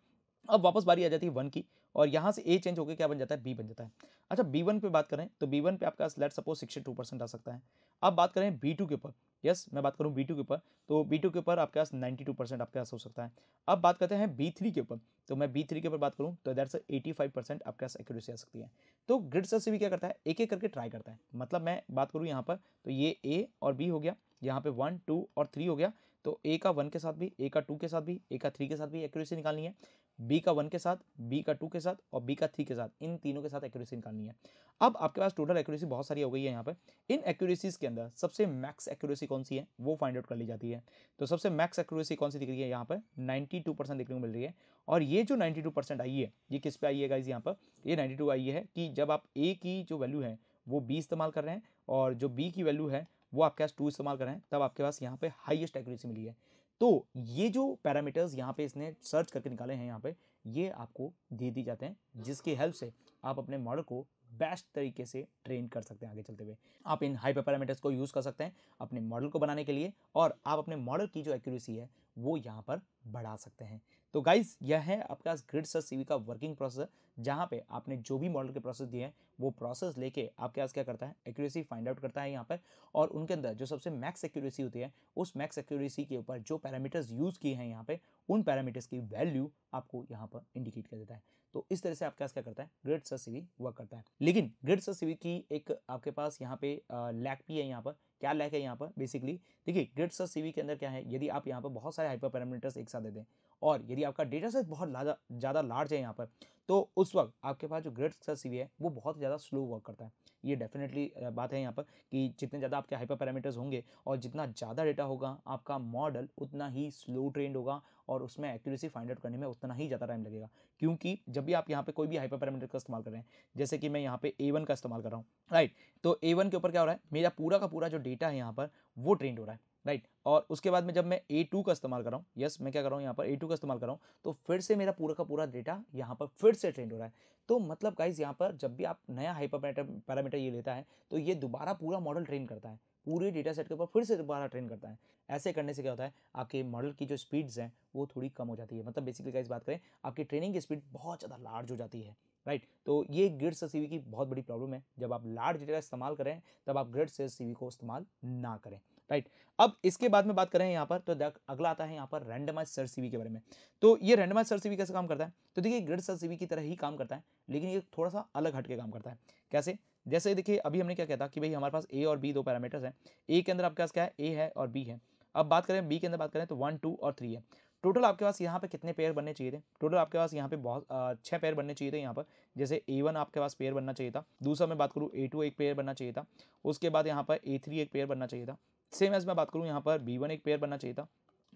अब वापस बारी आ जाती है वन की और यहाँ से ए चेंज होकर क्या बन जाता है? बी बन जाता है। अच्छा बी वन पे बात करें तो बी वन पे आपका let suppose sixty two percent आ सकता है। अब बात करें बी टू के ऊपर। यस मैं बात करूँ बी टू के ऊपर तो बी टू के ऊपर आपके पास नाइन्टी टू परसेंट आपके पास हो सकता है। अब बात करते हैं बी थ्री के ऊपर तो मैं बी थ्री के ऊपर बात करूँ तो दैट्स एटी फाइव परसेंट आपके पास एक्यूरेसी आ सकती है। तो ग्रिड सर्च भी क्या करता है? एक एक करके ट्राई करता है। मतलब मैं बात करूँ यहाँ पर तो ये ए और बी हो गया, यहाँ पे वन टू और थ्री हो गया तो ए का वन के साथ भी ए का टू के साथ भी ए का थ्री के साथ भी एक्यूरेसी निकालनी है। बी का वन के साथ बी का टू के साथ और बी का थ्री के साथ। इन तीनों के साथ एक्यूरेसी निकालनी है। अब आपके पास टोटल एक्यूरेसी बहुत सारी हो गई है यहाँ पर। इन एक्यूरेसीज के अंदर सबसे मैक्स एक्यूरेसी कौन सी है? वो फाइंड आउट कर ली जाती है। तो सबसे मैक्स एक्यूरेसी कौन सी दिख रही है यहाँ पर? नाइन्टी टू परसेंट देखने को मिल रही है। और ये जो नाइन्टी टू परसेंट आई है, ये किस पे आई है गाइज़ यहाँ पर? ये नाइन्टी टू आई है कि जब आप ए की जो वैल्यू है, वो बी इस्तेमाल कर रहे हैं और जो बी की वैल्यू है, वो आपके पास टू इस्तेमाल कर रहे हैं, तब आपके पास यहाँ पे हाईएस्ट एक्यूरेसी मिली है। तो ये जो पैरामीटर्स यहाँ पे इसने सर्च करके निकाले हैं यहाँ पे, ये आपको दे दिए जाते हैं, जिसकी हेल्प से आप अपने मॉडल को बेस्ट तरीके से ट्रेन कर सकते हैं आगे चलते हुए। आप इन हाइपर पैरामीटर्स को यूज़ कर सकते हैं अपने मॉडल को बनाने के लिए और आप अपने मॉडल की जो एक्यूरेसी है वो यहाँ पर बढ़ा सकते हैं। तो गाइज़ यह है आपके पास ग्रिड सर्च सीवी का वर्किंग प्रोसेस जहाँ पे आपने जो भी मॉडल के प्रोसेस दिए हैं, वो प्रोसेस लेके आपके पास क्या करता है? एक्यूरेसी फाइंड आउट करता है यहाँ पर और उनके अंदर जो सबसे मैक्स एक्यूरेसी होती है, उस मैक्स एक्यूरेसी के ऊपर जो पैरामीटर्स यूज़ किए हैं यहाँ पे, उन पैरामीटर्स की वैल्यू आपको यहाँ पर इंडिकेट कर देता है। तो इस तरह से आपके पास क्या करता है? ग्रेट सर सीवी वर्क करता है। लेकिन ग्रेट सर सीवी की एक आपके पास यहाँ पे लैक भी है यहाँ पर। क्या लैक है यहाँ पर? बेसिकली देखिए ग्रेट सर सीवी के अंदर क्या है? यदि आप यहाँ पर बहुत सारे हाइपर पैरामीटर्स एक साथ दे दें और यदि आपका डेटा सेट बहुत ज़्यादा लार्ज है यहाँ पर तो उस वक्त आपके पास जो ग्रेड सर सी है, वो बहुत ज़्यादा स्लो वर्क करता है। ये डेफिनेटली बात है यहाँ पर कि जितने ज़्यादा आपके हाइपर पैरामीटर्स होंगे और जितना ज़्यादा डेटा होगा, आपका मॉडल उतना ही स्लो ट्रेंड होगा और उसमें एक्यूरेसी फाइंड आउट करने में उतना ही ज़्यादा टाइम लगेगा। क्योंकि जब भी आप यहाँ पर कोई भी हाइपर पैरामीटर का इस्तेमाल कर रहे हैं, जैसे कि मैं यहाँ पे ए का इस्तेमाल कर रहा हूँ राइट तो ए के ऊपर क्या हो रहा है? मेरा पूरा का पूरा जो डेटा है यहाँ पर, वो ट्रेंड हो रहा है। राइट और उसके बाद में जब मैं ए टू का इस्तेमाल कर रहा हूँ यस मैं क्या कर रहा हूँ, यहाँ पर ए टू का इस्तेमाल कर रहा हूँ तो फिर से मेरा पूरा का पूरा डेटा यहाँ पर फिर से ट्रेंड हो रहा है। तो मतलब गाइज़ यहाँ पर जब भी आप नया हाइपर पैरामीटर ये लेता है तो ये दोबारा पूरा मॉडल ट्रेन करता है। पूरे डेटा सेट के ऊपर फिर से दोबारा ट्रेन करता है। ऐसे करने से क्या होता है, आपके मॉडल की जो स्पीड्स हैं, वो थोड़ी कम हो जाती है। मतलब बेसिकली गाइज़ बात करें, आपकी ट्रेनिंग की स्पीड बहुत ज़्यादा लार्ज हो जाती है राइट तो ये ग्रिड से सीवी की बहुत बड़ी प्रॉब्लम है। जब आप लार्ज डेटा इस्तेमाल करें, तब आप ग्रिड से सीवी को इस्तेमाल ना करें। राइट अब इसके बाद में बात करें यहाँ पर तो अगला आता है यहाँ पर रैंडमाइज सर सीवी के बारे में। तो ये रैंडमाइज सर सीवी कैसे काम करता है? तो देखिए ग्रिड सर सीवी की तरह ही काम करता है, लेकिन ये थोड़ा सा अलग हटके काम करता है। कैसे? जैसे देखिए, अभी हमने क्या कहता कि भाई हमारे पास ए और बी दो पैरामीटर्स हैं। ए के अंदर आपके पास क्या है? ए है और बी है। अब बात करें बी के अंदर बात करें तो वन टू और थ्री है। टोटल आपके पास यहाँ पे कितने पेयर बनने चाहिए थे? टोटल आपके पास यहाँ पे बहुत छः पेयर बनने चाहिए थे यहाँ पर। जैसे ए वन आपके पास पेयर बनना चाहिए था। दूसरा मैं बात करूँ ए टू एक पेयर बनना चाहिए था। उसके बाद यहाँ पर ए थ्री एक पेयर बनना चाहिए था। सेम एज मैं बात करूँ, यहाँ पर बी वन एक पेयर बनना चाहिए था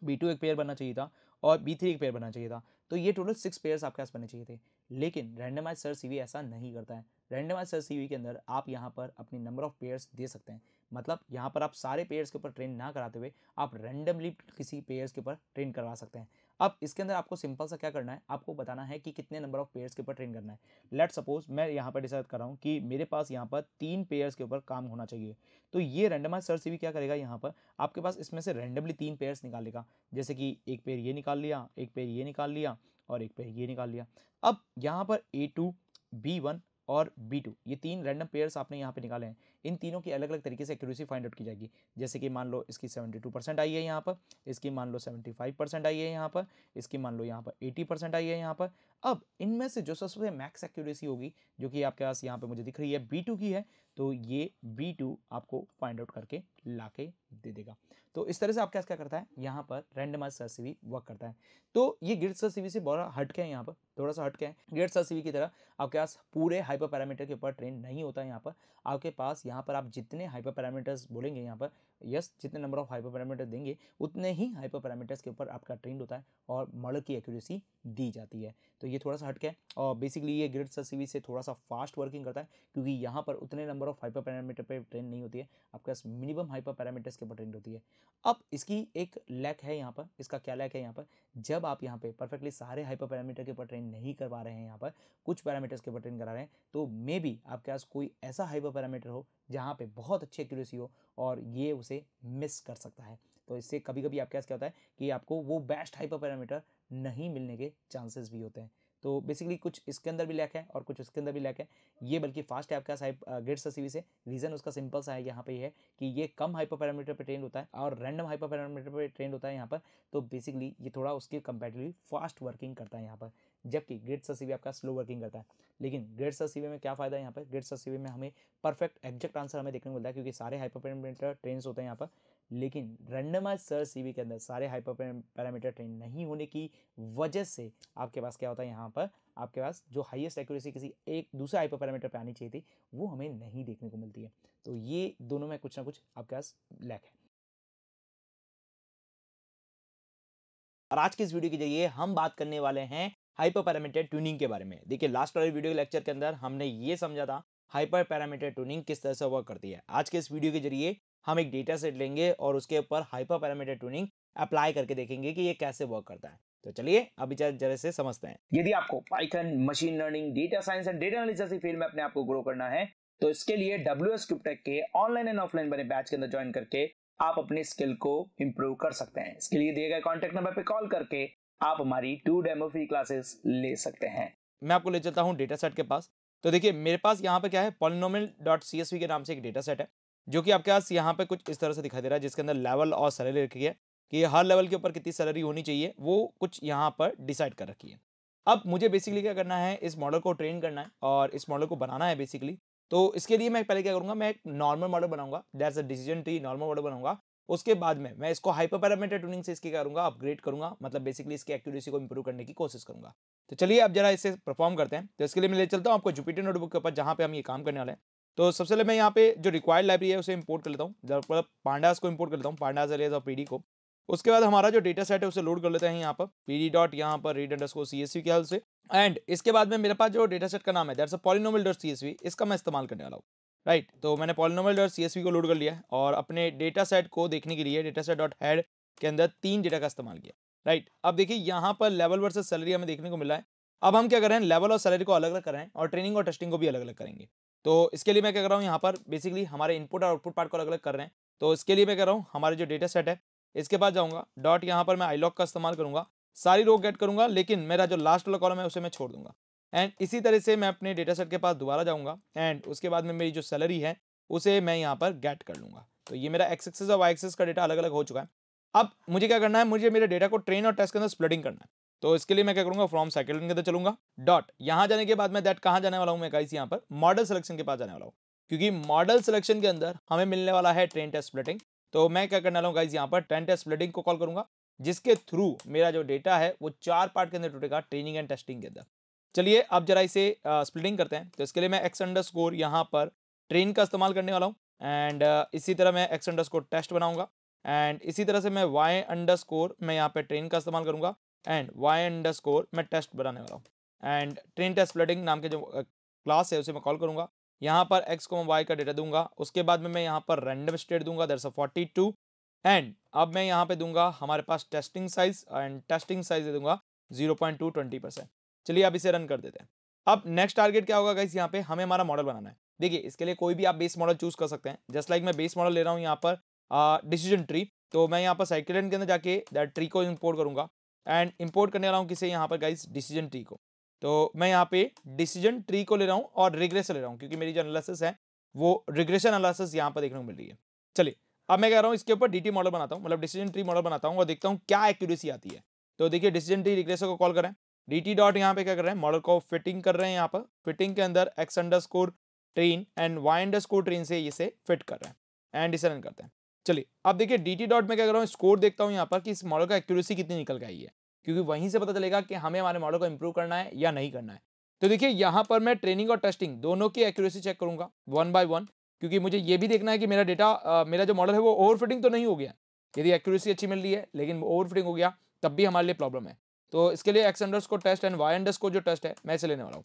बी टू एक पेयर बनना चाहिए था और बी थ्री एक पेयर बनना चाहिए था। तो ये टोटल सिक्स पेयर्स आपके पास बनने चाहिए थे। लेकिन रैंडमाइज सर सीवी ऐसा नहीं करता है। रैंडमाइज सर सीवी के अंदर आप यहाँ पर अपनी नंबर ऑफ़ पेयर्स दे सकते हैं। मतलब यहाँ पर आप सारे पेयर्स के ऊपर ट्रेन ना कराते हुए आप रैंडमली किसी पेयर्स के ऊपर ट्रेन करवा सकते हैं। अब इसके अंदर आपको सिंपल सा क्या करना है? आपको बताना है कि कितने नंबर ऑफ़ पेयर्स के ऊपर ट्रेन करना है। लेट सपोज़ मैं यहाँ पर डिसाइड कर रहा हूँ कि मेरे पास यहाँ पर तीन पेयर्स के ऊपर काम होना चाहिए। तो ये रैंडमाइज सर्च भी क्या करेगा यहाँ पर? आपके पास इसमें से रैंडमली तीन पेयर्स निकालेगा जैसे कि एक पेयर ये निकाल लिया, एक पेयर ये निकाल लिया और एक पेयर ये निकाल लिया। अब यहाँ पर ए टू बी वन और बी टू ये तीन रैंडम पेयर्स आपने यहाँ पे निकाले हैं। इन तीनों की अलग अलग तरीके से एक्यूरेसी फाइंड आउट की जाएगी। जैसे कि मान लो इसकी 72 परसेंट आई है यहाँ पर, इसकी मान लो 75 परसेंट आई है यहाँ पर, इसकी मान लो यहाँ पर 80 परसेंट आई है यहाँ पर अब इनमें से जो सबसे मैक्स एक्यूरेसी होगी, जो कि आपके पास यहाँ पे मुझे दिख रही है बी टू की है तो ये बी टू आपको फाइंड आउट करके ला दे देगा। तो इस तरह से आपके पास क्या करता है? यहाँ पर रैंडमाइज सर्च वर्क करता है। तो ये गिर सर्च से बहुत हट के है यहाँ पर, थोड़ा सा हट के है गिर सर्च की तरह आपके पास पूरे हाइपर पैरामीटर के ऊपर ट्रेन नहीं होता है यहाँ पर। आपके पास यहाँ पर आप जितने हाइपर पैरामीटर्स बोलेंगे यहाँ पर यस, जितने नंबर ऑफ़ हाइपर पैरामीटर देंगे, उतने ही हाइपर पैरामीटर्स के ऊपर आपका ट्रेंड होता है और मॉडल की एक्यूरेसी दी जाती है। तो ये थोड़ा सा हटके और बेसिकली ये ग्रिड सी से थोड़ा सा फास्ट वर्किंग करता है, क्योंकि यहाँ पर उतने नंबर ऑफ़ हाइपर पैरामीटर पर ट्रेंड नहीं होती है। आपके पास मिनिमम हाइपर पैरामीटर्स के ऊपर ट्रेंड होती है। अब इसकी एक लैक है यहाँ पर, इसका क्या लैक है यहाँ पर? जब आप यहाँ पे परफेक्टली सारे हाइपर पैरामीटर के ऊपर ट्रेन नहीं करवा रहे हैं यहाँ पर, कुछ पैरामीटर्स के ऊपर ट्रेन करा रहे हैं तो मे बी आपके पास कोई ऐसा हाइपर पैरामीटर हो जहाँ पे बहुत अच्छी एक्यूरेसी हो और ये उसे मिस कर सकता है। तो इससे कभी कभी आपके पास क्या होता है कि आपको वो बेस्ट हाइपर पैरामीटर नहीं मिलने के चांसेस भी होते हैं। तो बेसिकली कुछ इसके अंदर भी लैक है और कुछ उसके अंदर भी लैक है। ये बल्कि फास्ट है आपका साइप गेट सी से रीज़न उसका सिंपल सा है, यहाँ पे ये है कि ये कम हाइपर पैरामीटर पे ट्रेंड होता है और रैंडम हाइपर पैरामीटर पे ट्रेंड होता है यहाँ पर। तो बेसिकली ये थोड़ा उसके कंपेरेटिवली फास्ट वर्किंग करता है यहाँ पर। जबकि ग्रेड सी आपका स्लो वर्किंग करता है। लेकिन ग्रेड सर सी में क्या फ़ायदा है यहाँ पर ग्रेड सी में हमें परफेक्ट एग्जैक्ट आंसर हमें देखने को मिलता है क्योंकि सारे हाइपर पैरामीटर ट्रेन होते हैं यहाँ पर। लेकिन रेंडमाइज सर्च सीवी के अंदर सारे हाइपर पैरामीटर ट्रेन नहीं होने की वजह से आपके पास क्या होता है यहाँ पर? आपके पास जो हाईएस्ट एक्यूरेसी किसी एक दूसरे हाइपर पैरामीटर पर आनी चाहिए थी, वो हमें नहीं देखने को मिलती है। तो ये दोनों में कुछ ना कुछ आपके पास लैक है। और आज के इस वीडियो के ज़रिए हम बात करने वाले हैं हाइपर पैरामीटर ट्यूनिंग के बारे में। देखिए लास्ट वाले वीडियो के लेक्चर के अंदर हमने ये समझा था हाइपर पैरामीटर ट्यूनिंग किस तरह से वर्क करती है। आज के इस वीडियो के ज़रिए हम एक डेटा सेट लेंगे और उसके ऊपर हाइपर पैरामीटर ट्यूनिंग अप्लाई करके देखेंगे कि ये कैसे वर्क करता है। तो चलिए अभी जरा से समझते हैं। यदि आपको Python machine learning data science and data analysis field में अपने आप को ग्रो करना है तो इसके लिए डब्ल्यू एस के ऑनलाइन एंड ऑफलाइन बने बैच के अंदर ज्वाइन करके आप अपनी स्किल को इम्प्रूव कर सकते हैं। इसके लिए दिए गए कॉन्टेक्ट नंबर पे कॉल करके आप हमारी टू डेमो फ्री क्लासेस ले सकते हैं। मैं आपको ले चलता हूँ डेटा सेट के पास। तो देखिए, मेरे पास यहाँ पे क्या है? Polynomial dot C S V के नाम से एक डेटा सेट है, जो कि आपके पास यहाँ पे कुछ इस तरह से दिखाई दे रहा है, जिसके अंदर लेवल और सैलरी रखी है, कि हर लेवल के ऊपर कितनी सैलरी होनी चाहिए, वो कुछ यहाँ पर डिसाइड कर रखी है। अब मुझे बेसिकली क्या करना है? इस मॉडल को ट्रेन करना है, और इस मॉडल को बनाना है बेसिकली तो इसके लिए मैं पहले क्या करूँगा? मैं एक नॉर्मल मॉडल बनाऊँगा a decision tree normal model बनाऊँगा उसके बाद में मैं इसको हाइपर पैरामीटर ट्यूनिंग से इसकी करूँगा अपग्रेड करूँगा मतलब बेसिकली इसकी एक्यूरेसी को इंप्रूव करने की कोशिश करूँगा। तो चलिए अब जरा इसे परफॉर्म करते हैं। तो इसके लिए मैं ले चलता हूँ आपको जुपिटर नोटबुक के ऊपर, जहाँ पे हम ये काम करने वाले हैं। तो सबसे पहले मैं यहाँ पे जो रिक्वायर्ड लाइब्रेरी है, उसे इंपोर्ट कर लेता हूँ। जब पांडास को इंपोर्ट कर लेता हूँ पांडास एरियाज़ और पीडी को। उसके बाद हमारा जो डेटा सेट है, उसे लोड कर लेते हैं यहाँ पर। पी डी डॉट यहाँ पर रीड अंडर सी एस के हेल्प से। एंड इसके बाद में मेरे पास जो डेटा सेट का नाम है that's a polynomial dot C इसका मैं इस्तेमाल करने वाला हूँ। राइट तो मैंने पॉलिनोमल डॉट सी को लोड कर लिया और अपने डेटा सेट को देखने के लिए डेटा सेट डॉट हेड के अंदर तीन डेटा का इस्तेमाल किया। राइट right, अब देखिए यहाँ पर लेवल वर्सेस सैलरी हमें देखने को मिला है। अब हम क्या कर रहे हैं? लेवल और सैलरी को अलग अलग कर रहे हैं और ट्रेनिंग और टेस्टिंग को भी अलग अलग करेंगे। तो इसके लिए मैं क्या कर रहा हूँ? यहाँ पर बेसिकली हमारे इनपुट और आउटपुट पार्ट को अलग अलग कर रहे हैं। तो इसके लिए मैं कह रहा हूँ? हमारे जो डेटा सेट है इसके बाद जाऊँगा। डॉट यहाँ पर मैं आईलॉक का इस्तेमाल करूँगा। सारी रो गेट करूँगा लेकिन मेरा जो लास्ट वाला कॉलम है उसे मैं छोड़ दूँगा। एंड इसी तरह से मैं अपने डेटा सेट के पास दोबारा जाऊँगा एंड उसके बाद में मेरी जो सैलरी है, उसे मैं यहाँ पर गेट कर लूँगा। तो ये मेरा एक्स एक्सेस और वाई एक्सेस का डेटा अलग अलग हो चुका है। अब मुझे क्या करना है? मुझे मेरे डेटा को ट्रेन और टेस्ट के अंदर स्प्लिटिंग करना है। तो इसके लिए मैं क्या करूँगा? फ्रॉम साइकिल के अंदर चलूँगा। डॉट यहाँ जाने के बाद मैं दैट कहाँ जाने वाला हूँ? मैं गाइस यहाँ पर मॉडल सिलेक्शन के पास जाने वाला हूँ। क्योंकि मॉडल सिलेक्शन के अंदर हमें मिलने वाला है ट्रेन टेस्ट स्प्लिटिंग तो मैं क्या करने वाला हूँ गाइज़ यहाँ पर ट्रेन टेस्ट स्प्लिटिंग को कॉल करूँगा, जिसके थ्रू मेरा जो डेटा है, वो चार पार्ट के अंदर टूटेगा ट्रेनिंग एंड टेस्टिंग के अंदर। चलिए अब जरा इसे स्प्लिटिंग करते हैं। तो इसके लिए मैं एक्स अंडर स्कोर यहाँ पर ट्रेन का इस्तेमाल करने वाला हूँ। एंड इसी तरह मैं एक्स अंडर स्कोर टेस्ट बनाऊँगा। एंड इसी तरह से मैं वाई अंडर स्कोर मैं यहाँ पर ट्रेन का इस्तेमाल करूँगा। एंड वाई अंडर स्कोर मैं टेस्ट बनाने वाला हूँ। एंड ट्रेन टेस्ट फ्लडिंग नाम के जो क्लास है, उसे मैं कॉल करूँगा। यहाँ पर एक्स को वाई का डेटा दूँगा। उसके बाद में मैं यहाँ पर रैंडम स्टेट दूँगा। दर से फोर्टी टू एंड अब मैं यहाँ पे दूँगा हमारे पास testing size and testing size दे दूँगा zero point two twenty percent चलिए अब इसे रन कर देते हैं। अब नेक्स्ट टारगेट क्या होगा गाइस यहाँ पे हमें हमारा मॉडल बनाना है। देखिए, इसके लिए कोई भी आप बेस मॉडल चूज़ कर सकते हैं। जस्ट लाइक मैं बेस मॉडल ले रहा हूँ यहाँ पर डिसीज़न ट्री तो मैं यहाँ पर साइकिल के अंदर जाके दैट ट्री को इम्पोर्ट करूँगा। एंड इम्पोर्ट करने वाला हूँ किसे? यहाँ पर गाइस डिसीज़न ट्री को। तो मैं यहाँ पे डिसीज़न ट्री को ले रहा हूँ और रिग्रेशन ले रहा हूँ, क्योंकि मेरी जो एनालिसिस है, वो रिग्रेशन एनालिसिस यहाँ पर देखने को मिल रही है। चलिए, अब मैं कह रहा हूँ इसके ऊपर डी मॉडल बनाता हूँ मतलब डिसीज़न ट्री मॉडल बनाता हूँ और देखता हूँ क्या एक्यूरेसी आती है। तो देखिए डिसीज़न ट्री रिग्रेसर को कॉल करें। डी टी डॉट यहाँ पे क्या कर रहे हैं? मॉडल को फिटिंग कर रहे हैं यहाँ पर। फिटिंग के अंदर X underscore train and Y underscore train से इसे फिट कर रहे हैं एंड इसे रन करते हैं। चलिए, अब देखिए डी टी डॉट में क्या कर रहा हूँ? स्कोर देखता हूँ यहाँ पर कि इस मॉडल का एक्यूरेसी कितनी निकल आई है। क्योंकि वहीं से पता चलेगा कि हमें हमारे मॉडल को इम्प्रूव करना है या नहीं करना है। तो देखिए यहाँ पर मैं ट्रेनिंग और टेस्टिंग दोनों की एक्यूरेसी चेक करूँगा वन बाय वन क्योंकि मुझे ये भी देखना है कि मेरा डेटा मेरा जो मॉडल है वो ओवर तो नहीं हो गया। यदि एक्यूरेसी अच्छी मिल रही है, लेकिन ओवर हो गया, तब भी हमारे लिए प्रॉब्लम है। तो इसके लिए एक्स अंडर्स को टेस्ट एंड वाई अंडर्स को जो टेस्ट है, मैं इसे लेने वाला हूँ।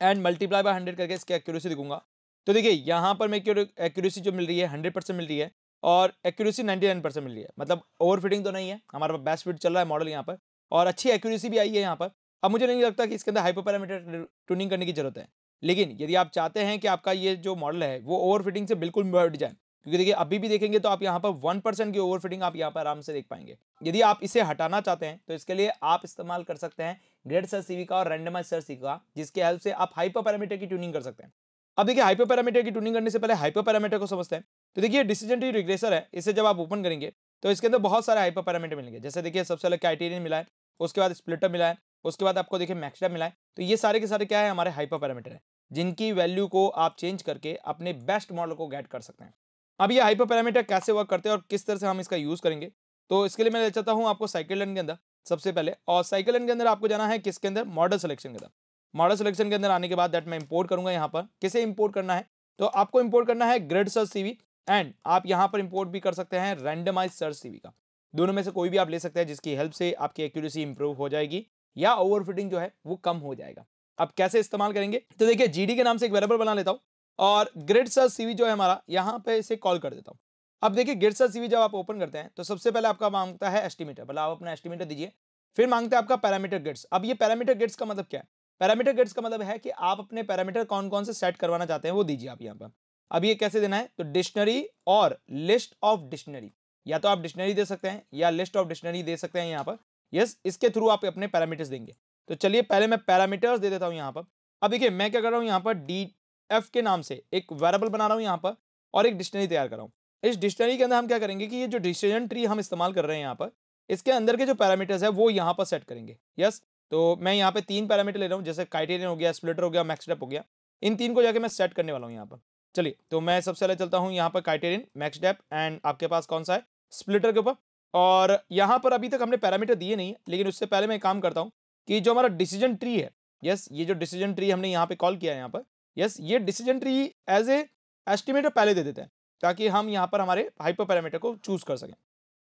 एंड मल्टीप्लाई बाय हंड्रेड करके इसकी एक्यूरेसी दिखूँगा। तो देखिए, यहाँ पर मैं एक्यूरेसी जो मिल रही है हंड्रेड परसेंट मिल रही है और एक्यूरेसी नाइन्टी नाइन परसेंट मिल रही है। मतलब ओवर फिटिंग तो नहीं है, हमारे पास बेस्ट फिट चल रहा है मॉडल यहाँ पर और अच्छी एक्यूरेसी भी आई है यहाँ पर। अब मुझे नहीं लगता कि इसके अंदर हाइपर पैरामीटर ट्यूनिंग करने की ज़रूरत है। लेकिन यदि आप चाहते हैं कि आपका ये जो मॉडल है, वो ओवर फिटिंग से बिल्कुल बढ़ जाए क्योंकि देखिए, अभी भी देखेंगे तो आप यहाँ पर वन परसेंट की ओवर फिटिंग आप यहाँ पर आराम से देख पाएँगे। यदि आप इसे हटाना चाहते हैं तो इसके लिए आप इस्तेमाल कर सकते हैं ग्रेड सर सीवी का और रेंडमाइज सर सी का, जिसके हेल्प से आप हाइपर पैरामीटर की ट्यूनिंग कर सकते हैं। अब देखिए हाइपर पैरामीटर की ट्यूनिंग करने से पहले हाइपर पैरामीटर को समझते हैं। तो देखिए, डिसीज़न ट्री रिग्रेसर है, इसे जब आप ओपन करेंगे तो इसके अंदर बहुत सारे हाइपर पैरामीटर मिलेंगे। जैसे देखिए, सबसे पहले क्राइटेरियन मिला है, उसके बाद स्प्लिटर मिला है, उसके बाद आपको देखिए मैक्सडा मिला है। तो ये सारे के सारे क्या है, हमारे हाइपर पैरामीटर है, जिनकी वैल्यू को आप चेंज करके अपने बेस्ट मॉडल को गेट कर सकते हैं। अब ये हाइपर पैरामीटर कैसे वर्क करते हैं और किस तरह से हम इसका यूज़ करेंगे? तो इसके लिए मैं ले चाहता हूँ आपको साइकिल के अंदर, सबसे पहले। और साइकिल के अंदर आपको जाना है किसके अंदर? मॉडल सिलेक्शन के अंदर। मॉडल सिलेक्शन के अंदर आने के बाद दैट मैं इंपोर्ट करूँगा यहाँ पर। किसे इंपोर्ट करना है? तो आपको इंपोर्ट करना है ग्रेड सर्च सीवी एंड आप यहाँ पर इंपोर्ट भी कर सकते हैं रैंडमाइज सर्च सीवी का। दोनों में से कोई भी आप ले सकते हैं जिसकी हेल्प से आपकी एक्यूरेसी इंप्रूव हो जाएगी या ओवरफिटिंग जो है वो कम हो जाएगा। अब कैसे इस्तेमाल करेंगे? तो देखिए जीडी के नाम से एक वेरिएबल बना लेता हूँ। और ग्रिड सर्च सीवी जो है हमारा, यहाँ पे इसे कॉल कर देता हूँ। अब देखिए ग्रिड सर्च सीवी जब आप ओपन करते हैं तो सबसे पहले आपका माँगता है एस्टिमेटर मतलब आप अपना एस्टिमेटर दीजिए। फिर मांगते हैं आपका पैरामीटर गेट्स अब ये पैरामीटर गेट्स का मतलब क्या है? पैरामीटर गेट्स का मतलब है कि आप अपने पैरामीटर कौन कौन से सेट करवाना चाहते हैं, वो दीजिए आप यहाँ पर। अब ये कैसे देना है? तो डिक्शनरी और लिस्ट ऑफ़ डिक्शनरी या तो आप डिक्शनरी दे सकते हैं, या लिस्ट ऑफ़ डिक्शनरी दे सकते हैं यहाँ पर। यस इसके थ्रू आप अपने पैरामीटर्स देंगे। तो चलिए, पहले मैं पैरामीटर्स दे देता हूँ यहाँ पर। अब देखिए, मैं क्या कर रहा हूँ यहाँ पर डी एफ़ के नाम से एक वेरेबल बना रहा हूँ यहाँ पर और एक डिक्शनरी तैयार कर रहा हूँ। इस डिक्शनरी के अंदर हम क्या करेंगे कि ये जो डिसीज़न ट्री हम इस्तेमाल कर रहे हैं यहाँ पर, इसके अंदर के जो पैरामीटर्स है वो यहाँ पर सेट करेंगे। यस तो मैं यहाँ पे तीन पैरामीटर ले रहा हूँ, जैसे क्राइटेरियन हो गया स्प्लिटर हो गया मैक्सडेप हो गया। इन तीन को जाके मैं सेट करने वाला हूँ यहाँ पर। चलिए तो मैं सबसे पहले चलता हूँ यहाँ पर क्राइटेरियन मैक्सडेप एंड आपके पास कौन सा है? स्प्लिटर के ऊपर। और यहाँ पर अभी तक हमने पैरामीटर दिए नहीं है लेकिन उससे पहले मैं काम करता हूँ कि जो हमारा डिसीज़न ट्री है यस ये जो डिसीज़न ट्री हमने यहाँ पे कॉल किया है यहाँ पर यस ये decision tree as a estimator पहले दे देते हैं, ताकि हम यहाँ पर हमारे हाइपर पैरामीटर को चूज़ कर सकें।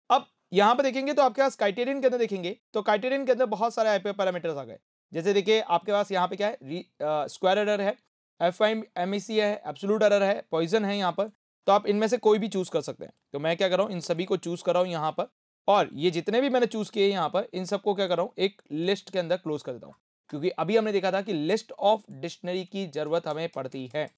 अब यहाँ पर देखेंगे तो आपके पास क्राइटेरियन के अंदर देखेंगे तो क्राइटेरियन के अंदर बहुत सारे हाइपर पैरामीटर्स आ गए। जैसे देखिए, आपके पास यहाँ पे क्या है? स्क्वायर एरर है F I M E C है एब्सोलूट एरर है पॉइजन है यहाँ पर तो आप इनमें से कोई भी चूज़ कर सकते हैं। तो मैं क्या कर रहा हूँ, इन सभी को चूज़ कर रहा हूँ यहाँ पर, और ये जितने भी मैंने चूज़ किए यहाँ पर, इन सबको क्या कर रहा हूँ, एक लिस्ट के अंदर क्लोज कर देता हूँ। क्योंकि अभी हमने देखा था कि लिस्ट ऑफ़ डिक्शनरी की ज़रूरत हमें पड़ती है।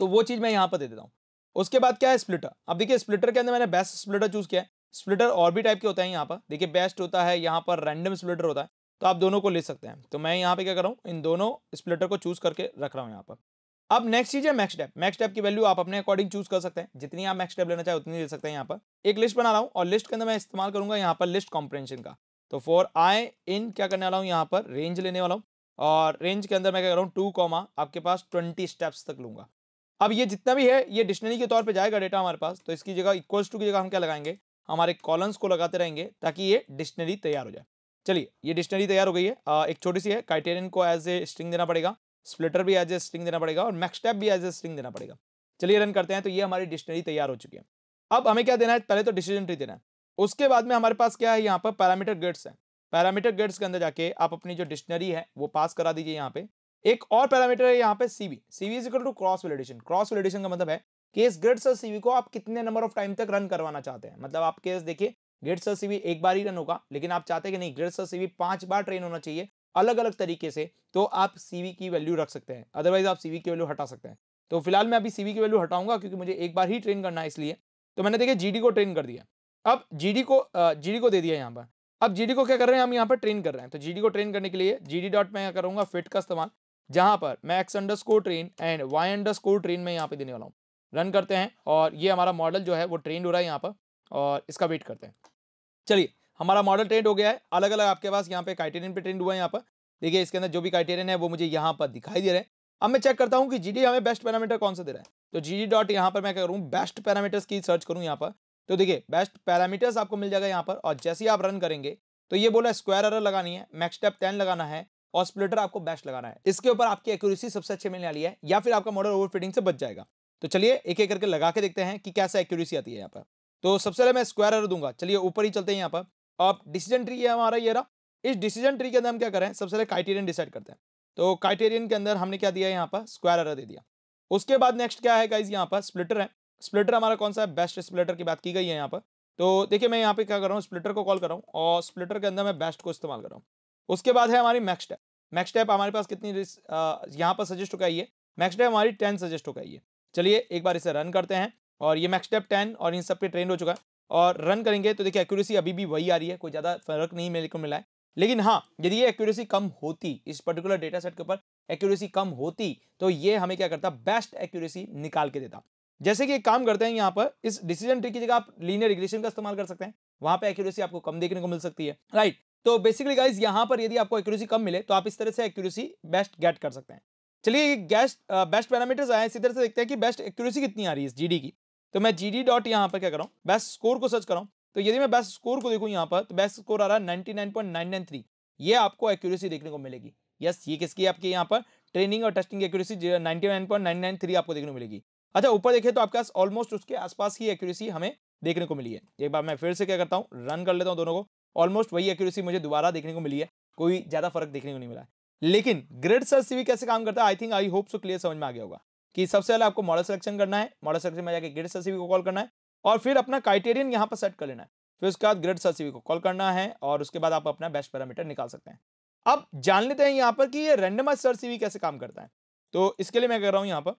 तो वो चीज़ मैं यहाँ पर दे देता हूँ। उसके बाद क्या है स्प्लिटर? अब देखिए स्प्लिटर के अंदर मैंने बेस्ट स्प्लिटर चूज़ किया है। स्प्लिटर और भी टाइप के होते हैं यहाँ पर। देखिए बेस्ट होता है, यहाँ पर रैंडम स्प्लिटर होता है। तो आप दोनों को ले सकते हैं। तो मैं यहाँ पे क्या कर रहा हूँ? इन दोनों स्प्लिटर को चूज़ करके रख रहा हूँ यहाँ पर। अब नेक्स्ट चीज़ है मैक्स टैप मैक्स टैप की वैल्यू आप अपने अकॉर्डिंग चूज़ कर सकते हैं। जितनी आप मैक्स टैप लेना चाहे उतनी ले सकते हैं यहाँ पर। एक लिस्ट बना रहा हूँ और लिस्ट के अंदर मैं इस्तेमाल करूँगा यहाँ पर लिस्ट कॉम्प्रेंशन का। तो फॉर आई इन क्या करने वाला हूँ यहाँ पर? रेंज लेने वाला हूँ। और रेंज के अंदर मैं क्या कर रहा हूँ? टू कॉमा आपके पास ट्वेंटी स्टेप्स तक लूँगा। अब ये जितना भी है, ये डिक्शनरी के तौर पर जाएगा डेटा हमारे पास। तो इसकी जगह इक्वल्स टू की जगह हम क्या लगाएँगे? हमारे कॉलम्स को लगाते रहेंगे ताकि ये डिक्शनरी तैयार हो जाए। चलिए, ये डिक्शनरी तैयार हो गई है। एक छोटी सी है क्राइटेरियन को एज ए स्ट्रिंग देना पड़ेगा। स्प्लिटर भी एज ए स्ट्रिंग देना पड़ेगा और मैक्स टैप भी एज ए स्ट्रिंग देना पड़ेगा। चलिए रन करते हैं तो ये हमारी डिक्शनरी तैयार हो चुकी है। अब हमें क्या देना है? पहले तो डिसीज़न ट्री देना है। उसके बाद में हमारे पास क्या है? यहाँ पर पैरामीटर गेट्स है। पैरामीटर गेट्स के अंदर जाके आप अपनी जो डिक्शनरी है, वो पास करा दीजिए यहाँ पे। एक और पैरामीटर है यहाँ पे CV CV is equal to cross validation cross validation का मतलब है कि इस ग्रेड सर सीवी को आप कितने नंबर ऑफ़ टाइम तक रन करवाना चाहते हैं? मतलब आप केस देखिए ग्रेड सर सीवी एक बार ही रन होगा, लेकिन आप चाहते हैं कि नहीं ग्रेड सर सीवी पाँच बार ट्रेन होना चाहिए अलग अलग तरीके से तो आप सीवी की वैल्यू रख सकते हैं। अदरवाइज़ आप सीवी की वैल्यू हटा सकते हैं। तो फ़िलहाल मैं अभी सीवी की वैल्यू हटाऊँगा, क्योंकि मुझे एक बार ही ट्रेन करना है इसलिए। तो मैंने देखिए जीडी को ट्रेन कर दिया। अब जीडी को जीडी को दे दिया यहाँ पर। अब जीडी को क्या कर रहे हैं? हम यहाँ पर ट्रेन कर रहे हैं। तो जीडी को ट्रेन करने के लिए जीडी डॉट मैं करूँगा फिट का इस्तेमाल, जहाँ पर मैं X underscore train and Y underscore train में यहाँ पे देने वाला हूँ। रन करते हैं और ये हमारा मॉडल जो है वो ट्रेंड हो रहा है यहाँ पर और इसका वेट करते हैं। चलिए, हमारा मॉडल ट्रेंड हो गया है। अलग अलग आपके पास यहाँ पे क्राइटेरियन पे ट्रेंड हुआ है यहाँ पर। देखिए, इसके अंदर जो भी क्राइटेरियन है वो मुझे यहाँ पर दिखाई दे रहे हैं। अब मैं चेक करता हूँ कि जीडी हमें बेस्ट पैरामीटर कौन सा दे रहा है। तो जी डॉट यहाँ पर मैं करूँ? बेस्ट पैरामीटर्स की सर्च करूँ यहाँ पर। तो देखिए बेस्ट पैरामीटर्स आपको मिल जाएगा यहाँ पर और जैसे ही आप रन करेंगे तो ये बोला स्क्वायर एरर लगानी है मैक्स स्टेप टेन लगाना है और स्प्लिटर आपको बेस्ट लगाना है। इसके ऊपर आपकी एक्यूरेसी सबसे अच्छे मिलने वाली है या फिर आपका मॉडल ओवरफिटिंग से बच जाएगा। तो चलिए एक एक करके लगा के देखते हैं कि कैसा एक्यूरेसी आती है यहाँ पर। तो सबसे पहले मैं स्क्वायर एरर दूँगा। चलिए, ऊपर ही चलते हैं यहाँ पर। अब डिसीज़न ट्री है हमारा ये रहा। इस डिसीज़न ट्री के अंदर हम क्या करें, सबसे पहले क्राइटेरियन डिसाइड करते हैं। तो क्राइटेरियन के अंदर हमने क्या दिया यहाँ पर? स्क्वायर एरर दे दिया। उसके बाद नेक्स्ट क्या है गाइज़ यहाँ पर स्प्लिटर है। स्प्लिटर हमारा कौन सा है? बेस्ट स्प्लिटर की बात की गई है यहाँ पर। तो देखिए, मैं यहाँ पे क्या कर रहा हूँ? स्प्लिटर को कॉल कर रहा हूँ और स्प्लिटर के अंदर मैं बेस्ट को इस्तेमाल कर रहा हूँ। उसके बाद है हमारी मैक्स टैप मैक्स टैप हमारे पास कितनी यहाँ पर सजेस्ट होकर आई है। मैक्स टैप हमारी टेन सजेस्ट होकर आई है। चलिए, एक बार इसे रन करते हैं और ये मैक्स टैप टेन और इन सब पे ट्रेंड हो चुका है और रन करेंगे तो देखिए एक्यूरेसी अभी भी वही आ रही है, कोई ज़्यादा फ़र्क नहीं मेरे को मिला है। लेकिन हाँ यदि ये एक्यूरेसी कम होती इस पर्टिकुलर डेटा सेट के ऊपर एक्यूरेसी कम होती तो ये हमें क्या करता? बेस्ट एक्यूरेसी निकाल के देता। जैसे कि एक काम करते हैं यहाँ पर, इस डिसीज़न ट्री की जगह आप लीनियर रिग्रेशन का इस्तेमाल कर सकते हैं। वहाँ पे एक्यूरेसी आपको कम देखने को मिल सकती है। राइट तो बेसिकली गाइज़ यहाँ पर यदि आपको एक्यूरेसी कम मिले तो आप इस तरह से एक्यूरेसी बेस्ट गेट कर सकते हैं। चलिए गेस्ट बेस्ट पैरामीटर्स आए इसी तरह से देखते हैं कि बेस्ट एक्यूरेसी कितनी आ रही है जीडी की। तो मैं जी डी डॉट यहाँ पर क्या कर बेस्ट स्कोर को सर्च कर तो यदि मैं बेस्ट स्कोर को देखूँ यहाँ पर तो बेस्ट स्कोर आ रहा है ninety nine point nine nine three ये आपको एक्यूरेसी देखने को मिलेगी। यस ये किसकी आपके यहाँ पर? ट्रेनिंग और testing accuracy ninety nine point nine nine three आपको देखने को मिलेगी। अच्छा ऊपर देखिए तो आपके पास ऑलमोस्ट उसके आसपास ही एक्यूरेसी हमें देखने को मिली है। एक बार मैं फिर से क्या करता हूँ रन कर लेता हूँ दोनों को। ऑलमोस्ट वही एक्यूरेसी मुझे दोबारा देखने को मिली है, कोई ज़्यादा फ़र्क देखने को नहीं मिला लेकिन ग्रेड सर्च सीवी कैसे काम करता है? I think I hope so clear समझ में आ गया होगा कि सबसे पहले आपको मॉडल सिलेक्शन करना है मॉडल सिलेक्शन में जाकर ग्रेड सर्च सीवी को कॉल करना है और फिर अपना क्राइटेरियन यहाँ पर सेट कर लेना है। फिर उसके बाद ग्रेड सर्च सीवी को कॉल करना है और उसके बाद आप अपना बेस्ट पैरामीटर निकाल सकते हैं। अब जान लेते हैं यहाँ पर कि ये रैंडमाइज सर्च सीवी कैसे काम करता है। तो इसके लिए मैं कर रहा हूँ यहाँ पर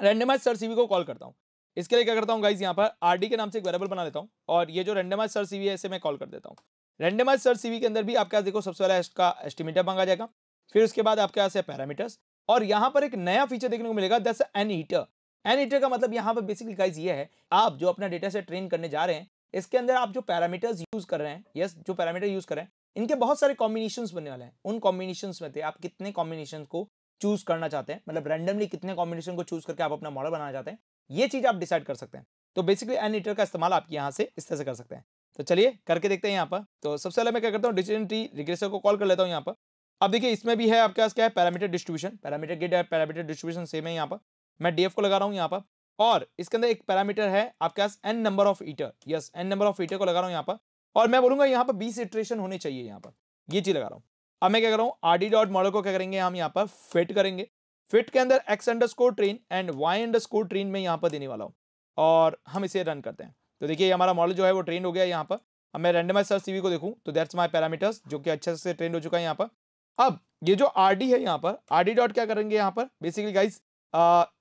रैंडमाइज सर्च सीवी को कॉल करता हूँ। इसके लिए क्या करता हूँ गाइज़ यहाँ पर आरडी के नाम से एक वेरिएबल बना लेता हूँ और ये जो रैंडमाइज सर्च सीवी है, इसे मैं कॉल कर देता हूँ। रैंडमाइज सर्च सीवी के अंदर भी आपके पास देखो, सबसे पहले इसका एस्टिमेटर मांगा जाएगा। फिर उसके बाद आपके पास है पैरामीटर्स और यहाँ पर एक नया फीचर देखने को मिलेगा दस एन हीटर एन हीटर का मतलब यहाँ पर बेसिकली गाइज़ ये है, आप जो अपना डेटा से ट्रेन करने जा रहे हैं, इसके अंदर आप जो पैरामीटर्स यूज़ कर रहे हैं यस जो पैरामीटर यूज़ कर रहे हैं, इनके बहुत सारे कॉम्बिनेशन बनने वाले हैं। उन कॉम्बिनेशन में थे आप कितने कॉम्बिनेशन को चूज़ करना चाहते हैं मतलब रैंडमली कितने कॉम्बिनेशन को चूज़ करके आप अपना मॉडल बनाना चाहते हैं, ये चीज़ आप डिसाइड कर सकते हैं। तो बेसिकली एन हीटर का इस्तेमाल आप यहाँ से इस तरह से कर सकते हैं। तो चलिए करके देखते हैं यहाँ पर। तो सबसे पहले मैं क्या करता हूँ डिसीज़न ट्री रिग्रेसर को कॉल कर लेता हूँ यहाँ पर। अब देखिए इसमें भी है आपके पास क्या है पैरामीटर डिस्ट्रीब्यूशन पैरामीटर गेट है पैरामीटर डिस्ट्रीब्यूशन सेम है यहाँ पर। मैं डीएफ को लगा रहा हूँ यहाँ पर। और इसके अंदर एक पैरामीटर है आपके पास n number of iter yes n number of iter को लगा रहा हूँ यहाँ पर। और मैं बोलूँगा यहाँ पर बीस इटरेशन होने चाहिए यहाँ पर। ये चीज़ लगा रहा हूँ। अब मैं क्या कर रहा हूँ? आरडी डॉट मॉडल को क्या करेंगे? हम यहाँ पर फिट करेंगे। फिट के अंदर X underscore train and Y underscore train में यहाँ पर देने वाला हूँ। और हम इसे रन करते हैं। तो देखिए हमारा मॉडल जो है वो ट्रेन हो गया यहाँ पर। अब मैं रेंडमाइज सर्च सीवी को देखूँ। तो दैट्स माई पैरामीटर्स जो कि अच्छे से ट्रेन हो चुका है यहाँ पर। अब ये जो आर डी है यहाँ पर आर डी डॉट क्या करेंगे यहाँ पर? बेसिकली गाइज़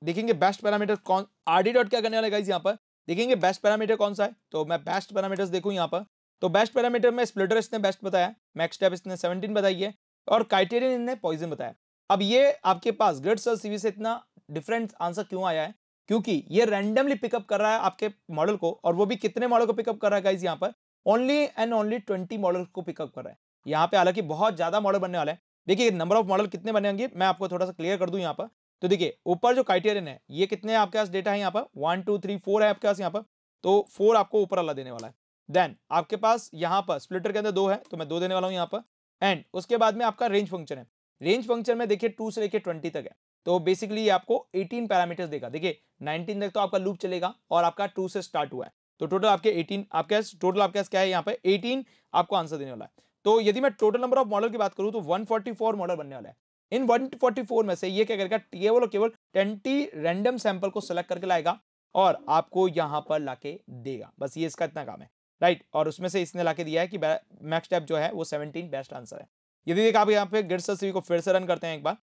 देखेंगे बेस्ट पैरामीटर कौन आर डी डॉट क्या करने वाले गाइज़ यहाँ पर? देखेंगे बेस्ट पैरामीटर कौन सा है? तो मैं बेस्ट पैरामीटर्स देखूँ यहाँ पर। तो बेस्ट पैरामीटर में स्प्लिटर इसने बेस्ट बताया मैक्स स्टेप इसने सेवनटीन बताई है और क्राइटेरियन इनने पॉइजन बताया। अब ये आपके पास ग्रेड सर्च सीवी से इतना डिफरेंट आंसर क्यों आया है? क्योंकि ये रैंडमली पिकअप कर रहा है आपके मॉडल को और वो भी कितने मॉडल को पिकअप कर रहा है गाइज़ यहाँ पर? Only and only twenty model को पिकअप कर रहा है। यहाँ पे हालाँकि बहुत ज़्यादा मॉडल बनने वाले हैं। देखिए नंबर ऑफ़ मॉडल कितने बनेंगे मैं आपको थोड़ा सा क्लियर कर दूँ यहाँ पर। तो देखिए, ऊपर जो क्राइटेरियन है, ये कितने आपके पास डेटा है यहाँ पर? वन टू थ्री फोर है आपके पास यहाँ पर। तो फोर आपको ऊपर वाला देने वाला है। देन आपके पास यहाँ पर स्प्लिटर के अंदर दो है तो मैं दो देने वाला हूँ यहाँ पर। एंड उसके बाद में आपका रेंज फ़ंक्शन है। रेंज फ़ंक्शन में देखिए टू से लेके ट्वेंटी तक है। तो बेसिकली आपको 18 पैरामीटर्स देगा। देखिए 19 तक तो आपका लूप चलेगा और आपका टू से स्टार्ट हुआ है। तो टोटल आपके 18 आपके टोटल आपके क्या है यहाँ पे 18 आपको आंसर देने वाला है। तो यदि मैं टोटल नंबर ऑफ़ मॉडल की बात करूँ तो 144 मॉडल बनने वाला है। इन 144 में से ये क्या करेगा? केवल और केवल 20 रैंडम सैंपल को सेलेक्ट करके लाएगा और आपको यहाँ पर लाके देगा। बस ये इसका इतना काम है। राइट और उसमें से इसने लाके दिया है कि मैक्स टैप जो है, वो 17 बेस्ट आंसर है। यदि देखिए आप यहाँ पे गिर सीवी को फिर से रन करते हैं एक बार।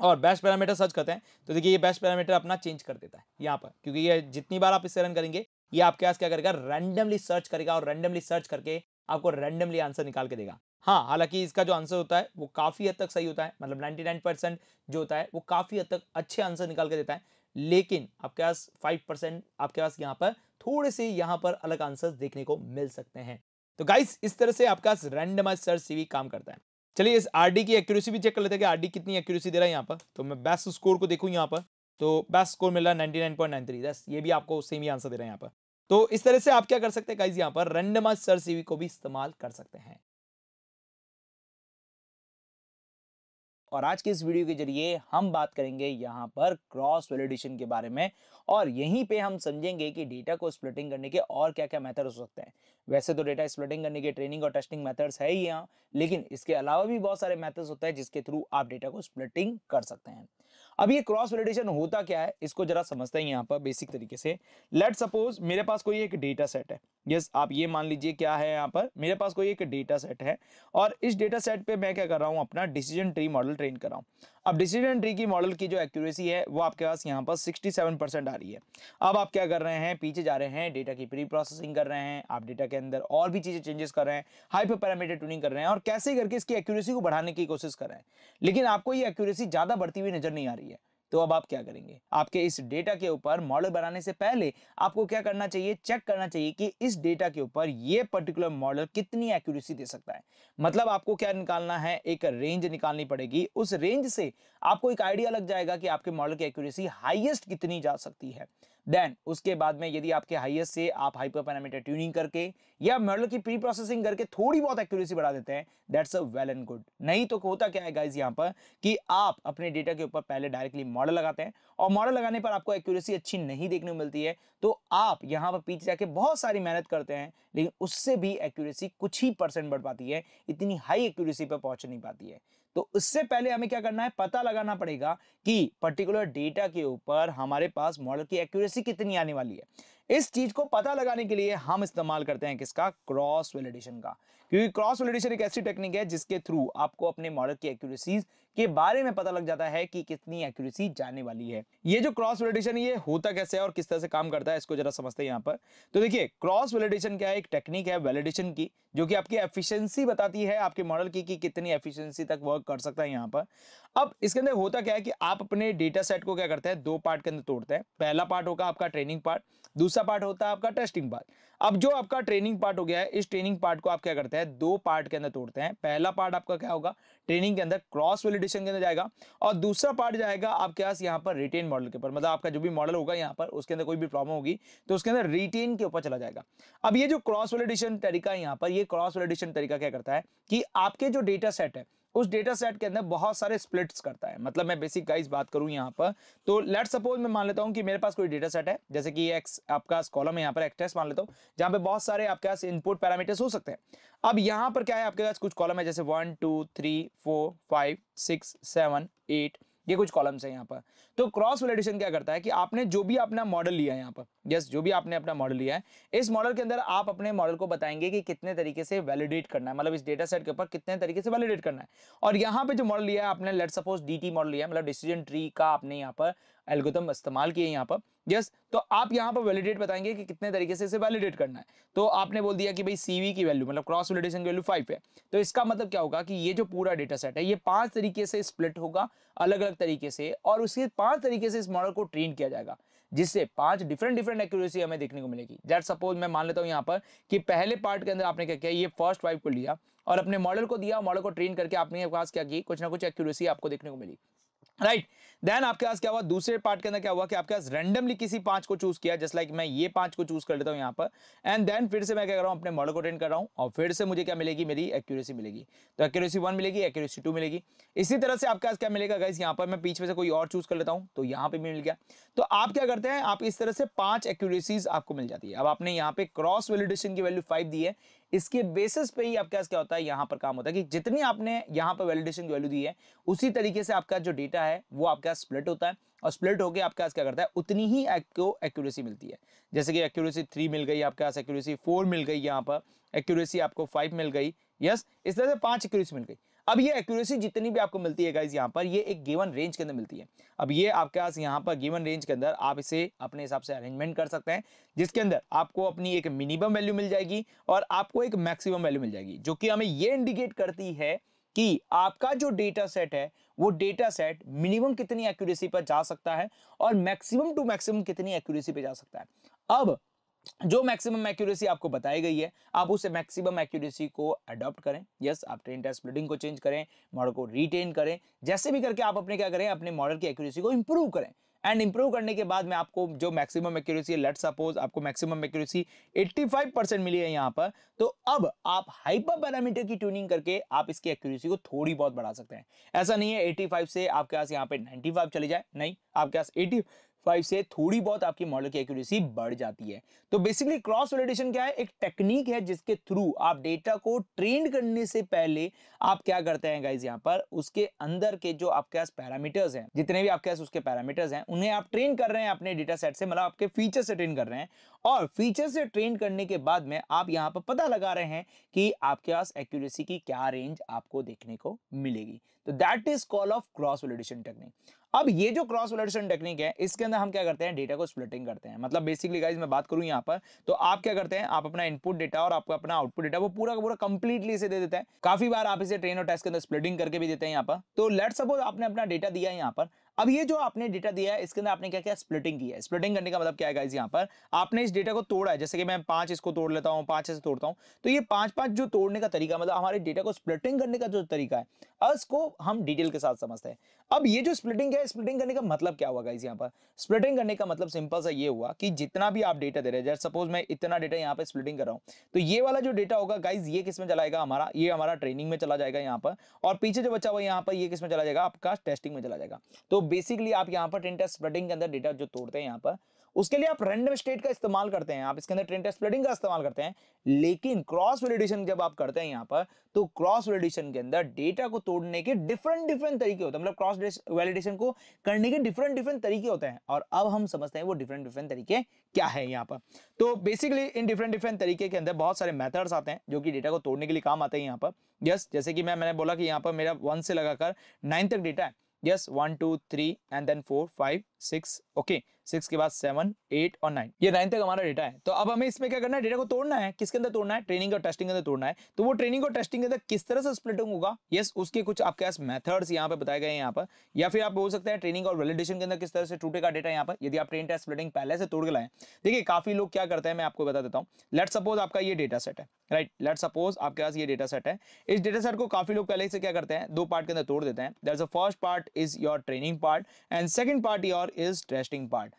और बेस्ट पैरामीटर सर्च करते हैं तो देखिए ये बेस्ट पैरामीटर अपना चेंज कर देता है, यहाँ पर। क्योंकि ये जितनी बार आप इससे रन करेंगे, ये आपके पास क्या करेगा? रैंडमली सर्च करेगा और रैंडमली सर्च करके आपको रैंडमली आंसर निकाल के देगा। हाँ हालाँकि इसका जो आंसर होता है, वो काफ़ी हद तक सही होता है मतलब 99 परसेंट जो होता है, वो काफ़ी हद तक अच्छे आंसर निकाल के देता है। लेकिन आपके पास 5 परसेंट आपके पास यहाँ पर थोड़े से यहाँ पर अलग आंसर्स देखने को मिल सकते हैं। तो गाइस इस तरह से आपका रैंडमाइज सर्च सीवी काम करता है। चलिए इस आरडी की एक्यूरेसी भी चेक कर लेते हैं कि आरडी कितनी एक्यूरेसी दे रहा है यहाँ पर। तो मैं बेस्ट स्कोर को देखूँ यहाँ पर। तो बेस्ट स्कोर मिल रहा है ninety nine point nine three दस ये भी आपको सेम ही आंसर दे रहा है यहाँ पर। तो इस तरह से आप क्या कर सकते हैं गाइज़ यहाँ पर रैंडमाइज सर सीवी को भी इस्तेमाल कर सकते हैं। और आज के इस वीडियो के ज़रिए हम बात करेंगे यहाँ पर क्रॉस वैलिडेशन के बारे में और यहीं पे हम समझेंगे कि डेटा को स्प्लिटिंग करने के और क्या क्या मेथड हो सकते हैं। वैसे तो डेटा स्प्लिटिंग करने के ट्रेनिंग और टेस्टिंग मेथड्स है ही यहाँ, लेकिन इसके अलावा भी बहुत सारे मेथड्स होते हैं जिसके थ्रू आप डेटा को स्प्लिटिंग कर सकते हैं। अब ये क्रॉस वैलिडेशन होता क्या है? इसको जरा समझते हैं यहाँ पर बेसिक तरीके से। लेट सपोज़ मेरे पास कोई एक डेटा सेट है। यस yes, आप ये मान लीजिए क्या है यहाँ पर? मेरे पास कोई एक डेटा सेट है और इस डेटा सेट पे मैं क्या कर रहा हूँ? अपना डिसीज़न ट्री मॉडल ट्रेन कर रहा हूँ। अब डिसीज़न ट्री की मॉडल की जो एक्यूरेसी है वो आपके पास यहाँ पर 67 परसेंट आ रही है। अब आप क्या कर रहे हैं? पीछे जा रहे हैं डेटा की प्री प्रोसेसिंग कर रहे हैं आप डेटा के अंदर और भी चीज़ें चेंजेस कर रहे हैं हाइपर पैरामीटर ट्यूनिंग कर रहे हैं और कैसे करके इसकी एक्यूरेसी को बढ़ाने की कोशिश कर रहे हैं। लेकिन आपको ये एक्यूरेसी ज़्यादा बढ़ती हुई नज़र नहीं आ रही तो अब आप क्या करेंगे? आपके इस डेटा के ऊपर मॉडल बनाने से पहले आपको क्या करना चाहिए? चेक करना चाहिए कि इस डेटा के ऊपर ये पर्टिकुलर मॉडल कितनी एक्यूरेसी दे सकता है। मतलब आपको क्या निकालना है? एक रेंज निकालनी पड़ेगी। उस रेंज से आपको एक आइडिया लग जाएगा कि आपके मॉडल की एक्यूरेसी हाइएस्ट कितनी जा सकती है। देन उसके बाद में यदि आपके हाईएस्ट से आप हाइपर पैरामीटर ट्यूनिंग करके या मॉडल की प्री प्रोसेसिंग करके थोड़ी बहुत एक्यूरेसी बढ़ा देते हैं that's a well and good नहीं तो होता क्या है गाइज़ यहाँ पर कि आप अपने डेटा के ऊपर पहले डायरेक्टली मॉडल लगाते हैं और मॉडल लगाने पर आपको एक्यूरेसी अच्छी नहीं देखने को मिलती है तो आप यहाँ पर पीछे जाके बहुत सारी मेहनत करते हैं, लेकिन उससे भी एक्यूरेसी कुछ ही परसेंट बढ़ पाती है, इतनी हाई एक्यूरेसी पर पहुँच नहीं पाती है। तो उससे पहले हमें क्या करना है? पता लगाना पड़ेगा कि पर्टिकुलर डेटा के ऊपर हमारे पास मॉडल की एक्यूरेसी कितनी आने वाली है। इस चीज़ को पता लगाने के लिए हम इस्तेमाल करते हैं किसका? क्रॉस वैलिडेशन का। क्योंकि क्रॉस वैलिडेशन एक ऐसी टेक्निक है जिसके थ्रू आपको अपने मॉडल की एक्यूरेसीज के बारे में पता लग जाता है कि कितनी एक्यूरेसी जाने वाली है। ये जो क्रॉस वैलिडेशन ये होता कैसे है और किस तरह से काम करता है, इसको जरा समझते हैं यहाँ पर। तो देखिए, क्रॉस वेलिडेशन क्या है एक टेक्निक है वैलिडेशन की, जो कि आपकी एफिशिएंसी बताती है आपके मॉडल की कि कितनी एफिशिएंसी तक वर्क कर सकता है यहाँ पर। अब इसके अंदर होता क्या है कि आप अपने डेटा सेट को क्या करते हैं? दो पार्ट के अंदर तोड़ते हैं। पहला पार्ट होगा आपका ट्रेनिंग पार्ट दूसरा पार्ट होता है आपका टेस्टिंग पार्ट अब जो आपका ट्रेनिंग पार्ट हो गया है, इस ट्रेनिंग पार्ट को आप क्या करते हैं? दो पार्ट के अंदर तोड़ते हैं। पहला पार्ट आपका क्या होगा? ट्रेनिंग के अंदर क्रॉस वेलिडेशन के अंदर जाएगा और दूसरा पार्ट जाएगा आपके पास यहाँ पर रिटेन मॉडल के ऊपर। मतलब आपका जो भी मॉडल होगा यहाँ पर, उसके अंदर कोई भी प्रॉब्लम होगी तो उसके अंदर रिटेन के ऊपर चला जाएगा। अब ये जो क्रॉस वेलिडेशन तरीका यहाँ पर, ये क्रॉस वेलिडेशन तरीका क्या करता है कि आपके जो डेटा सेट है उस डेटा सेट के अंदर बहुत सारे स्प्लिट्स करता है। मतलब मैं बेसिक गाइस बात करूँ यहाँ पर तो लेट सपोज़ मैं मान लेता हूँ कि मेरे पास कोई डेटा सेट है, जैसे कि एक्स आपका कॉलम है, यहाँ पर एक्टेस्ट मान लेता हूँ, जहाँ पे बहुत सारे आपके पास इनपुट पैरामीटर्स हो सकते हैं। अब यहाँ पर क्या है, आपके पास कुछ कॉलम है, जैसे one two three four five six seven eight ये कुछ कॉलम्स है यहाँ पर। तो क्रॉस वैलिडेशन क्या करता है कि आपने जो भी अपना मॉडल लिया है यहाँ पर यस जो भी आपने अपना मॉडल लिया है, इस मॉडल के अंदर आप अपने मॉडल को बताएँगे कि कितने तरीके से वैलिडेट करना है मतलब इस डेटा सेट के ऊपर कितने तरीके से वैलिडेट करना है। और यहाँ पे जो मॉडल लिया है, आपने लेट सपोज़ डीटी मॉडल लिया है मतलब डिसीज़न ट्री का आपने यहाँ पर एल्गोरिथम इस्तेमाल किए यहाँ पर। यस तो आप यहाँ पर वैलिडेट बताएँगे कि कितने तरीके से इसे वैलिडेट करना है। तो आपने बोल दिया कि भाई सीवी की वैल्यू मतलब क्रॉस वैलिडेशन की वैल्यू फाइव है। तो इसका मतलब क्या होगा कि ये जो पूरा डेटा सेट है, ये पाँच तरीके से स्प्लिट होगा अलग अलग तरीके से, और उसके पाँच तरीके से इस मॉडल को ट्रेन किया जाएगा, जिससे पाँच डिफरेंट डिफरेंट एक्यूरेसी हमें देखने को मिलेगी। दैट सपोज़ मैं मान लेता हूँ यहाँ पर कि पहले पार्ट के अंदर आपने क्या किया, ये फ़र्स्ट फाइव को लिया, और अपने मॉडल को दिया मॉडल को ट्रेन करके आपने पास क्या की, कुछ ना कुछ एक्यूरेसी आपको देखने को मिली। राइट देन आपके पास क्या हुआ? दूसरे पार्ट के अंदर क्या हुआ कि आपके पास रैंडमली किसी पाँच को चूज़ किया जस्ट लाइक मैं ये पाँच को चूज़ कर लेता हूँ यहाँ पर। एंड देन फिर से मैं क्या कर रहा हूँ? अपने मॉडल को ट्रेन कर रहा हूँ, और फिर से मुझे क्या मिलेगी? मेरी एक्यूरेसी मिलेगी। तो एक्यूरेसी वन मिलेगी एक्यूरेसी टू मिलेगी। इसी तरह से आपके पास क्या मिलेगा गाइस यहाँ पर मैं पीछे से कोई और चूज़ कर लेता हूँ तो यहाँ पे मिल गया। तो आप क्या करते हैं? आप इस तरह से पाँच एक्यूरेसीज आपको मिल जाती है। अब आपने यहाँ पे क्रॉस वैलिडेशन की वैल्यू फाइव दी है। इसके बेसिस पे ही आपके पास क्या होता है? यहाँ पर काम होता है कि जितनी आपने यहाँ पर वैलिडेशन की वैल्यू दी है, उसी तरीके से आपका जो डेटा है, वो आपका स्प्लिट होता है? और स्प्लिट होकर आपके पास क्या करता है? उतनी ही आपको एक्यूरेसी मिलती है। जैसे कि एक्यूरेसी थ्री मिल गई आपके पास एक्यूरेसी फोर मिल गई यहाँ पर एक्यूरेसी आपको फाइव मिल गई। यस इस तरह से पाँच एक्यूरेसी मिल गई। अब ये एक्यूरेसी जितनी भी आपको मिलती है गाइज़ यहाँ पर, ये एक गिवन रेंज के अंदर मिलती है। अब ये आपके पास यहाँ पर गिवन रेंज के अंदर आप इसे अपने हिसाब से अरेंजमेंट कर सकते हैं, जिसके अंदर आपको अपनी एक मिनिमम वैल्यू मिल जाएगी और आपको एक मैक्सिमम वैल्यू मिल जाएगी, जो कि हमें ये इंडिकेट करती है कि आपका जो डेटा सेट है, वो डेटा सेट मिनिमम कितनी एक्यूरेसी पर जा सकता है और मैक्सिमम टू मैक्सिमम कितनी एक्यूरेसी पे जा सकता है। अब, जो मैक्सिमम एक्यूरेसी आपको बताई गई है, आप उस मैक्सिमम एक्यूरेसी को अडॉप्ट करें। यस आप ट्रेन टेस्ट स्प्लिटिंग को चेंज करें मॉडल को रिटेन करें। जैसे भी करके आप अपने क्या करें, अपने मॉडल की एक्यूरेसी को इंप्रूव करें। एंड इंप्रूव करने के बाद में आपको जो मैक्सिमम एक्यूरेसी है लेट सपोज़ आपको मैक्सिमम एक्यूरेसी 85 परसेंट मिली है यहाँ पर तो अब आप हाइपर पैरामीटर की ट्यूनिंग करके आप इसकी एक्यूरेसी को थोड़ी बहुत बढ़ा सकते हैं। ऐसा नहीं है 85 से आपके पास यहाँ पे 95 चले जाए, नहीं, आपके पास 80 फाइव से थोड़ी बहुत आपकी मॉडल की एक्यूरेसी बढ़ जाती है। तो बेसिकली क्रॉस वैलिडेशन क्या है? एक टेक्निक है जिसके थ्रू आप डेटा को ट्रेन करने से पहले आप क्या करते हैं गाइज़ यहाँ पर? उसके अंदर के जो आपके पास पैरामीटर्स हैं, जितने भी आपके पास उसके पैरामीटर्स हैं, उन्हें आप ट्रेन कर रहे हैं अपने डेटा सेट से मतलब आपके फीचर से ट्रेन कर रहे हैं। और फीचर से ट्रेन करने के बाद में आप यहाँ पर पता लगा रहे हैं कि आपके पास एक्यूरेसी की क्या रेंज आपको देखने को मिलेगी। तो that is call of cross validation technique अब ये जो क्रॉस वोलेशन टेक्निक है, इसके अंदर हम क्या करते हैं? डेटा को स्प्लिटिंग करते हैं। मतलब बेसिकली गाइज़ मैं बात करूँ यहाँ पर तो आप क्या करते हैं? आप अपना इनपुट डेटा और आपका अपना आउटपुट डेटा वो पूरा का पूरा कंप्लीटली इसे दे देते हैं। काफ़ी बार आप इसे ट्रेन और टेस्ट के अंदर स्प्लिटिंग करके भी देते हैं यहाँ पर। तो लेट सपोज़ आपने अपना डेटा दिया है यहाँ पर अब ये जो आपने डेटा दिया है, इसके अंदर आपने क्या किया स्प्लिटिंग की है? स्प्लिटिंग करने का मतलब क्या है गाइज़ यहाँ पर? आपने इस डेटा को तोड़ा है, जैसे कि मैं पाँच इसको तोड़ लेता हूँ, पाँच ऐसे तोड़ता हूँ तो ये पाँच पाँच जो तोड़ने का तरीका मतलब हमारे डेटा को स्प्लिटिंग करने का जो तरीका है, उसको हम डिटेल के साथ समझते हैं। अब ये जो स्प्लिटिंग है स्प्लिटिंग करने का मतलब क्या हुआ गाइज़ यहाँ पर? स्प्लिटिंग करने का मतलब सिंपल सा ये हुआ कि जितना भी आप डेटा दे रहे हैं सपोज़ मैं इतना डेटा यहाँ पे स्प्लिटिंग कर रहा हूँ तो ये वाला जो डेटा होगा गाइज़ ये किसमें चलाएगा हमारा? ये हमारा ट्रेनिंग में चला जाएगा यहाँ पर, और पीछे जो बच्चा हुआ यहाँ पर, ये किसमें चला जाएगा? आपका टेस्टिंग में चला जाएगा। तो बेसिकली आप यहाँ पर टेंट स्प्रेडिंग के अंदर डेटा जो तोड़ते हैं यहाँ पर, उसके लिए आप रैंडम स्टेट का इस्तेमाल करते हैं। आप इसके अंदर ट्रेंड स्प्लिटिंग का इस्तेमाल करते हैं। लेकिन क्रॉस वैलिडेशन जब आप करते हैं यहाँ पर तो क्रॉस वैलिडेशन के अंदर डेटा को तोड़ने के डिफरेंट डिफरेंट तरीके होते हैं। मतलब क्रॉस वैलिडेशन को करने के डिफरेंट डिफरेंट तरीके होते हैं। और अब हम समझते हैं वो डिफरेंट डिफरेंट तरीके क्या है यहाँ पर। तो बेसिकली इन डिफरेंट डिफरेंट तरीके के अंदर बहुत सारे मेथड्स आते हैं, जो कि डेटा को तोड़ने के लिए काम आते हैं यहाँ पर। यस जैसे कि मैं, मैंने बोला कि यहाँ पर मेरा वन से लगाकर नाइन तक डेटा है। yes 1 2 3 and then 4 5 6 okay. Six के बाद सेवन, एट और नाइन। ये नाइन तक हमारा डेटा है। तो अब हमें इसमें क्या करना है? डेटा को तोड़ना है। किसके अंदर तोड़ना है? ट्रेनिंग और टेस्टिंग के अंदर तोड़ना है। तो वो ट्रेनिंग और टेस्टिंग के अंदर किस तरह से स्प्लिटिंग होगा? यस उसके कुछ आपके पास मेथड्स यहाँ पे बताए गए हैं यहाँ पर। या फिर आप बोल सकते हैं ट्रेनिंग और वैलिडेशन के अंदर किस तरह से टूटेगा डेटा यहाँ पर। यदि आप ट्रेन टेस्ट स्प्लिटिंग पहले से तोड़ लाए देखिए, काफ़ी लोग क्या करते हैं, मैं आपको बता देता हूँ। लेट सपोज़ आपका ये डेटा सेट है राइट लेट सपोज़ आपके पास ये डेटा सेट है। इस डेटा सेट को काफ़ी लोग पहले से क्या करते हैं, दो पार्ट के अंदर तोड़ देते हैं। First part is your training part and second part your is testing part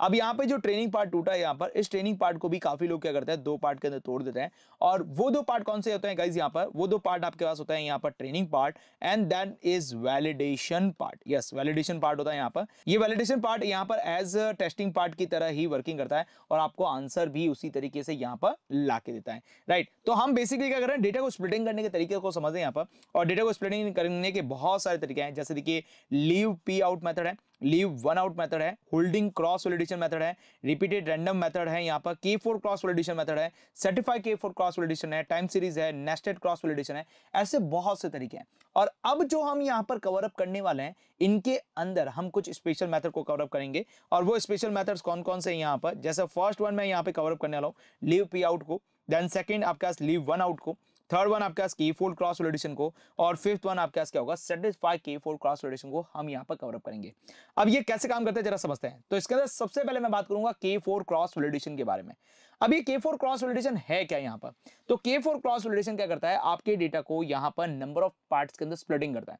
अब यहाँ पे जो ट्रेनिंग पार्ट टूटा है यहाँ पर, इस ट्रेनिंग पार्ट को भी काफ़ी लोग क्या करते हैं, दो पार्ट के अंदर तोड़ देते हैं। और वो दो पार्ट कौन से होते हैं गाइज़ यहाँ पर? वो दो पार्ट आपके पास होता है यहाँ पर training part and then is validation part yes validation part होता है यहाँ पर। ये वैलिडेशन पार्ट यहाँ पर एज टेस्टिंग पार्ट की तरह ही वर्किंग करता है और आपको आंसर भी उसी तरीके से यहाँ पर ला देता है। राइट तो हम बेसिकली क्या कर रहे हैं डेटा को स्प्लिटिंग करने के तरीके को समझते हैं यहाँ पर। और डेटा को स्प्लिटिंग करने के बहुत सारे तरीके हैं। जैसे देखिए लीव पी आउट मैथड है लीव वन आउट मेथड है होल्डिंग क्रॉस वैलिडेशन मेथड है रिपीटेड रैंडम मेथड है, यहाँ पर K four cross validation method है certified K four cross validation है टाइम सीरीज़ है नेस्टेड क्रॉस वैलिडेशन है, ऐसे बहुत से तरीके हैं। और अब जो हम यहाँ पर कवर अप करने वाले हैं, इनके अंदर हम कुछ स्पेशल मेथड को कवर अप करेंगे। और वो स्पेशल मेथड्स कौन कौन से यहाँ पर? जैसे फ़र्स्ट वन मैं यहाँ पे कवर अप करने वाला हूँ लीव पी आउट को देन सेकेंड आपके पास लीव वन आउट को। थर्ड वन आपके पास की फोल्ड क्रॉस वैलिडेशन को, और फिफ्थ वन आपके पास क्या होगा? सेटिस्फाई की फोल्ड क्रॉस वैलिडेशन को हम यहाँ पर कवर अप करेंगे। अब ये कैसे काम करते हैं जरा समझते हैं। तो इसके अंदर सबसे पहले मैं बात करूँगा के फोर क्रॉस वैलिडेशन के बारे में। अब ये के फोर क्रॉस वैलिडेशन है क्या यहाँ पर? तो के फोर क्रॉस वैलिडेशन क्या करता है? आपके डेटा को यहाँ पर नंबर ऑफ़ पार्ट्स के अंदर स्प्लिटिंग करता है।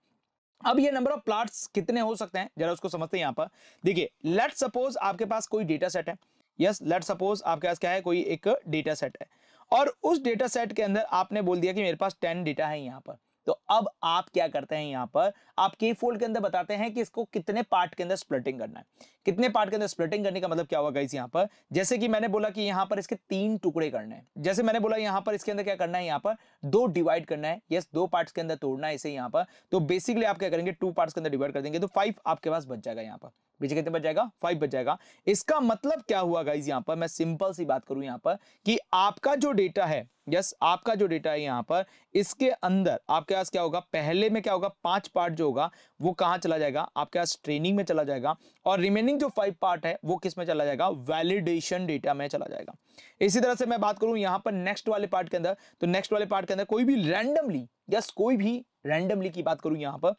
अब ये नंबर ऑफ़ प्लाट्स कितने हो सकते हैं? जरा उसको समझते हैं यहाँ पर। देखिए लेट सपोज़ आपके पास कोई डेटा सेट है। यस लेट सपोज़ आपके पास क्या है? कोई एक डेटा सेट है। और उस डेटा सेट के अंदर आपने बोल दिया कि मेरे पास टेन डेटा है यहाँ पर। तो अब आप क्या करते हैं यहाँ पर? आप के फोल्ड के अंदर बताते हैं कि इसको कितने पार्ट के अंदर स्प्लिटिंग करना है। कितने पार्ट के अंदर स्प्लिटिंग करने का मतलब क्या होगा इस यहाँ पर? जैसे कि मैंने बोला कि यहाँ पर इसके तीन टुकड़े करने हैं। जैसे मैंने बोला यहाँ पर इसके अंदर क्या करना है यहाँ पर? दो डिवाइड करना है। यस दो पार्ट के अंदर तोड़ना है इसे यहाँ पर। तो बेसिकली आप क्या करेंगे? टू पार्ट के अंदर डिवाइड कर देंगे। तो फाइव आपके पास बच जाएगा यहाँ पर। पीछे कितने बच जाएगा? फाइव बच जाएगा। इसका मतलब क्या हुआ गाइज़ यहाँ पर? मैं सिंपल सी बात करूँ यहाँ पर कि आपका जो डेटा है यस आपका जो डेटा है यहाँ पर, इसके अंदर आपके पास क्या होगा? पहले में क्या होगा? पाँच पार्ट जो होगा, वो कहाँ चला जाएगा? आपके पास ट्रेनिंग में चला जाएगा और रिमेनिंग जो फाइव पार्ट है, वो किसमें चला जाएगा? वैलिडेशन डेटा में चला जाएगा। इसी तरह से मैं बात करूँ यहाँ पर नेक्स्ट वाले पार्ट के अंदर तो नेक्स्ट वाले पार्ट के अंदर कोई भी रैंडमली यस कोई भी रैंडमली की बात करूँ यहाँ पर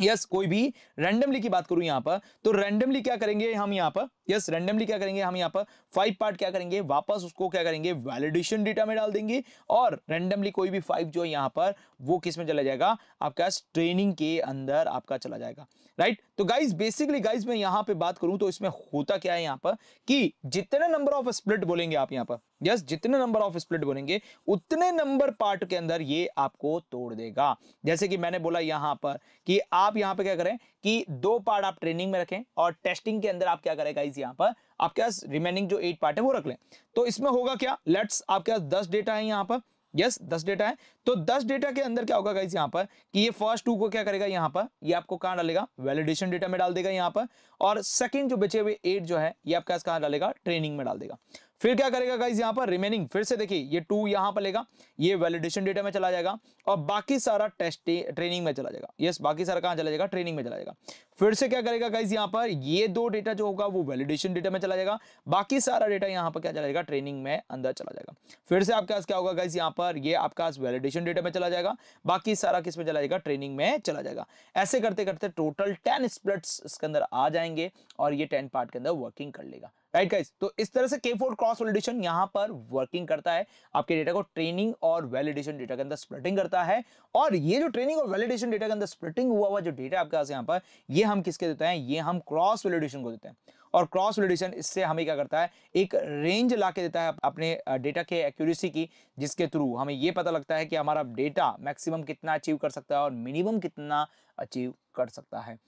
यस कोई भी रैंडमली की बात करूँ यहाँ पर तो रैंडमली क्या करेंगे हम यहाँ पर? यस रैंडमली क्या करेंगे हम यहाँ पर? फाइव पार्ट क्या करेंगे? वापस उसको क्या करेंगे? वैलिडेशन डेटा में डाल देंगे और रैंडमली कोई भी फाइव जो है यहाँ पर, वो किसमें चला जाएगा? आपका ट्रेनिंग के अंदर आपका चला जाएगा। राइट तो गाइज़ बेसिकली गाइज़ मैं यहाँ पे बात करूँ तो इसमें होता क्या है यहाँ पर? कि जितने नंबर ऑफ़ स्प्लिट बोलेंगे आप यहाँ पर यस जितने नंबर ऑफ़ स्प्लिट बोलेंगे, उतने नंबर पार्ट के अंदर ये आपको तोड़ देगा। जैसे कि मैंने बोला यहाँ पर कि आप यहाँ पे क्या करें कि दो पार्ट आप ट्रेनिंग में रखें और टेस्टिंग के अंदर आप क्या करें गाइज़ यहाँ पर आपके पास रिमेनिंग जो एट पार्ट है वो रख लें। तो इसमें होगा क्या? लेट्स आपके पास दस डेटा है यहाँ पर। यस yes, दस डेटा है। तो दस डेटा के अंदर क्या होगा गाइस यहाँ पर कि ये फ़र्स्ट टू को क्या करेगा यहाँ पर? ये आपको कहाँ डालेगा? वैलिडेशन डेटा में डाल देगा यहाँ पर। और सेकंड जो बचे हुए एट जो है ये आपका कहाँ डालेगा? ट्रेनिंग में डाल देगा। फिर क्या करेगा गाइज़ यहाँ पर रिमेनिंग फिर से देखिए, ये टू यहाँ पर लेगा, ये वैलिडेशन डेटा में चला जाएगा, और बाकी सारा टेस्ट ट्रेनिंग में चला जाएगा। यस बाकी सारा कहाँ चला जाएगा? ट्रेनिंग में चला जाएगा। फिर से क्या करेगा गाइज़ यहाँ पर ये दो डेटा जो होगा, वो वैलिडेशन डेटा में चला जाएगा, बाकी सारा डेटा यहाँ पर क्या चला जाएगा? ट्रेनिंग में अंदर चला जाएगा। फिर से आपके पास क्या होगा गाइज़ यहाँ पर ये आपका वैलिडेशन डेटा में चला जाएगा, बाकी सारा किसमें चला जाएगा? ट्रेनिंग में चला जाएगा। ऐसे करते करते टोटल टेन स्प्लिट्स इसके अंदर आ जाएँगे, और ये टेन पार्ट के अंदर वर्किंग कर लेगा। राइट गाइस तो इस तरह से के फोर क्रॉस वैलिडेशन यहाँ पर वर्किंग करता है। आपके डेटा को ट्रेनिंग और वैलिडेशन डेटा के अंदर स्प्लिटिंग करता है। और ये जो ट्रेनिंग और वैलिडेशन डेटा के अंदर स्प्लिटिंग हुआ हुआ जो डेटा आपके पास यहाँ पर, ये हम किसके देते हैं? ये हम क्रॉस वैलिडेशन को देते हैं। और क्रॉस वैलिडेशन इससे हमें क्या करता है? एक रेंज ला के देता है अपने डेटा के एक्यूरेसी की, जिसके थ्रू हमें ये पता लगता है कि हमारा डेटा मैक्सिमम कितना अचीव कर सकता है और मिनिमम कितना अचीव कर सकता है।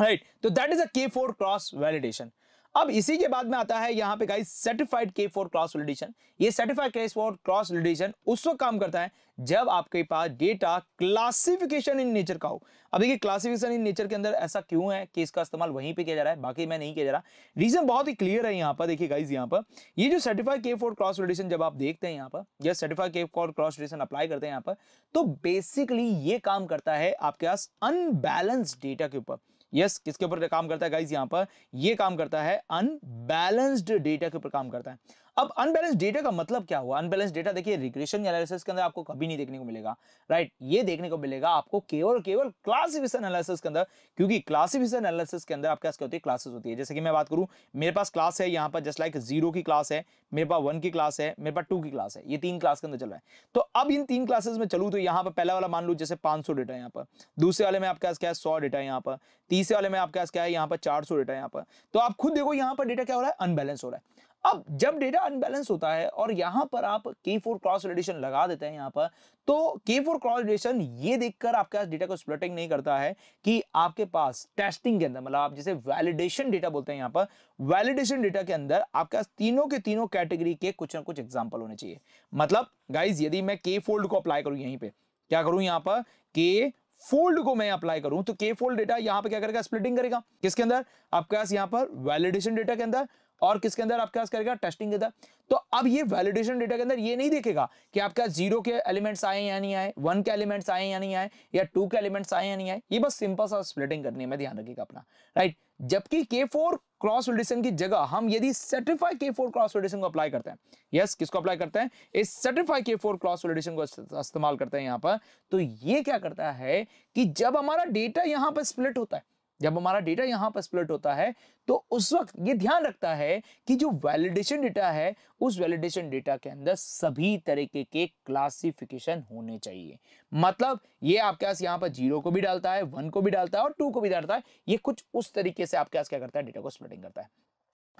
राइट तो दैट इज़ अ के फोर क्रॉस वैलिडेशन अब इसी के बाद में आता है यहाँ पे guys certified K four cross validation ये certified K four cross validation उस वक्त काम करता है जब आपके पास डेटा क्लासिफिकेशन इन नेचर का हो। अब देखिए क्लासिफिकेशन इन नेचर के अंदर ऐसा क्यों है कि इसका इस्तेमाल वहीं पे किया जा रहा है, बाकी मैं नहीं किया जा रहा। रीजन बहुत ही क्लियर है यहाँ पर, देखिए गाइज़ यहाँ पर। ये जो सर्टिफाइड के फोर क्रॉस वैलिडेशन जब आप देखते हैं यहाँ पर, या सर्टिफाइड के फोर क्रॉस वैलिडेशन अप्लाई करते हैं यहाँ पर तो बेसिकली ये काम करता है आपके पास अनबैलेंस डेटा के ऊपर। यस किसके ऊपर काम करता है गाइज़ यहाँ पर? ये काम करता है अनबैलेंस्ड डेटा के ऊपर काम करता है। अब अनबैलेंस डेटा का मतलब क्या हुआ? अनबैलेंस डेटा देखिए रिग्रेशन एनालिसिस के अंदर आपको कभी नहीं देखने को मिलेगा राइट ये देखने को मिलेगा आपको केवल केवल क्लासिफिकेशन एनालिसिस के अंदर, क्योंकि क्लासिफिकेशन एनालिसिस के अंदर आपके पास क्या होती है? क्लासेस होती है। जैसे कि मैं बात करूँ, मेरे पास क्लास है यहाँ पर जस्ट लाइक ज़ीरो की क्लास है, मेरे पास वन की क्लास है, मेरे पास टू की क्लास है, ये तीन क्लास के अंदर चल रहा है। तो अब इन तीन क्लासेस में चलू तो यहाँ पर पहला वाला मान लू, जैसे पाँच डेटा है यहाँ पर, दूसरे वाले में आपके पास क्या है? सौ डेटा है यहाँ पर, तीसरे वाले में आपके पास क्या है? यहाँ पर चार सौ डेटा है यहाँ पर। तो आप खुद देखो यहाँ पर डेटा क्या हो रहा है? अनबैलेंस हो रहा है। अब जब डेटा अनबैलेंस होता है और यहाँ पर आप के फोर क्रॉस रिलेशन लगा देते हैं यहाँ पर तो के फोर क्रॉस रिलेशन ये देखकर आपके पास डेटा को स्प्लिटिंग नहीं करता है कि आपके पास टेस्टिंग के अंदर मतलब आप जैसे वैलिडेशन डेटा बोलते हैं यहाँ पर वैलिडेशन डेटा के अंदर आपके पास तीनों के तीनों कैटेगरी के कुछ ना कुछ एग्ज़ाम्पल होने चाहिए। मतलब गाइज़ यदि मैं के फोल्ड को अप्लाई करूँ यहीं पर क्या करूँ यहाँ पर? के फोल्ड को मैं अप्लाई करूँ तो के फोल्ड डेटा यहाँ पे क्या करेगा? स्प्लिटिंग करेगा। किसके अंदर? आपके पास यहाँ पर वैलिडेशन डेटा के अंदर। और किसके अंदर आपके पास करेगा? टेस्टिंग के अंदर। तो अब ये वैलिडेशन डेटा के अंदर ये नहीं देखेगा कि आपके पास ज़ीरो के एलिमेंट्स आए या नहीं आए वन के एलिमेंट्स आए या नहीं आए या टू के एलिमेंट्स आए या नहीं आए। ये बस सिंपल सा स्प्लिटिंग करनी है मैं ध्यान रखिएगा अपना। राइट जबकि के फोर क्रॉस वैलिडेशन की जगह हम यदि certify K four cross validation को अप्लाई करते हैं। यस yes, किसको अप्लाई करते हैं? इस certify K four cross validation को इस्तेमाल करते हैं यहाँ पर। तो ये क्या करता है कि जब हमारा डेटा यहाँ पर स्प्लिट होता है जब हमारा डेटा यहाँ पर स्प्लिट होता है तो उस वक्त ये ध्यान रखता है कि जो वैलिडेशन डेटा है, उस वैलिडेशन डेटा के अंदर सभी तरीके के क्लासिफिकेशन होने चाहिए। मतलब ये आपके पास यहाँ पर ज़ीरो को भी डालता है वन को भी डालता है और टू को भी डालता है, ये कुछ उस तरीके से आपके पास क्या करता है डेटा को स्प्लिटिंग करता है।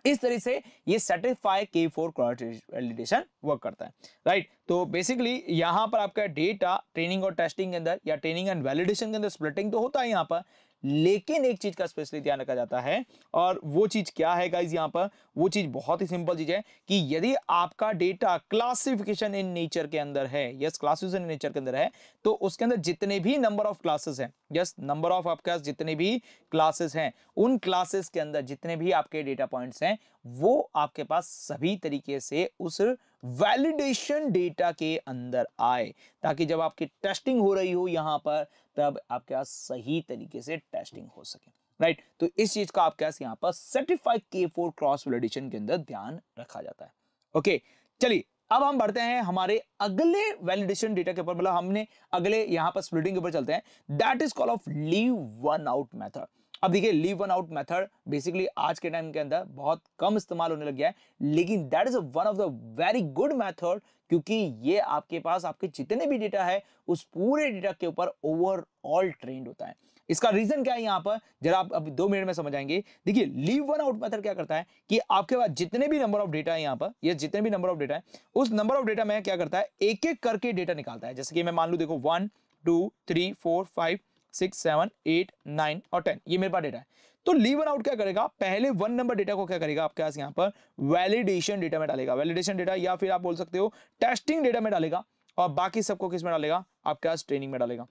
इस तरीके से ये certify K four validation work करता है राइट तो बेसिकली यहाँ पर आपका डेटा ट्रेनिंग और टेस्टिंग के अंदर या ट्रेनिंग एंड वैलिडेशन के अंदर स्प्लिटिंग तो होता है यहाँ पर लेकिन एक चीज़ का स्पेशली ध्यान रखा जाता है, और वो चीज़ क्या है गाइज़ यहाँ पर? वो चीज़ बहुत ही सिंपल चीज़ है कि यदि आपका डेटा क्लासिफिकेशन इन नेचर के अंदर है यस क्लासिफिकेशन इन नेचर के अंदर है तो उसके अंदर जितने भी नंबर ऑफ़ क्लासेस हैं यस नंबर ऑफ़ आपके जितने भी क्लासेस हैं, उन क्लासेस के अंदर जितने भी आपके डेटा पॉइंट्स हैं वो आपके पास सभी तरीके से उस वैलिडेशन डेटा के अंदर आए, ताकि जब आपकी टेस्टिंग हो रही हो यहाँ पर, तब आपके पास सही तरीके से टेस्टिंग हो सके। राइट तो इस चीज़ का आपके पास यहाँ पर सर्टिफाइड के फोर क्रॉस वैलिडेशन के अंदर ध्यान रखा जाता है। ओके चलिए, अब हम बढ़ते हैं हमारे अगले वैलिडेशन डेटा के ऊपर। मतलब हमने अगले यहाँ पर स्प्लिटिंग के ऊपर चलते हैं। That is call of leave one out method अब देखिए leave one out method basically आज के टाइम के अंदर बहुत कम इस्तेमाल होने लग गया है, लेकिन that is one of the very good method क्योंकि ये आपके पास आपके जितने भी डेटा है, उस पूरे डेटा के ऊपर ओवरऑल ट्रेंड होता है। इसका रीजन क्या है यहाँ पर? जरा आप अभी दो मिनट में समझ आएँगे देखिए लीव वन आउट मेथड क्या करता है कि आपके पास जितने भी नंबर ऑफ़ डेटा है यहाँ पर, ये जितने भी नंबर ऑफ़ डेटा है, उस नंबर ऑफ़ डेटा में क्या करता है? एक एक करके डेटा निकालता है। जैसे कि मैं मान लू, देखो one two three four five six, seven, eight, nine और टेन। ये मेरे पास डेटा है। तो लीव आउट क्या करेगा? पहले वन नंबर डेटा को क्या करेगा आपके पास यहाँ पर? वैलिडेशन डेटा में डालेगा। वैलिडेशन डेटा या फिर आप बोल सकते हो टेस्टिंग डेटा में डालेगा और बाकी सबको किसमें डालेगा? आपके पास ट्रेनिंग में डालेगा।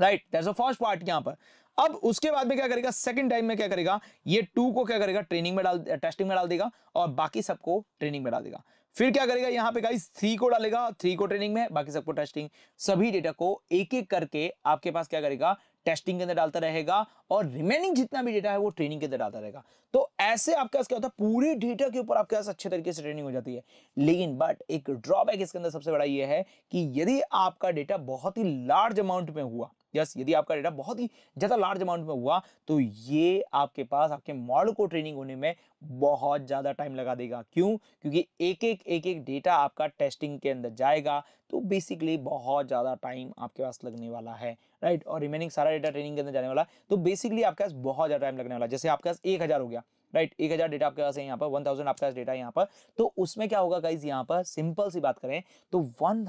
राइट दैट्स फ़र्स्ट पार्ट यहाँ पर। अब उसके बाद में क्या करेगा? सेकंड टाइम में क्या करेगा? ये टू को क्या करेगा? ट्रेनिंग में डाल टेस्टिंग में डाल देगा और बाकी सबको ट्रेनिंग में डाल देगा। फिर क्या करेगा यहाँ पे गाइस थ्री को डालेगा। थ्री को ट्रेनिंग में, बाकी सबको टेस्टिंग सभी डेटा को एक एक करके आपके पास क्या करेगा? टेस्टिंग के अंदर डालता रहेगा और रिमेनिंग जितना भी डेटा है वो ट्रेनिंग के अंदर डालता रहेगा। तो ऐसे आपके पास क्या होता है? पूरे डेटा के ऊपर आपके पास अच्छे तरीके से ट्रेनिंग हो जाती है। लेकिन बट एक ड्रॉबैक इसके अंदर सबसे बड़ा ये है कि यदि आपका डेटा बहुत ही लार्ज अमाउंट में हुआ यस यदि आपका डेटा बहुत ही ज़्यादा लार्ज अमाउंट में हुआ तो ये आपके पास, आपके मॉडल को ट्रेनिंग होने में बहुत ज़्यादा टाइम लगा देगा। क्यों? क्योंकि एक एक एक एक डेटा आपका टेस्टिंग के अंदर जाएगा तो बेसिकली बहुत ज़्यादा टाइम आपके पास लगने वाला है। राइट, और रिमेनिंग सारा डेटा ट्रेनिंग के अंदर जाने वाला। तो बेसिकली आपके पास बहुत ज़्यादा टाइम लगने वाला जैसे आपके पास एक हज़ार हो गया राइट एक हज़ार डेटा आपके पास है यहाँ पर वन थाउज़ेंड आपके पास डेटा है यहाँ पर। तो उसमें क्या होगा गाइज़ यहाँ पर सिंपल सी बात करें तो वन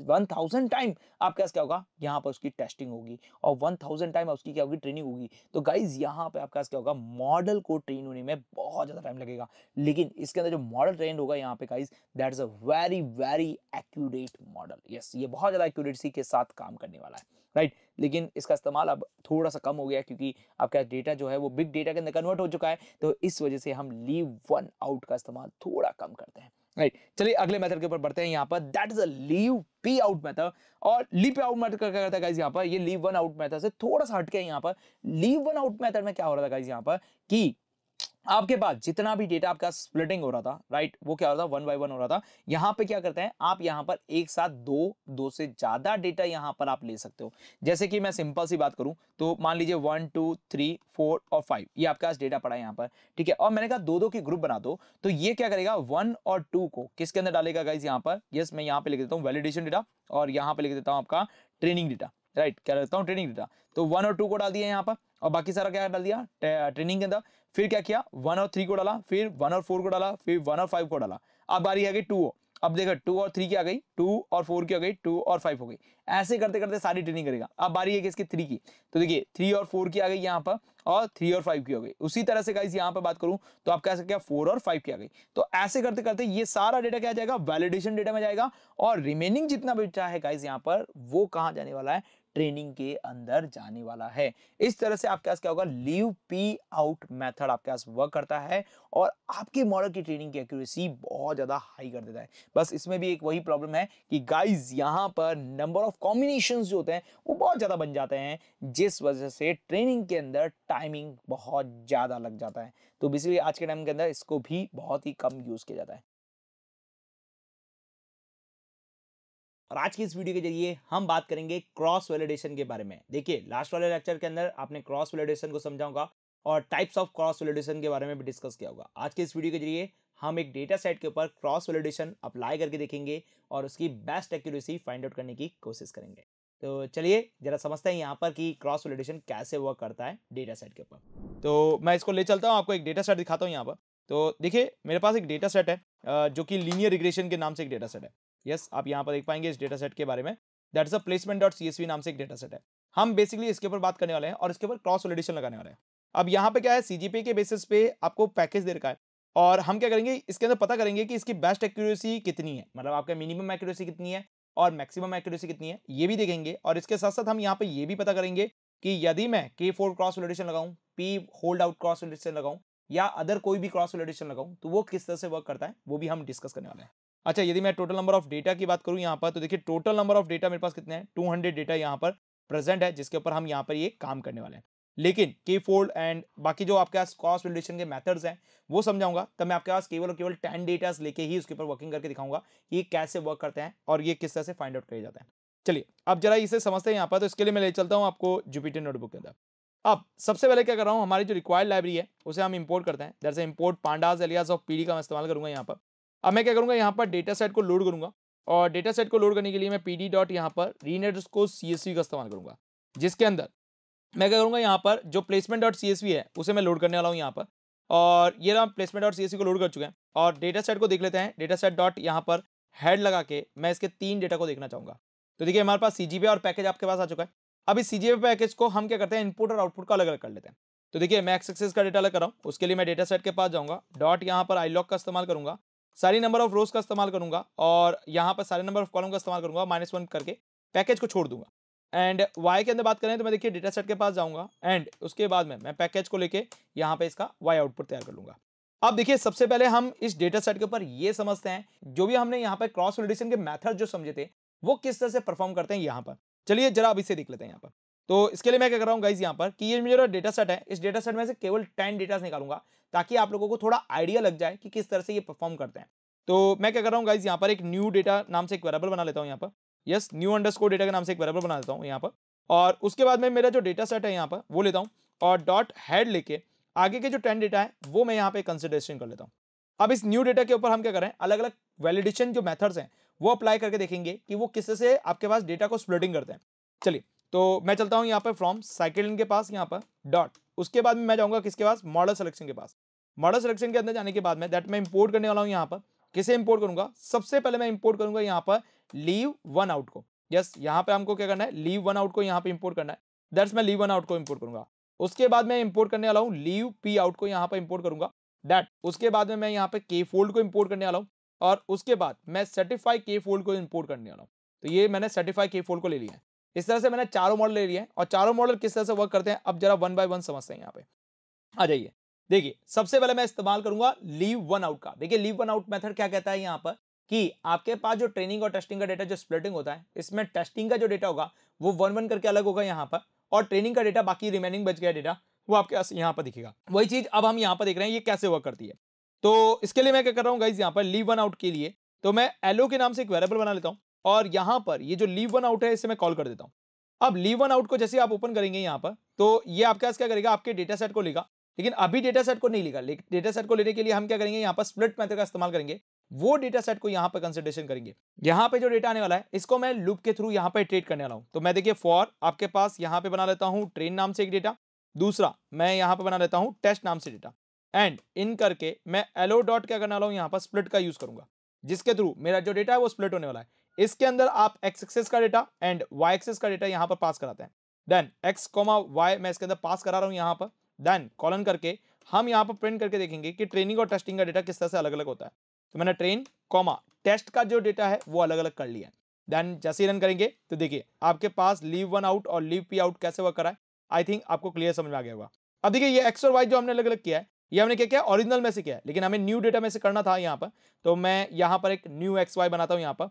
वन थाउज़ेंड टाइम आपके पास क्या होगा? यहाँ पर उसकी टेस्टिंग होगी, और वन थाउज़ेंड टाइम उसकी क्या होगी? ट्रेनिंग होगी। तो गाइज़ यहाँ पे आपके पास क्या होगा? मॉडल को ट्रेन होने में बहुत ज़्यादा टाइम लगेगा। लेकिन इसके अंदर जो मॉडल ट्रेन होगा यहाँ पे guys that is a very very accurate model yes ये बहुत ज़्यादा एक्यूरेसी के साथ काम करने वाला है। राइट लेकिन इसका इस्तेमाल अब थोड़ा सा कम हो गया क्योंकि आपका डेटा जो है वो बिग डेटा के अंदर कन्वर्ट हो चुका है। तो इस वजह से हम लीव वन आउट का इस्तेमाल थोड़ा कम करते हैं। राइट चलिए अगले मेथड के ऊपर बढ़ते हैं यहाँ पर। That is a leave P out method और लीव पे आउट मेथड क्या करता है यहाँ पर? ये लीव वन आउट मेथड से थोड़ा सा हटके यहाँ पर। लीव वन आउट मेथड में क्या हो रहा था यहाँ पर? कि आपके पास जितना भी डेटा आपका स्प्लिटिंग हो रहा था राइट वो क्या हो रहा था? वन बाय वन हो रहा था। यहाँ पे क्या करते हैं? आप यहाँ पर एक साथ दो दो से ज़्यादा डेटा यहाँ पर आप ले सकते हो। जैसे कि मैं सिंपल सी बात करूँ तो मान लीजिए वन टू थ्री फोर और फाइव ये आपके पास डेटा पड़ा है यहाँ पर, ठीक है? और मैंने कहा दो दो के ग्रुप बना दो तो ये क्या करेगा? वन और टू को किसके अंदर डालेगा गाइज़ यहाँ पर? यस मैं यहाँ पे लिख देता हूँ वैलिडेशन डेटा और यहाँ पे लिख देता हूँ आपका ट्रेनिंग डेटा राइट क्या लगता हूँ? ट्रेनिंग डेटा तो वन और टू को डाल दिया यहाँ पर। और बाकी सारा क्या डाल दिया? ट्रेनिंग के अंदर। फिर क्या किया? वन और थ्री को डाला, फिर वन और फोर को डाला, फिर वन और फाइव को डाला। अब बारी आ गई टू अब देखो टू और थ्री की आ गई? टू और फोर की आ गई? टू और फाइव हो गई। ऐसे करते करते सारी ट्रेनिंग करेगा। अब बारी है किसकी थ्री की। तो देखिए थ्री और फोर की आ गई यहाँ पर और थ्री और फाइव की हो गई। उसी तरह से गाइस यहाँ पर बात करूँ तो आप कह सकते हैं फोर और फाइव की आ गई। तो ऐसे करते करते ये सारा डेटा क्या जाएगा? वैलिडेशन डेटा में जाएगा। और रिमेनिंग जितना बचा है गाइस यहाँ पर वो कहाँ जाने वाला है? ट्रेनिंग के अंदर जाने वाला है। इस तरह से आपके पास क्या होगा? लीव पी आउट मेथड आपके पास वर्क करता है और आपके मॉडल की ट्रेनिंग की एक्यूरेसी बहुत ज़्यादा हाई कर देता है। बस इसमें भी एक वही प्रॉब्लम है कि गाइज़ यहाँ पर नंबर ऑफ़ कॉम्बिनेशन जो होते हैं, वो बहुत ज़्यादा बन जाते हैं, जिस वजह से ट्रेनिंग के अंदर टाइमिंग बहुत ज़्यादा लग जाता है। तो बेसिकली आज के टाइम के अंदर इसको भी बहुत ही कम यूज़ किया जाता है। और आज की इस वीडियो के ज़रिए हम बात करेंगे क्रॉस वैलिडेशन के बारे में। देखिए लास्ट वाले लेक्चर के अंदर आपने क्रॉस वैलिडेशन को समझाऊँगा और टाइप्स ऑफ़ क्रॉस वैलिडेशन के बारे में भी डिस्कस किया होगा। आज के इस वीडियो के ज़रिए हम एक डेटा सेट के ऊपर क्रॉस वैलिडेशन अप्लाई करके देखेंगे और उसकी बेस्ट एक्यूरेसी फाइंड आउट करने की कोशिश करेंगे। तो चलिए, जरा समझते हैं यहाँ पर कि क्रॉस वैलिडेशन कैसे वर्क करता है डेटा सेट के ऊपर। तो मैं इसको ले चलता हूँ, आपको एक डेटा सेट दिखाता हूँ यहाँ पर। तो देखिए, मेरे पास एक डेटा सेट है जो कि लीनियर रिग्रेशन के नाम से एक डेटा सेट है। यस आप यहाँ पर देख पाएँगे इस डेटा सेट के बारे में। That is a placement dot C नाम से एक डेटा सेट है। हम बेसिकली इसके ऊपर बात करने वाले हैं और इसके ऊपर क्रॉस वैलिडेशन लगाने वाले हैं। अब यहाँ पे क्या है? सीजीपी के बेसिस पे आपको पैकेज दे रखा है। और हम क्या करेंगे? इसके अंदर पता करेंगे कि इसकी बेस्ट एक्यूरेसी कितनी है। मतलब आपका मिनिमम एक्यूरेसी कितनी है और मैक्सिमम एक्यूरेसी कितनी है, ये भी देखेंगे। और इसके साथ साथ हम यहाँ पे ये भी पता करेंगे कि यदि मैं के फोर क्रॉस वैलिडेशन लगाऊँ P hold out cross validation लगाऊँ या अदर कोई भी क्रॉस वैलिडेशन लगाऊँ तो वो किस तरह से वर्क करता है, वो भी हम डिस्कस करने वाले हैं। अच्छा यदि मैं टोटल नंबर ऑफ़ डेटा की बात करूँ यहाँ पर तो देखिए टोटल नंबर ऑफ़ डेटा मेरे पास कितने हैं? 200 डेटा यहाँ पर प्रेजेंट है, जिसके ऊपर हम यहाँ पर ये काम करने वाले हैं। लेकिन के फोल्ड एंड बाकी जो आपके पास क्रॉस वैलिडेशन के मेथड्स हैं, वो समझाऊँगा, तब मैं आपके पास केवल और केवल टेन डेटास लेके ही उसके ऊपर वर्किंग करके दिखाऊँगा कि ये कैसे वर्क करते हैं और ये किस तरह से फाइंड आउट किया जाता है। चलिए, अब जरा इसे समझते हैं यहाँ पर तो इसके लिए मैं ले चलता हूँ आपको जुपिटर नोटबुक के अंदर। अब सबसे पहले क्या कर रहा हूँ, हमारी जो रिक्वायर्ड लाइब्रेरी है, उसे हम इम्पोर्ट करते हैं। जैसे import pandas alias of PD का मैं इस्तेमाल करूँगा यहाँ पर। अब मैं क्या करूँगा, यहाँ पर डेटा सेट को लोड करूँगा और डेटा सेट को लोड करने के लिए मैं पी डी डॉट यहाँ पर रीनेट को सी एस वी का इस्तेमाल करूँगा, जिसके अंदर मैं क्या करूँगा, यहाँ पर जो placement dot C S V है, उसे मैं लोड करने वाला हूँ यहाँ पर और ये ना placement dot C S V को लोड कर चुके हैं और डेटा सेट को देख लेते हैं डेटा सेट डॉट यहाँ पर हेड लगा के मैं इसके तीन डेटा को देखना चाहूँगा। तो देखिए, हमारे पास सी जी और पैकेज आपके पास आ चुका है। इस सी पैकेज को हम क्या करते हैं इनपुट और आउटपुट का अलग अलग कर लेते हैं। तो देखिए, मैं एक्स एक्सेस का डेटा अलग कर रहा हूँ, उसके लिए मैं डेटा सेट के पास जाऊँगा डॉट यहाँ पर आई लॉक का इस्तेमाल करूँगा सारी नंबर ऑफ़ रोज का इस्तेमाल करूँगा और यहाँ पर सारे नंबर ऑफ़ कॉलम का इस्तेमाल करूँगा माइनस वन करके पैकेज को छोड़ दूँगा। एंड वाई के अंदर बात करें तो मैं देखिए डेटा सेट के पास जाऊँगा एंड उसके बाद में मैं पैकेज को लेके यहाँ पे इसका वाई आउटपुट तैयार कर लूँगा। अब देखिए सबसे पहले हम इस डेटा सेट के ऊपर ये समझते हैं, जो भी हमने यहाँ पर क्रॉस वैलिडेशन के मैथड जो समझे थे, वो किस तरह से परफॉर्म करते हैं यहाँ पर। चलिए जरा अब इसे देख लेते हैं यहाँ पर। तो इसके लिए मैं क्या कर रहा हूँ गाइज़ यहाँ पर कि ये मेरा डेटा सेट है, इस डेटा सेट में से केवल टेन डेटा निकालूँगा, ताकि आप लोगों को थोड़ा आइडिया लग जाए कि किस तरह से ये परफॉर्म करते हैं। तो मैं क्या कर रहा हूँ गाइज़ यहाँ पर एक न्यू डेटा नाम से एक वेरेबल बना लेता हूँ यहाँ पर। यस न्यू अंडर डेटा के नाम से एक वेरेबल बना लेता हूँ यहाँ पर। और उसके बाद में मेरा जो डेटा सेट है यहाँ पर, वो लेता हूँ और डॉट हेड लेके आगे के जो टेन डेटा है, वो मैं यहाँ पे कंसिडरेशन कर लेता हूँ। अब इस न्यू डेटा के ऊपर हम क्या करें अलग अलग वैलिडेशन जो मेथड्स हैं, वो अप्लाई करके देखेंगे कि वो किस से आपके पास डेटा को स्प्लिटिंग करते हैं। चलिए तो मैं चलता हूँ यहाँ पर फ्रॉम साइकिल के पास यहाँ पर डॉट उसके बाद में मैं जाऊँगा किसके पास? मॉडल सिलेक्शन के पास। मॉडल सिलेक्शन के अंदर जाने के बाद में दैट मैं इंपोर्ट करने वाला हूँ यहाँ पर। किसे इंपोर्ट करूँगा? सबसे पहले मैं इंपोर्ट करूँगा यहाँ पर लीव वन आउट को। यस yes, यहाँ पे हमको क्या करना है? लीव वन आउट को यहाँ पे इंपोर्ट करना है। दैट्स मैं लीव वन आउट को इंपोर्ट करूँगा। उसके बाद मैं इंपोर्ट करने वाला हूँ लीव पी आउट को यहाँ पर इंपोर्ट करूँगा। दैट उसके बाद में मैं यहाँ पे के फोल्ड को इंपोर्ट करने वाला हूँ। और उसके बाद मैं सर्टिफाई के फोल्ड को इंपोर्ट करने वाला हूँ। तो ये मैंने सर्टिफाई के फोल्ड को ले लिया है। इस तरह से मैंने चारों मॉडल ले लिए और चारों मॉडल किस तरह से वर्क करते हैं, अब जरा वन बाय वन समझते हैं यहाँ पे। आ जाइए। देखिए, सबसे पहले मैं इस्तेमाल करूँगा लीव वन आउट का। देखिए लीव वन आउट मेथड क्या कहता है यहाँ पर कि आपके पास जो ट्रेनिंग और टेस्टिंग का डेटा जो स्प्लिटिंग होता है, इसमें टेस्टिंग का जो डेटा होगा, वो वन वन करके अलग होगा यहाँ पर और ट्रेनिंग का डेटा बाकी रिमेनिंग बच गया डेटा वो आपके पास यहाँ पर दिखेगा। वही चीज़ अब हम यहाँ पर देख रहे हैं, ये कैसे वर्क करती है। तो इसके लिए मैं क्या कर रहा हूँ गाइज़ यहाँ पर लीव वन आउट के लिए तो मैं एलो के नाम से एक वेरेबल बना लेता हूँ। और यहाँ पर, ये जो लीव वन आउट है, इसे मैं कॉल कर देता हूँ। अब लीव वन आउट को जैसे आप ओपन करेंगे यहाँ पर तो ये आपके पास क्या करेगा? आपके डेटा सेट को लेगा। लेकिन अभी डेटा सेट को नहीं लेगा। डेटा सेट को लेने के लिए हम क्या करेंगे? यहाँ पर स्प्लिट मेथड का इस्तेमाल करेंगे। वो डेटा सेट को यहाँ पर कंसिडरेशन करेंगे। यहाँ पे जो डेटा आने वाला है, इसको मैं लूप के थ्रू यहाँ पे ट्रेड करने वाला हूँ। तो मैं देखिए फॉर आपके पास यहाँ पे बना लेता हूँ ट्रेन नाम से एक डेटा दूसरा, मैं यहाँ पे बना लेता हूँ टेस्ट नाम से डेटा एंड इन करके मैं एलो डॉट क्या करने वाला हूँ? यहाँ पर स्प्लिट का यूज़ करूँगा। जिसके थ्रू मेरा जो डेटा है, वो स्प्लिट होने वाला है। इसके अंदर आप एक्स एक्सेस का डेटा एंड वाई एक्सेस का डेटा यहाँ पर पास कराते हैं। देन एक्स कोमा वाई मैं इसके अंदर पास करा रहा हूँ यहाँ पर। देन कॉलन करके हम यहाँ पर प्रिंट करके देखेंगे कि ट्रेनिंग और टेस्टिंग का डेटा किस तरह से अलग अलग होता है। तो मैंने ट्रेन कॉमा टेस्ट का जो डेटा है वो अलग अलग कर लिया देन जैसे रन करेंगे तो देखिए, आपके पास लीव वन आउट और लीव पी आउट कैसे वर्क करा है? आई थिंक आपको क्लियर समझ में आ गया होगा। अब देखिए, ये एक्स और वाई जो हमने अलग अलग किया है, ये हमने क्या किया? ओरिजिनल में से किया है, लेकिन हमें न्यू डेटा में से करना था यहाँ पर। तो मैं यहाँ पर एक न्यू एक्स वाई बनाता हूँ यहाँ पर।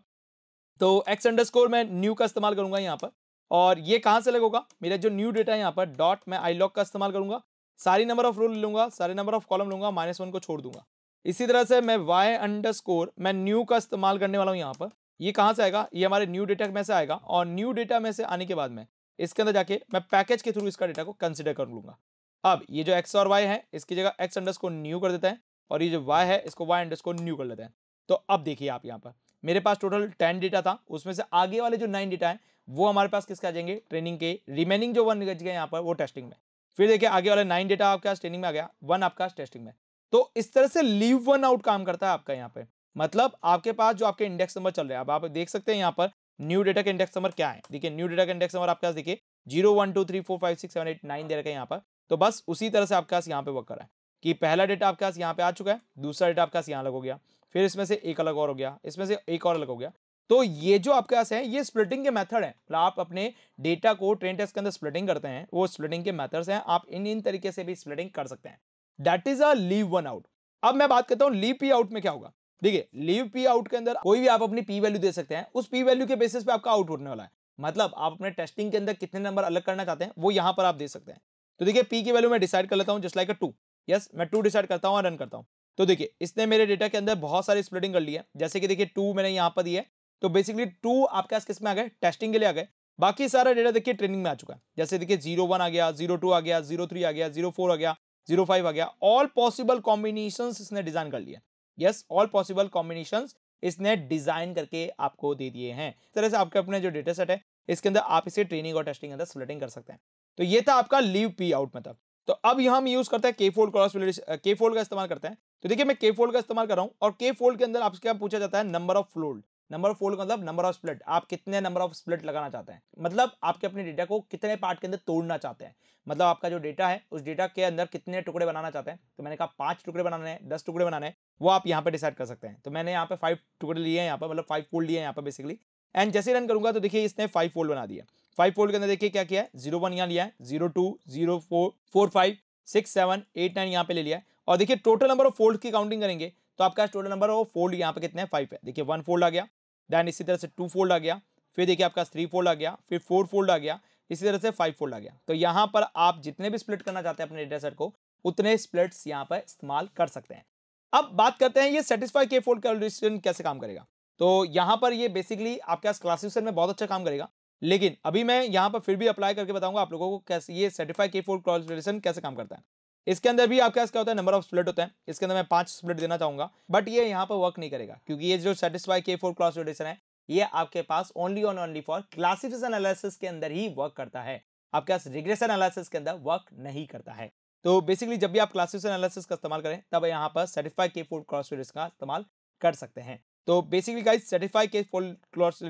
तो एक्स अंडर मैं न्यू का इस्तेमाल करूँगा यहाँ पर। और ये कहाँ से लगेगा मेरा जो न्यू डेटा है यहाँ पर डॉट मैं आई लॉक का इस्तेमाल करूँगा। सारी नंबर ऑफ़ रोल लूँगा, सारे नंबर ऑफ़ कॉलम लूँगा माइनस वन को छोड़ दूँगा। इसी तरह से मैं वाई अंडर स्कोर मैं न्यू का इस्तेमाल करने वाला हूँ यहाँ पर। ये कहाँ से आएगा? ये हमारे न्यू डेटा में से आएगा। और न्यू डेटा में से आने के बाद में इसके अंदर जाके मैं पैकेज के थ्रू इसका डेटा को कंसिडर कर लूँगा। अब ये जो एक्स और वाई है, इसकी जगह एक्स अंडर को न्यू कर देते हैं। और ये जो वाई है, इसको वाई अंडर को न्यू कर लेते हैं। तो अब देखिए आप यहाँ पर। मेरे पास टोटल टेन डेटा था, उसमें से आगे वाले जो नाइन डेटा है, वो हमारे पास किसके आ जाएँगे? ट्रेनिंग के रिमेनिंग जो वन गए यहाँ पर, वो टेस्टिंग में। फिर देखिए, आगे वाले नाइन डेटा आपके पास ट्रेनिंग में आ गया वन आपका टेस्टिंग में। तो इस तरह से लीव वन आउट काम करता है आपका यहाँ पे। मतलब आपके पास जो आपके इंडेक्स नंबर चल रहे हैं, अब आप देख सकते हैं यहाँ पर न्यू डेटा का इंडेक्स नंबर क्या है? देखिए न्यू डेटा का इंडेक्स नंबर आपके पास देखिए zero one two three four five six seven eight nine दे रखा है यहाँ पर। तो बस उसी तरह से आपके पास यहाँ पे वर्क कर रहा है कि पहला डेटा आपके पास यहाँ पे आ चुका है, दूसरा डेटा आपके पास यहाँ अलग हो गया। फिर इसमें से एक अलग और हो गया, इसमें से एक और अलग हो गया। तो ये जो आपके पास है, ये स्प्लिटिंग के मेथड है। मतलब आप अपने डेटा को ट्रेन टेस्ट के अंदर स्प्लिटिंग करते हैं, वो स्प्लिटिंग के मेथड्स हैं, आप इन इन तरीके से भी स्प्लिटिंग कर सकते हैं। That is a leave one out अब मैं बात करता हूँ लीव पी आउट में क्या होगा। देखिए लीव पी आउट के अंदर कोई भी आप अपनी पी वैल्यू दे सकते हैं, उस पी वैल्यू के बेसिस पे आपका आउट होने वाला है। मतलब आप अपने टेस्टिंग के अंदर कितने नंबर अलग करना चाहते हैं, वो यहाँ पर आप दे सकते हैं। तो देखिए पी की वैल्यू मैं डिसाइड कर लेता हूँ just like a two yes मैं टू डिसाइड करता हूँ और रन करता हूँ। तो देखिए, इसने मेरे डेटा के अंदर बहुत सारी स्प्लिटिंग कर ली है। जैसे कि देखिए टू मैंने यहाँ पर दिया है। तो बेसिकली टू आपके पास किसमें आ गए? टेस्टिंग के लिए आ गए। बाकी सारा डेटा देखिए ट्रेनिंग में आ चुका है। जैसे देखिए ज़ीरो वन आ गया ज़ीरो टू आ गया ज़ीरो थ्री आ गया ज़ीरो फोर आ गया ज़ीरो फाइव आ गया। ऑल पॉसिबल कॉम्बिनेशन इसने डिज़ाइन कर लिया यस ऑल पॉसिबल कॉम्बिनेशन इसने डिज़ाइन करके आपको दे दिए हैं। इस तरह से आपके अपने जो डेटा सेट है, इसके अंदर आप इसे ट्रेनिंग और टेस्टिंग के अंदर स्प्लिटिंग कर सकते हैं। तो ये था आपका लीव पी आउट मतलब तो अब यहाँ हम यूज़ करते हैं के फोल्ड क्रॉस के फोल्ड का इस्तेमाल करते हैं। तो देखिए, मैं के फोल्ड का इस्तेमाल कर रहा हूँ और के फोल्ड के अंदर आपसे क्या पूछा जाता है? Number of fold number of fold मतलब नंबर ऑफ़ स्प्लिट आप कितने नंबर ऑफ़ स्प्लिट लगाना चाहते हैं? मतलब आपके अपने डेटा को कितने पार्ट के अंदर तोड़ना चाहते हैं? मतलब आपका जो डेटा है, उस डेटा के अंदर कितने टुकड़े बनाना चाहते हैं? तो मैंने कहा पाँच टुकड़े बनाने हैं, दस टुकड़े बनाने हैं, वो आप यहाँ पे डिसाइड कर सकते हैं। तो मैंने यहाँ पे फाइव टुकड़े लिए हैं यहाँ पर मतलब फाइव फोल्ड लिए हैं यहाँ पर बेसिकली एंड जैसे रन करूँगा तो देखिए इसने फाइव फोल्ड बना दिया। फाइव फोल्ड के अंदर देखिए क्या किया ज़ीरो वन यहाँ लिया है zero two zero four four five six seven eight nine यहाँ पे ले लिया है। और देखिए टोटल नंबर ऑफ़ फोल्ड की काउंटिंग करेंगे तो आपका टोटल नंबर ऑफ़ फोल्ड यहाँ पे कितने फाइव है। देखिए वन फोल्ड आ गया देन इसी तरह से टू फोल्ड आ गया, फिर देखिए आपका थ्री फोल्ड आ गया, फिर फोर फोल्ड आ गया, इसी तरह से फाइव फोल्ड आ गया। तो यहाँ पर आप जितने भी स्प्लिट करना चाहते हैं अपने डेटा सेट को, उतने स्प्लिट्स यहाँ पर इस्तेमाल कर सकते हैं। अब बात करते हैं ये सेटिस्फाई के फोल्ड कैलकुलेशन कैसे काम करेगा। तो यहाँ पर ये बेसिकली आपके पास क्लासिफिकेशन में बहुत अच्छा काम करेगा, लेकिन अभी मैं यहाँ पर फिर भी अप्लाई करके बताऊँगा आप लोगों को कैसे ये सर्टिफाई के फोल्ड कैलकुलेशन कैसे काम करता है। इसके अंदर भी आपके पास क्या होता है? नंबर ऑफ़ स्प्लिट होता है। इसके अंदर मैं पाँच स्प्लिट देना चाहूँगा बट ये यहाँ पर वर्क नहीं करेगा, क्योंकि ये जो सेटिस्फाई के फोर क्रॉस रोटेशन है, ये आपके पास only on only for classification analysis के अंदर ही वर्क करता है। आपके पास रिग्रेशन एनालिसिस के अंदर वर्क नहीं करता है। तो बेसिकली जब भी आप क्लासिफिकेशन एनालिसिस का इस्तेमाल करें, तब यहाँ पर सर्टिफाई के फोर क्रॉस का इस्तेमाल कर सकते हैं। तो basically guys certify K four cross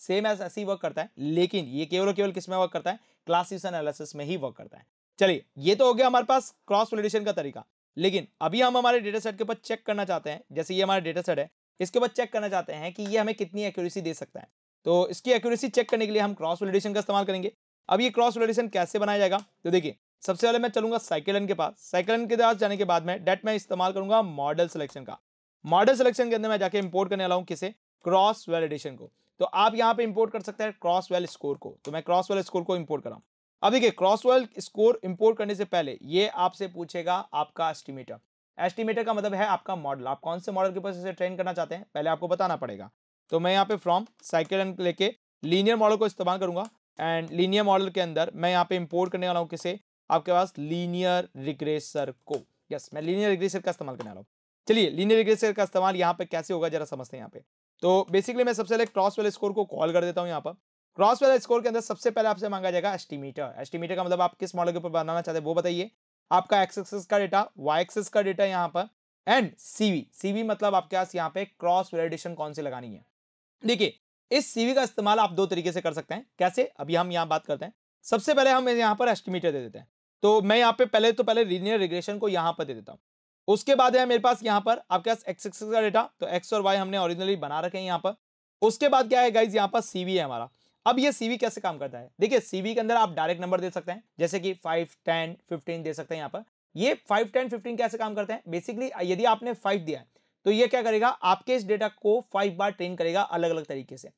same as ऐसे ही वर्क करता है, लेकिन ये केवल केवल किसमें वर्क करता है? क्लासिफिकेशन एनालिसिस में ही वर्क करता है। चलिए, ये तो हो गया हमारे पास क्रॉस वैलिडेशन का तरीका। लेकिन अभी हम हमारे डेटा सेट के ऊपर चेक करना चाहते हैं, जैसे ये हमारा डेटा सेट है, इसके ऊपर चेक करना चाहते हैं कि ये हमें कितनी एक्यूरेसी दे सकता है। तो इसकी एक्यूरेसी चेक करने के लिए हम क्रॉस वैलिडेशन का इस्तेमाल करेंगे। अब ये क्रॉस वैलिडेशन कैसे बनाया जाएगा? तो देखिए, सबसे पहले मैं चलूँगा साइकिलन के पास। साइकिलन के पास जाने के बाद में डेट मैं इस्तेमाल करूँगा मॉडल सिलेक्शन का। मॉडल सिलेक्शन के अंदर मैं जाके इंपोर्ट करने वाला हूँ किसे? क्रॉस वैलिडेशन को। तो आप यहाँ पे इंपोर्ट कर सकते हैं क्रॉस वेल स्कोर को। तो मैं क्रॉस वेल स्कोर को इंपोर्ट कर रहा हूँ। अब देखिए क्रॉस वेल स्कोर इंपोर्ट करने से पहले ये आपसे पूछेगा आपका एस्टिमेटर एस्टिमेटर का मतलब है आपका मॉडल आप कौन से मॉडल के ऊपर से ट्रेन करना चाहते हैं, पहले आपको बताना पड़ेगा। तो मैं यहाँ पे फ्रॉम साइकिल लेके लीनियर मॉडल को इस्तेमाल करूँगा एंड लीनियर मॉडल के अंदर मैं यहाँ पे इंपोर्ट करने वाला हूँ किसे? आपके पास लीनियर रिग्रेसर को। यस मैं लीनियर रिग्रेसर का इस्तेमाल करने वाला हूँ। चलिए लीनियर रिग्रेसर का इस्तेमाल यहाँ पे कैसे होगा जरा समझते हैं यहाँ पे। तो बेसिकली मैं सबसे पहले क्रॉस वेल स्कोर को कॉल कर देता हूँ यहाँ पर। क्रॉस वेल स्कोर के अंदर सबसे पहले आपसे मांगा जाएगा एस्टिमेटर एस्टिमेटर का मतलब आप किस मॉडल के ऊपर बनाना चाहते हैं, वो बताइए। आपका एक्स एक्सेस का डेटा वाई एक्सेस का डेटा यहाँ पर एंड सीवी सीवी मतलब आपके पास यहाँ पे क्रॉस वेलिडेशन कौन सी लगानी है? देखिए, इस सीवी का इस्तेमाल आप दो तरीके से कर सकते हैं। कैसे? अभी हम यहाँ बात करते हैं। सबसे पहले हम यहाँ पर एस्टिमेटर दे देते हैं। तो मैं यहाँ पे पहले तो पहले लीनियर रिग्रेशन को यहाँ पर दे देता हूँ। उसके बाद है मेरे पास यहाँ पर आपके पास एक्स एक्स का डेटा तो एक्स और वाई हमने ओरिजिनली बना रखे हैं यहाँ पर। उसके बाद क्या है गाइज़ यहाँ पर सीवी है हमारा। अब ये सीवी कैसे काम करता है? देखिए सीवी के अंदर आप डायरेक्ट नंबर दे सकते हैं, जैसे कि फाइव टेन फिफ्टीन दे सकते हैं यहाँ पर। ये फाइव टेन फिफ्टीन कैसे काम करते हैं? बेसिकली यदि आपने फाइव दिया है तो ये क्या करेगा? आपके इस डेटा को फाइव बार ट्रेन करेगा अलग अलग तरीके से।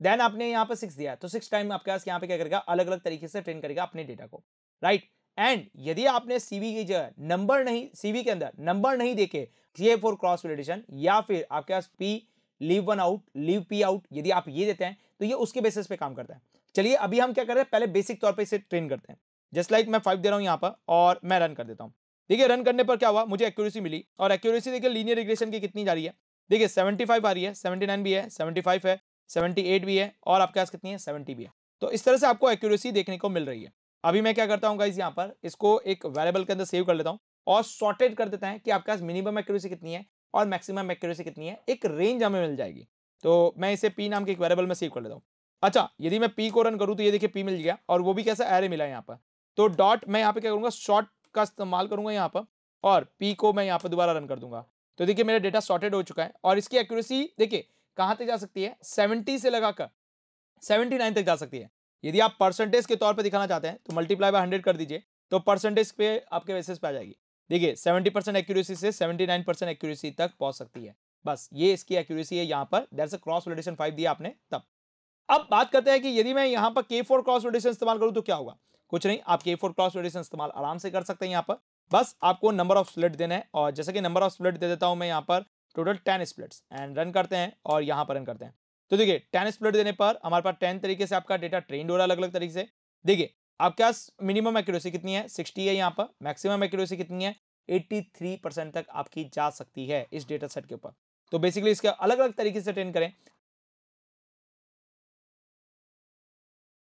देन आपने यहाँ पर सिक्स दिया तो सिक्स टाइम आपके पास यहाँ पे क्या करेगा? अलग अलग तरीके से ट्रेन करेगा अपने डेटा को राइट एंड यदि आपने सीवी की जगह नंबर नहीं सीवी के अंदर नंबर नहीं देखे ये फॉर क्रॉस वेलिडेशन या फिर आपके पास P leave one out leave P out यदि आप ये देते हैं तो ये उसके बेसिस पे काम करता है। चलिए, अभी हम क्या कर रहे हैं? पहले बेसिक तौर पे इसे ट्रेन करते हैं। जस्ट लाइक मैं फाइव दे रहा हूँ यहाँ पर और मैं रन कर देता हूँ। देखिए रन करने पर क्या हुआ? मुझे एक्यूरेसी मिली और एक्यूरेसी देखिए लीनियर रिग्रेशन की कितनी जा रही है? देखिए सेवेंटी फाइव आ रही है सेवेंटी नाइन भी है सेवेंटी फाइव है सेवेंटी एट भी है और आपके पास कितनी है? सेवेंटी भी है। तो इस तरह से आपको एक्यूरेसी देखने को मिल रही है। अभी मैं क्या करता हूँ गाइज़ यहाँ पर, इसको एक वेरिएबल के अंदर सेव कर लेता हूँ और सॉर्टेड कर देता है कि आपके पास मिनिमम एक्यूरेसी कितनी है और मैक्सिमम एक्यूरेसी कितनी है। एक रेंज हमें मिल जाएगी। तो मैं इसे पी नाम के एक वेरेबल में सेव कर लेता हूँ। अच्छा यदि मैं पी को रन करूँ तो ये देखिए पी मिल गया और वो भी कैसा एरे मिला यहाँ पर। तो डॉट मैं यहाँ पे क्या करूँगा? शॉर्ट का इस्तेमाल करूँगा यहाँ पर और पी को मैं यहाँ पर दोबारा रन कर दूँगा। तो देखिए मेरा डेटा सॉर्टेड हो चुका है और इसकी एक्यूरेसी देखिए कहाँ तक जा सकती है? सेवेंटी से लगाकर सेवेंटी नाइन तक जा सकती है। यदि आप परसेंटेज के तौर पर दिखाना चाहते हैं तो मल्टीप्लाई बाय हंड्रेड कर दीजिए तो परसेंटेज पे आपके बेसिस पे आ जाएगी। देखिए सेवेंटी परसेंट एक्यूरेसी से सेवेंटी नाइन परसेंट एक्यूरेसी तक पहुँच सकती है। बस, ये इसकी एक्यूरेसी है यहाँ पर। देर से क्रॉस वैलिडेशन फाइव दिया आपने तब। अब बात करते हैं कि यदि मैं यहाँ पर के फोर क्रॉस वैलिडेशन इस्तेमाल करूँ तो क्या होगा? कुछ नहीं, आप के फोर क्रॉस वैलिडेशन इस्तेमाल आराम से कर सकते हैं यहाँ पर। बस, आपको नंबर ऑफ़ स्प्लिट देना है और जैसे कि नंबर ऑफ़ स्प्लिट दे देता हूँ मैं यहाँ पर total ten splits and run करते हैं और यहाँ पर रन करते हैं। तो देखिए टेन स्प्लिट देने पर हमारे पास टेन तरीके से आपका डेटा ट्रेंड हो रहा है अलग अलग तरीके से। देखिए, आपके पास मिनिमम एक्यूरेसी कितनी है? सिक्सटी है यहाँ पर। मैक्सिमम एक्यूरेसी कितनी है? एट्टी थ्री परसेंट तक आपकी जा सकती है इस डेटा सेट के ऊपर। तो बेसिकली इसके अलग अलग तरीके से ट्रेन करें।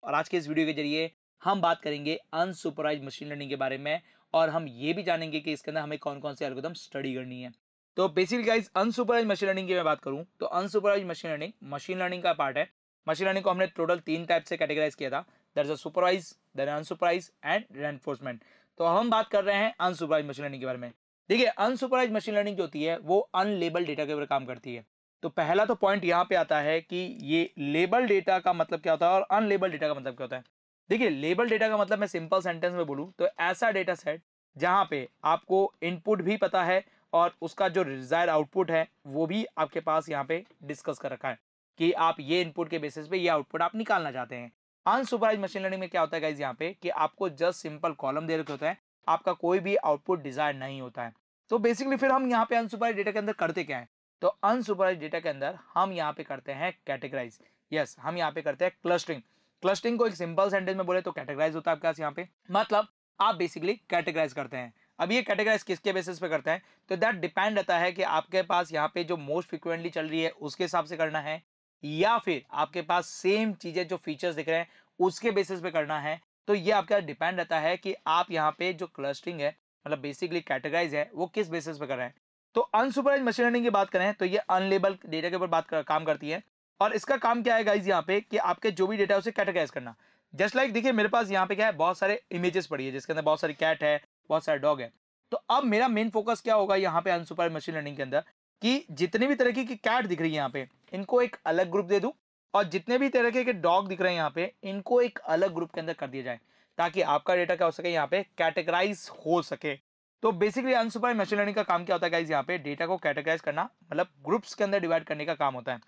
और आज के इस वीडियो के ज़रिए हम बात करेंगे अनसुपरवाइज मशीन लर्निंग के बारे में और हम ये भी जानेंगे कि इसके अंदर हमें कौन कौन से एल्गोरिथम स्टडी करनी है। तो basically guys unsupervised machine learning की मैं बात करूँ तो unsupervised machine learning machine learning का पार्ट है। मशीन लर्निंग को हमने टोटल तीन टाइप से कैटेगराइज किया था। There is supervised then unsupervised and reinforcement तो हम बात कर रहे हैं अनसुपरवाइज मशीन लर्निंग के बारे में। देखिए अनसुपरवाइज मशीन लर्निंग जो होती है, वो अनलेबल डेटा के ऊपर काम करती है। तो पहला तो पॉइंट यहाँ पे आता है कि ये लेबल डेटा का मतलब क्या होता है और अनलेबल डेटा का मतलब क्या होता है। देखिए लेबल डेटा का मतलब मैं सिंपल सेंटेंस में बोलूँ तो ऐसा डेटा सेट जहाँ पे आपको इनपुट भी पता है और उसका जो डिज़ायर आउटपुट है, वो भी आपके पास यहाँ पे डिस्कस कर रखा है कि आप ये इनपुट के बेसिस पे ये आउटपुट आप निकालना चाहते हैं। अनसुपराइज मशीन लर्निंग में क्या होता है गाइज़ यहाँ पे कि आपको जस्ट सिंपल कॉलम दे रखे होता है आपका कोई भी आउटपुट डिज़ायर नहीं होता है। तो बेसिकली फिर हम यहाँ पे अनसुपराइज डेटा के अंदर करते क्या है? तो अनसुपराइज डेटा के अंदर हम यहाँ पे करते हैं कैटेगराइज यस हम यहाँ पे करते हैं क्लस्टरिंग क्लस्टरिंग को एक सिंपल सेंटेंस में बोले तो कैटेगराइज होता है आपके पास यहाँ पे। मतलब आप बेसिकली कैटेगराइज करते हैं। अब ये कैटेगराइज किसके बेसिस पे करते हैं? तो दैट डिपेंड रहता है कि आपके पास यहाँ पे जो मोस्ट फ्रिक्वेंटली चल रही है, उसके हिसाब से करना है। या फिर आपके पास सेम चीज़ें जो फीचर्स दिख रहे हैं, उसके बेसिस पे करना है। तो ये आपका डिपेंड रहता है कि आप यहाँ पे जो क्लस्टरिंग है मतलब बेसिकली कैटेगराइज है वो किस बेसिस पे कर रहे हैं। तो अनसुपराइज मशीन लर्निंग की बात करें तो ये अनलेबल डेटा के ऊपर बात कर, काम करती है। और इसका काम क्या है गाइज़ यहाँ पे कि आपके जो भी डेटा है उसे कैटेगराइज करना। जस्ट लाइक देखिए मेरे पास यहाँ पे क्या है बहुत सारे इमेजेस पड़ी है जिसके अंदर बहुत सारी कैट है बहुत सारे डॉग है। तो अब मेरा मेन फोकस क्या होगा यहाँ पे अनसुपर मशीन लर्निंग के अंदर कि जितने भी तरह की कैट दिख रही है यहाँ पे इनको एक अलग ग्रुप दे दूँ और जितने भी तरीके के डॉग दिख रहे हैं यहाँ पे, इनको एक अलग ग्रुप के अंदर कर दिया जाए, ताकि आपका डेटा क्या हो सके यहाँ पे कैटेगराइज हो सके। तो बेसिकली अनसुपर मशीन लर्निंग का काम क्या होता है गाइज़ यहाँ पे? डेटा को कैटेगराइज करना मतलब ग्रुप्स के अंदर डिवाइड करने का काम होता है।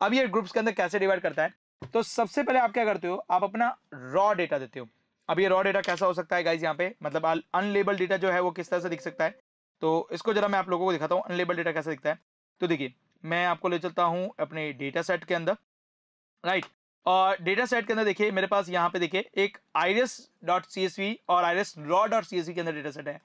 अब ये ग्रुप्स के अंदर कैसे डिवाइड करता है? तो सबसे पहले आप क्या करते हो? आप अपना रॉ डेटा देते हो। अब ये रॉ डेटा कैसा हो सकता है गाइज़ यहाँ पे? मतलब अनलेबल डेटा जो है वो किस तरह से दिख सकता है? तो इसको जरा मैं आप लोगों को दिखाता हूँ अनलेबल डेटा कैसा दिखता है। तो देखिए, मैं आपको ले चलता हूँ अपने डेटा सेट के अंदर। राइट। और डेटा सेट के अंदर देखिए, मेरे पास यहाँ पे देखिए, एक iris dot C S V और iris raw dot C S V के अंदर डेटा सेट है।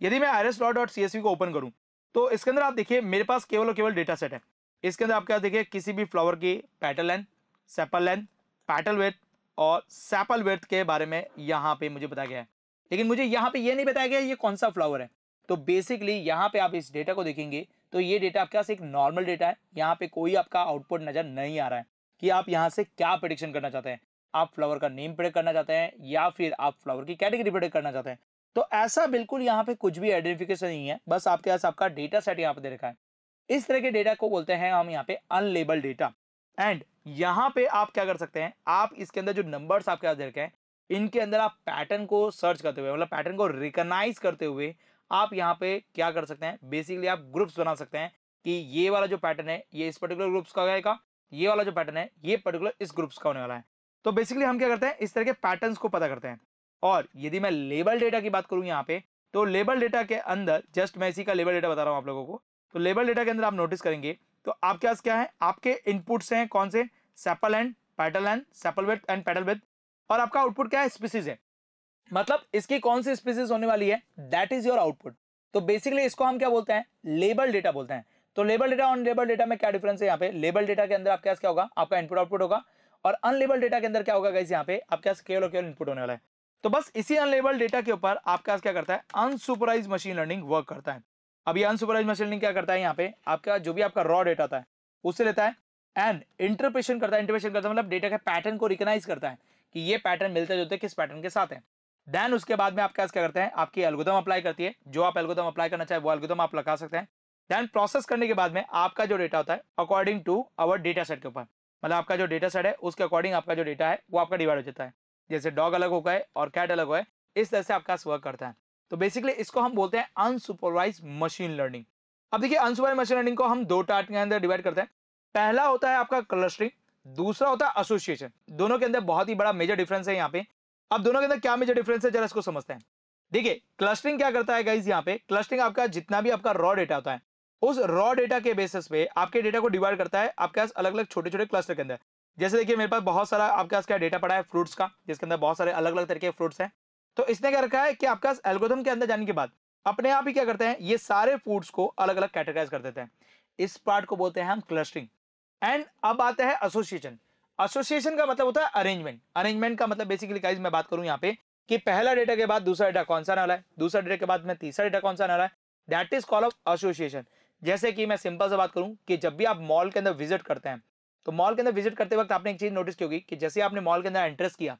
यदि मैं iris raw dot C S V को ओपन करूँ तो इसके अंदर आप देखिए, मेरे पास केवल और केवल डेटा सेट है। इसके अंदर आप क्या देखिए, किसी भी फ्लावर की petal length sepal length petal width और सेपल वेथ के बारे में यहाँ पे मुझे बताया गया है। लेकिन मुझे यहाँ पे ये नहीं बताया गया ये कौन सा फ्लावर है। तो बेसिकली यहाँ पे आप इस डेटा को देखेंगे तो ये डेटा आपके पास एक नॉर्मल डेटा है। यहाँ पे कोई आपका आउटपुट नज़र नहीं आ रहा है। कि आप यहाँ से क्या प्रिडिक्शन करना चाहते हैं? आप फ्लावर का नेम प्रिडिक्ट करना चाहते हैं या फिर आप फ्लावर की कैटेगरी प्रिडिक्ट करना चाहते हैं? तो ऐसा बिल्कुल यहाँ पे कुछ भी आइडेंटिफिकेशन नहीं है, बस आपके पास आपका डेटा सेट यहाँ पे दे रखा है। इस तरह के डेटा को बोलते हैं हम यहाँ पे अनलेबल डेटा एंड यहाँ पे आप क्या कर सकते हैं, आप इसके अंदर जो नंबर्स आपके पास दे रखे हैं, इनके अंदर आप पैटर्न को सर्च करते हुए मतलब पैटर्न को रिकॉग्नाइज करते हुए आप यहाँ पे क्या कर सकते हैं बेसिकली आप ग्रुप्स बना सकते हैं कि ये वाला जो पैटर्न है, ये इस पर्टिकुलर ग्रुप्स का रहेगा ये वाला जो पैटर्न है, ये पर्टिकुलर इस ग्रुप्स का होने वाला है। तो बेसिकली हम क्या करते हैं, इस तरह के पैटर्न को पता करते हैं। और यदि मैं लेबल डेटा की बात करूँ यहाँ पे तो लेबल डेटा के अंदर जस्ट मैं इसी का लेबल डेटा बता रहा हूँ आप लोगों को तो लेबल डेटा के अंदर आप नोटिस करेंगे तो आपके पास क्या है, आपके इनपुट्स हैं कौन से? Sepal and petal and sepal width and petal width और आपका आउटपुट क्या है? स्पीसीज है। मतलब इसकी कौन सी स्पीसीज होने वाली है? दैट इज़ योर आउटपुट तो बेसिकली इसको हम क्या बोलते हैं? लेबल डेटा बोलते हैं। तो label data on label data में क्या डिफरेंस है यहाँ पे? लेबल डेटा के अंदर आपके पास क्या होगा? आपका इनपुट आउटपुट होगा और अनलेबल डेटा के अंदर क्या होगा गाइस यहाँ पे? आपके पास केवल और केवल इनपुट होने वाला है। तो बस इसी अनलेबल डेटा के ऊपर आपके पास क्या करता है? अनसुपराइज मशीन लर्निंग वर्क करता है। अब ये अनसुपराइज मशीन लर्निंग क्या करता है यहाँ पे? आपका जो भी आपका रॉ डेटा था उससे लेता है एंड इंटरप्रेशन करता है। इंटरप्रेशन करता है मतलब डेटा के पैटर्न को रिकॉग्नाइज करता है कि ये पैटर्न मिलते जुलते किस पैटर्न के साथ है। देन उसके बाद में आपके पास क्या करते हैं? आपकी एल्गोदम अप्लाई करती है। जो आप एल्गोदम अप्लाई करना चाहे, वो एल्गोदम आप लगा सकते हैं। देन प्रोसेस करने के बाद में आपका जो डेटा होता है according to our data set के ऊपर मतलब आपका जो डेटा सेट है, उसके अकॉर्डिंग आपका जो डेटा है, वो आपका डिवाइड हो जाता है। जैसे डॉग अलग हो गए और कैट अलग हो गए इस तरह से आपका वर्क करता है। तो बेसिकली इसको हम बोलते हैं अनसुपरवाइज मशीन लर्निंग अब देखिए अनसुपरवाइज मशीन लर्निंग को हम दो टार्ट के अंदर डिवाइड करते हैं। पहला होता है आपका क्लस्टरिंग दूसरा होता है एसोसिएशन दोनों के अंदर बहुत ही बड़ा मेजर डिफरेंस है यहाँ पे। अब दोनों के अंदर क्या मेजर डिफरेंस है, जरा इसको समझते हैं। देखिए क्लस्टरिंग क्या करता है गाइज़ यहाँ पे? क्लस्टरिंग आपका जितना भी आपका रॉ डेटा होता है उस रॉ डेटा के बेसिस पे आपके डेटा को डिवाइड करता है, आपके पास अलग अलग छोटे छोटे क्लस्टर के अंदर। जैसे देखिए, मेरे पास बहुत सारा, आपके पास क्या डेटा पड़ा है? फ्रूट्स का, जिसके अंदर बहुत सारे अलग अलग तरीके के फ्रूट्स हैं। तो इसने क्या रखा है कि आपका एल्गोदम के अंदर जाने के बाद अपने आप ही क्या करते हैं, ये सारे फूड्स को अलग अलग कैटेगराइज कर देते हैं। इस पार्ट को बोलते हैं हम क्लस्टरिंग एंड अब आता है एसोसिएशन एसोसिएशन का मतलब होता है अरेंजमेंट अरेंजमेंट का मतलब बेसिकली गाइज़ मैं बात करूँ यहाँ पे कि पहला डेटा के बाद दूसरा डेटा कौन सा आने वाला है? दूसरा डेटा के बाद में तीसरा डेटा कौन सा आने वाला है? That is call of association जैसे कि मैं सिंपल से बात करूँ कि जब भी आप मॉल के अंदर विज़िट करते हैं तो मॉल के अंदर विज़िट करते वक्त आपने एक चीज़ नोटिस की होगी कि जैसे आपने मॉल के अंदर एंट्रेस किया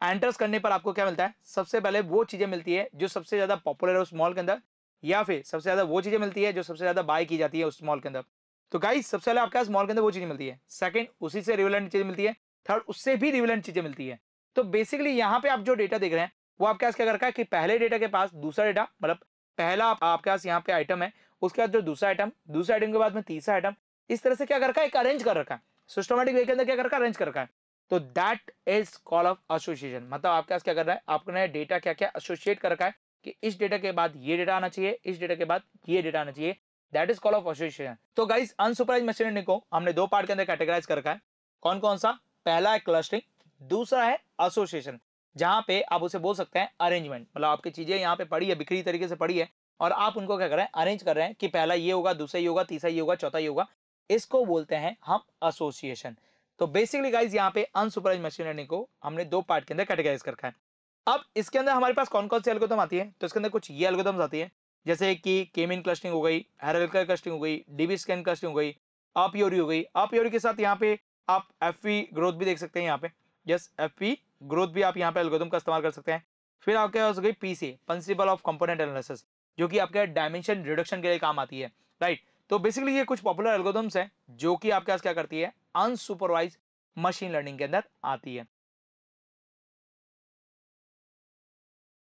एंट्रेस करने पर आपको क्या मिलता है? सबसे पहले वो चीज़ें मिलती है जो सबसे ज़्यादा पॉपुलर है उस मॉल के अंदर, या फिर सबसे ज़्यादा वो चीज़ें मिलती है जो सबसे ज़्यादा बाय की जाती है उस मॉल के अंदर। तो गाइस सबसे पहले आपके पास मॉल के अंदर वो चीज़ें मिलती है। सेकंड उसी से रिवलेंट चीज़ें मिलती है। थर्ड उससे भी रिवलेंट चीज़ें मिलती है। तो बेसिकली यहाँ पे आप जो डेटा देख रहे हैं, वो आपके पास क्या कर रखा है कि पहले डेटा के पास दूसरा डेटा मतलब पहला आपके पास यहाँ पे आइटम है उसके बाद जो दूसरा आइटम दूसरे आइटम के बाद में तीसरा आइटम इस तरह से क्या कर रखा है? एक अरेंज कर रखा है। सिस्टमेटिक वे के अंदर क्या कर रखा है? अरेंज कर रखा है। तो that is call of association मतलब आपके पास क्या कर रहा है? आपने डेटा क्या क्या एसोसिएट कर रखा है कि इस डेटा के बाद ये डेटा आना चाहिए, इस डेटा के बाद ये डेटा आना चाहिए। That is call of association तो गाइस अनसुपराइज मशीन लर्निंग को हमने दो पार्ट के अंदर कैटेगराइज कर रखा है। कौन कौन सा? पहला है क्लस्टरिंग दूसरा है एसोसिएशन जहाँ पे आप उसे बोल सकते हैं अरेंजमेंट मतलब आपकी चीज़ें यहाँ पे पड़ी है, बिखरी तरीके से पड़ी है और आप उनको क्या कर रहे हैं? अरेंज कर रहे हैं कि पहला ये होगा, दूसरा ये होगा, तीसरा ये होगा, चौथा ये होगा। इसको बोलते हैं हम एसोसिएशन तो बेसिकली गाइज़ यहाँ पे अनसुपराइज मशीन लर्निंग को हमने दो पार्ट के अंदर कैटेगराइज कर रखा है। अब इसके अंदर हमारे पास कौन कौन सी एल्गोदम आती है? तो इसके अंदर कुछ ये एल्गोदम्स आती है। जैसे कि केमिन क्लस्टिंग हो गई हेरल्कर क्लस्टिंग हो गई डीबी स्कैन क्लस्टिंग हो गई अपयोरी हो गई। अपयोरी के साथ यहाँ पे आप एफ़ ग्रोथ भी देख सकते हैं यहाँ पे। यस एफ़ ग्रोथ भी आप यहाँ पे एल्गोदम का इस्तेमाल कर सकते हैं। फिर आपके पास हो गई PC principal of component analysis जो कि आपके डायमेंशन रिडक्शन के लिए काम आती है राइट तो बेसिकली ये कुछ पॉपुलर एल्गोदम्स हैं, जो कि आपके पास क्या करती है? अनसुपरवाइज मशीन लर्निंग के अंदर आती है।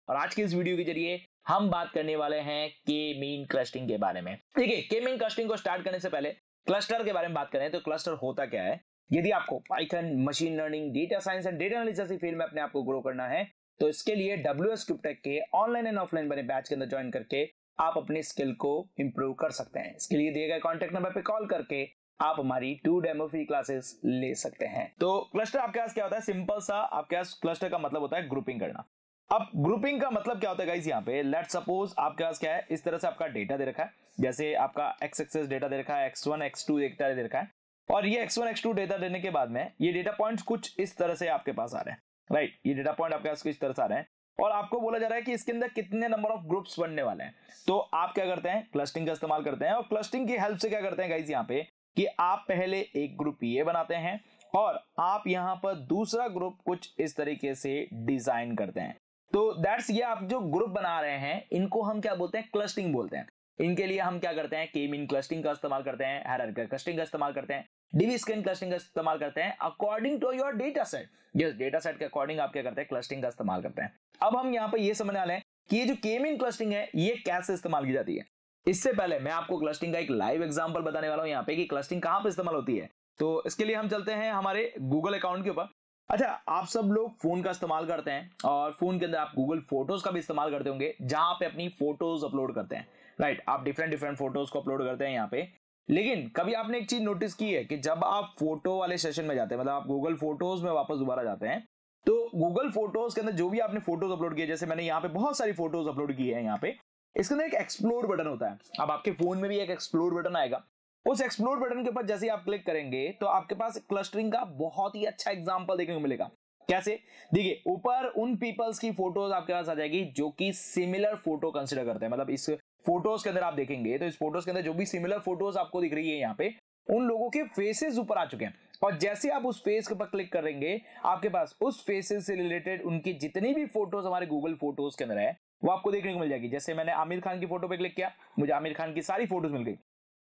और आज के इस वीडियो के ज़रिए हम बात करने वाले हैं के मीन क्लस्टरिंग के बारे में। देखिए के मीन क्लस्टिंग को स्टार्ट करने से पहले क्लस्टर के बारे में बात करें तो क्लस्टर होता क्या है? यदि आपको Python machine learning data science and data analysis field में अपने आप को ग्रो करना है तो इसके लिए डब्ल्यू एस के ऑनलाइन एंड ऑफलाइन बने बैच के अंदर ज्वाइन करके आप अपनी स्किल को इंप्रूव कर सकते हैं। इसके लिए दिए गए कॉन्टेक्ट नंबर पे कॉल करके आप हमारी टू डेमो फ्री क्लासेस ले सकते हैं। तो क्लस्टर आपके पास क्या होता है? सिंपल सा आपके पास क्लस्टर का मतलब होता है ग्रुपिंग करना। अब ग्रुपिंग का मतलब क्या होता है गाइस यहाँ पे? लेट सपोज़ आपके पास क्या है? इस तरह से आपका डेटा दे रखा है। जैसे आपका एक्स एक्सेस डेटा दे रखा है X one X two data दे रखा है। और ये X one X two data देने के बाद में ये डेटा पॉइंट्स कुछ इस तरह से आपके पास आ रहे हैं। राइट ये डेटा पॉइंट आपके पास इस तरह से आ रहे हैं। और आपको बोला जा रहा है कि इसके अंदर कितने नंबर ऑफ़ ग्रुप्स बनने वाले हैं। तो आप क्या करते हैं? क्लस्टिंग का इस्तेमाल करते हैं। और क्लस्टिंग की हेल्प से क्या करते हैं गाइज़ यहाँ पे? कि आप पहले एक ग्रुप ये बनाते हैं और आप यहाँ पर दूसरा ग्रुप कुछ इस तरीके से डिज़ाइन करते हैं। तो दैट्स ये आप जो ग्रुप बना रहे हैं, इनको हम क्या बोलते हैं? क्लस्टिंग बोलते हैं। इनके लिए हम क्या करते हैं? के मीन क्लस्टिंग का इस्तेमाल करते हैं क्लस्टिंग का इस्तेमाल करते हैं डीवी स्कैन क्लस्टिंग का इस्तेमाल करते हैं according to your data set yes data set के अकॉर्डिंग आप क्या करते हैं? क्लस्टिंग का इस्तेमाल करते हैं। अब हम यहाँ पे ये समझने वाले हैं कि ये जो के मीन क्लस्टिंग है, ये कैसे इस्तेमाल की जाती है? इससे पहले मैं आपको क्लस्टिंग का एक लाइव एग्ज़ाम्पल बताने वाला हूँ यहाँ पे कि क्लस्टिंग कहाँ पे इस्तेमाल होती है। तो इसके लिए हम चलते हैं हमारे गूगल अकाउंट के ऊपर। अच्छा आप सब लोग फ़ोन का इस्तेमाल करते हैं और फ़ोन के अंदर आप गूगल फ़ोटोज़ का भी इस्तेमाल करते होंगे, जहाँ पे अपनी फ़ोटोज़ अपलोड करते हैं। राइट आप डिफरेंट डिफरेंट फ़ोटोज़ को अपलोड करते हैं यहाँ पे। लेकिन कभी आपने एक चीज़ नोटिस की है कि जब आप फ़ोटो वाले सेशन में जाते हैं मतलब आप गूगल फ़ोटोज़ में वापस दोबारा जाते हैं तो गूगल फ़ोटोज़ के अंदर जो भी आपने फ़ोटोज़ अपलोड किए, जैसे मैंने यहाँ पे बहुत सारी फ़ोटोज़ अपलोड की है यहाँ पे, इसके अंदर एक एक्सप्लोर बटन होता है। अब आपके फ़ोन में भी एक एक्सप्लोर बटन आएगा। उस एक्सप्लोर बटन के ऊपर जैसे आप क्लिक करेंगे तो आपके पास क्लस्टरिंग का बहुत ही अच्छा एग्ज़ाम्पल देखने को मिलेगा। कैसे? देखिए, ऊपर उन पीपल्स की फ़ोटोज़ आपके पास आ जाएगी जो कि सिमिलर फ़ोटो कंसिडर करते हैं। मतलब इस फ़ोटोज़ के अंदर आप देखेंगे तो इस फ़ोटोज़ के अंदर जो भी सिमिलर फ़ोटोज़ आपको दिख रही है यहाँ पे, उन लोगों के फेसेस ऊपर आ चुके हैं। और जैसे आप उस फेस के ऊपर क्लिक करेंगे, आपके पास उस फेसेस से रिलेटेड उनकी जितनी भी फ़ोटोज़ हमारे गूगल फ़ोटोज़ के अंदर है, वो आपको देखने को मिल जाएगी। जैसे मैंने आमिर खान की फ़ोटो पे क्लिक किया, मुझे आमिर खान की सारी फ़ोटोज़ मिल गई।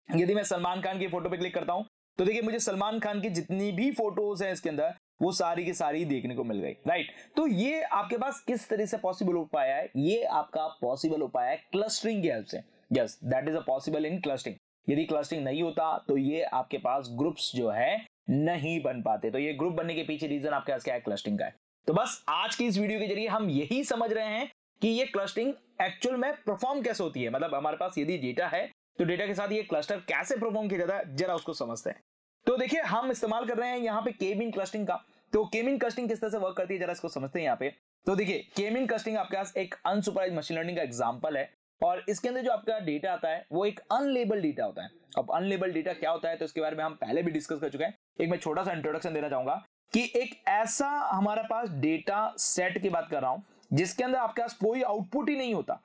यदि मैं सलमान खान की फ़ोटो पे क्लिक करता हूँ तो देखिए मुझे सलमान खान की जितनी भी फ़ोटोज़ है इसके अंदर वो सारी की सारी देखने को मिल गई राइट तो ये आपके पास किस तरह से पॉसिबल उपाय है? ये आपका पॉसिबल उपाय है क्लस्टरिंग की हेल्प से। Yes that is a possible in clustering यदि क्लस्टरिंग नहीं होता तो ये आपके पास ग्रुप्स जो है नहीं बन पाते। तो ये ग्रुप बनने के पीछे रीजन आपके पास क्या है? क्लस्टरिंग का है। तो बस आज की इस वीडियो के ज़रिए हम यही समझ रहे हैं कि ये क्लस्टरिंग एक्चुअल में परफॉर्म कैसे होती है। मतलब हमारे पास यदि डेटा है तो डेटा के साथ ये क्लस्टर कैसे परफॉर्म किया जाता है, जरा उसको समझते हैं। तो देखिए, हम इस्तेमाल कर रहे हैं यहाँ पे केमिन क्लस्टरिंग का। तो केमिन कस्टिंग किस तरह से वर्क करती है जरा इसको समझते हैं यहाँ पे। तो देखिए केमिन क्लस्टरिंग आपके पास एक अनसुपराइज मशीन लर्निंग का एग्जांपल है और इसके अंदर जो आपका डेटा आता है वो एक अनलेबल डेटा होता है। अब अनलेबल डेटा क्या होता है तो इसके बारे में हम पहले भी डिस्कस कर चुके हैं। एक मैं छोटा सा इंट्रोडक्शन देना चाहूँगा कि एक ऐसा हमारे पास डेटा सेट की बात कर रहा हूँ जिसके अंदर आपके पास कोई आउटपुट ही नहीं होता।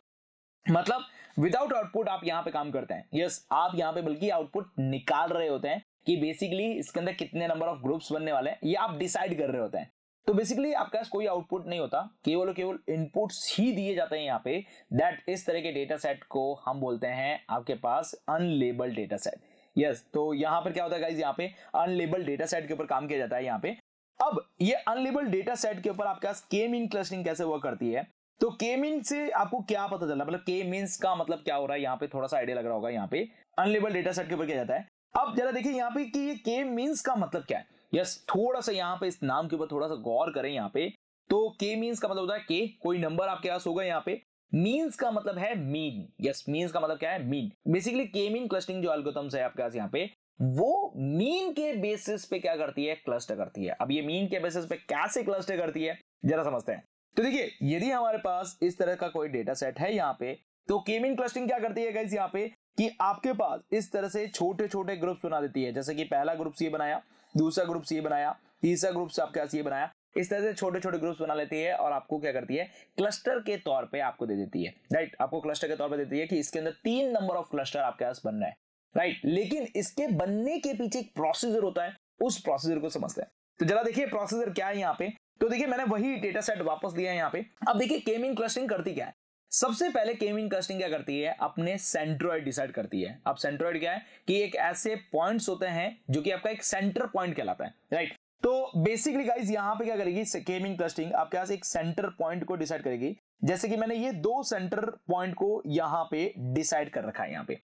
मतलब विदाउट आउटपुट आप यहाँ पे काम करते हैं। यस yes, आप यहाँ पे बल्कि आउटपुट निकाल रहे होते हैं। कि बेसिकली इसके अंदर कितने नंबर ऑफ़ ग्रुप्स बनने वाले हैं, ये आप डिसाइड कर रहे होते हैं। तो बेसिकली आपके पास कोई आउटपुट नहीं होता, केवल केवल इनपुट्स ही दिए जाते हैं यहाँ पे। दैट इस तरह के डेटा सेट को हम बोलते हैं आपके पास अनलेबल डेटा सेट यस तो यहाँ पर क्या होता है गाइज़ यहाँ पे अनलेबल डेटा सेट के ऊपर काम किया जाता है यहाँ पे। अब ये अनलेबल डेटा सेट के ऊपर आपके पास के मीन क्लस्टरिंग कैसे वर्क करती है? तो के मीन से आपको क्या पता चला? मतलब के मीन्स का मतलब क्या हो रहा है? यहाँ पे थोड़ा सा आइडिया लग रहा होगा यहाँ पे। अनलेबल डेटा सेट के ऊपर किया जाता है। अब जरा देखिए यहाँ पे कि ये के मीन्स का मतलब क्या है? यस थोड़ा सा यहाँ पे इस नाम के ऊपर थोड़ा सा गौर करें यहाँ पे। तो के मीन्स का मतलब होता है के कोई नंबर आपके पास होगा यहाँ पे। मीन्स का मतलब है मीन यस मीन्स का मतलब क्या है? Mean basically K mean clustering जो एल्गोरिथम्स है आपके पास यहाँ पे, वो मीन के बेसिस पे क्या करती है? क्लस्टर करती है। अब ये मीन के बेसिस पे कैसे क्लस्टर करती है? जरा समझते हैं। तो देखिए, यदि हमारे पास इस तरह का कोई डेटा सेट है यहाँ पे तो केमिन क्लस्टरिंग क्या करती है गाइस यहाँ पे? कि आपके पास इस तरह से छोटे छोटे ग्रुप्स बना देती है। जैसे कि पहला ग्रुप ये बनाया, दूसरा ग्रुप ये बनाया, तीसरा ग्रुप से आपके पास ये बनाया। इस तरह से छोटे छोटे ग्रुप्स बना लेती है और आपको क्या करती है? क्लस्टर के तौर पे आपको दे देती है। राइट आपको क्लस्टर के तौर पे देती है कि इसके अंदर तीन नंबर ऑफ़ क्लस्टर आपके पास बन रहा है। राइट लेकिन इसके बनने के पीछे एक प्रोसीजर होता है। उस प्रोसीजर को समझते हैं। तो जरा देखिए प्रोसीजर क्या है यहाँ पे। तो देखिए मैंने वही डेटा सेट वापस दिया है यहाँ पे। अब देखिए केमिंग क्लस्टरिंग करती क्या है? सबसे पहले केमिन क्लस्टरिंग क्या करती है? अपने सेंट्रॉइड डिसाइड करती है। अब सेंट्रॉइड क्या है? कि एक ऐसे पॉइंट्स होते हैं जो कि आपका एक सेंटर पॉइंट कहलाता है राइट तो बेसिकली गाइज़ यहाँ पे क्या करेगी? केमिन क्लस्टरिंग आपके पास एक सेंटर पॉइंट को डिसाइड करेगी। जैसे कि मैंने ये दो सेंटर पॉइंट को यहाँ पे डिसाइड कर रखा है, यहाँ पे।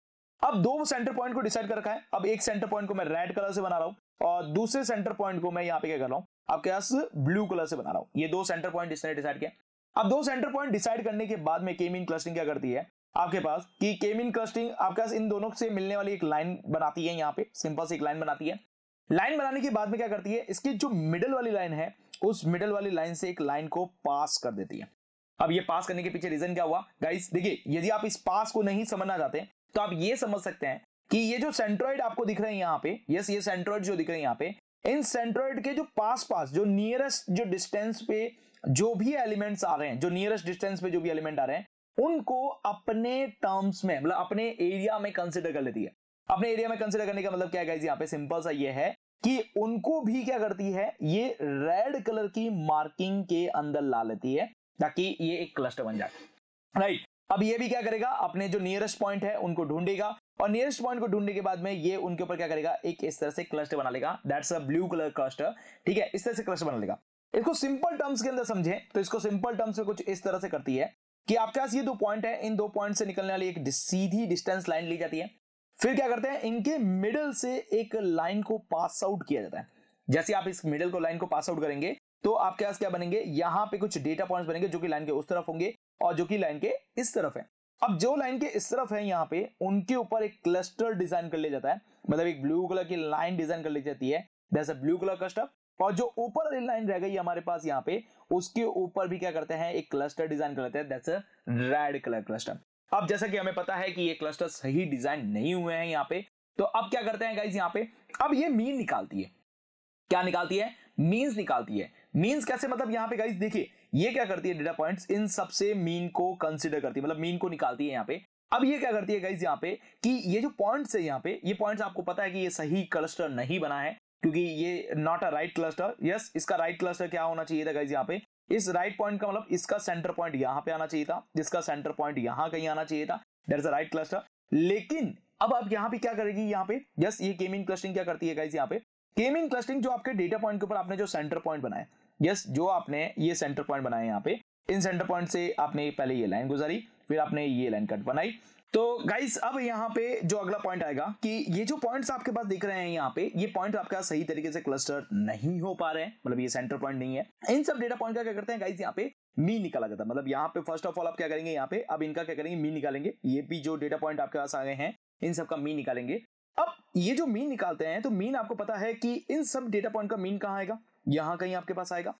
अब दो सेंटर पॉइंट को डिसाइड कर रखा है। अब एक सेंटर पॉइंट को मैं रेड कलर से बना रहा हूँ और दूसरे सेंटर पॉइंट को मैं यहाँ पे क्या कर रहा हूँ? आपके पास ब्लू कलर से बना रहा हूँ। ये दो सेंटर पॉइंट इसने डिसाइड किया। अब दो सेंटर पॉइंट डिसाइड करने के बाद में केमिन क्लस्टरिंग क्या करती है? आपके पास कि केमिन क्लस्टरिंग आपके पास इन दोनों से मिलने वाली एक लाइन बनाती है यहाँ पे सिंपल से एक लाइन बनाती है। लाइन बनाने के बाद में क्या करती है? इसकी जो मिडल वाली लाइन है, उस मिडल वाली लाइन से एक लाइन को पास कर देती है। अब ये पास करने के पीछे रीजन क्या हुआ? गाइस देखिए, यदि आप इस पास को नहीं समझना चाहते तो आप ये समझ सकते हैं कि ये जो सेंट्रॉइड आपको दिख रहे हैं यहाँ पे यस ये सेंट्रॉइड जो दिख रहे हैं यहाँ पे, इन सेंट्रॉइड के जो पास पास जो नियरेस्ट जो डिस्टेंस पे जो भी एलिमेंट्स आ रहे हैं, जो नियरेस्ट डिस्टेंस पे जो भी एलिमेंट आ रहे हैं, उनको अपने टर्म्स में मतलब अपने एरिया में कंसिडर कर लेती है। अपने एरिया में कंसिडर करने का मतलब क्या है यहाँ पे सिंपल सा ये है कि उनको भी क्या करती है, ये रेड कलर की मार्किंग के अंदर ला लेती है, ताकि ये एक क्लस्टर बन जाए। राइट अब ये भी क्या करेगा? अपने जो नियरेस्ट पॉइंट है, उनको ढूंढेगा और नियरेस्ट पॉइंट को ढूँढने के बाद में ये उनके ऊपर क्या करेगा? एक इस तरह से क्लस्टर बना लेगा। That's a blue colour cluster ठीक है? इस तरह से क्लस्टर बना लेगा। इसको सिंपल टर्म्स के अंदर समझे तो इसको सिंपल टर्म्स में कुछ इस तरह से करती है कि आपके पास ये दो पॉइंट है, इन दो पॉइंट से निकलने वाली एक सीधी डिस्टेंस लाइन ली जाती है। फिर क्या करते हैं, इनके मिडल से एक लाइन को पास आउट किया जाता है। जैसे आप इस मिडल को लाइन को पास आउट करेंगे तो आपके पास क्या बनेंगे, यहाँ पे कुछ डेटा पॉइंट्स बनेंगे जो कि लाइन के उस तरफ़ होंगे और जो कि लाइन के इस तरफ़ है। अब जो लाइन के इस तरफ़ है यहाँ पे, उनके ऊपर एक क्लस्टर डिज़ाइन कर लिया जाता है। मतलब एक ब्लू कलर की लाइन डिज़ाइन कर ली जाती है। ब्लू कलर क्लस्टर और जो ऊपर वाली लाइन रह गई हमारे पास यहाँ पे, उसके ऊपर भी क्या करते हैं, एक क्लस्टर डिज़ाइन कर लेते हैं। रेड कलर क्लस्टर अब जैसा कि हमें पता है कि ये क्लस्टर सही डिज़ाइन नहीं हुए हैं यहाँ पे तो अब क्या करते हैं गाइज़ यहाँ पे? अब ये मीन निकालती है। क्या निकालती है? मीन्स निकालती है। मीन्स कैसे? मतलब यहाँ पे गाइज़ देखिए, ये क्या करती है डेटा पॉइंट्स इन सबसे मीन को कंसिडर करती है। मतलब मीन को निकालती है यहाँ पे। अब ये क्या करती है गाइज़ यहाँ पे कि ये जो पॉइंट्स है यहाँ पे, ये पॉइंट्स आपको पता है कि ये सही क्लस्टर नहीं बना है। क्योंकि ये not a right cluster yes इसका राइट right क्लस्टर क्या होना चाहिए था गाइज़ यहाँ पे? इस राइट right पॉइंट का मतलब इसका सेंटर पॉइंट यहाँ पे आना चाहिए था, जिसका सेंटर पॉइंट यहाँ कहीं आना चाहिए था. डेट अ राइट क्लस्टर लेकिन अब आप यहाँ पे क्या करेगी यहाँ पे? यस ये केमिन क्लस्टरिंग क्या करती है गाइज़ यहाँ पे? केमिन क्लस्टरिंग जो आपके डेटा पॉइंट के ऊपर आपने जो सेंटर पॉइंट बनाया यस जो आपने ये सेंटर पॉइंट बनाया यहाँ पे, इन सेंटर पॉइंट से आपने पहले ये लाइन गुजारी, फिर आपने ये लाइन कट बनाई तो गाइस अब यहाँ पे जो अगला पॉइंट आएगा कि ये जो पॉइंट्स आपके पास दिख रहे हैं यहाँ पे, ये पॉइंट आपके पास सही तरीके से क्लस्टर नहीं हो पा रहे हैं। मतलब ये सेंटर पॉइंट नहीं है। इन सब डेटा पॉइंट का क्या करते हैं गाइस यहाँ पे मीन निकाला जाता है। मतलब यहाँ पे फ़र्स्ट ऑफ़ ऑल आप क्या करेंगे, यहाँ पे अब इनका क्या करेंगे मीन निकालेंगे। ये भी जो डेटा पॉइंट आपके पास आ गए हैं, इन सब का मीन निकालेंगे। अब ये जो मीन निकालते हैं तो मीन आपको पता है कि इन सब डेटा पॉइंट का मीन कहाँ आएगा? यहाँ कहीं आपके पास आएगा।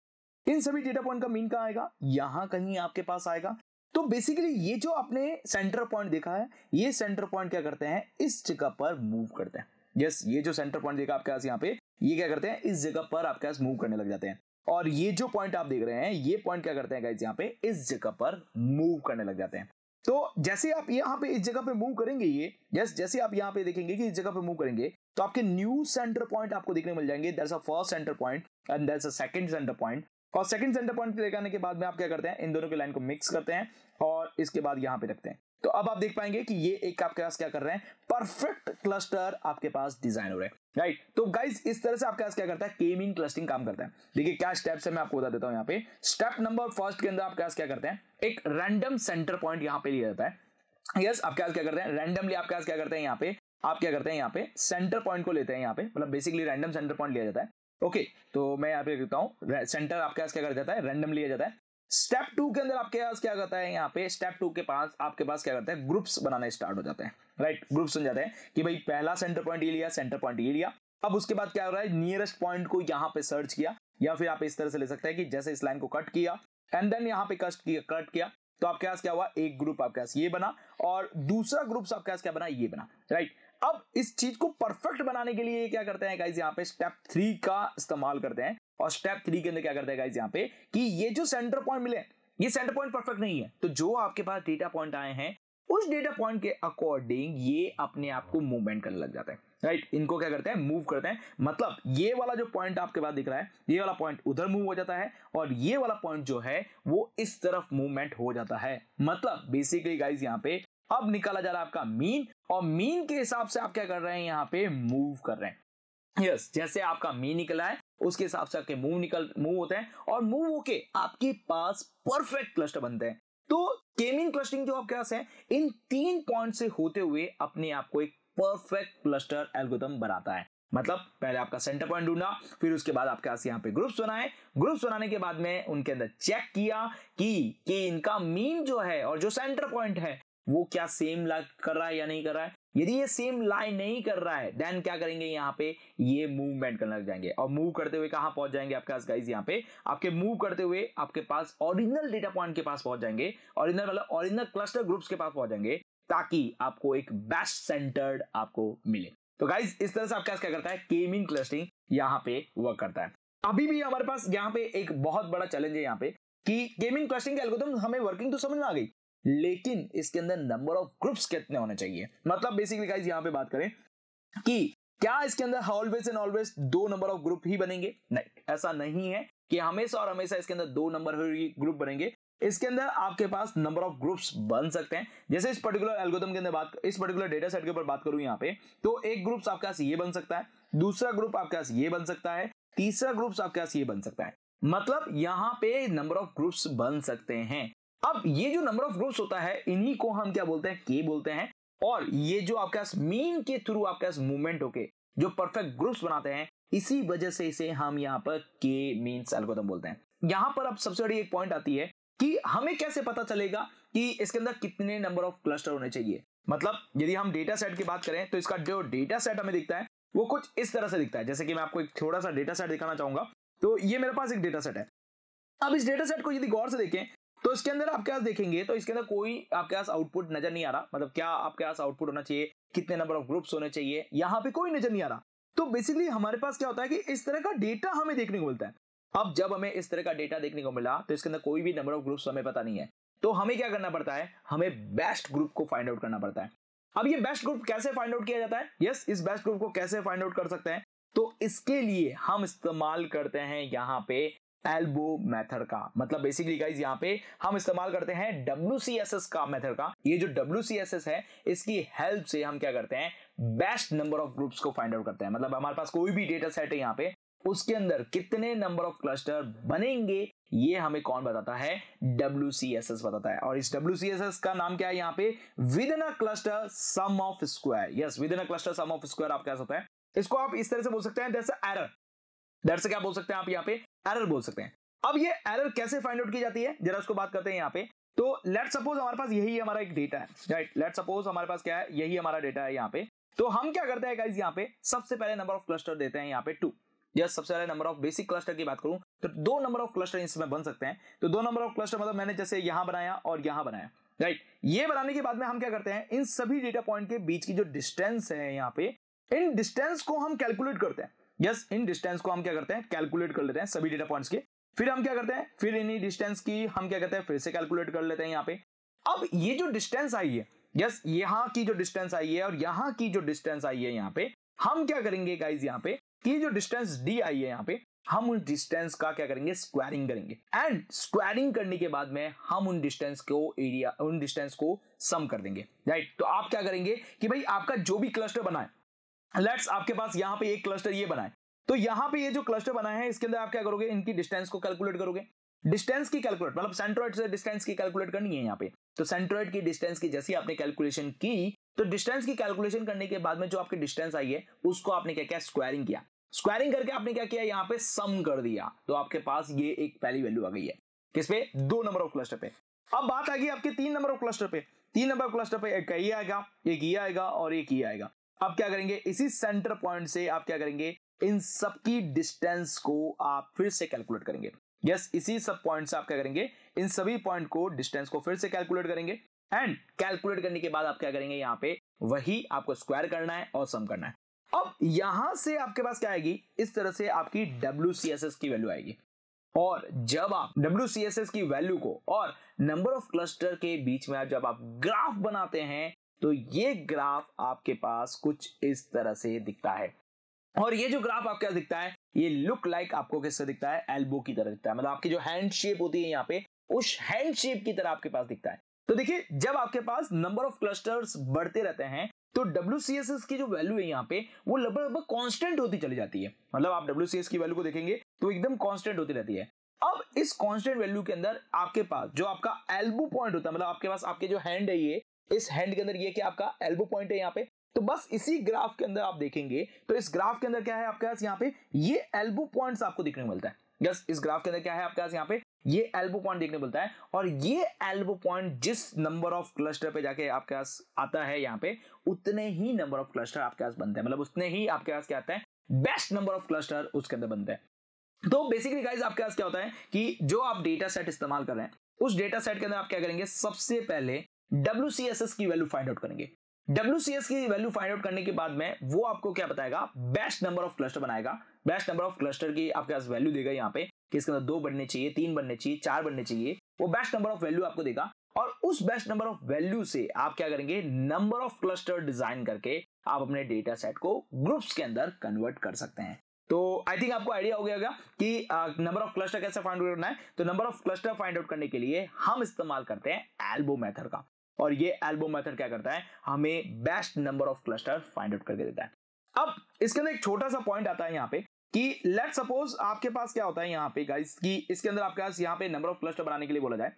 इन सभी डेटा पॉइंट का मीन कहाँ आएगा? यहाँ कहीं आपके पास आएगा। तो बेसिकली ये जो आपने सेंटर पॉइंट देखा है ये सेंटर पॉइंट क्या करते हैं? इस जगह पर मूव करते हैं। यस yes, ये जो सेंटर पॉइंट देखा आपके पास यहाँ पे ये क्या करते हैं? इस जगह पर आपके पास मूव करने लग जाते हैं। और ये जो पॉइंट आप देख रहे हैं ये पॉइंट क्या करते हैं गाइस यहाँ पे? इस जगह पर मूव करने लग जाते हैं। तो जैसे आप यहाँ पे इस जगह पे मूव करेंगे ये यस जैसे आप यहाँ पे देखेंगे कि इस जगह पे मूव करेंगे तो आपके न्यू सेंटर पॉइंट आपको देखने मिल जाएँगे। That's a first centre point and that's a second centre point और सेकंड सेंटर पॉइंट लेकर आने के बाद में आप क्या करते हैं? इन दोनों के लाइन को मिक्स करते हैं। और इसके बाद यहाँ पे रखते हैं। तो अब आप देख पाएँगे कि ये एक आपके पास क्या कर रहे हैं? परफेक्ट क्लस्टर आपके पास डिज़ाइन हो रहे हैं। राइट तो गाइज़ इस तरह से आपके पास क्या करता है? केमिंग क्लस्टिंग काम करता है। देखिए क्या स्टेप्स है मैं आपको बता देता हूँ यहाँ पे। स्टेप नंबर फ़र्स्ट के अंदर आपके पास क्या करते हैं? एक रैंडम सेंटर पॉइंट यहाँ पे लिया जाता है। यस आपके पास क्या करते हैं? रैंडमली आपके पास क्या करते हैं यहाँ पे? आप क्या करते हैं यहाँ पे? सेंटर पॉइंट को लेते हैं यहाँ पे। मतलब बेसिकली रैंडम सेंटर पॉइंट लिया जाता है। ओके okay, तो मैं यहाँ पे लिखता हूँ। सेंटर आपके पास क्या कर जाता है? रैंडम लिया जाता है। स्टेप टू के अंदर आपके पास क्या करता है यहाँ पे? स्टेप टू के पास आपके पास क्या करता है? ग्रुप्स बनाना स्टार्ट हो जाते हैं राइट ग्रुप्स बन जाते हैं कि भाई पहला सेंटर पॉइंट ये लिया सेंटर पॉइंट ये लिया। अब उसके बाद क्या हो रहा है? नियरेस्ट पॉइंट को यहाँ पे सर्च किया, या फिर आप इस तरह से ले सकते हैं कि जैसे इस लाइन को कट किया एंड देन यहाँ पे कट किया कट किया तो आपके पास क्या हुआ? एक ग्रुप आपके पास ये बना, और दूसरा ग्रुप आपके पास क्या बना? ये बना राइट अब इस चीज़ को परफेक्ट बनाने के लिए क्या करते हैं गाइज़ यहाँ पे स्टेप थ्री का इस्तेमाल करते हैं। और स्टेप थ्री के अंदर क्या करते हैं गाइज़ यहाँ पे कि ये जो सेंटर पॉइंट मिले ये सेंटर पॉइंट परफेक्ट नहीं है। तो जो आपके पास डेटा पॉइंट आए हैं उस डेटा पॉइंट के अकॉर्डिंग ये अपने आप को मूवमेंट करने लग जाते हैं। राइट right, इनको क्या करते हैं मूव करते हैं। मतलब ये वाला जो पॉइंट आपके पास दिख रहा है ये वाला पॉइंट उधर मूव हो जाता है और ये वाला पॉइंट जो है वो इस तरफ़ मूवमेंट हो जाता है। मतलब बेसिकली गाइज़ यहाँ पे अब निकाला जा रहा है आपका मीन और मीन के हिसाब से आप क्या कर रहे हैं यहाँ पे मूव कर रहे हैं। यस yes, जैसे आपका मीन निकला है उसके हिसाब से आपके मूव निकल मूव होते हैं और मूव होके आपके पास परफेक्ट क्लस्टर बनते हैं। तो केमिन क्लस्टरिंग जो आपके पास है इन तीन पॉइंट से होते हुए अपने आप को एक परफेक्ट क्लस्टर एल्गोरिथम बनाता है। मतलब पहले आपका सेंटर पॉइंट ढूंढा फिर उसके बाद आपके पास यहाँ पे ग्रुप्स बनाए। ग्रुप्स बनाने के बाद में उनके अंदर चेक किया कि कि इनका मीन जो है और जो सेंटर पॉइंट है वो क्या सेम ला, कर रहा है या नहीं कर रहा है? यदि ये सेम लाइन नहीं कर रहा है देन क्या करेंगे यहाँ पे? ये मूवमेंट करने लग जाएँगे। और मूव करते हुए कहाँ पहुँच जाएँगे आपके पास गाइस यहाँ पे? आपके मूव करते हुए आपके पास ओरिजिनल डेटा पॉइंट के पास पहुँच जाएँगे। ओरिजिनल मतलब ओरिजिनल क्लस्टर ग्रुप्स के पास पहुँच जाएँगे, ताकि आपको एक बेस्ट सेंटर्ड आपको मिले। तो गाइज़ इस तरह से आपके पास क्या करता है? केमिंग क्लस्टरिंग यहाँ पे वर्क करता है। अभी भी हमारे पास यहाँ पे एक बहुत बड़ा चैलेंज है यहाँ पे, कि गेमिंग क्लस्टरिंग के एल्गोरिथम हमें वर्किंग तो समझ में आ गई लेकिन इसके अंदर नंबर ऑफ़ ग्रुप्स कितने होने चाहिए? मतलब बेसिकली गाइस यहाँ पे बात करें कि क्या इसके अंदर ऑलवेज एंड ऑलवेज दो नंबर ऑफ़ ग्रुप ही बनेंगे? नहीं, ऐसा नहीं है कि हमेशा और हमेशा इसके अंदर दो नंबर ग्रुप बनेंगे। इसके अंदर आपके पास नंबर ऑफ़ ग्रुप्स बन सकते हैं। जैसे इस पर्टिकुलर एल्गोरिथम के अंदर बात, इस पर्टिकुलर डेटा सेट के ऊपर बात करूँ यहाँ पे तो एक ग्रुप आपके पास ये बन सकता है, दूसरा ग्रुप आपके पास ये बन सकता है, तीसरा ग्रुप आपके पास ये बन सकता है। मतलब यहाँ पे नंबर ऑफ़ ग्रुप्स बन सकते हैं। अब ये जो नंबर ऑफ़ ग्रुप्स होता है, इन्हीं को हम क्या बोलते हैं? के बोलते हैं। और ये जो आपके पास मीन के थ्रू आपके पास मूवमेंट होके जो परफेक्ट ग्रुप्स बनाते हैं, इसी वजह से इसे हम यहाँ पर के मीन्स एल्गोरिथम बोलते हैं। यहाँ पर अब सबसे बड़ी एक पॉइंट आती है कि हमें कैसे पता चलेगा कि इसके अंदर कितने नंबर ऑफ़ क्लस्टर होने चाहिए? मतलब यदि हम डेटा सेट की बात करें तो इसका जो डेटा सेट हमें दिखता है, वो कुछ इस तरह से दिखता है। जैसे कि मैं आपको एक थोड़ा सा डेटा सेट दिखाना चाहूँगा तो ये मेरे पास एक डेटा सेट है। अब इस डेटा सेट को यदि गौर से देखें तो इसके अंदर आपके क्या देखेंगे तो इसके अंदर कोई आपके पास आउटपुट नज़र नहीं आ रहा। मतलब क्या आपके पास आउटपुट होना चाहिए? कितने नंबर ऑफ़ ग्रुप्स होने चाहिए? यहाँ पे कोई नज़र नहीं आ रहा। तो बेसिकली हमारे पास क्या होता है कि इस तरह का डेटा हमें देखने को मिलता है। अब जब हमें इस तरह का डेटा देखने को मिला तो इसके अंदर कोई भी नंबर ऑफ़ ग्रुप्स हमें पता नहीं है। तो हमें क्या करना पड़ता है? हमें बेस्ट ग्रुप को फाइंड आउट करना पड़ता है। अब ये बेस्ट ग्रुप कैसे फाइंड आउट किया जाता है? यस yes, इस बेस्ट ग्रुप को कैसे फाइंड आउट कर सकते हैं? तो इसके लिए हम इस्तेमाल करते हैं यहाँ पे एल्बो मेथड का। मतलब बेसिकली गाइज़ यहाँ पे हम इस्तेमाल करते हैं डब्ल्यू का मेथड का। ये जो डब्ल्यू है, इसकी हेल्प से हम क्या करते हैं? बेस्ट नंबर ऑफ़ ग्रुप्स को फाइंड आउट करते हैं। मतलब हमारे पास कोई भी डेटा सेट है यहाँ पे, उसके अंदर कितने नंबर ऑफ़ क्लस्टर बनेंगे, ये हमें कौन बताता है? डब्ल्यू बताता है। और इस WCSS का नाम क्या है यहाँ पे? Within a cluster sum of square yes within a cluster sum of square आप क्या होता है। इसको आप इस तरह से बोल सकते हैं दैट्स एरर दैट्स क्या बोल सकते हैं आप यहाँ पे? एरर बोल सकते हैं। अब ये एरर कैसे फाइंड आउट की जाती है? जरा उसको बात करते हैं यहाँ पे। तो लेट सपोज़ हमारे पास यही हमारा एक डेटा है राइट लेट सपोज़ हमारे पास क्या है? यही हमारा डेटा है यहाँ पे। तो हम क्या करते हैं गाइज़ यहाँ पे? सबसे पहले नंबर ऑफ़ क्लस्टर देते हैं यहाँ पे टू यस सबसे पहले नंबर ऑफ़ बेसिक क्लस्टर की बात करूँ तो दो नंबर ऑफ़ क्लस्टर इसमें बन सकते हैं। तो दो नंबर ऑफ़ क्लस्टर मतलब मैंने जैसे यहाँ बनाया और यहाँ बनाया राइट ये बनाने के बाद में हम क्या करते हैं, इन सभी डेटा पॉइंट के बीच की जो डिस्टेंस है यहाँ पे, इन डिस्टेंस को हम कैलकुलेट करते हैं। यस, इन डिस्टेंस को हम क्या करते हैं? कैलकुलेट कर लेते हैं सभी डेटा पॉइंट्स के। फिर हम क्या करते हैं? फिर इन डिस्टेंस की हम क्या करते हैं? फिर से कैलकुलेट कर लेते हैं यहाँ पे। अब ये जो डिस्टेंस आई है, यस, यहाँ की जो डिस्टेंस आई है और यहाँ की जो डिस्टेंस आई है यहाँ पे, हम क्या करेंगे गाइज़ यहाँ पे? कि जो डिस्टेंस डी आई है यहाँ पे, हम उन डिस्टेंस का क्या करेंगे? स्क्वायरिंग करेंगे। एंड स्क्वायरिंग करने के बाद में हम उन डिस्टेंस को एरिया उन डिस्टेंस को सम कर देंगे। राइट तो आप क्या करेंगे कि भाई आपका जो भी क्लस्टर बना है लेट्स आपके पास यहाँ पे एक क्लस्टर ये बनाए। तो यहाँ पे ये जो क्लस्टर बना है, इसके अंदर आप क्या करोगे? इनकी डिस्टेंस को कैलकुलेट करोगे। डिस्टेंस की कैलकुलेट मतलब सेंट्रोइड से डिस्टेंस की कैलकुलेट करनी है यहाँ पे। तो सेंट्रोइड की डिस्टेंस की, जैसी आपने कैलकुलेशन की तो डिस्टेंस की कैलकुलेशन करने के बाद में जो आपकी डिस्टेंस आई है, उसको आपने क्या किया? स्क्वायरिंग किया। स्क्वायरिंग करके आपने क्या किया? यहाँ पे सम कर दिया। तो आपके पास ये एक पहली वैल्यू आ गई है। किस पे? दो नंबर ऑफ़ क्लस्टर पे। अब बात आ गई आपके तीन नंबर ऑफ़ क्लस्टर पे। तीन नंबर ऑफ़ क्लस्टर पे एक ये आएगा, एक ये आएगा और एक ये आएगा। अब क्या करेंगे? इसी सेंटर पॉइंट से आप क्या करेंगे? इन सबकी डिस्टेंस को आप फिर से कैलकुलेट करेंगे। यस yes, इसी सब पॉइंट से आप क्या करेंगे? इन सभी पॉइंट को डिस्टेंस को फिर से कैलकुलेट करेंगे। एंड कैलकुलेट करने के बाद आप क्या करेंगे यहाँ पे? वही आपको स्क्वायर करना है और सम करना है। अब यहाँ से आपके पास क्या आएगी? इस तरह से आपकी डब्ल्यूसीएसएस की वैल्यू आएगी। और जब आप डब्ल्यूसीएसएस की वैल्यू को और नंबर ऑफ़ क्लस्टर के बीच में जब आप ग्राफ बनाते हैं तो ये ग्राफ आपके पास कुछ इस तरह से दिखता है। और ये जो ग्राफ आपके दिखता है, ये लुक लाइक like आपको किससे दिखता है? एल्बो की तरह दिखता है। मतलब आपकी जो हैंड शेप होती है यहाँ पे, उस हैंड शेप की तरह आपके पास दिखता है। तो देखिए, जब आपके पास नंबर ऑफ़ क्लस्टर्स बढ़ते रहते हैं तो डब्ल्यूसीएसएस की जो वैल्यू है यहाँ पे, वो लगभग लगभग कॉन्स्टेंट होती चली जाती है। मतलब आप डब्ल्यूसीएस की वैल्यू को देखेंगे तो एकदम कॉन्स्टेंट होती रहती है। अब इस कांस्टेंट वैल्यू के अंदर आपके पास, जो आपका एल्बो पॉइंट होता है मतलब आपके पास, आपके जो हैंड है ये इस हैंड के अंदर ये क्या आपका एल्बो पॉइंट है यहाँ पे तो बस इसी ग्राफ के अंदर आप देखेंगे तो इस ग्राफ के अंदर क्या है आपके पास यहाँ पे, ये एल्बो पॉइंट्स आपको देखने को मिलता है। यस इस ग्राफ के अंदर क्या है आपके पास यहाँ पे, ये एल्बो पॉइंट देखने मिलता है, और ये एल्बो पॉइंट जिस नंबर ऑफ़ क्लस्टर पे जाके आपके पास आता है यहाँ पे, उतने ही नंबर ऑफ़ क्लस्टर आपके पास बनते हैं। मतलब उतने ही आपके पास क्या आता है, बेस्ट नंबर ऑफ़ क्लस्टर उसके अंदर बनते हैं। तो बेसिकली गाइज़ आपके पास क्या होता है कि जो आप डेटा सेट इस्तेमाल कर रहे हैं, उस डेटा सेट के अंदर आप क्या करेंगे, सबसे पहले डब्ल्यू की वैल्यू फाइंड आउट करेंगे। डब्ल्यू की वैल्यू फाइंड आउट करने के बाद में वो आपको क्या बताएगा? बेस्ट नंबर ऑफ़ क्लस्टर बनाएगा। बेस्ट नंबर ऑफ़ क्लस्टर की आपके पास वैल्यू देगा यहाँ पे कि इसके अंदर दो बनने चाहिए, तीन बनने चाहिए, चार बनने चाहिए। वो बेस्ट नंबर ऑफ़ वैल्यू आपको देगा। और उस बेस्ट नंबर ऑफ़ वैल्यू से आप क्या करेंगे? नंबर ऑफ़ क्लस्टर डिज़ाइन करके आप अपने डेटा सेट को ग्रुप्स के अंदर कन्वर्ट कर सकते हैं। तो आई थिंक आपको आइडिया हो गया होगा कि नंबर ऑफ़ क्लस्टर कैसे फाइंड आउट करना है? तो number of cluster find out करने के लिए हम इस्तेमाल करते हैं एल्बो मेथड का। और ये एल्बो मेथड क्या करता है? हमें best number of cluster find out करके देता है। अब इसके अंदर एक छोटा सा पॉइंट आता है यहाँ पे कि लेट सपोज़ आपके पास क्या होता है यहाँ पे गाइस कि इसके अंदर आपके पास यहाँ पे नंबर ऑफ़ क्लस्टर बनाने के लिए बोला जाए।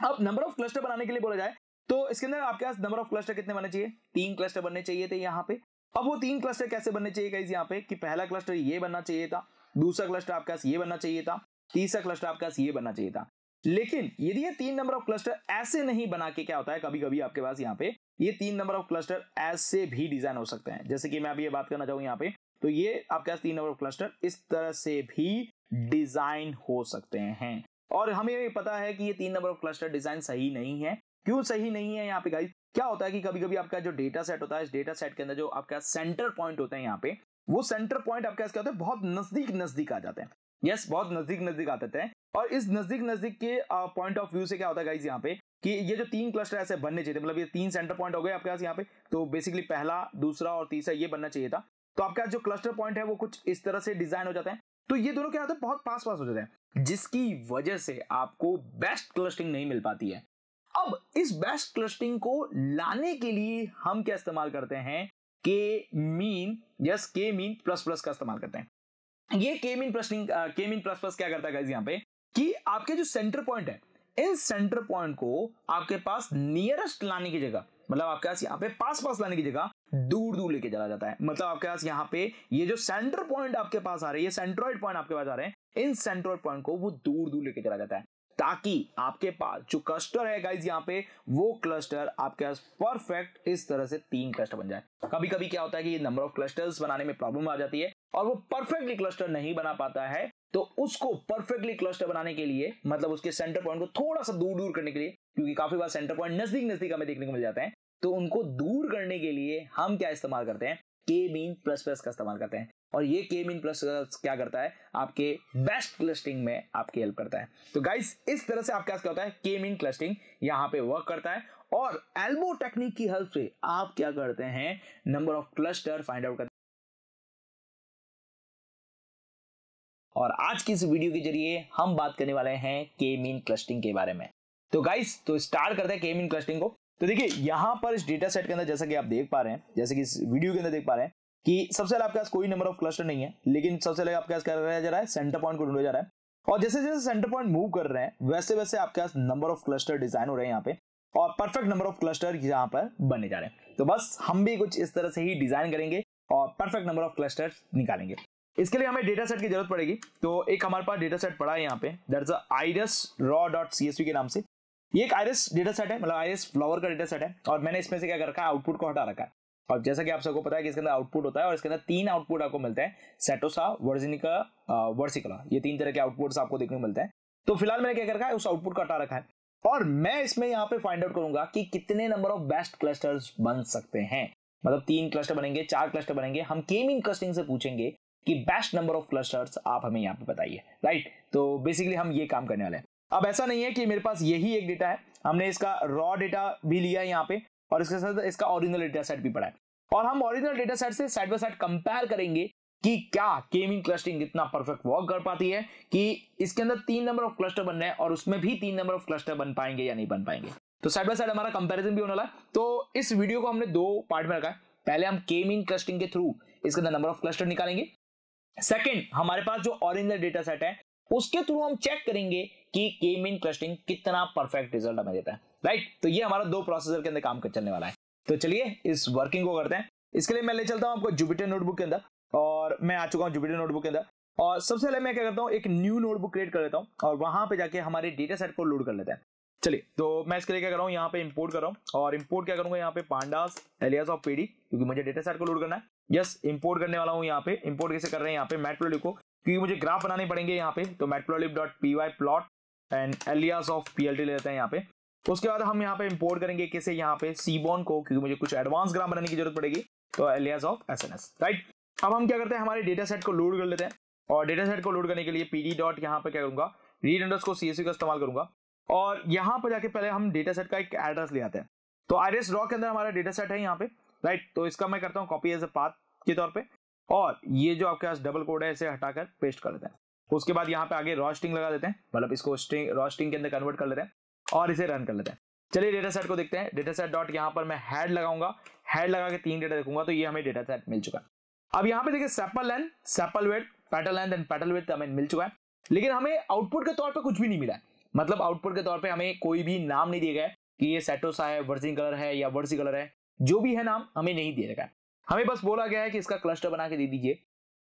अब नंबर ऑफ़ क्लस्टर बनाने के लिए बोला जाए तो इसके अंदर आपके पास नंबर ऑफ़ क्लस्टर कितने बनने चाहिए? तीन क्लस्टर बनने चाहिए थे यहाँ पे। अब वो तीन क्लस्टर कैसे बनने चाहिए गाइस यहाँ पे? कि पहला क्लस्टर ये बनना चाहिए था, दूसरा क्लस्टर आपके पास ये बनना चाहिए था, तीसरा क्लस्टर आपके पास ये बनना चाहिए था। लेकिन यदि ये तीन नंबर ऑफ़ क्लस्टर ऐसे नहीं बना के क्या होता है कभी कभी आपके पास यहाँ पे ये तीन नंबर ऑफ़ क्लस्टर ऐसे भी डिज़ाइन हो सकते हैं। जैसे कि मैं अभी ये बात करना चाहूँ यहाँ पे तो ये आपके पास तीन नंबर ऑफ़ क्लस्टर इस तरह से भी डिज़ाइन हो सकते हैं। और हमें ये पता है कि ये तीन नंबर ऑफ़ क्लस्टर डिज़ाइन सही नहीं है। क्यों सही नहीं है यहाँ पे गाइस क्या होता है कि कभी कभी आपका जो डेटा सेट होता है, इस डेटा सेट के अंदर जो आपका सेंटर पॉइंट होता है यहाँ पे, वो सेंटर पॉइंट आपके क्या होता है? बहुत नज़दीक नज़दीक आ जाते हैं। यस बहुत नज़दीक नज़दीक आते हैं और इस नज़दीक नज़दीक के पॉइंट ऑफ़ व्यू से क्या होता है गाइज़ यहाँ पे कि ये जो तीन क्लस्टर ऐसे बनने चाहिए मतलब ये तीन सेंटर पॉइंट हो गए आपके पास यहाँ पे तो बेसिकली पहला, दूसरा और तीसरा ये बनना चाहिए था। तो आपका जो क्लस्टर पॉइंट है वो कुछ इस तरह से डिज़ाइन हो जाते हैं। तो ये दोनों क्या होता है, बहुत पास पास हो जाते हैं, जिसकी वजह से आपको बेस्ट क्लस्टिंग नहीं मिल पाती है। अब इस बेस्ट क्लस्टिंग को लाने के लिए हम क्या इस्तेमाल करते हैं K mean yes K mean plus plus का इस्तेमाल करते हैं। ये के मीन प्लस्टिंग के मीन प्लस प्लस क्या करता है यहाँ पे? कि आपके जो सेंटर पॉइंट है, इन सेंटर पॉइंट को आपके पास नियरेस्ट लाने की जगह मतलब आपके पास यहाँ पे पास पास लाने की जगह दूर दूर लेके चला जाता है। मतलब आपके पास यहाँ पे ये जो सेंटर पॉइंट आपके पास आ रहे हैं ये सेंट्रॉइड पॉइंट आपके पास आ रहे हैं, इन सेंट्रॉइड पॉइंट को वो दूर दूर लेके चला जाता है। ताकि आपके पास जो क्लस्टर है गाइज़ यहाँ पे, वो क्लस्टर आपके पास परफेक्ट इस तरह से तीन क्लस्टर बन जाए। कभी कभी क्या होता है कि ये नंबर ऑफ़ क्लस्टर्स बनाने में प्रॉब्लम आ जाती है और वो परफेक्टली क्लस्टर नहीं बना पाता है तो उसको परफेक्टली क्लस्टर बनाने के लिए मतलब उसके सेंटर पॉइंट को थोड़ा सा दूर दूर करने के लिए, क्योंकि काफ़ी बार सेंटर पॉइंट नज़दीक नज़दीक हमें देखने को मिल जाते हैं तो उनको दूर करने के लिए हम क्या इस्तेमाल करते हैं? के मीन प्लस प्लस का इस्तेमाल करते हैं। और ये के मीन प्लस क्या करता है? आपके बेस्ट क्लस्टिंग में आपकी हेल्प करता है। तो गाइस इस तरह से आपका क्या होता है? के मीन क्लस्टिंग यहाँ पे वर्क करता है। और एल्बो टेक्निक की हेल्प से आप क्या करते हैं? Number of cluster find out करते और आज की इस वीडियो के ज़रिए हम बात करने वाले हैं के मीन क्लस्टिंग के बारे में। तो गाइस तो स्टार्ट करते हैं के मीन क्लस्टिंग को। तो देखिए, यहाँ पर इस डेटा सेट के अंदर जैसा कि आप देख पा रहे हैं, जैसे कि इस वीडियो के अंदर देख पा रहे हैं, कि सबसे पहले आपके पास कोई नंबर ऑफ़ क्लस्टर नहीं है, लेकिन सबसे पहले आपके पास क्या रहा जा रहा है? सेंटर पॉइंट को ढूंढा जा रहा है। और जैसे जैसे सेंटर पॉइंट मूव कर रहे हैं, वैसे वैसे आपके पास नंबर ऑफ़ क्लस्टर डिज़ाइन हो रहे हैं यहाँ पे, और परफेक्ट नंबर ऑफ़ क्लस्टर यहाँ पर बने जा रहे हैं। तो बस हम भी कुछ इस तरह से ही डिज़ाइन करेंगे और परफेक्ट नंबर ऑफ़ क्लस्टर निकालेंगे। इसके लिए हमें डेटा सेट की ज़रूरत पड़ेगी। तो एक हमारे पास डेटा सेट पड़ा है यहाँ पे। That is iris raw dot C S के नाम से। ये एक आयरस डेटा सेट है मतलब आयरस फ्लावर का डेटा सेट है। और मैंने इसमें से क्या कर रखा है? आउटपुट को हटा रखा है। और जैसा कि आप सबको पता है कि इसके अंदर आउटपुट होता है और इसके अंदर तीन आउटपुट आपको मिलते हैं। सेटोसा वर्जिनिका वर्सिकला ये तीन तरह के आउटपुट्स आपको देखने को मिलते हैं। तो फ़िलहाल मैंने क्या कर रखा है? उस आउटपुट को हटा रखा है। और मैं इसमें यहाँ पे फाइंड आउट करूँगा कि कितने नंबर ऑफ़ बेस्ट क्लस्टर्स बन सकते हैं। मतलब तीन क्लस्टर बनेंगे, चार क्लस्टर बनेंगे। हम केमिंग क्लस्टिंग से पूछेंगे कि बेस्ट नंबर ऑफ़ क्लस्टर्स आप हमें यहाँ पे बताइए राइट तो बेसिकली हम ये काम करने वाले हैं। अब ऐसा नहीं है कि मेरे पास यही एक डेटा है, हमने इसका रॉ डेटा भी लिया यहाँ पे, और इसके साथ इसका ओरिजिनल डेटा सेट भी पड़ा है। और हम ओरिजिनल डेटा सेट से साइड बाय साइड कंपेयर करेंगे कि क्या केमिंग क्लस्टरिंग इतना परफेक्ट वर्क कर पाती है, कि इसके अंदर तीन नंबर ऑफ़ क्लस्टर बन रहे हैं, और उसमें भी तीन नंबर ऑफ़ क्लस्टर बन पाएँगे या नहीं बन पाएँगे। तो साइड बाय साइड हमारा कंपैरिजन भी होने वाला है। तो इस वीडियो को हमने दो पार्ट में रखा है। पहले हम केमिंग क्लस्टरिंग के थ्रू इसके अंदर नंबर ऑफ़ क्लस्टर निकालेंगे सेकंड हमारे पास जो ओरिजिनल डेटा सेट है, उसके थ्रू हम चेक करेंगे कि के मीन क्लस्टरिंग कितना परफेक्ट रिज़ल्ट हमें देता है। राइट तो ये हमारा दो प्रोसेसर के अंदर काम कर चलने वाला है। तो चलिए, इस वर्किंग को करते हैं। इसके लिए मैं ले चलता हूँ आपको जुपिटर नोटबुक के अंदर, और मैं आ चुका हूँ जुपिटर नोटबुक के अंदर। और सबसे पहले मैं क्या करता हूँ, एक न्यू नोटबुक क्रिएट कर लेता हूँ, और वहाँ पे जाके हमारे डेटा सेट को लोड कर लेते हैं। चलिए तो मैं इसके लिए क्या कर रहा हूँ, यहाँ पे इंपोर्ट कर रहा हूँ, और इंपोर्ट क्या करूँगा, यहाँ पे पांडास एलियास ऑफ़ पीडी क्योंकि मुझे डेटा सेट को लोड करना है। यस इंपोर्ट करने वाला हूँ यहाँ पे। इंपोर्ट कैसे कर रहे हैं यहाँ पे? मैट को, क्योंकि मुझे ग्राफ बनाने पड़ेंगे यहाँ पे तो matplotlib dot P Y plot and alias of P L T लेते हैं यहाँ पे। उसके बाद हम यहाँ पे इंपोर्ट करेंगे कैसे यहाँ पे सीबॉन को, क्योंकि मुझे कुछ एडवांस ग्राफ बनाने की ज़रूरत पड़ेगी तो alias of S N S right अब हम क्या करते हैं, हमारे डेटा सेट को लोड कर लेते हैं, और डेटा सेट को लोड करने के लिए पी डी डॉट यहाँ पे क्या करूँगा? Read underscore C S का इस्तेमाल करूँगा। और यहाँ पर जाके पहले हम डेटा सेट का एक एड्रेस ले आते हैं। तो आईरिस रॉ के अंदर हमारा डेटा सेट है यहाँ पे। राइट तो इसका मैं करता हूँ कॉपी एज ए पाथ के तौर पे। और ये जो आपके पास डबल कोड है, इसे हटाकर पेस्ट कर देते हैं। उसके बाद यहाँ पे आगे रॉस्टिंग लगा देते हैं। मतलब इसको रॉस्टिंग के अंदर कन्वर्ट कर लेते हैं और इसे रन कर लेते हैं। चलिए डेटा सेट को देखते हैं। डेटा सेट डॉट यहाँ पर मैं हेड लगाऊँगा। हेड लगा के तीन डेटा देखूँगा तो ये हमें डेटा सेट मिल चुका है। अब यहाँ पे देखिए sepal length sepal weight petal length and petal weight हमें मिल चुका है। लेकिन हमें आउटपुट के तौर पर कुछ भी नहीं मिला है। मतलब आउटपुट के तौर पर हमें कोई भी नाम नहीं दिया गया कि ये सेटोसा है वर्जिंग कलर है या वर्सी कलर है। जो भी है नाम हमें नहीं दिया गया हमें बस बोला गया है कि इसका क्लस्टर बना के दे दीजिए।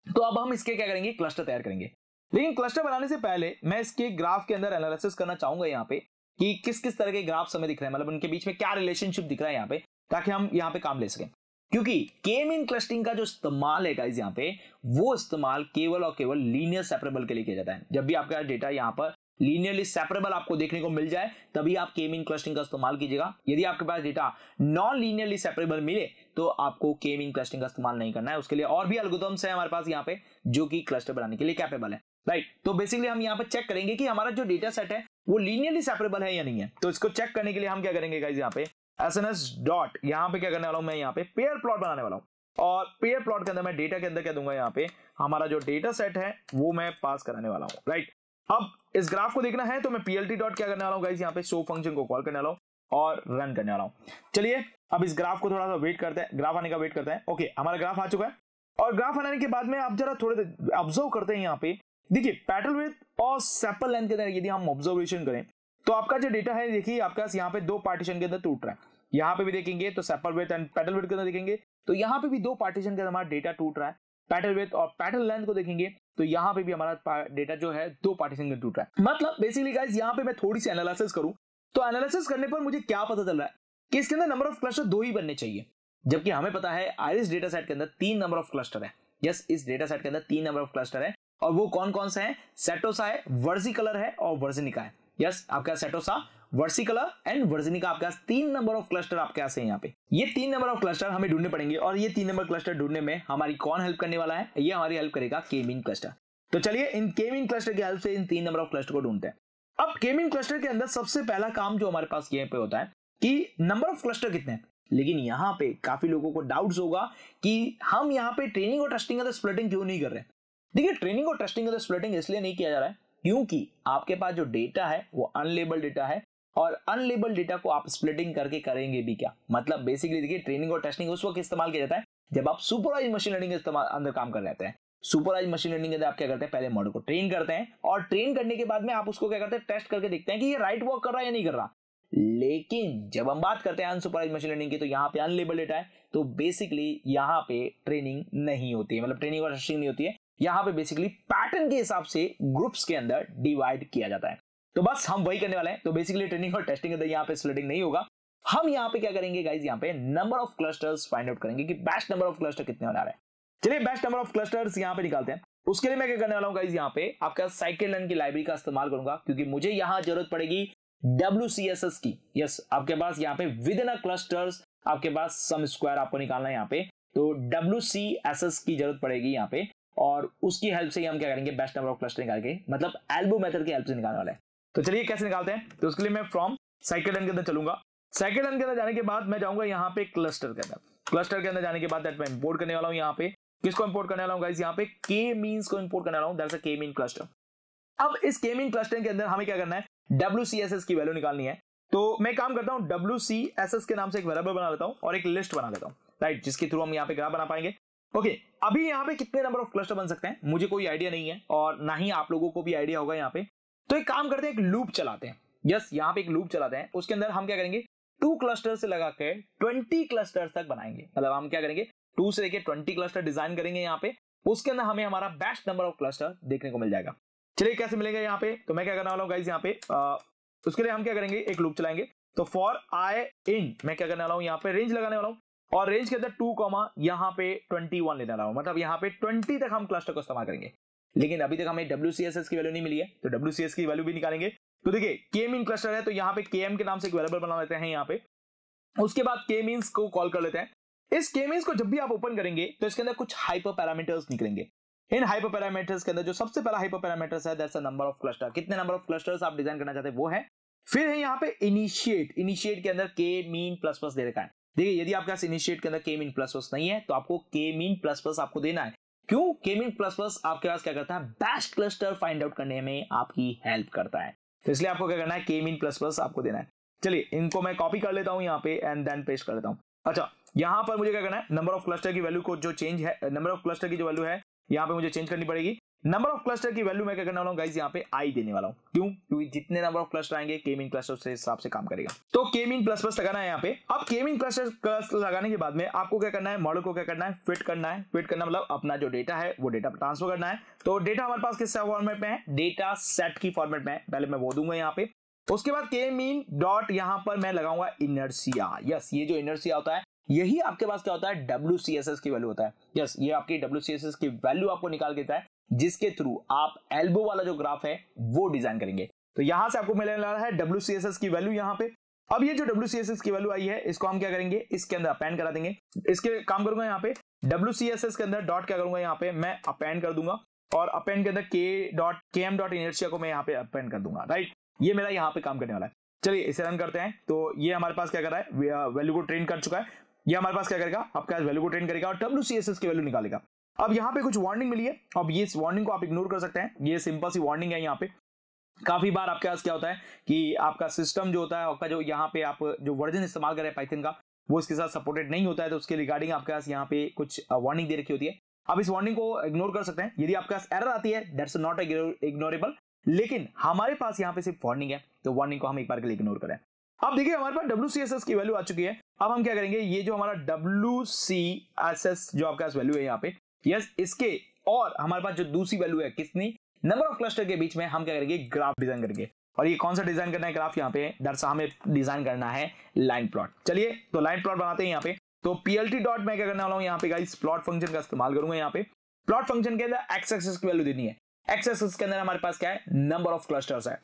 तो अब हम इसके क्या करेंगे? क्लस्टर तैयार करेंगे। लेकिन क्लस्टर बनाने से पहले मैं इसके ग्राफ के अंदर एनालिसिस करना चाहूँगा यहाँ पे कि किस किस तरह के ग्राफ हमें दिख रहे हैं मतलब उनके बीच में क्या रिलेशनशिप दिख रहा है यहाँ पे, ताकि हम यहाँ पे काम ले सकें। क्योंकि के मीन क्लस्टिंग का जो इस्तेमाल है गाइस यहाँ पे, वो इस्तेमाल केवल और केवल लीनियर सेपरेबल के लिए किया जाता है। जब भी आपका डेटा यहाँ पर लीनियरली सेपरेबल आपको देखने को मिल जाए, तभी आप के मीन क्लस्टरिंग का इस्तेमाल कीजिएगा। यदि आपके पास डेटा नॉन लीनियरली सेपरेबल मिले तो आपको के मीन क्लस्टरिंग का इस्तेमाल नहीं करना है। उसके लिए और भी अलगुदम्स है हमारे पास यहाँ पे, जो कि क्लस्टर बनाने के लिए कैपेबल है। राइट तो बेसिकली हम यहाँ पे चेक करेंगे कि हमारा जो डेटा सेट है, वो लीनियरली सेपरेबल है या नहीं है। तो इसको चेक करने के लिए हम क्या करेंगे गाइज़ यहाँ पे? एस एन एस डॉट यहाँ पे क्या करने वाला हूँ मैं यहाँ पे? पेयर प्लॉट बनाने वाला हूँ। और पेयर प्लॉट के अंदर मैं डेटा के अंदर क्या दूँगा यहाँ पे? हमारा जो डेटा सेट है, वो मैं पास कराने वाला हूँ। राइट अब इस ग्राफ को देखना है तो मैं पीएलटी डॉट क्या करने वाला हूँ यहाँ पे शो फ़ंक्शन को कॉल करने वाला हूँ और रन करने वाला हूँ। चलिए, अब इस ग्राफ को थोड़ा सा वेट करते हैं। ग्राफ आने का वेट करते हैं। ओके हमारा ग्राफ आ चुका है। और ग्राफ आने के बाद में आप जरा थोड़े ऑब्ज़र्व करते हैं यहाँ पे। देखिए पैटल विथ और सेपल लेंथ के अंदर यदि हम ऑब्जर्वेशन करें तो आपका जो डेटा है, देखिए, आपका यहाँ पे दो पार्टीशन के अंदर टूट रहा है। यहाँ पे भी देखेंगे तो sepal width and petal width के अंदर देखेंगे। तो यहाँ पे भी दो पार्टीशन के अंदर हमारा डेटा टूट रहा है। पैटल विथ और पैटल लेंथ को देखेंगे तो यहाँ पे भी हमारा डेटा जो है, दो पार्टीशन के टूट रहा है। मतलब बेसिकली गाइज़ यहाँ पे मैं थोड़ी सी एनालिसिस करूँ तो एनालिसिस करने पर मुझे क्या पता चल रहा है कि इसके अंदर नंबर ऑफ़ क्लस्टर दो ही बनने चाहिए, जबकि हमें पता है आयरिस डेटा सेट के अंदर तीन नंबर ऑफ़ क्लस्टर है। यस इस डेटा सेट के अंदर तीन नंबर ऑफ़ क्लस्टर है, और वो कौन कौन से हैं? सेटोसा है वर्जी कलर है, और वर्जिनिका है। यस आपका सेटोसा वर्सिकलर एंड वर्जिनिका आपके पास तीन नंबर ऑफ़ क्लस्टर आपके पास है यहाँ पे। ये तीन नंबर ऑफ़ क्लस्टर हमें ढूँढने पड़ेंगे और ये तीन नंबर क्लस्टर ढूँढने में हमारी कौन हेल्प करने वाला है? ये हमारी हेल्प करेगा केमिन क्लस्टर तो चलिए इन केमिन क्लस्टर की हेल्प से इन तीन नंबर ऑफ़ क्लस्टर को ढूंढते हैं। अब केमिन क्लस्टर के अंदर सबसे पहला काम जो हमारे पास ये पे होता है कि नंबर ऑफ़ क्लस्टर कितने हैं। लेकिन यहाँ पे काफ़ी लोगों को डाउट्स होगा कि हम यहाँ पे ट्रेनिंग और टेस्टिंग का स्प्लिटिंग क्यों नहीं कर रहे देखिए ट्रेनिंग और टेस्टिंग का स्प्लिटिंग इसलिए नहीं किया जा रहा है क्योंकि आपके पास जो डेटा है, वो अनलेबल डेटा है। और अनलेबल डेटा को आप स्प्लिटिंग करके करेंगे भी क्या? मतलब बेसिकली देखिए ट्रेनिंग और टेस्टिंग उस वक्त इस्तेमाल किया जाता है जब आप सुपरवाइज मशीन लर्निंग अंदर काम कर रहे हैं। सुपरवाइज मशीन लर्निंग के अंदर आप क्या करते हैं? पहले मॉडल को ट्रेन करते हैं और ट्रेन करने के बाद में आप उसको क्या करते हैं? टेस्ट करके देखते हैं कि ये राइट वर्क कर रहा है या नहीं कर रहा। लेकिन जब हम बात करते हैं अनसुपरवाइज मशीन लर्निंग की तो यहाँ पे अनलेबल डेटा है तो बेसिकली यहाँ पे ट्रेनिंग नहीं होती है। मतलब ट्रेनिंग और टेस्टिंग नहीं होती है। यहाँ पे बेसिकली पैटर्न के हिसाब से ग्रुप्स के अंदर डिवाइड किया जाता है। तो बस हम वही करने वाले हैं। तो बेसिकली ट्रेनिंग और टेस्टिंग अंदर यहाँ पे स्प्लिटिंग नहीं होगा। हम यहाँ पे क्या करेंगे गाइज़ यहाँ पे number of clusters find out करेंगे कि बेस्ट नंबर ऑफ़ क्लस्टर कितने होने आ रहे हैं। चलिए बेस्ट नंबर ऑफ़ क्लस्टर्स यहाँ पे निकालते हैं। उसके लिए मैं क्या करने वाला हूँ गाइज़ यहाँ पे आपका साइकिल की लाइब्रेरी का इस्तेमाल करूँगा, क्योंकि मुझे यहाँ ज़रूरत पड़ेगी डब्ल्यू सी एस एस की। यस आपके पास यहाँ पे विद इन अ क्लस्टर्स आपके पास सम स्क्वायर आपको निकालना है यहाँ पे। तो डब्ल्यू सी एस एस की ज़रूरत पड़ेगी यहाँ पे। और उसकी हेल्प से हम क्या करेंगे? बेस्ट नंबर ऑफ़ क्लस्टर निकाल के मतलब एल्बो मेथड की हेल्प से निकालने वाले हैं। तो चलिए कैसे निकालते हैं? तो उसके लिए मैं फ्रॉम साइकिल के अंदर चलूँगा। साइकिल के अंदर जाने के बाद मैं जाऊँगा यहाँ पे क्लस्टर के अंदर। क्लस्टर के अंदर जाने के बाद मैं इंपोर्ट करने वाला हूँ यहाँ पे। किसको इंपोर्ट करने वाला हूँ यहाँ पे के मीन्स को इंपोर्ट करने वाला हूँ। के मीन क्लस्टर अब इस के मीन क्लस्टर के अंदर हमें क्या करना है? डब्ल्यू सी एस एस की वैल्यू निकालनी है। तो मैं काम करता हूँ डब्ल्यू के नाम से एक वेरिएबल बना लेता हूँ और एक लिस्ट बना लेता हूँ। राइट जिसके थ्रू हम यहाँ पे ग्राफ बना पाएँगे। ओके okay, अभी यहाँ पे कितने नंबर ऑफ़ क्लस्टर बन सकते हैं? मुझे कोई आइडिया नहीं है और ना ही आप लोगों को भी आइडिया होगा यहाँ पे। तो एक काम करते हैं एक लूप चलाते हैं। यस यहाँ पे एक लूप चलाते हैं। उसके अंदर हम क्या करेंगे? टू क्लस्टर से लगा के ट्वेंटी क्लस्टर तक बनाएँगे। मतलब हम क्या करेंगे? टू से लेके ट्वेंटी क्लस्टर डिज़ाइन करेंगे यहाँ पे। उसके अंदर हमें हमारा बेस्ट नंबर ऑफ़ क्लस्टर देखने को मिल जाएगा। चलिए कैसे मिलेगा यहाँ पे? तो मैं क्या करने वाला हूँ गाइज़ यहाँ पे? आ, उसके लिए हम क्या करेंगे? एक लूप चलाएँगे। तो फॉर आई इन मैं क्या करने वाला हूँ यहाँ पे? रेंज लगाने वाला हूँ। और रेंज के अंदर टू कॉमा यहाँ पे ट्वेंटी वन लेने वाला हूँ। मतलब यहाँ पे ट्वेंटी तक हम क्लस्टर को इस्तेमाल करेंगे। लेकिन अभी तक हमें डब्ल्यू की वैल्यू नहीं मिली है तो डब्ल्यू की वैल्यू भी निकालेंगे। तो देखिए के मीन क्लस्टर है तो यहाँ पे के के नाम से एक वेरिएबल बना लेते हैं यहाँ पे। उसके बाद के मीन्स को कॉल कर लेते हैं। इस के मीन्स को जब भी आप ओपन करेंगे तो इसके अंदर कुछ हाइपर पैरामीटर्स निकलेंगे। इन हाइपर पैरामीटर्स के अंदर जो सबसे पहला हाइपर पैरामीटर्स है दैट्स नंबर ऑफ़ क्लस्टर कितने नंबर ऑफ़ क्लस्टर्स आप डिज़ाइन करना चाहते हैं, वो है। फिर है यहाँ पे इनिशिएट इनिशिएट के अंदर के मीन प्लस प्लस दे रखा है। देखिए, यदि आपके पास इनिशिएट के अंदर के मीन प्लस प्लस नहीं है तो आपको के मीन प्लस प्लस आपको देना है। क्यों मीन प्लस प्लस आपके पास क्या करता है? बेस्ट क्लस्टर फाइंड आउट करने में आपकी हेल्प करता है। तो इसलिए आपको क्या करना है? मीन प्लस प्लस आपको देना है। चलिए, इनको मैं कॉपी कर लेता हूँ यहाँ पे एंड देन पेस्ट कर लेता हूँ। अच्छा यहाँ पर मुझे क्या करना है? नंबर ऑफ़ क्लस्टर की वैल्यू को जो चेंज है नंबर ऑफ़ क्लस्टर की जो वैल्यू है यहाँ पे मुझे चेंज करनी पड़ेगी। नंबर ऑफ़ क्लस्टर की वैल्यू मैं क्या करने वाला हूँ गाइस यहाँ पे आई देने वाला हूँ। क्यों? क्योंकि जितने नंबर ऑफ़ क्लस्टर आएँगे के मीन क्लस्टर से हिसाब से काम करेगा। तो के मीन प्लस प्लस लगाना है यहाँ पे। अब के मीन क्लस्टर क्लस्टर लगाने के बाद में आपको क्या करना है मॉडल को क्या करना है फिट करना है। फिट करना मतलब अपना जो डेटा है, वो डेटा ट्रांसफ़र करना है। तो डेटा हमारे पास किस फॉर्मेट में है? डेटा सेट की फॉर्मेट में पहले मैं वो दूँगा यहाँ पे। उसके बाद के मीन डॉट यहाँ पर मैं लगाऊँगा इनर्सिया यस ये जो इनर्सिया होता है यही आपके पास क्या होता है? डब्ल्यूसीएसएस की वैल्यू होता है। यस yes, ये आपकी डब्ल्यूसीएसएस की वैल्यू आपको निकाल देता है जिसके थ्रू आप एल्बो वाला जो ग्राफ है वो डिज़ाइन करेंगे। तो यहाँ से आपको मिलने वाला है डब्ल्यूसीएसएस की वैल्यू यहाँ पे। अब ये जो डब्ल्यूसीएसएस की वैल्यू आई है इसको हम क्या करेंगे? इसके अंदर अपेंड करा देंगे। इसके काम करूँगा यहाँ पे। डब्ल्यूसीएसएस के अंदर डॉट क्या करूँगा यहाँ पे? मैं अपेंड कर दूँगा और अपेंड के अंदर के डॉट के एम डॉट इनर्शिया को मैं यहाँ पे अपेंड कर दूँगा राइट ये मेरा यहाँ पे काम करने वाला है। चलिए इसे रन करते हैं। तो ये हमारे पास क्या कर रहा है? वैल्यू को ट्रेन कर चुका है। ये हमारे पास क्या करेगा? आपका वैल्यू को ट्रेन करेगा और डब्ल्यू की वैल्यू निकालेगा। अब यहाँ पे कुछ वार्निंग मिली है। अब ये इस वार्निंग को आप इग्नोर कर सकते हैं। ये सिंपल सी वार्निंग है यहाँ पे। काफ़ी बार आपके पास क्या होता है कि आपका सिस्टम जो होता है, आपका जो यहाँ पे आप जो वर्जन इस्तेमाल कर रहे हैं पाइथन का, वो इसके साथ सपोर्टेड नहीं होता है तो उसके रिगार्डिंग आपके पास यहाँ पे कुछ वार्निंग दे रखी होती है। आप इस वार्निंग को इग्नोर कर सकते हैं। यदि आपके पास एरर आती है दैट्स नॉट इग्नोरेबल लेकिन हमारे पास यहाँ पे सिर्फ़ वार्निंग है तो वार्निंग को हम एक बार के लिए इग्नोर करें। अब देखिए, हमारे पास डब्ल्यू सी एस एस की वैल्यू आ चुकी है। अब हम क्या करेंगे? ये जो हमारा डब्ल्यू सी एस एस जो आपके पास वैल्यू है यहाँ पे यस इसके और हमारे पास जो दूसरी वैल्यू है कितनी? नंबर ऑफ़ क्लस्टर के बीच में हम क्या करेंगे? ग्राफ डिज़ाइन करेंगे। और ये कौन सा डिज़ाइन करना है? ग्राफ यहाँ पे दरअसल हमें डिज़ाइन करना है लाइन प्लॉट चलिए तो लाइन प्लॉट बनाते हैं यहाँ पे। तो पीएलटी डॉट मैं क्या करने वाला हूँ यहाँ पे गाइस प्लॉट फ़ंक्शन का इस्तेमाल करूँगा यहाँ पे। प्लॉट फ़ंक्शन के अंदर एक्स एक्सेस की वैल्यू देनी है। एक्स एक्सेस के अंदर हमारे पास क्या है? नंबर ऑफ़ क्लस्टर्स है।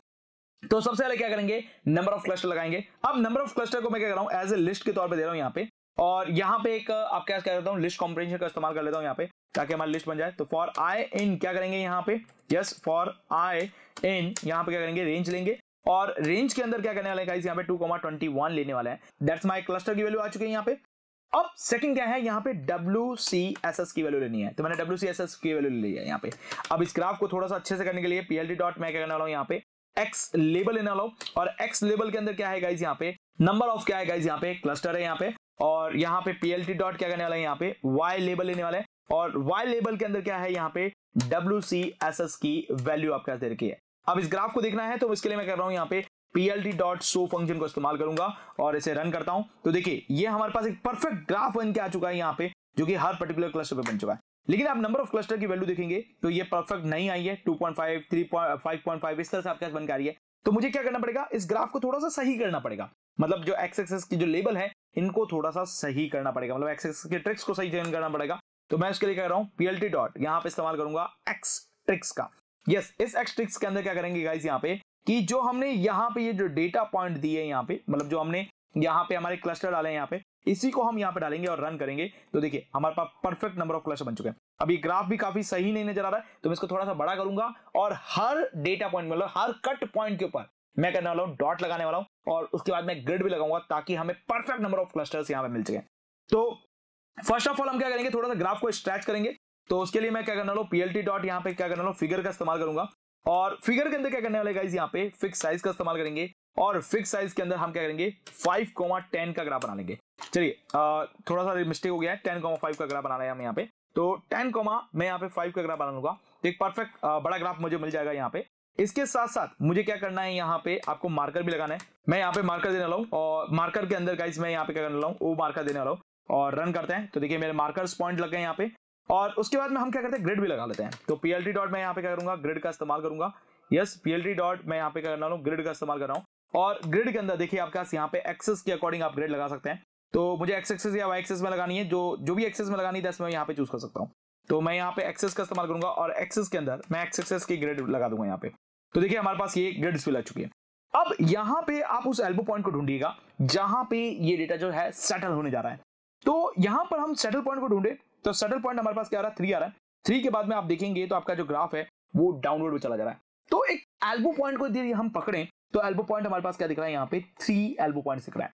तो सबसे पहले क्या करेंगे? नंबर ऑफ़ क्लस्टर लगाएँगे। अब नंबर ऑफ़ क्लस्टर को मैं क्या कर रहा हूँ? एज ए लिस्ट के तौर पर दे रहा हूँ यहाँ पे। और यहाँ पे एक, आप क्या क्या करता हूँ? लिस्ट कॉम्प्रेंशन का इस्तेमाल कर लेता हूँ यहाँ पे, ताकि हमारी लिस्ट बन जाए। तो फॉर आई इन क्या करेंगे यहाँ पे? यस फॉर आई इन यहाँ पे क्या करेंगे? रेंज लेंगे। और रेंज के अंदर क्या करने वाले हैं यहाँ पे टू कॉमा ट्वेंटी वन लेने वाले हैं। दैट्स माई क्लस्टर की वैल्यू आ चुकी है यहाँ पे। अब सेकंड क्या है? यहाँ पे डब्ल्यू सी एस एस की वैल्यू लेनी है। तो मैंने डब्ल्यू सी एस एस की वैल्यू ले लिया यहाँ पे। अब इस ग्राफ को थोड़ा सा अच्छे से करने के लिए पीएलडी डॉट मैं क्या करने वाला हूँ यहाँ पे? एक्स लेबल लेने वाला और एक्स लेबल के अंदर क्या है गाइज़ यहाँ पे? नंबर ऑफ़ क्या है गाइज़ यहाँ पे? क्लस्टर है यहाँ पे। और यहाँ पे पीएलटी डॉट क्या करने वाला है यहाँ पे? वाई लेबल लेने वाले और वाई लेबल के अंदर क्या है यहाँ पे? डब्ल्यू सी एस एस की वैल्यू आपके दे रखी है। अब इस ग्राफ को देखना है तो इसके लिए मैं कर रहा हूँ यहाँ पे पीएलटी डॉट शो फ़ंक्शन को इस्तेमाल करूँगा और इसे रन करता हूँ। तो देखिए, ये हमारे पास एक परफेक्ट ग्राफ बन के आ चुका है यहाँ पे, जो कि हर पर्टिकुलर क्लस्टर पे बन चुका है। लेकिन आप नंबर ऑफ़ क्लस्टर की वैल्यू देखेंगे तो ये परफेक्ट नहीं आई है 2.5 3.5.5 इस तरह से आपके पास बन के आ रही है। तो मुझे क्या करना पड़ेगा? इस ग्राफ को थोड़ा सा सही करना पड़ेगा। मतलब जो एक्स एक्सेस की जो लेबल है, इनको थोड़ा सा सही करना पड़ेगा। मतलब एक्स एक्सेस के ट्रिक्स को सही चयन करना पड़ेगा। तो मैं इसके लिए कह रहा हूँ पीएलटी डॉट यहाँ पे इस्तेमाल करूँगा एक्स ट्रिक्स का। यस इस एक्स ट्रिक्स के अंदर क्या करेंगे गाइस यहाँ पे, कि जो हमने यहाँ पे ये जो डेटा पॉइंट दिए यहाँ पे मतलब जो हमने यहाँ पे हमारे क्लस्टर डाले यहाँ पे। इसी को हम यहाँ पे डालेंगे और रन करेंगे। तो देखिए, हमारे पास परफेक्ट नंबर ऑफ़ क्लस्टर बन चुके हैं। अभी ग्राफ भी काफ़ी सही नहीं नज़र आ रहा है तो मैं इसको थोड़ा सा बड़ा करूँगा और हर डेटा पॉइंट मतलब हर कट पॉइंट के ऊपर मैं करने वाला हूँ डॉट लगाने वाला हूँ और उसके बाद मैं ग्रिड भी लगाऊँगा ताकि हमें परफेक्ट नंबर ऑफ़ क्लस्टर्स यहाँ पे मिल सके। तो फ़र्स्ट ऑफ़ ऑल हम क्या करेंगे, थोड़ा सा ग्राफ को स्ट्रेच करेंगे। तो उसके लिए मैं क्या करने वाला हूँ पीएलटी डॉट यहाँ पे क्या करने वाला हूँ फिगर का इस्तेमाल करूँगा। और फिगर के अंदर क्या करने वाले गाइज़ यहाँ पे फिक्स साइज़ का इस्तेमाल करेंगे। और फिक्स साइज़ के अंदर हम क्या करेंगे? फाइव कोमा टेन का ग्राफ बना लेंगे। चलिए थोड़ा सा मिस्टेक हो गया है। टेन कोमा फाइव का ग्राफ बनाना है हम यहाँ पे। तो टेन कोमा मैं यहाँ पे फाइव का ग्राफ बना लूँगा। तो एक परफेक्ट बड़ा ग्राफ मुझे मिल जाएगा यहाँ पे। इसके साथ साथ मुझे क्या करना है यहाँ पे? आपको मार्कर भी लगाना है। मैं यहाँ पे मार्कर देने हूँ। और मार्कर के अंदर गाइज़ मैं यहाँ पे क्या करने हूँ? वो मार्कर देने वाला हूँ। और रन करते हैं। तो देखिए, मेरे मार्कर्स पॉइंट लग गए यहाँ पे। और उसके बाद में हम क्या करते हैं? ग्रिड भी लगा लेते हैं। तो पीएलटी डॉट मैं यहाँ पे क्या करूँगा? ग्रिड का इस्तेमाल करूँगा। यस पीएलटी डॉट मैं यहाँ पे क्या करना हूँ? ग्रिड का इस्तेमाल कर रहा हूँ। और ग्रिड के अंदर देखिए आपके पास यहाँ पे एक्सेस के अकॉर्डिंग आप ग्रिड लगा सकते हैं। तो मुझे एक्स एक्सेस या वाई एक्सेस में लगानी है, जो जो भी एक्सेस में लगानी है मैं यहाँ पे चूज़ कर सकता हूँ। तो मैं यहाँ पे एक्सेस का इस्तेमाल करूँगा और एक्सेस के अंदर मैं एक्स एक्सेस की ग्रिड लगा दूँगा यहाँ पे। तो देखिए हमारे पास ये ग्रिड डिस्प्ले आ चुकी है। अब यहाँ पे आप उस एल्बो पॉइंट को ढूंढिएगा, जहाँ पे ये डेटा जो है सेटल होने जा रहा है। तो यहाँ पर हम सेटल पॉइंट को ढूंढे तो सेटल पॉइंट हमारे पास क्या आ रहा है? थ्री आ रहा है। थ्री के बाद में आप देखेंगे तो आपका जो ग्राफ है, वो डाउनलोड में चला जा रहा है। तो एक एल्बो पॉइंट को यदि हम पकड़े तो एल्बो पॉइंट हमारे पास क्या दिख रहा है यहाँ पे? थ्री एल्बो पॉइंट दिख रहा है।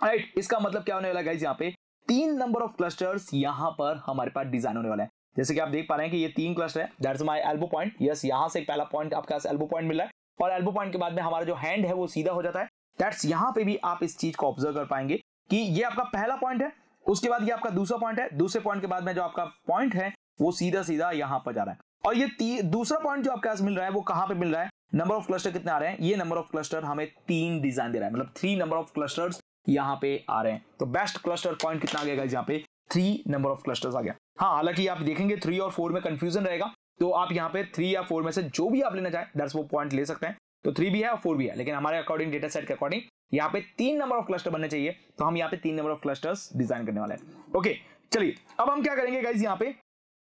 राइट इसका मतलब क्या होने वाला है यहाँ पे? तीन नंबर ऑफ़ क्लस्टर्स यहाँ पर हमारे पास डिज़ाइन होने वाला है। जैसे कि आप देख पा रहे हैं कि ये तीन क्लस्टर है। That's my elbow point yes यहाँ से पहला पॉइंट आपके एल्बो पॉइंट मिल रहा है। और एल्बो पॉइंट के बाद में हमारा जो हैंड है वो सीधा हो जाता है। दैट्स यहाँ पे भी आप इस चीज़ को ऑब्ज़र्व कर पाएँगे कि ये आपका पहला पॉइंट है। उसके बाद ये आपका दूसरा पॉइंट है। दूसरे पॉइंट के बाद में जो आपका पॉइंट है, वो सीधा सीधा यहाँ पर जा रहा है। और ये दूसरा पॉइंट जो आपके पास मिल रहा है, वो कहाँ पे मिल रहा है? नंबर ऑफ़ क्लस्टर कितने आ रहे हैं? ये नंबर ऑफ़ क्लस्टर हमें तीन डिज़ाइन दे रहा है। मतलब थ्री नंबर ऑफ़ क्लस्टर्स यहाँ पे आ रहे हैं। तो बेस्ट क्लस्टर पॉइंट कितना आ गया यहाँ पे? थ्री नंबर ऑफ़ क्लस्टर्स आ गया। हाँ हालाँकि आप देखेंगे थ्री और फोर में कंफ्यूजन रहेगा। तो आप यहाँ पे थ्री या फोर में से जो भी आप लेना चाहें दस वो पॉइंट ले सकते हैं। तो थ्री भी है और फोर भी है। लेकिन हमारे अकॉर्डिंग डेटा सेट के अकॉर्डिंग यहाँ पे तीन नंबर ऑफ़ क्लस्टर बनने चाहिए। तो हम यहाँ पे तीन नंबर ऑफ़ क्लस्टर्स डिज़ाइन करने वाले हैं। ओके चलिए, अब हम क्या करेंगे गाइज़ यहाँ पे?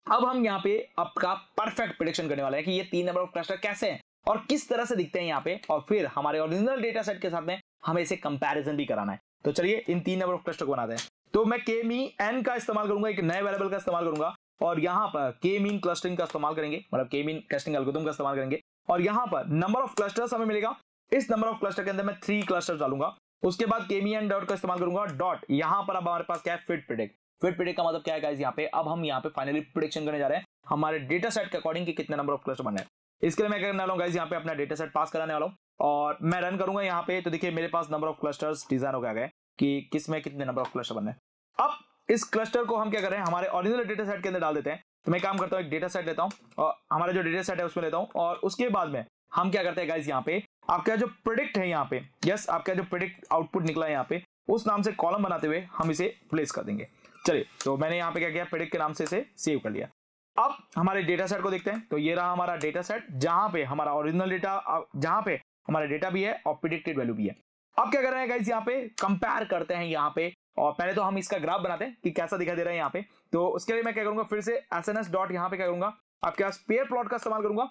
अब हम यहाँ पे आपका परफेक्ट प्रिडिक्शन करने वाले हैं कि ये तीन नंबर ऑफ़ क्लस्टर कैसे हैं। और किस तरह से दिखते हैं यहाँ पे? और फिर हमारे ओरिजिनल डेटा सेट के साथ में हमें इसे कंपैरिजन भी कराना है। तो चलिए इन तीन नंबर ऑफ़ क्लस्टर को बनाते हैं। तो मैं के मी एन का इस्तेमाल करूँगा, एक नए वेरिएबल का इस्तेमाल करूँगा, और यहाँ पर के मीन क्लस्टरिंग का इस्तेमाल करेंगे मतलब के मीन क्लस्टरिंग एल्गोरिथम का इस्तेमाल करेंगे, और यहाँ पर नंबर ऑफ़ क्लस्टर्स हमें मिलेगा। इस नंबर ऑफ़ क्लस्टर के अंदर मैं थ्री क्लस्टर डालूँगा। उसके बाद केमीएन डॉट का इस्तेमाल करूँगा। डॉट यहाँ पर अब हमारे पास क्या है? फिट प्रिडिक्ट फिट प्रिडिक्ट का मतलब क्या है यहाँ पे, अब हम यहाँ पे फाइनली प्रिडिक्शन करने जा रहे हैं। हमारे डेटा सेट के अकॉर्डिंग कि कितने नंबर ऑफ़ क्लस्टर बन इसके लिए मैं करने वाला हूँ गाइस यहाँ पे अपना डेटा सेट पास कराने वाला हूँ। और मैं रन करूँगा यहाँ पे तो देखिए मेरे पास नंबर ऑफ़ क्लस्टर्स डिज़ाइन हो गया गए कि किसमें कितने नंबर ऑफ़ क्लस्टर बन हैं। अब इस क्लस्टर को हम क्या कर रहे हैं, हमारे ओरिजिनल डेटा सेट के अंदर डाल देते हैं। तो मैं काम करता हूँ, एक डेटा सेट लेता हूँ, और हमारा जो डेटा सेट है उसमें लेता हूँ, और उसके बाद में हम क्या करते हैं गाइज़ यहाँ पे आपका जो प्रोडिक्ट है यहाँ पे यस आपका जो प्रोडिक्ट आउटपुट निकला है यहाँ पे, उस नाम से कॉलम बनाते हुए हम इसे प्लेस कर देंगे। चलिए तो मैंने यहाँ पे क्या किया प्रोडिक्ट के नाम से इसे सेव कर लिया। अब हमारे डेटा सेट को देखते हैं। तो ये रहा हमारा डेटा सेट जहाँ पे हमारा ओरिजिनल डेटा जहाँ पे हमारा डेटा भी है और प्रिडिक्टेड वैल्यू भी है। अब क्या कर रहे हैं यहाँ पे कंपेयर करते हैं यहाँ पे। और पहले तो हम इसका ग्राफ बनाते हैं कि कैसा दिखाई दे रहा है यहाँ पे। तो उसके लिए मैं क्या करूँगा, फिर से एस एन एस डॉट यहाँ पे क्या करूँगा, आपके पास पेयर प्लॉट का इस्तेमाल करूँगा।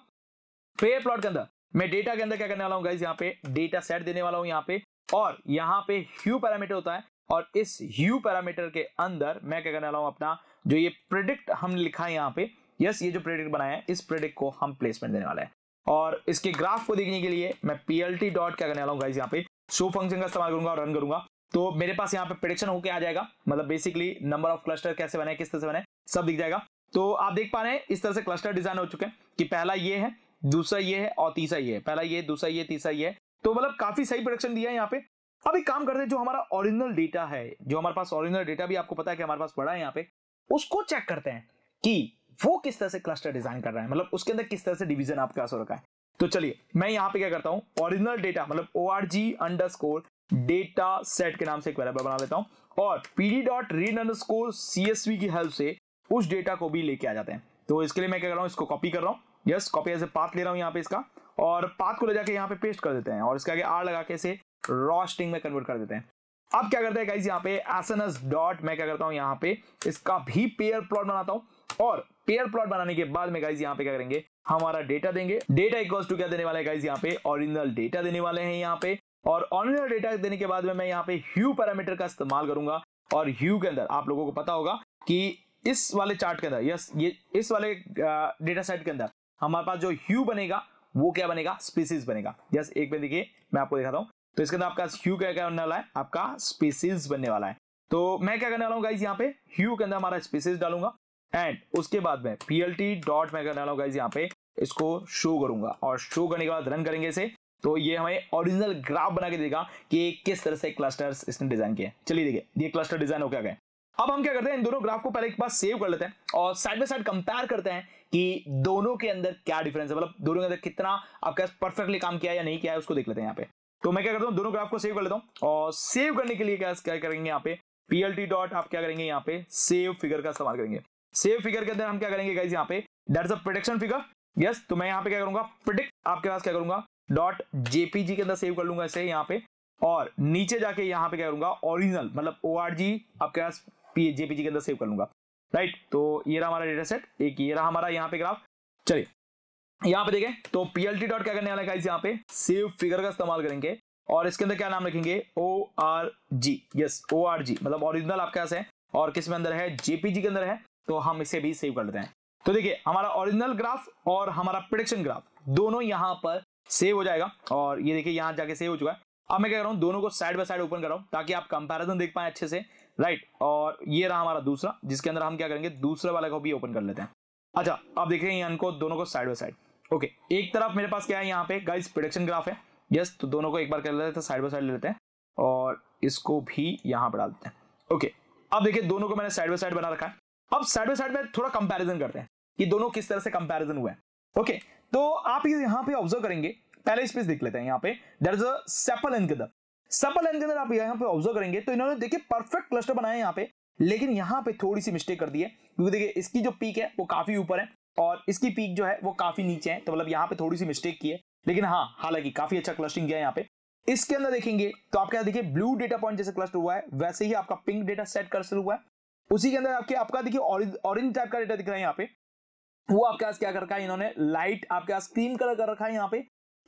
पेयर प्लॉट के अंदर मैं डेटा के अंदर क्या करने वाला हूँ गाइज़ यहाँ पे डेटा सेट देने वाला हूँ यहाँ पे। और यहाँ पे ह्यू पैरामीटर होता है और इस ह्यू पैरामीटर के अंदर मैं क्या करने वाला हूँ अपना जो ये प्रिडिक्ट हमने लिखा है यहाँ पे यस ये जो प्रिडिक्ट बनाया है, इस प्रिडिक्ट को हम प्लेसमेंट देने वाले हैं। और इसके ग्राफ को देखने के लिए मैं पीएलटी डॉट क्या करने वाला हूँ यहाँ पे शो फ़ंक्शन का इस्तेमाल करूँगा और रन करूँगा। तो मेरे पास यहाँ पे प्रिडिक्शन होके आ जाएगा मतलब बेसिकली नंबर ऑफ़ क्लस्टर कैसे बने, किस तरह से बने, सब दिख जाएगा। तो आप देख पा रहे हैं, इस तरह से क्लस्टर डिज़ाइन हो चुके हैं कि पहला ये है, दूसरा ये है और तीसरा ये है। पहला ये, दूसरा ये, तीसरा ये। है तो मतलब काफ़ी सही प्रोडक्शन दिया है यहाँ पे। अब एक काम करते हैं, जो हमारा ओरिजिनल डेटा है, जो हमारे पास ओरिजिनल डेटा भी आपको पता है कि हमारे पास पड़ा है यहाँ पे उसको चेक करते हैं कि वो किस तरह से क्लस्टर डिज़ाइन कर रहा है। मतलब उसके अंदर किस तरह से डिवीज़न आपके पास हो रखा है। तो चलिए, मैं यहाँ पे क्या करता हूँ ओरिजिनल डेटा मतलब O R G underscore data set के नाम से एक वेरिएबल बना लेता हूँ और PD dot read underscore CSV की हेल्प से उस डेटा को भी लेके आ जाते हैं। तो इसके लिए मैं क्या कर रहा हूँ, इसको कॉपी कर रहा हूँ। यस कॉपी ए पाथ ले रहा हूँ यहाँ पे इसका और पाथ को ले जाके यहाँ पे पेस्ट कर देते हैं और इसके आगे आर लगा के इसे रॉ स्ट्रिंग में कन्वर्ट कर देते हैं। अब क्या करते हैं गाइज़ यहाँ पे एस एस डॉट मैं क्या करता हूँ, यहाँ पे इसका भी पेयर प्लॉट बनाता हूँ। और पेयर प्लॉट बनाने के बाद में गाइज़ यहाँ पे क्या करेंगे? हमारा डेटा देंगे। डेटा इक्वल्स टू क्या देने वाले गाइज़ यहाँ पे ओरिजिनल डेटा देने वाले हैं यहाँ पे। और ऑरिजिनल डेटा देने के बाद में मैं यहाँ पे ह्यू पैरामीटर का इस्तेमाल करूँगा। और ह्यू के अंदर आप लोगों को पता होगा कि इस वाले चार्ट के अंदर यस ये इस वाले डेटा सेट के अंदर हमारे पास जो ह्यू बनेगा, वो क्या बनेगा? स्पीसीज बनेगा। यस एक में देखिए, मैं आपको दिखाता हूँ। तो इसके अंदर आपका ह्यू क्या क्या बनने वाला है? आपका स्पेसिस बनने वाला है। तो मैं क्या करने वाला हूँ गाइज़ यहाँ पे? ह्यू के अंदर हमारा स्पेसिस डालूँगा एंड उसके बाद में पीएलटी डॉट मैं करने वाला हूँ यहाँ पे। इसको शो करूँगा और शो करने के बाद रन करेंगे इसे। तो ये हमें ओरिजिनल ग्राफ बना के देगा कि किस तरह से क्लस्टर्स इसने डिज़ाइन किए। चलिए देखिए, ये क्लस्टर डिज़ाइन हो क्या गए। अब हम क्या करते हैं? इन दोनों ग्राफ को पहले एक बार सेव कर लेते हैं और साइड बाय साइड कंपेयर करते हैं कि दोनों के अंदर क्या डिफरेंस है। मतलब दोनों के अंदर कितना आपका परफेक्टली काम किया या नहीं किया है, उसको देख लेते हैं यहाँ पे। तो मैं क्या करता हूँ, दोनों ग्राफ को सेव कर लेता हूँ और सेव करने के लिए क्या क्या करेंगे यहाँ पे? पीएलटी डॉट आप क्या करेंगे यहाँ पे? सेव फिगर का इस्तेमाल करेंगे। सेव फिगर के अंदर हम क्या करेंगे गाइज़ यहाँ पे? That is a production figure yes तो मैं यहाँ पे क्या करूँगा? प्रिडिक्ट आपके पास क्या करूँगा? डॉट जेपीजी के अंदर सेव कर लूँगा इसे यहाँ पे। और नीचे जाके यहाँ पे क्या करूँगा? ओरिजिनल मतलब ओ आपके पास जेपीजी के अंदर सेव कर लूँगा। राइट तो ये रहा हमारा डेटा सेट एक ये रहा हमारा यहाँ पे ग्राफ चलिए यहाँ पे देखें तो पीएलटी डॉट क्या करने वाला गाइस यहाँ पे? सेव फिगर का इस्तेमाल करेंगे और इसके अंदर क्या नाम रखेंगे? O R G yes O R G मतलब ओरिजिनल आपके पास है और किसमें अंदर है? जेपीजी के अंदर है तो हम इसे भी सेव कर लेते हैं। तो देखिए, हमारा ओरिजिनल ग्राफ और हमारा प्रोडिक्शन ग्राफ दोनों यहाँ पर सेव हो जाएगा और ये देखिए, यहाँ जाके सेव हो चुका है। अब मैं क्या कर रहा हूँ, दोनों को साइड बाय साइड ओपन कर रहा हूँ ताकि आप कंपैरिजन देख पाए अच्छे से राइट और ये रहा हमारा दूसरा, जिसके अंदर हम क्या करेंगे, दूसरे वाले को भी ओपन कर लेते हैं। अच्छा अब देख हैं इनको दोनों को साइड बाय साइड ओके, एक तरफ़ मेरे पास क्या है यहाँ पे? गाइस प्रोडक्शन ग्राफ है। यस तो दोनों को एक बार कर लेते हैं साइड बाय साइड लेते हैं, और इसको भी यहाँ पर डाल देते हैं। ओके, अब देखिए, दोनों को मैंने साइड बाय साइड बना रखा है। अब साइड बाय साइड में थोड़ा कंपैरिजन करते हैं, कि दोनों किस तरह से कंपैरिजन हुआ है। ओके तो आप यहाँ पे ऑब्ज़र्व करेंगे, पहले स्पेस देख लेते हैं यहाँ पे। There is a sepal N के अंदर सपल के अंदर आप यहाँ पे ऑब्ज़र्व करेंगे तो इन्होंने देखिए परफेक्ट क्लस्टर बनाया यहाँ पे, लेकिन यहाँ पे थोड़ी सी मिस्टेक कर दी है, क्योंकि देखिए, इसकी जो पीक है, वो काफ़ी ऊपर है। और इसकी पीक जो है, वो काफ़ी नीचे है तो मतलब यहाँ पे थोड़ी सी मिस्टेक की है। लेकिन हाँ हालाँकि काफ़ी अच्छा क्लस्टिंग किया है यहाँ पे। इसके अंदर देखेंगे तो आपके यहाँ देखिए ब्लू डेटा पॉइंट जैसे क्लस्टर हुआ है, वैसे ही आपका पिंक डेटा सेट क्लस्टर हुआ है। उसी के अंदर आपके, आपका देखिए ऑरेंज टाइप का डेटा दिख रहा है यहाँ पे। वो आपके पास क्या कर रखा है इन्होंने? लाइट आपके पास क्रीम कलर कर रखा है यहाँ पे।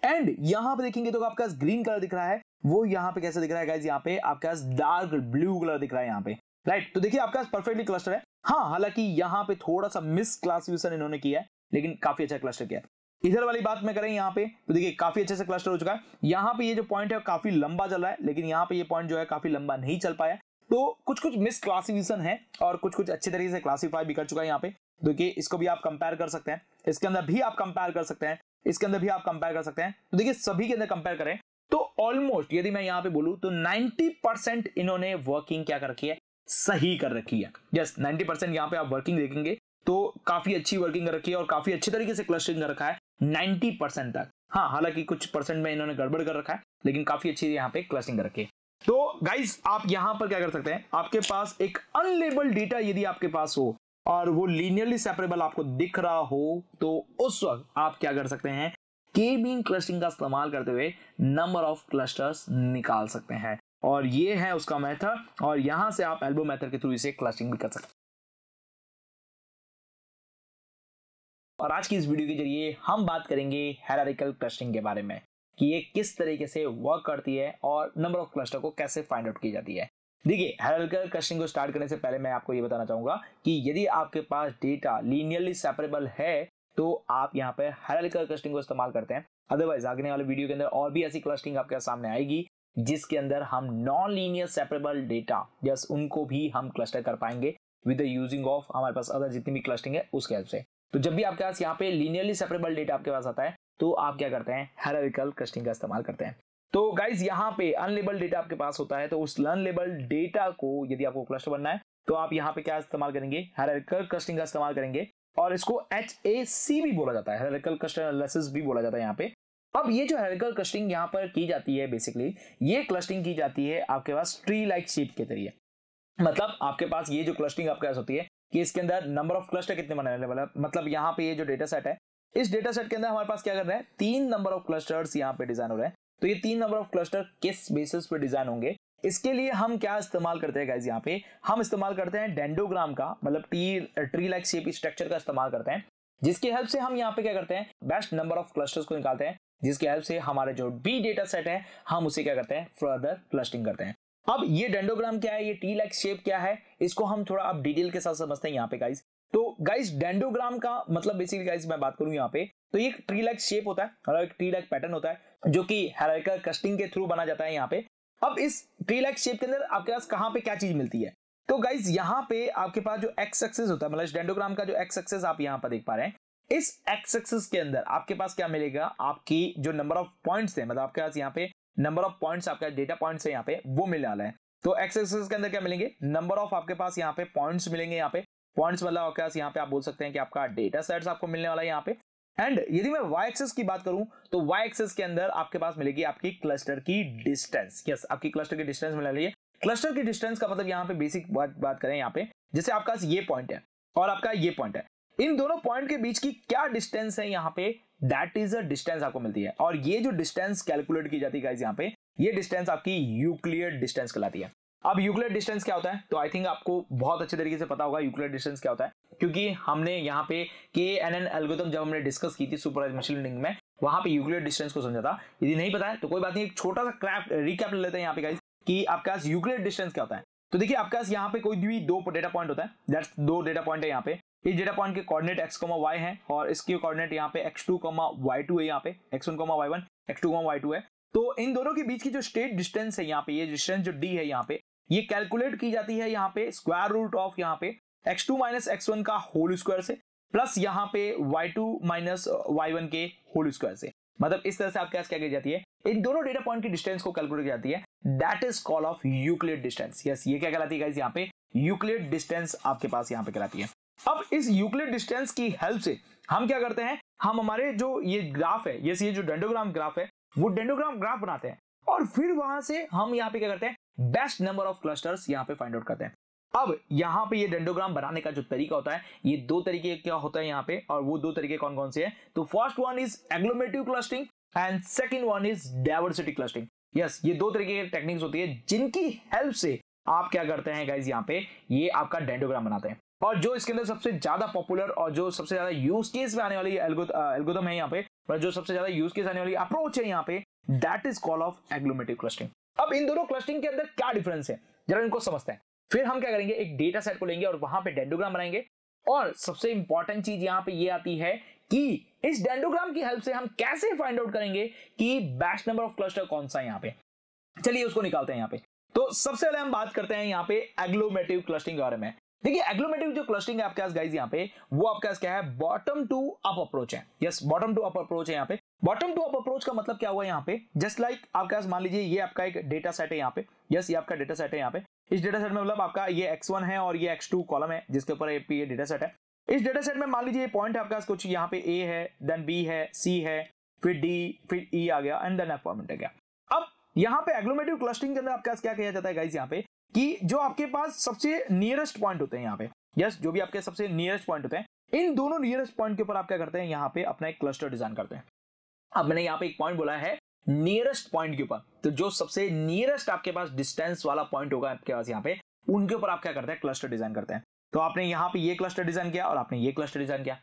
एंड यहाँ पे देखेंगे तो आपके पास ग्रीन कलर दिख रहा है। वो यहाँ पे कैसे दिख रहा है यहाँ पे आपके पास डार्क ब्लू कलर दिख रहा है यहाँ पे। राइट तो देखिए आपके परफेक्टली क्लस्टर है। हाँ हालाँकि यहाँ पे थोड़ा सा मिस क्लासिफिकेशन इन्होंने किया है, लेकिन काफ़ी अच्छा क्लस्टर किया है। इधर वाली बात में करें यहाँ पे तो देखिए काफ़ी अच्छे से क्लस्टर हो चुका है। यहाँ पे ये जो पॉइंट है, काफ़ी लंबा चल रहा है, लेकिन यहाँ पे ये पॉइंट जो है, काफ़ी लंबा नहीं चल पाया। तो कुछ कुछ मिस क्लासिफिकेशन है, और कुछ कुछ अच्छे तरीके से क्लासीफाई भी कर चुका है यहाँ पे। देखिए, इसको भी आप कंपेयर कर सकते हैं। इसके अंदर भी आप कंपेयर कर सकते हैं। इसके अंदर भी आप कंपेयर कर सकते हैं। तो देखिए, सभी के अंदर कंपेयर करें तो ऑलमोस्ट यदि मैं यहाँ पे बोलूँ तो 90 परसेंट इन्होंने वर्किंग क्या कर रखी है? सही कर रखी है। यस 90 परसेंट यहाँ पे आप वर्किंग देखेंगे तो काफ़ी अच्छी वर्किंग कर रखी है और काफ़ी अच्छे तरीके से क्लस्टरिंग कर रखा है 90 परसेंट तक। हाँ हालाँकि कुछ परसेंट में इन्होंने गड़बड़ कर रखा है, लेकिन काफ़ी अच्छी यहाँ पे क्लस्टरिंग कर रखी है। तो गाइज़ आप यहाँ पर क्या कर सकते हैं? आपके पास एक अनलेबल डेटा यदि आपके पास हो और वो लीनियरली सेपरेबल आपको दिख रहा हो तो उस वक्त आप क्या कर सकते हैं? के बीन क्लस्टरिंग का इस्तेमाल करते हुए नंबर ऑफ़ क्लस्टर्स निकाल सकते हैं। और ये है उसका मेथड, और यहाँ से आप एल्बो मेथड के थ्रू इसे क्लस्टरिंग भी कर सकते हैं। और आज की इस वीडियो के ज़रिए हम बात करेंगे हेरारिकल क्लस्टरिंग के बारे में, कि ये किस तरीके से वर्क करती है और नंबर ऑफ़ क्लस्टर को कैसे फाइंड आउट की जाती है। देखिए हेरल्कर क्लस्टरिंग को स्टार्ट करने से पहले मैं आपको ये बताना चाहूँगा कि यदि आपके पास डेटा लीनियरली सेपरेबल है तो आप यहाँ पे हेरल्कर क्लस्टरिंग को इस्तेमाल करते हैं। अदरवाइज़ आगे वाले वीडियो के अंदर और भी ऐसी क्लस्टरिंग आपके सामने आएगी जिसके अंदर हम non linear separable data yes उनको भी हम क्लस्टर कर पाएँगे विद द यूजिंग ऑफ़ हमारे पास अदर जितनी भी क्लस्टरिंग है, उसके हेल्प से। तो जब भी आपके पास यहाँ पे लीनियरली सेपरेबल डेटा आपके पास आता है तो आप क्या करते हैं? हेरारिकल क्लस्टरिंग का इस्तेमाल करते हैं। तो गाइज़ यहाँ पे अनलेबल डेटा आपके पास होता है तो उस अनलेबल डेटा को यदि आपको क्लस्टर बनना है तो आप यहाँ पे क्या इस्तेमाल करेंगे? हेरारिकल क्लस्टरिंग का इस्तेमाल करेंगे। और इसको एच ए सी भी बोला जाता है। हेरारिकल क्लस्टर एनालिसिस भी बोला जाता है यहाँ पे। अब ये जो हेरिकल क्लस्टिंग यहाँ पर की जाती है बेसिकली ये क्लस्टिंग की जाती है आपके पास ट्री लाइक शेप के ज़रिए। मतलब आपके पास ये जो क्लस्टिंग आपके पास होती है कि इसके अंदर नंबर ऑफ़ क्लस्टर कितने बनाने वाले मतलब यहाँ पे ये जो डेटा सेट है, इस डेटा सेट के अंदर हमारे पास क्या कर रहे हैं? तीन नंबर ऑफ़ क्लस्टर्स यहाँ पे डिज़ाइन हो रहे हैं। तो ये तीन नंबर ऑफ़ क्लस्टर किस बेसिस पे डिज़ाइन होंगे? इसके लिए हम क्या इस्तेमाल करते हैं गाइज़ यहाँ पे? हम इस्तेमाल करते हैं डेंडोग्राम का मतलब T tree like shape structure का इस्तेमाल करते हैं, जिसकी हेल्प से हम यहाँ पे क्या करते हैं? बेस्ट नंबर ऑफ़ क्लस्टर्स को निकालते हैं। जिसकी हेल्प से हमारे जो बी डेटा सेट है, हम उसे क्या करते हैं? फर्दर क्लस्टिंग करते हैं। अब ये डेंडोग्राम क्या है? ये टी लाइक शेप क्या है? इसको हम थोड़ा अब डिटेल के साथ समझते हैं यहाँ पे गाइज़ तो गाइस डेंडोग्राम का मतलब बेसिकली गाइस मैं बात करूँ यहाँ पे तो ये ट्री लाइक शेप होता है, और एक ट्री लाइक पैटर्न होता है, जो कि हेराइकल कस्टिंग के थ्रू बना जाता है यहाँ पे। अब इस ट्री लाइक शेप के अंदर आपके पास कहाँ पे क्या चीज़ मिलती है? तो गाइज़ यहाँ पे आपके पास जो एक्स एक्सेस होता है मतलब डेंडोग्राम का जो एक्स एक्सेस आप यहाँ पर देख पा रहे हैं इस एक्स एक्सेस के अंदर आपके पास क्या मिलेगा? आपकी जो नंबर ऑफ़ पॉइंट्स है मतलब आपके पास यहाँ पे नंबर ऑफ़ पॉइंट्स आपका डेटा पॉइंट्स है यहाँ पे, वो मिलने वाला है। तो एक्स एक्सेस के अंदर क्या मिलेंगे? नंबर ऑफ़ आपके पास यहाँ पे पॉइंट्स मिलेंगे यहाँ पे। पॉइंट्स मतलब आपके पास यहाँ पे आप बोल सकते हैं कि आपका डेटा सेट्स आपको मिलने वाला है यहाँ पे। एंड यदि मैं वाई एक्सेस की बात करूँ तो वाई एक्सेस के अंदर आपके पास मिलेगी आपकी क्लस्टर की डिस्टेंस यस आपकी क्लस्टर की डिस्टेंस मिलने वाली है। क्लस्टर की डिस्टेंस का मतलब यहाँ पे बेसिक बात बात करें यहाँ पे, जैसे आपका ये पॉइंट है और आपका ये पॉइंट है। इन दोनों पॉइंट के बीच की क्या डिस्टेंस है यहाँ पे? दैट इज़ अ डिस्टेंस आपको मिलती है। और ये जो डिस्टेंस कैलकुलेट की जाती है यहाँ पे, ये डिस्टेंस आपकी यूक्लियर डिस्टेंस कहलाती है। अब यूक्लियर डिस्टेंस क्या होता है? तो आई थिंक आपको बहुत अच्छे तरीके से पता होगा यूक्लियर डिस्टेंस क्या होता है। क्योंकि हमने यहाँ पे के एन एन एल्गोरिथम जब हमने डिस्कस की थी सुपरवाइज मशीन लर्निंग में, वहाँ पे यूक्लियर डिस्टेंस को समझा था। यदि नहीं पता है तो कोई बात नहीं, एक छोटा सा क्रैप रिकैप ले लेते हैं यहाँ पे गाइस कि आपके पास यूक्लियर डिस्टेंस क्या होता है। तो देखिए, आपके पास यहाँ पे कोई भी दो डेटा पॉइंट होता है। दैट्स दो डेटा पॉइंट है यहाँ पे। इस डेटा पॉइंट के कोऑर्डिनेट एक्स कोमा वाई है, और इसके कोऑर्डिनेट यहाँ पे x two comma y two है यहाँ पे x one comma y one x two comma y two है। तो इन दोनों के बीच की जो स्टेट डिस्टेंस है यहाँ पे, ये डिस्टेंस जो डी है यहाँ पे, ये कैलकुलेट की जाती है यहाँ पे स्क्वायर रूट ऑफ़ यहाँ पे x two minus x one का होल स्क्वायर से प्लस यहाँ पे y two minus y one के होल स्क्वायर से। मतलब इस तरह से आपके पास क्या की जाती है? इन दोनों डेटा पॉइंट की डिस्टेंस को कैलकुलेट की जाती है। That is call of Euclid distance yes ये क्या कहलाती है यहाँ पे यूक्लिड डिस्टेंस आपके पास यहाँ पे कहलाती है। अब इस यूक्लिड डिस्टेंस की हेल्प से हम क्या करते हैं? हम हमारे जो ये ग्राफ है, ये जो डेंडोग्राम ग्राफ है, वो डेंडोग्राम ग्राफ बनाते हैं। और फिर वहाँ से हम यहाँ पे क्या करते हैं? बेस्ट नंबर ऑफ़ क्लस्टर्स यहाँ पे फाइंड आउट करते हैं। अब यहाँ पे ये डेंडोग्राम बनाने का जो तरीका होता है, ये दो तरीके क्या होता है यहाँ पे? और वो दो तरीके कौन कौन से हैं? तो first one is agglomerative clustering and second one is diversity clustering yes ये दो तरीके की टेक्निक्स होती है, जिनकी हेल्प से आप क्या करते हैं गाइज़ यहाँ पे? ये आपका डेंडोग्राम बनाते हैं। और जो इसके अंदर सबसे ज़्यादा पॉपुलर और जो सबसे ज़्यादा यूज़ केस में आने वाली एल्गोदम है यहाँ पे, और जो सबसे ज़्यादा यूज़ केस आने वाली अप्रोच है यहाँ पे that is call of agglomerative clustering अब इन दोनों क्लस्टरिंग के अंदर क्या डिफरेंस है? जरा इनको समझते हैं। फिर हम क्या करेंगे? एक डेटा सेट को लेंगे और वहाँ पे डेंडोग्राम बनाएँगे। और सबसे इंपॉर्टेंट चीज़ यहाँ पे ये आती है कि इस डेंडोग्राम की हेल्प से हम कैसे फाइंड आउट करेंगे कि बैच नंबर ऑफ़ क्लस्टर कौन सा है यहाँ पे। चलिए उसको निकालते हैं यहाँ पे। तो सबसे पहले हम बात करते हैं यहाँ पे एग्लोमेटिव क्लस्टिंग के बारे में। देखिए एग्लोमेटिव जो क्लस्टिंग है आपके पास गाइस यहाँ पे वो आपके पास क्या है? बॉटम टू अप अप्रोच है। Yes bottom to up approach है यहाँ पे। बॉटम टू अप अप्रोच का मतलब क्या हुआ यहाँ पे? जस्ट लाइक like, आपके पास मान लीजिए ये आपका एक डेटा सेट है यहाँ पे। यस ये आपका डेटा सेट है यहाँ पे। इस डेटा सेट में मतलब आपका ये x1 है और ये x2 कॉलम है जिसके ऊपर ये डेटा सेट है। इस डेटा सेट में मान लीजिए पॉइंट आपके पास कुछ यहाँ पे ए है देन बी है सी है फिर डी फिर ई आ गया एंड देन फॉर्मेट आ गया। अब यहाँ पे एग्लोमेटिव क्लस्टरिंग के अंदर आपके पास क्या किया जाता है गाइज़ यहाँ पे? कि जो आपके पास सबसे नियरेस्ट पॉइंट होते हैं यहाँ पे। यस जो भी आपके सबसे नियरेस्ट पॉइंट होते हैं, इन दोनों नियरेस्ट पॉइंट के ऊपर आप क्या करते हैं, यहाँ पे अपना एक क्लस्टर डिज़ाइन करते हैं। अब मैंने यहाँ पे एक पॉइंट बोला है नियरेस्ट पॉइंट के ऊपर। तो जो सबसे नियरेस्ट आपके पास डिस्टेंस वाला पॉइंट होगा आपके पास यहाँ पे, उनके ऊपर आप क्या करते हैं क्लस्टर डिज़ाइन करते हैं। तो आपने यहाँ पे ये क्लस्टर डिज़ाइन किया और आपने ये क्लस्टर डिज़ाइन किया।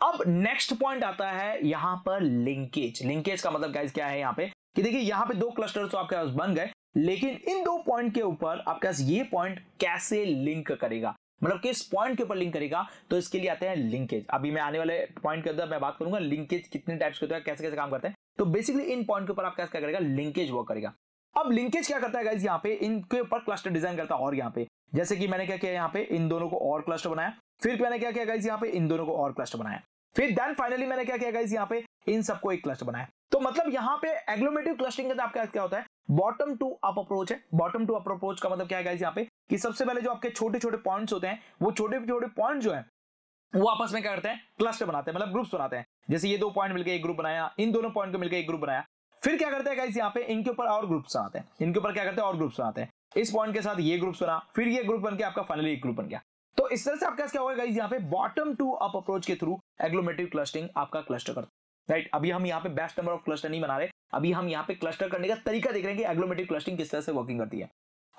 अब नेक्स्ट पॉइंट आता है यहाँ पर लिंकेज लिंकेज का मतलब गाइस क्या है यहाँ पे? कि देखिए, यहाँ पे दो क्लस्टर तो आपके पास बन गए, लेकिन इन दो पॉइंट के ऊपर आपके पास ये पॉइंट कैसे लिंक करेगा? मतलब किस पॉइंट के ऊपर लिंक करेगा? तो इसके लिए आते हैं लिंकेज अभी मैं आने वाले पॉइंट के अंदर मैं बात करूँगा लिंकेज कितने टाइप्स के होते हैं, कैसे कैसे काम करते हैं। तो बेसिकली इन पॉइंट के ऊपर आप क्या करेगा? लिंकेज वर्क करेगा। अब लिंकेज क्या करता है यहाँ पे? इनके ऊपर क्लस्टर डिज़ाइन करता है और यहाँ पे। जैसे कि मैंने क्या किया यहाँ पे? इन दोनों को और क्लस्टर बनाया। फिर मैंने क्या किया गाइज़ यहाँ पे? इन दोनों को और क्लस्टर बनाया। फिर देन फाइनली मैंने क्या किया गाइज़ यहाँ पे? इन सबको एक क्लस्टर बनाया। तो मतलब यहाँ पे एग्लोमेटिव क्लस्टरिंग के आपका क्या होता है? बॉटम टू अप अप्रोच है। बॉटम टू अप अप्रोच का मतलब क्या है यहाँ पे? कि सबसे पहले जो आपके छोटे छोटे पॉइंट्स होते हैं, वो छोटे छोटे पॉइंट जो है, वो आपस में क्या करते हैं? क्लस्टर बनाते हैं मतलब ग्रुप्स बनाते हैं। जैसे ये दो पॉइंट मिलकर एक ग्रुप बनाया, इन दोनों पॉइंट को मिलकर एक ग्रुप बनाया। फिर क्या करते हैं गाइस यहाँ पे? इनके ऊपर और ग्रुप्स बनाते हैं। इनके ऊपर क्या करते हैं? और ग्रुप्स बनाते हैं। इस पॉइंट के साथ ये ग्रुप्स बना, फिर ये ग्रुप बन के आपका फाइनली एक ग्रुप बन गया। तो इस तरह से आपका क्या होगा गाइस यहाँ पे? बॉटम टू अप अप्रोच के थ्रू एग्लोमेटिव क्लस्टरिंग आपका क्लस्टर करता राइट अभी हम यहाँ पे बेस्ट नंबर ऑफ़ क्लस्टर नहीं बना रहे। अभी हम यहाँ पे क्लस्टर करने का तरीका देख रहे हैं कि एग्लोमेटिव क्लस्टिंग किस तरह से वर्किंग करती है।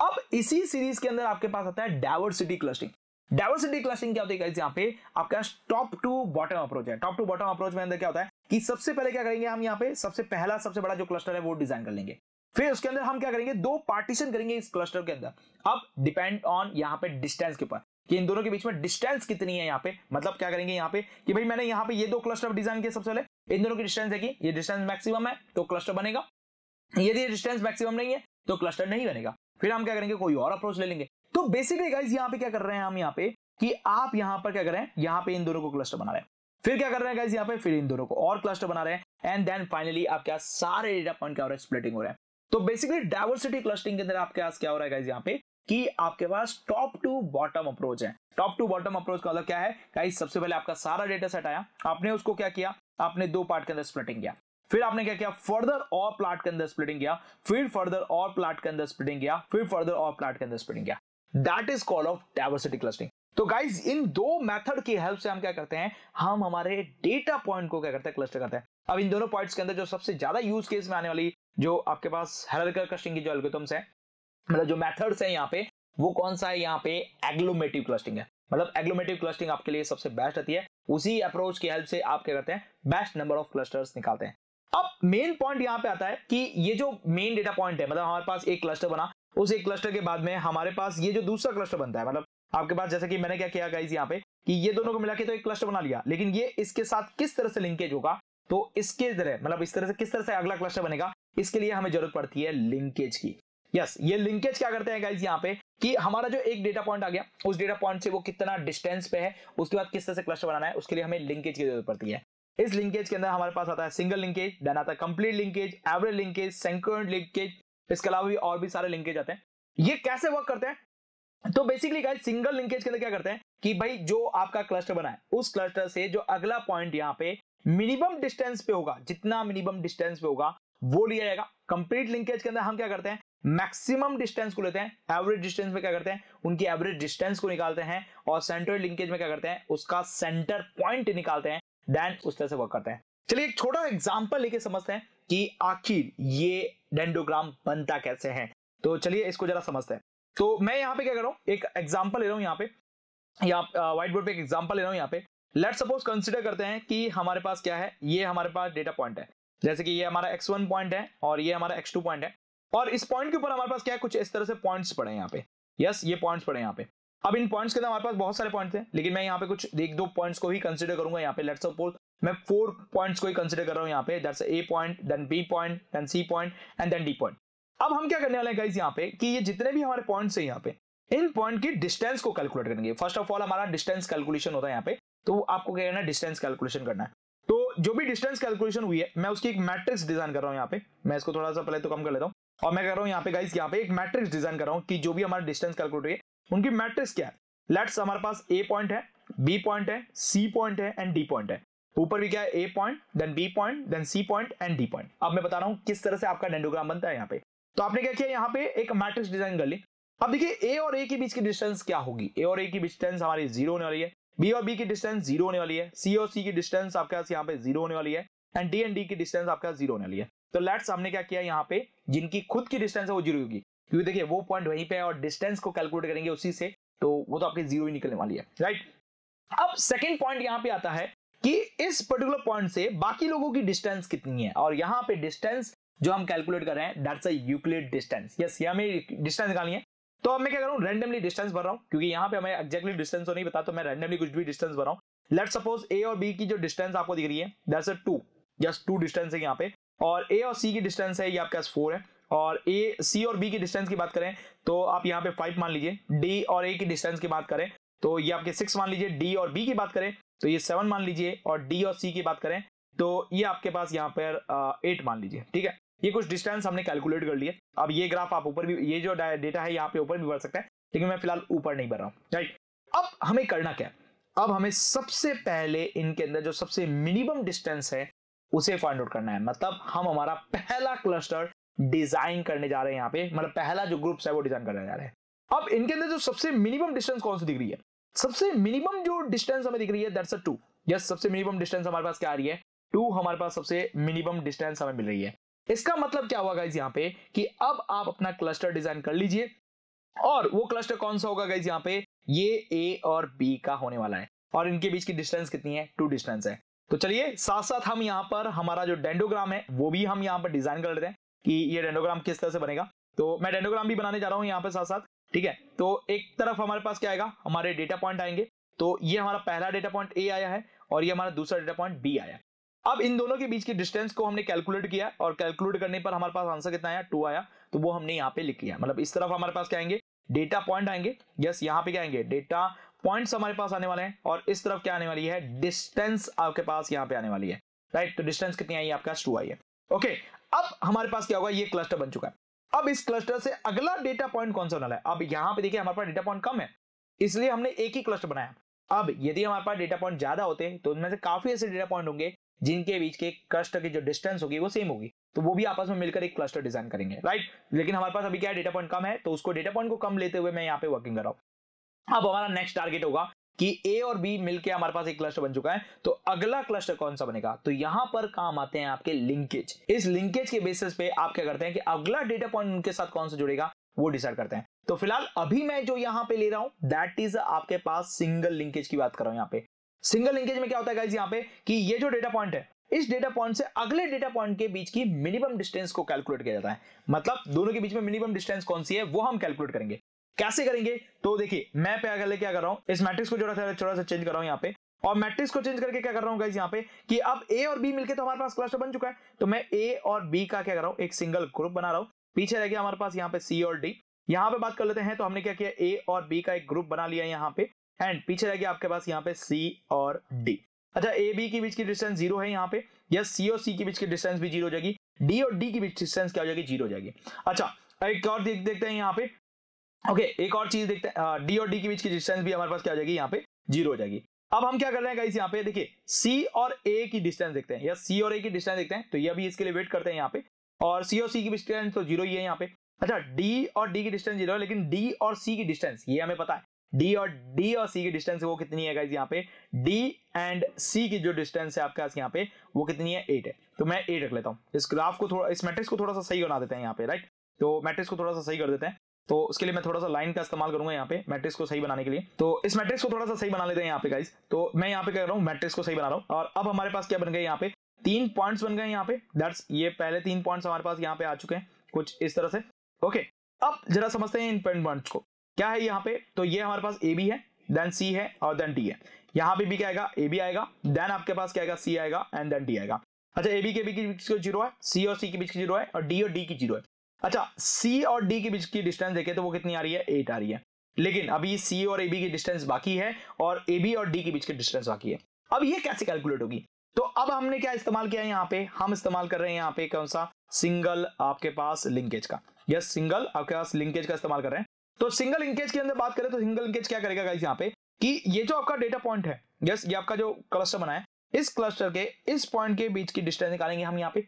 अब इसी सीरीज़ के अंदर आपके पास आता है डाइवर्सिटी क्लस्टिंग डाइवर्सिटी क्लस्टिंग क्या होती है यहाँ पे आपका टॉप टू बॉटम अप्रोच है। टॉप टू बॉटम अप्रोच में अंदर क्या होता है कि सबसे पहले क्या करेंगे हम यहाँ पे, सबसे पहला, सबसे बड़ा जो क्लस्टर है वो डिज़ाइन कर लेंगे। फिर उसके अंदर हम क्या करेंगे? दो पार्टीशन करेंगे इस क्लस्टर के अंदर। अब डिपेंड ऑन यहाँ पे डिस्टेंस के ऊपर कि इन दोनों के बीच में डिस्टेंस कितनी है यहाँ पे। मतलब क्या करेंगे यहाँ पे कि भाई मैंने यहाँ पे ये दो क्लस्टर डिज़ाइन किया सबसे पहले। इन दोनों की डिस्टेंस है कि ये डिस्टेंस मैक्सिमम है तो क्लस्टर बनेगा। यदि डिस्टेंस मैक्सिमम नहीं है तो क्लस्टर नहीं बनेगा। फिर हम क्या करेंगे, कोई और अप्रोच ले लेंगे। तो बेसिकली गाइज़ यहाँ पे क्या कर रहे हैं हम यहाँ पे, कि आप यहाँ पर क्या कर रहे हैं, यहाँ पे इन दोनों को क्लस्टर बना रहे हैं। फिर क्या कर रहे हैं गाइज़ यहाँ पे, फिर इन दोनों को और क्लस्टर बना रहे हैं। एंड देन फाइनली आप क्या सारे डेटा पॉइंट क्या हो रहा है स्प्लिटिंग हो रहा है। तो बेसिकली डाइवर्सिटी क्लस्टिंग के अंदर आपके पास क्या हो रहा है यहाँ पे, कि आपके पास टॉप टू बॉटम अप्रोच है। टॉप टू बॉटम अप्रोच का मतलब क्या है? गाइज़ सबसे पहले आपका सारा डेटा सेट आया। आपने उसको क्या किया? आपने दो पार्ट के अंदर स्प्लिटिंग किया। फिर आपने क्या किया? फर्दर और प्लाट के अंदर स्प्लिटिंग किया। फिर फर्दर और प्लाट के अंदर स्प्लिटिंग किया। फिर फर्दर और प्लाट के अंदर स्प्लिटिंग किया। That is call of diversity clustering तो गाइज़ इन दो मेथड की हेल्प से हम क्या करते हैं? हम हमारे डेटा पॉइंट को क्या करते हैं? क्लस्टर करते हैं। अब इन दोनों पॉइंट्स के अंदर जो सबसे ज़्यादा यूज़ केस में आने वाली जो आपके पास हेररिकल क्लस्टरिंग की जो एल्गोरिथम्स है मतलब जो मेथड्स है यहाँ पे, वो कौन सा है? यहाँ पे एग्लोमेटिव क्लस्टिंग है। मतलब एग्लोमेटिव क्लस्टिंग आपके लिए सबसे बेस्ट आती है। उसी अप्रोच की हेल्प से आप क्या करते हैं? बेस्ट नंबर ऑफ़ क्लस्टर्स निकालते हैं। अब मेन पॉइंट यहाँ पे आता है कि ये जो मेन डेटा पॉइंट है मतलब हमारे पास एक क्लस्टर बना, उस एक क्लस्टर के बाद में हमारे पास ये जो दूसरा क्लस्टर बनता है मतलब आपके पास जैसे कि मैंने क्या किया गाइज़ यहाँ पे कि ये दोनों को मिला के तो एक क्लस्टर बना लिया, लेकिन ये इसके साथ किस तरह से लिंकेज होगा? तो इसके तरह मतलब इस तरह से किस तरह से अगला क्लस्टर बनेगा, इसके लिए हमें ज़रूरत पड़ती है लिंकेज की। यस ये लिंकेज क्या करते हैं गाइज़ यहाँ पे? कि हमारा जो एक डेटा पॉइंट आ गया, उस डेटा पॉइंट से वो कितना डिस्टेंस पे है, उसके बाद किस तरह से क्लस्टर बनाना है, उसके लिए हमें लिंकेज की ज़रूरत पड़ती है। इस लिंकेज के अंदर हमारे पास आता है सिंगल लिंकेज देन आता है complete linkage average linkage centroid linkage इसके अलावा भी और भी सारे लिंकेज आते हैं। ये कैसे वर्क करते हैं? तो बेसिकली गाइस सिंगल लिंकेज के अंदर क्या करते हैं? कि भाई, जो आपका क्लस्टर बना है, उस क्लस्टर से जो अगला पॉइंट यहाँ पे मिनिमम डिस्टेंस पे होगा, जितना मिनिमम डिस्टेंस पे होगा, वो लिया जाएगा। कंप्लीट लिंकेज के अंदर हम क्या करते हैं? मैक्सिमम डिस्टेंस को लेते हैं। एवरेज डिस्टेंस में क्या करते हैं? उनकी एवरेज डिस्टेंस को निकालते हैं और सेंट्रल लिंकेज में क्या करते हैं? उसका सेंटर पॉइंट निकालते हैं। देन उस तरह से वर्क करते हैं। चलिए एक छोटा एग्जांपल लेके समझते हैं कि आखिर ये डेंडोग्राम बनता कैसे है। तो चलिए इसको जरा समझते हैं। तो मैं यहाँ पे क्या कर रहा हूँ? एक एग्ज़ाम्पल ले रहा हूँ यहाँ पे। यहाँ व्हाइट बोर्ड पे एक एग्ज़ाम्पल ले रहा हूँ यहाँ पे। लेट सपोज़ कंसिडर करते हैं कि हमारे पास क्या है? ये हमारे पास डेटा पॉइंट है। जैसे कि ये हमारा एक्स वन पॉइंट है और ये हमारा एक्स टू पॉइंट है। और इस पॉइंट के ऊपर हमारे पास क्या है? कुछ इस तरह से पॉइंट्स पड़े हैं यहाँ पे। यस ये पॉइंट्स पड़े यहाँ पे। अब इन पॉइंट्स के अंदर हमारे पास बहुत सारे पॉइंट्स हैं, लेकिन मैं यहाँ पे कुछ एक दो पॉइंट्स को ही कंसिडर करूँगा यहाँ पे। लेट्स सपोज़ मैं फोर पॉइंट्स को ही कंसिडर कर रहा हूँ यहाँ पे। That's A point then B point then C point and then D point अब हम क्या करने वाले हैं गाइस यहाँ पे? कि ये जितने भी हमारे पॉइंट्स हैं यहाँ पे, इन पॉइंट की डिस्टेंस को कैलकुलेट करेंगे। फ़र्स्ट ऑफ़ ऑल हमारा डिस्टेंस कैलकुलेशन होता है यहाँ पे। तो आपको क्या करना है? डिस्टेंस कैलकुलेशन करना है। तो जो भी डिस्टेंस कैलकुलेशन हुई है, मैं उसकी एक मैट्रिक्स डिज़ाइन कर रहा हूँ यहाँ पे। मैं इसको थोड़ा सा पहले तो कम कर लेता हूँ। और मैं कह रहा हूँ यहाँ पे गाइस यहाँ पे एक मैट्रिक्स डिज़ाइन कर रहा हूँ कि जो भी हमारा डिस्टेंस कैलकुलेट हुई है, उनकी मैट्रिक्स क्या है? लेट्स हमारे पास ए पॉइंट है बी पॉइंट है सी पॉइंट है एंड डी पॉइंट है। ऊपर भी क्या है? A point then B point then C point and D point अब मैं बता रहा हूँ किस तरह से आपका डेंडोग्राम बनता है यहाँ पे। तो आपने क्या किया? यहाँ पे एक मैट्रिक्स डिज़ाइन कर ली। अब देखिए ए और ए के बीच की डिस्टेंस क्या होगी? ए और ए की डिस्टेंस हमारी ज़ीरो होने वाली है। बी और बी की डिस्टेंस ज़ीरो होने वाली है। सी और सी की डिस्टेंस आपके पास यहाँ पे ज़ीरो होने वाली है। एंड डी एंड डी की डिस्टेंस आपके ज़ीरो होने है। तो लेट्स हमने क्या किया यहाँ पे? जिनकी खुद की डिस्टेंस है, वो ज़ीरो होगी। क्योंकि देखिए, वो पॉइंट वहीं पे है और डिस्टेंस को कैलकुलेट करेंगे उसी से तो वो तो आपके ज़ीरो ही निकलने वाली है राइट अब सेकेंड पॉइंट यहाँ पे आता है कि इस पर्टिकुलर पॉइंट से बाकी लोगों की डिस्टेंस कितनी है? और यहाँ पे डिस्टेंस जो हम कैलकुलेट कर रहे हैं that's a Euclid distance yes ये हमें डिस्टेंस निकालनी है। तो अब मैं क्या कर रैंडमली डिस्टेंस भर रहा हूँ, क्योंकि यहाँ पे हमें एक्जैक्टली डिस्टेंस तो नहीं बता तो मैं रैंडमली कुछ भी डिस्टेंस भर रहा हूँ। लेट सपोज़ ए और बी की जो डिस्टेंस आपको दिख रही है that's a two just two distance है यहाँ पे। और ए और सी की डिस्टेंस है, ये आपके पास फोर है। और ए सी और बी की डिस्टेंस की बात करें तो आप यहाँ पे फाइव मान लीजिए। डी और ए की डिस्टेंस की बात करें तो ये आपके सिक्स मान लीजिए। डी और बी की बात करें तो ये सेवन मान लीजिए। और डी और सी की बात करें तो ये आपके पास यहाँ पर एट मान लीजिए। ठीक है? ये कुछ डिस्टेंस हमने कैलकुलेट कर लिए। अब ये ग्राफ आप ऊपर भी, ये जो डेटा है यहाँ पे ऊपर भी बढ़ सकता है, लेकिन मैं फ़िलहाल ऊपर नहीं बढ़ रहा हूँ। राइट अब हमें करना क्या अब हमें सबसे पहले इनके अंदर जो सबसे मिनिमम डिस्टेंस है उसे फाइंड आउट करना है। मतलब हम हमारा पहला क्लस्टर डिज़ाइन करने जा रहे हैं यहाँ पे। मतलब पहला जो ग्रुप्स है वो डिज़ाइन करने जा रहे हैं। अब इनके अंदर जो सबसे मिनिमम डिस्टेंस कौन सी दिख रही है? सबसे मिनिमम जो डिस्टेंस हमें दिख रही है दैट्स अ टू यस सबसे मिनिमम डिस्टेंस हमारे पास क्या आ रही है? टू हमारे पास सबसे मिनिमम डिस्टेंस हमें मिल रही है। इसका मतलब क्या हुआ गाइज़ यहाँ पे? कि अब आप अपना क्लस्टर डिज़ाइन कर लीजिए। और वो क्लस्टर कौन सा होगा गाइज़ यहाँ पे? ये ए और बी का होने वाला है। और इनके बीच की डिस्टेंस कितनी है? टू डिस्टेंस है। तो चलिए साथ साथ हम यहाँ पर हमारा जो डेंडोग्राम है, वो भी हम यहाँ पर डिज़ाइन कर लेते हैं कि ये डेंडोग्राम किस तरह से बनेगा। तो मैं डेंडोग्राम भी बनाने जा रहा हूँ यहाँ पे साथ साथ ठीक है? तो एक तरफ़ हमारे पास क्या आएगा? हमारे डेटा पॉइंट आएँगे। तो ये हमारा पहला डेटा पॉइंट ए आया है और ये हमारा दूसरा डेटा पॉइंट बी आया। अब इन दोनों के बीच की डिस्टेंस को हमने कैलकुलेट किया और कैलकुलेट करने पर हमारे पास आंसर कितना आया? टू आया। तो वो हमने यहाँ पे लिख लिया। मतलब इस तरफ़ हमारे पास क्या आएँगे? डेटा पॉइंट आएँगे। यस, यहाँ पे क्या आएँगे? डेटा पॉइंट्स हमारे पास आने वाले हैं, और इस तरफ़ क्या आने वाली है? डिस्टेंस आपके पास यहाँ पे आने वाली है। राइट तो डिस्टेंस कितनी आई? आपके पास टू आई है। ओके अब हमारे पास क्या होगा? ये क्लस्टर बन चुका है। अब इस क्लस्टर से अगला डेटा पॉइंट कौन सा होने है? अब यहाँ पे देखिए, हमारे पास डेटा पॉइंट कम है। इसलिए हमने एक ही क्लस्टर बनाया। अब यदि हमारे पास डेटा पॉइंट ज़्यादा होते तो उनमें से काफ़ी ऐसे डेटा पॉइंट होंगे, जिनके बीच के क्लस्टर की जो डिस्टेंस होगी, वो सेम होगी। तो वो भी आपस में मिलकर एक क्लस्टर डिज़ाइन करेंगे। राइट लेकिन हमारे पास अभी क्या डेटा पॉइंट कम है तो उसको डेटा पॉइंट को कम लेते हुए मैं यहाँ पे वर्किंग कर रहा हूँ। अब हमारा नेक्स्ट टारगेट होगा कि ए और बी मिलके हमारे पास एक क्लस्टर बन चुका है। तो अगला क्लस्टर कौन सा बनेगा? तो यहाँ पर काम आते हैं आपके लिंकेज इस लिंकेज के बेसिस पे आप क्या करते हैं कि अगला डेटा पॉइंट उनके साथ कौन सा जुड़ेगा, वो डिसाइड करते हैं। तो फ़िलहाल अभी मैं जो यहाँ पे ले रहा हूँ दैट इज़ आपके पास सिंगल लिंकेज की बात कर रहा हूँ यहाँ पे। सिंगल लिंकेज में क्या होता है यहाँ पे कि ये जो डेटा पॉइंट है, इस डेटा पॉइंट से अगले डेटा पॉइंट के बीच की मिनिमम डिस्टेंस को कैलकुलेट किया जाता है। मतलब दोनों के बीच में मिनिमम डिस्टेंस कौन सी है, वो हम कैलकुलेट करेंगे। कैसे करेंगे? तो देखिए, मैं पे अगर क्या कर रहा हूँ, इस मैट्रिक्स को थोड़ा थोड़ा सा चेंज कर रहा हूँ यहाँ पे। और मैट्रिक्स को चेंज करके क्या कर रहा हूँ यहाँ पे, कि अब ए और बी मिलके तो हमारे पास क्लस्टर बन चुका है। तो मैं ए और बी का क्या कर रहा हूँ, एक सिंगल ग्रुप बना रहा हूँ। पीछे रह गया हमारे पास यहाँ पे सी और डी यहाँ पे बात कर लेते हैं तो हमने क्या किया ए और बी का एक ग्रुप बना लिया यहाँ पे। एंड पीछे रह गया आपके पास यहाँ पे सी और डी अच्छा ए बी के बीच की डिस्टेंस ज़ीरो है यहाँ पे, या सी और सी के बीच की डिस्टेंस भी ज़ीरो हो जाएगी। डी और डी के बीच डिस्टेंस क्या हो जाएगी? ज़ीरो हो जाएगी। अच्छा एक और देख, देखते हैं यहाँ पे। ओके okay, एक और चीज़ देखते हैं। डी और डी के बीच की डिस्टेंस भी हमारे पास क्या हो जाएगी? यहाँ पे ज़ीरो हो जाएगी। अब हम क्या कर रहे हैं गाइस यहाँ पे? देखिए सी और ए की डिस्टेंस देखते हैं। या सी और ए की डिस्टेंस देखते हैं। तो ये अभी इसके लिए वेट करते हैं यहाँ पे। और सी और सी की डिस्टेंस तो ज़ीरो ही है यहाँ पे। अच्छा डी और डी की डिस्टेंस ज़ीरो है लेकिन डी और सी की डिस्टेंस ये हमें पता है। डी और डी और सी की डिस्टेंस वो कितनी है गाइज़ यहाँ पे? डी एंड सी की जो डिस्टेंस है आपके पास यहाँ पे वो कितनी है? एट है। तो मैं एट रख लेता हूँ। इस ग्राफ को थोड़ा इस मैट्रिक्स को थोड़ा सा सही बना देते हैं यहाँ पे राइट तो मैट्रिक्स को थोड़ा सा सही कर देते हैं। तो उसके लिए मैं थोड़ा सा लाइन का इस्तेमाल करूँगा यहाँ पे मैट्रिक्स को सही बनाने के लिए। तो इस मैट्रिक्स को थोड़ा सा सही बना लेते हैं यहाँ पे गाइज़ तो मैं यहाँ पे कह रहा हूँ मैट्रिक्स को सही बना रहा हूँ। और अब हमारे पास क्या बन गए यहाँ पे? तीन पॉइंट्स बन गए यहाँ पे। दैट्स ये पहले तीन पॉइंट्स हमारे पास यहाँ पे आ चुके हैं, कुछ इस तरह से। ओके अब जरा समझते हैं इन पेन पॉइंट्स को। क्या है यहाँ पे? तो ये हमारे पास ए बी है देन सी है और देन डी है। यहाँ पे भी क्या आएगा? ए बी आएगा देन आपके पास क्या आएगा? सी आएगा एंड देन डी आएगा। अच्छा ए बी के बीच के बीच ज़ीरो है सी और सी के बीच की ज़ीरो है, और डी और डी की ज़ीरो है। अच्छा सी और डी के बीच की डिस्टेंस देखे तो वो कितनी आ रही है? एट आ रही है। लेकिन अभी सी और ए बी की डिस्टेंस बाकी है और ए बी और डी के बीच की डिस्टेंस बाकी है। अब ये कैसे कैलकुलेट होगी? तो अब हमने क्या इस्तेमाल किया है यहाँ पे? हम इस्तेमाल कर रहे हैं यहाँ पे कौन सा? सिंगल आपके पास लिंकेज का। यस सिंगल आपके पास लिंकेज का इस्तेमाल कर रहे हैं। तो सिंगल लिंकेज के अंदर बात करें तो सिंगल लिंकेज क्या करेगा गाइस यहाँ पे? कि ये जो आपका डेटा पॉइंट है यस ये आपका जो क्लस्टर बना है, इस क्लस्टर के, इस पॉइंट के बीच की डिस्टेंस निकालेंगे हम यहाँ पे।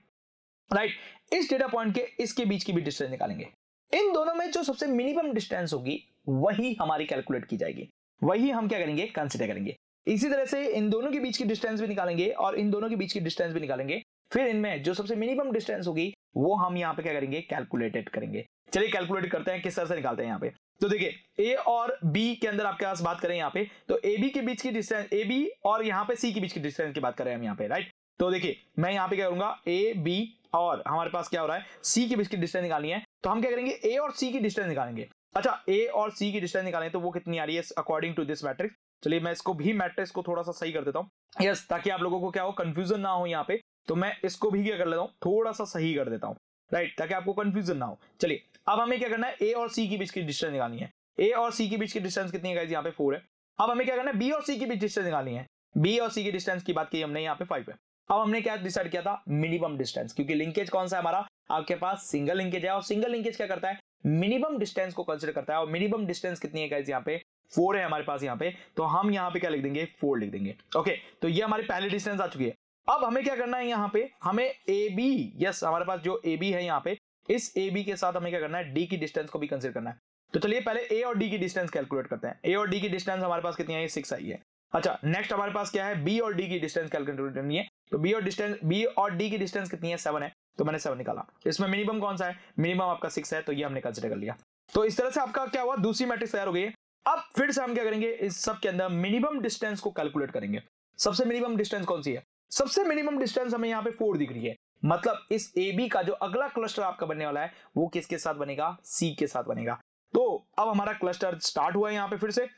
राइट इस डेटा पॉइंट के, इसके बीच की भी डिस्टेंस निकालेंगे। इन दोनों में जो सबसे मिनिमम डिस्टेंस होगी, वही हमारी कैलकुलेट की जाएगी। वही हम क्या करेंगे? कंसिडर करेंगे। इसी तरह से इन दोनों के बीच की डिस्टेंस भी निकालेंगे और इन दोनों के बीच की डिस्टेंस भी निकालेंगे। फिर इनमें जो सबसे मिनिमम डिस्टेंस होगी, वो हम यहाँ पे क्या करेंगे? कैलकुलेटेड करेंगे। चलिए कैलकुलेट करते हैं, किस तरह से निकालते हैं यहाँ पे। तो देखिए ए और बी के अंदर आपके पास बात करें यहाँ पे तो ए बी के बीच की डिस्टेंस ए बी और यहाँ पे सी के बीच की डिस्टेंस की बात करें हम यहाँ पे राइट तो देखिए, मैं यहाँ पे क्या करूँगा? ए बी और हमारे पास क्या हो रहा है? सी के बीच की डिस्टेंस निकालनी है। तो हम क्या करेंगे? ए और सी की डिस्टेंस निकालेंगे। अच्छा ए और सी की डिस्टेंस निकालें तो वो कितनी आ रही है? अकॉर्डिंग टू दिस मैट्रिक्स चलिए, मैं इसको भी मैट्रिक्स को थोड़ा सा सही कर देता हूँ। यस ताकि आप लोगों को क्या हो? कंफ्यूजन ना हो यहाँ पे। तो मैं इसको भी क्या कर लेता हूँ? थोड़ा सा सही कर देता हूँ। राइट ताकि आपको कंफ्यूजन ना हो। चलिए, अब हमें क्या करना है? ए और सी के बीच की डिस्टेंस निकालनी है। ए और सी के बीच की डिस्टेंस कितनी है यहाँ पे फोर है। अब हमें क्या करना है? बी और सी के बीच डिस्टेंस निकालनी है। बी और सी की डिस्टेंस की बात की हमने यहाँ पे फाइव है। अब हमने क्या डिसाइड किया था? मिनिमम डिस्टेंस क्योंकि लिंकेज कौन सा है हमारा? आपके पास सिंगल लिंकेज है, और सिंगल लिंकेज क्या करता है? मिनिमम डिस्टेंस को कंसिडर करता है, और मिनिमम डिस्टेंस कितनी है यहाँ पे? फोर है हमारे पास यहाँ पे तो हम यहाँ पे क्या लिख देंगे? फोर लिख देंगे ओके तो ये हमारी पहली डिस्टेंस आ चुकी है। अब हमें क्या करना है यहाँ पे? हमें ए बी यस हमारे पास जो ए बी है यहाँ पे, इस ए बी के साथ हमें क्या करना है? डी की डिस्टेंस को भी कंसिडर करना है। तो चलिए पहले ए और डी की डिस्टेंस कैलकुलेट करते हैं। ए और डी की डिस्टेंस हमारे पास कितनी आई सिक्स आई है। अच्छा नेक्स्ट हमारे पास क्या है? बी और डी की डिस्टेंस कैलकुलेट करनी है। तो बी और डिस्टेंस बी और डी की डिस्टेंस कितनी है? सेवन है। तो मैंने सेवन निकाला। इसमें मिनिमम कौन सा है? मिनिमम आपका सिक्स है तो ये हमने कंसिडर कर लिया। तो इस तरह से आपका क्या हुआ? दूसरी मैट्रिक्स तैयार हो गई है। अब फिर से हम क्या करेंगे? इस सब के अंदर मिनिमम डिस्टेंस को कैलकुलेट करेंगे। सबसे मिनिमम डिस्टेंस कौन सी है? सबसे मिनिमम डिस्टेंस हमें यहाँ पे फोर दिख रही है। मतलब इस ए बी का जो अगला क्लस्टर आपका बनने वाला है, वो किसके साथ बनेगा? सी के साथ बनेगा। तो अब हमारा क्लस्टर स्टार्ट हुआ है यहाँ पे फिर से।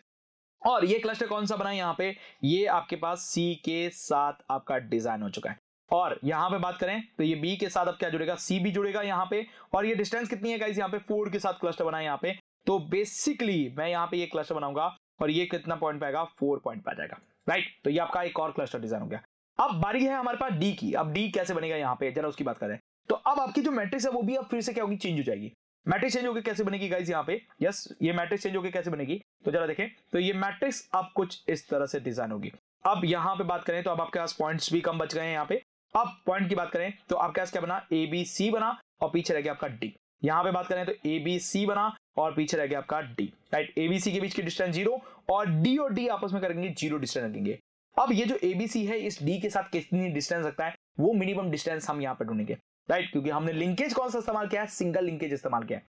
और ये क्लस्टर कौन सा बना है यहाँ पे? ये आपके पास सी के साथ आपका डिज़ाइन हो चुका है। और यहाँ पे बात करें तो ये बी के साथ अब क्या जुड़ेगा? सी भी जुड़ेगा यहाँ पे। और ये डिस्टेंस कितनी है गाइस यहाँ पे फोर के साथ क्लस्टर बना है यहाँ पे। तो बेसिकली मैं यहाँ पे ये क्लस्टर बनाऊँगा और ये कितना पॉइंट पाएगा फोर पॉइंट पा जाएगा। राइट तो ये आपका एक और क्लस्टर डिज़ाइन हो गया। अब बारी है हमारे पास डी की। अब डी कैसे बनेगा यहाँ पे? जरा उसकी बात करें। तो अब आपकी जो मैट्रिक्स है वो भी अब फिर से क्या होगी? चेंज हो जाएगी। मैट्रिक्स चेंज होकर कैसे बनेगी गाइस यहाँ पे? यस ये मैट्रिक्स चेंज होकर कैसे बनेगी? तो जरा देखें तो ये मैट्रिक्स अब कुछ इस तरह से डिज़ाइन होगी। अब यहाँ पे बात करें तो अब आपके पास पॉइंट्स भी कम बच गए हैं यहाँ पे। अब पॉइंट की बात करें तो आपके पास क्या बना? ए बी सी बना और पीछे रह गया आपका डी यहाँ पे बात करें तो ए बी सी बना और पीछे रह गया आपका D right A B C के बीच की डिस्टेंस ज़ीरो और डी और डी आपस में करेंगे ज़ीरो डिस्टेंस रखेंगे। अब ये जो ए बी सी है, इस डी के साथ कितनी डिस्टेंस रखता है, वो मिनिमम डिस्टेंस हम यहाँ पे ढूंढेंगे। राइट क्योंकि हमने लिंकेज कौन सा इस्तेमाल किया है? सिंगल लिंकेज इस्तेमाल किया है।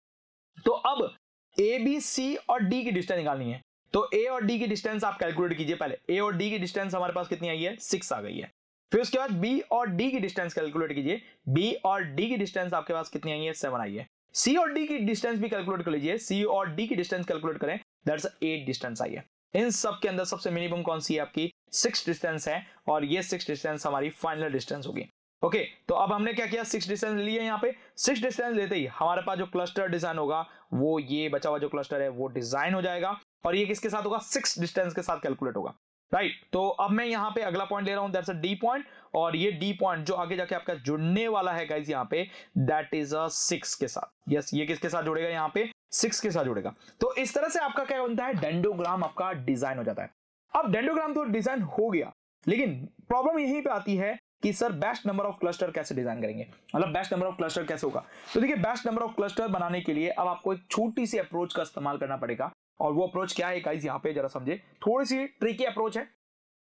तो अब ए बी सी और डी की डिस्टेंस निकालनी है। तो ए और डी की डिस्टेंस आप कैलकुलेट कीजिए पहले। ए और डी की डिस्टेंस हमारे पास कितनी आई है? सिक्स आ गई है। फिर उसके बाद बी और डी की डिस्टेंस कैलकुलेट कीजिए। बी और डी की डिस्टेंस आपके पास कितनी आई है? सेवन आई है। सी और डी की डिस्टेंस भी कैलकुलेट कर लीजिए। सी और डी की डिस्टेंस कैलकुलेट करें। दैट्स एट डिस्टेंस आई है। इन सब के अंदर सबसे मिनिमम कौन सी है आपकी? सिक्स डिस्टेंस है और ये सिक्स डिस्टेंस हमारी फाइनल डिस्टेंस होगी। ओके okay, तो अब हमने क्या किया? सिक्स डिस्टेंस लिए यहाँ पे। सिक्स डिस्टेंस लेते ही हमारे पास जो क्लस्टर डिज़ाइन होगा वो ये बचा हुआ जो क्लस्टर है वो डिज़ाइन हो जाएगा। और ये किसके साथ होगा? सिक्स डिस्टेंस के साथ कैलकुलेट होगा। राइट right, तो अब मैं यहाँ पे अगला पॉइंट ले रहा हूँ दैट्स अ डी पॉइंट और ये डी पॉइंट जो आगे जाके आपका जुड़ने वाला है गाइज़ यहाँ पे दैट इज़ अ सिक्स के साथ। यस yes, ये किसके साथ जुड़ेगा यहाँ पे? सिक्स के साथ जुड़ेगा। तो इस तरह से आपका क्या बनता है? डेंडोग्राम आपका डिज़ाइन हो जाता है। अब डेंडोग्राम तो डिज़ाइन हो गया लेकिन प्रॉब्लम यहीं पे आती है कि sir best number of cluster कैसे डिज़ाइन करेंगे? मतलब बेस्ट नंबर ऑफ़ क्लस्टर कैसे होगा? तो देखिए बेस्ट नंबर ऑफ़ क्लस्टर बनाने के लिए अब आपको एक छोटी सी अप्रोच का इस्तेमाल करना पड़ेगा। और वो अप्रोच क्या है गाइस यहाँ पे जरा समझे। थोड़ी सी ट्रिकी अप्रोच है।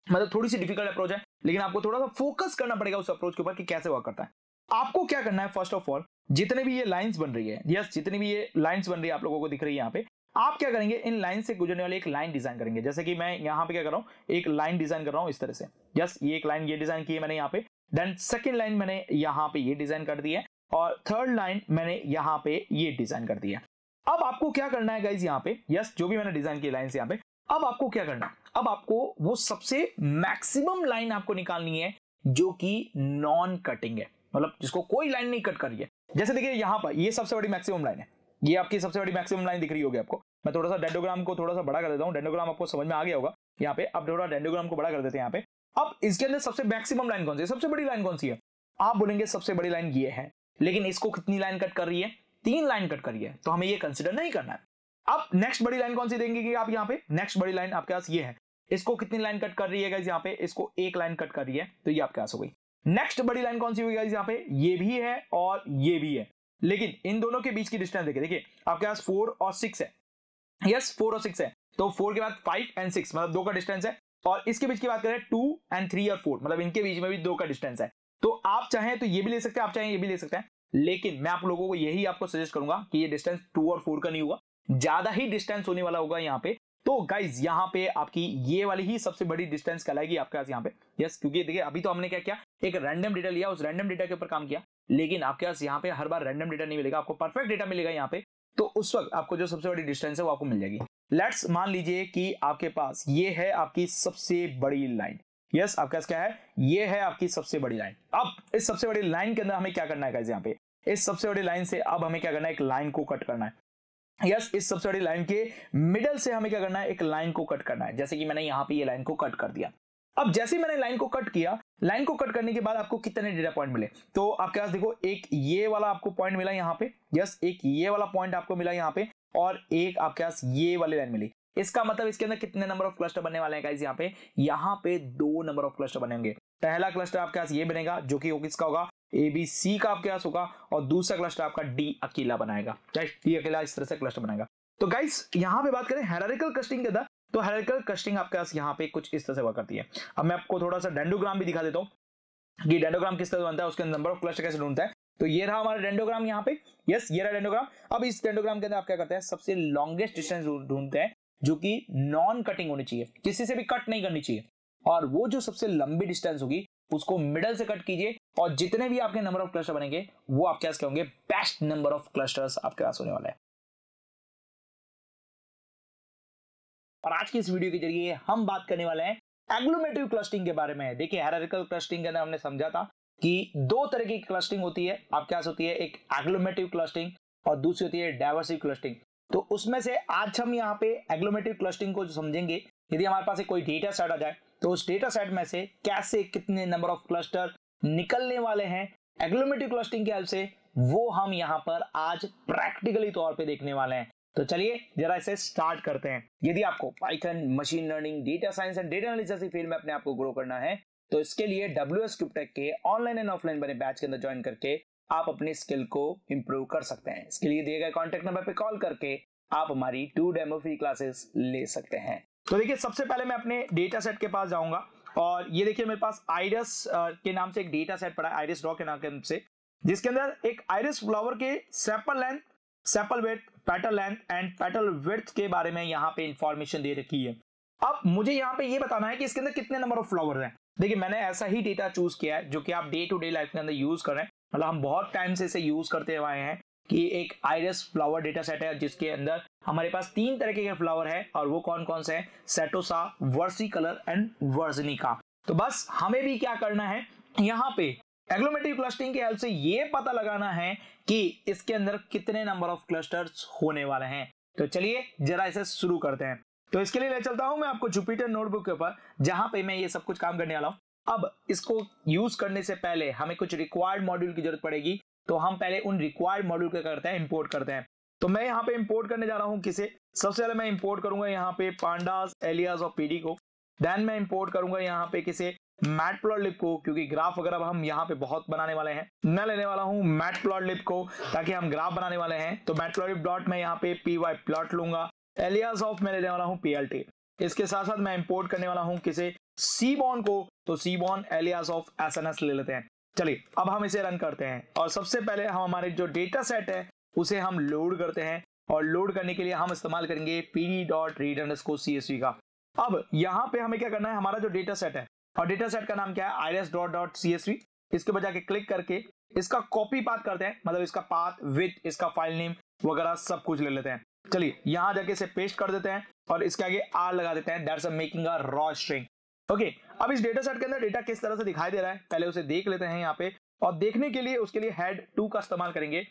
मतलब थोड़ी सी डिफ़िकल्ट अप्रोच है। लेकिन आपको थोड़ा सा फोकस करना पड़ेगा उस अप्रोच के ऊपर कि कैसे वर्क करता है। आपको क्या करना है फ़र्स्ट ऑफ़ ऑल जितने भी ये लाइंस बन रही है यस जितनी भी ये लाइंस बन रही है आप लोगों को दिख रही है यहाँ पे आप क्या करेंगे? इन लाइन से गुजरने वाले एक लाइन डिज़ाइन करेंगे। जैसे कि मैं यहाँ पे क्या कर रहा हूँ, एक लाइन डिज़ाइन कर रहा हूँ इस तरह से। यस, ये एक लाइन, ये डिज़ाइन की है मैंने यहाँ पे। देन सेकेंड लाइन मैंने यहाँ पे ये डिज़ाइन कर दी है और थर्ड लाइन मैंने यहाँ पे ये डिज़ाइन कर दिया अब आपको क्या करना है गाइज़ यहाँ पे? यस जो भी मैंने डिज़ाइन की लाइन यहाँ पे। अब आपको क्या करना है? अब आपको वो सबसे मैक्सिमम लाइन आपको निकालनी है जो कि नॉन कटिंग है। मतलब जिसको कोई लाइन नहीं कट कर रही है। जैसे देखिए यहाँ पर ये सबसे बड़ी मैक्सिमम लाइन है। ये आपकी सबसे बड़ी मैक्सिमम लाइन दिख रही होगी आपको। मैं थोड़ा सा डेंडोग्राम को थोड़ा सा बड़ा कर देता हूँ। डेंडोग्राम आपको समझ में आ गया होगा। यहाँ पे अब थोड़ा डेंडोग्राम को बड़ा कर देते हैं यहाँ पे। अब इसके अंदर सबसे मैक्सिमम लाइन कौन सी है? सबसे बड़ी लाइन कौन सी है? आप बोलेंगे सबसे बड़ी लाइन ये है। लेकिन इसको कितनी लाइन कट कर रही है? तीन लाइन कट कर रही है। तो हमें ये कंसिडर नहीं करना है। अब नेक्स्ट बड़ी लाइन कौन सी देंगे कि आप यहाँ पे? नेक्स्ट बड़ी लाइन आपके पास ये है। इसको कितनी लाइन कट कर रही है यहाँ पे? इसको एक लाइन कट कर रही है। तो ये आपके पास हो गई। नेक्स्ट बड़ी लाइन कौन सी हुई यहाँ पे? ये भी है और ये भी है। लेकिन इन दोनों के बीच की डिस्टेंस देखिए। देखिए, आपके पास फोर और सिक्स है। यस फोर और सिक्स है। तो फोर के बाद फाइव एंड सिक्स मतलब दो का डिस्टेंस है। और इसके बीच की बात करें टू एंड थ्री और फोर मतलब इनके बीच में भी दो का डिस्टेंस है। तो आप चाहें तो ये भी ले सकते हैं, आप चाहें ये भी ले सकते हैं। लेकिन मैं आप लोगों को यही आपको सजेस्ट करूँगा कि ये डिस्टेंस टू और फोर का नहीं होगा। ज़्यादा ही डिस्टेंस होने वाला होगा यहाँ पे। तो गाइज़ यहाँ पे आपकी ये वाली ही सबसे बड़ी डिस्टेंस कहलाएगी आपके पास यहाँ पे। यस क्योंकि देखिए, अभी तो हमने क्या किया? एक रैंडम डेटा लिया, उस रैंडम डेटा के ऊपर काम किया। लेकिन आपके पास यहाँ पे हर बार रैंडम डेटा नहीं मिलेगा। आपको परफेक्ट डेटा मिलेगा यहाँ पे। तो उस वक्त आपको जो सबसे बड़ी डिस्टेंस है वो आपको मिल जाएगी। लेट्स मान लीजिए कि आपके पास ये है आपकी सबसे बड़ी लाइन यस आपके पास क्या है? ये है आपकी सबसे बड़ी लाइन अब इस सबसे बड़ी लाइन के अंदर हमें क्या करना है यहाँ पे? इस सबसे बड़ी लाइन से अब हमें क्या करना है? एक लाइन को कट करना है। यस yes, इस सबसे बड़ी लाइन के मिडल से हमें क्या करना है? एक लाइन को कट करना है। जैसे कि मैंने यहाँ पे ये लाइन को कट कर दिया। अब जैसे मैंने लाइन को कट किया लाइन को कट करने के बाद आपको कितने डेटा पॉइंट मिले? तो आपके पास देखो, एक ये वाला आपको पॉइंट मिला यहाँ पे यस एक ये वाला पॉइंट आपको मिला यहाँ पे, और एक आपके पास ये वाली लाइन मिली। इसका मतलब इसके अंदर कितने नंबर ऑफ़ क्लस्टर बनने वाले हैं यहाँ पे? यहाँ पे दो नंबर ऑफ़ क्लस्टर बनेंगे पहला क्लस्टर आपके पास ये बनेगा, जो कि किसका होगा? ए बी सी का आपके पास होगा, और दूसरा क्लस्टर आपका डी अकेला बनाएगा। डी अकेला इस तरह से क्लस्टर बनाएगा। तो गाइस यहाँ पे बात करें हेरारिकल क्लस्टिंग के अंदर तो हेरारिकल क्लस्टिंग आपके पास यहाँ पे कुछ इस तरह से वर्क करती है। अब मैं आपको थोड़ा सा डेंडोग्राम भी दिखा देता हूँ। कि डेंडोग्राम किस तरह से बनता है, उसके नंबर ऑफ़ क्लस्टर कैसे ढूंढता है। तो ये रहा हमारा डेंडोग्राम यहाँ पे। यस ये रहा डेंडोग्राम अब इस डेंडोग्राम के अंदर आप क्या करते हैं, सबसे लॉन्गेस्ट डिस्टेंस ढूंढते हैं, जो कि नॉन कटिंग होनी चाहिए। किसी से भी कट नहीं करनी चाहिए। और वो जो सबसे लंबी डिस्टेंस होगी, उसको मिडल से कट कीजिए, और जितने भी आपके नंबर ऑफ़ क्लस्टर बनेंगे, वो आपके पास क्या होंगे? बेस्ट नंबर ऑफ़ क्लस्टर्स आपके पास होने वाले हैं। और आज की इस वीडियो के ज़रिए हम बात करने वाले हैं एग्लोमेटिव क्लस्टिंग के बारे में। देखिए हेरारिकल क्लस्टिंग के अंदर हमने समझा था कि दो तरह की क्लस्टिंग होती है। आपके पास होती है? एक एग्लोमेटिव क्लस्टिंग और दूसरी होती है डाइवर्सिव क्लस्टिंग तो उसमें से आज हम यहाँ पे एग्लोमेटिव क्लस्टिंग को जो समझेंगे, यदि हमारे पास कोई डेटा सेट आ जाए तो उस डेटा सेट में से कैसे कितने नंबर ऑफ़ क्लस्टर निकलने वाले हैं? एग्लोमेटिव क्लस्टिंग की हेल्प से वो हम यहाँ पर आज प्रैक्टिकली तौर पे देखने वाले हैं। तो चलिए, जरा इसे स्टार्ट करते हैं। यदि आपको Python machine learning data science and data analysis जैसी फ़ील्ड में अपने आप को ग्रो करना है तो इसके लिए डब्ल्यू एस के ऑनलाइन एंड ऑफलाइन बने बैच के अंदर ज्वाइन करके आप अपनी स्किल को इंप्रूव कर सकते हैं। इसके लिए दिए गए कॉन्टेक्ट नंबर पर कॉल करके आप हमारी टू डेमो फ्री क्लासेस ले सकते हैं। तो देखिए, सबसे पहले मैं अपने डेटा सेट के पास जाऊँगा और ये देखिए, मेरे पास आइरस के नाम से एक डेटा सेट पड़ा है आइरिस रॉ के नाम से, जिसके अंदर एक आइरिस फ्लावर के sepal length sepal width petal length and petal width के बारे में यहाँ पे इंफॉर्मेशन दे रखी है। अब मुझे यहाँ पे ये बताना है कि इसके अंदर कितने नंबर ऑफ़ फ्लावर हैं। देखिए, मैंने ऐसा ही डेटा चूज़ किया है जो कि आप डे टू डे लाइफ के अंदर यूज़ कर रहे हैं। मतलब हम बहुत टाइम से इसे यूज़ करते हुए हैं कि एक आयरस फ्लावर डेटा सेट है जिसके अंदर हमारे पास तीन तरीके के फ्लावर है और वो कौन कौन से हैं? सेटोसा वर्सी कलर एंड वर्जनिका तो बस हमें भी क्या करना है? यहाँ पे एग्लोमेटिव क्लस्टरिंग के हेल्प से ये पता लगाना है कि इसके अंदर कितने नंबर ऑफ़ क्लस्टर्स होने वाले हैं। तो चलिए, जरा इसे शुरू करते हैं। तो इसके लिए ले चलता हूँ मैं आपको जुपिटर नोटबुक के ऊपर, जहाँ पे मैं ये सब कुछ काम करने वाला हूँ। अब इसको यूज़ करने से पहले हमें कुछ रिक्वायर्ड मॉड्यूल की ज़रूरत पड़ेगी। तो हम पहले उन रिक्वायर्ड मॉड्यूल क्या करते हैं इंपोर्ट करते हैं। तो मैं यहाँ पे इंपोर्ट करने जा रहा हूँ किसे? सबसे पहले मैं इंपोर्ट करूँगा यहाँ पे पांडास एलियास और पीडी को। देन मैं इंपोर्ट करूँगा यहाँ पे किसे? मैट प्लॉट लिप को, क्योंकि ग्राफ वगैरह हम यहाँ पे बहुत बनाने वाले हैं। मैं लेने वाला हूँ मैट प्लॉट लिप को, ताकि हम ग्राफ बनाने वाले हैं। तो मैट प्लॉट लिप डॉट मैं यहाँ पे पी वाई प्लॉट लूँगा। एलियास ऑफ़ मैं लेने वाला हूँ पी इसके साथ साथ मैं इंपोर्ट करने वाला हूँ किसे? सी बॉन को। तो सी बॉन एलियास ऑफ़ एस ले लेते हैं। चलिए, अब हम इसे रन करते हैं। और सबसे पहले हम हमारे जो डेटा सेट है, उसे हम लोड करते हैं। और लोड करने के लिए हम इस्तेमाल करेंगे P D dot read under का। अब यहाँ पे हमें क्या करना है? हमारा जो डेटा सेट है और डेटा सेट का नाम क्या है? I S dot dot C S V इसके जाके क्लिक करके इसका कॉपी पाथ करते हैं। मतलब इसका पाथ विथ इसका फ़ाइल नेम वगैरह सब कुछ ले लेते हैं। चलिए, यहाँ जाके इसे पेस्ट कर देते हैं और इसके आगे आर लगा देते हैं। That's making a raw string okay अब इस डेटा सेट के अंदर डेटा किस तरह से दिखाई दे रहा है? पहले उसे देख लेते हैं यहाँ पे। और देखने के लिए उसके लिए हेड टू का इस्तेमाल करेंगे।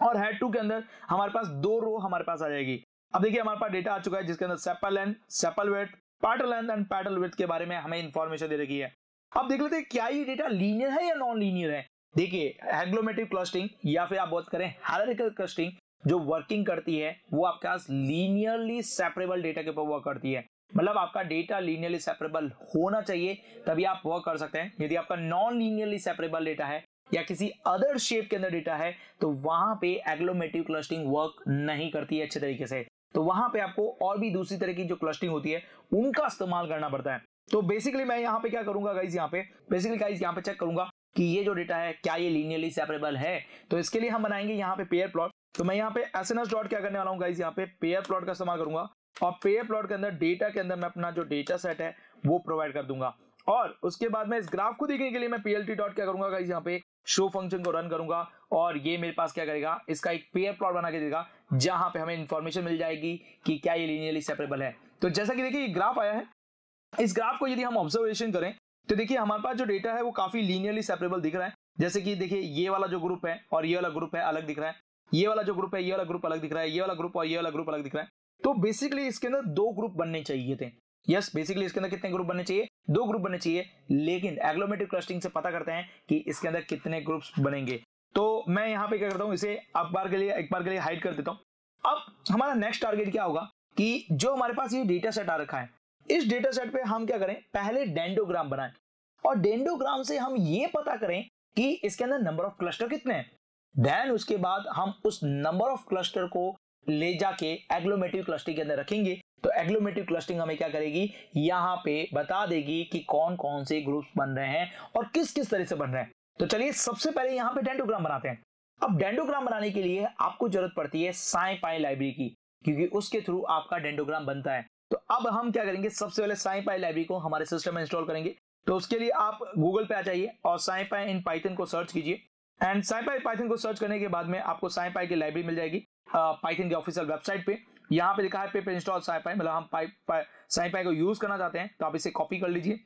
और हेड टू के अंदर हमारे पास दो रो हमारे पास आ जाएगी। अब देखिए हमारे पास डेटा आ चुका है जिसके अंदर sepal length sepal width petal length and petal width के बारे में हमें इंफॉर्मेशन दे रखी है। अब देख लेते हैं, क्या ये डेटा लीनियर है या नॉन लीनियर है? देखिए एग्लोमेटिव क्लस्टिंग या फिर आप बात करें हायरार्किकल क्लस्टिंग जो वर्किंग करती है, वो आपके पास लीनियरली सेपरेबल डेटा के ऊपर वर्क करती है। मतलब आपका डेटा लीनियरली सेपरेबल होना चाहिए, तभी आप वर्क कर सकते हैं। यदि आपका नॉन लीनियरली सेपरेबल डेटा है, या किसी अदर शेप के अंदर डेटा है तो वहाँ पे एग्लोमेटिव क्लस्टिंग वर्क नहीं करती है अच्छे तरीके से। तो वहाँ पे आपको और भी दूसरी तरह की जो क्लस्टिंग होती है, उनका इस्तेमाल करना पड़ता है। तो बेसिकली मैं यहाँ पे क्या करूँगा गाइज़ यहाँ पे बेसिकली गाइज़ यहाँ पे चेक करूँगा कि ये जो डेटा है, क्या ये लीनियरली सेपरेबल है? तो इसके लिए हम बनाएँगे यहाँ पे पेयर प्लॉट तो मैं यहाँ पे एस एन एस डॉट क्या करने वाला हूँ गाइज़ यहाँ पे पेयर प्लॉट का इस्तेमाल करूँगा और पेयर प्लॉट के अंदर डेटा के अंदर मैं अपना जो डेटा सेट है, वो प्रोवाइड कर दूँगा। और उसके बाद में इस ग्राफ को देखने के लिए मैं पीएलटी डॉट क्या करूँगा गाइज़ यहाँ पे शो फ़ंक्शन को रन करूँगा और ये मेरे पास क्या करेगा, इसका एक पेयर प्लॉट बना के देगा। जहाँ पे हमें इंफॉर्मेशन मिल जाएगी कि क्या ये लीनियरली सेपरेबल है। तो जैसा कि देखिए, ये ग्राफ आया है। इस ग्राफ को यदि हम ऑब्जर्वेशन करें तो देखिए, हमारे पास जो डेटा है, वो काफ़ी लीनियरली सेपरेबल दिख रहा है। जैसे कि देखिए, ये वाला जो ग्रुप है और ये वाला ग्रुप है, अलग दिख रहा है। ये वाला जो ग्रुप है, ये वाला ग्रुप अलग दिख रहा है। ये वाला ग्रुप और ये वाला ग्रुप अलग दिख रहा है। तो बेसिकली इसके अंदर दो ग्रुप बनने चाहिए थे। यस बेसिकली इसके अंदर कितने ग्रुप बनने चाहिए? दो ग्रुप बनने चाहिए। लेकिन एग्लोमेटिव क्लस्टिंग से पता करते हैं कि इसके अंदर कितने ग्रुप्स बनेंगे। तो मैं यहाँ पे क्या करता हूँ, इसे अब बार के लिए, एक बार के लिए हाइड कर देता हूँ। अब हमारा नेक्स्ट टारगेट क्या होगा कि जो हमारे पास ये डेटा सेट आ रखा है, इस डेटा सेट पे हम क्या करें, पहले डेंडोग्राम बनाएँ। और डेंडोग्राम से हम ये पता करें कि इसके अंदर नंबर ऑफ़ क्लस्टर कितने हैं। देन उसके बाद हम उस नंबर ऑफ़ क्लस्टर को ले जाके एग्लोमेटिव क्लस्टिंग के अंदर रखेंगे। तो एग्लोमेटिव क्लस्टिंग हमें क्या करेगी, यहाँ पे बता देगी कि कौन कौन से ग्रुप्स बन रहे हैं और किस किस तरह से बन रहे हैं। तो चलिए सबसे पहले यहाँ पे डेंडोग्राम बनाते हैं। अब डेंडोग्राम बनाने के लिए आपको ज़रूरत पड़ती है साई पाई लाइब्रेरी की क्योंकि उसके थ्रू आपका डेंडोग्राम बनता है। तो अब हम क्या करेंगे सबसे पहले साई पाई लाइब्रेरी को हमारे सिस्टम में इंस्टॉल करेंगे। तो उसके लिए आप गूगल पे आ जाइए और साई पाई इन पाइथन को सर्च कीजिए। एंड साई पाई पाइथन को सर्च करने के बाद में आपको साई पाई की लाइब्रेरी मिल जाएगी पाइथन के ऑफिशियल वेबसाइट पे। यहाँ पे लिखा है पेपर इंस्टॉल साई पाई मतलब हम पाई, पाई साई पाई को यूज़ करना चाहते हैं तो आप इसे कॉपी कर लीजिए।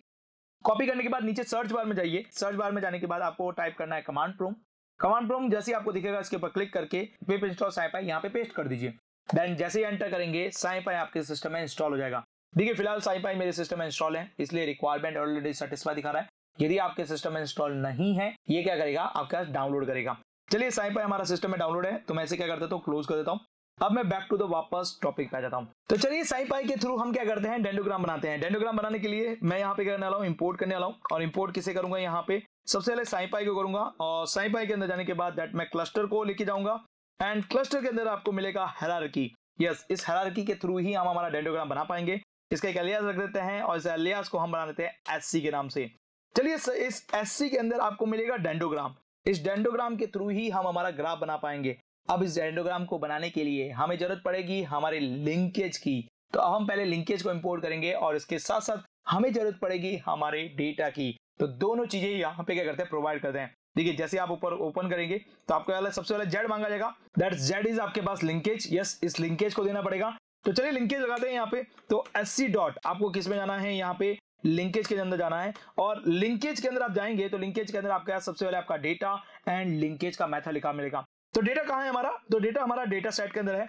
कॉपी करने के बाद नीचे सर्च बार में जाइए। सर्च बार में जाने के बाद आपको टाइप करना है कमांड प्रोम कमांड प्रोम जैसे आपको दिखेगा, इसके ऊपर क्लिक करके पेपर इंस्टॉल साइपाई यहाँ पे पेस्ट कर दीजिए। देन जैसे ही एंटर करेंगे साई पाई आपके सिस्टम में इंस्टॉल हो जाएगा। देखिए, फ़िलहाल साई पाई मेरे सिस्टम में इंस्टॉल है, इसलिए रिक्वायरमेंट ऑलरेडी सेटिस्फाई दिखा रहा है। यदि आपके सिस्टम में इंस्टॉल नहीं है, ये क्या करेगा? आपके डाउनलोड करेगा। चलिए साई पाई हमारा सिस्टम में डाउनलोड है तो मैं इसे क्या कर देता हूँ? क्लोज कर देता हूँ। अब मैं बैक टू द वापस टॉपिक पे आ जाता हूँ। तो चलिए, साई पाई के थ्रू हम क्या करते हैं? डेंडोग्राम बनाते हैं। डेंडोग्राम बनाने के लिए मैं यहाँ पे करने वाला हूँ? इम्पोर्ट करने वाला हूँ और इम्पोर्ट किसे करूँगा यहाँ पे? सबसे पहले साई पाई को करूँगा और साई पाई के अंदर जाने के बाद मैं क्लस्टर को लेके जाऊँगा। एंड क्लस्टर के अंदर आपको मिलेगा हेरारकी यस इस हेरारकी के थ्रू ही हम हमारा डेंडोग्राम बना पाएँगे। इसका एक एलियास रख देते हैं और इस एलियास को हम बना देते हैं एससी के नाम से। चलिए, इस एससी के अंदर आपको मिलेगा डेंडोग्राम इस डेंडोग्राम के थ्रू ही हम हमारा ग्राफ बना पाएँगे। अब इस डेंडोग्राम को बनाने के लिए हमें ज़रूरत पड़ेगी हमारे लिंकेज की। तो अब हम पहले लिंकेज को इंपोर्ट करेंगे और इसके साथ साथ हमें ज़रूरत पड़ेगी हमारे डेटा की। तो दोनों चीज़ें यहाँ पे क्या करते हैं प्रोवाइड करते हैं। देखिए, जैसे आप ऊपर ओपन करेंगे तो आपको सबसे पहले जेड मांगा जाएगा। दैट जेड इज़ आपके पास लिंकेज यस इस लिंकेज को देना पड़ेगा। तो चलिए लिंकेज लगाते हैं यहाँ पे। तो एस सी डॉट आपको किसमें जाना है? यहाँ पे लिंकेज के अंदर जाना है। और लिंकेज के अंदर आप जाएँगे तो लिंकेज के अंदर आपके सबसे पहले आपका डेटा एंड लिंकेज का मेथड लिखा मिलेगा। तो डेटा कहाँ है हमारा? तो डेटा हमारा डेटा सेट के अंदर है।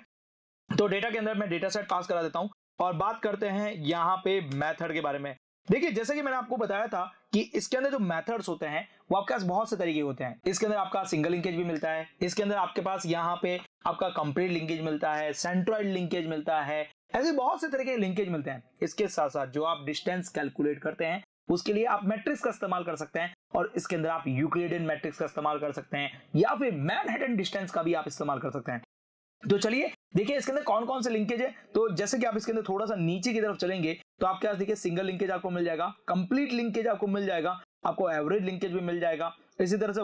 तो डेटा के अंदर मैं डेटा सेट पास करा देता हूँ और बात करते हैं यहाँ पे मैथड के बारे में। देखिए, जैसे कि मैंने आपको बताया था कि इसके अंदर जो मेथड्स होते हैं, वो आपके पास बहुत से तरीके होते हैं। इसके अंदर आपका सिंगल लिंकेज भी मिलता है। इसके अंदर आपके पास यहाँ पे आपका कंप्लीट लिंकेज मिलता है सेंट्रॉइड लिंकेज मिलता है, ऐसे बहुत से तरीके के लिंकेज मिलते हैं। इसके साथ साथ जो आप डिस्टेंस कैलकुलेट करते हैं उसके लिए आप मैट्रिक्स का इस्तेमाल कर सकते हैं और इसके अंदर आप यूक्लिडियन मैट्रिक्स का इस्तेमाल कर सकते हैं, या फिर मैनहट्टन डिस्टेंस का भी आप इस्तेमाल कर सकते हैं। तो चलिए, देखिए इसके अंदर कौन कौन से लिंकेज है? तो जैसे कि आप इसके अंदर थोड़ा सा नीचे की तरफ़ चलेंगे तो आपके पास देखिए सिंगल लिंकेज आपको मिल जाएगा कंप्लीट लिंकेज आपको मिल जाएगा, आपको एवरेज लिंकेज भी मिल जाएगा, इसी तरह से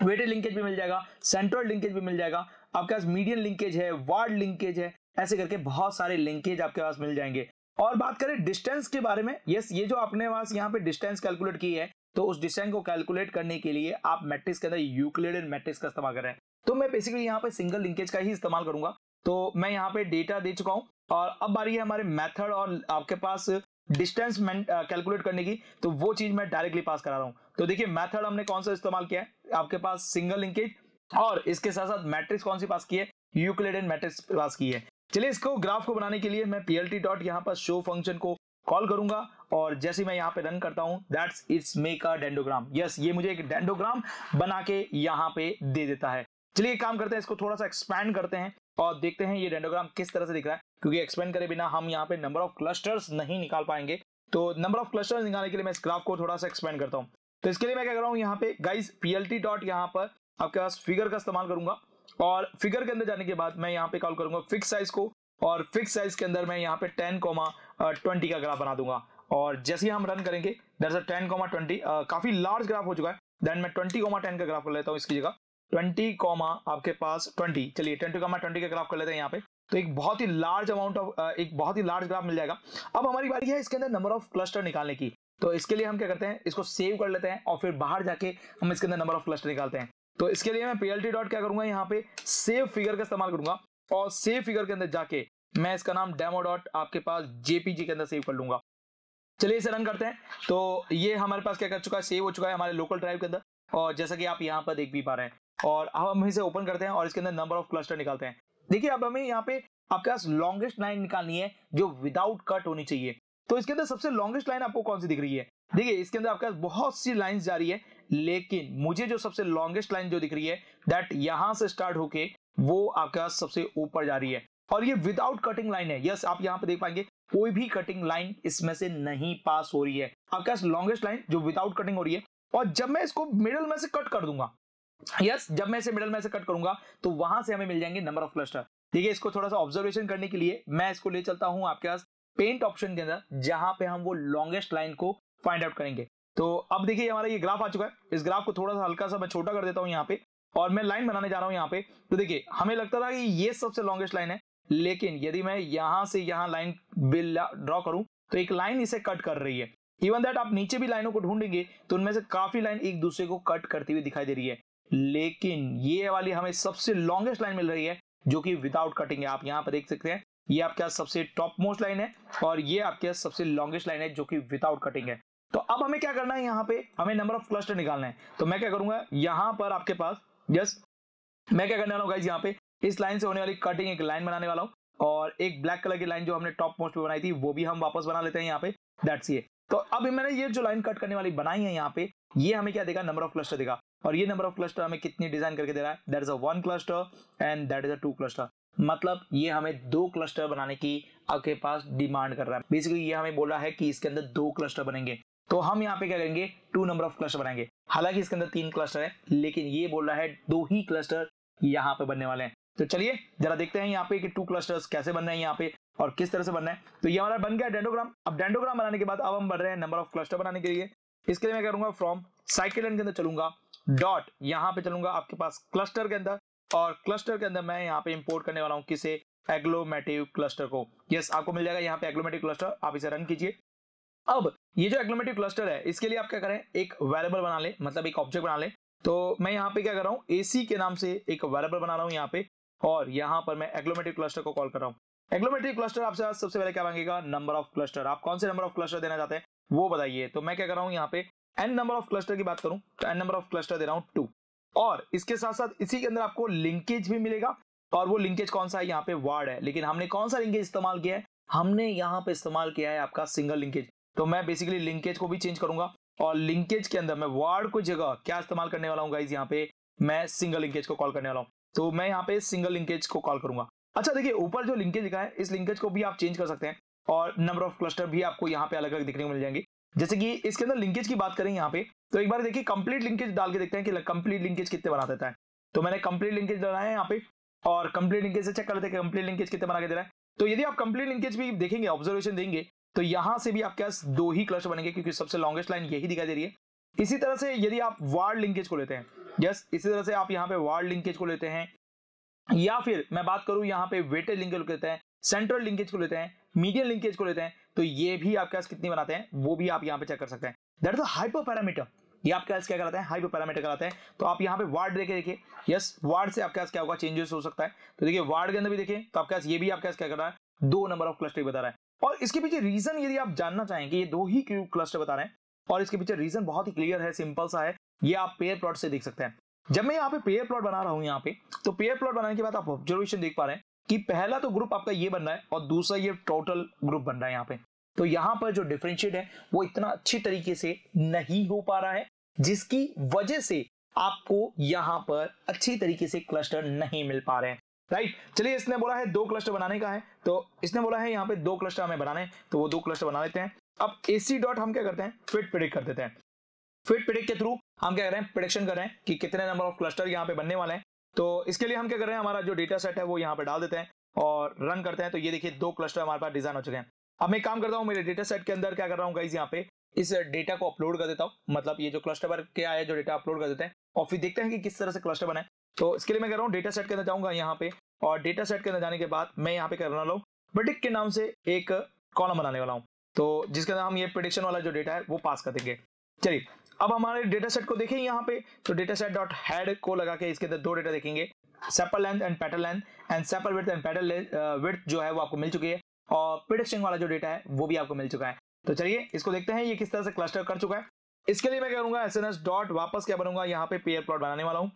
वेटेड लिंकेज भी मिल जाएगा सेंट्रल लिंकेज भी मिल जाएगा, आपके पास मीडियम लिंकेज है वार्ड लिंकेज है, ऐसे करके बहुत सारे लिंकेज आपके पास मिल जाएँगे। और बात करें डिस्टेंस के बारे में यस ये जो आपने पास यहाँ पे डिस्टेंस कैलकुलेट की है तो उस डिस्टेंस को कैलकुलेट करने के लिए आप मैट्रिक्स के अंदर यूक्लिडेड मैट्रिक्स का इस्तेमाल कर रहे हैं। तो मैं बेसिकली यहाँ पे सिंगल लिंकेज का ही इस्तेमाल करूँगा। तो मैं यहाँ पे डेटा दे चुका हूँ और अब बारी है हमारे मेथड और आपके पास डिस्टेंस कैलकुलेट करने की तो वो चीज़ मैं डायरेक्टली पास करा रहा हूँ। तो देखिए मेथड हमने कौन सा इस्तेमाल किया है? आपके पास सिंगल लिंकेज और इसके साथ साथ मैट्रिक्स कौन सी पास की है? यूक्लिडेड मैट्रिक्स पास की है। चलिए इसको ग्राफ को बनाने के लिए मैं पी एल टी डॉट यहाँ पर शो फ़ंक्शन को कॉल करूँगा और जैसे मैं यहाँ पे रन करता हूँ that's it's make a dendrogram yes ये मुझे एक डेंडोग्राम बना के यहाँ पे दे देता है। चलिए एक काम करते हैं, इसको थोड़ा सा एक्सपैंड करते हैं और देखते हैं ये डेंडोग्राम किस तरह से दिख रहा है, क्योंकि एक्सपेंड करे बिना हम यहाँ पे नंबर ऑफ़ क्लस्टर्स नहीं निकाल पाएँगे। तो नंबर ऑफ़ क्लस्टर्स निकालने के लिए मैं इस ग्राफ को थोड़ा सा एक्सपेंड करता हूँ। तो इसके लिए मैं क्या कर रहा हूँ, यहाँ पे गाइज़ पीएलटी डॉट यहाँ पर आपके पास फिगर का इस्तेमाल करूँगा। और फिगर के अंदर जाने के बाद मैं यहाँ पे कॉल करूँगा फिक्स साइज़ को और फिक्स साइज़ के अंदर मैं यहाँ पे टेन कोमा ट्वेंटी का ग्राफ बना दूँगा। और जैसे ही हम रन करेंगे अ टेन कोमा ट्वेंटी काफ़ी लार्ज ग्राफ हो चुका है। देन मैं ट्वेंटी कोमा टेन का ग्राफ कर लेता हूँ इसकी जगह। ट्वेंटी कॉमा आपके पास ट्वेंटी चलिए ट्वेंटी कॉमा ट्वेंटी का ग्राफ कर लेते हैं यहाँ पे। तो एक बहुत ही लार्ज अमाउंट ऑफ़ एक बहुत ही लार्ज ग्राफ मिल जाएगा। अब हमारी बारी है इसके अंदर नंबर ऑफ़ क्लस्टर निकालने की। तो इसके लिए हम क्या करते हैं, इसको सेव कर लेते हैं और फिर बाहर जाके हम इसके अंदर नंबर ऑफ़ क्लस्टर निकालते हैं। तो इसके लिए मैं पीएलटी डॉट क्या करूँगा? यहाँ पे सेव फिगर का इस्तेमाल करूँगा और सेव फिगर के अंदर जाके मैं इसका नाम डेमो डॉट आपके पास जेपीजी के अंदर सेव कर लूँगा। चलिए इसे रन करते हैं। तो ये हमारे पास क्या कर चुका है? सेव हो चुका है हमारे लोकल ड्राइव के अंदर और जैसा कि आप यहाँ पर देख भी पा रहे हैं। और अब हम इसे ओपन करते हैं और इसके अंदर नंबर ऑफ़ क्लस्टर निकालते हैं। देखिए अब हमें यहाँ पे आपके पास लॉन्गेस्ट लाइन निकालनी है जो विदाउट कट होनी चाहिए। तो इसके अंदर सबसे लॉन्गेस्ट लाइन आपको कौन सी दिख रही है? देखिए, इसके अंदर आपके पास बहुत सी लाइन जा रही है। लेकिन मुझे जो सबसे लॉन्गेस्ट लाइन जो दिख रही है दैट यहाँ से स्टार्ट होके वो आपके सबसे ऊपर जा रही है। और ये विदाउट कटिंग लाइन है। यस आप यहाँ पे देख पाएँगे कोई भी कटिंग लाइन इसमें से नहीं पास हो रही है। आपके लॉन्गेस्ट लाइन जो विदाउट कटिंग हो रही है और जब मैं इसको मिडल में से कट कर दूँगा यस yes, जब मैं इसे मिडल में से कट करूँगा तो वहाँ से हमें मिल जाएँगे नंबर ऑफ़ क्लस्टर देखिए इसको थोड़ा सा ऑब्जर्वेशन करने के लिए मैं इसको ले चलता हूँ आपके पास पेंट ऑप्शन के अंदर जहाँ पे हम वो लॉन्गेस्ट लाइन को फाइंड आउट करेंगे। तो अब देखिए हमारा ये ग्राफ आ चुका है। इस ग्राफ को थोड़ा सा हल्का सा मैं छोटा कर देता हूँ यहाँ पे और मैं लाइन बनाने जा रहा हूँ यहाँ पे। तो देखिए, हमें लगता था कि ये सबसे लॉन्गेस्ट लाइन है, लेकिन यदि मैं यहाँ से यहाँ लाइन बिल ड्रॉ करूँ तो एक लाइन इसे कट कर रही है। इवन दैट आप नीचे भी लाइनों को ढूंढेंगे तो उनमें से काफ़ी लाइन एक दूसरे को कट करती हुई दिखाई दे रही है। लेकिन ये वाली हमें सबसे लॉन्गेस्ट लाइन मिल रही है, जो कि विदाउट कटिंग है। आप यहाँ पर देख सकते हैं, ये आपके सबसे टॉप मोस्ट लाइन है और ये आपके सबसे लॉन्गेस्ट लाइन है, जो कि विदाउट कटिंग है। तो अब हमें क्या करना है यहाँ पे? हमें नंबर ऑफ़ क्लस्टर निकालना है। तो मैं क्या करूँगा? यहाँ पर आपके पास यस मैं क्या करने वाला हूँ यहाँ पे? इस लाइन से होने वाली कटिंग एक लाइन बनाने वाला हूँ और एक ब्लैक कलर की लाइन जो हमने टॉप मोस्ट पे बनाई थी, वो भी हम वापस बना लेते हैं यहाँ पे। दैट्स ये तो अब मैंने ये जो लाइन कट करने वाली बनाई है यहाँ पे, ये हमें क्या देगा? नंबर ऑफ़ क्लस्टर देगा। और ये नंबर ऑफ़ क्लस्टर हमें कितनी डिज़ाइन करके दे रहा है? That is a one cluster and that is a two cluster मतलब ये हमें दो क्लस्टर बनाने की आपके पास डिमांड कर रहा है। बेसिकली ये हमें बोला है कि इसके अंदर दो क्लस्टर बनेंगे। तो हम यहाँ पे क्या करेंगे? टू नंबर ऑफ़ क्लस्टर बनाएँगे। हालाँकि इसके अंदर तीन क्लस्टर है, लेकिन ये बोल रहा है दो ही क्लस्टर यहाँ पे बनने वाले हैं। तो चलिए, जरा देखते हैं यहाँ पे कि टू क्लस्टर्स कैसे बन रहे हैं यहाँ पे और किस तरह से बनना है। तो ये हमारा बन गया डेंडोग्राम। अब डेंडोग्राम बनाने के बाद अब हम बढ़ रहे हैं नंबर ऑफ़ क्लस्टर बनाने के लिए। इसके लिए मैं करूँगा फ्रॉम साइकिल के अंदर चलूँगा डॉट यहाँ पे चलूँगा आपके पास क्लस्टर के अंदर और क्लस्टर के अंदर मैं यहाँ पे इंपोर्ट करने वाला हूँ किसे? एग्लोमेटिव क्लस्टर को। यस आपको मिल जाएगा यहाँ पे एग्लोमेटिव क्लस्टर आप इसे रन कीजिए। अब ये जो एग्लोमेटिव क्लस्टर है, इसके लिए आप क्या करें? एक वेरिएबल बना ले मतलब एक ऑब्जेक्ट बना ले। तो मैं यहाँ पे क्या कर रहा हूँ? एसी के नाम से एक वेरिएबल बना रहा हूँ यहाँ पे, और यहाँ पर मैं एग्लोमेटिव क्लस्टर को कॉल कर रहा हूँ। एग्लोमेटिव क्लस्टर आपसे सबसे पहले क्या मांगेगा? नंबर ऑफ़ क्लस्टर आप कौन से नंबर ऑफ़ क्लस्टर देना चाहते हैं? वो बताइए। तो मैं क्या कर रहा हूँ यहाँ पे? एन नंबर ऑफ़ क्लस्टर की बात करूँ तो एन नंबर ऑफ़ क्लस्टर दे रहा हूँ टू और इसके साथ साथ इसी के अंदर आपको लिंकेज भी मिलेगा, और वो लिंकेज कौन सा है? यहाँ पे वार्ड है। लेकिन हमने कौन सा लिंकेज इस्तेमाल किया है? हमने यहाँ पे इस्तेमाल किया है आपका सिंगल लिंकेज तो मैं बेसिकली लिंकेज को भी चेंज करूँगा और लिंकेज के अंदर मैं वार्ड को जगह क्या इस्तेमाल करने वाला हूँ गाइज़ यहाँ पे मैं सिंगल लिंकेज को कॉल करने वाला हूँ। तो मैं यहाँ पे सिंगल लिंकेज को कॉल करूँगा। अच्छा देखिए, ऊपर जो लिंकेज लिखा है, इस लिंकेज को भी आप चेंज कर सकते हैं और नंबर ऑफ़ क्लस्टर भी आपको यहाँ पे अलग अलग दिखने को मिल जाएँगे। जैसे कि इसके अंदर लिंकेज की बात करें यहाँ पे तो एक बार देखिए कंप्लीट लिंकेज डाल के देखते हैं कि कंप्लीट लिंकेज कितने बना देता है। तो मैंने कंप्लीट लिंकेज डाला है यहाँ पे और कंप्लीट लिंकेज से चेक कर लेते हैं कंप्लीट लिंकेज कितने बना के दे रहा है। तो यदि आप कंप्लीट लिंकेज भी देखेंगे ऑब्जर्वेशन देंगे तो यहाँ से भी आपके पास दो ही क्लस्टर बनेंगे, क्योंकि सबसे लॉन्गेस्ट लाइन यही दिखाई दे रही है। इसी तरह से यदि आप वार्ड लिंकेज को लेते हैं यस इसी तरह से आप यहाँ पे वार्ड लिंकेज को लेते हैं, या फिर मैं बात करूँ यहाँ पे वेटेड लिंकेज को लेते हैं सेंट्रल लिंकेज को लेते हैं मीडियम लिंकेज को लेते हैं तो ये भी आपके पास कितनी बनाते हैं, वो भी आप यहाँ पे चेक कर सकते हैं। दैट इज़ हाइपर पैरामीटर ये आपके पास क्या कहलाता है? हाइपर पैरामीटर कहलाता है। तो आप यहाँ पे वार्ड देखे, देखिए यस वार्ड से आपके पास क्या होगा? चेंजेस हो सकता है। तो देखिए वार्ड के अंदर भी देखिए तो आपके पास ये भी आपके पास क्या कर रहा है? दो नंबर ऑफ़ क्लस्टर बता रहा है। और इसके पीछे रीजन यदि आप जानना चाहें कि ये दो ही क्यूब क्लस्टर बता रहे हैं, और इसके पीछे रीजन बहुत ही क्लियर है सिंपल सा है, ये आप पेयर प्लॉट से देख सकते हैं। जब मैं यहाँ पे पेयर प्लॉट बना रहा हूँ यहाँ पे तो पेयर प्लॉट बनाने के बाद आप ऑब्जर्वेशन देख पा रहे हैं कि पहला तो ग्रुप आपका ये बन रहा है और दूसरा ये टोटल ग्रुप बन रहा है यहाँ पे। तो यहाँ पर जो डिफ्रेंशिएट है, वो इतना अच्छी तरीके से नहीं हो पा रहा है, जिसकी वजह से आपको यहाँ पर अच्छी तरीके से क्लस्टर नहीं मिल पा रहे हैं। राइट, चलिए इसने बोला है दो क्लस्टर बनाने का है तो इसने बोला है यहाँ पे दो क्लस्टर हमें बनाने तो वो दो क्लस्टर बना लेते हैं। अब एसी डॉट हम क्या करते हैं? फिट प्रिडिक्ट कर देते हैं। फिट प्रिडिक्ट के थ्रू हम क्या कर रहे हैं? प्रिडिक्शन कर रहे हैं कि कितने नंबर ऑफ़ क्लस्टर यहाँ पे बनने वाले हैं। तो इसके लिए हम क्या कर रहे हैं? हमारा जो डेटा सेट है वो यहाँ पे डाल देते हैं और रन करते हैं। तो ये देखिए, दो क्लस्टर हमारे पास डिज़ाइन हो चुके हैं। अब मैं काम करता हूँ, मेरे डेटा सेट के अंदर क्या कर रहा हूँ गाइज़ यहाँ पे? इस डेटा को अपलोड कर देता हूँ। मतलब ये जो क्लस्टर पर क्या है, जो डेटा अपलोड कर देते हैं। और फिर देखते हैं कि किस तरह से क्लस्टर बनाए तो इसके लिए मैं कर रहा हूँ डेटा सेट के अंदर जाऊँगा यहाँ पे, और डेटा सेट के अंदर जाने के बाद मैं यहाँ पे करने वाला हूँ प्रिडिक्ट के नाम से एक कॉलम बनाने वाला हूँ। तो जिसके अंदर हम ये प्रिडिक्शन वाला जो डेटा है वो पास कर देंगे। चलिए, अब हमारे डेटा सेट को देखें यहाँ पे। तो डेटा सेट डॉट हेड को लगा के इसके अंदर दो डेटा देखेंगे। Sepal length and petal length and sepal width and petal width जो है वो आपको मिल चुकी है, और प्रिडिक्शन वाला जो डेटा है वो भी आपको मिल चुका है। तो चलिए, इसको देखते हैं ये किस तरह से क्लस्टर कर चुका है। इसके लिए मैं करूँगा एस एन एस डॉट वापस क्या बनूँगा? यहाँ पे पेयर प्लॉट बनाने वाला हूँ।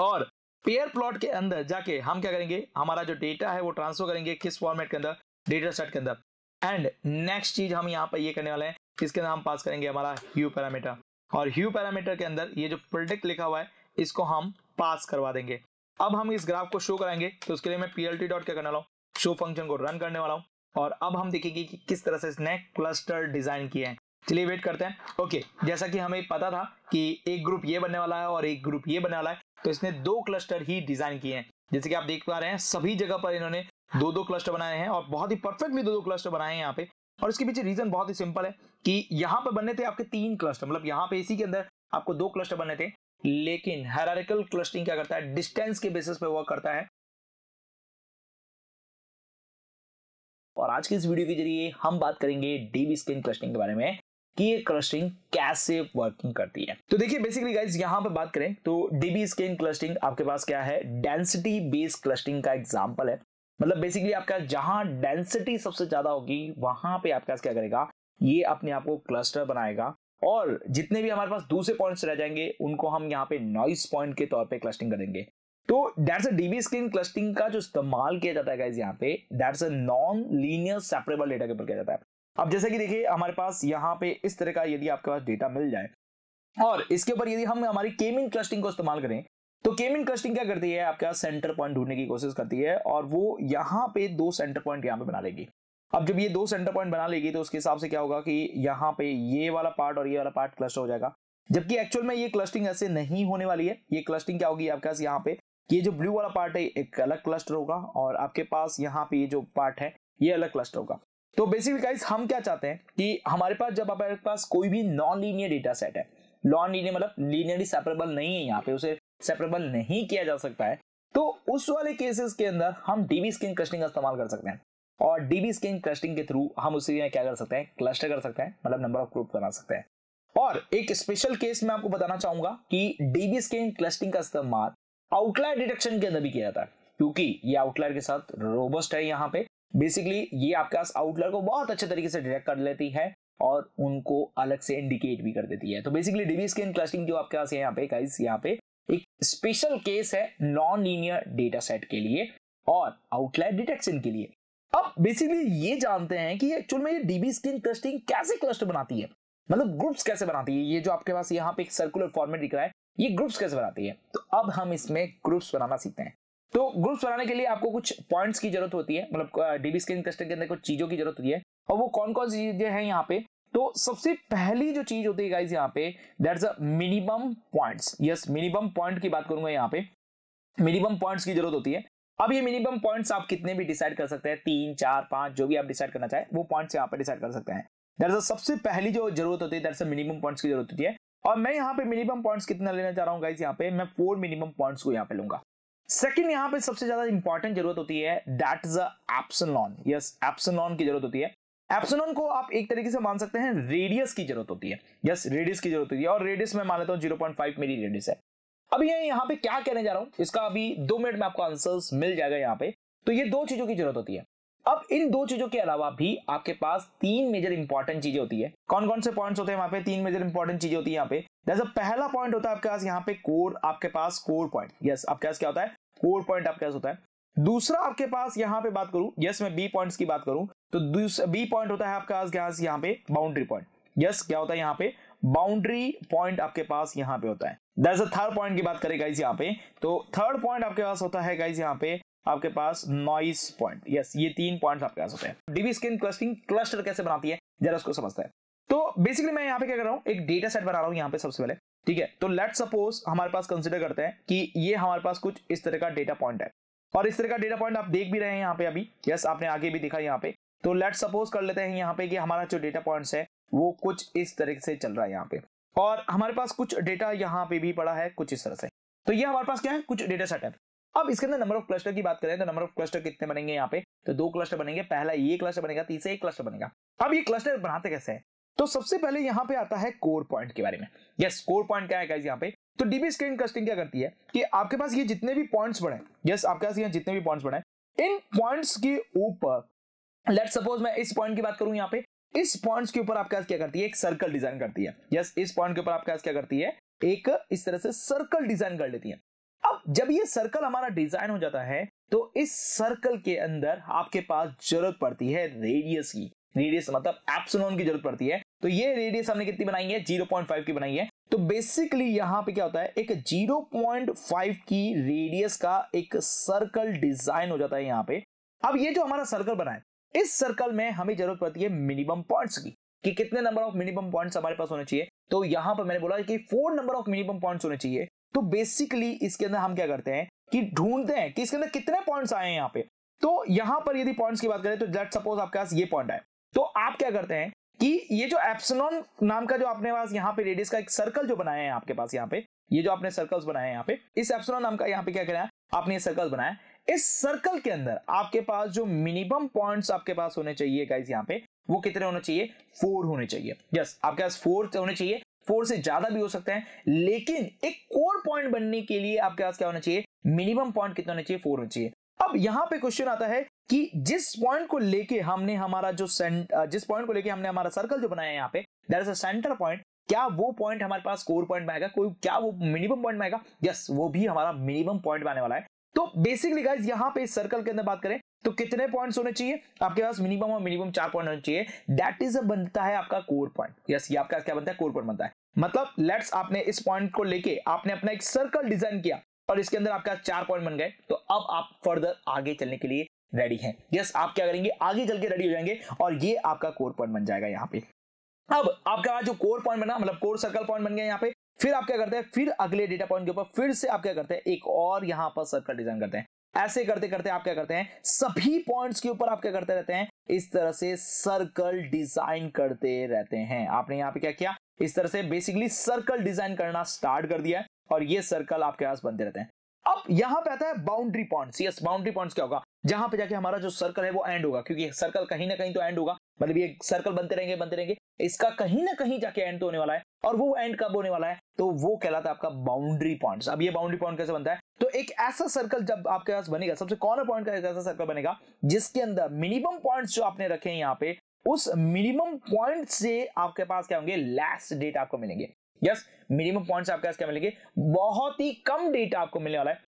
और पेयर प्लॉट के अंदर जाके हम क्या करेंगे? हमारा जो डेटा है वो ट्रांसफ़र करेंगे किस फॉर्मेट के अंदर? डेटा सेट के अंदर। एंड नेक्स्ट चीज़ हम यहाँ पर ये करने वाले हैं, इसके अंदर हम पास करेंगे हमारा ह्यू पैरामीटर और ह्यू पैरामीटर के अंदर ये जो प्रोडक्ट लिखा हुआ है, इसको हम पास करवा देंगे। अब हम इस ग्राफ को शो कराएँगे तो उसके लिए मैं पीएलटी डॉट क्या करने वाला हूँ? शो फ़ंक्शन को रन करने वाला हूँ। और अब हम देखेंगे कि किस तरह से इसने क्लस्टर डिज़ाइन किए हैं। चलिए वेट करते हैं। ओके जैसा कि हमें पता था कि एक ग्रुप ये बनने वाला है और एक ग्रुप ये बनने वाला है तो इसने दो क्लस्टर ही डिज़ाइन किए हैं। जैसे कि आप देख पा रहे हैं, सभी जगह पर इन्होंने दो दो क्लस्टर बनाए हैं और बहुत ही परफेक्टली दो दो क्लस्टर बनाए हैं यहाँ पे। और इसके पीछे रीजन बहुत ही सिंपल है कि यहाँ पर बनने थे आपके तीन क्लस्टर मतलब यहाँ पे इसी के अंदर आपको दो क्लस्टर बनने थे। लेकिन हेरारिकल क्लस्टरिंग क्या करता है? डिस्टेंस के बेसिस पे वर्क करता है। और आज के इस वीडियो के ज़रिए हम बात करेंगे डीबी स्किन क्लस्टरिंग के बारे में। कि ये क्लस्टरिंग कैसे वर्किंग करती है। तो देखिए बेसिकली गाइज़ यहाँ पे बात करें तो डीबी स्किन क्लस्टरिंग आपके पास क्या है? डेंसिटी बेस्ड क्लस्टरिंग का एग्जांपल है। मतलब बेसिकली आपका जहाँ डेंसिटी सबसे ज़्यादा होगी, वहाँ पे आपके पास क्या करेगा? ये अपने आप को क्लस्टर बनाएगा और जितने भी हमारे पास दूसरे पॉइंट्स रह जाएँगे, उनको हम यहाँ पे नॉइस पॉइंट के तौर पे क्लस्टिंग करेंगे। तो that's a dB screen clustering का जो इस्तेमाल किया जाता है गाइज़ यहाँ पे that's a non linear separable data के ऊपर किया जाता है। अब जैसे कि देखिए, हमारे पास यहाँ पे इस तरह का यदि आपके पास डेटा मिल जाए, और इसके ऊपर यदि हम हमारी केमिन क्लस्टिंग को इस्तेमाल करें तो केमिन क्लस्टिंग क्या करती है? आपके पास सेंटर पॉइंट ढूँढने की कोशिश करती है, और वो यहाँ पे दो सेंटर पॉइंट यहाँ पे बना लेगी। अब जब ये दो सेंटर पॉइंट बना लेगी तो उसके हिसाब से क्या होगा कि यहाँ पे ये वाला पार्ट और ये वाला पार्ट क्लस्टर हो जाएगा। जबकि एक्चुअल में ये क्लस्टिंग ऐसे नहीं होने वाली है। ये क्लस्टिंग क्या होगी? आपके पास यहाँ पे ये जो ब्लू वाला पार्ट है, एक अलग क्लस्टर होगा, और आपके पास यहाँ पे ये जो पार्ट है, ये अलग क्लस्टर होगा। तो बेसिकली गाइस हम क्या चाहते हैं कि हमारे पास जब हमारे पास कोई भी नॉन लीनियर डेटा सेट है नॉन लीनियर मतलब लीनियरली सेपरेबल नहीं है यहाँ पे, उसे सेपरेबल नहीं किया जा सकता है तो उस वाले केसेस के अंदर हम डीबी स्किन क्लस्टिंग का इस्तेमाल कर सकते हैं। और डीबी स्किन क्लस्टिंग के थ्रू हम उसी क्या कर सकते हैं? क्लस्टर कर सकते हैं मतलब नंबर ऑफ़ ग्रुप बना सकते हैं। और एक स्पेशल केस में आपको बताना चाहूँगा कि डीबी स्किन क्लस्टिंग का इस्तेमाल आउटलायर डिटेक्शन के अंदर भी किया जाता है, क्योंकि ये आउटलायर के साथ रोबस्ट है यहाँ पे। बेसिकली ये आपके पास आउटलायर को बहुत अच्छे तरीके से डिटेक्ट कर लेती है और उनको अलग से इंडिकेट भी कर देती है। तो बेसिकली डीबी स्किन क्लस्टिंग जो आपके पास यहाँ पे गाइस यहाँ पे एक स्पेशल केस है नॉन लीनियर डेटा सेट के लिए और आउटलायर डिटेक्शन के लिए। अब बेसिकली ये जानते हैं कि एक्चुअल में ये डीबी स्किन क्लस्टरिंग कैसे क्लस्टर बनाती है? मतलब ग्रुप्स कैसे बनाती है? ये जो आपके पास यहाँ पे एक सर्कुलर फॉर्मेट दिख रहा है, ये ग्रुप्स कैसे बनाती है? तो अब हम इसमें ग्रुप्स बनाना सीखते हैं। तो ग्रुप्स बनाने के लिए आपको कुछ पॉइंट्स की ज़रूरत होती है मतलब डीबी स्किन क्लस्टर के अंदर कुछ चीज़ों की ज़रूरत होती है। और वो कौन कौन सी चीज़ें हैं यहाँ पे? तो सबसे पहली जो चीज़ होती है गाइज़ यहाँ पे that's a minimum points yes minimum point की बात करूँगा यहाँ पे। मिनिमम पॉइंट्स की ज़रूरत होती है। अब ये मिनिमम पॉइंट्स आप कितने भी डिसाइड कर सकते हैं, तीन, चार, पाँच, जो भी आप डिसाइड करना चाहे, वो पॉइंट्स यहाँ पे डिसाइड कर सकते हैं। दैट्स सबसे पहली जो ज़रूरत होती है दैट्स मिनिमम पॉइंट्स की ज़रूरत होती है। और मैं यहाँ पे मिनिमम पॉइंट्स कितना लेना चाह रहा हूँ गाइज़ यहाँ पे, मैं फोर मिनिमम पॉइंट्स को यहाँ पे लूँगा। सेकंड यहाँ पे सबसे ज़्यादा इंपॉर्टेंट ज़रूरत होती है that is epsilon yes epsilon की ज़रूरत होती है। एप्सोनॉन को आप एक तरीके से मान सकते हैं रेडियस की ज़रूरत होती है। यस रेडियस की ज़रूरत होती है, और रेडियस में मान लेता हूँ 0.5 मेरी रेडियस है। अब ये यहाँ पे क्या कहने जा रहा हूँ, इसका अभी दो मिनट में आपको आंसर्स मिल जाएगा यहाँ पे। तो ये दो चीज़ों की ज़रूरत होती है। अब इन दो चीज़ों के अलावा भी आपके पास तीन मेजर इंपॉर्टेंट चीज़ें होती है। कौन कौन से पॉइंट्स होते हैं वहाँ पे? तीन मेजर इंपॉर्टेंट चीज़ें होती है यहाँ पे। जैसे पहला पॉइंट होता है आपके पास, यहाँ पे कोर आपके पास कोर पॉइंट यस आपके पास क्या होता है? कोर पॉइंट आपके पास होता है। दूसरा आपके पास यहाँ पे बात करूँ यस मैं बी पॉइंट्स की बात करूँ तो बी पॉइंट होता है आपके पास यहाँ पे बाउंड्री पॉइंट यस क्या होता है यहाँ पे? बाउंड्री पॉइंट आपके पास यहाँ पे होता है। दैट्स थर्ड पॉइंट की बात करें गाइस यहाँ पे तो थर्ड पॉइंट आपके पास होता है गाइस यहाँ पे, आपके पास नॉइस पॉइंट यस ये तीन पॉइंट्स आपके पास होते हैं। डीबी स्किन क्लस्टिंग क्लस्टर कैसे बनाती है? जरा उसको समझता है। तो बेसिकली मैं यहाँ पे क्या कर रहा हूँ, एक डेटा सेट बना रहा हूँ यहाँ पे सबसे पहले। ठीक है? तो लेट सपोज़ हमारे पास कंसिडर करते हैं कि ये हमारे पास कुछ इस तरह का डेटा पॉइंट है। और इस तरह का डेटा पॉइंट आप देख भी रहे हैं यहाँ पे अभी। यस आपने आगे भी दिखा यहाँ पे। तो लेट सपोज़ कर लेते हैं यहाँ पे कि हमारा जो डेटा पॉइंट्स है, वो कुछ इस तरह से चल रहा है यहाँ पे। और हमारे पास कुछ डेटा यहाँ पे भी पड़ा है कुछ इस तरह से। तो ये हमारे पास क्या है? कुछ डेटा सेट है। अब इसके अंदर नंबर ऑफ़ क्लस्टर की बात करें तो नंबर ऑफ़ क्लस्टर कितने बनेंगे यहाँ पे? तो दो क्लस्टर बनेंगे। पहला ये क्लस्टर बनेगा, तीसरा एक क्लस्टर बनेगा। अब ये क्लस्टर बनाते कैसे है? तो सबसे पहले यहाँ पे आता है कोर पॉइंट के बारे में। यस कोर पॉइंट क्या है यहाँ पे? तो डीबी स्क्रीन कस्टिंग क्या करती है कि आपके पास ये जितने भी पॉइंट्स बने यस आपके पास यहाँ जितने भी पॉइंट्स बने, इन पॉइंट्स के ऊपर लेट सपोज़ मैं इस पॉइंट की बात करूँ यहाँ पे, इस पॉइंट्स के ऊपर आपके पास क्या करती है? एक सर्कल डिज़ाइन करती है। यस इस पॉइंट के ऊपर आपके पास क्या करती है? एक इस तरह से सर्कल डिज़ाइन कर लेती है। अब जब ये सर्कल हमारा डिज़ाइन हो जाता है तो इस सर्कल के अंदर आपके पास ज़रूरत पड़ती है रेडियस की। रेडियस मतलब एप्सोनॉन की ज़रूरत पड़ती है। तो ये रेडियस हमने कितनी बनाई है? 0.5 की बनाई है। तो बेसिकली यहाँ पे क्या होता है? एक 0.5 की रेडियस का एक सर्कल डिज़ाइन हो जाता है यहाँ पे। अब ये जो हमारा सर्कल बना है, इस सर्कल में हमें ज़रूरत पड़ती है मिनिमम पॉइंट्स की, कि कितने नंबर ऑफ़ मिनिमम पॉइंट्स हमारे पास होने चाहिए। तो यहाँ पर मैंने बोला कि four number of minimum points होने चाहिए। तो बेसिकली इसके अंदर हम क्या करते हैं कि ढूंढते हैं कि इसके अंदर कितने पॉइंट्स आए हैं यहाँ पे। तो यहाँ पर यदि पॉइंट्स की बात करें तो लेट सपोज़ आपके पास ये पॉइंट है तो आप क्या करते हैं कि ये जो एप्सलॉन नाम का जो आपने पास यहाँ पे रेडियस का एक सर्कल जो बनाया है आपके पास यहाँ पे, ये जो आपने सर्कल्स बनाए हैं यहाँ पे, इस एप्सलॉन नाम का यहाँ पे क्या कराया आपने ये सर्कल बनाया इस सर्कल के अंदर आपके पास जो मिनिमम पॉइंट्स आपके पास होने चाहिए गाइस यहाँ पे, वो कितने होने चाहिए? फोर होने चाहिए। यस आपके पास फोर होने चाहिए। फोर से ज़्यादा भी हो सकते हैं, लेकिन एक कोर पॉइंट बनने के लिए आपके पास क्या होना चाहिए? मिनिमम पॉइंट कितने होने चाहिए? फोर होने चाहिए। अब यहाँ पे क्वेश्चन आता है कि जिस पॉइंट को लेके हमने हमारा जो जिस पॉइंट को लेके हमने हमारा सर्कल जो बनाया यहाँ पे that is a centre point क्या वो पॉइंट हमारे पास कोर पॉइंट में आएगा? कोई, क्या वो मिनिमम पॉइंट में आएगा? यस वो भी हमारा मिनिमम पॉइंट में आने वाला है। तो बेसिकली गाइज़ यहाँ पे सर्कल के अंदर बात करें तो कितने पॉइंट्स होने चाहिए? आपके पास मिनिमम और मिनिमम चार पॉइंट होने चाहिए। दैट इज़ बनता है आपका कोर पॉइंट यस ये आपका क्या बनता है? कोर पॉइंट बनता है। मतलब लेट्स आपने इस पॉइंट को लेके आपने अपना एक सर्कल डिज़ाइन किया और इसके अंदर आपका चार पॉइंट बन गए। तो अब आप फर्दर आगे चलने के लिए रेडी हैं। यस आप क्या करेंगे? आगे चल के रेडी हो जाएँगे और ये आपका कोर पॉइंट बन जाएगा यहाँ पे। अब आपका जो कोर पॉइंट बना मतलब कोर सर्कल पॉइंट बन गया यहाँ पे, फिर आप क्या करते हैं? फिर अगले डेटा पॉइंट के ऊपर फिर से आप क्या करते हैं? एक और यहाँ पर सर्कल डिज़ाइन करते हैं। ऐसे करते करते आप क्या करते हैं? सभी पॉइंट्स के ऊपर आप क्या करते रहते हैं? इस तरह से सर्कल डिज़ाइन करते रहते हैं। आपने यहाँ पे क्या किया? इस तरह से बेसिकली सर्कल डिज़ाइन करना स्टार्ट कर दिया और ये सर्कल आपके पास बनते रहते हैं। अब यहाँ पे आता है boundary points yes boundary points क्या होगा? जहाँ पे जाके हमारा जो सर्कल है वो एंड होगा, क्योंकि सर्कल कहीं ना कहीं तो एंड होगा। मतलब ये सर्कल बनते रहेंगे बनते रहेंगे। इसका कहीं ना कहीं जाके एंड तो होने वाला है, और वो एंड कब होने वाला है? तो वो कहलाता है आपका बाउंड्री पॉइंट अब ये बाउंड्री पॉइंट कैसे बनता है? तो एक ऐसा सर्कल जब आपके पास बनेगा, सबसे कॉर्नर पॉइंट का एक ऐसा सर्कल बनेगा, जिसके अंदर मिनिमम पॉइंट्स जो आपने रखे हैं यहाँ पे, उस मिनिमम पॉइंट से आपके पास क्या होंगे? लास्ट डेट आपको मिलेंगे। यस मिनिमम पॉइंट्स आपके पास क्या मिलेंगे? बहुत ही कम डेट आपको मिलने वाला है।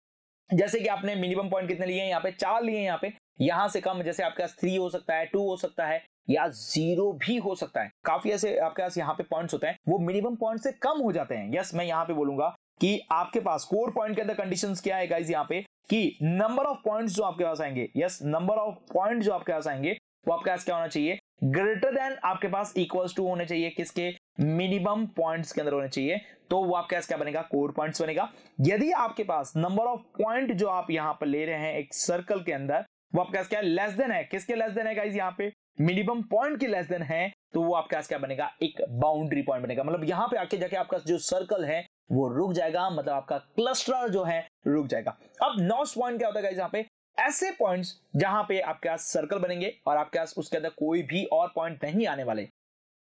जैसे कि आपने मिनिमम पॉइंट कितने लिए यहाँ पे चार लिए यहाँ पे। यहाँ से कम, जैसे आपके पास थ्री हो सकता है टू हो सकता है, या ज़ीरो भी हो सकता है। काफ़ी ऐसे आपके पास यहाँ पे पॉइंट्स होते हैं, वो मिनिमम पॉइंट से कम हो जाते हैं। यस मैं यहाँ पे बोलूँगा कि आपके पास कोर पॉइंट के अंदर कंडीशंस क्या है गाइज़ यहाँ पे, कि नंबर ऑफ़ पॉइंट्स जो आपके पास आएँगे यस नंबर ऑफ़ पॉइंट जो आपके पास आएँगे, वो आपके पास क्या होना चाहिए? ग्रेटर देन आपके पास इक्वल्स टू होने चाहिए किसके? मिनिमम पॉइंट्स के अंदर होने चाहिए। तो वो आपके पास क्या बनेगा? कोर पॉइंट्स बनेगा। यदि आपके पास नंबर ऑफ़ पॉइंट जो आप यहाँ पर ले रहे हैं एक सर्कल के अंदर, वो आपके पास क्या लेस देन है? किसके लेस देन है गाइज़ यहाँ पे? मिनिमम पॉइंट के लेस देन है तो वो आपके पास क्या बनेगा? एक बाउंड्री पॉइंट बनेगा। मतलब यहाँ पे आके जाके आपका जो सर्कल है, वो रुक जाएगा। मतलब आपका क्लस्टर जो है, रुक जाएगा। अब नॉस पॉइंट क्या होता है यहाँ पे? ऐसे पॉइंट्स जहाँ पे आपके पास सर्कल बनेंगे और आपके पास उसके अंदर कोई भी और पॉइंट नहीं आने वाले।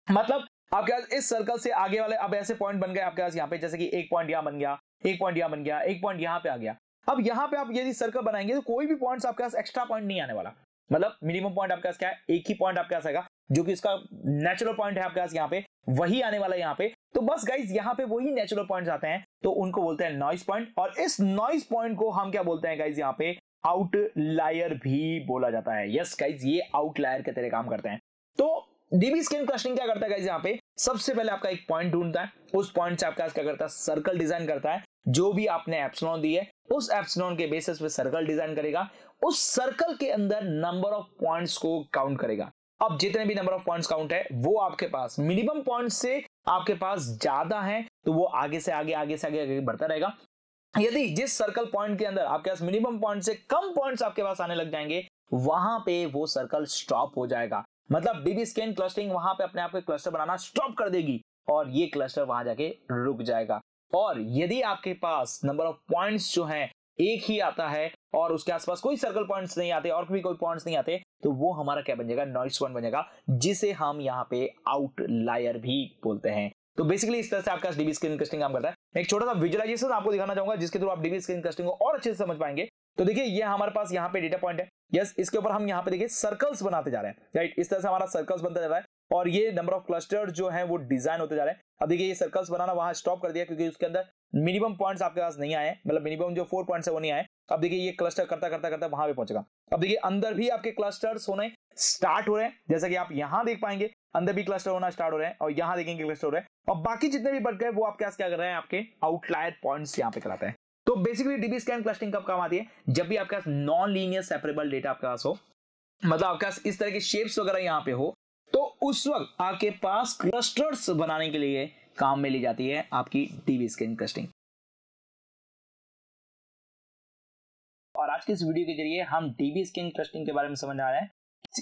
मतलब आपके पास इस सर्कल से आगे वाले अब ऐसे पॉइंट बन गए, आपके पास यहाँ पे जैसे कि एक पॉइंट यहाँ बन गया, एक पॉइंट यहाँ बन गया, एक पॉइंट यहाँ पे आ गया। अब यहाँ पे आप यदि सर्कल बनाएँगे तो कोई भी पॉइंट आपके पास एक्स्ट्रा पॉइंट नहीं आने वाला। मतलब मिनिमम पॉइंट आपके पास क्या है? एक ही पॉइंट आपके पास आएगा, जो कि इसका नेचुरल पॉइंट है आपके पास यहाँ पे, वही आने वाला है यहाँ पे। तो बस गाइज़ यहाँ पे वही नेचुरल पॉइंट्स आते हैं तो उनको बोलते हैं नॉइस पॉइंट और इस नॉइस पॉइंट को हम क्या बोलते हैं गाइज़ यहाँ पे? आउटलायर भी बोला जाता है। यस गाइज़ ये आउटलायर के तरह काम करते हैं। तो डीबी स्किन क्लस्टरिंग क्या करता है गाइज़ यहाँ पे? सबसे पहले आपका एक पॉइंट ढूंढता है। उस पॉइंट से आपका क्या करता है? सर्कल डिज़ाइन करता है। जो भी आपने एप्सलॉन दी है, उस एप्सलॉन के बेसिस पे सर्कल डिज़ाइन करेगा। उस सर्कल के अंदर नंबर ऑफ़ पॉइंट्स को काउंट करेगा। अब जितने भी नंबर ऑफ़ पॉइंट्स काउंट है, वो आपके पास मिनिमम पॉइंट से आपके पास ज़्यादा है तो वो आगे से आगे आगे से आगे आगे बढ़ता रहेगा। यदि जिस सर्कल पॉइंट के अंदर आपके पास मिनिमम पॉइंट से कम पॉइंट्स आपके पास आने लग जाएँगे, वहाँ पे वो सर्कल स्टॉप हो जाएगा। मतलब डीबी स्कैन क्लस्टरिंग वहाँ पे अपने आप को क्लस्टर बनाना स्टॉप कर देगी और ये क्लस्टर वहाँ जाके रुक जाएगा। और यदि आपके पास नंबर ऑफ़ पॉइंट्स जो है, एक ही आता है और उसके आसपास कोई सर्कल पॉइंट्स नहीं आते और भी कोई पॉइंट्स नहीं आते तो वो हमारा क्या बन जाएगा? नॉइस पॉइंट बन जाएगा, जिसे हम यहाँ पे आउटलायर भी बोलते हैं। तो बेसिकली इस तरह से आपका डीबी स्क्रीन कस्टिंग काम करता है। एक छोटा सा विजुअलाइजेशन आपको दिखाना चाहूँगा, जिसके थ्रू आप डीबी स्क्रीन कस्टिंग को और अच्छे से समझ पाएँगे। तो देखिए, ये हमारे पास यहाँ पे डेटा पॉइंट है। यस इसके ऊपर हम यहाँ पे देखिए सर्कल्स बनाते जा रहे हैं। राइट इस तरह से हमारा सर्कल्स बनता जा रहा है और ये नंबर ऑफ़ क्लस्टर जो है वो डिज़ाइन होते जा रहे हैं। अब देखिए, ये सर्कल्स बनाना वहाँ स्टॉप कर दिया क्योंकि उसके अंदर मिनिमम पॉइंट्स आपके पास नहीं आए मतलब मिनिमम जो फोर पॉइंट्स है वो नहीं आए। अब देखिए, ये क्लस्टर करता करता करता वहाँ पे पहुंचेगा। अब देखिए, अंदर भी आपके क्लस्टर्स होने स्टार्ट हो रहे हैं। जैसा कि आप यहाँ देख पाएँगे, अंदर भी क्लस्टर होना स्टार्ट हो रहे हैं और यहाँ देखेंगे क्लस्टर हो रहे हैं। और बाकी जितने भी बढ़ गए वो आपके पास क्या कर रहे हैं? आपके आउटलायर पॉइंट्स यहाँ पे कराते हैं। तो बेसिकली डीबी स्कैन क्लस्टिंग कब काम आती है? जब भी आपके पास नॉन लीनियर सेपरेबल डेटा आपके पास हो मतलब आपके पास इस तरह के शेप्स वगैरह यहाँ पे हो तो उस वक्त आपके पास क्लस्टर्स बनाने के लिए काम में ली जाती है आपकी डीबी स्कैन क्लस्टिंग और आज के इस वीडियो के ज़रिए हम डीबी स्कैन क्लस्टिंग के बारे में समझ आ रहे हैं।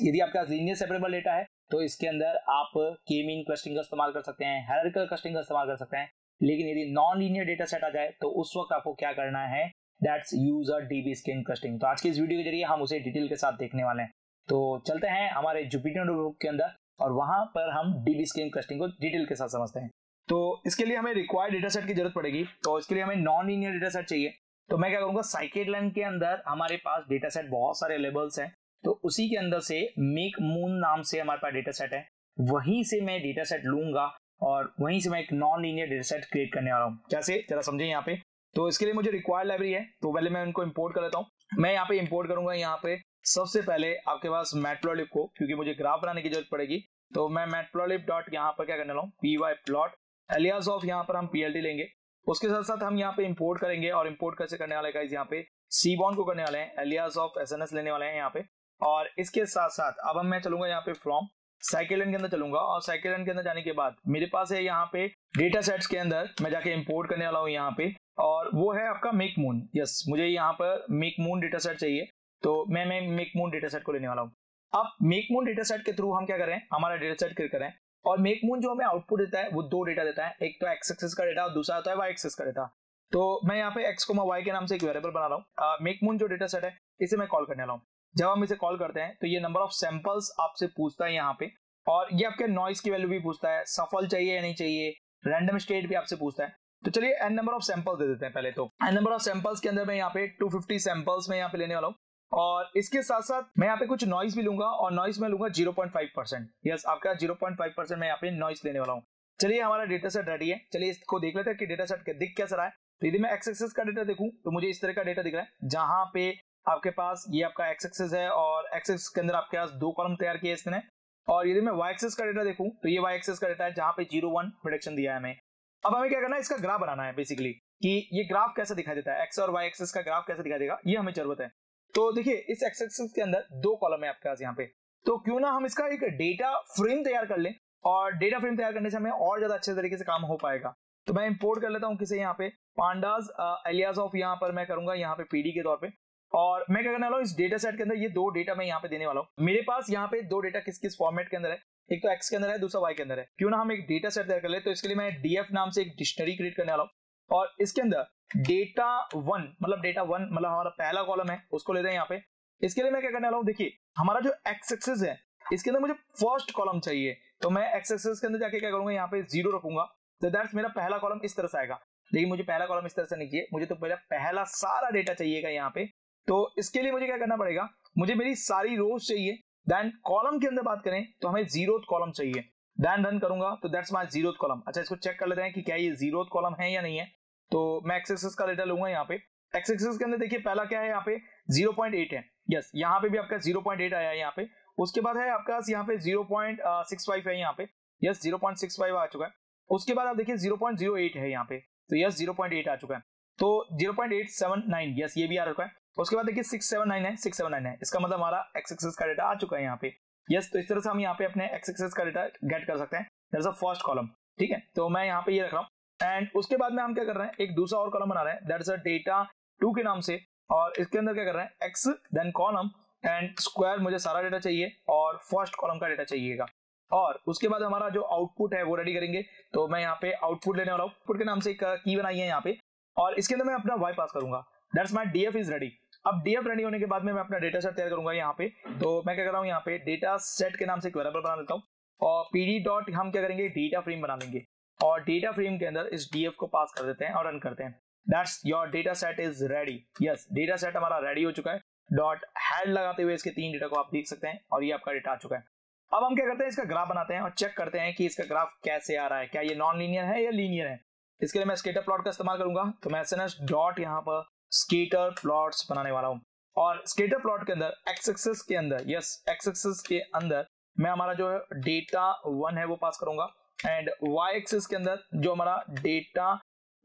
यदि आपके पास लीनियर सेपरेबल डेटा है तो इसके अंदर आप के मीन क्लस्टिंग का इस्तेमाल कर सकते हैं हेरिकल क्लस्टिंग का इस्तेमाल कर सकते हैं। लेकिन यदि नॉन लीनियर डेटा सेट आ जाए तो उस वक्त आपको क्या करना है that's use a DBSCAN clustering तो आज की इस वीडियो के ज़रिए हम उसे डिटेल के साथ देखने वाले हैं। तो चलते हैं हमारे जुपिटर नोटबुक के अंदर, और वहाँ पर हम डीबी स्कैन क्लस्टिंग को डिटेल के साथ समझते हैं। तो इसके लिए हमें रिक्वायर्ड डेटा सेट की ज़रूरत पड़ेगी तो इसके लिए हमें नॉन लीनियर डेटा सेट चाहिए। तो मैं क्या करूँगा साइकेट लाइन के अंदर हमारे पास डेटा सेट बहुत सारे अवेलेबल्स हैं। तो उसी के अंदर से मेक मून नाम से हमारे पास डेटा सेट है। वहीं से मैं डेटा सेट लूँगा और वहीं से मैं एक non linear data set create करने वाला हूँ। कैसे जरा समझे यहाँ पे। तो इसके लिए मुझे रिक्वायर्ड लाइब्रेरी है तो पहले मैं उनको इम्पोर्ट कर लेता हूँ। मैं यहाँ पे इम्पोर्ट करूँगा यहाँ पे सबसे पहले आपके पास मैटप्लॉलिप को, क्योंकि मुझे ग्राफ बनाने की ज़रूरत पड़ेगी। तो मैं मैटप्लॉलिप डॉट यहाँ पर क्या करने वाला हूँ? P Y plot alias of यहाँ पर हम पीएलटी लेंगे। उसके साथ साथ हम यहाँ पे इम्पोर्ट करेंगे और इम्पोर्ट कैसे करने वाले गाइज़ यहाँ पे सी बॉन्ड को करने वाले हैं एलियाज ऑफ़ एस लेने वाले हैं यहाँ पे। और इसके साथ साथ, अब हम मैं चलूँगा यहाँ पे फ्रॉम साइकिलन के अंदर चलूँगा और साइकिलन के अंदर जाने के बाद मेरे पास है यहाँ पे डेटा सेट्स के अंदर, मैं जाके इंपोर्ट करने वाला हूँ यहाँ पे और वो है आपका मेक मून यस मुझे यहाँ पर मेक मून डेटा सेट चाहिए तो मैं मैं मेक मून डेटा सेट को लेने वाला हूँ। अब मेक मून डेटा सेट के थ्रू हम क्या करें? हमारा डेटा सेट क्रिएट करें और मेक मून जो हमें आउटपुट देता है, वो दो डेटा देता है। एक तो एक्स एक्सेस का डेटा और दूसरा होता है वाई एक्सेस का डेटा तो मैं यहाँ पे एक्स को वाई के नाम से एक वेरिएबल बना रहा हूँ। मेक मून जो डेटा सेट है, इसे मैं कॉल करने वाला हूँ। जब हम इसे कॉल करते हैं तो ये नंबर ऑफ़ सैंपल्स आपसे पूछता है यहाँ पे, और ये आपके नॉइस की वैल्यू भी पूछता है, सफल चाहिए या नहीं चाहिए रैंडम स्टेट भी आपसे पूछता है। तो चलिए एन नंबर ऑफ़ सैंपल्स दे देते हैं पहले तो। एन नंबर ऑफ़ सैंपल्स के अंदर मैं यहाँ पे 250 सैंपल्स में यहाँ पे लेने वाला हूँ, और इसके साथ साथ मैं यहाँ पे कुछ नॉइस भी लूँगा, और नॉइस में लूँगा 0.5 परसेंट यस आपका 0.5 परसेंट मैं यहाँ पे नॉइस लेने वाला हूँ। चलिए हमारा डेटा सेट रेडी है। चलिए इसको देख लेते हैं कि डेटा सेट दिख कैसा रहा है। तो यदि मैं एक्स एक्सेस का डेटा देखूँ तो मुझे इस तरह का डेटा दिख रहा है, जहाँ पे आपके पास, ये आपका एक्स एक्सेस है और एक्स एक्सेस के अंदर आपके पास दो कॉलम तैयार किए इसने। और यदि मैं वाई एक्सेस का डेटा देखूँ तो ये वाई एक्सेस का डेटा है जहाँ पे ज़ीरो वन प्रोडक्शन दिया है हमें। अब हमें क्या करना है? इसका ग्राफ बनाना है बेसिकली कि ये ग्राफ कैसा दिखाई देता है? एक्स और वाई एक्सेस का ग्राफ कैसा दिखाई देगा? ये हमें ज़रूरत है। तो देखिए, इस एक्स एक्सेस के अंदर दो कॉलम है आपके पास यहाँ पे। तो क्यों ना हम इसका एक डेटा फ्रेम तैयार कर लें और डेटा फ्रेम तैयार करने से हमें और ज़्यादा अच्छे तरीके से काम हो पाएगा। तो मैं इंपोर्ट कर लेता हूँ किसे यहाँ पे? पांडाज एलियाज ऑफ़ यहाँ पर मैं करूँगा, यहाँ पे पीडी के तौर पे। और मैं क्या करने वाला हूँ, इस डेटा सेट के अंदर ये दो डेटा मैं यहाँ पे देने वाला हूँ। मेरे पास यहाँ पे दो डेटा किस किस फॉर्मेट के अंदर है? एक तो एक्स के अंदर है, दूसरा वाई के अंदर है। क्यों ना हम एक डेटा सेट तैयार कर ले तो इसके लिए मैं डीएफ नाम से एक डिक्शनरी क्रिएट करने वाला हूँ। और इसके अंदर डेटा वन मतलब डेटा वन मतलब हमारा पहला कॉलम है, उसको लेते हैं यहाँ पे। इसके लिए मैं क्या करने वाला हूँ, देखिए, हमारा जो एक्स एक्सेस है, इसके अंदर मुझे फ़र्स्ट कॉलम चाहिए। तो मैं एक्स एक्सेस के अंदर जाके क्या करूँगा, यहाँ पे ज़ीरो रखूँगा। तो दैट्स मेरा पहला कॉलम इस तरह से आएगा। लेकिन मुझे पहला कॉलम इस तरह से नहीं चाहिए, मुझे तो पहला पहला सारा डेटा चाहिएगा यहाँ पे। तो इसके लिए मुझे क्या करना पड़ेगा? मुझे मेरी सारी रोज चाहिए। देन कॉलम के अंदर बात करें तो हमें ज़ीरो कॉलम चाहिए। देन रन करूँगा तो दैट्स माई ज़ीरो कॉलम अच्छा इसको चेक कर लेते हैं कि क्या ये ज़ीरो कॉलम है या नहीं है। तो मैं एक्सेस का डेटा लूँगा यहाँ पे। एक्सेस के अंदर देखिए, पहला क्या है यहाँ पे? 0.8 है। यस यहाँ पे भी आपका 0.8 आया है यहाँ पे। उसके बाद है आपका यहाँ पे 0.65 है यहाँ पे। यस 0.65 आ चुका है। उसके बाद आप देखिए 0.08 है यहाँ पे। तो यस 0.8 आ चुका है। तो 0.879 यस ये भी आ रखा है। उसके बाद देखिए 679 है 679 है। इसका मतलब हमारा एक्स एक्सेस का डेटा आ चुका है यहाँ पे। यस तो इस तरह से हम यहाँ पे अपने एक्स एक्सेस का डेटा गेट कर सकते हैं। फ़र्स्ट कॉलम ठीक है? तो मैं यहाँ पे ये रख रहा हूँ। एंड उसके बाद में हम क्या कर रहे हैं? एक दूसरा और कॉलम बना रहे हैं। That is a data two के नाम से। और इसके अंदर क्या कर रहे हैं? X then column and square मुझे सारा डेटा चाहिए और फ़र्स्ट कॉलम का डेटा चाहिएगा। और उसके बाद हमारा जो आउटपुट है वो रेडी करेंगे। तो मैं यहाँ पे आउटपुट लेने वाला आउटपुट के नाम से एक की बनाई है यहाँ पे। और इसके अंदर मैं अपना वाई पास करूँगा। That's my D F is ready अब डीएफ रेडी होने के बाद में मैं अपना डेटा सेट तैयार करूँगा यहाँ पे। तो मैं क्या कर रहा हूँ यहाँ पे? डेटा सेट के नाम से एक वेरिएबल बना लेता हूँ। और पीडी डॉट हम क्या करेंगे? डेटा फ्रेम बना लेंगे। और डेटा फ्रेम के अंदर इस डीएफ को पास कर देते हैं और रन करते हैं। That's your data set is ready yes data set हमारा रेडी हो चुका है। डॉट हेड लगाते हुए इसके तीन डेटा को आप देख सकते हैं और ये आपका डेटा आ चुका है। अब हम क्या करते हैं? इसका ग्राफ बनाते हैं और चेक करते हैं कि इसका ग्राफ कैसे आ रहा है। क्या ये नॉन लीनियर है या लीनियर है? इसके लिए मैं स्केटर प्लॉट का इस्तेमाल करूँगा। तो मैं एस डॉट यहाँ पर स्केटर प्लॉट्स बनाने वाला हूँ। और स्केटर प्लॉट के अंदर एक्स एक्सेस के अंदर यस एक्स एक्सेस के अंदर मैं हमारा जो डेटा वन है वो पास करूँगा। एंड वाई एक्सेस के अंदर जो हमारा डेटा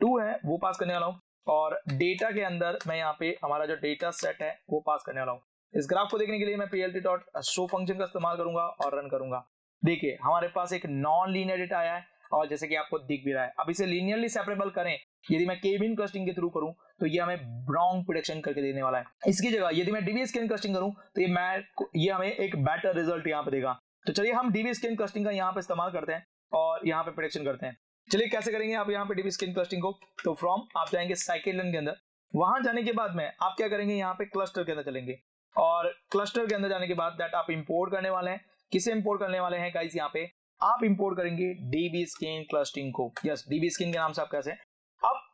टू है वो पास करने वाला हूँ। और डेटा के अंदर मैं यहाँ पे हमारा जो डेटा सेट है वो पास करने वाला हूँ। इस ग्राफ को देखने के लिए मैं पीएलटी डॉट शो फ़ंक्शन का इस्तेमाल करूँगा और रन करूँगा। देखिए, हमारे पास एक नॉन लीनियर डेटा आया है और जैसे कि आपको दिख भी रहा है। अब इसे लीनियरली सेपरेबल करें। यदि मैं केबिन कस्टिंग के थ्रू करूँ तो ये हमें रॉन्ग प्रोडिक्शन करके देने वाला है। इसकी जगह यदि मैं डीबी स्कैन कस्टिंग करूँ तो ये मैं ये हमें एक बेटर रिज़ल्ट यहाँ पे देगा। तो चलिए हम डीबी स्कैन कस्टिंग का यहाँ पे इस्तेमाल करते हैं और यहाँ पे प्रोडिक्शन करते हैं। चलिए कैसे करेंगे आप यहाँ पे डीबी स्कैन कस्टिंग को? तो फ्रॉम आप जाएँगे साइकिल के अंदर। वहाँ जाने के बाद में आप क्या करेंगे? यहाँ पे क्लस्टर के अंदर चलेंगे। और क्लस्टर के अंदर जाने के बाद दैट आप इंपोर्ट करने वाले हैं। किसे इंपोर्ट करने वाले हैं गाइस यहाँ पे? आप इंपोर्ट करेंगे डीबी स्कैन क्लस्टिंग को। यस डीबी स्कैन के नाम से आप कैसे?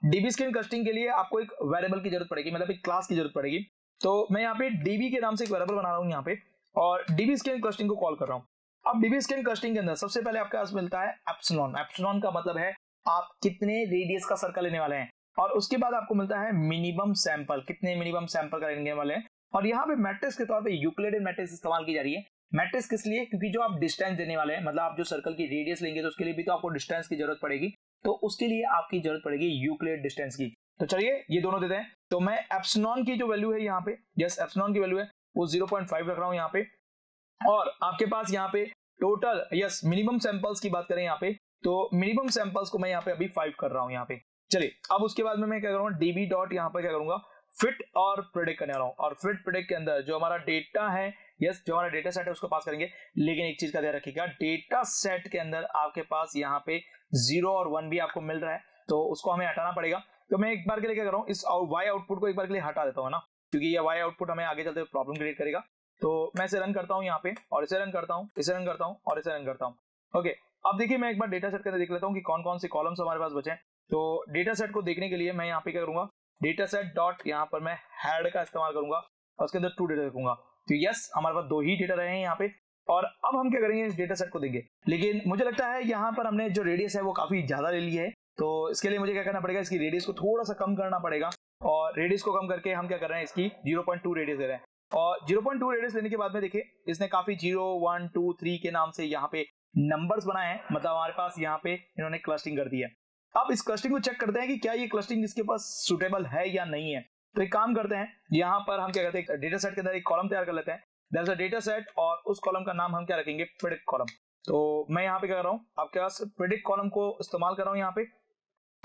डीबी स्कैन कस्टिंग के लिए आपको एक वेरिएबल की ज़रूरत पड़ेगी मतलब एक क्लास की ज़रूरत पड़ेगी। तो मैं यहाँ पे डीबी के नाम से एक वेरिएबल बना रहा हूँ यहाँ पे, और डीबी स्कैन कस्टिंग को कॉल कर रहा हूँ। अब डीबी स्कैन कस्टिंग के अंदर सबसे पहले आपके पास मिलता है एप्सलॉन एप्सलॉन का मतलब है आप कितने रेडियस का सर्कल लेने वाले हैं, और उसके बाद आपको मिलता है मिनिमम सैंपल कितने मिनिमम सैंपल का लेने वाले हैं? और यहाँ पे मैट्रिक्स के तौर पे यूक्लिडेड मैट्रिक्स इस्तेमाल की जा रही है। मैट्रिक्स किस लिए? क्योंकि जो आप डिस्टेंस देने वाले हैं मतलब आप जो सर्कल की रेडियस लेंगे तो उसके लिए भी तो आपको डिस्टेंस की ज़रूरत पड़ेगी। तो उसके लिए आपकी ज़रूरत पड़ेगी यूक्लियर डिस्टेंस की। तो चलिए, ये दोनों देते हैं। तो मैं एप्सनॉन की जो वैल्यू है यहाँ पे, यस एप्सनॉन की वैल्यू है, वो 0.5 रख रहा हूँ यहाँ पे। और आपके पास यहाँ पे टोटल यस मिनिमम सैंपल्स की बात करें यहाँ पे तो मिनिमम सैंपल्स को मैं यहाँ पे अभी फाइव कर रहा हूँ यहाँ पे। चलिए, अब उसके बाद में मैं क्या करूँगा डीबी डॉट यहाँ पर क्या करूँगा फिट और प्रोडिक्ट करने वाला हूँ। और फिट प्रोडिक्ट के अंदर जो हमारा डेटा है यस जो हमारा डेटा सेट है, उसको पास करेंगे। लेकिन एक चीज़ का ध्यान रखिएगा डेटा सेट के अंदर आपके पास यहाँ पे ज़ीरो और वन भी आपको मिल रहा है तो उसको हमें हटाना पड़ेगा। तो मैं एक बार के लिए क्या कर रहा हूँ, इस वाई आउटपुट को एक बार के लिए हटा देता हूँ ना? क्योंकि ये वाई आउटपुट हमें आगे चलते प्रॉब्लम क्रिएट करेगा। तो मैं इसे रन करता हूँ यहाँ पे, और इसे रन करता हूँ, इसे रन करता हूँ, और इसे रन करता हूँ। ओके अब देखिए मैं एक बार डेटा सेट के अंदर देख लेता हूँ कि कौन कौन से कॉलम्स हमारे पास बचे हैं। तो डेटा सेट को देखने के लिए मैं यहाँ पे क्या करूँगा डेटा सेट डॉट यहाँ पर मैं हेड का इस्तेमाल करूँगा और उसके अंदर टू डेटा रखूँगा। तो यस हमारे पास दो ही डेटा रहे हैं यहाँ पे। और अब हम क्या करेंगे इस डेटा सेट को देंगे। लेकिन मुझे लगता है यहाँ पर हमने जो रेडियस है वो काफ़ी ज़्यादा ले ली है। तो इसके लिए मुझे क्या करना पड़ेगा, इसकी रेडियस को थोड़ा सा कम करना पड़ेगा। और रेडियस को कम करके हम क्या कर रहे हैं, इसकी 0.2 रेडियस दे रहे हैं। और 0.2 रेडियस लेने के बाद में देखिए, इसने काफ़ी ज़ीरो वन टू थ्री के नाम से यहाँ पे नंबर्स बनाए हैं। मतलब हमारे पास यहाँ पे इन्होंने क्लस्टिंग कर दी है। अब इस क्लस्टिंग को चेक करते हैं कि क्या ये क्लस्टिंग इसके पास सुटेबल है या नहीं है। तो एक काम करते हैं, यहाँ पर हम क्या करते हैं डेटा सेट के अंदर एक कॉलम तैयार कर लेते हैं। डेटा सेट और उस कॉलम का नाम हम क्या रखेंगे प्रिडिक्ट कॉलम तो मैं यहाँ पे क्या कर रहा हूँ, आपके पास प्रिडिक्ट कॉलम को इस्तेमाल कर रहा हूँ यहाँ पे।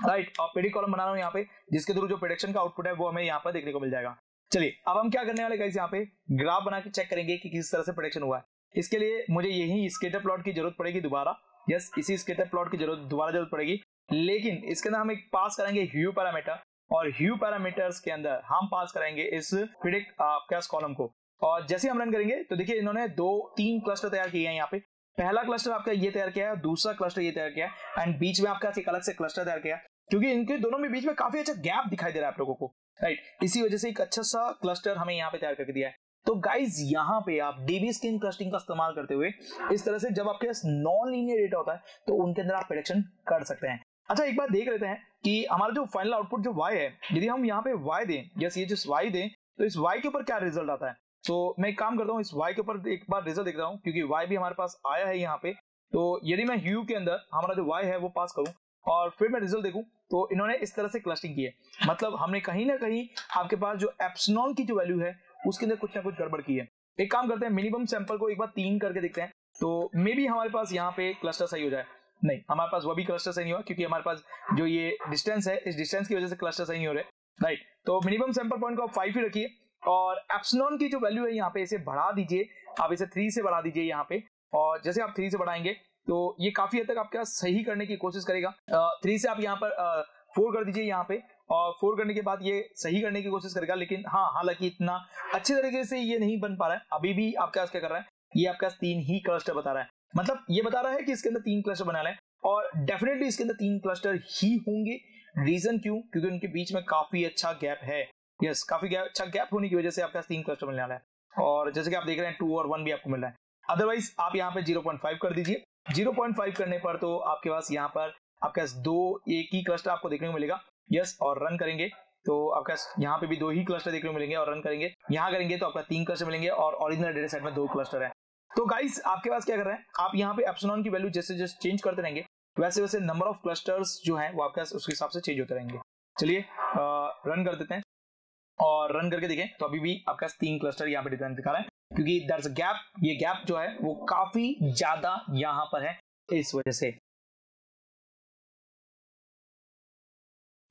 राइट और प्रिडिक्ट कॉलम बना रहा हूँ यहाँ पे, जिसके थ्रू जो प्रोडिक्शन का आउटपुट है वो हमें यहाँ पर देखने को मिल जाएगा। चलिए, अब हम क्या करने वाले गाइस यहाँ पे ग्राफ बना के चेक करेंगे कि किस तरह से प्रोडिक्शन हुआ है। इसके लिए मुझे यही स्केटर प्लॉट की ज़रूरत पड़ेगी दोबारा। यस इसी स्केटर प्लॉट की ज़रूरत, दोबारा ज़रूरत पड़ेगी। लेकिन इसके अंदर हम एक पास करेंगे ह्यू पैरामीटर, और ह्यू पैरामीटर्स के अंदर हम पास करेंगे इस प्रिडिक्ट कॉलम को। और जैसे हम रन करेंगे तो देखिए इन्होंने दो, तीन क्लस्टर तैयार किए हैं यहाँ पे। पहला क्लस्टर आपका ये तैयार किया है, दूसरा क्लस्टर ये तैयार किया है, एंड बीच में आपका एक अलग से क्लस्टर तैयार किया क्योंकि इनके दोनों में बीच में काफ़ी अच्छा गैप दिखाई दे रहा है आप लोगों को, राइट? इसी वजह से एक अच्छा सा क्लस्टर हमें यहाँ पे तैयार करके दिया है। तो गाइज़ यहाँ पे आप डीबी स्किन क्लस्टिंग का इस्तेमाल करते हुए, इस तरह से जब आपके पास नॉन लीनियर डेटा होता है तो उनके अंदर आप प्रोडिक्शन कर सकते हैं। अच्छा एक बार देख लेते हैं कि हमारा जो फाइनल आउटपुट जो y है, यदि हम यहाँ पे y दें जैसे ये जो y दें तो इस y के ऊपर क्या रिज़ल्ट आता है? तो मैं एक काम करता हूँ, इस y के ऊपर एक बार रिज़ल्ट देखता हूँ, क्योंकि y भी हमारे पास आया है यहाँ पे। तो यदि मैं ह्यू के अंदर हमारा जो y है, वो पास करूँ, और फिर मैं रिज़ल्ट देखूँ तो इन्होंने इस तरह से क्लस्टिंग की है। मतलब हमने कहीं ना कहीं आपके पास जो एप्सनॉल की जो वैल्यू है, उसके अंदर कुछ ना कुछ गड़बड़ की है। एक काम करते हैं मिनिमम सैंपल को एक बार तीन करके देखते हैं तो मे बी हमारे पास यहाँ पे क्लस्टर सही हो जाए। नहीं, हमारे पास वो भी क्लस्टर सही नहीं हुआ, क्योंकि हमारे पास जो ये डिस्टेंस है, इस डिस्टेंस की वजह से क्लस्टर सही हो रहे। राइट तो मिनिमम सैंपल पॉइंट को आप फाइव ही रखिए, और एप्सनॉन की जो वैल्यू है यहाँ पे इसे बढ़ा दीजिए, आप इसे थ्री से बढ़ा दीजिए यहाँ पे, और जैसे आप थ्री से बढ़ाएँगे तो ये काफ़ी हद तक आपके सही करने की कोशिश करेगा। थ्री से आप यहाँ पर फोर कर दीजिए यहाँ पे, और फोर करने के बाद ये सही करने की कोशिश करेगा, लेकिन हाँ हालाँकि इतना अच्छे तरीके से ये नहीं बन पा रहा है। अभी भी आपके क्या कर रहा है? ये आपके तीन ही क्लस्टर बता रहा है। मतलब ये बता रहा है कि इसके अंदर तीन क्लस्टर बना है और डेफिनेटली इसके अंदर तीन क्लस्टर ही होंगे। रीजन क्यों? क्योंकि उनके बीच में काफ़ी अच्छा गैप है। यस yes, काफ़ी गैप अच्छा गैप होने की वजह से आपके पास तीन क्लस्टर मिलने वाला है। और जैसे कि आप देख रहे हैं टू और वन भी आपको मिल रहा है। अदरवाइज़ आप यहाँ पे 0.5 कर दीजिए। 0.5 करने पर तो आपके पास यहाँ पर आपके पास दो एक ही क्लस्टर आपको देखने को मिलेगा। यस और रन करेंगे तो आपके पास यहाँ पे भी दो ही क्लस्टर देखने को मिलेंगे और रन करेंगे। यहाँ करेंगे तो आपका तीन क्लस्टर मिलेंगे और ओरिजिनल डेटा सेट में दो क्लस्टर है। तो गाइस आपके पास क्या कर रहे हैं? आप यहाँ पे एप्सोनॉन की वैल्यू जैसे जैसे चेंज करते रहेंगे, वैसे वैसे नंबर ऑफ़ क्लस्टर्स जो है, वो आपके पास उसके हिसाब से चेंज होते रहेंगे। चलिए रन कर देते हैं। और रन करके देखें तो अभी भी आपके पास तीन क्लस्टर यहाँ पे डिज़ाइन दिखा रहे हैं, क्योंकि दर्ज गैप ये गैप जो है, वो काफ़ी ज़्यादा यहाँ पर है, इस वजह से।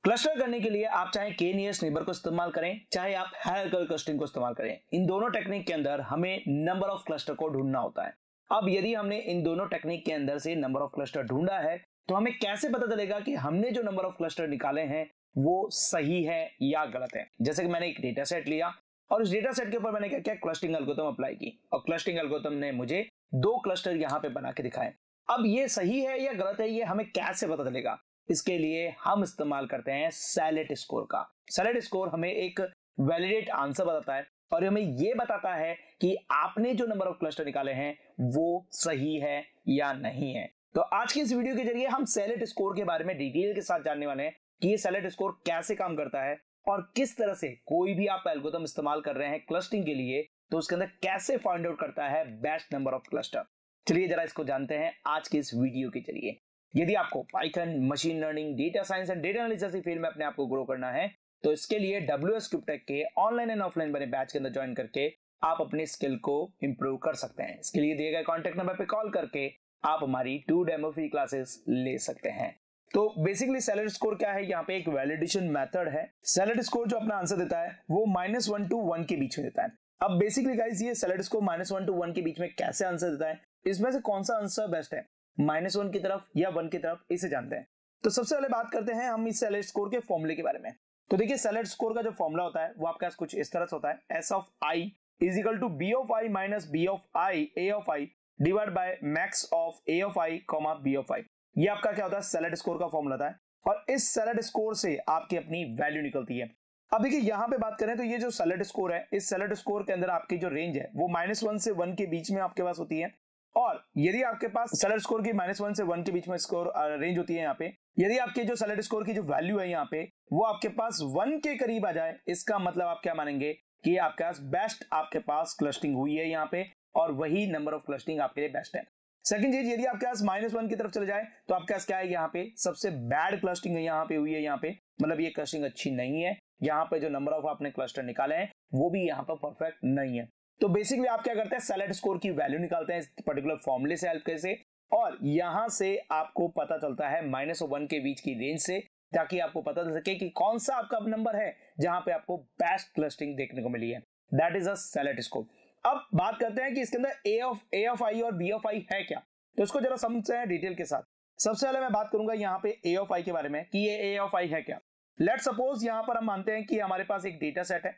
क्लस्टर करने के लिए आप चाहे के नियर्स नेबर को इस्तेमाल करें, चाहे आप हायरकल क्लस्टरिंग को इस्तेमाल करें। इन दोनों टेक्निक के अंदर हमें नंबर ऑफ़ क्लस्टर को ढूंढना होता है। अब यदि हमने इन दोनों टेक्निक के अंदर से नंबर ऑफ़ क्लस्टर ढूंढा है तो हमें कैसे पता चलेगा कि हमने जो नंबर ऑफ़ क्लस्टर निकाले हैं, वो सही है या गलत है? जैसे कि मैंने एक डेटा सेट लिया, और उस डेटा सेट के ऊपर मैंने क्या किया क्लस्टिंग एल्गोरिथम अप्लाई की, और क्लस्टिंग एल्गोरिथम ने मुझे दो क्लस्टर यहाँ पे बना के दिखाए। अब ये सही है या गलत है, ये हमें कैसे पता चलेगा? इसके लिए हम इस्तेमाल करते हैं सैलेट स्कोर का। सैलेट स्कोर हमें एक वैलिडेट आंसर बताता है और हमें यह बताता है कि आपने जो नंबर ऑफ़ क्लस्टर निकाले हैं, वो सही है या नहीं है। तो आज की इस वीडियो के ज़रिए हम सैलेट स्कोर के बारे में डिटेल के साथ जानने वाले हैं कि ये सैलेट स्कोर कैसे काम करता है और किस तरह से कोई भी आप एल्गोदम इस्तेमाल कर रहे हैं क्लस्टिंग के लिए तो उसके अंदर कैसे फाइंड आउट करता है बेस्ट नंबर ऑफ़ क्लस्टर चलिए जरा इसको जानते हैं आज के इस वीडियो के ज़रिए। यदि आपको Python machine learning data science and data analysis field में अपने आप को ग्रो करना है तो इसके लिए डब्ल्यू एस के ऑनलाइन एंड ऑफलाइन बने बैच के अंदर ज्वाइन करके आप अपने स्किल को इंप्रूव कर सकते हैं। इसके लिए दिए गए कॉन्टेक्ट नंबर पे कॉल करके आप हमारी टू डेमो फ्री क्लासेस ले सकते हैं। तो बेसिकली सैलरी स्कोर क्या है? यहाँ पे एक वैलिडेशन मेथड है। सैलरी स्कोर जो अपना आंसर देता है, वो माइनस वन टू वन के बीच में देता है। अब बेसिकली गाइस ये silhouette score minus one to one के बीच में कैसे आंसर देता है? इसमें से कौन सा आंसर बेस्ट है? माइनस वन की तरफ़ या वन की तरफ़, इसे जानते हैं। तो सबसे पहले बात करते हैं हम इस सैलरी स्कोर के फॉर्मुले के बारे में। तो देखिए सैलरी स्कोर का जो फॉर्मुला होता है, वो आपके पास कुछ इस तरह से होता है S of I is equal to B of I minus B of I A of I divide by max of A of I comma B of I ये आपका क्या होता है? सैलड स्कोर का फॉर्मुला होता है और इस सैलड स्कोर से आपकी अपनी वैल्यू निकलती है। अब देखिए, यहाँ पे बात करें तो ये जो सैलड स्कोर है, इस सैलड स्कोर के अंदर आपकी जो रेंज है, वो माइनस वन से वन के बीच में आपके पास होती है। और यदि आपके पास सैलड स्कोर की माइनस वन से वन के बीच में स्कोर रेंज होती है यहाँ पे, यदि आपके जो सैलड स्कोर की जो वैल्यू है यहाँ पे, वो आपके पास वन के करीब आ जाए, इसका मतलब आप क्या मानेंगे कि आपके पास बेस्ट आपके पास क्लस्टिंग हुई है यहाँ पे, और वही नंबर ऑफ़ क्लस्टिंग आपके लिए बेस्ट है। सेकंड चीज़, यदि आपके पास माइनस वन की तरफ़ चले जाए तो आपके पास क्या है यहाँ पे, सबसे बैड क्लस्टिंग यहाँ पे हुई है यहाँ पे मतलब ये क्लस्टिंग अच्छी नहीं है, यहाँ पे जो नंबर ऑफ़ आपने क्लस्टर निकाले हैं, वो भी यहाँ पर परफेक्ट नहीं है। तो बेसिकली आप क्या करते हैं? सेलेट स्कोर की वैल्यू निकालते हैं इस पर्टिकुलर फॉर्मुले से हेल्प से। और यहाँ से आपको पता चलता है माइनस वन के बीच की रेंज से, ताकि आपको पता चल सके कि कौन सा आपका नंबर है जहाँ पे आपको बेस्ट क्लस्टिंग देखने को मिली है। That is a silhouette score अब बात करते हैं कि इसके अंदर ए ऑफ़ ए ऑफ़ आई और बी ऑफ़ आई है क्या? तो इसको जरा समझते हैं डिटेल के साथ। सबसे पहले मैं बात करूँगा यहाँ पे ए ऑफ़ आई के बारे में कि ये ए ऑफ़ आई है क्या? लेट सपोज़ यहाँ पर हम मानते हैं कि हमारे पास एक डेटा सेट है।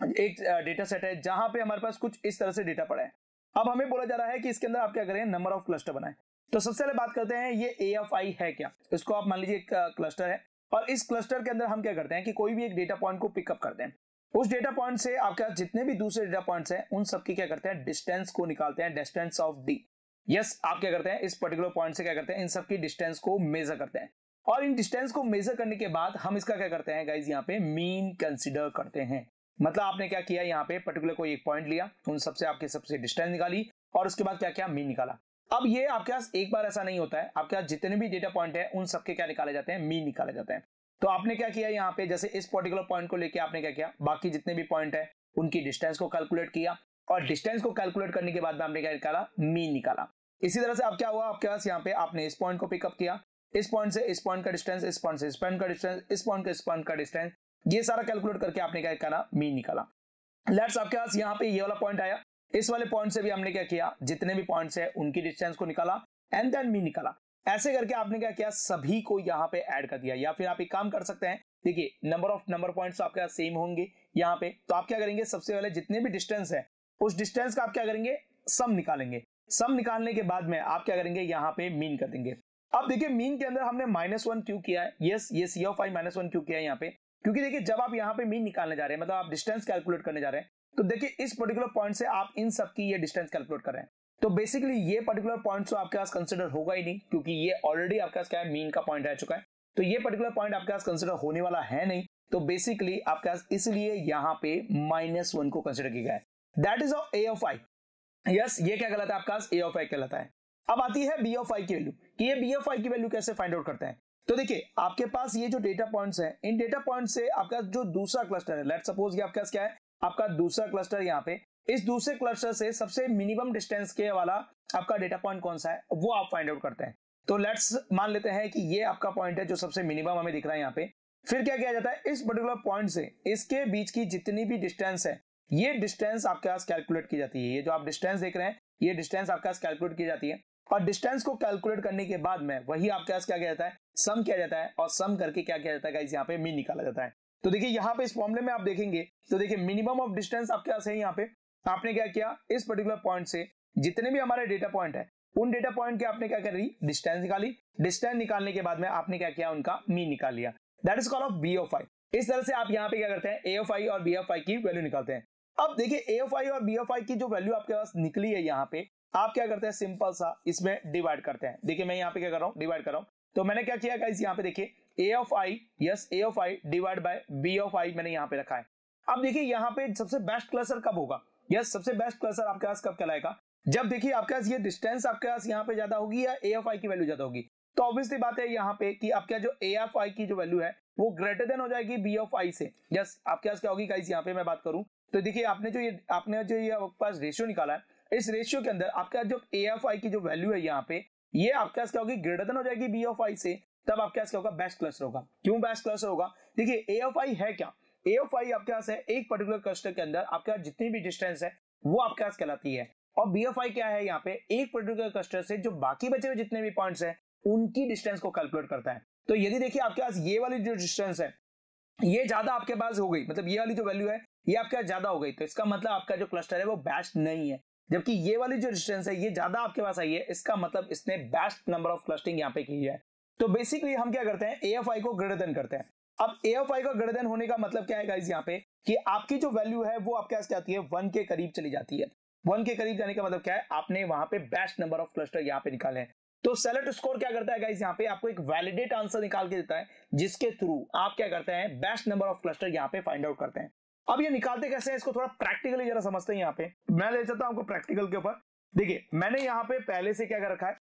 एक डेटा सेट है, जहाँ पे हमारे पास कुछ इस तरह से डेटा पड़ा है। अब हमें बोला जा रहा है कि इसके अंदर आप क्या करें नंबर ऑफ़ क्लस्टर बनाए। तो सबसे पहले बात करते हैं, ये ए एफ़ आई है क्या? इसको आप मान लीजिए एक क्लस्टर है। और इस क्लस्टर के अंदर हम क्या करते हैं कि कोई भी एक डेटा पॉइंट को पिकअप करते हैं उस डेटा पॉइंट से आपके पास जितने भी दूसरे डेटा पॉइंट्स हैं, उन सबकी क्या करते हैं डिस्टेंस को निकालते हैं डिस्टेंस ऑफ़ डी यस आप क्या करते हैं, इस पर्टिकुलर पॉइंट से क्या करते हैं, इन सबकी डिस्टेंस को मेजर करते हैं। और इन डिस्टेंस को मेजर करने के बाद हम इसका क्या करते हैं गाइज़ यहाँ पे मीन कंसिडर करते हैं। मतलब आपने क्या किया? यहाँ पे पर्टिकुलर कोई एक पॉइंट लिया, उन सबसे आपके सबसे डिस्टेंस निकाली, और उसके बाद क्या क्या मीन निकाला। अब ये आपके पास एक बार ऐसा नहीं होता है। आपके पास जितने भी डेटा पॉइंट है, उन सबके क्या निकाले जाते हैं? मीन निकाले जाते हैं। तो आपने क्या किया यहाँ पे? जैसे इस पर्टिकुलर पॉइंट को लेके आपने क्या किया? बाकी जितने भी पॉइंट है, उनकी डिस्टेंस को कैलकुलेट किया, और डिस्टेंस को कैलकुलेट करने के बाद में आपने क्या निकाला? मीन निकाला। इसी तरह से अब क्या हुआ? आपके पास यहाँ पे आपने इस पॉइंट को पिकअप किया। इस पॉइंट से इस पॉइंट का डिस्टेंस इस पॉइंट से इस पॉइंट का डिस्टेंस इस पॉइंट का इस पॉइंट का डिस्टेंस ये सारा कैलकुलेट करके आपने क्या निकाला मीन निकाला। लेट्स आपके पास यहाँ पे ये वाला पॉइंट आया। इस वाले पॉइंट से भी हमने क्या किया? जितने भी पॉइंट्स है, उनकी डिस्टेंस को निकाला एंड देन मीन निकाला। ऐसे करके आपने क्या किया? सभी को यहाँ पे ऐड कर दिया। या फिर आप एक काम कर सकते हैं, देखिए नंबर ऑफ़ नंबर पॉइंट्स आपके पास सेम होंगे यहाँ पे। तो आप क्या करेंगे? सबसे पहले जितने भी डिस्टेंस है, उस डिस्टेंस का आप क्या करेंगे? सम निकालेंगे। सम निकालने के बाद में आप क्या करेंगे? यहाँ पे मीन कर देंगे। अब देखिए मीन के अंदर हमने माइनस वन क्यों किया है? यस ये C of I minus one क्यों किया है यहाँ पे? क्योंकि देखिए, जब आप यहाँ पे मीन निकालने जा रहे हैं मतलब आप डिस्टेंस कैलकुलेट करने जा रहे हैं तो देखिए, इस पर्टिकुलर पॉइंट से आप इन सब की ये डिस्टेंस कैलकुलेट कर रहे हैं। तो बेसिकली ये पर्टिकुलर पॉइंट तो आपके पास कंसिडर होगा ही नहीं, क्योंकि ये ऑलरेडी आपके पास क्या है मीन का पॉइंट रह चुका है। तो ये पर्टिकुलर पॉइंट आपके पास कंसिडर होने वाला है नहीं तो बेसिकली आपके पास इसलिए यहाँ पे माइनस वन को कंसिडर किया गया है। That is of I yes ये क्या कहलाता है? आपका ए ऑफ़ आई कहलाता है। अब आती है बी ऑफ़ आई की वैल्यू कि ये बी ऑफ़ आई की वैल्यू कैसे फाइंड आउट करते हैं? तो देखिए, आपके पास ये जो डेटा पॉइंट्स हैं, इन डेटा पॉइंट से आपका जो दूसरा क्लस्टर है लेट सपोज़ ये आपके पास क्या है, आपका दूसरा क्लस्टर यहाँ पे, इस दूसरे क्लस्टर से सबसे मिनिमम डिस्टेंस के वाला आपका डेटा पॉइंट कौन सा है, वो आप फाइंड आउट करते हैं। तो लेट्स मान लेते हैं कि ये आपका पॉइंट है जो सबसे मिनिमम हमें दिख रहा है यहाँ पे। फिर क्या किया जाता है, इस पर्टिकुलर पॉइंट से, इसके बीच की जितनी भी डिस्टेंस है, ये डिस्टेंस आपके पास कैलकुलेट की जाती है। ये जो आप डिस्टेंस देख रहे हैं, ये डिस्टेंस आपके पास कैलकुलेट की जाती है। और डिस्टेंस को कैलकुलेट करने के बाद में, वही आपके पास क्या किया जाता है सम किया जाता है और सम करके क्या किया जाता है यहाँ पे मीन निकाला जाता है। तो देखिए, यहाँ पे इस फॉर्मुले में आप देखेंगे तो देखिए मिनिमम ऑफ़ डिस्टेंस आपके पास है यहाँ पे? आपने क्या किया इस पर्टिकुलर पॉइंट से, जितने भी हमारे डेटा पॉइंट है, उन डेटा पॉइंट के आपने क्या कर? रही डिस्टेंस निकाली। डिस्टेंस निकालने के बाद में आपने क्या किया? उनका मीन निकाल लिया। That is call of B of I इस तरह से आप यहाँ पे क्या करते हैं? ए ऑफ़ आई और बी ऑफ़ आई की वैल्यू निकालते हैं। अब देखिए ए ऑफ़ आई और बी ऑफ़ आई की जो वैल्यू आपके पास निकली है यहाँ पे, आप क्या करते हैं? सिंपल सा इसमें डिवाइड करते हैं। देखिए, मैं यहाँ पे क्या कर रहा हूँ? डिवाइड कर रहा हूँ। तो मैंने क्या किया गाइस यहाँ पे देखिए A of I yes A of I divide by B of I मैंने यहाँ पे रखा है। अब देखिए, यहाँ पे सबसे बेस्ट क्लस्टर कब होगा? यस सबसे बेस्ट क्लस्टर आपके पास कब कहलाएगा? जब देखिए, आपके पास ये डिस्टेंस आपके पास यहाँ पे ज़्यादा होगी या ए एफ़ आई की वैल्यू ज़्यादा होगी? तो ऑब्वियसली बात है यहाँ पे कि आपका जो ए एफ़ आई की जो वैल्यू है, वो ग्रेटर देन हो जाएगी बी ऑफ़ आई से। यस आपके पास क्या होगी गाइस यहाँ पे मैं बात करूँ। तो देखिए, आपने जो ये, आपने जो ये पास रेशियो निकाला है, इस रेशियो के अंदर आपका जो ए एफ़ आई की जो वैल्यू है यहाँ पे ये आपके पास क्या होगी? ग्रेटर देन हो जाएगी बी ऑफ़ आई से, तब आपके पास क्या होगा? बेस्ट क्लस्टर होगा। क्यों बेस्ट क्लस्टर होगा? देखिए ए एफ़ आई है क्या? ए एफ़ आई आपके पास है, एक पर्टिकुलर क्लस्टर के अंदर आपके पास जितनी भी डिस्टेंस है, वो आपके पास कहलाती है। और बी एफ़ आई क्या है यहाँ पे? एक पर्टिकुलर क्लस्टर से जो बाकी बचे हुए जितने भी पॉइंट्स हैं, उनकी डिस्टेंस को कैलकुलेट करता है। तो यदि देखिए आपके पास ये वाली जो डिस्टेंस है, ये ज़्यादा आपके पास हो गई मतलब ये वाली जो वैल्यू है, ये आपके पास ज़्यादा हो गई तो इसका मतलब आपका जो क्लस्टर है वो बेस्ट नहीं है। जबकि ये वाली जो डिस्टेंस है, ये ज़्यादा आपके पास आई है, इसका मतलब इसने बेस्ट नंबर ऑफ़ क्लस्टिंग यहाँ पे की है। तो बेसिकली हम क्या करते हैं? ए एफ़ आई को ग्रेटर देन करते हैं। अब ए एफ़ आई का ग्रेटर देन होने का मतलब क्या है गाइस यहाँ पे? कि आपकी जो वैल्यू है, वो आपके पास क्या आती है? वन के करीब चली जाती है। वन के करीब जाने का मतलब क्या है? आपने वहाँ पे बेस्ट नंबर ऑफ़ क्लस्टर यहाँ पे निकाले हैं। तो सेलेक्ट स्कोर क्या करता है गाइस यहाँ पे? आपको एक वैलिडेट आंसर निकाल के देता है, जिसके थ्रू आप क्या करते हैं? बेस्ट नंबर ऑफ़ क्लस्टर यहाँ पे फाइंड आउट करते हैं। अब ये निकालते कैसे हैं? इसको थोड़ा प्रैक्टिकली जरा समझते हैं यहाँ पे। मैं ले चलता हूँ आपको प्रैक्टिकल के ऊपर। देखिए, मैंने यहाँ पे पहले से क्या कर रखा है?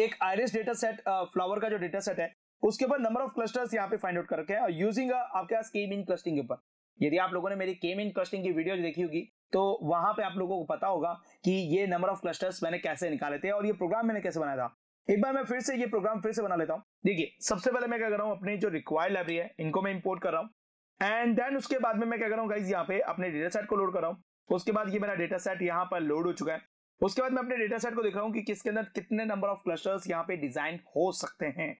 एक आयरिस डेटा सेट फ्लावर का जो डेटा सेट है, उसके ऊपर नंबर ऑफ़ क्लस्टर्स यहाँ पे फाइंड आउट करके और यूजिंग आपके पास के मीन क्लस्टिंग के ऊपर। यदि आप लोगों ने मेरी के मीन क्लस्टिंग की वीडियो देखी होगी तो वहाँ पे आप लोगों को पता होगा कि ये नंबर ऑफ़ क्लस्टर्स मैंने कैसे निकाले थे और ये प्रोग्राम मैंने कैसे बनाया था। एक बार मैं फिर से ये प्रोग्राम फिर से बना लेता हूँ। देखिए, सबसे पहले मैं क्या कर रहा हूँ, अपनी जो रिक्वायर्ड लाइब्रेरी है, इनको मैं इंपोर्ट कर रहा हूँ। एंड देन उसके बाद में मैं क्या कर रहा हूँ यहाँ पे अपने डेटा सेट को लोड कर रहा हूँ। उसके बाद ये मेरा डेटा सेट यहाँ पर लोड हो चुका है। उसके बाद मैं अपने डेटा सेट को देख रहा हूँ कि किसके अंदर कितने नंबर ऑफ़ क्लस्टर्स यहाँ पे डिज़ाइन हो सकते हैं।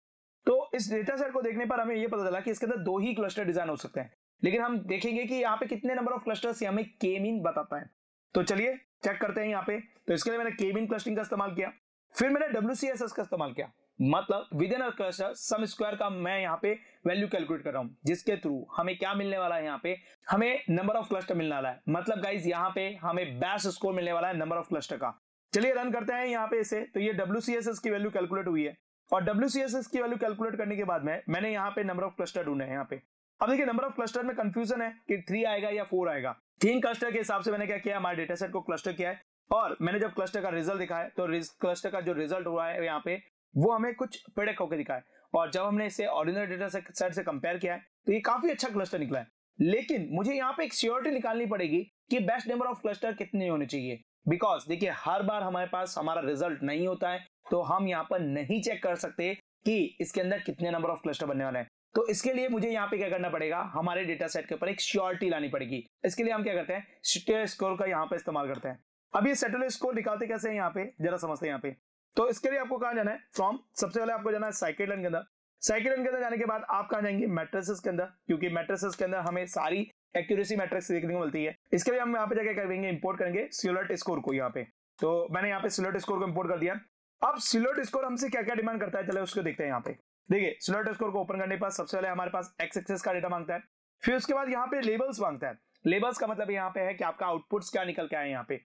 तो इस डेटा सेट को देखने पर हमें ये पता चला कि इसके अंदर दो ही क्लस्टर डिज़ाइन हो सकते हैं। लेकिन हम देखेंगे कि यहाँ पे कितने नंबर ऑफ़ क्लस्टर्स हमें के मीन बताता है। तो चलिए चेक करते हैं यहाँ पे। तो इसके लिए मैंने के मीन क्लस्टरिंग का इस्तेमाल किया। फिर मैंने डब्ल्यू का इस्तेमाल किया। मतलब within cluster sum square का मैं यहाँ पे वैल्यू कैलकुलेट कर रहा हूँ। जिसके थ्रू हमें क्या मिलने वाला है यहाँ पे? हमें नंबर ऑफ़ क्लस्टर मिलने वाला है। मतलब गाइज़ यहाँ पे हमें बेस्ट स्कोर मिलने वाला है नंबर ऑफ़ क्लस्टर का। चलिए रन करते हैं यहाँ पे इसे। तो ये डब्ल्यूसीएसएस की वैल्यू कैलकुलेट हुई है। और डब्ल्यू की वैल्यू कैलकुलेट करने के बाद में मैंने यहाँ पे नंबर ऑफ़ क्लस्टर ढूंढे यहाँ पे। अब देखिए नंबर ऑफ़ क्लस्टर में कंफ्यूजन है कि थ्री आएगा या फोर आएगा। तीन क्लस्टर के हिसाब से मैंने क्या किया? हमारे डेटा सेट को क्लस्टर किया है। और मैंने जब क्लस्टर का रिज़ल्ट दिखा है तो क्लस्टर का जो रिज़ल्ट हुआ है यहाँ पे वो हमें कुछ प्रोडक्ट होकर दिखा है और जब हमने इसे ऑर्डिनरी डेटा सेट से कंपेयर किया है तो ये काफ़ी अच्छा क्लस्टर निकला है। लेकिन मुझे यहाँ पे एक श्योरिटी निकालनी पड़ेगी कि बेस्ट नंबर ऑफ़ क्लस्टर कितने होने चाहिए। बिकॉज़ देखिए, हर बार हमारे पास हमारा रिज़ल्ट नहीं होता है तो हम यहाँ पर नहीं चेक कर सकते कि इसके अंदर कितने नंबर ऑफ़ क्लस्टर बनने वाले हैं। तो इसके लिए मुझे यहाँ पे क्या करना पड़ेगा? हमारे डेटा सेट के ऊपर एक श्योरिटी लानी पड़ेगी। इसके लिए हम क्या करते हैं? स्कोर का यहाँ पे इस्तेमाल करते हैं। अब ये सेटल स्कोर निकालते कैसे हैं यहाँ पे? जरा समझते हैं यहाँ पे। तो इसके लिए आपको कहा जाना है? फ्रॉम सबसे पहले आपको जाना है साइकिल के अंदर। साइकिल के अंदर जाने के बाद आप कहा जाएँगे? मेट्रेसेस के अंदर, क्योंकि मेट्रेसेस के अंदर हमें सारी एक्यूरेसी मैट्रिक्स देखने को मिलती है। इसके लिए हम यहाँ पे जाकर करेंगे? इंपोर्ट करेंगे सिलोट स्कोर को यहाँ पे। तो मैंने यहाँ पे सिलोट स्कोर को इंपोर्ट कर दिया। अब सिलोट स्कोर हमसे क्या क्या डिमांड करता है? चले उसको देखते हैं यहाँ पे। देखिए सिलोट स्कोर को ओपन करने बाद सबसे पहले हमारे पास एक्स एक्सेस का डेटा माँगता है। फिर उसके बाद यहाँ पे लेबल्स माँगता है। लेबल्स का मतलब यहाँ पे है कि आपका आउटपुट्स क्या निकल के आए यहाँ पे।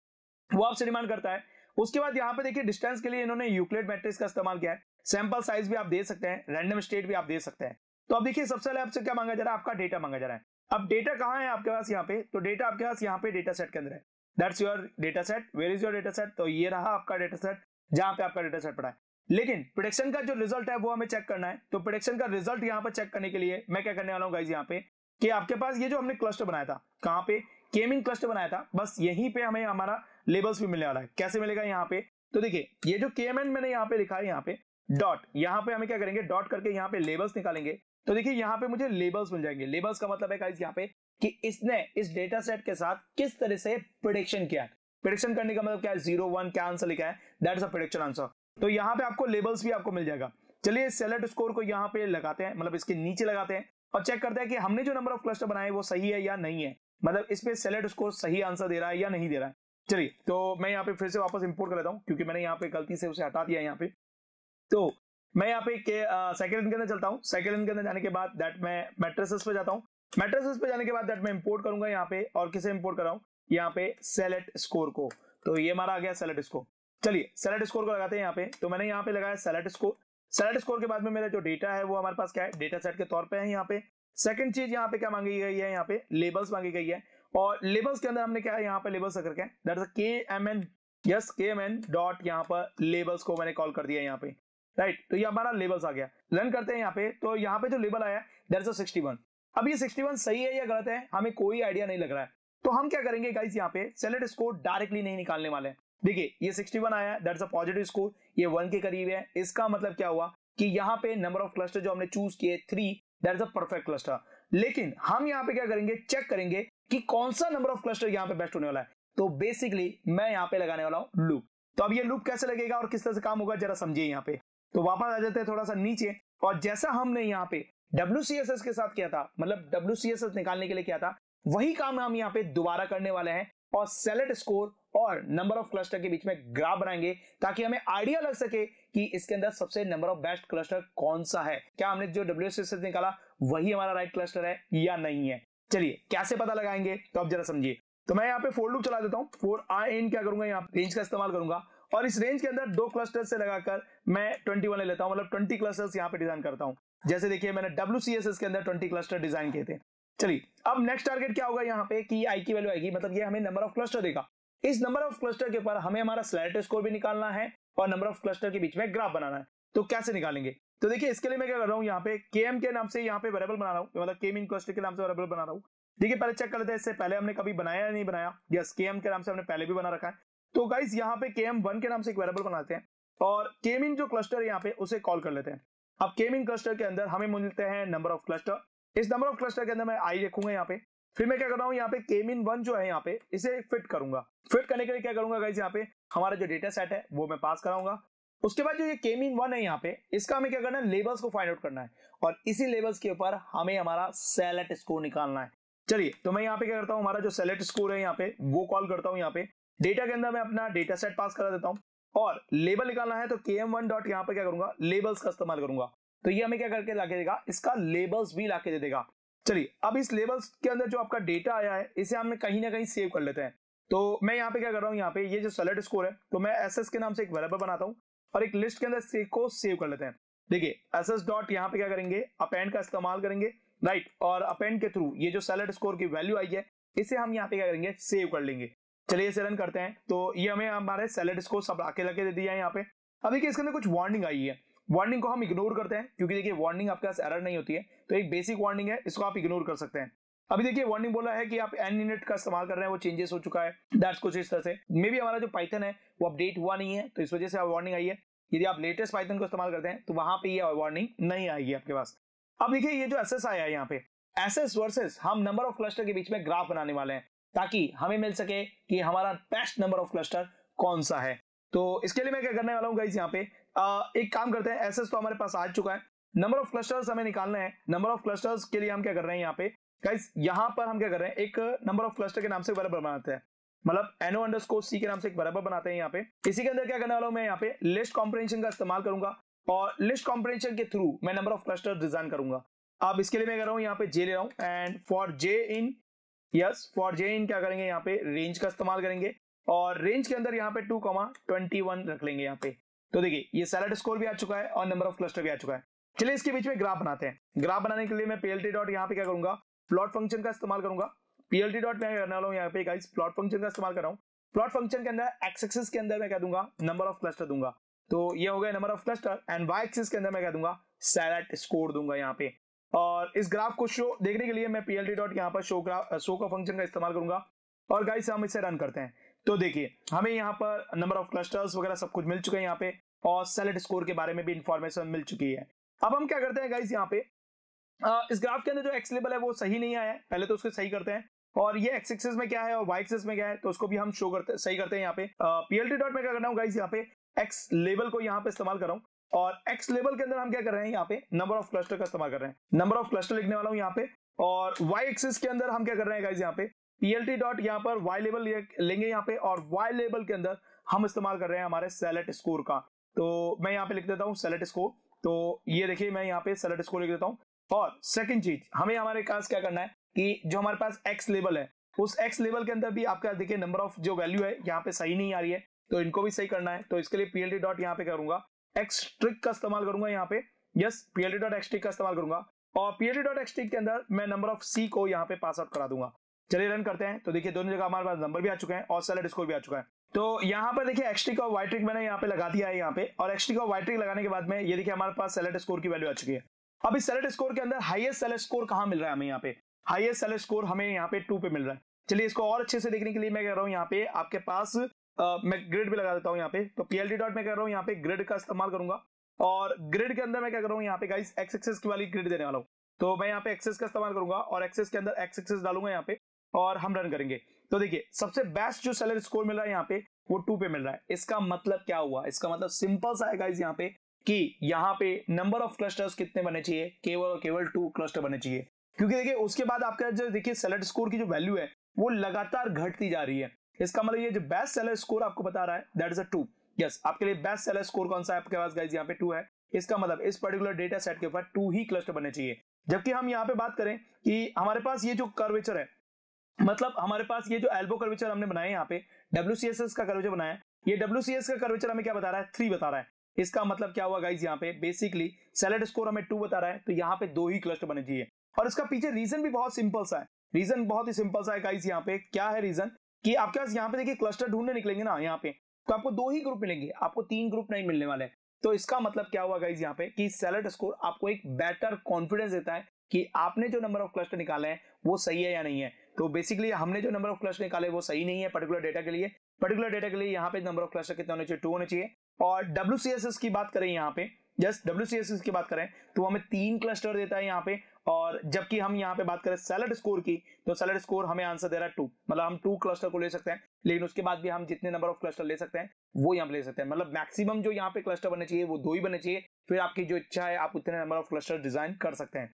वो आपसे डिमांड करता है उसके बाद यहाँ पे देखिए डिस्टेंस के लिए इन्होंने यूक्लिड मैट्रिक्स का इस्तेमाल किया है। सैंपल साइज़ भी आप दे सकते हैं रैंडम स्टेट भी आप दे सकते हैं। तो अब देखिए, सबसे पहले आपसे क्या मांगा जा रहा है? आपका डेटा मांगा जा रहा है। अब डेटा कहाँ है आपके पास यहाँ पे? तो डेटा आपके पास यहाँ पे डेटा सेट के अंदर है। That's your data set where is your data set तो ये रहा आपका डेटा सेट जहाँ पे आपका डेटा सेट पड़ा है। लेकिन प्रोडक्शन का जो रिज़ल्ट है, वो हमें चेक करना है। तो प्रोडक्शन का रिज़ल्ट यहाँ पर चेक करने के लिए मैं क्या करने वाला हूँ गाइज़ यहाँ पे? कि आपके पास ये जो हमने क्लस्टर बनाया था, कहाँ पे? केमिंग क्लस्टर बनाया था। बस यहीं पे हमें हमारा लेबल्स भी मिलने वाला है। कैसे मिलेगा यहाँ पे? तो देखिए, ये जो के मैंने यहाँ पे लिखा है यहाँ पे डॉट यहाँ पे हमें क्या करेंगे? डॉट करके यहाँ पे लेबल्स निकालेंगे। तो देखिए, यहाँ पे मुझे लेबल्स मिल जाएँगे। लेबल्स का मतलब है यहाँ पे कि इसने इस डेटा सेट के साथ किस तरह से प्रोडिक्शन किया है। प्रोडिक्शन करने का मतलब क्या है? ज़ीरो वन क्या आंसर लिखा है? That is a prediction answer तो यहाँ पे आपको लेबल्स भी आपको मिल जाएगा। चलिए सेलेक्ट स्कोर को यहाँ पे लगाते हैं मतलब इसके नीचे लगाते हैं और चेक करते हैं कि हमने जो नंबर ऑफ़ क्लस्टर बनाए, वो सही है या नहीं है। मतलब इस पे सेलेक्ट स्कोर सही आंसर दे रहा है या नहीं दे रहा है। चलिए तो मैं यहाँ पे फिर से वापस इंपोर्ट कर लेता हूँ, क्योंकि मैंने यहाँ पे गलती से उसे हटा दिया यहाँ पे। तो मैं यहाँ पे सेकेंड के अंदर चलता हूँ। सेकेंड के अंदर जाने के बाद दैट मैं मेट्रेसेस पे जाता हूँ। मेट्रेसेस पे जाने के बाद दैट मैं इंपोर्ट करूँगा यहाँ पे, और किसे इंपोर्ट कर रहा हूँ? यहाँ पे सेलेट स्कोर को। तो ये हमारा आ गया सेलेट स्कोर चलिए सेलेट स्कोर को लगाते हैं यहाँ पे। तो मैंने यहाँ पे लगाया सेलेट स्कोर सेलेट स्कोर के बाद में मेरा जो डेटा है वो हमारे पास क्या है? डेटा सेट के तौर पर है यहाँ पे। सेकंड चीज़ यहाँ पे क्या मांगी गई है यहाँ पे? लेबल्स मांगी गई है। और लेबल्स के अंदर हमने क्या है, यहाँ पे लेबल्स करके that is K M N yes K M N dot यहाँ पर लेबल्स को मैंने कॉल कर दिया यहाँ पे। राइट तो ये हमारा लेबल्स आ गया। रन करते हैं यहाँ पे। तो यहाँ पे जो लेबल आया दैट इज़ सिक्सटी वन अब ये सिक्सटी वन सही है या गलत है, हमें कोई आइडिया नहीं लग रहा है। तो हम क्या करेंगे गाइस यहाँ पे? सेलेक्ट स्कोर डायरेक्टली नहीं निकालने वाले देखिए, ये 61 आया दैट्स अ पॉजिटिव स्कोर ये वन के करीब है। इसका मतलब क्या हुआ कि यहाँ पे नंबर ऑफ़ क्लस्टर जो हमने चूज़ किए three that's a perfect cluster लेकिन हम यहाँ पे क्या करेंगे? चेक करेंगे कि कौन सा नंबर ऑफ़ क्लस्टर यहाँ पे बेस्ट होने वाला है? तो बेसिकली मैं यहाँ पे लगाने वाला हूँ लूप तो अब ये लूप कैसे लगेगा और किस तरह से काम होगा, जरा समझिए यहाँ पे. तो वापस आ जाते हैं थोड़ा सा नीचे. और जैसा हमने यहाँ पे डब्ल्यूसीएसएस के साथ किया था मतलब डब्ल्यूसीएसएस निकालने के लिए किया था, वही काम हम यहाँ पे दोबारा करने वाले हैं और सेलेट स्कोर और नंबर ऑफ़ क्लस्टर के बीच में ग्राफ बनाएँगे ताकि हमें आइडिया लग सके कि इसके अंदर सबसे नंबर ऑफ़ बेस्ट क्लस्टर कौन सा है. क्या हमने जो डब्ल्यू निकाला, वही हमारा राइट क्लस्टर है या नहीं है. चलिए, कैसे पता लगाएँगे? तो आप जरा समझिए। तो मैं यहाँ पे फोर लूप चला देता हूँ। फोर आई इन क्या करूँगा? यहाँ रेंज का इस्तेमाल करूँगा। और इस रेंज के अंदर दो क्लस्टर से लगाकर मैं 21 ले लेता हूँ। मतलब 20 क्लस्टर्स यहाँ पे डिज़ाइन करता हूँ। जैसे देखिए, मैंने डब्ल्यूसीएसएस के अंदर 20 क्लस्टर डिज़ाइन किए थे। चलिए, अब नेक्स्ट टारगेट क्या होगा यहाँ पे? कि आई की वैल्यू आएगी। मतलब ये हमें नंबर ऑफ़ क्लस्टर देगा। इस नंबर ऑफ़ क्लस्टर के ऊपर हमें हमारा स्लैट स्कोर भी निकालना है और नंबर ऑफ़ क्लस्टर के बीच में ग्राफ बनाना है। तो कैसे निकालेंगे? तो देखिए, इसके लिए मैं क्या कर रहा हूँ, यहाँ पे के एम के नाम से यहाँ पे वेरेबल बना रहा हूँ मतलब के मीन क्लस्टर के नाम से वेरेबल बना रहा हूँ। देखिए, पहले चेक कर लेते हैं, इससे पहले हमने कभी बनाया या नहीं बनाया? यस के के नाम से हमने पहले भी बना रखा है। तो गाइस यहाँ पे के वन के नाम से एक वेरेबल बनाते हैं और के जो क्लस्टर है यहाँ पे, उसे कॉल कर लेते हैं। अब के मीन क्लस्टर के अंदर हमें मिलते हैं नंबर ऑफ़ क्लस्टर इस नंबर ऑफ़ क्लस्टर के अंदर मैं आई रखूँगा यहाँ पे। फिर मैं क्या कर रहा हूँ, यहाँ पे केमिन वन जो है यहाँ पे, इसे फिट करूँगा। फिट करने के लिए क्या करूँगा गाइस यहाँ पे हमारा जो डेटा सेट है, वो मैं पास कराऊँगा। उसके बाद जो ये केमिन वन है यहाँ पे, इसका हमें क्या करना है? लेबल्स को फाइंड आउट करना है। और इसी लेबल्स के ऊपर हमें हमारा सेलेट स्कोर निकालना है। चलिए तो मैं यहाँ पे क्या करता हूँ? हमारा जो सेलेट स्कोर है यहाँ पे, वो कॉल करता हूँ यहाँ पे। डेटा के अंदर मैं अपना डेटा सेट पास करा देता हूँ। और लेबल निकालना है तो के एम वन डॉट यहाँ पे क्या करूँगा? लेबल्स का इस्तेमाल करूँगा। तो ये हमें क्या करके लाके देगा? इसका लेबल्स भी लाके दे देगा। चलिए, अब इस लेबल्स के अंदर जो आपका डेटा आया है, इसे हम कहीं ना कहीं सेव कर लेते हैं। तो मैं यहाँ पे क्या कर रहा हूँ? यहाँ पे ये जो सेलेट स्कोर है तो मैं एस के नाम से एक वेरिएबल बनाता हूँ। और एक लिस्ट के अंदर को सेव कर लेते हैं। देखिए एस एस डॉट यहाँ पे क्या करेंगे? अपेंड का इस्तेमाल करेंगे। राइट और अपेंड के थ्रू ये जो सेलेक्ट स्कोर की वैल्यू आई है, इसे हम यहाँ पे क्या करेंगे? सेव कर लेंगे। चलिए इसे रन करते हैं। तो ये हमें हमारे सेलेक्ट स्कोर सब आके लगे दे दिया है यहाँ पे। अब देखिए, इसके अंदर कुछ वार्निंग आई है। वार्निंग को हम इग्नोर करते हैं, क्योंकि देखिए वार्निंग आपके पास एरर नहीं होती है। तो एक बेसिक वार्निंग है, इसको आप इग्नोर कर सकते हैं। अभी देखिए वार्निंग बोला है कि आप एन यूनिट का इस्तेमाल कर रहे हैं वो चेंजेस हो चुका है। दैट्स कुछ इस तरह से। मे भी हमारा जो पाइथन है वो अपडेट हुआ नहीं है तो इस वजह से आप वार्निंग आई है। यदि आप लेटेस्ट पाइथन को इस्तेमाल करते हैं तो वहाँ पे ये वार्निंग नहीं आएगी आपके पास। अब देखिए ये जो एस आया है यहाँ पे एस वर्सेस हम नंबर ऑफ़ क्लस्टर के बीच में ग्राफ बनाने वाले हैं ताकि हमें मिल सके कि हमारा बेस्ट नंबर ऑफ़ क्लस्टर कौन सा है। तो इसके लिए मैं क्या करने वाला हूँ गाइस यहाँ पे आ, एक काम करते हैं एस तो हमारे पास आ चुका है। नंबर ऑफ़ क्लस्टर्स हमें निकालना है। नंबर ऑफ़ क्लस्टर्स के लिए हम क्या कर रहे हैं यहाँ पे गाइस यहाँ पर हम क्या कर रहे हैं? एक नंबर ऑफ़ क्लस्टर के नाम से वेरिएबल बनाते हैं। मतलब एनो अंडर सी के नाम से एक वेरिएबल बनाते हैं यहाँ पे। इसी के अंदर क्या करने वाला हूँ मैं यहाँ पे? लिस्ट कॉम्प्रेंशन का इस्तेमाल करूँगा और लिस्ट कॉम्प्रेंशन के थ्रू मैं नंबर ऑफ़ क्लस्टर डिज़ाइन करूँगा। अब इसके लिए मैं कर रहा हूँ यहाँ पे जे ले रहा हूँ and for J in yes for J in क्या करेंगे? यहाँ पे रेंज का इस्तेमाल करेंगे और रेंज के अंदर यहाँ पे टू कॉमा ट्वेंटी वन रख लेंगे यहाँ पे। तो देखिए, ये सैलड स्कोर भी आ चुका है और नंबर ऑफ़ क्लस्टर भी आ चुका है। चलिए इसके बीच में ग्राफ बनाते हैं। ग्राफ बनाने के लिए मैं पीएलटी डॉट यहाँ पे क्या करूँगा? प्लॉट फ़ंक्शन का इस्तेमाल करूँगा। पीएलटी डॉट में करने वाला यहाँ पे गाइस प्लॉट फ़ंक्शन का इस्तेमाल कर रहा हूँ। प्लॉट फ़ंक्शन के अंदर एक्स एक्सिस के अंदर मैं क्या दूँगा? नंबर ऑफ़ क्लस्टर दूँगा। तो ये हो गया number of cluster and Y axis के अंदर मैं क्या दूँगा? सैलड स्कोर दूँगा यहाँ पे। और इस ग्राफ को शो देखने के लिए मैं पीएलटी डॉट यहाँ पर शो ग्राफ शो का फ़ंक्शन का इस्तेमाल करूँगा। और गाइस हम इसे रन करते हैं। तो देखिए, हमें यहाँ पर नंबर ऑफ़ क्लस्टर्स वगैरह सब कुछ मिल चुके हैं यहाँ पे, और सैलेट स्कोर के बारे में भी इंफॉर्मेशन मिल चुकी है। अब हम क्या करते हैं गाइस यहाँ पे इस ग्राफ के अंदर जो एक्स लेवल है वो सही नहीं आया है। पहले तो उसको सही करते हैं। और ये एक्स एक्सिस में क्या है और वाई एक्सिस में क्या है तो उसको भी हम शो करते, सही करते हैं यहाँ पे। पीएलटी डॉट में क्या करना हूँ गाइस यहाँ पे एक्स लेवल को यहाँ पे इस्तेमाल कर रहा हूँ। और एक्स लेवल के अंदर हम क्या कर रहे हैं, यहाँ पे नंबर ऑफ़ क्लस्टर का इस्तेमाल कर रहे हैं। नंबर ऑफ़ क्लस्टर लिखने वाला हूँ यहाँ पे। और वाई एक्सिस के अंदर हम क्या कर रहे हैं गाइज़ यहाँ पे पीएलटी डॉट यहाँ पर वाई लेवल लेंगे यहाँ पे और वाई लेवल के अंदर हम इस्तेमाल कर रहे हैं हमारे सेलेट स्कोर का। तो मैं यहाँ पे लिख देता हूँ सेलेट स्कोर तो ये देखिए, मैं यहाँ पे सेलेट स्कोर लिख देता हूँ। और सेकंड चीज़, हमें हमारे पास क्या करना है कि जो हमारे पास एक्स लेवल है, उस एक्स लेवल के अंदर भी आपका देखिए नंबर ऑफ़ जो वैल्यू है, यहाँ पे सही नहीं आ रही है तो इनको भी सही करना है। तो इसके लिए पीएलटी डॉट यहाँ पे करूँगा। एक्स ट्रिक का इस्तेमाल करूँगा यहाँ पे। Yes PLT dot X trick का इस्तेमाल करूँगा। और पीएलटी डॉट एक्स ट्रिक के अंदर मैं नंबर ऑफ़ सी को यहाँ पे पास आउट करा दूँगा। चलिए रन करते हैं। तो देखिए दोनों जगह हमारे पास नंबर भी आ चुके हैं और सेलेट स्कोर भी आ चुका है। तो यहाँ पर देखिए एक्सट्रिक और वाई ट्रिक मैंने यहाँ पे लगा दिया है यहाँ पे। और एक्सट्रिक और वाई ट्रिक लगाने के बाद में ये देखिए हमारे पास सेलेट स्कोर की वैल्यू आ चुकी है। अब इस सेलेट स्कोर के अंदर हाईएस्ट सेलेट स्कोर कहाँ मिल रहा है हमें यहाँ पे? हाईएस्ट सेलेट स्कोर हमें यहाँ पे टू पे मिल रहा है। चलिए इसको और अच्छे से देखने के लिए मैं कह रहा हूँ यहाँ पे आपके पास आ, मैं ग्रिड भी लगा देता हूँ यहाँ पे। तो पीएलडी डॉट में कह रहा हूँ यहाँ पे ग्रिड का इस्तेमाल करूँगा। और ग्रिड के अंदर मैं क्या कर रहा हूँ यहाँ पे गाइस एक्स एक्सेस की वाली ग्रिड देने वाला हूँ। तो मैं यहाँ पे एक्सेस का इस्तेमाल करूँगा और एक्सेस के अंदर एक्स एक्सेस डालूँगा यहाँ पे और हम रन करेंगे। तो देखिए सबसे बेस्ट जो सैलरी स्कोर मिल रहा है यहाँ पे वो टू पे मिल रहा है। इसका मतलब क्या हुआ? इसका मतलब सिंपल सा है गाइस यहाँ पे। कि यहाँ पे नंबर ऑफ़ क्लस्टर्स कितने बने चाहिए? केवल और केवल टू क्लस्टर बने चाहिए। क्योंकि देखिए, उसके बाद आपका जो देखिए सेलेक्ट स्कोर की जो वैल्यू है, वो लगातार घटती जा रही है। इसका मतलब ये जो बेस्ट सेलर स्कोर आपको बता रहा है that is a two yes आपके लिए बेस्ट सेलर स्कोर कौन सा है आपके पास गाइज़ यहाँ पे टू है। इसका मतलब इस पर्टिकुलर डेटा सेट के ऊपर टू ही क्लस्टर बनने चाहिए। जबकि हम यहाँ पे बात करें कि हमारे पास ये जो कर्वेचर है मतलब हमारे पास ये जो एल्बो कर्वेचर हमने बनाया यहाँ पे डब्ल्यूसीएसएस का कर्वेचर बनाया ये डब्ल्यूसीएस का कर्वेचर हमें क्या बता रहा है? थ्री बता रहा है। इसका मतलब क्या हुआ गाइज़ यहाँ पे? बेसिकली सेलेट स्कोर हमें टू बता रहा है तो यहाँ पे दो ही क्लस्टर बने चाहिए। और इसका पीछे रीजन भी बहुत सिंपल सा है। रीजन बहुत ही सिंपल सा है गाइज़ यहाँ पे। क्या है रीजन कि आपके पास यहाँ पे देखिए क्लस्टर ढूँढने निकलेंगे ना, यहाँ पे तो आपको दो ही ग्रुप मिलेंगे। आपको तीन ग्रुप नहीं मिलने वाले। तो इसका मतलब क्या हुआ गाइज़ यहाँ पे? कि सेलेट स्कोर आपको एक बेटर कॉन्फिडेंस देता है कि आपने जो नंबर ऑफ़ क्लस्टर निकाले हैं, वो सही है या नहीं है। तो बेसिकली हमने जो नंबर ऑफ़ क्लस्टर निकाले, वो सही नहीं है पर्टिकुलर डेटा के लिए। पर्टिकुलर डेटा के लिए यहाँ पे नंबर ऑफ़ क्लस्टर कितने होने चाहिए? टू होने चाहिए। और WCSS की बात करें यहाँ पे जस्ट WCSS की बात करें तो हमें तीन क्लस्टर देता है यहाँ पे, और जबकि हम यहाँ पे बात करें सैलड स्कोर की तो सैलड स्कोर हमें आंसर दे रहा है टू मतलब हम टू क्लस्टर को ले सकते हैं, लेकिन उसके बाद भी हम जितने नंबर ऑफ़ क्लस्टर ले सकते हैं, वो यहाँ पे ले सकते हैं मतलब मैक्सिमम जो यहाँ पे क्लस्टर बनने चाहिए, वो दो ही बनने चाहिए, फिर आपकी जो इच्छा है, आप उतने नंबर ऑफ़ क्लस्टर डिज़ाइन कर सकते हैं।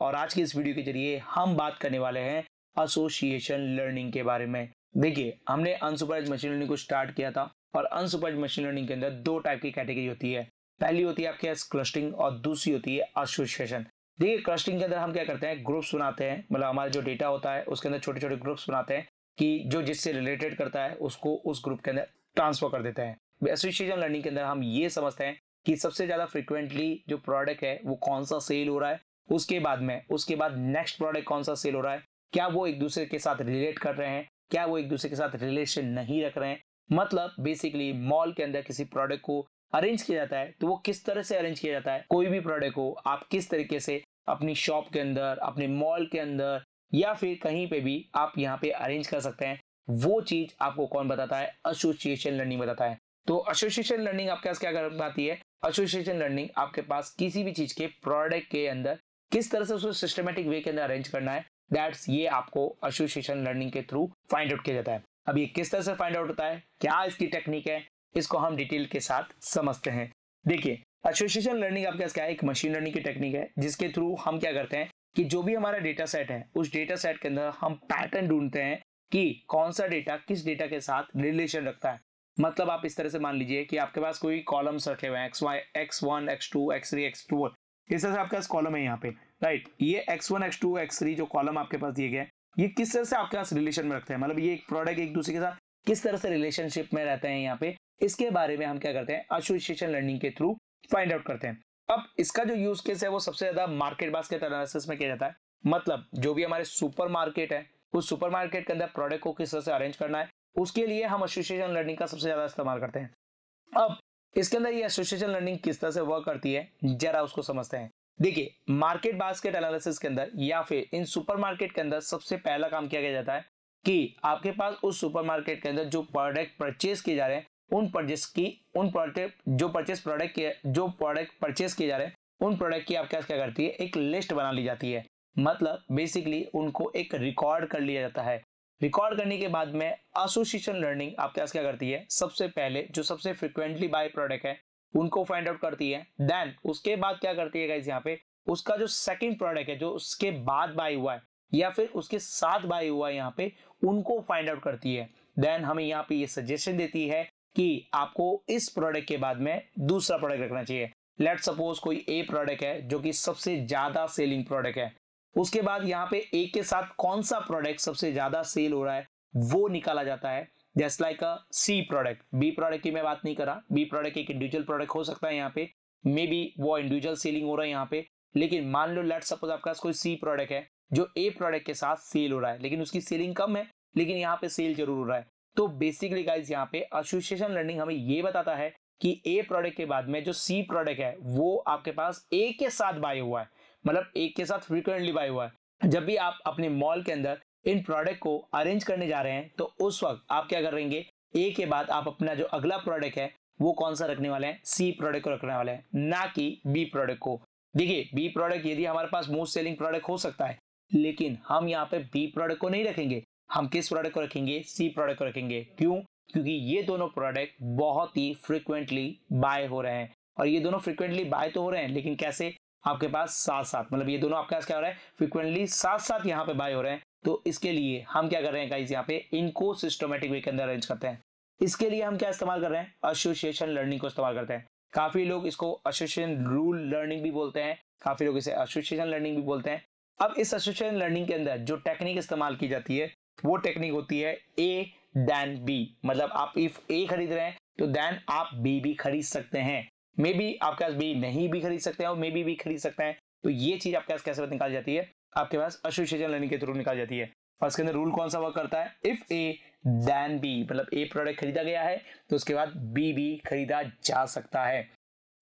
और आज की इस वीडियो के ज़रिए हम बात करने वाले हैं एसोसिएशन लर्निंग के बारे में। देखिए, हमने अनसुपरवाइज मशीन लर्निंग को स्टार्ट किया था और अनसुपरवाइज मशीन लर्निंग के अंदर दो टाइप की कैटेगरी होती है। पहली होती है आपके पास क्लस्टरिंग और दूसरी होती है एसोसिएशन देखिए क्लस्टरिंग के अंदर हम क्या करते हैं? ग्रुप्स बनाते हैं मतलब हमारा जो डेटा होता है, उसके अंदर छोटे छोटे ग्रुप्स बनाते हैं कि जो जिससे रिलेटेड करता है, उसको उस ग्रुप के अंदर ट्रांसफ़र कर देते हैं। एसोसिएशन लर्निंग के अंदर हम ये समझते हैं कि सबसे ज़्यादा फ्रिक्वेंटली जो प्रोडक्ट है, वो कौन सा सेल हो रहा है, उसके बाद में, उसके बाद नेक्स्ट प्रोडक्ट कौन सा सेल हो रहा है, क्या वो एक दूसरे के साथ रिलेट कर रहे हैं क्या वो एक दूसरे के साथ रिलेशन नहीं रख रहे हैं? मतलब बेसिकली मॉल के अंदर किसी प्रोडक्ट को अरेंज किया जाता है तो वो किस तरह से अरेंज किया जाता है? कोई भी प्रोडक्ट को आप किस तरीके से अपनी शॉप के अंदर, अपने मॉल के अंदर, या फिर कहीं पे भी आप यहाँ पे अरेंज कर सकते हैं, वो चीज़ आपको कौन बताता है? एसोसिएशन लर्निंग बताता है। तो एसोसिएशन लर्निंग आपके पास क्या कर पाती है? एसोसिएशन लर्निंग आपके पास किसी भी चीज़ के प्रोडक्ट के अंदर किस तरह से उसको सिस्टमेटिक वे के अंदर अरेंज करना है दैट्स ये आपको एसोसिएशन लर्निंग के थ्रू फाइंड आउट किया जाता है। अब ये किस तरह से फाइंड आउट होता है? क्या इसकी टेक्निक है? इसको हम डिटेल के साथ समझते हैं। देखिए एसोसिएशन लर्निंग आपके पास क्या है? एक मशीन लर्निंग की टेक्निक है, जिसके थ्रू हम क्या करते हैं कि जो भी हमारा डेटा सेट है, उस डेटा सेट के अंदर हम पैटर्न ढूंढते हैं कि कौन सा डेटा किस डेटा के साथ रिलेशन रखता है। मतलब आप इस तरह से मान लीजिए कि आपके पास कोई कॉलम्स रखे हुए हैं X Y X one X two X three X two इस तरह से आपके पास कॉलम है यहाँ पे। राइट ये X one X two X three जो कॉलम आपके पास दिए गए ये किस तरह से आपके पास रिलेशन में रखते हैं? मतलब ये एक प्रोडक्ट एक दूसरे के साथ किस तरह से रिलेशनशिप में रहते हैं यहाँ पे? इसके बारे में हम क्या करते हैं? एसोसिएशन लर्निंग के थ्रू फाइंड आउट करते हैं। अब इसका जो यूज़ केस है, वो सबसे ज़्यादा मार्केट बास्केट एनालिसिस में किया जाता है। मतलब जो भी हमारे सुपर मार्केट है, उस सुपर मार्केट के अंदर प्रोडक्ट को किस तरह से अरेंज करना है, उसके लिए हम एसोसिएशन लर्निंग का सबसे ज़्यादा इस्तेमाल करते हैं। अब इसके अंदर ये एसोसिएशन लर्निंग किस तरह से वर्क करती है, जरा उसको समझते हैं। देखिए मार्केट बास्केट एनालिसिस के अंदर या फिर इन सुपर मार्केट के अंदर सबसे पहला काम किया गया जाता है कि आपके पास उस सुपर मार्केट के अंदर जो प्रोडक्ट परचेज किए जा रहे हैं, उन परचेस की, उन प्रोडक्ट जो परचेस प्रोडक्ट के, जो प्रोडक्ट परचेस किए जा रहे हैं, उन प्रोडक्ट की आपके पास क्या करती है? एक लिस्ट बना ली जाती है। मतलब बेसिकली उनको एक रिकॉर्ड कर लिया जाता है। रिकॉर्ड करने के बाद में एसोसिएशन लर्निंग आपके पास क्या करती है? सबसे पहले, जो सबसे फ्रिक्वेंटली बाय प्रोडक्ट है उनको फाइंड आउट करती है। देन उसके बाद क्या करती है यहाँ पे? उसका जो सेकंड प्रोडक्ट है, जो उसके बाद बाय हुआ है, या फिर उसके साथ बाय हुआ है यहाँ पे, उनको फाइंड आउट करती है। देन हमें यहाँ पे ये सजेशन देती है कि आपको इस प्रोडक्ट के बाद में दूसरा प्रोडक्ट रखना चाहिए। लेट सपोज़ कोई ए प्रोडक्ट है, जो कि सबसे ज़्यादा सेलिंग प्रोडक्ट है। उसके बाद यहाँ पे ए के साथ कौन सा प्रोडक्ट सबसे ज़्यादा सेल हो रहा है, वो निकाला जाता है। Just like a C product B product की मैं बात नहीं कर बी प्रोडक्ट एक इंडिविजुअल प्रोडक्ट हो सकता है यहाँ पे। मे बी वो इंडिविजुअल सेलिंग हो रहा है यहाँ पे। लेकिन मान लो लेट सपोज़ आपके पास कोई सी प्रोडक्ट है, जो ए प्रोडक्ट के साथ सेल हो रहा है, लेकिन उसकी सेलिंग कम है, लेकिन यहाँ पे सेल ज़रूर हो रहा है। तो बेसिकली गाइज़ यहाँ पे एसोसिएशन लर्निंग हमें ये बताता है कि ए प्रोडक्ट के बाद में जो सी प्रोडक्ट है, वो आपके पास ए के साथ बाय हुआ है। मतलब ए के साथ फ्रिक्वेंटली बाय हुआ है। जब भी आप अपने मॉल के अंदर इन प्रोडक्ट को अरेंज करने जा रहे हैं तो उस वक्त आप क्या कर रहेंगे ए के बाद आप अपना जो अगला प्रोडक्ट है, वो कौन सा रखने वाले हैं? सी प्रोडक्ट को रखने वाले हैं, ना कि बी प्रोडक्ट को। देखिए बी प्रोडक्ट यदि हमारे पास मोस्ट सेलिंग प्रोडक्ट हो सकता है, लेकिन हम यहाँ पे बी प्रोडक्ट को नहीं रखेंगे। हम किस प्रोडक्ट को रखेंगे? सी प्रोडक्ट को रखेंगे। क्यों? क्योंकि ये दोनों प्रोडक्ट बहुत ही फ्रिक्वेंटली बाय हो रहे हैं। और ये दोनों फ्रिक्वेंटली बाय तो हो रहे हैं, लेकिन कैसे? आपके पास साथ साथ मतलब ये दोनों आपके पास क्या हो रहा है? फ्रिक्वेंटली साथ साथ यहाँ पे बाय हो रहे हैं। तो इसके लिए हम क्या कर रहे हैं गाइस यहाँ पे इनको सिस्टमेटिक वे के अंदर अरेंज करते हैं। इसके लिए हम क्या इस्तेमाल कर रहे हैं? एसोसिएशन लर्निंग को इस्तेमाल करते हैं। काफ़ी लोग इसको एसोसिएशन रूल लर्निंग भी बोलते हैं। काफ़ी लोग इसे एसोसिएशन लर्निंग भी बोलते हैं। अब इस एसोसिएशन लर्निंग के अंदर जो टेक्निक इस्तेमाल की जाती है, वो टेक्निक होती है ए देन बी मतलब आप इफ़ ए खरीद रहे हैं तो देन आप बी भी खरीद सकते हैं। मे बी आपके पास बी नहीं भी खरीद सकते हैं और मे बी भी खरीद सकते हैं। तो ये चीज़ आपके पास कैसे निकाल जाती है? आपके पास एसोसिएशन लर्निंग के थ्रू निकाल जाती है। और इसके अंदर रूल कौन सा वर्क करता है? इफ़ ए देन बी मतलब ए प्रोडक्ट खरीदा गया है तो उसके बाद बी भी खरीदा जा सकता है।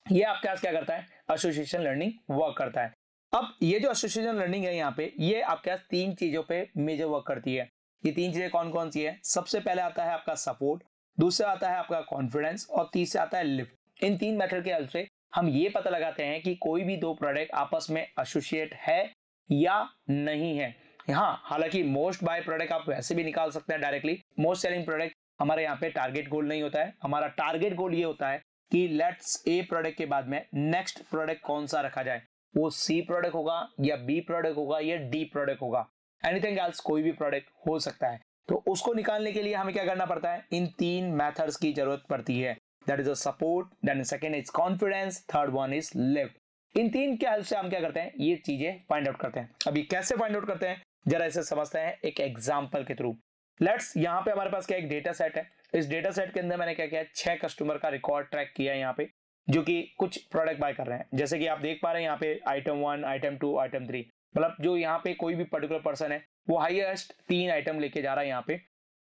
ये आपके पास क्या करता है? एसोसिएशन लर्निंग वर्क करता है। अब ये जो एसोसिएशन लर्निंग है यहाँ पे, ये आपके पास तीन चीज़ों पे मेजर वर्क करती है। ये तीन चीज़ें कौन कौन सी है? सबसे पहले आता है आपका सपोर्ट दूसरा आता है आपका कॉन्फिडेंस और तीसरा आता है लिफ्ट इन तीन मेथड के हेल्प से हम ये पता लगाते हैं कि कोई भी दो प्रोडक्ट आपस में एसोसिएट है या नहीं है। हाँ हालाँकि मोस्ट बाय प्रोडक्ट आप वैसे भी निकाल सकते हैं डायरेक्टली मोस्ट सेलिंग प्रोडक्ट हमारे यहाँ पे टारगेट गोल नहीं होता है। हमारा टारगेट गोल ये होता है कि लेट्स ए प्रोडक्ट के बाद में नेक्स्ट प्रोडक्ट कौन सा रखा जाए। वो सी प्रोडक्ट होगा या बी प्रोडक्ट होगा या डी प्रोडक्ट होगा। एनीथिंग एल्स कोई भी प्रोडक्ट हो सकता है। तो उसको निकालने के लिए हमें क्या करना पड़ता है? इन तीन मेथड्स की ज़रूरत पड़ती है। That is a support then second is confidence third one is lift in तीन के हेल्प से हम क्या करते हैं? ये चीज़ें फाइंड आउट करते हैं। अभी कैसे फाइंड आउट करते हैं? जरा इसे समझते हैं एक एग्ज़ाम्पल के थ्रू लेट्स यहाँ पे हमारे पास क्या एक डेटा सेट है। इस डेटा सेट के अंदर मैंने क्या किया छह कस्टमर का रिकॉर्ड ट्रैक किया है यहाँ पे, जो कि कुछ प्रोडक्ट बाय कर रहे हैं। जैसे कि आप देख पा रहे हैं यहाँ पे item one item two item three मतलब जो यहाँ पे कोई भी पर्टिकुलर पर्सन है, वो हाईएस्ट तीन आइटम लेके जा रहा है यहाँ पे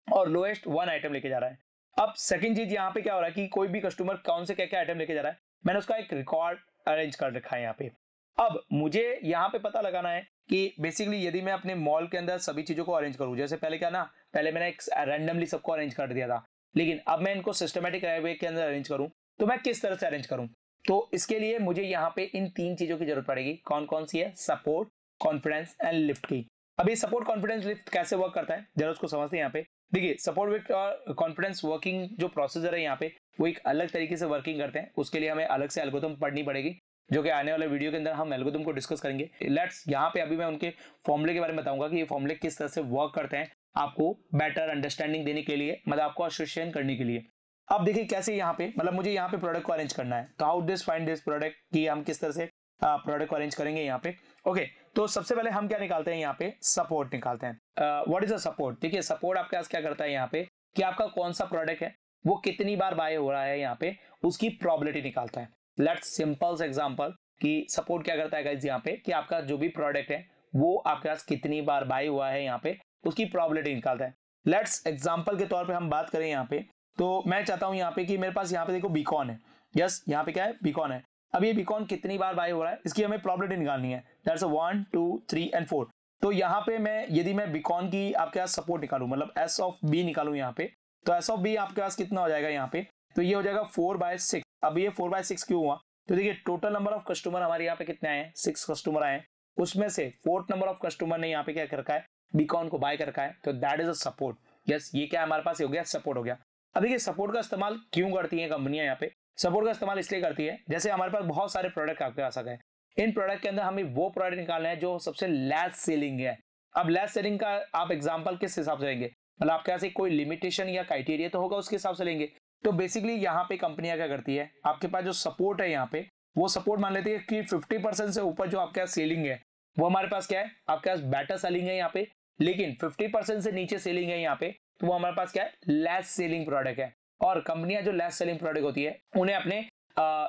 और लोएस्ट वन आइटम लेके जा रहा है। अब सेकंड चीज़ यहाँ पे क्या हो रहा है कि कोई भी कस्टमर कौन से क्या क्या आइटम लेके जा रहा है? मैंने उसका एक रिकॉर्ड अरेंज कर रखा है यहाँ पे। अब मुझे यहाँ पे पता लगाना है कि बेसिकली यदि मैं अपने मॉल के अंदर सभी चीज़ों को अरेंज करूँ, जैसे पहले क्या ना, पहले मैंने एक रैंडमली सबको अरेंज कर दिया था, लेकिन अब मैं इनको सिस्टमेटिक वे के अंदर अरेंज करूँ तो मैं किस तरह से अरेंज करूँ? तो इसके लिए मुझे यहाँ पे इन तीन चीज़ों की ज़रूरत पड़ेगी कौन कौन सी है? सपोर्ट कॉन्फिडेंस एंड लिफ्ट की। अभी सपोर्ट कॉन्फिडेंस लिफ्ट कैसे वर्क करता है? जरा उसको समझते हैं यहाँ पे। देखिए सपोर्ट विथ और कॉन्फिडेंस वर्किंग जो प्रोसीजर है यहाँ पे वो एक अलग तरीके से वर्किंग करते हैं। उसके लिए हमें अलग से एल्गोरिथम पढ़नी पड़ेगी, जो कि आने वाले वीडियो के अंदर हम एल्गोरिथम को डिस्कस करेंगे। लेट्स यहाँ पे अभी मैं उनके फॉर्मुले के बारे में बताऊँगा कि ये फॉर्मुले किस तरह से वर्क करते हैं आपको बेटर अंडरस्टैंडिंग देने के लिए मतलब आपको एसोसिएशन करने के लिए। अब देखिए कैसे यहाँ पे मतलब मुझे यहाँ पे प्रोडक्ट को अरेंज करना है। तो how this find this product कि हम किस तरह से प्रोडक्ट को अरेंज करेंगे यहाँ पे। ओके तो सबसे पहले हम क्या निकालते हैं यहाँ पे? सपोर्ट निकालते हैं। व्हाट इज़ अ सपोर्ट देखिए सपोर्ट आपके पास क्या करता है यहाँ पे, कि आपका कौन सा प्रोडक्ट है? वो कितनी बार बाय हो रहा है यहाँ पे उसकी प्रॉबिलिटी निकालता है। लेट्स सिंपल एग्ज़ाम्पल कि सपोर्ट क्या करता है यहाँ पे कि आपका जो भी प्रोडक्ट है वो आपके पास कितनी बार बाय हुआ है यहाँ पे उसकी प्रॉबिलिटी निकालता है। लेट्स एग्ज़ाम्पल के तौर पर हम बात करें यहाँ पे तो मैं चाहता हूँ यहाँ पे कि मेरे पास यहाँ पे देखो बीकॉन है। यस yes, यहाँ पे क्या है? बीकॉन है। अब ये बीकॉन कितनी बार बाय हो रहा है इसकी हमें प्रॉबिलिटी निकालनी है। That's one two three and four तो यहाँ पे मैं यदि मैं बीकॉन की आपके पास सपोर्ट निकालू मतलब एस ऑफ़ बी निकालू यहाँ पे तो एस ऑफ़ बी आपके पास कितना हो जाएगा यहाँ पे? तो ये हो जाएगा फोर बाय सिक्स अब ये फोर बाय सिक्स क्यों हुआ? तो देखिए टोटल नंबर ऑफ़ कस्टमर हमारे यहाँ पे कितने आए सिक्स कस्टमर आए उसमें से फोर्थ नंबर ऑफ़ कस्टमर ने यहाँ पे क्या कर रखा है? बीकॉन को बाय कर रखा है। तो that is a support yes ये क्या हमारे पास हो गया? सपोर्ट हो गया। अब देखिए सपोर्ट का इस्तेमाल क्यों करती है कंपनियाँ यहाँ पे? सपोर्ट का इस्तेमाल इसलिए करती है, जैसे हमारे पास बहुत सारे प्रोडक्ट आपके पास आ गए इन प्रोडक्ट के अंदर हमें वो प्रोडक्ट निकालना है जो सबसे लेस सेलिंग है। अब लेस सेलिंग का आप एग्ज़ाम्पल किस हिसाब से लेंगे मतलब आपके पास एक कोई लिमिटेशन या क्राइटेरिया तो होगा, उसके हिसाब से लेंगे। तो बेसिकली यहाँ पे कंपनियाँ क्या करती है, आपके पास जो सपोर्ट है यहाँ पे, वो सपोर्ट मान लेती है कि 50 परसेंट से ऊपर जो आपके पास सेलिंग है, वो हमारे पास क्या है, आपके पास बेटर सेलिंग है यहाँ पे, लेकिन 50 परसेंट से नीचे सेलिंग है यहाँ पे तो वो हमारे पास क्या है लेस सेलिंग प्रोडक्ट है। और कंपनियाँ जो लेस सेलिंग प्रोडक्ट होती है, उन्हें अपने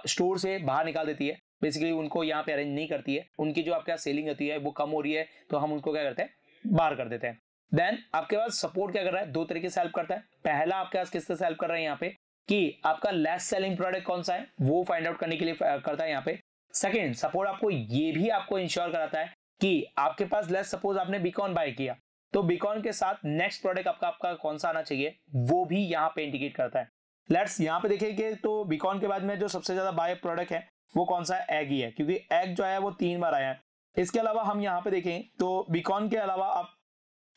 स्टोर से बाहर निकाल देती है। बेसिकली उनको यहाँ पे अरेंज नहीं करती है, उनकी जो आपके पास सेलिंग होती है, वो कम हो रही है तो हम उनको क्या करते हैं, बाहर कर देते हैं। देन आपके पास सपोर्ट क्या कर रहा है? दो तरीके से हेल्प करता है। पहला आपके पास किससे हेल्प कर रहा है यहाँ पे? कि आपका लेस सेलिंग प्रोडक्ट कौन सा है? वो फाइंड आउट करने के लिए करता है यहाँ पे। सेकेंड सपोर्ट आपको ये भी आपको इंश्योर कराता है कि आपके पास लेस सपोज़ आपने बीकॉन बाय किया। तो बीकॉन के साथ नेक्स्ट प्रोडक्ट आपका आपका कौन सा आना चाहिए? वो भी यहाँ पे इंडिकेट करता है। लेट्स यहाँ पे देखिए तो बीकॉन के बाद में जो सबसे ज़्यादा बाय प्रोडक्ट है, वो कौन सा है? एग ही है। क्योंकि एग जो है, वो तीन बार आया है। इसके अलावा हम यहाँ पे देखें तो बीकॉन के अलावा आप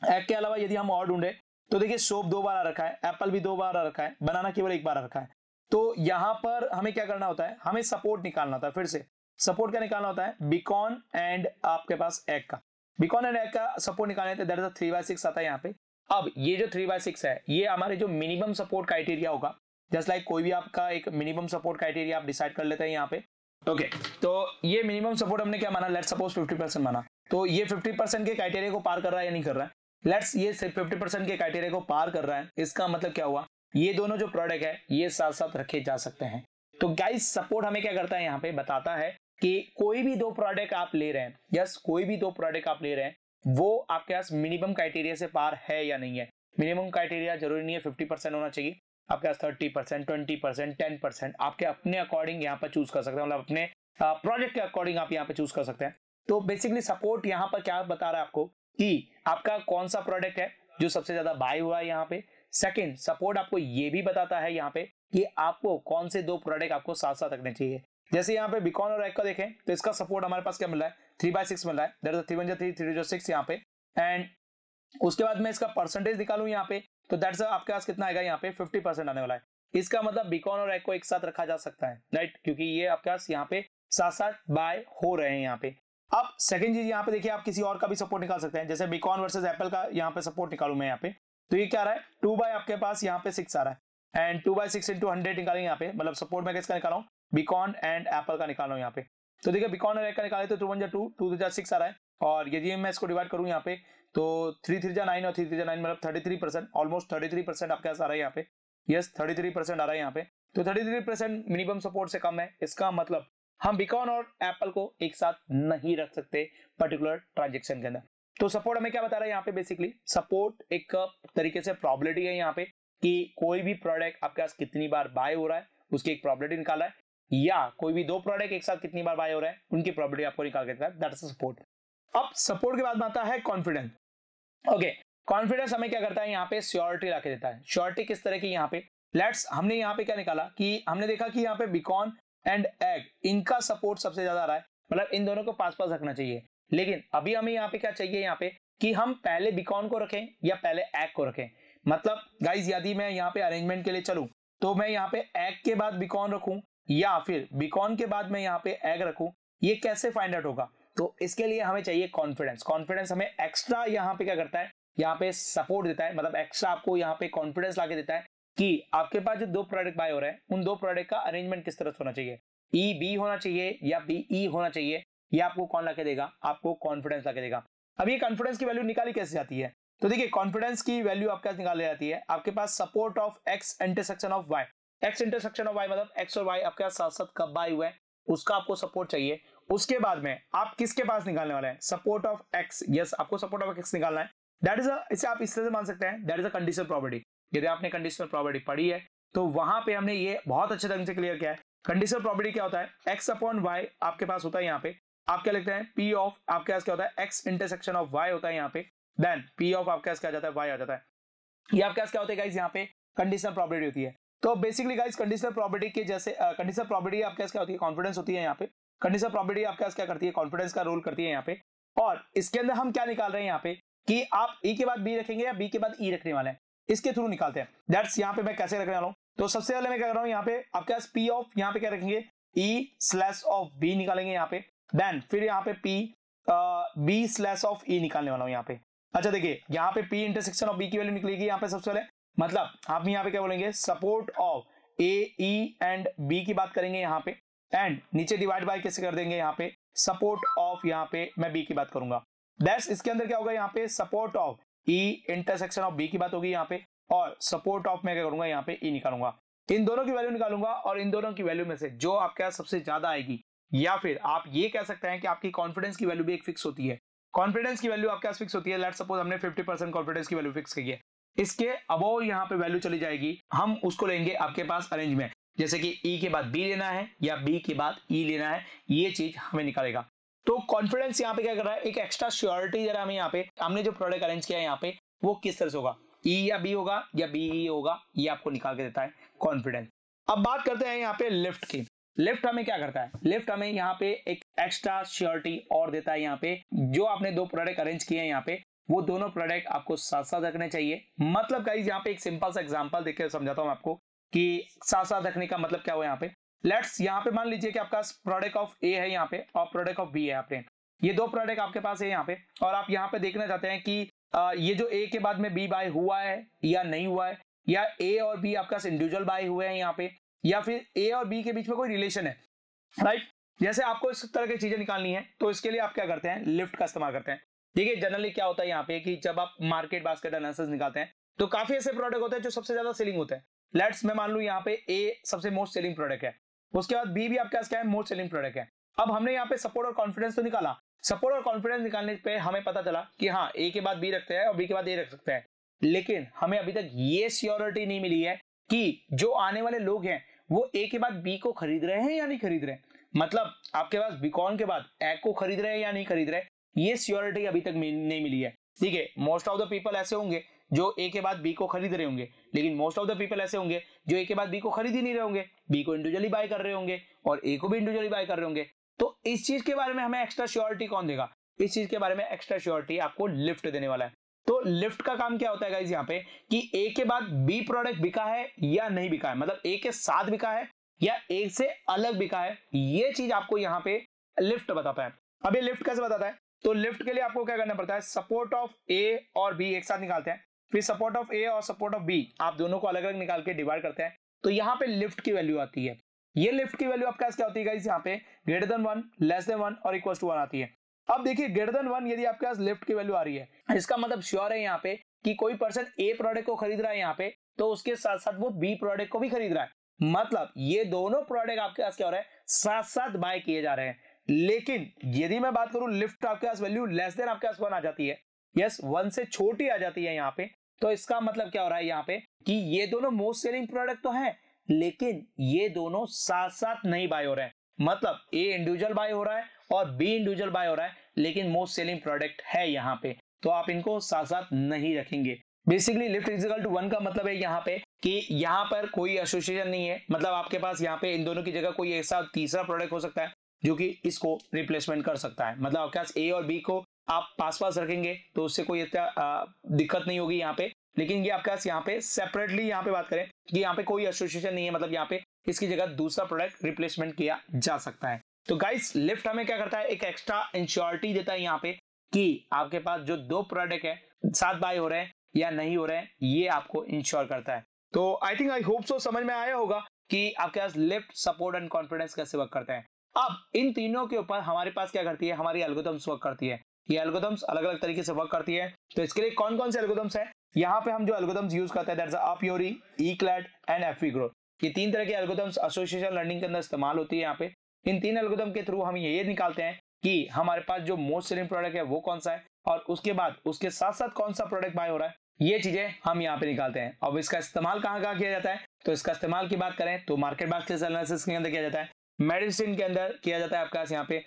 एग के अलावा यदि हम और ढूंढे तो देखिए सोप दो बार आ रखा है एप्पल भी दो बार आ रखा है बनाना केवल एक बार आ रखा है। तो यहाँ पर हमें क्या करना होता है? हमें सपोर्ट निकालना होता है फिर से। सपोर्ट क्या निकालना होता है? बिकॉन एंड आपके पास एग का। बिकॉन एंड एग का सपोर्ट निकालने इज़ थ्री बाय सिक्स आता है यहाँ पे। अब ये जो थ्री बाय सिक्स है ये हमारे जो मिनिमम सपोर्ट क्राइटेरिया होगा जस्ट लाइक कोई भी आपका एक मिनिमम सपोर्ट क्राइटेरिया आप डिसाइड कर लेते हैं यहाँ पे। ओके okay, तो ये मिनिमम सपोर्ट हमने क्या माना? लेट सपोज़ 50 परसेंट माना। तो ये 50 परसेंट के क्राइटेरिया को पार कर रहा है या नहीं कर रहा है? लेट्स ये 50 परसेंट के क्राइटेरिया को पार कर रहा है। इसका मतलब क्या हुआ? ये दोनों जो प्रोडक्ट है, ये साथ साथ रखे जा सकते हैं। तो गाइस सपोर्ट हमें क्या करता है यहाँ पे? बताता है कि कोई भी दो प्रोडक्ट आप ले रहे हैं यस कोई भी दो प्रोडक्ट आप ले रहे हैं, वो आपके पास मिनिमम क्राइटेरिया से पार है या नहीं है। मिनिमम क्राइटेरिया ज़रूरी नहीं है फिफ्टी परसेंट होना चाहिए। आपके पास thirty percent twenty percent ten percent आपके अपने अकॉर्डिंग यहाँ पर चूज़ कर सकते हैं। मतलब अपने प्रोजेक्ट के अकॉर्डिंग आप यहाँ पे चूज़ कर सकते हैं। तो बेसिकली सपोर्ट यहाँ पर क्या बता रहा है आपको? कि आपका कौन सा प्रोडक्ट है जो सबसे ज़्यादा बाय हुआ है यहाँ पे? सेकंड सपोर्ट आपको ये भी बताता है यहाँ पे कि आपको कौन से दो प्रोडक्ट आपको साथ साथ रखने चाहिए। जैसे यहाँ पे बिकॉन और रैक का देखें तो इसका सपोर्ट हमारे पास क्या मिल रहा है? थ्री बाय सिक्स मिल रहा है। थ्री वन थ्री थ्री जो सिक्स यहाँ पे। एंड उसके बाद मैं इसका परसेंटेज निकालू यहाँ पे तो दैट्स आपके पास कितना आएगा यहाँ पे? फिफ्टी परसेंट आने वाला है। इसका मतलब बिकॉन और एक को एक साथ रखा जा सकता है राइट क्योंकि ये आपके पास यहाँ पे साथ साथ बाय हो रहे हैं यहाँ पे। अब सेकंड चीज़ यहाँ पे देखिए, आप किसी और का भी सपोर्ट निकाल सकते हैं। जैसे बिकॉन वर्सेज एप्पल का यहाँ पे सपोर्ट निकालू मैं यहाँ पे। तो ये क्या रहा है? टू बाय आपके पास यहाँ पे सिक्स आ रहा है। And two by six into hundred निकालेंगे यहाँ पे। मतलब सपोर्ट मैं किसका निकाला हूँ? बिकॉन एंड एप्पल का निकाल यहाँ पे। तो देखिए बिकॉन और का निकाले तो टू वन जा टू टू जा सिक्स आ रहा है। और यदि मैं इसको डिवाइड करूँ यहाँ पे तो थ्री थ्री जा नाइन और थ्री थ्री जा नाइन मतलब thirty three percent almost thirty three percent आपके पास आ रहा है यहाँ पे। यस थर्टी थ्री परसेंट आ रहा है यहाँ पे। तो thirty three percent minimum support से कम है। इसका मतलब हम बिकॉन और एप्पल को एक साथ नहीं रख सकते पर्टिकुलर ट्रांजेक्शन के अंदर। तो सपोर्ट हमें क्या बता रहा है यहाँ पे बेसिकली सपोर्ट एक तरीके से प्रॉबिलिटी है यहाँ पे कि कोई भी प्रोडक्ट आपके पास कितनी बार बाय हो रहा है, उसकी एक प्रॉबिलिटी निकाला है, या कोई भी दो प्रोडक्ट एक साथ कितनी बार बाय हो रहा है, उनकी प्रॉबिलिटी आपको निकाल के दैट इज़ सपोर्ट अब सपोर्ट के बाद आता है कॉन्फिडेंस ओके कॉन्फिडेंस हमें क्या करता है? यहाँ पे श्योरिटी ला देता है। श्योरिटी किस तरह की यहाँ पे? लेट्स हमने यहाँ पे क्या निकाला कि हमने देखा कि यहाँ पे बिकॉन एंड एग इनका सपोर्ट सबसे ज़्यादा आ रहा है। मतलब इन दोनों को पास पास रखना चाहिए। लेकिन अभी हमें यहाँ पे क्या चाहिए यहाँ पे? कि हम पहले बिकॉन को रखें या पहले एग को रखें। मतलब गाइज़ यदि मैं यहाँ पे अरेंजमेंट के लिए चलूँ तो मैं यहाँ पे एग के बाद बिकॉन रखूँ या फिर बिकॉन के बाद मैं यहाँ पे एग रखूँ, ये कैसे फाइंड आउट होगा? तो इसके लिए हमें चाहिए कॉन्फिडेंस कॉन्फिडेंस हमें एक्स्ट्रा यहाँ पे क्या करता है? यहाँ पे सपोर्ट देता है। मतलब एक्स्ट्रा आपको यहाँ पे कॉन्फिडेंस ला देता है। कि आपके पास जो दो प्रोडक्ट बाय हो रहे हैं उन दो प्रोडक्ट का अरेंजमेंट किस तरह से होना चाहिए? ई e, बी होना चाहिए या बी ई e होना चाहिए? ये आपको कौन लाके देगा? आपको कॉन्फिडेंस लाके देगा। अब ये कॉन्फिडेंस की वैल्यू निकाली कैसे जाती है? तो देखिए कॉन्फिडेंस की वैल्यू आपके पास निकाली जाती है। आपके पास support of X intersection of Y X intersection of Y मतलब एक्स और वाई आपके पास साथ साथ कब बाय हुए हैं? उसका आपको सपोर्ट चाहिए। उसके बाद में आप किसके पास निकालने वाले हैं? सपोर्ट ऑफ़ एक्स यस आपको सपोर्ट ऑफ़ एक्स निकालना है। दैट इज़ इसे आप इस तरह से मान सकते हैं। That is a conditional property यदि आपने कंडीशनल प्रॉपर्टी पढ़ी है तो वहाँ पे हमने ये बहुत अच्छे ढंग से क्लियर किया है। कंडीशनल प्रॉपर्टी क्या होता है? एक्स अपॉन वाई आपके पास होता है यहाँ पे। आप क्या लिखते हैं? पी ऑफ़ आपके पास क्या होता है? एक्स इंटरसेक्शन ऑफ़ वाई होता है यहाँ पे। देन पी ऑफ़ आपके पास क्या जाता है? वाई आ जाता है। ये आपके पास क्या होता है गाइज़ यहाँ पे कंडीशनल प्रॉपर्टी होती है। तो बेसिकली गाइज़ कंडीशनल प्रॉपर्टी के जैसे कंडीशनल प्रॉपर्टी आपके पास क्या होती है? कॉन्फिडेंस होती है यहाँ पे। कंडीशनल प्रॉपर्टी आपके पास क्या करती है? कॉन्फिडेंस का रोल करती है यहाँ पे। और इसके अंदर हम क्या निकाल रहे हैं यहाँ पे? कि आप ई e के बाद बी रखेंगे या बी के बाद ई e रखने वाले हैं। इसके थ्रू निकालते हैं। दैट्स यहाँ पे मैं कैसे रखने वाला हूँ? तो सबसे पहले मैं क्या कर रहा हूँ, यहाँ पे आपके पास पी ऑफ़ यहाँ पे क्या रखेंगे? ई स्लैश ऑफ़ बी निकालेंगे यहाँ पे। देन फिर यहाँ पे P B slash of E निकालने वाला हूँ यहाँ पे। अच्छा देखिए, यहाँ पे पी इंटरसेक्शन ऑफ़ बी की वैल्यू निकलेगी यहाँ पे सबसे पहले। मतलब आप यहाँ पे क्या बोलेंगे? Support of A E and B की बात करेंगे यहाँ पे। एंड नीचे डिवाइड बाय कैसे कर देंगे यहाँ पे? सपोर्ट ऑफ़ यहाँ पे मैं बी की बात करूँगा। दैट्स इसके अंदर क्या होगा यहाँ पे? Support of E intersection of B की बात होगी यहाँ पे, और सपोर्ट ऑफ़ मैं क्या करूँगा, यहाँ पे ई e निकालूँगा। इन दोनों की वैल्यू निकालूँगा, और इन दोनों की वैल्यू में से जो आपके पास सबसे ज़्यादा आएगी, या फिर आप ये कह सकते हैं कि आपकी कॉन्फिडेंस की वैल्यू भी एक फिक्स होती है। कॉन्फिडेंस की वैल्यू आपके पास फिक्स होती है लेट सपोज़ हमने 50 परसेंट कॉन्फिडेंस की वैल्यू फिक्स की है। इसके अबो यहाँ पे वैल्यू चली जाएगी, हम उसको लेंगे आपके पास अरेंज में जैसे कि ई e के बाद बी लेना है, या बी के बाद ई e लेना है, ये चीज़ हमें निकालेगा। तो कॉन्फिडेंस यहाँ पे क्या कर रहा है? एक एक्स्ट्रा श्योरिटी जरा हमें यहाँ पे, हमने जो प्रोडक्ट अरेंज किया है यहाँ पे, वो किस तरह से होगा? ई e या बी होगा या बी ई होगा, ये आपको निकाल के देता है कॉन्फिडेंस अब बात करते हैं यहाँ पे लिफ्ट की। लिफ्ट हमें क्या करता है? लिफ्ट हमें यहाँ पे एक एक्स्ट्रा श्योरिटी और देता है यहाँ पे। जो आपने दो प्रोडक्ट अरेंज किए हैं यहाँ पे, वो दोनों प्रोडक्ट आपको साथ साथ रखने चाहिए। मतलब गाइज़ यहाँ पे एक सिंपल सा एग्जांपल देखकर समझाता हूँ आपको कि साथ साथ रखने का मतलब क्या हुआ यहाँ पे? लेट्स यहाँ पे मान लीजिए कि आपका प्रोडक्ट ऑफ़ ए है यहाँ पे और प्रोडक्ट ऑफ़ बी है यहाँ पे ये दो प्रोडक्ट आपके पास है यहाँ पे और आप यहाँ पे देखना चाहते हैं कि ये जो ए के बाद में बी बाय हुआ है या नहीं हुआ है, या ए और बी आपका इंडिविजुअल बाय हुए हैं यहाँ पे, या फिर ए और बी के बीच में कोई रिलेशन है। राइट जैसे आपको इस तरह की चीज़ें निकालनी है तो इसके लिए आप क्या करते हैं? लिफ्ट का इस्तेमाल करते हैं। देखिए जनरली क्या होता है यहाँ पे कि जब आप मार्केट बास्केट एनालिसिस निकालते हैं तो काफ़ी ऐसे प्रोडक्ट होते हैं जो सबसे ज़्यादा सेलिंग होते हैं। लेट्स मैं मान लू यहाँ पे ए सबसे मोस्ट सेलिंग प्रोडक्ट है। उसके बाद बी भी आपके पास क्या है? मोस्ट सेलिंग प्रोडक्ट है। अब हमने यहाँ पे सपोर्ट और कॉन्फिडेंस तो निकाला। सपोर्ट और कॉन्फिडेंस निकालने पे हमें पता चला कि हाँ ए के बाद बी रखते हैं और बी के बाद ए रख सकते हैं। लेकिन हमें अभी तक ये सियोरिटी नहीं मिली है कि जो आने वाले लोग हैं, वो ए के बाद बी को खरीद रहे हैं या नहीं खरीद रहे मतलब आपके पास बीकॉन के बाद ए को खरीद रहे हैं या नहीं खरीद रहे ये सियोरिटी अभी तक नहीं मिली है। ठीक है मोस्ट ऑफ़ द पीपल ऐसे होंगे। जो ए के बाद बी को खरीद रहे होंगे। लेकिन मोस्ट ऑफ़ द पीपल ऐसे होंगे जो ए के बाद बी को खरीद ही नहीं रहे होंगे। बी को इंडिविजुअली बाय कर रहे होंगे और ए को भी इंडिविजुअली बाय कर रहे होंगे। तो इस चीज़ के बारे में हमें एक्स्ट्रा श्योरिटी कौन देगा? इस चीज़ के बारे में एक्स्ट्रा श्योरिटी आपको लिफ्ट देने वाला है। तो लिफ्ट का काम क्या होता है यहाँ पे? कि ए के बाद बी प्रोडक्ट बिका है या नहीं बिका है? मतलब ए के साथ बिका है या एक से अलग बिका है? ये चीज़ आपको यहाँ पे लिफ्ट बताता है। अब ये लिफ्ट कैसे बताता है? तो लिफ्ट के लिए आपको क्या करना पड़ता है? सपोर्ट ऑफ़ ए और बी एक साथ निकालते हैं। फिर सपोर्ट ऑफ़ ए और सपोर्ट ऑफ़ बी आप दोनों को अलग अलग निकाल के डिवाइड करते हैं। तो यहाँ पे लिफ्ट की वैल्यू आती है। ये लिफ्ट की वैल्यू आपके क्या होती है यहाँ पे greater than one less than one और इक्वल टू वन आती है। अब देखिए ग्रेटर देन वन यदि आपके पास लिफ्ट की वैल्यू आ रही है, इसका मतलब श्योर है यहाँ पे कि कोई पर्सन ए प्रोडक्ट को खरीद रहा है यहाँ पे तो उसके साथ साथ वो बी प्रोडक्ट को भी खरीद रहा है। मतलब ये दोनों प्रोडक्ट आपके पास क्या हो रहा है? साथ साथ बाय किए जा रहे हैं। लेकिन यदि मैं बात करूँ लिफ्ट आपके पास वैल्यू लेस देन आपके पास वन आ जाती है। यस वन से छोटी आ जाती है यहाँ पे। तो इसका मतलब क्या हो रहा है यहाँ पे? कि ये दोनों मोस्ट सेलिंग प्रोडक्ट तो है, लेकिन ये दोनों साथ साथ नहीं बाय हो रहे हैं। मतलब ए इंडिविजुअल बाय हो रहा है और बी इंडिविजुअल बाय हो रहा है, लेकिन मोस्ट सेलिंग प्रोडक्ट है यहाँ पे। तो आप इनको साथ साथ नहीं रखेंगे। Basically lift equal to one का मतलब है यहाँ पे कि यहाँ पर कोई एसोसिएशन नहीं है। मतलब आपके पास यहाँ पे इन दोनों की जगह कोई ऐसा तीसरा प्रोडक्ट हो सकता है, जो कि इसको रिप्लेसमेंट कर सकता है। मतलब आपके पास ए और बी को आप पास पास रखेंगे तो उससे कोई इतना दिक्कत नहीं होगी यहाँ पे। लेकिन ये आपके पास यहाँ पे सेपरेटली यहाँ पे बात करें, कि यहाँ पे कोई एसोसिएशन नहीं है मतलब यहाँ पे इसकी जगह दूसरा प्रोडक्ट रिप्लेसमेंट किया जा सकता है। तो गाइस लिफ्ट हमें क्या करता है? एक एक्स्ट्रा इंश्योरिटी देता है यहाँ पे, कि आपके पास जो दो प्रोडक्ट है साथ बाय हो रहे हैं या नहीं हो रहे हैं, ये आपको इंश्योर करता है। तो आई थिंक आई होप सो समझ में आया होगा कि आपके पास लिफ्ट सपोर्ट एंड कॉन्फिडेंस कैसे वर्क करते हैं। अब इन तीनों के ऊपर हमारे पास क्या करती है? हमारी एल्गोदम्स वर्क करती है। ये एल्गोदम्स अलग अलग तरीके से वर्क करती है। तो इसके लिए कौन कौन से एल्गोदम्स है? यहाँ पे हम जो एल्गोदम्स यूज़ करते हैं Eclat and F growth ये तीन तरह के एल्गोदम्स एसोसिएशन लर्निंग के अंदर इस्तेमाल होती है यहाँ पे। इन तीन एल्गोदम के थ्रू हम ये निकालते हैं कि हमारे पास जो मोस्ट सेलिंग प्रोडक्ट है, वो कौन सा है? और उसके बाद, उसके साथ साथ कौन सा प्रोडक्ट बाय हो रहा है? ये चीज़ें हम यहाँ पे निकालते हैं। अब इसका इस्तेमाल कहाँ कहाँ किया जाता है? तो इसका इस्तेमाल की बात करें तो मार्केट बास्केट एनालिसिस के अंदर किया जाता है। मेडिसिन के अंदर किया जाता है आपके पास यहाँ पे।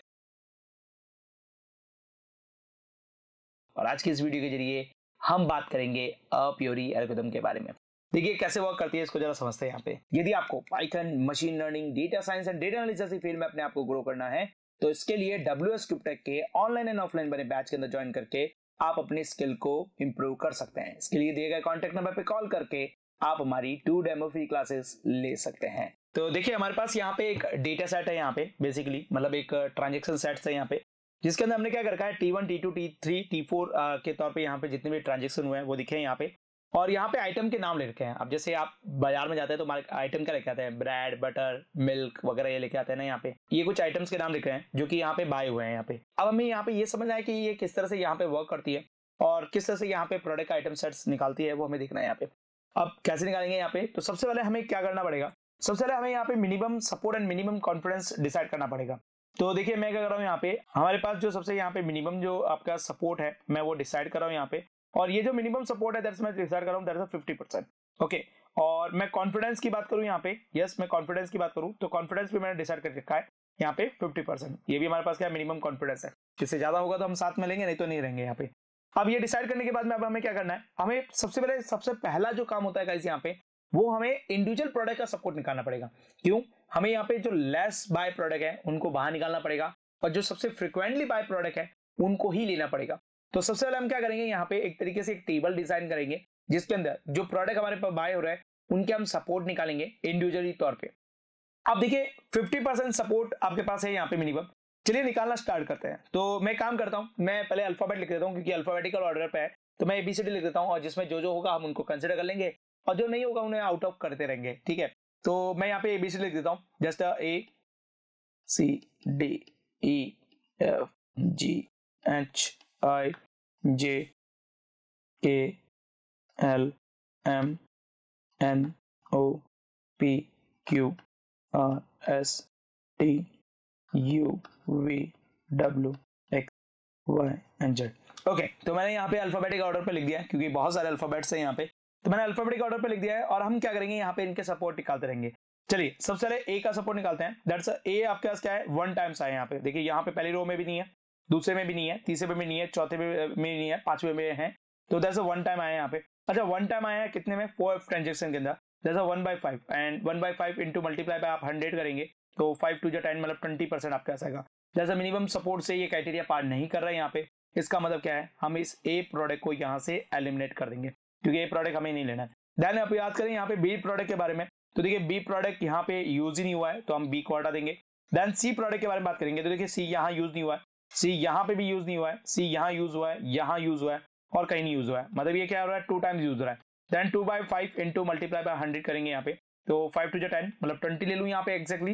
और आज की इस वीडियो के ज़रिए हम बात करेंगे अप्योरी एल्गोरिथम के बारे में। देखिए, कैसे वर्क करती है, इसको जरा समझते हैं यहाँ पे। यदि आपको Python machine learning data science and data analysis जैसी फ़ील्ड में अपने आप को ग्रो करना है तो इसके लिए डब्ल्यू एस के ऑनलाइन एंड ऑफलाइन बने बैच के अंदर ज्वाइन करके आप अपने स्किल को इंप्रूव कर सकते हैं। इसके लिए दिए गए कॉन्टेक्ट नंबर पे कॉल करके आप हमारी टू डेमो फ्री क्लासेस ले सकते हैं। तो देखिए, हमारे पास यहाँ पे एक डेटा सेट है यहाँ पे बेसिकली मतलब एक ट्रांजेक्शन सेट है यहाँ पे। जिसके अंदर हमने क्या कर रखा है? T one T two T three T four के तौर पे यहाँ पे जितने भी ट्रांजेक्शन हुए हैं, वो दिखे हैं यहाँ पे। और यहाँ पे आइटम के नाम ले रखे हैं। अब जैसे आप बाज़ार में जाते हैं तो हमारे आइटम क्या लेके आते हैं? ब्रेड बटर मिल्क वगैरह ये लेके आते हैं ना यहाँ पे। ये कुछ आइटम्स के नाम लिखे हैं, जो कि यहाँ पे बाय हुए हैं यहाँ पे। अब हमें यहाँ पे ये समझ आए कि ये किस तरह से यहाँ पे वर्क करती है, और किस तरह से यहाँ पे प्रोडक्ट आइटम सेट्स निकालती है, वो हमें देखना है यहाँ पे। अब कैसे निकालेंगे यहाँ पे? तो सबसे पहले हमें क्या करना पड़ेगा? सबसे पहले हमें यहाँ पे minimum support and minimum confidence decide करना पड़ेगा। तो देखिए, मैं क्या कर रहा हूँ यहाँ पे। हमारे पास जो सबसे यहाँ पे मिनिमम जो आपका सपोर्ट है, मैं वो डिसाइड कर रहा हूँ यहाँ पे। और ये जो मिनिमम सपोर्ट है दैट्स मैं डिसाइड कर रहा हूँ दैट्स फिफ्टी परसेंट ओके और मैं कॉन्फिडेंस की बात करूँ यहाँ पे? यस मैं कॉन्फिडेंस की बात करूँ तो कॉन्फिडेंस भी मैंने डिसाइड कर रखा है यहाँ पे फिफ्टी परसेंट ये भी हमारे पास क्या मिनिमम कॉन्फिडेंस है। जिससे ज़्यादा होगा तो हम साथ में लेंगे, नहीं तो नहीं रहेंगे यहाँ पे। अब ये डिसाइड करने के बाद में अब हमें क्या करना है? हमें सबसे पहले, सबसे पहला जो काम होता है यहाँ पे वो हमें इंडिविजुअल प्रोडक्ट का सपोर्ट निकालना पड़ेगा। क्यों? हमें यहाँ पे जो लेस बाय प्रोडक्ट है, उनको बाहर निकालना पड़ेगा और जो सबसे फ्रिक्वेंटली बाय प्रोडक्ट है, उनको ही लेना पड़ेगा। तो सबसे पहले हम क्या करेंगे? यहाँ पे एक तरीके से एक टेबल डिज़ाइन करेंगे, जिसके अंदर जो प्रोडक्ट हमारे पास बाय हो रहा है, उनके हम सपोर्ट निकालेंगे इंडिविजुअली तौर पे। अब देखिए 50 परसेंट सपोर्ट आपके पास है यहाँ पे मिनिमम चलिए निकालना स्टार्ट करते हैं। तो मैं काम करता हूँ, मैं पहले अल्फ़ाबेट लिख देता हूँ, क्योंकि अल्फाबेटिकल ऑर्डर पे है तो मैं एबीसीडी लिख देता हूँ और जिसमें जो जो होगा हम उनको कंसिडर कर लेंगे। और जो नहीं होगा, उन्हें आउट ऑफ़ करते रहेंगे, ठीक है? तो मैं यहाँ पे एबीसी लिख देता हूँ। Just A C D E F G H I J K L M N O P Q R S T U V W X Y and Z okay तो मैंने यहाँ पे अल्फाबेटिक ऑर्डर पे लिख दिया क्योंकि बहुत सारे अल्फाबेट्स हैं यहाँ पे। तो मैंने अल्फाबेटिक ऑर्डर पे लिख दिया है और हम क्या करेंगे, यहाँ पे इनके सपोर्ट निकालते रहेंगे। चलिए, सबसे पहले ए का सपोर्ट निकालते हैं। दैट्स ए आपके पास क्या है? वन टाइम्स आए यहाँ पे। देखिए, यहाँ पे पहली रो में भी नहीं है, दूसरे में भी नहीं है, तीसरे में भी नहीं है, चौथे में भी नहीं है, पांचवे में है। तो दैट्स वन टाइम आया यहाँ पे। अच्छा वन टाइम आया है कितने में? फोर ट्रांजेक्शन के अंदर। That's one by five and one by five into multiply by आप हंड्रेड करेंगे तो फाइव टू जो टेन मतलब ट्वेंटी परसेंट आपके पास आएगा। जैसा मिनिमम सपोर्ट से ये क्राइटेरिया पार नहीं कर रहा है यहाँ पे। इसका मतलब क्या है? हम इस ए प्रोडक्ट को यहाँ से एलिमिनेट कर देंगे। क्योंकि ए प्रोडक्ट हमें नहीं लेना है। देन आप याद करें यहाँ पे बी प्रोडक्ट के बारे में। तो देखिए बी प्रोडक्ट यहाँ पे यूज़ ही नहीं हुआ है तो हम बी को हटा देंगे। देन सी प्रोडक्ट के बारे में बात करेंगे। तो देखिए सी यहाँ यूज़ नहीं हुआ है। सी यहाँ पे भी यूज़ नहीं हुआ है। सी यहाँ यूज़ हुआ है। यहाँ यूज़ हुआ है। और कहीं नहीं यूज़ हुआ है। मतलब ये क्या हो रहा है? टू टाइम्स यूज़ हो रहा है। Then two by five into multiply by hundred करेंगे यहाँ पे। तो फाइव टू जो टेन मतलब ट्वेंटी ले लू यहाँ पे एक्जैक्टली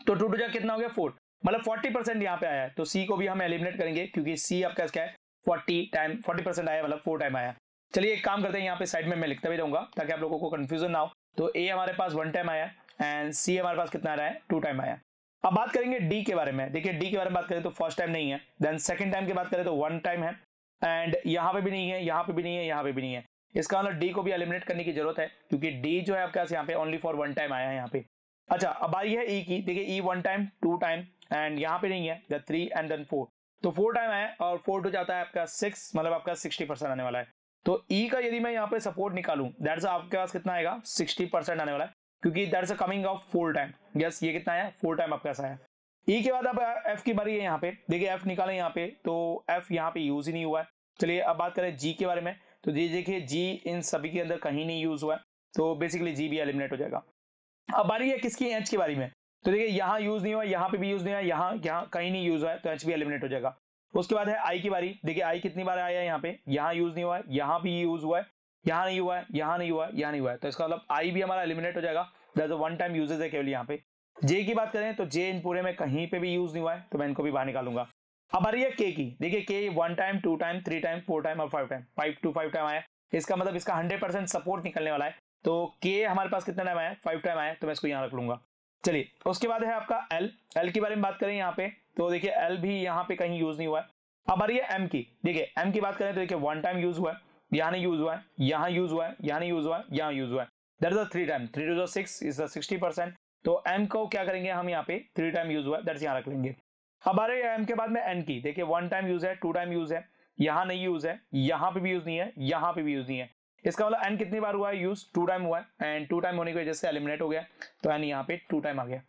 तो टू टू जो कितना हो गया? फोर मतलब फोर्टी परसेंट यहाँ पे आया है। तो सी को भी हम एलिमिनेट करेंगे, क्योंकि सी आपका क्या है फोर्टी टाइम फोर्टी परसेंट आया मतलब फोर टाइम आया चलिए एक काम करते हैं, यहाँ पे साइड में मैं लिखता भी रहूँगा, ताकि आप लोगों को कंफ्यूजन ना हो। तो ए हमारे पास वन टाइम आया एंड सी हमारे पास कितना आ रहा है? टू टाइम आया। अब बात करेंगे डी के बारे में। देखिए डी के बारे में बात करें तो फ़र्स्ट टाइम नहीं है देन सेकंड टाइम की बात करें तो वन टाइम है। एंड यहाँ पे भी नहीं है, यहाँ पे भी नहीं है, यहाँ पे भी नहीं है। इसका मतलब डी को भी एलिमिनेट करने की ज़रूरत है, क्योंकि डी जो है आपके पास यहाँ पे ओनली फॉर वन टाइम आया है यहाँ पे। अच्छा अब आई है ई e की। देखिए E one time two time and यहाँ पे नहीं है थ्री एंड देन फोर तो फोर टाइम आया और फोर टू जाता है आपका सिक्स मतलब आपका सिक्सटी परसेंट आने वाला है। तो ई e का यदि मैं यहाँ पे सपोर्ट निकालू दैट्स आपके पास कितना आएगा? सिक्सटी परसेंट आने वाला है, क्योंकि that's coming of four time yes ये कितना है फोर टाइम आपके पास आया। ई e के बाद अब एफ़ की बारी है यहाँ पे। देखिए एफ़ निकाले यहाँ पे तो एफ़ यहाँ पे यूज़ ही नहीं हुआ है। चलिए, अब बात करें जी के बारे में। तो जी, देखिए जी इन सभी के अंदर कहीं नहीं यूज़ हुआ है तो बेसिकली जी भी एलिमिनेट हो जाएगा। अब बारी है किसकी? एच के बारे में। तो देखिए, यहाँ यूज़ नहीं हुआ, यहाँ पे भी यूज़ नहीं हुआ, यहाँ यहाँ कहीं नहीं यूज़ हुआ है तो एच भी एलिमिनेट हो जाएगा। उसके बाद है आई की बारी। देखिए आई कितनी बार आया है यहाँ पे? यहाँ यूज़ नहीं हुआ है, यहाँ भी यूज़ हुआ है, यहाँ नहीं हुआ है, यहाँ नहीं हुआ है, यहाँ नहीं हुआ है। तो इसका मतलब आई भी हमारा एलिमिनेट हो जाएगा। दैट वन टाइम यूजेज है केवल यहाँ पे। जे की बात करें तो जे इन पूरे में कहीं पे भी यूज़ नहीं हुआ है तो मैं इनको भी बाहर निकालूँगा। अब आ रही है के की। देखिए K one time two time three time four time और five time five two five time आया इसका मतलब इसका हंड्रेड परसेंट सपोर्ट निकलने वाला है। तो के हमारे पास कितना टाइम आया फाइव टाइम आया तो मैं इसको यहाँ रख लूँगा। चलिए, उसके बाद है आपका एल एल के बारे में बात करें यहाँ पे। तो देखिए एल भी यहाँ पे कहीं यूज़ नहीं हुआ है। अब आ रही है एम की। देखिए एम की बात करें तो देखिए वन टाइम यूज़ हुआ है। यहाँ नहीं यूज़ हुआ है, यहाँ यूज़ हुआ है, यहाँ नहीं यूज़ हुआ है, यहाँ यूज़ हुआ है। That is three time three two six is sixty percent तो एम को क्या करेंगे हम यहाँ पे? थ्री टाइम यूज़ हुआ है। यहाँ रख लेंगे। अब आ रही हैं एम के बाद में एन की। देखिए वन टाइम यूज़ है टू टाइम यूज़ है। यहाँ नहीं यूज़ है, यहाँ पे भी यूज़ नहीं है, यहाँ पे भी यूज़ नहीं है। इसका मतलब एन कितनी बार हुआ है? यूज़ टू टाइम हुआ है। एंड टू टाइम होने की वजह से एलिमिनेट हो गया। तो एन यहाँ पे टू टाइम आ गया।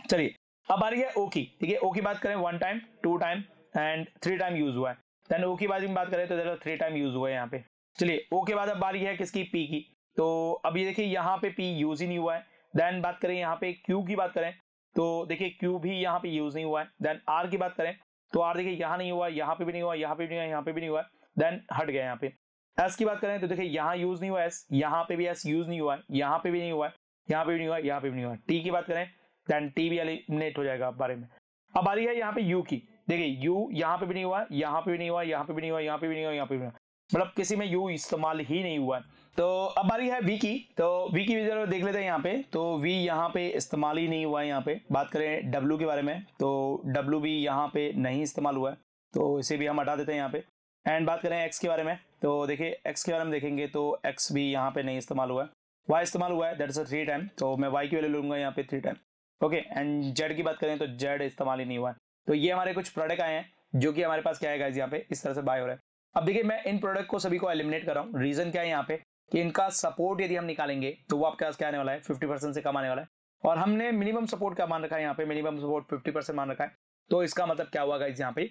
चलिए अब आ रही है ओ की ठीक है ओ की बात करें one time two time and three time use हुआ है देन ओ की बात बात करें तो देखो थ्री टाइम यूज़ हुआ है यहाँ पे चलिए ओ के बाद अब बारी है किसकी पी की तो अब ये देखिए यहाँ पे पी यूज़ ही नहीं हुआ है देन बात करें यहाँ पे क्यू की बात करें तो देखिए क्यू भी यहाँ पे यूज़ नहीं हुआ है देन आर की बात करें तो आर देखिए यहाँ नहीं हुआ यहाँ पे भी नहीं हुआ यहाँ पे भी नहीं हुआ यहाँ पे भी नहीं हुआ देन हट गया यहाँ पे एस की बात करें तो देखिए यहाँ यूज़ नहीं हुआ एस यहाँ पे भी एस यूज़ नहीं हुआ है यहाँ पे भी नहीं हुआ है यहाँ पे भी नहीं हुआ यहाँ पे भी नहीं हुआ टी की बात करें देन टी भी एलिमिनेट हो जाएगा बारे में अब आ रही है यहाँ पे यू की देखिए यू यहाँ पे भी नहीं हुआ यहाँ पे भी नहीं हुआ यहाँ पे भी नहीं हुआ यहाँ पे भी नहीं हुआ यहाँ पे भी नहीं हुआ मतलब किसी में यू इस्तेमाल ही नहीं हुआ है तो अब आ रही है वी की तो वी की जरा देख लेते हैं यहाँ पे तो वी यहाँ पे इस्तेमाल ही नहीं हुआ है यहाँ पे बात करें डब्लू के बारे में तो डब्लू भी यहाँ पे नहीं इस्तेमाल हुआ है तो इसे भी हम हटा देते हैं यहाँ पे एंड बात करें एक्स के बारे में तो देखिए एक्स के बारे में देखेंगे तो एक्स भी यहाँ पे नहीं इस्तेमाल हुआ है वाई इस्तेमाल हुआ है that is a three time तो मैं वाई की वैल्यू लूँगा यहाँ पे three time okay, and Z की बात करें तो जेड इस्तेमाल ही नहीं हुआ है। तो ये हमारे कुछ प्रोडक्ट आए हैं, जो कि हमारे पास क्या है गाइज़ यहाँ पे इस तरह से बाय हो रहा है। अब देखिए, मैं इन प्रोडक्ट को सभी को एलिमिनेट कर रहा हूँ। रीजन क्या है यहाँ पे? कि इनका सपोर्ट यदि हम निकालेंगे तो वो आपके पास क्या आने वाला है? फिफ्टी परसेंट से कम आने वाला है। और हमने मिनिमम सपोर्ट क्या मान रखा है यहाँ पे? मिनिमम सपोर्ट फिफ्टी परसेंट मान रखा है। तो इसका मतलब क्या हुआ इस यहाँ पे?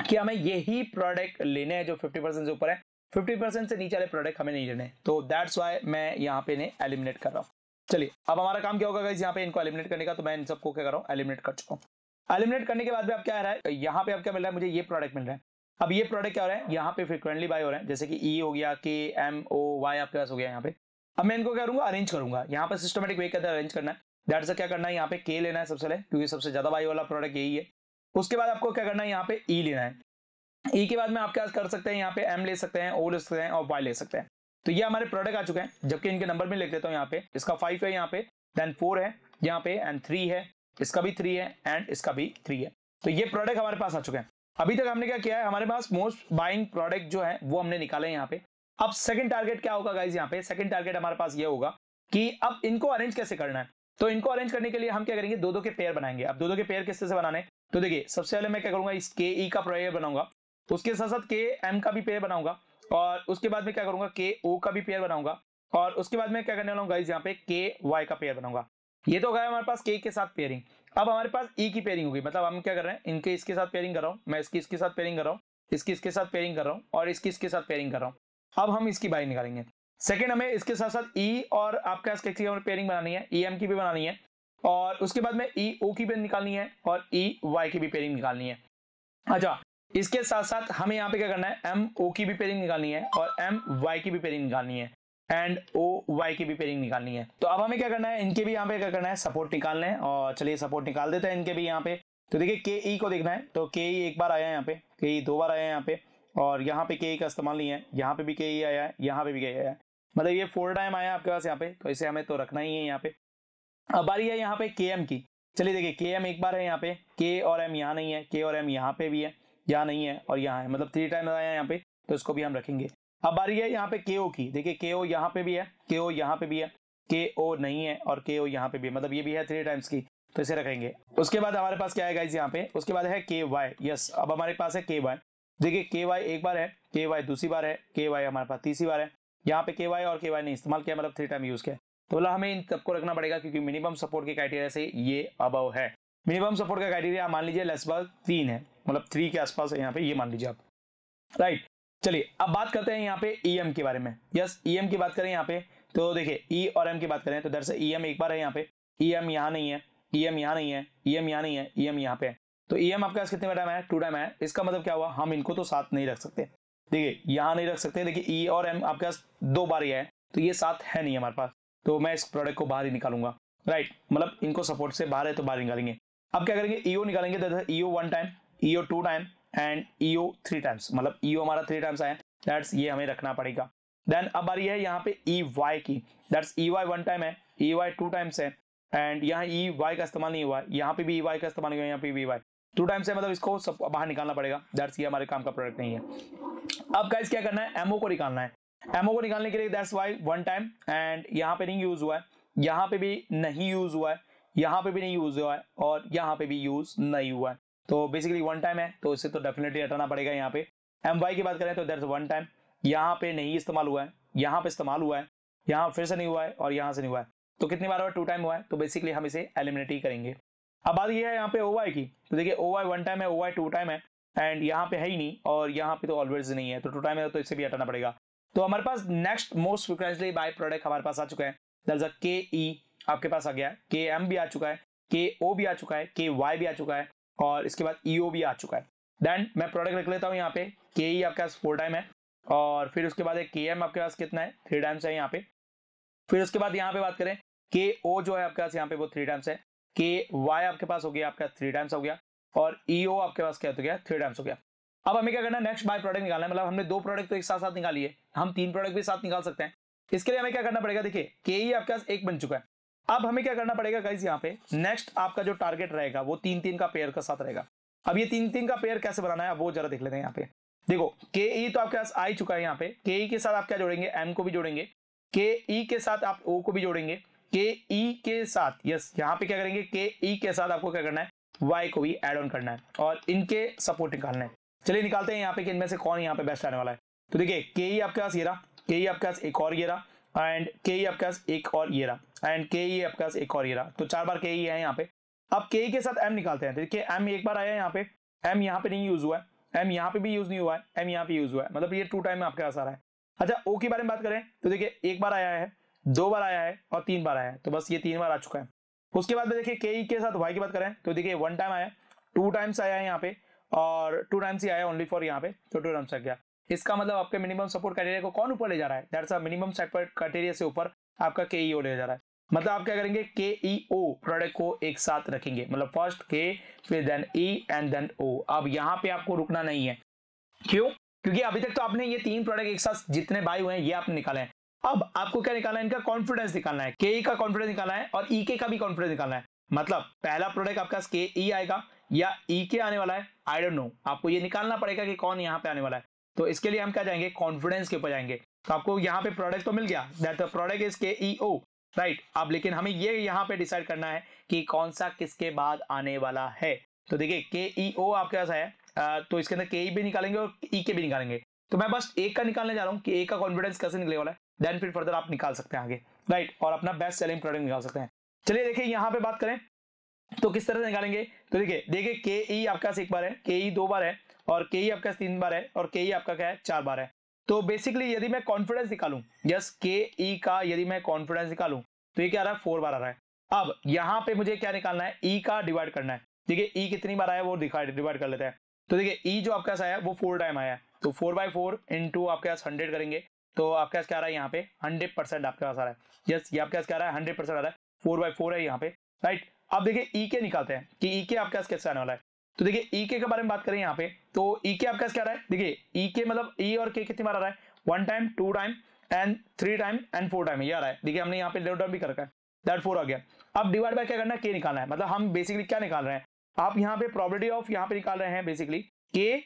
कि हमें यही प्रोडक्ट लेने हैं जो फिफ्टी परसेंट से ऊपर है। फिफ्टी परसेंट से नीचे वाले प्रोडक्ट हमें नहीं लेने तो दैट्स वाई मैं यहाँ पे इन्हें एलिमिनेट कर रहा हूँ। चलिए, अब हमारा काम क्या होगा यहाँ पे इनको एलिमिनेट करने का तो मैं इन सबको क्या कर रहा हूँ? एलिमिनेट कर चुका हूँ। एलिमिनेट करने के बाद भी आप क्या रहा है? यहाँ पे आप क्या मिल रहा है? मुझे ये प्रोडक्ट मिल रहा है। अब ये प्रोडक्ट क्या हो रहा है? यहाँ पे फ्रिक्वेंटली बाय हो रहे हैं। जैसे कि ई e हो गया के एम ओ वाई आपके पास हो गया यहाँ पे। अब मैं इनको क्या करूँगा? अरेंज करूँगा। यहाँ पे सिस्टमेटिक वे के अंदर अरेंज करना है। दैट से क्या करना है? यहाँ पे के लेना है सबसे पहले, क्योंकि सबसे ज़्यादा बाई वाला प्रोडक्ट यही है। उसके बाद आपको क्या करना है? यहाँ पे ई e लेना है। ई e के बाद में आप क्या कर सकते हैं? यहाँ पे एम ले सकते हैं ओ ले सकते हैं और वाई ले सकते हैं। तो ये हमारे प्रोडक्ट आ चुके हैं, जबकि इनके नंबर में लिख देता हूँ यहाँ पे। इसका फाइव है यहाँ पे देन फोर है यहाँ पे एंड थ्री है। इसका भी थ्री है एंड इसका भी थ्री है। तो ये प्रोडक्ट हमारे पास आ चुके हैं। अभी तक हमने क्या किया है, हमारे पास मोस्ट बाइंग प्रोडक्ट जो है, वो हमने निकाले यहाँ पे। अब सेकंड टारगेट क्या होगा गाइज़ यहाँ पे? सेकंड टारगेट हमारे पास ये होगा कि अब इनको अरेंज कैसे करना है? तो इनको अरेंज करने के लिए हम क्या करेंगे दो दो के पेयर बनाएँगे। अब दो दो के पेयर किससे से बनाने तो देखिए, सबसे पहले मैं क्या करूँगा, इस के ई e का पेयर बनाऊँगा। उसके साथ साथ के एम का भी पेयर बनाऊँगा। और उसके बाद में क्या करूँगा के ओ का भी पेयर बनाऊँगा। और उसके बाद में क्या करने वाला हूँ यहाँ पे के वाई का पेयर बनाऊँगा। ये तो गया हमारे पास के के साथ पेयरिंग अब हमारे पास ई e की पेयरिंग होगी। मतलब हम क्या कर रहे हैं, इनके इसके साथ पेयरिंग कर रहा हूँ, मैं इसकी इसके साथ पेयरिंग कर रहा हूँ, इसकी इसके साथ पेयरिंग कर रहा हूँ और इसकी इसके साथ पेयरिंग कर रहा हूँ। अब हम इसकी बाई निकालेंगे। सेकेंड हमें इसके साथ साथ ई e और आपके पास किसी पेयरिंग बनानी है ई e एम की भी बनानी है। और उसके बाद में ई ओ की भी निकालनी है और ई वाई की भी पेयरिंग निकालनी है। अच्छा इसके साथ साथ हमें यहाँ पे क्या करना है? एम ओ की भी पेयरिंग निकालनी है और एम वाई की भी पेयरिंग निकालनी है एंड ओ वाई की भी पेयरिंग निकालनी है। तो अब हमें क्या करना है? इनके भी यहाँ पे क्या करना है? सपोर्ट निकालना है और चलिए सपोर्ट निकाल देते हैं इनके भी यहाँ पे। तो देखिए के ई को देखना है। तो के ई एक बार आया है यहाँ पे। के ई दो बार आया है यहाँ पे और यहाँ पे के ई का इस्तेमाल नहीं है। यहाँ पे भी के ई आया है, यहाँ पे भी के आया है। मतलब ये फोर टाइम आया आपके पास यहाँ पे तो इसे हमें तो रखना ही है यहाँ पे। अब बारी है यहाँ पे के एम की। चलिए देखिए के एम एक बार है यहाँ पे। के और एम यहाँ नहीं है के और एम यहाँ पे भी है। यहाँ नहीं है और यहाँ है। मतलब थ्री टाइम आया यहाँ पे तो इसको भी हम रखेंगे। अब बारी है यहाँ पे के ओ की। देखिए के ओ यहाँ पे भी है के ओ यहाँ पे भी है के ओ नहीं है और के ओ यहाँ पे भी है। मतलब ये भी है थ्री टाइम्स की तो इसे रखेंगे। उसके बाद हमारे पास क्या है गाइज़ यहाँ पे? उसके बाद है के वाई यस अब हमारे पास है के वाई देखिए के वाई एक बार है के वाई दूसरी बार है के वाई हमारे पास तीसरी बार है। यहाँ पे के वाई और के वाई ने इस्तेमाल किया मतलब थ्री टाइम यूज़ किया। तो बोला हमें इन सबको रखना पड़ेगा क्योंकि मिनिमम सपोर्ट के क्राइटेरिया से ये अबव है। मिनिमम सपोर्ट का क्राइटेरिया मान लीजिए लगभग तीन है। मतलब थ्री के आसपास है यहाँ पे, ये मान लीजिए आप। राइट चलिए, अब बात करते हैं यहाँ पे ई e के बारे में। यस ई e की बात करें यहाँ पे तो देखिए ई e और एम की बात करें तो दरअसल ई एक बार है यहाँ पे। ई एम यहाँ नहीं है ई एम यहाँ नहीं है ई एम यहाँ नहीं है ई एम यहाँ पे है। तो ई एम आपके पास कितने टाइम है टू टाइम है इसका मतलब क्या हुआ? हम इनको तो साथ नहीं रख सकते। देखिए, यहाँ नहीं रख सकते। देखिए ई और एम आपके पास दो बार ही है तो ये साथ है नहीं हमारे पास। तो मैं इस प्रोडक्ट को बाहर ही निकालूँगा। राइट मतलब इनको सपोर्ट से बाहर है तो बाहर निकालेंगे। अब क्या करेंगे? ईओ निकालेंगे तो EO one time EO two time and EO three times मतलब ईओ हमारा थ्री टाइम्स आया। दैट्स ये हमें रखना पड़ेगा। देन अब आ रही है यहाँ पे ई e वाई की। That's E Y one time है ई वाई टू टाइम्स है एंड यहाँ ई e वाई का इस्तेमाल नहीं हुआ यहाँ पे भी ई e वाई का इस्तेमाल नहीं हुआ यहाँ पे भी वाई टू टाइम्स है मतलब इसको सब बाहर निकालना पड़ेगा। दैट्स ये हमारे काम का प्रोडक्ट नहीं है। अब गाइस क्या करना है? एमओ को निकालना है। एमओ को निकालने के लिए that's Y one time and यहाँ पे नहीं यूज़ हुआ है। यहाँ पे भी नहीं यूज़ हुआ है। यहाँ पे भी नहीं यूज़ हुआ है और यहाँ पे भी यूज़ नहीं हुआ है। तो बेसिकली वन टाइम है तो इसे तो डेफिनेटली हटाना पड़ेगा यहाँ पे। एम वाई की बात करें तो दैट्स वन टाइम यहाँ पे नहीं इस्तेमाल हुआ है, यहाँ पे इस्तेमाल हुआ है, यहाँ फिर से नहीं हुआ है और यहाँ से नहीं हुआ है। तो कितनी बार हुआ टू टाइम हुआ है। तो बेसिकली हम इसे एलिमिनेट ही करेंगे। अब बात यह है यहाँ पे ओ की। तो देखिए ओ वन टाइम है ओ टू टाइम है। एंड यहाँ पे है ही नहीं और यहाँ पे तो ऑलवेज नहीं है। तो टू टाइम है तो इसे भी हटाना पड़ेगा। तो हमारे पास next most frequently buy product हमारे पास आ चुका है। के ई आपके पास आ गया के एम भी आ चुका है के ओ भी आ चुका है के वाई भी आ चुका है, और इसके बाद ई ओ भी आ चुका है। देन मैं प्रोडक्ट रख लेता हूँ यहाँ पे के ई आपके पास फोर टाइम है, और फिर उसके बाद के एम आपके पास कितना है? थ्री टाइम्स है यहाँ पे। फिर उसके बाद यहाँ पे बात करें के ओ जो है आपके पास यहाँ पे वो थ्री टाइम्स है के वाई आपके पास हो गया, आपके पास थ्री टाइम्स हो गया, और ई ओ आपके पास क्या हो गया? थ्री टाइम्स हो गया। अब हमें क्या करना है? नेक्स्ट बाय प्रोडक्ट निकालना है। मतलब हमने दो प्रोडक्ट तो एक साथ साथ निकाली है, हम तीन प्रोडक्ट भी साथ निकाल सकते हैं। इसके लिए हमें क्या करना पड़ेगा? देखिए के ई आपके पास एक बन चुका है। अब हमें क्या करना पड़ेगा गाइज़ यहाँ पे। नेक्स्ट आपका जो टारगेट रहेगा, वो तीन तीन का पेयर का साथ रहेगा। अब ये तीन तीन का पेयर कैसे बनाना है वो जरा देख लेते हैं यहाँ पे। देखो के ई e तो आपके पास आ ही चुका है यहाँ पे। के ई e के साथ आप क्या जोड़ेंगे? एम को भी जोड़ेंगे। के ई e के साथ आप ओ को भी जोड़ेंगे। के ई के साथ यस यहाँ पे क्या करेंगे? के ई के साथ आपको क्या करना है? वाई को भी एड ऑन करना है और इनके सपोर्ट निकालना है। चलिए निकालते हैं यहाँ पे कि इनमें से कौन यहाँ पे बेस्ट आने वाला है। तो देखिए के ई आपके पास ये रहा। के ई आपके पास एक और ये रहा। एंड के ई आपके पास एक और ये रहा। एंड के ई आपके पास एक और ये रहा। तो चार बार के ई है यहाँ पे। अब के ई के साथ एम निकालते हैं। देखिए एम एक बार आया यहाँ पे। एम यहाँ पे नहीं यूज़ हुआ है। एम यहाँ पे भी यूज़ नहीं हुआ है। एम यहाँ पे यूज़ हुआ है। मतलब ये टू टाइम आपके पास आ रहा है। अच्छा ओ के बारे में बात करें तो देखिए, एक बार आया है, दो बार आया है और तीन बार आया है। तो बस ये तीन बार आ चुका है। उसके बाद में देखिए के ई के साथ वाई की बात करें तो देखिए वन टाइम आया टू टाइम्स आया है यहाँ पे और टू टाइम्स ही आया ओनली फॉर यहाँ पे तो टू टाइम्स आ गया। इसका मतलब आपके मिनिमम सपोर्ट क्राइटेरिया को कौन ऊपर ले जा रहा है? मिनिमम सपोर्ट क्राइटेरिया से ऊपर आपका के ई ले जा रहा है। मतलब आप क्या करेंगे? के ई ओ प्रोडक्ट को एक साथ रखेंगे। मतलब फ़र्स्ट के फिर then E and then O अब यहाँ पे आपको रुकना नहीं है। क्यों? क्योंकि अभी तक तो आपने ये तीन प्रोडक्ट एक साथ जितने बाई हुए हैं, ये आपने निकाले हैं। अब आपको क्या निकालना है? इनका कॉन्फिडेंस निकालना है। के ई e का कॉन्फिडेंस निकालना है और ई e के का भी कॉन्फिडेंस निकालना है। मतलब पहला प्रोडक्ट आपका के ई आएगा या ई के आने वाला है? आई डोंट नो आपको ये निकालना पड़ेगा कि कौन यहाँ पे आने वाला है। तो इसके लिए हम क्या जाएँगे? कॉन्फिडेंस के ऊपर जाएँगे। तो आपको यहाँ पे प्रोडक्ट तो मिल गया। दैट प्रोडक्ट इज़ के ई ओ राइट अब लेकिन हमें ये यहाँ पे डिसाइड करना है कि कौन सा किसके बाद आने वाला है। तो देखिए के ई ओ आपके पास है तो इसके अंदर के ई भी निकालेंगे और ई के भी निकालेंगे। तो मैं बस एक का निकालने जा रहा हूँ कि एक का कॉन्फिडेंस कैसे निकले वाला है देन फिर फर्दर आप निकाल सकते हैं आगे राइट और अपना बेस्ट सेलिंग प्रोडक्ट निकाल सकते हैं। चलिए देखिए, यहाँ पे बात करें तो किस तरह से निकालेंगे? तो देखिए देखिए के ई आपके पास एक बार है के ई दो बार है और के ई आपके पास तीन बार है और के ई आपका क्या है? चार बार है। तो बेसिकली यदि मैं कॉन्फिडेंस निकालूं यस के ई का यदि मैं कॉन्फिडेंस निकालूं तो ये क्या आ रहा है? फोर बार आ रहा है। अब यहाँ पे मुझे क्या निकालना है? ई e का डिवाइड करना है। देखिए ई e कितनी बार आया वो दिखा डिवाइड कर लेते हैं। तो देखिए ई e जो आपके पास आया वो फोर टाइम आया तो फोर बाई फोर इंटू आपके पास हंड्रेड करेंगे। तो आपके पास क्या आ रहा है यहाँ पे? हंड्रेड परसेंट आपके पास आ रहा है। यस ये आपके पास क्या आ रहा है? हंड्रेड परसेंट आ रहा है। फोर बाई फोर है यहाँ पे। राइट अब देखिए ई के निकालते हैं कि ई के आपके पास कैसे आने वाला है? तो देखिए ई के बारे में बात करें यहाँ पे तो ई के आपके क्या रहा है? देखिए ई के मतलब ई और के कितनी बार आ रहा है? One time two time and three time and four time ये आ रहा है। देखिए, हमने यहाँ पे लेट डाउन भी कर रखा है। दैट फोर आ गया। अब डिवाइड बाय क्या करना है? के निकालना है। मतलब हम बेसिकली क्या निकाल रहे हैं? आप यहाँ पे प्रॉपर्टी ऑफ़ यहाँ पे निकाल रहे हैं बेसिकली के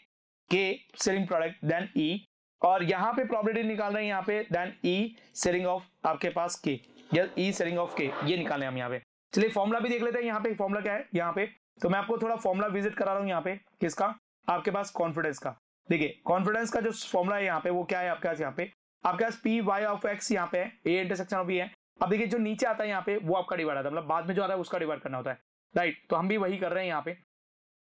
के सेलिंग प्रोडक्ट देन ई और यहाँ पे प्रॉपर्टी निकाल रहे हैं यहाँ पे देन ई सेलिंग ऑफ़ आपके पास के ई सेलिंग ऑफ़ के ये निकाले हम यहाँ पे। चलिए फॉर्मुला भी देख लेते हैं यहाँ पे। फॉर्मुला क्या है? यहाँ पे तो मैं आपको थोड़ा फॉर्मुला विज़िट करा रहा हूँ यहाँ पे, किसका? आपके पास कॉन्फिडेंस का। देखिए कॉन्फिडेंस का जो फॉर्मुला है यहाँ पे, वो क्या है आपके पास यहाँ पे? आपके पास पी वाई ऑफ़ एक्स यहाँ पे ए इंटरसेक्शन ऑफ़ है। अब देखिए, जो नीचे आता है यहाँ पे, वो आपका डिवाइड आता है। मतलब बाद में जो आ रहा है, उसका डिवाइड करना होता है। राइट तो हम भी वही कर रहे हैं यहाँ पे।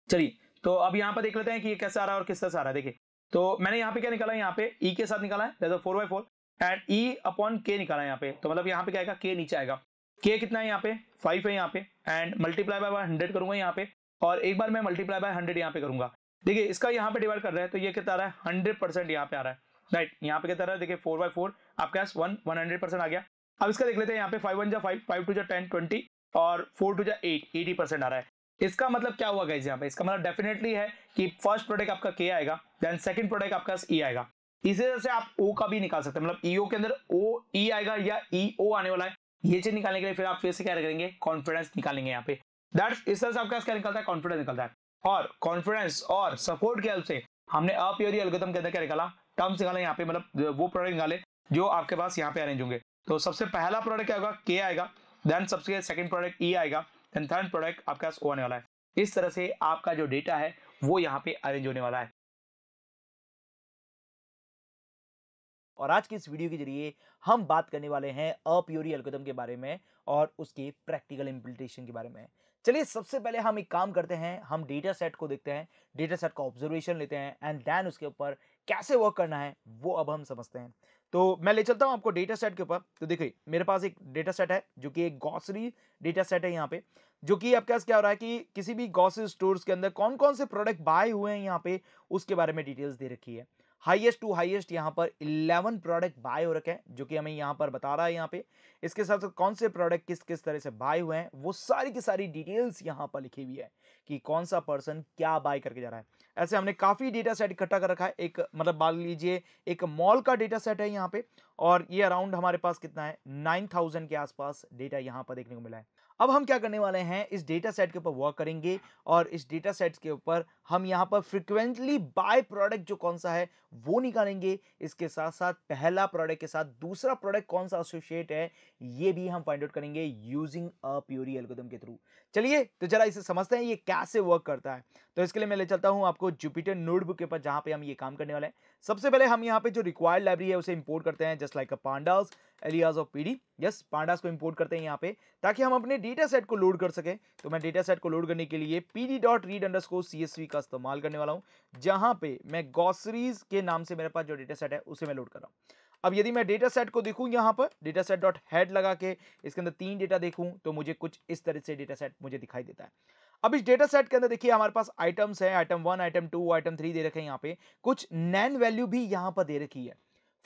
चलिए तो अब यहाँ पर देख लेते हैं कि ये कैसे आ रहा है और किस तरह से आ रहा है। देखिए तो मैंने यहाँ पे क्या निकाला है? यहाँ पे ई e के साथ निकाला है four by four and E upon के निकाला है यहाँ पे। तो मतलब यहाँ पे क्या आएगा? के नीचे आएगा। के कितना है यहाँ पे? फाइव है यहाँ पे। एंड मल्टीप्लाई बाय हंड्रेड करूँगा यहाँ पे। और एक बार मैं मल्टीप्लाई बाय हंड्रेड यहाँ पे करूँगा। देखिए, इसका यहाँ पे डिवाइड कर रहे हैं तो ये कितना आ रहा है? हंड्रेड परसेंट यहाँ पे आ रहा है। राइट यहाँ पे कितना है? देखिए फोर बाय फोर आपके पास वन वन हंड्रेड परसेंट आ गया। अब इसका देख लेते हैं, यहाँ पे फाइव वन जा फाइव फाइव टू जा टेन ट्वेंटी और फोर टू जा एट एटी परसेंट आ रहा है। इसका मतलब क्या हुआ गाइज़ यहाँ पे? इसका मतलब डेफिनेटली है कि फ़र्स्ट प्रोडक्ट आपका के आएगा देन सेकंड प्रोडक्ट आपका ई आएगा। इसी तरह से आप ओ का भी निकाल सकते हैं। मतलब ईओ के अंदर ओ ई आएगा या ई ओ आने वाला है। ये चीज़ निकालने के लिए फिर आप फिर से क्या करेंगे? कॉन्फिडेंस निकालेंगे यहाँ पे। दैट इस तरह से आपका क्या निकलता है? कॉन्फिडेंस निकलता है। और कॉन्फिडेंस और सपोर्ट के हेल्प से हमने अप्योरी एल्गोरिथम के अंदर क्या निकाला? टर्म्स निकाले यहाँ पे मतलब वो प्रोडक्ट निकाले जो आपके पास यहाँ पे अरेंज होंगे। तो सबसे पहला प्रोडक्ट क्या होगा? के आएगा। देन सबसे सेकंड प्रोडक्ट ई आएगा। देन थर्ड प्रोडक्ट आपके पास ओ आने वाला है। इस तरह से आपका जो डेटा है, वो यहाँ पे अरेंज होने वाला है। और आज की इस वीडियो के ज़रिए हम बात करने वाले हैं अप्योरी एल्गोरिथम के बारे में और उसके प्रैक्टिकल इम्प्लीमेंटेशन के बारे में। चलिए सबसे पहले हम एक काम करते हैं, हम डेटा सेट को देखते हैं डेटा सेट का ऑब्जर्वेशन लेते हैं एंड देन उसके ऊपर कैसे वर्क करना है, वो अब हम समझते हैं। तो मैं ले चलता हूँ आपको डेटा सेट के ऊपर। तो देखिए, मेरे पास एक डेटा सेट है, जो कि एक गॉसरी डेटा सेट है यहाँ पे, जो कि आपके पास क्या हो रहा है कि किसी भी गॉसरी स्टोर्स के अंदर कौन कौन से प्रोडक्ट बाय हुए हैं यहाँ पे, उसके बारे में डिटेल्स दे रखी है। हाईएस्ट टू हाईएस्ट यहाँ पर 11 प्रोडक्ट बाय हो रखे हैं, जो कि हमें यहाँ पर बता रहा है यहाँ पे। इसके साथ साथ कौन से प्रोडक्ट किस किस तरह से बाय हुए हैं, वो सारी की सारी डिटेल्स यहाँ पर लिखी हुई है कि कौन सा पर्सन क्या बाय करके जा रहा है। ऐसे हमने काफ़ी डेटा सेट इकट्ठा कर रखा है, एक मतलब मान लीजिए एक मॉल का डेटा सेट है यहाँ पे, और ये अराउंड हमारे पास कितना है, नाइन के आसपास डेटा यहाँ पर देखने को मिला है। अब हम क्या करने वाले हैं? इस डेटा सेट के ऊपर वर्क करेंगे और इस डेटा सेट के ऊपर हम यहाँ पर फ्रिक्वेंटली बाय प्रोडक्ट जो कौन सा है, वो निकालेंगे। इसके साथ साथ पहला प्रोडक्ट के साथ दूसरा प्रोडक्ट कौन सा एसोसिएट है, ये भी हम फाइंड आउट करेंगे यूजिंग अ प्योरी एल्गोदम के थ्रू चलिए तो जरा इसे समझते हैं, ये कैसे वर्क करता है। तो इसके लिए मैं ले चलता हूँ आपको जुपिटर नोटबुक के ऊपर, जहाँ पे हम ये काम करने वाले हैं। सबसे पहले हम यहाँ पे जो रिक्वायर्ड लाइब्रेरी है, उसे इंपोर्ट करते हैं just like a pandas alias of PD yes pandas को इंपोर्ट करते हैं यहाँ पे, ताकि हम अपने डेटा सेट को लोड कर सकें। तो मैं डेटा सेट को लोड करने के लिए P D dot read under C S V का इस्तेमाल करने वाला हूँ, जहाँ पे मैं गॉसरीज के नाम से मेरे पास जो डेटा सेट है, उसे मैं लोड कर रहा हूँ। अब यदि मैं डेटा सेट को देखूँ यहाँ पर डेटा सेट डॉट हेड लगा के इसके अंदर तीन डेटा देखूँ तो मुझे कुछ इस तरह से डेटा सेट मुझे दिखाई देता है। अब इस डेटा सेट के अंदर देखिए हमारे पास आइटम्स है item one item two item three दे रखे हैं यहाँ पे। कुछ नैन वैल्यू भी यहाँ पर दे रखी है।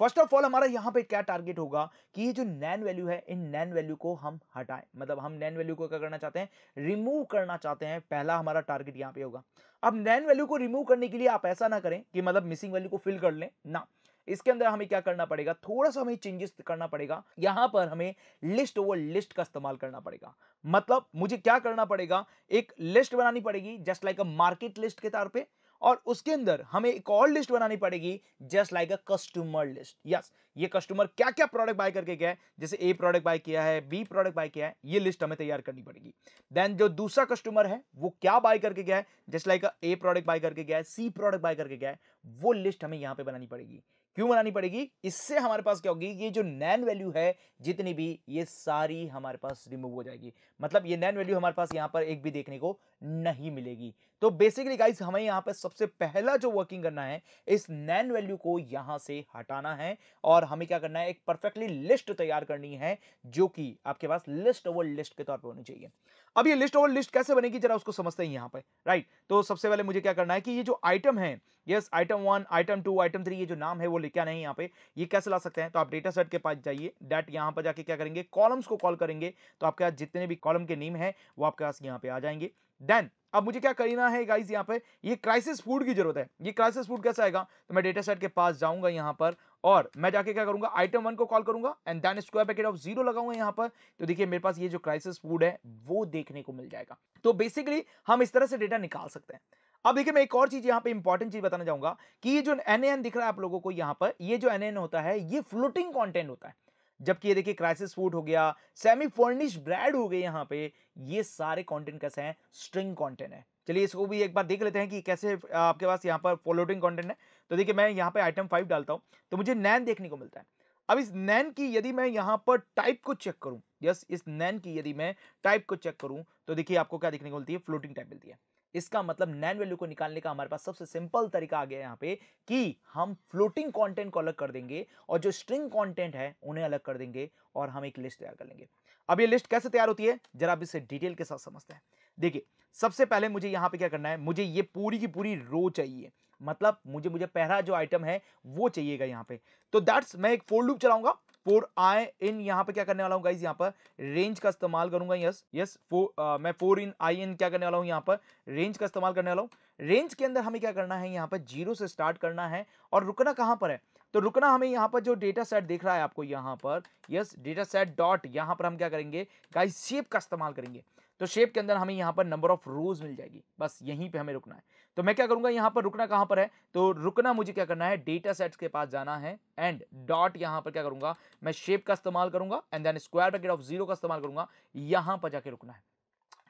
फ़र्स्ट ऑफ़ ऑल हमारा यहाँ पे क्या टारगेट होगा कि ये जो नैन वैल्यू है, इन नैन वैल्यू को हम हटाएँ। मतलब हम नैन वैल्यू को क्या करना चाहते हैं? रिमूव करना चाहते हैं। पहला हमारा टारगेट यहाँ पे होगा। अब नैन वैल्यू को रिमूव करने के लिए आप ऐसा ना करें कि मतलब मिसिंग वैल्यू को फिल कर लें। ना। इसके अंदर हमें क्या करना पड़ेगा? थोड़ा सा हमें चेंजेस करना पड़ेगा। यहाँ पर हमें लिस्ट ओवर लिस्ट का इस्तेमाल करना पड़ेगा। मतलब मुझे क्या करना पड़ेगा? एक लिस्ट बनानी पड़ेगी just like a market list के तौर पे, और उसके अंदर हमें एक और लिस्ट बनानी पड़ेगी just like a customer list yes ये कस्टमर क्या क्या प्रोडक्ट बाय करके गया है? जैसे ए प्रोडक्ट बाय किया है बी प्रोडक्ट बाय किया है, ये लिस्ट हमें तैयार करनी पड़ेगी। देन जो दूसरा कस्टमर है, वो क्या बाय करके गया है? Just like a product buy करके गया है सी प्रोडक्ट बाय करके गया है, वो लिस्ट हमें यहाँ पे बनानी पड़ेगी। क्यों बनानी पड़ेगी? इससे हमारे पास क्या होगी? ये जो नैन वैल्यू है, जितनी भी, ये सारी हमारे पास रिमूव हो जाएगी। मतलब ये नैन वैल्यू हमारे पास यहाँ पर एक भी देखने को नहीं मिलेगी। तो बेसिकली गाइस हमें यहाँ पे सबसे पहला जो वर्किंग करना है, इस नैन वैल्यू को यहाँ से हटाना है और हमें क्या करना है, एक परफेक्टली लिस्ट तैयार करनी है, जो कि आपके पास लिस्ट ओवर लिस्ट के तौर पर होनी चाहिए। अब ये लिस्ट ओवर लिस्ट कैसे बनेगी, जरा उसको समझते हैं यहाँ पर राइट तो सबसे पहले मुझे क्या करना है कि ये जो आइटम है yes item one item two item three ये जो नाम है वो लिखा नहीं यहाँ पे, ये कैसे ला सकते हैं? तो आप डेटा सेट के पास जाइए डेट यहाँ पर जाके क्या करेंगे कॉलम्स को कॉल करेंगे तो आपके पास जितने भी कॉलम के नेम है, वो आपके पास यहाँ पे आ जाएँगे। देन अब मुझे क्या करना है गाइस यहाँ पे? ये क्राइसिस फ़ूड की ज़रूरत है। ये क्राइसिस फ़ूड कैसे आएगा? तो मैं डेटा सेट के पास जाऊँगा यहाँ पर और मैं जाके क्या करूँगा? आइटम वन को कॉल करूँगा and then square bracket of zero लगाऊँगा यहाँ पर। तो देखिए, मेरे पास ये जो क्राइसिस फ़ूड है, वो देखने को मिल जाएगा। तो बेसिकली हम इस तरह से डेटा निकाल सकते हैं। अब देखिए, मैं एक और चीज़ यहाँ पे इंपॉर्टेंट चीज़ बताना चाहूँगा कि ये जो एन दिख रहा है आप लोगों को यहाँ पर, ये जो एन होता है, ये फ्लोटिंग कॉन्टेंट होता है। जबकि ये देखिए क्राइसिस फ़ूड हो गया सेमी फर्निश ब्रेड हो गए यहाँ पे, ये सारे कंटेंट कैसे हैं? स्ट्रिंग कंटेंट है। चलिए इसको भी एक बार देख लेते हैं कि कैसे आपके पास यहाँ पर फ्लोटिंग कंटेंट है। तो देखिए मैं यहाँ पे आइटम फाइव डालता हूँ तो मुझे नैन देखने को मिलता है। अब इस नैन की यदि मैं यहाँ पर टाइप को चेक करूँ, यस, इस नैन की यदि मैं टाइप को चेक करूँ तो देखिए आपको क्या देखने को मिलती है? फ्लोटिंग टाइप मिलती है। इसका मतलब नैन वैल्यू को निकालने का हमारे पास सबसे सिंपल तरीका आ गया यहाँ पे कि हम फ्लोटिंग कंटेंट को अलग कर देंगे और जो स्ट्रिंग कंटेंट है उन्हें अलग कर देंगे और हम एक लिस्ट तैयार कर लेंगे। अब ये लिस्ट कैसे तैयार होती है? जरा आप इसे डिटेल के साथ समझते हैं। देखिए, सबसे पहले मुझे यहाँ पे क्या करना है? मुझे ये पूरी की पूरी रो चाहिए। मतलब मुझे मुझे पहला जो आइटम है वो चाहिएगा यहाँ पे। तो दैट्स मैं एक फोर लूप चलाऊँगा। फोर आई इन यहाँ पे क्या करने वाला हूँ गाइज़ यहाँ पर रेंज का इस्तेमाल करूँगा यस यस फोर मैं फोर इन आई इन क्या करने वाला हूँ, यहाँ पर रेंज का इस्तेमाल करने वाला हूँ। रेंज के अंदर हमें क्या करना है, यहाँ पर ज़ीरो से स्टार्ट करना है, और रुकना कहाँ पर है? तो रुकना हमें यहाँ पर जो डेटा सेट देख रहा है आपको यहाँ पर यस डेटा सेट डॉट यहाँ पर हम क्या करेंगे गाइज़ शेप का इस्तेमाल करेंगे। तो शेप के अंदर हमें यहाँ पर नंबर ऑफ़ रोज मिल जाएगी। बस यहीं पे हमें रुकना है। तो मैं क्या करूँगा, यहाँ पर रुकना कहाँ पर है? तो रुकना मुझे क्या करना है? डेटा सेट्स के पास जाना है एंड डॉट यहाँ पर क्या करूँगा? मैं शेप का इस्तेमाल करूँगा and then square bracket of zero का इस्तेमाल करूँगा। यहाँ पर जाके रुकना है।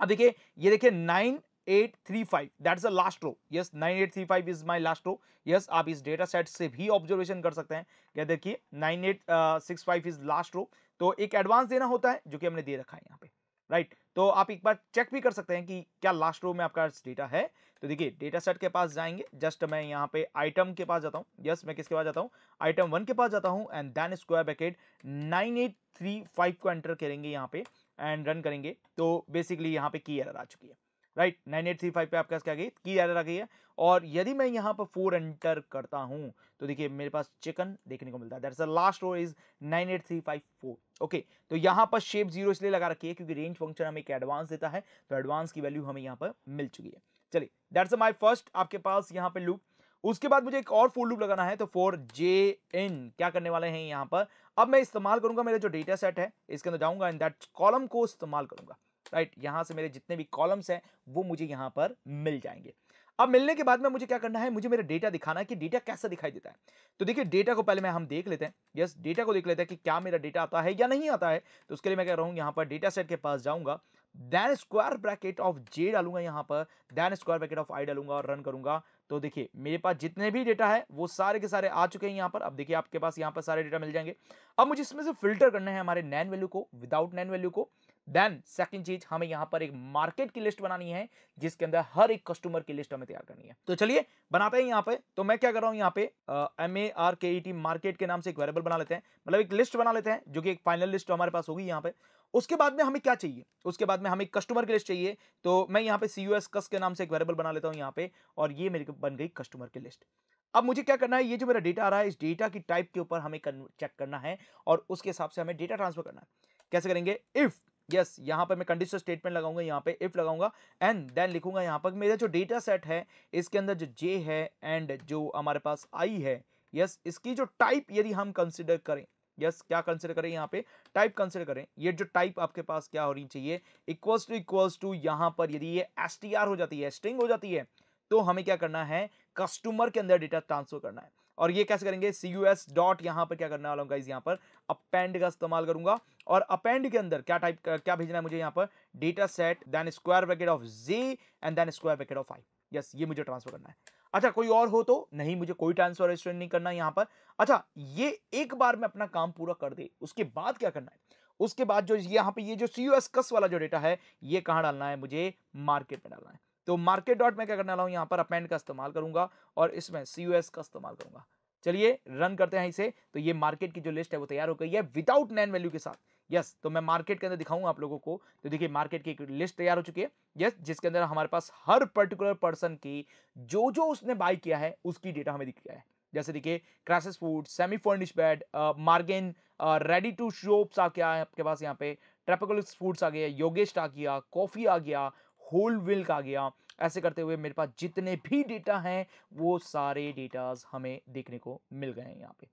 अब देखिए, ये देखिए nine eight three five that is the last row yes nine eight three five is my last row yes आप इस डेटा सेट से भी ऑब्जर्वेशन कर सकते हैं। क्या देखिए nine eight six five is last row तो एक एडवांस देना होता है, जो कि हमने दे रखा है यहाँ पे। राइट तो आप एक बार चेक भी कर सकते हैं कि क्या लास्ट रो में आपका डेटा है। तो देखिए डेटा सेट के पास जाएँगे। जस्ट मैं यहाँ पे आइटम के पास जाता हूँ। यस मैं किसके पास जाता हूँ? आइटम वन के पास जाता हूँ। And then square bracket nine eight three five को एंटर करेंगे यहाँ पे एंड रन करेंगे। तो बेसिकली यहाँ पे की एर आ चुकी है। Right? Nine eight three five पे आपके पास क्या गई? की एरर आ गई है और यदि मैं यहाँ पर फोर एंटर करता हूँ तो देखिए मेरे पास चिकन देखने को मिलता है। That's last row is nine eight three five four. Okay तो यहाँ पर शेप ज़ीरो इसलिए लगा रखी है क्योंकि रेंज फ़ंक्शन हमें एक एडवांस देता है तो एडवांस की वैल्यू हमें यहाँ पर मिल चुकी है। चलिए दैट्स माई फ़र्स्ट आपके पास यहाँ पे लूप उसके बाद मुझे एक और फुल लूप लगाना है तो फोर जे इन क्या करने वाले हैं यहाँ पर? अब मैं इस्तेमाल करूँगा मेरा जो डेटा सेट है, इसके अंदर जाऊँगा एंड दैट कॉलम को इस्तेमाल करूँगा। राइट यहाँ से मेरे जितने भी कॉलम्स हैं, वो मुझे यहाँ पर मिल जाएँगे। अब मिलने के बाद में मुझे क्या करना है, मुझे मेरा डेटा दिखाना है कि डेटा कैसा दिखाई देता है। तो देखिए डेटा को पहले मैं हम देख लेते हैं। यस डेटा को देख लेते हैं कि क्या मेरा डेटा आता है या नहीं आता है। तो उसके लिए मैं कह रहा हूँ, यहाँ पर डेटा सेट के पास जाऊँगा। Then square bracket of J डालूँगा यहाँ पर। Then square bracket of I डालूँगा और रन करूँगा। तो देखिए, मेरे पास जितने भी डेटा है, वो सारे के सारे आ चुके हैं यहाँ पर। अब देखिए, आपके पास यहाँ पर सारे डेटा मिल जाएँगे। अब मुझे इसमें से फ़िल्टर करना है हमारे नैन वैल्यू को विदाउट नैन वैल्यू को। देन सेकंड चीज़, हमें यहाँ पर एक मार्केट की लिस्ट बनानी है, जिसके अंदर हर एक कस्टमर की लिस्ट हमें तैयार करनी है। तो चलिए, बनाते हैं यहाँ पे। तो मैं क्या कर रहा हूँ यहाँ पे एम ए आर के ई टी मार्केट के नाम से एक वेरिएबल बना लेते हैं। मतलब एक लिस्ट बना लेते हैं, जो कि एक फाइनल लिस्ट हमारे पास होगी यहाँ पे। उसके बाद में हमें क्या चाहिए? उसके बाद में हमें कस्टमर की लिस्ट चाहिए। तो मैं यहाँ पे सी यू एस कस के नाम से एक वेरिएबल बना लेता हूँ यहाँ पे, और ये मेरी बन गई कस्टमर की लिस्ट अब मुझे क्या करना है? ये जो मेरा डेटा आ रहा है, इस डेटा की टाइप के ऊपर हमें चेक करना है, और उसके हिसाब से हमें डेटा ट्रांसफ़र करना है। कैसे करेंगे? इफ़ यस यहाँ पर मैं कंडीशनल स्टेटमेंट लगाऊँगा यहाँ पे इफ़ लगाऊँगा एंड देन लिखूँगा यहाँ पर मेरा जो डेटा सेट है इसके अंदर जो जे है एंड जो हमारे पास आई है यस yes, इसकी जो टाइप यदि हम कंसिडर करें यस yes, क्या कंसिडर करें यहाँ पे? टाइप कंसिडर करें ये जो टाइप आपके पास क्या होनी चाहिए? इक्वल्स टू इक्वल्स टू यहाँ पर यदि ये एसटीआर हो जाती है स्ट्रिंग हो जाती है तो हमें क्या करना है? कस्टमर के अंदर डेटा ट्रांसफ़र करना है। और ये कैसे करेंगे? सी यू एस डॉट यहाँ पर क्या करने वाला हूँ गाइज़ यहाँ पर अपेंड का इस्तेमाल करूँगा। और अपेंड के अंदर क्या टाइप क्या भेजना है मुझे यहाँ पर? Data set then square bracket of J and then square bracket of I yes ये मुझे ट्रांसफ़र करना है। अच्छा कोई और हो तो? नहीं, मुझे कोई ट्रांसफ़र नहीं करना यहाँ पर। अच्छा ये एक बार में अपना काम पूरा कर दे, उसके बाद क्या करना है? उसके बाद जो यहाँ पे ये जो सी कस वाला जो डेटा है, ये कहाँ डालना है मुझे? मार्केट में डालना है। तो मार्केट डॉट में क्या करने वाला हूँ? यहाँ पर अपेंड का इस्तेमाल करूँगा और इसमें सी का इस्तेमाल करूँगा। चलिए रन करते हैं इसे। तो ये मार्केट की जो लिस्ट है वो तैयार हो गई है विदाउट नैन वैल्यू के साथ। यस तो मैं मार्केट के अंदर दिखाऊँगा आप लोगों को। तो देखिए मार्केट की एक लिस्ट तैयार हो चुकी है। यस जिसके अंदर हमारे पास हर पर्टिकुलर पर्सन की जो जो उसने बाय किया है, उसकी डेटा हमें दिख गया है। जैसे देखिए क्रैसेस food semi finish bread margarine ready to soups आ गया आपके पास यहाँ पे। ट्रेपिकल्स फूड्स आ गया योगेस्ट आ गया कॉफ़ी आ गया होल विल्क आ गया। ऐसे करते हुए मेरे पास जितने भी डेटा हैं, वो सारे डेटाज हमें देखने को मिल गए हैं यहाँ पे।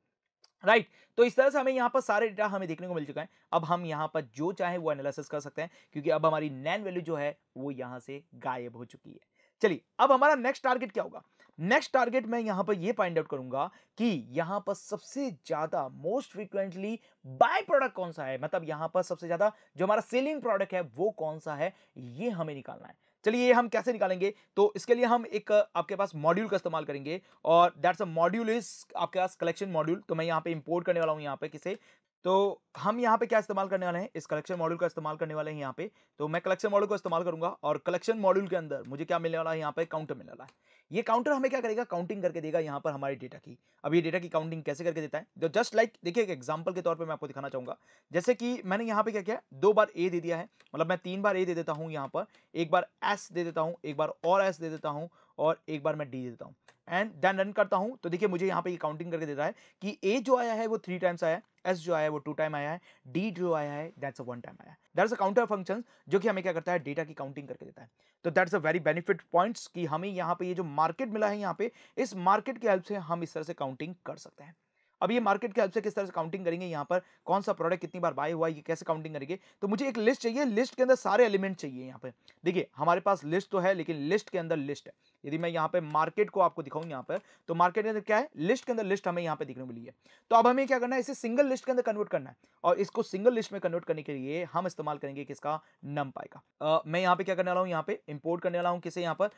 Right right. तो इस तरह से हमें यहाँ पर सारे डेटा हमें देखने को मिल चुका है। अब हम यहाँ पर जो चाहे वो एनालिसिस कर सकते हैं, क्योंकि अब हमारी नैन वैल्यू जो है, वो यहाँ से गायब हो चुकी है। चलिए, अब हमारा नेक्स्ट टारगेट क्या होगा? नेक्स्ट टारगेट मैं यहाँ पर ये फाइंड आउट करूँगा कि यहाँ पर सबसे ज़्यादा मोस्ट फ्रीक्वेंटली बाय प्रोडक्ट कौन सा है? मतलब यहाँ पर सबसे ज़्यादा जो हमारा सेलिंग प्रोडक्ट है, वो कौन सा है? ये हमें निकालना है। चलिए ये हम कैसे निकालेंगे? तो इसके लिए हम एक आपके पास मॉड्यूल का इस्तेमाल करेंगे और दैट्स अ मॉड्यूल इज़ आपके पास कलेक्शन मॉड्यूल तो मैं यहाँ पे इंपोर्ट करने वाला हूँ यहाँ पे किसे? तो हम यहाँ पे क्या इस्तेमाल करने वाले हैं? इस कलेक्शन मॉड्यूल का इस्तेमाल करने वाले हैं यहाँ पे। तो मैं कलेक्शन मॉड्यूल को इस्तेमाल करूँगा और कलेक्शन मॉड्यूल के अंदर मुझे क्या मिलने वाला है? यहाँ पे काउंटर मिलने वाला है। ये काउंटर हमें क्या करेगा? काउंटिंग करके देगा यहाँ पर हमारे डेटा की। अब ये डेटा की काउंटिंग कैसे करके देता है? तो जस्ट लाइक देखिए एक एग्ज़ाम्पल के तौर पर मैं आपको दिखाना चाहूँगा। जैसे कि मैंने यहाँ पे क्या किया? दो बार ए दे दिया है। मतलब मैं तीन बार ए दे देता हूँ यहाँ पर। एक बार एस दे देता हूँ, एक बार और एस दे देता हूँ और एक बार मैं डी दे देता हूँ। एंड देन रन करता हूँ। तो देखिए, मुझे यहाँ पे ये काउंटिंग करके देता है कि ए जो आया है वो थ्री टाइम्स आया है एस जो आया है वो टू टाइम आया है डी जो आया है दैट्स अ वन टाइम आया है। दैट्स अ काउंटर फ़ंक्शन जो कि हमें क्या करता है? डेटा की काउंटिंग करके देता है। तो that's a very benefit points कि हमें यहाँ पे ये जो मार्केट मिला है यहाँ पे, इस मार्केट की हेल्प से हम इस तरह से काउंटिंग कर सकते हैं। अब ये मार्केट के हेल्प से किस तरह से काउंटिंग करेंगे यहाँ पर? कौन सा प्रोडक्ट कितनी बार बाय हुआ ये कैसे काउंटिंग करेंगे? तो मुझे एक लिस्ट चाहिए लिस्ट के अंदर सारे एलिमेंट चाहिए यहाँ पे। देखिए, हमारे पास लिस्ट तो है, लेकिन लिस्ट के अंदर लिस्ट है। यदि मैं यहाँ पे मार्केट को आपको दिखाऊँ यहाँ पर तो मार्केट के अंदर क्या है? लिस्ट के अंदर लिस्ट हमें यहाँ पे दिखने मिली है। तो अब हमें क्या करना है? इसे सिंगल लिस्ट के अंदर कन्वर्ट करना है। और इसको सिंगल लिस्ट में कन्वर्ट करने के लिए हम इस्तेमाल करेंगे किसका? नम पाई का मैं यहाँ पे क्या करने वाला हूँ? यहाँ पे इंपोर्ट करने वाला हूँ किसे यहाँ पर?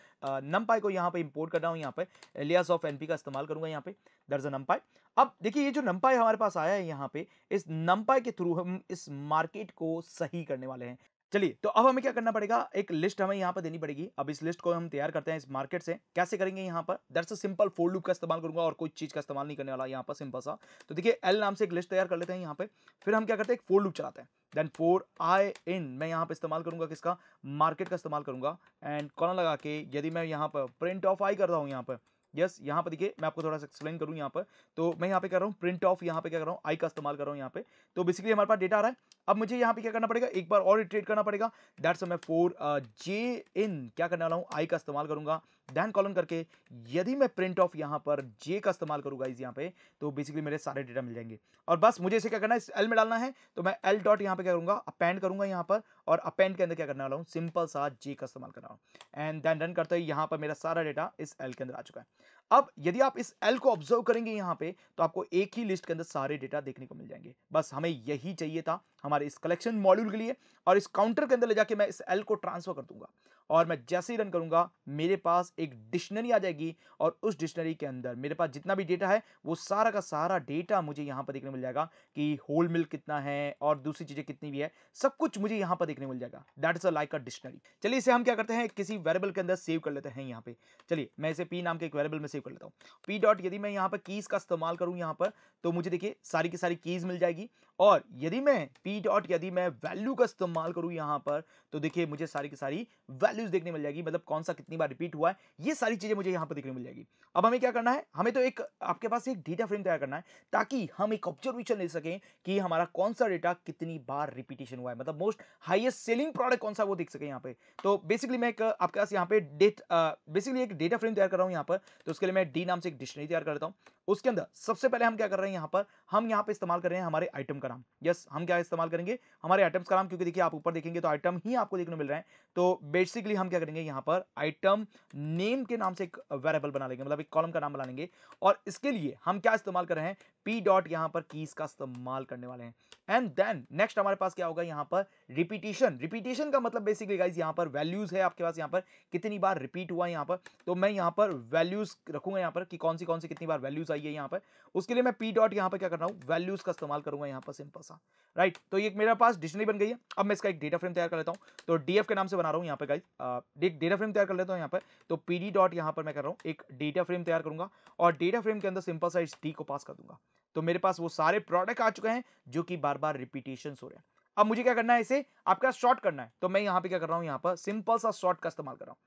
नम पाई को यहाँ पे इंपोर्ट कर रहा हूँ यहाँ पे। एलियास ऑफ़ एनपी का इस्तेमाल करूँगा यहाँ पे। दर्ज नम पाई अब देखिए, ये जो नंपाई हमारे पास आया है यहाँ पे, इस नंपाई के थ्रू हम इस मार्केट को सही करने वाले हैं। चलिए तो अब हमें क्या करना पड़ेगा? एक लिस्ट हमें यहाँ पर देनी पड़ेगी। अब इस लिस्ट को हम तैयार करते हैं इस मार्केट से। कैसे करेंगे यहाँ पर? अ सिंपल फोर लूप का इस्तेमाल करूँगा और कोई चीज़ का इस्तेमाल नहीं करने वाला यहाँ पर सिंपल सा। तो देखिए एल नाम से एक लिस्ट तैयार कर लेते हैं यहाँ पे। फिर हम क्या करते हैं? एक फोर लूप चलाते हैं। देन फोर आई इन मैं यहाँ पे इस्तेमाल करूँगा किसका? मार्केट का इस्तेमाल करूँगा। एंड कॉलम लगा के यदि मैं यहाँ पर प्रिंट ऑफ़ आई कर रहा हूँ यहाँ पर यस यहाँ पर देखिए, मैं आपको थोड़ा सा एक्सप्लेन करूँ यहाँ पर। तो मैं यहाँ पे कर रहा हूँ प्रिंट ऑफ़ यहाँ पे क्या कर रहा हूँ आई का इस्तेमाल कर रहा हूँ यहाँ पे। तो बेसिकली हमारे पास डेटा आ रहा है। अब मुझे यहाँ पे क्या करना पड़ेगा? एक बार और इट्रेट करना पड़ेगा। दैट्स मैं फोर जे इन क्या करने वाला हूँ? आई का इस्तेमाल करूँगा। दैन कॉलन करके, यदि मैं प्रिंट ऑफ़ यहाँ पर जे का इस्तेमाल करूँगा इस यहाँ पे तो बेसिकली मेरे सारे डेटा मिल जाएँगे। और बस मुझे इसे क्या करना है? इस एल में डालना है तो मैं एल डॉट यहाँ पे क्या करूँगा? अपेंड करूँगा यहाँ पर, और अपेंड के अंदर क्या करने वाला हूँ? सिंपल सा जे का इस्तेमाल कर रहा हूँ एंड देन रन करते ही यहाँ पर मेरा सारा डेटा इस एल के अंदर आ चुका है। अब यदि आप इस एल को ऑब्ज़र्व करेंगे यहाँ पे तो आपको एक ही लिस्ट के अंदर सारे डेटा देखने को मिल जाएँगे। बस हमें यही चाहिए था हमारे इस कलेक्शन मॉड्यूल के लिए और इस काउंटर के अंदर ले जाके मैं इस एल को ट्रांसफ़र कर दूँगा। और मैं जैसे ही रन करूँगा, मेरे पास एक डिक्शनरी आ जाएगी और उस डिक्शनरी के अंदर मेरे पास जितना भी डेटा है, वो सारा का सारा डेटा मुझे यहाँ पर देखने मिल जाएगा कि होल मिल्क कितना है और दूसरी चीज़ें कितनी भी है, सब कुछ मुझे यहाँ पर देखने मिल जाएगा। That is a like a dictionary चलिए इसे हम क्या करते हैं? किसी वेरेबल के अंदर सेव कर लेते हैं यहाँ पे। चलिए, मैं इसे पी नाम के एक वेरिएबल में सेव कर लेता हूँ। पी डॉट यदि मैं यहाँ पर कीज का इस्तेमाल करूँ यहाँ पर तो मुझे देखिए सारी की सारी कीज मिल जाएगी। और यदि मैं पी डॉट यदि मैं वैल्यू का इस्तेमाल करूँ यहाँ पर तो देखिए मुझे सारी की सारी वैल्यूज़ देखने मिल जाएगी। मतलब कौन सा कितनी बार रिपीट हुआ है, ये सारी चीज़ें मुझे यहाँ पर देखने मिल जाएगी। अब हमें क्या करना है? हमें तो एक, आपके पास एक डेटा फ्रेम तैयार करना है, ताकि हम एक ऑब्जर्वेशन ले सकें कि हमारा कौन सा डेटा कितनी बार रिपीटेशन हुआ है। मतलब मोस्ट हाइएस्ट सेलिंग प्रोडक्ट कौन सा वो देख सके यहाँ पे। तो बेसिकली मैं एक, आपके पास यहाँ पे डेट बेसिकली एक डेटा फ्रेम तैयार कर रहा हूँ यहाँ पर तो उसके लिए मैं डी नाम से एक डिक्शनरी तैयार करता हूँ। उसके अंदर, सबसे पहले हम क्या कर रहे हैं यहाँ पर? हम यहाँ पे इस्तेमाल कर रहे हैं हमारे आइटम का नाम। यस हम क्या इस्तेमाल करेंगे? हमारे आइटम्स का नाम, क्योंकि देखिए आप ऊपर देखेंगे तो आइटम ही आपको देखने मिल रहे हैं। तो बेसिकली हम क्या करेंगे यहाँ पर? आइटम नेम के नाम से एक वेरेबल बना लेंगे मतलब एक कॉलम का नाम बना लेंगे। और इसके लिए हम क्या इस्तेमाल कर रहे हैं? पी डॉट यहाँ पर कीज का इस्तेमाल करने वाले हैं एंड देन नेक्स्ट हमारे पास क्या होगा यहाँ पर रिपीटेशन रिपीटेशन का मतलब बेसिकली गाइज़ यहाँ पर वैल्यूज़ है आपके पास यहाँ पर कितनी बार रिपीट हुआ यहाँ पर तो मैं यहाँ पर वैल्यूज़ रखूँगा यहाँ पर कि कौन सी कौन सी कितनी बार वैल्यूज़ आई है यहाँ पर उसके लिए मैं पी डॉट यहाँ पर क्या कर रहा हूँ वैल्यूज़ का इस्तेमाल करूँगा यहाँ पर सिंपल सा राइट तो ये मेरे पास डिक्शनरी बन गई है अब मैं इसका एक डेटा फ्रेम तैयार कर लेता हूँ तो डीएफ के नाम से बना रहा हूँ यहाँ पर गाइज़ एक डेटा फ्रेम तैयार कर लेता हूँ यहाँ पर तो पी डी डॉट यहाँ पर मैं कर रहा हूँ एक डेटा फ्रेम तैयार करूँगा और डेटा फ्रेम के अंदर सिंपल सा डी को पास कर दूँगा तो मेरे पास वो सारे प्रोडक्ट आ चुके हैं, जो कि बार बार रिपीटेशन हो रहे हैं। अब मुझे क्या करना है इसे? आपका शॉर्ट करना है। तो मैं यहाँ पे क्या कर रहा हूँ? यहाँ पर सिंपल सा शॉर्ट का इस्तेमाल कर रहा हूँ।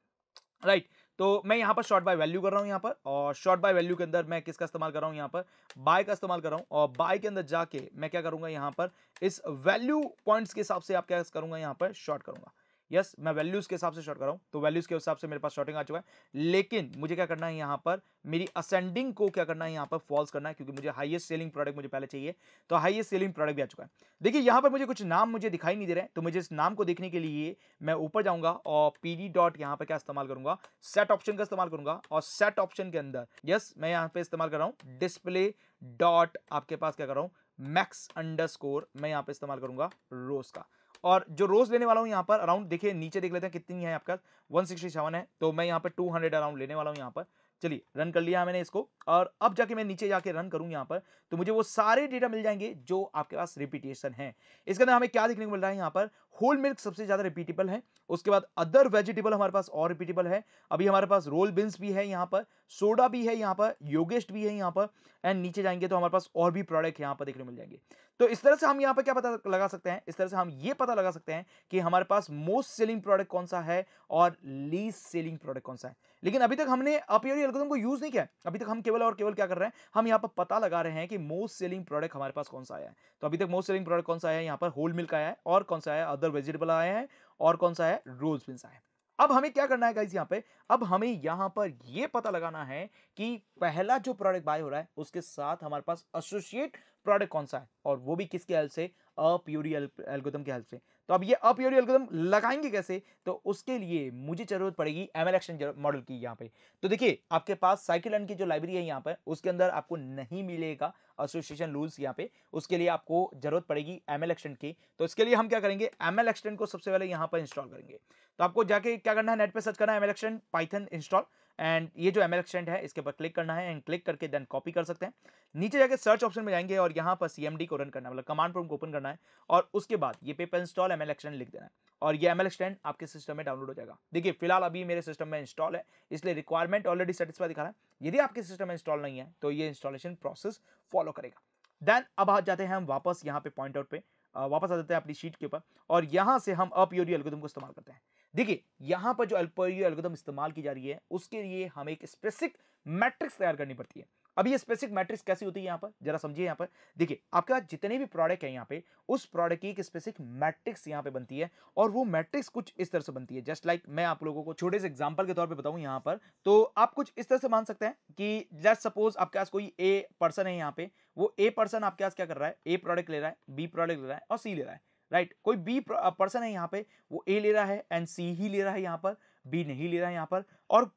राइट तो मैं यहाँ पर शॉर्ट बाय वैल्यू कर रहा हूँ यहाँ पर, और शॉर्ट बाय वैल्यू के अंदर मैं किसका इस्तेमाल कर रहा हूँ? यहाँ पर बाय का इस्तेमाल कर रहा हूँ, और बाय के अंदर जाके मैं क्या करूँगा? यहाँ पर इस वैल्यू पॉइंट्स के हिसाब से आप क्या करूँगा? यहाँ पर शॉर्ट करूँगा। यस मैं वैल्यूज़ के हिसाब से शॉर्ट कर रहा हूँ तो वैल्यूज़ के हिसाब से मेरे पास शॉर्टिंग आ चुका है। लेकिन मुझे क्या करना है यहाँ पर, मेरी असेंडिंग को क्या करना है यहाँ पर फॉल्स करना है, क्योंकि मुझे हाईएस्ट सेलिंग प्रोडक्ट मुझे पहले चाहिए तो हाईएस्ट सेलिंग प्रोडक्ट भी आ चुका है। देखिए, यहाँ पर मुझे कुछ नाम मुझे दिखाई नहीं दे रहे हैं तो मुझे इस नाम को देखने के लिए मैं ऊपर जाऊँगा और पी डी डॉट यहाँ पर क्या इस्तेमाल करूँगा सेट ऑप्शन का इस्तेमाल करूँगा और सेट ऑप्शन के अंदर यस मैं यहाँ पर इस्तेमाल कर रहा हूँ डिस्प्ले डॉट आपके पास क्या कर रहा हूँ मैक्स अंडर मैं यहाँ पे इस्तेमाल करूँगा रोज का। और जो रोज लेने वाला हूँ यहाँ पर, अराउंड देखिए, नीचे देख लेते हैं कितनी है आपका 167 है तो मैं यहाँ पर 200 अराउंड लेने वाला हूँ यहाँ पर। चलिए रन कर लिया मैंने इसको, और अब जाके मैं नीचे जाके रन करूँ यहाँ पर तो मुझे वो सारे डेटा मिल जाएँगे जो आपके पास रिपीटेशन है। इसके अंदर हमें क्या देखने को मिल रहा है यहाँ पर होल मिल्क सबसे ज़्यादा रिपीटेबल है, उसके बाद अदर वेजिटेबल हमारे पास और रिपीटेबल है, अभी हमारे पास रोल बिन्स भी है यहाँ पर सोडा भी है यहाँ पर योगेस्ट भी है यहाँ पर एंड नीचे जाएँगे तो हमारे पास और भी प्रोडक्ट यहाँ पर देखने मिल जाएँगे। तो इस तरह से हम यहाँ पर क्या पता लगा सकते हैं? इस तरह से हम ये पता लगा सकते हैं कि हमारे पास मोस्ट सेलिंग प्रोडक्ट कौन सा है और लीस्ट सेलिंग प्रोडक्ट कौन सा है। लेकिन अभी तक हमने अपियोरी एल्गोरिथम को यूज़ नहीं किया अभी तक हम केवल और केवल क्या कर रहे हैं? हम यहाँ पर पता लगा रहे हैं कि मोस्ट सेलिंग प्रोडक्ट हमारे पास कौन सा आया है। तो अभी तक मोस्ट सेलिंग प्रोडक्ट कौन सा आया है? यहाँ पर होल मिल्क आया है और कौन सा आया अदर वेजिटेबल आया है और कौन सा है? रोज बिन्स आया है। अब हमें क्या करना है गाइस यहाँ पे? अब हमें यहाँ पर ये पता लगाना है कि पहला जो प्रोडक्ट बाय हो रहा है, उसके साथ हमारे पास एसोसिएट प्रोडक्ट कौन सा है? और वो भी किसके हेल्प से? अप्यूरी एल्गोरिथम की हेल्प से। तो अब ये अप्योरी एल्गोरिथम लगाएँगे कैसे? तो उसके लिए मुझे ज़रूरत पड़ेगी एमएल एक्शन मॉडल की यहाँ पे। तो देखिए, आपके पास साइकिल की जो लाइब्रेरी है यहाँ पर, उसके अंदर आपको नहीं मिलेगा एसोसिएशन रूल्स यहाँ पे। उसके लिए आपको ज़रूरत पड़ेगी एमएल एक्सटेंड की। तो इसके लिए हम क्या करेंगे? एमएल एक्सटेंड को सबसे पहले यहाँ पर इंस्टॉल करेंगे। तो आपको जाके क्या करना है? नेट पे सर्च करना है ML extend Python install and ये जो एमएल एक्सटेंड है, इसके ऊपर क्लिक करना है एंड क्लिक करके देन कॉपी कर सकते हैं। नीचे जाके सर्च ऑप्शन में जाएँगे और यहाँ पर सीएमडी को रन करना है मतलब कमांड प्रोम को ओपन करना है और उसके बाद ये पेपर इंस्टॉल एमएल एक्सटेंड लिख देना है और ये एमएल एक्सटेंड आपके सिस्टम में डाउनलोड हो जाएगा। देखिए, फ़िलहाल अभी मेरे सिस्टम में इंस्टॉल है, इसलिए रिक्वायरमेंट ऑलरेडी सेटिस्फाई दिखा रहा है। यदि आपके सिस्टम में इंस्टॉल नहीं है तो ये इंस्टॉलेशन प्रोसेस फॉलो करेगा। देन अब आ जाते हैं हम वापस यहाँ पे पॉइंट आउट पे। वापस आ जाते हैं अपनी शीट के ऊपर और यहाँ से हम अप अपयोरी एल्गोरिथम को इस्तेमाल करते हैं। देखिए, यहाँ पर जो अल्पोरियो एल्गोरिथम इस्तेमाल की जा रही है, उसके लिए हमें एक स्पेसिफिक मैट्रिक्स तैयार करनी पड़ती है। अब ये स्पेसिफिक मैट्रिक्स कैसी होती है यहाँ पर? जरा समझिए यहाँ पर। देखिए, आपका जितने भी प्रोडक्ट है यहाँ पे, उस प्रोडक्ट की एक स्पेसिफिक मैट्रिक्स यहाँ पे बनती है और वो मैट्रिक्स कुछ इस तरह से बनती है। जस्ट लाइक like मैं आप लोगों को छोटे से एग्जांपल के तौर पे बताऊँ यहाँ पर तो आप कुछ इस तरह से मान सकते हैं कि लेट्स सपोज़ आपके पास कोई ए पर्सन है यहाँ पे, वो ए पर्सन आपके पास क्या कर रहा है? ए प्रोडक्ट ले रहा है बी प्रोडक्ट ले रहा है और सी ले रहा है। Right right? कोई बी पर्सन है यहाँ पे, वो ए ले रहा है एंड सी ही ले रहा है यहाँ पर बी नहीं ले रहा है यहाँ पर और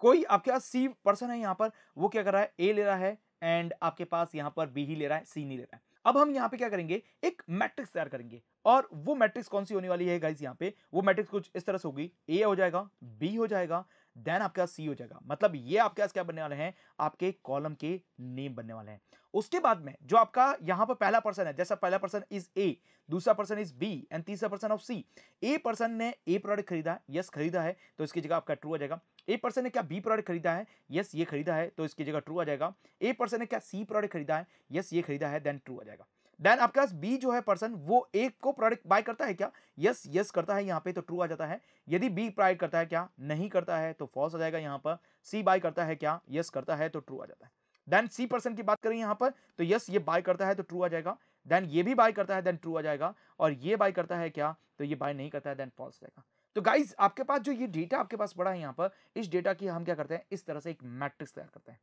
कोई आपके पास सी पर्सन है यहाँ पर, वो क्या कर रहा है? ए ले रहा है एंड आपके पास यहाँ पर बी ही ले रहा है सी नहीं ले रहा है। अब हम यहाँ पे क्या करेंगे? एक मैट्रिक्स तैयार करेंगे और वो मैट्रिक्स कौन सी होने वाली है गाइस यहाँ पे? वो मैट्रिक्स कुछ इस तरह से होगी। ए हो जाएगा बी हो जाएगा देन आपके पास सी हो जाएगा। मतलब ये आपके पास क्या बनने वाले हैं? आपके कॉलम के नेम बनने वाले हैं। उसके बाद में जो आपका यहाँ पर पहला पर्सन है, जैसा पहला पर्सन इज़ ए दूसरा पर्सन इज़ बी एंड तीसरा person of C A person ने ए प्रोडक्ट खरीदा यस खरीदा है तो इसकी जगह आपका ट्रू आ जाएगा। ए पर्सन ने क्या बी प्रोडक्ट खरीदा है? यस ये खरीदा है तो इसकी जगह ट्रू आ जाएगा। ए पर्सन ने क्या सी प्रोडक्ट खरीदा है? यस ये खरीदा है देन ट्रू आ जाएगा। देन आपके पास बी जो है पर्सन वो एक को प्रोडक्ट बाय करता है क्या? यस यस करता है यहाँ पे तो ट्रू आ जाता है। यदि बी प्राइड करता है क्या? नहीं करता है तो फॉल्स आ जाएगा यहाँ पर। सी बाय करता है क्या? यस करता है तो ट्रू आ जाता है। देन सी पर्सन की बात करें यहाँ पर तो यस ये बाय करता है तो ट्रू आ जाएगा। देन ये भी बाय करता है देन ट्रू आ जाएगा। और ये बाय करता है क्या? तो ये बाय नहीं करता है देन फॉल्स जाएगा। तो गाइज़ आपके पास जो ये डेटा आपके पास पड़ा है यहाँ पर, इस डेटा की हम क्या करते हैं? इस तरह से एक मैट्रिक्स तैयार करते हैं।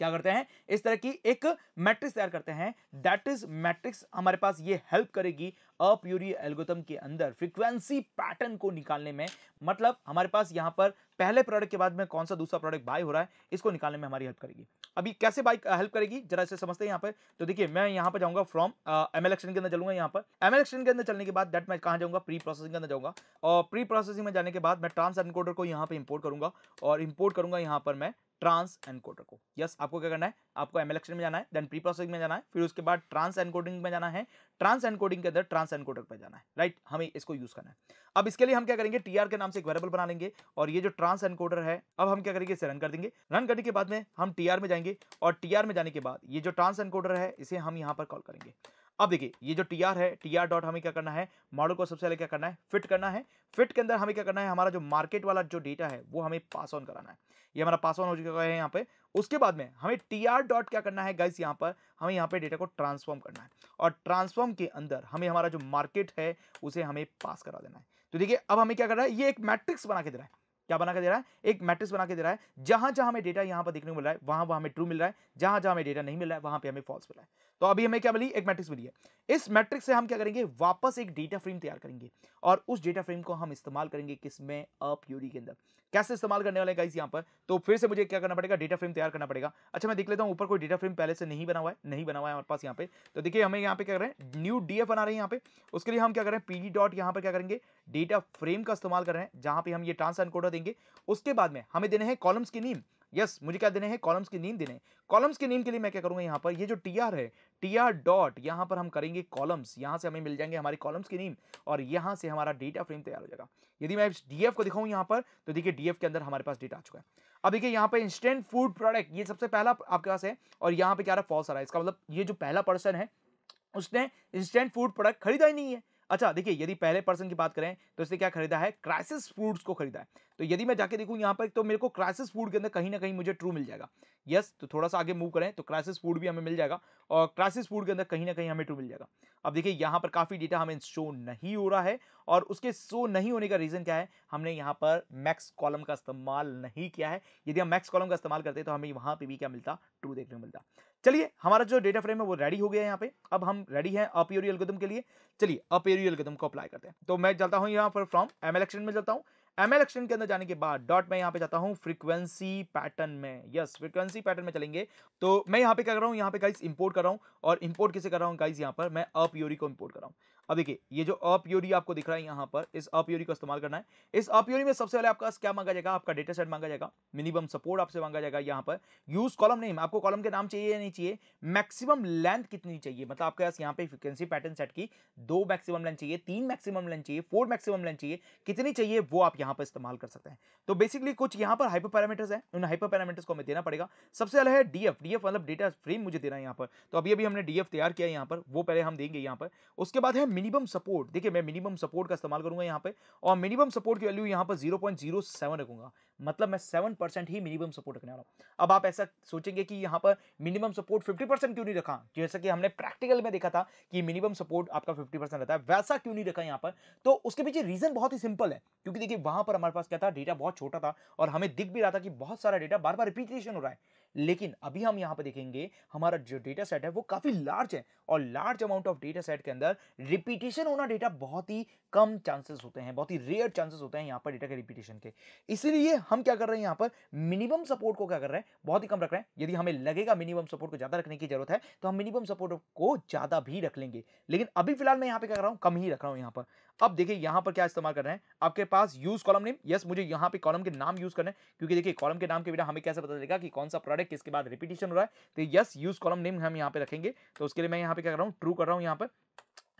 क्या करते हैं? इस तरह की एक मैट्रिक्स तैयार करते हैं। दैट इज़ मैट्रिक्स हमारे पास ये हेल्प करेगी अप्यूरी एल्गोरिथम के अंदर फ्रीक्वेंसी पैटर्न को निकालने में। मतलब हमारे पास यहाँ पर पहले प्रोडक्ट के बाद में कौन सा दूसरा प्रोडक्ट बाय हो रहा है, इसको निकालने में हमारी हेल्प करेगी। अभी कैसे बाई हेल्प करेगी, जरा इसे समझते हैं यहाँ पर। तो देखिए, मैं यहाँ पर जाऊँगा फ्रॉम एम एलेक्शन के अंदर चलूँगा यहाँ पर। एम एलेक्शन के अंदर चलने के बाद दैट मैं कहाँ जाऊँगा? प्री प्रोसेसिंग के अंदर जाऊँगा। और प्री प्रोसेसिंग में जाने के बाद मैं ट्रांस एनकोडर को यहाँ पर इंपोर्ट करूँगा। और इम्पोर्ट करूँगा यहाँ पर मैं ट्रांस एनकोडर को। यस आपको क्या करना है? आपको एम में जाना है देन प्री प्रोसेसिंग में जाना है, फिर उसके बाद ट्रांस एनकोडिंग में जाना है। ट्रांस एनकोडिंग के अंदर ट्रांस एनकोडर पे जाना है राइट right? हमें इसको यूज़ करना है। अब इसके लिए हम क्या करेंगे? टीआर के नाम से एक वेरिएबल बना लेंगे, और ये जो ट्रांस एनकोडर है, अब हम क्या करेंगे? इसे रन कर देंगे। रन करने के बाद में हम टीआर में जाएँगे, और टीआर में जाने के बाद ये जो ट्रांस एनकोडर है, इसे हम यहाँ पर कॉल करेंगे। अब देखिए, ये जो टी आर है टी आर डॉट हमें क्या करना है? मॉडल को सबसे पहले क्या करना है? फिट करना है। फिट के अंदर हमें क्या करना है? हमारा जो मार्केट वाला जो डेटा है, वो हमें पास ऑन कराना है। ये हमारा पास ऑन हो चुका है यहाँ पे। उसके बाद में हमें टी आर डॉट क्या करना है गाइस यहाँ पर? हमें यहाँ पे डेटा को ट्रांसफॉर्म करना है। और ट्रांसफॉर्म के अंदर हमें हमारा जो मार्केट है, उसे हमें पास करा देना है। तो देखिए, अब हमें क्या कर रहा है? ये एक मैट्रिक्स बना के दे रहा है। क्या बना के दे रहा है? एक मैट्रिक्स बना के दे रहा है। जहाँ जहाँ हमें डेटा यहाँ पर देखने को मिल रहा है, वहाँ वहाँ हमें ट्रू मिल रहा है। जहाँ जहाँ हमें डेटा नहीं मिल रहा है, वहाँ पर हमें फॉल्स मिला है। तो अभी हमें क्या मिली? एक मैट्रिक्स मिली है। इस मैट्रिक्स से हम क्या करेंगे? वापस एक डेटा फ्रेम तैयार करेंगे और उस डेटा फ्रेम को हम इस्तेमाल करेंगे किसमें? अप यूरी के अंदर। कैसे इस्तेमाल करने वाले गाइस यहाँ पर? तो फिर से मुझे क्या करना पड़ेगा? डेटा फ्रेम तैयार करना पड़ेगा। अच्छा मैं देख लेता हूँ, ऊपर कोई डेटा फ्रेम पहले से नहीं बना हुआ है, नहीं बना हुआ है हमारे पास यहाँ पे। तो देखिए, हमें यहाँ पे क्या कर? रहे हैं न्यू डीएफ बना रहे हैं यहाँ पे। उसके लिए हम क्या करें? पीडी डॉट यहाँ पर क्या करेंगे? डेटा फ्रेम का इस्तेमाल कर रहे हैं, जहाँ पे हम ये ट्रांस एनकोडर देंगे। उसके बाद में हमें देने हैं कॉलम्स की नीम यस मुझे क्या देने हैं? कॉलम्स की नीम देने कॉलम्स की नीम के लिए मैं क्या करूँगा यहाँ पर? ये जो टी आर है टी आर डॉट यहाँ पर हम करेंगे कॉलम्स यहाँ से हमें मिल जाएँगे हमारे कॉलम्स की नीम और यहाँ से हमारा डेटा फ्रेम तैयार हो जाएगा। यदि मैं डीएफ को दिखाऊँ यहाँ पर तो देखिए डीएफ के अंदर हमारे पास डेटा आ चुका है। अब देखिए यहाँ पर इंस्टेंट फ़ूड प्रोडक्ट ये सबसे पहला आपके पास है और यहाँ पे क्या रहा? फॉल्स आ रहा है। इसका मतलब ये जो पहला पर्सन है, उसने इंस्टेंट फ़ूड प्रोडक्ट खरीदा ही नहीं है। अच्छा देखिए, यदि पहले पर्सन की बात करें तो इसने क्या खरीदा है? क्राइसिस फूड्स को खरीदा है। तो यदि मैं जाके देखूँ यहाँ पर तो मेरे को क्राइसिस फ़ूड के अंदर कहीं ना कहीं मुझे ट्रू मिल जाएगा। यस तो थोड़ा सा आगे मूव करें तो क्राइसिस फ़ूड भी हमें मिल जाएगा और क्राइसिस फ़ूड के अंदर कहीं ना कहीं हमें ट्रू मिल जाएगा। अब देखिए, यहाँ पर काफ़ी डेटा हमें शो नहीं हो रहा है और उसके शो नहीं होने का रीज़न क्या है? हमने यहाँ पर मैक्स कॉलम का इस्तेमाल नहीं किया है। यदि हम मैक्स कॉलम का इस्तेमाल करते तो हमें वहाँ पर भी क्या मिलता? ट्रू देखने को मिलता। चलिए, हमारा जो डेटा फ्रेम है वो रेडी हो गया यहाँ पे। अब हम रेडी हैं अपियोरी एलगदम के लिए। चलिए, अपियोरी एलगदम को अप्लाई करते हैं। तो मैं चलता हूँ यहाँ पर फ्रॉम एम एलेक्शन में चलता हूँ। एम एल एक्सटेंड के अंदर जाने के बाद डॉट मैं यहाँ पे जाता हूँ फ्रीक्वेंसी पैटर्न में। यस फ्रीक्वेंसी पैटर्न में चलेंगे। तो मैं यहाँ पे क्या कर रहा हूँ? यहाँ पे गाइस इम्पोर्ट कर रहा हूँ। और इम्पोर्ट किसे कर रहा हूँ? गाइस यहाँ पर मैं अपियोरी को इम्पोर्ट कर रहा हूँ। अब देखिए, ये जो अप्योरी आपको दिख रहा है यहाँ पर, इस अप्योरी को इस्तेमाल करना है। इस अप्योरी में सबसे पहले आपका क्या मांगा जाएगा? आपका डेटा सेट मांगा जाएगा। मिनिमम सपोर्ट आपसे मांगा जाएगा यहाँ पर। यूज़ कॉलम नेम आपको कॉलम के नाम चाहिए या नहीं चाहिए? मैक्सिमम लेंथ कितनी चाहिए? मतलब आपके पास यहाँ पे फ्रिक्वेंसी पैटर्न सेट की दो मैक्सिमम लेंथ चाहिए, तीन मैक्सिमम लेंथ चाहिए फोर मैक्सिमम लेंथ चाहिए, कितनी चाहिए वो आप यहाँ पर इस्तेमाल कर सकते हैं। तो बेसिकली कुछ यहाँ पर हाइपर पैरामीटर्स है। उन हाइपर पैरामीटर्स को हमें देना पड़ेगा। सबसे पहले है डीएफ डीएफ मतलब डेटा फ्रेम मुझे देना है यहाँ पर। तो अभी अभी हमने डीएफ तैयार किया यहाँ पर। वो पहले हम देंगे यहाँ पर। उसके बाद है मिनिमम सपोर्ट देखिए मैं मिनिमम सपोर्ट का इस्तेमाल करूँगा यहाँ पे, और मिनिमम सपोर्ट की वैल्यू यहाँ पर 0.07 रखूँगा। मतलब मैं 7 परसेंट ही मिनिमम सपोर्ट रखने वाला हूँ। अब आप ऐसा सोचेंगे कि यहाँ पर मिनिमम सपोर्ट 50 परसेंट क्यों नहीं रखा? जैसा कि हमने प्रैक्टिकल में देखा था कि मिनिमम सपोर्ट आपका 50 परसेंट रहता है, वैसा क्यों नहीं रखा यहाँ पर? तो उसके पीछे रीजन बहुत ही सिंपल है, क्योंकि देखिए वहाँ पर हमारे पास क्या था डेटा बहुत छोटा था, और हमें दिख भी रहा था कि बहुत सारा डेटा बार बार रिपीटेशन हो रहा है। लेकिन अभी हम यहाँ पर देखेंगे, हमारा जो डेटा सेट है वो काफ़ी लार्ज है और large amount of data set के अंदर रिपीटेशन होना डेटा बहुत ही कम चांसेस होते हैं, बहुत ही रेयर चांसेस होते हैं यहाँ पर डेटा के रिपीटेशन के। इसलिए हम क्या कर रहे हैं यहाँ पर? मिनिमम सपोर्ट को क्या कर रहे हैं? बहुत ही कम रख रहे हैं। यदि हमें लगेगा मिनिमम सपोर्ट को ज़्यादा रखने की ज़रूरत है तो हम मिनिमम सपोर्ट को ज़्यादा भी रख लेंगे। लेकिन अभी फ़िलहाल मैं यहाँ पे क्या कर रहा हूँ? कम ही रख रहा हूँ यहाँ पर। अब देखिए यहाँ पर क्या इस्तेमाल कर रहे हैं? आपके पास यूज़ कॉलम नेम यस मुझे यहाँ पे कॉलम के नाम यूज़ करना है, क्योंकि देखिए कॉलम के नाम के बिना हमें कैसे पता चलेगा कि कौन सा प्रोडक्ट किसके बाद रिपीटेशन हो रहा है? तो यस यूज़ कॉलम नेम हम यहाँ पे रखेंगे। तो उसके लिए मैं यहाँ पे क्या कर रहा हूँ? ट्रू कर रहा हूँ यहाँ पर।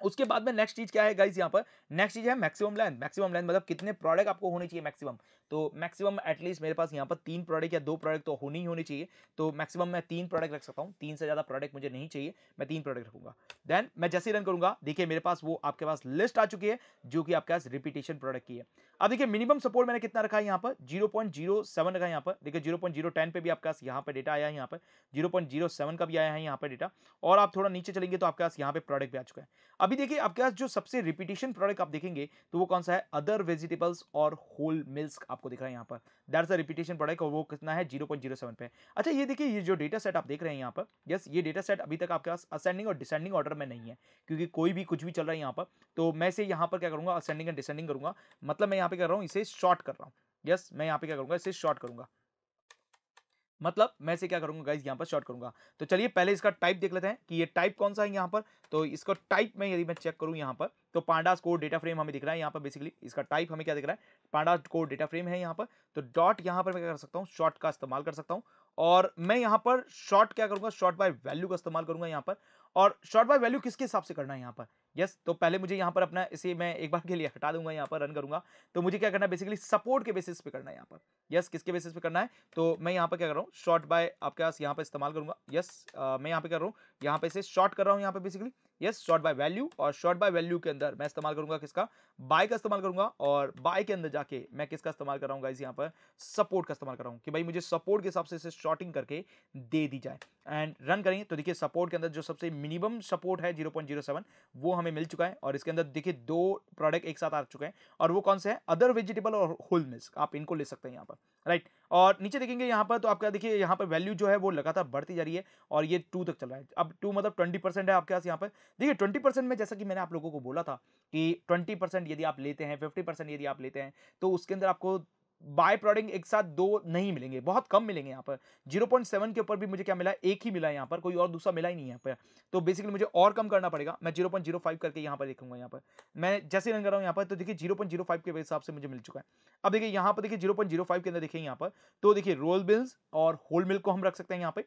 उसके बाद में नेक्स्ट चीज़ क्या है गाइस यहाँ पर? नेक्स्ट चीज़ है मैक्सिमम लेंथ मैक्सिमम लेंथ मतलब कितने प्रोडक्ट आपको होने चाहिए मैक्सिमम तो मैक्सिमम एटलीस्ट मेरे पास यहाँ पर तीन प्रोडक्ट या दो प्रोडक्ट तो होनी ही होनी चाहिए। तो मैक्सिमम मैं तीन प्रोडक्ट रख सकता हूँ। तीन से ज़्यादा प्रोडक्ट मुझे नहीं चाहिए। मैं तीन प्रोडक्ट रखूँगा। देन मैं जैसे रन करूँगा, देखिए मेरे पास वो आपके पास लिस्ट आ चुकी है, जो कि आपके पास रिपीटेशन प्रोडक्ट की है। अब देखिए मिनिमम सपोर्ट मैंने कितना रखा है यहाँ पर? ज़ीरो पॉइंट ज़ीरो सेवन रखा है यहाँ पर। देखिए ज़ीरो पॉइंट ज़ीरो टेन पे भी आपके पास यहाँ पर डेटा आया है यहाँ पर। ज़ीरो पॉइंट ज़ीरो सेवन का भी आया है यहाँ पर डेटा और आप थोड़ा नीचे चलेंगे तो आपके पास यहाँ पे प्रोडक्ट भी आ चुका है। अभी देखिए आपके पास जो सबसे रिपीटेशन प्रोडक्ट आप देखेंगे तो वो कौन सा है? अदर वेजिटेबल्स और होल मिल्स आपको दिख रहा है यहाँ पर। दैट्स अ रिपीटेशन प्रोडक्ट है वो कितना है? 0.07 पे। अच्छा ये देखिए, ये जो डेटा सेट आप देख रहे हैं यहाँ पर यस ये डेटा सेट अभी तक आपके पास असेंडिंग और डिसेंडिंग ऑर्डर में नहीं है, क्योंकि कोई भी कुछ भी चल रहा है यहाँ पर तो मैं इसे यहाँ पर क्या करूँगा? असेंडिंग एंड डिसेंडिंग करूँगा। मतलब मैं यहाँ पे कर रहा हूँ? इसे शॉर्ट कर रहा हूँ। यस मैं यहाँ पे क्या करूँगा? इसे शॉर्ट करूँगा। मतलब मैं इसे क्या करूँगा गाइज़ यहाँ पर शॉर्ट करूँगा। तो चलिए पहले इसका टाइप देख लेते हैं कि ये टाइप कौन सा है यहाँ पर। तो इसका टाइप में यदि मैं चेक करूँ यहाँ पर तो पांडास कोड डेटा फ्रेम हमें दिख रहा है यहाँ पर बेसिकली इसका टाइप हमें क्या दिख रहा है? पांडा कोड डेटा फ्रेम है यहाँ पर। तो डॉट यहाँ पर मैं क्या कर सकता हूँ? शॉर्ट का इस्तेमाल कर सकता हूँ। और मैं यहाँ पर शॉर्ट क्या करूँगा? शॉर्ट बाय वैल्यू का इस्तेमाल करूँगा यहाँ पर। और शॉर्ट बाय वैल्यू किसके हिसाब से करना है यहाँ पर? यस तो पहले मुझे यहाँ पर अपना इसे मैं एक बार के लिए हटा दूँगा यहाँ पर रन करूँगा। तो मुझे क्या करना है? बेसिकली सपोर्ट के बेसिस पे करना है यहाँ पर। यस किसके बेसिस पे करना है? तो मैं यहाँ पर क्या कर रहा हूँ? शॉर्ट बाय आपके पास यहाँ पर इस्तेमाल करूँगा। यस मैं यहाँ पे कर रहा हूँ। यहाँ पे इसे शॉर्ट कर रहा हूँ यहाँ पे basically yes sort by value और शॉर्ट बाय वैल्यू के अंदर मैं इस्तेमाल करूँगा किसका? बाय का इस्तेमाल करूँगा और बाय के अंदर जाके मैं किसका इस्तेमाल कर रहा हूँ गाइज़ यहाँ पर? सपोर्ट का इस्तेमाल कर रहा हूँ कि भाई मुझे सपोर्ट के हिसाब से इसे शॉर्टिंग करके दे दी जाए। एंड रन करेंगे तो देखिए सपोर्ट के अंदर जो सबसे मिनिमम सपोर्ट है ज़ीरो वो हमें मिल चुका है और इसके अंदर देखिए दो प्रोडक्ट एक साथ आ चुके हैं। और वो कौन से हैं? अदर वेजिटेबल और होल मिल्स आप इनको ले सकते हैं यहाँ पर राइट और नीचे देखेंगे यहाँ पर तो आपका देखिए यहाँ पर वैल्यू जो है वो लगातार बढ़ती जा रही है और ये टू तक चल रहा है। अब टू मतलब ट्वेंटी है आपके पास यहाँ पर। देखिए ट्वेंटी में जैसा कि मैंने आप लोगों को बोला था कि ट्वेंटी यदि आप लेते हैं फिफ्टी यदि आप लेते हैं तो उसके अंदर आपको बाय प्रोडक्ट एक साथ दो नहीं मिलेंगे, बहुत कम मिलेंगे यहाँ पर। 0.7 के ऊपर भी मुझे क्या मिला? एक ही मिला यहाँ पर, कोई और दूसरा मिला ही नहीं यहाँ पर। तो बेसिकली मुझे और कम करना पड़ेगा, मैं 0.05 करके यहाँ पर देखूँगा यहाँ पर। मैं जैसे रन कर रहा हूँ यहाँ पर तो देखिए 0.05 के हिसाब से मुझे मिल चुका है। अब देखिए यहाँ पर देखिए 0.05 के अंदर देखिए यहाँ पर तो देखिए रोल बिल्स और होल मिल्क को हम रख सकते हैं यहाँ पर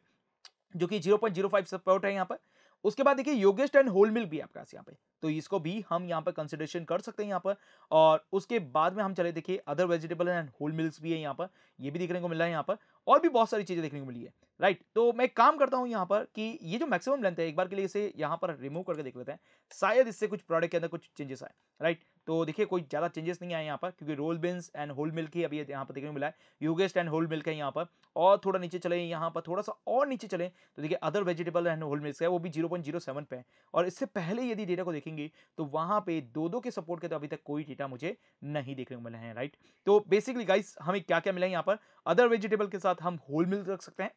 जो कि 0.05 सपोर्ट है यहाँ पर। उसके बाद देखिए योगेस्ट एंड होल मिल्क भी आपके पास यहाँ पे। तो इसको भी हम यहाँ पर कंसिडरेशन कर सकते हैं यहाँ पर। और उसके बाद में हम चले देखिए other vegetable and whole milk भी है यहाँ पर। ये भी देखने को मिला है यहाँ पर। और भी बहुत सारी चीज़ें देखने को मिली है। राइट तो मैं काम करता हूँ यहाँ पर कि ये जो मैक्सिमम लेंथ है, एक बार के लिए इसे यहाँ पर रिमूव करके देख लेते हैं। शायद इससे कुछ प्रोडक्ट के अंदर कुछ चेंजेस आए, राइट? तो देखिए, कोई ज़्यादा चेंजेस नहीं आए यहाँ पर, क्योंकि roll buns and whole milk ही अभी यहाँ पर देखने को मिला है। यूगेस्ट एंड होल मिल्क है यहाँ पर, और थोड़ा नीचे चले यहाँ पर, थोड़ा सा और नीचे चले तो देखिए other vegetable and whole milk है, वो भी ज़ीरो पॉइंट ज़ीरो सेवन पे है। और इससे पहले यदि डेटा को देखेंगे तो वहाँ पे दो दो के सपोर्ट के तो अभी तक कोई डेटा मुझे नहीं देखने को मिला है, राइट? तो बेसिकली गाइस हमें क्या क्या मिला है यहाँ पर? अदर वेजिटेबल के साथ हम होल मिल्क रख सकते हैं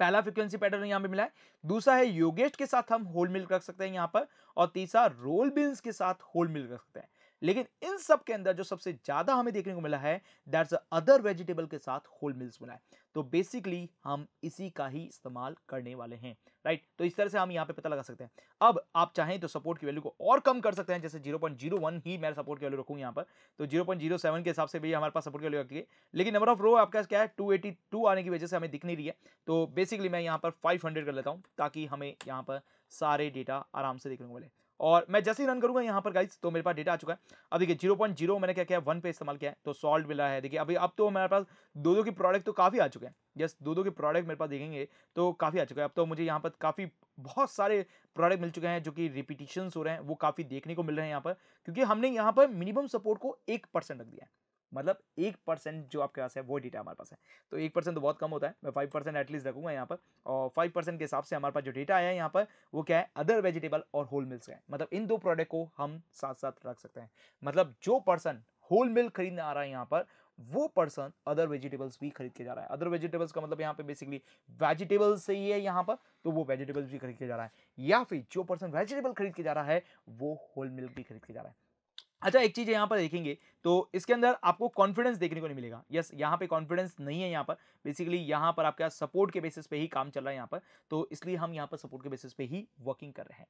पहला फ्रिक्वेंसी पैटर्न यहाँ पे मिला है। दूसरा है योगेश के साथ हम होल मिल रख सकते हैं यहाँ पर और तीसरा रोल बिल्स के साथ होल मिल रख सकते हैं। लेकिन इन सब के अंदर जो सबसे ज़्यादा हमें देखने को मिला है दैट्स अदर वेजिटेबल के साथ होल मिल्स मिला है। तो बेसिकली हम इसी का ही इस्तेमाल करने वाले हैं राइट तो इस तरह से हम यहाँ पे पता लगा सकते हैं। अब आप चाहें तो सपोर्ट की वैल्यू को और कम कर सकते हैं, जैसे 0.01 ही मैं सपोर्ट की वैल्यू रखूँ यहाँ पर। तो 0.07 के हिसाब से भी हमारे पास सपोर्ट की वैल्यू रखी लेकिन नंबर ऑफ़ रो आपका क्या है? 282 आने की वजह से हमें दिख नहीं रही है। तो बेसिकली मैं यहाँ पर फाइव कर लेता हूँ, ताकि हमें यहाँ पर सारे डेटा आराम से देखने को मिले। और मैं जैसे ही रन करूँगा यहाँ पर गाइस तो मेरे पास डेटा आ चुका है। अब देखिए ज़ीरो पॉइंट ज़ीरो मैंने क्या किया? वन पे इस्तेमाल किया है तो सॉल्ट मिला है। देखिए, अभी अब तो मेरे पास दो दो के प्रोडक्ट तो काफ़ी आ चुके हैं। जस्ट दो दो के प्रोडक्ट मेरे पास देखेंगे तो काफ़ी आ चुका है। अब तो मुझे यहाँ पर काफ़ी बहुत सारे प्रोडक्ट मिल चुके हैं जो कि रिपीटिशन हो रहे हैं, वो काफ़ी देखने को मिल रहे हैं यहाँ पर, क्योंकि हमने यहाँ पर मिनिमम सपोर्ट को एक परसेंट रख दिया है। मतलब एक परसेंट जो आपके पास है, वो डेटा हमारे पास है। तो एक परसेंट तो बहुत कम होता है, मैं फाइव परसेंट एटलीस्ट रखूँगा यहाँ पर। और फाइव परसेंट के हिसाब से हमारे पास जो डेटा आया है यहाँ पर, वो क्या है? अदर वेजिटेबल और होल मिल्क है। मतलब इन दो प्रोडक्ट को हम साथ साथ रख सकते हैं। मतलब जो पर्सन होल मिल्क खरीदने आ रहा है यहाँ पर, वो पर्सन अदर वेजिटेबल्स भी खरीद के जा रहा है। अदर वेजिटेबल्स का मतलब यहाँ पे बेसिकली वेजिटेबल्स से ही है यहाँ पर तो वो वेजिटेबल्स भी खरीद के जा रहा है। या फिर जो पर्सन वेजिटेबल खरीद के जा रहा है, वो होल मिल्क भी खरीद के जा रहा है। अच्छा एक चीज़ यहाँ पर देखेंगे तो इसके अंदर आपको कॉन्फिडेंस देखने को नहीं मिलेगा। यस यहाँ पे कॉन्फिडेंस नहीं है यहाँ पर। बेसिकली यहाँ पर आपका सपोर्ट के बेसिस पे ही काम चल रहा है यहाँ पर तो इसलिए हम यहाँ पर सपोर्ट के बेसिस पे ही वर्किंग कर रहे हैं।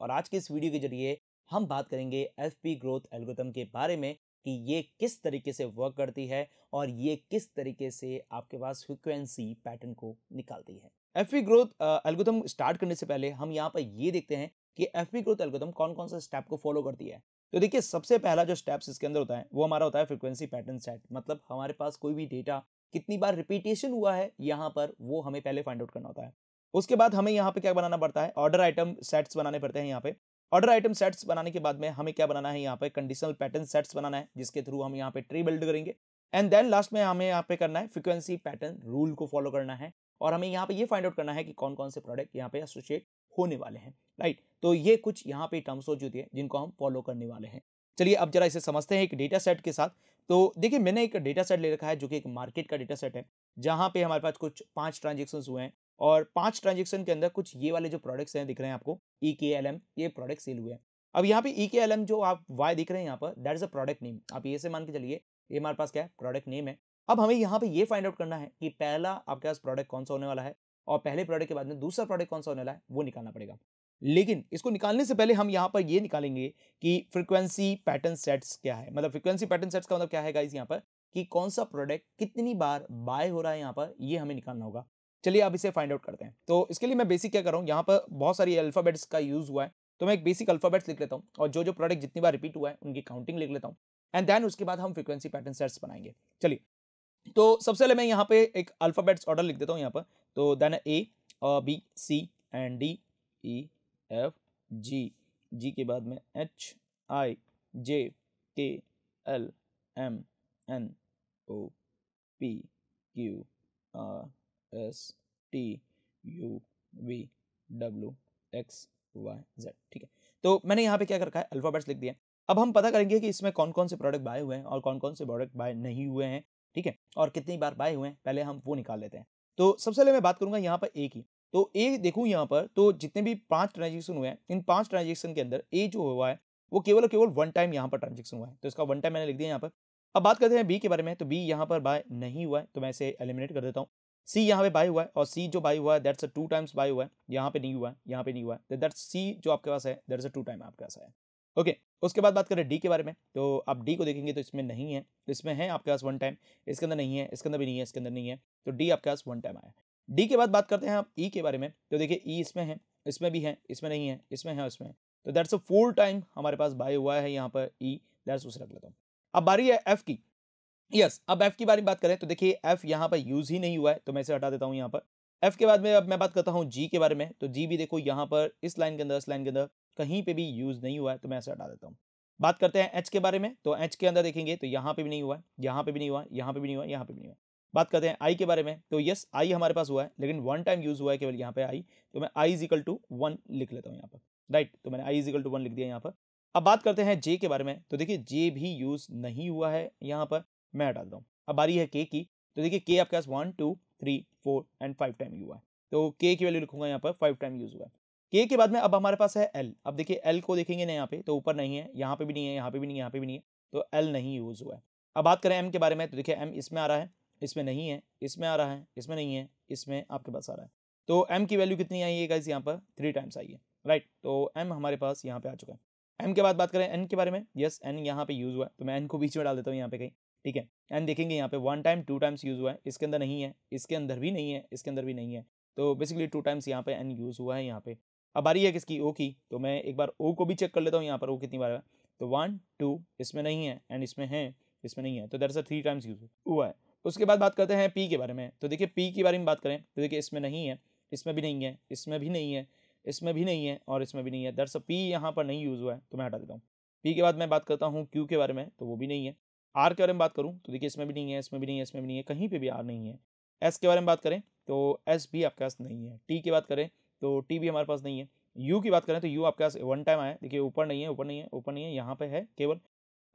और आज के इस वीडियो के ज़रिए हम बात करेंगे एफ़ पी ग्रोथ एल्गोरिथम के बारे में कि ये किस तरीके से वर्क करती है और ये किस तरीके से आपके पास फ्रिक्वेंसी पैटर्न को निकालती है। F P growth algorithm start करने से पहले हम यहाँ पर ये देखते हैं कि एफ़ ग्रोथ एल्गोरिथम कौन कौन सा स्टेप को फॉलो करती है? तो देखिए, सबसे पहला जो स्टेप्स इसके अंदर होता है, वो हमारा होता है फ्रिक्वेंसी पैटर्न सेट मतलब हमारे पास कोई भी डेटा कितनी बार रिपीटेशन हुआ है, यहाँ पर वो हमें पहले फाइंड आउट करना होता है। उसके बाद हमें यहाँ पे क्या बनाना पड़ता है? ऑर्डर आइटम सेट्स बनाने पड़ते हैं यहाँ पे। ऑर्डर आइटम सेट्स बनाने के बाद में हमें क्या बनाना है यहाँ पे? कंडीशनल पैटर्न सेट्स बनाना है, जिसके थ्रू हम यहाँ पे ट्री बिल्ड करेंगे। एंड देन लास्ट में हमें यहाँ पे करना है फ्रिक्वेंसी पैटर्न रूल को फॉलो करना है। और हमें यहाँ पे ये फाइंड आउट करना है कि कौन कौन से प्रोडक्ट यहाँ पे एसोसिएट होने वाले हैं राइट तो ये कुछ यहाँ पे टर्म्स हो चुकी है, जिनको हम फॉलो करने वाले हैं। चलिए अब जरा इसे समझते हैं एक डेटा सेट के साथ। तो देखिए, मैंने एक डेटा सेट ले रखा है, जो कि एक मार्केट का डेटा सेट है, जहाँ पे हमारे पास कुछ पाँच ट्रांजेक्शन हुए हैं और पाँच ट्रांजेक्शन के अंदर कुछ ये वाले जो प्रोडक्ट्स हैं, दिख रहे हैं आपको ई के एल एम ये प्रोडक्ट सेल हुए हैं। अब यहाँ पे ई के एल एम जो आप वाई दिख रहे हैं यहाँ पर that is a product name आप ये से मान के चलिए, ये हमारे पास क्या है प्रोडक्ट नेम है। अब हमें यहाँ पे ये फाइंड आउट करना है कि पहला आपके पास प्रोडक्ट कौन सा होने वाला है और पहले प्रोडक्ट के बाद में दूसरा प्रोडक्ट कौन सा होने वाला है, वो निकालना पड़ेगा। लेकिन इसको निकालने से पहले हम यहाँ पर ये निकालेंगे कि फ्रिक्वेंसी पैटर्न सेट्स क्या है। मतलब फ्रीक्वेंसी पैटर्न सेट्स का मतलब क्या है गाइस यहाँ पर? कि कौन सा प्रोडक्ट कितनी बार बाय हो रहा है यहाँ पर, ये हमें निकालना होगा। चलिए अब इसे फाइंड आउट करते हैं। तो इसके लिए मैं बेसिक क्या कर रहा हूँ, यहाँ पर बहुत सारी अल्फ़ाबेट्स का यूज़ हुआ है। तो मैं एक बेसिक अल्फ़ाबेट्स लिख लेता हूँ और जो जो प्रोडक्ट जितनी बार रिपीट हुआ है, उनकी काउंटिंग लिख लेता हूँ। एंड देन उसके बाद हम फ्रिक्वेंसी पैटर्न सेट्स बनाएँगे। चलिए। तो सबसे पहले मैं यहाँ पे एक अल्फ़ाबेट्स ऑर्डर लिख देता हूँ यहाँ पर। तो then A B, C and D, E, F, G. G के बाद में H, I, J, K, L, M, N, O, P, Q, R, S, T, U, V W X, Y, Z, ठीक है। तो मैंने यहाँ पे क्या कर रखा है? अल्फ़ाबेट्स लिख दिया अब हम पता करेंगे कि इसमें कौन कौन से प्रोडक्ट बाय हुए हैं और कौन कौन से प्रोडक्ट बाय नहीं हुए हैं, ठीक है? और कितनी बार बाय हुए हैं, पहले हम वो निकाल लेते हैं। तो सबसे पहले मैं बात करूँगा यहाँ पर ए की। तो ए देखूँ यहाँ पर तो जितने भी पाँच ट्रांजेक्शन हुए हैं, इन पाँच ट्रांजेक्शन के अंदर ए जो हुआ है, वो केवल और केवल वन टाइम यहाँ पर ट्रांजेक्शन हुआ है। तो इसका वन टाइम मैंने लिख दिया यहाँ पर। अब बात करते हैं बी के बारे में तो बी यहाँ पर बाय नहीं हुआ है तो मैं इसे एलिमिनेट कर देता हूँ। सी यहाँ पे बाय हुआ है, और सी जो बाय हुआ है that's a two times buy हुआ है। यहाँ पे नहीं हुआ है, यहाँ पे नहीं हुआ है। दैट्स सी जो आपके पास है दैट्स अ टू टाइम आपके पास है। ओके उसके बाद बात करें डी के बारे में। तो आप डी को देखेंगे तो इसमें नहीं है। इसमें है आपके पास वन टाइम इसके अंदर नहीं है इसके अंदर भी नहीं है इसके अंदर नहीं है। तो डी आपके पास वन टाइम आया। डी के बाद बात करते हैं आप ई के बारे में। तो देखिए ई इसमें है इसमें भी है इसमें नहीं है इसमें है इसमें तो दैट्स अ फोर टाइम हमारे पास बाय हुआ है यहाँ पर ई दैट्स उसे रख लेता हूँ। अब बारी है एफ़ की। यस yes, अब एफ़ की बारे में बात करें तो देखिए एफ़ यहाँ पर यूज़ ही नहीं हुआ है तो मैं इसे हटा देता हूँ यहाँ पर। एफ़ के बाद में अब मैं बात करता हूँ जी के बारे में। तो जी भी देखो यहाँ पर इस लाइन के अंदर इस लाइन के अंदर। कहीं पे भी यूज़ नहीं हुआ है तो मैं इसे हटा देता हूँ। बात करते हैं एच के बारे में तो एच के अंदर देखेंगे तो यहाँ पे भी नहीं हुआ है, यहाँ पे भी नहीं हुआ है, यहाँ पे भी नहीं हुआ यहाँ पे भी नहीं हुआ बात करते हैं आई के बारे में तो यस आई हमारे पास हुआ है, लेकिन वन टाइम यूज़ हुआ है केवल यहाँ पे आई तो मैं आई इजिकल टू वन लिख लेता हूँ यहाँ पर। राइट तो मैंने आई इजिकल टू वन लिख दिया यहाँ पर। अब बात करते हैं जे के बारे में तो देखिए जे भी यूज़ नहीं हुआ है यहाँ पर, मैं हटा देता हूँ। अब बारी है के की तो देखिए के आपके पास one two three four and five time हुआ है। तो के की वैल्यू लिखूँगा यहाँ पर फाइव टाइम यूज़ हुआ है। के के बाद में अब हमारे पास है एल अब देखिए एल को देखेंगे ना यहाँ पे तो ऊपर नहीं है, यहाँ पे भी नहीं है, यहाँ पे भी नहीं है, यहाँ पे भी नहीं है तो एल नहीं यूज़ हुआ है। अब बात करें एम के बारे में तो देखिए एम इसमें आ रहा है, इसमें नहीं है, इसमें आ रहा है, इसमें नहीं है, इसमें आपके पास आ रहा है। तो एम की वैल्यू कितनी आई है गाइस यहाँ पर? थ्री टाइम्स आई है राइट तो एम हमारे पास यहाँ पे आ चुका है। एम के बाद बात करें एन के बारे में यस एन यहाँ पे यूज़ हुआ है तो मैं एन को बीच में डाल देता हूँ यहाँ पे कहीं, ठीक है? एन देखेंगे यहाँ पे one time two times use हुआ है, इसके अंदर नहीं है, इसके अंदर भी नहीं है, इसके अंदर भी नहीं है। तो बेसिकली टू टाइम्स यहाँ पे एन यूज़ हुआ है यहाँ पे। अब रही है किसकी? ओ की। तो मैं एक बार ओ को भी चेक कर लेता हूँ यहाँ पर, ओ कितनी बार है। तो वन टू इसमें नहीं है एंड इसमें है, इसमें नहीं है। तो दरअसल थ्री टाइम्स यूज़ हुआ है। उसके बाद बात करते हैं पी के बारे में। तो देखिए पी के बारे में बात करें तो देखिए इसमें नहीं है, इसमें भी नहीं है, इसमें भी नहीं है, इसमें भी नहीं है और इसमें भी नहीं है। दरअसल पी यहाँ पर नहीं यूज़ हुआ है तो मैं हटा देता हूँ। पी के बाद मैं बात करता हूँ क्यू के बारे में तो वो भी नहीं है। आर के बारे में बात करूँ तो देखिए इसमें भी नहीं है, इसमें भी नहीं है, इसमें भी नहीं है, कहीं पर भी आर नहीं है। एस के बारे में बात करें तो एस भी आपके पास नहीं है। टी की बात करें तो टी भी हमारे पास नहीं है। यू की बात करें तो यू आपके पास वन टाइम आया देखिए, ऊपर नहीं है, ऊपर नहीं है, ऊपर नहीं है, यहाँ पे है केवल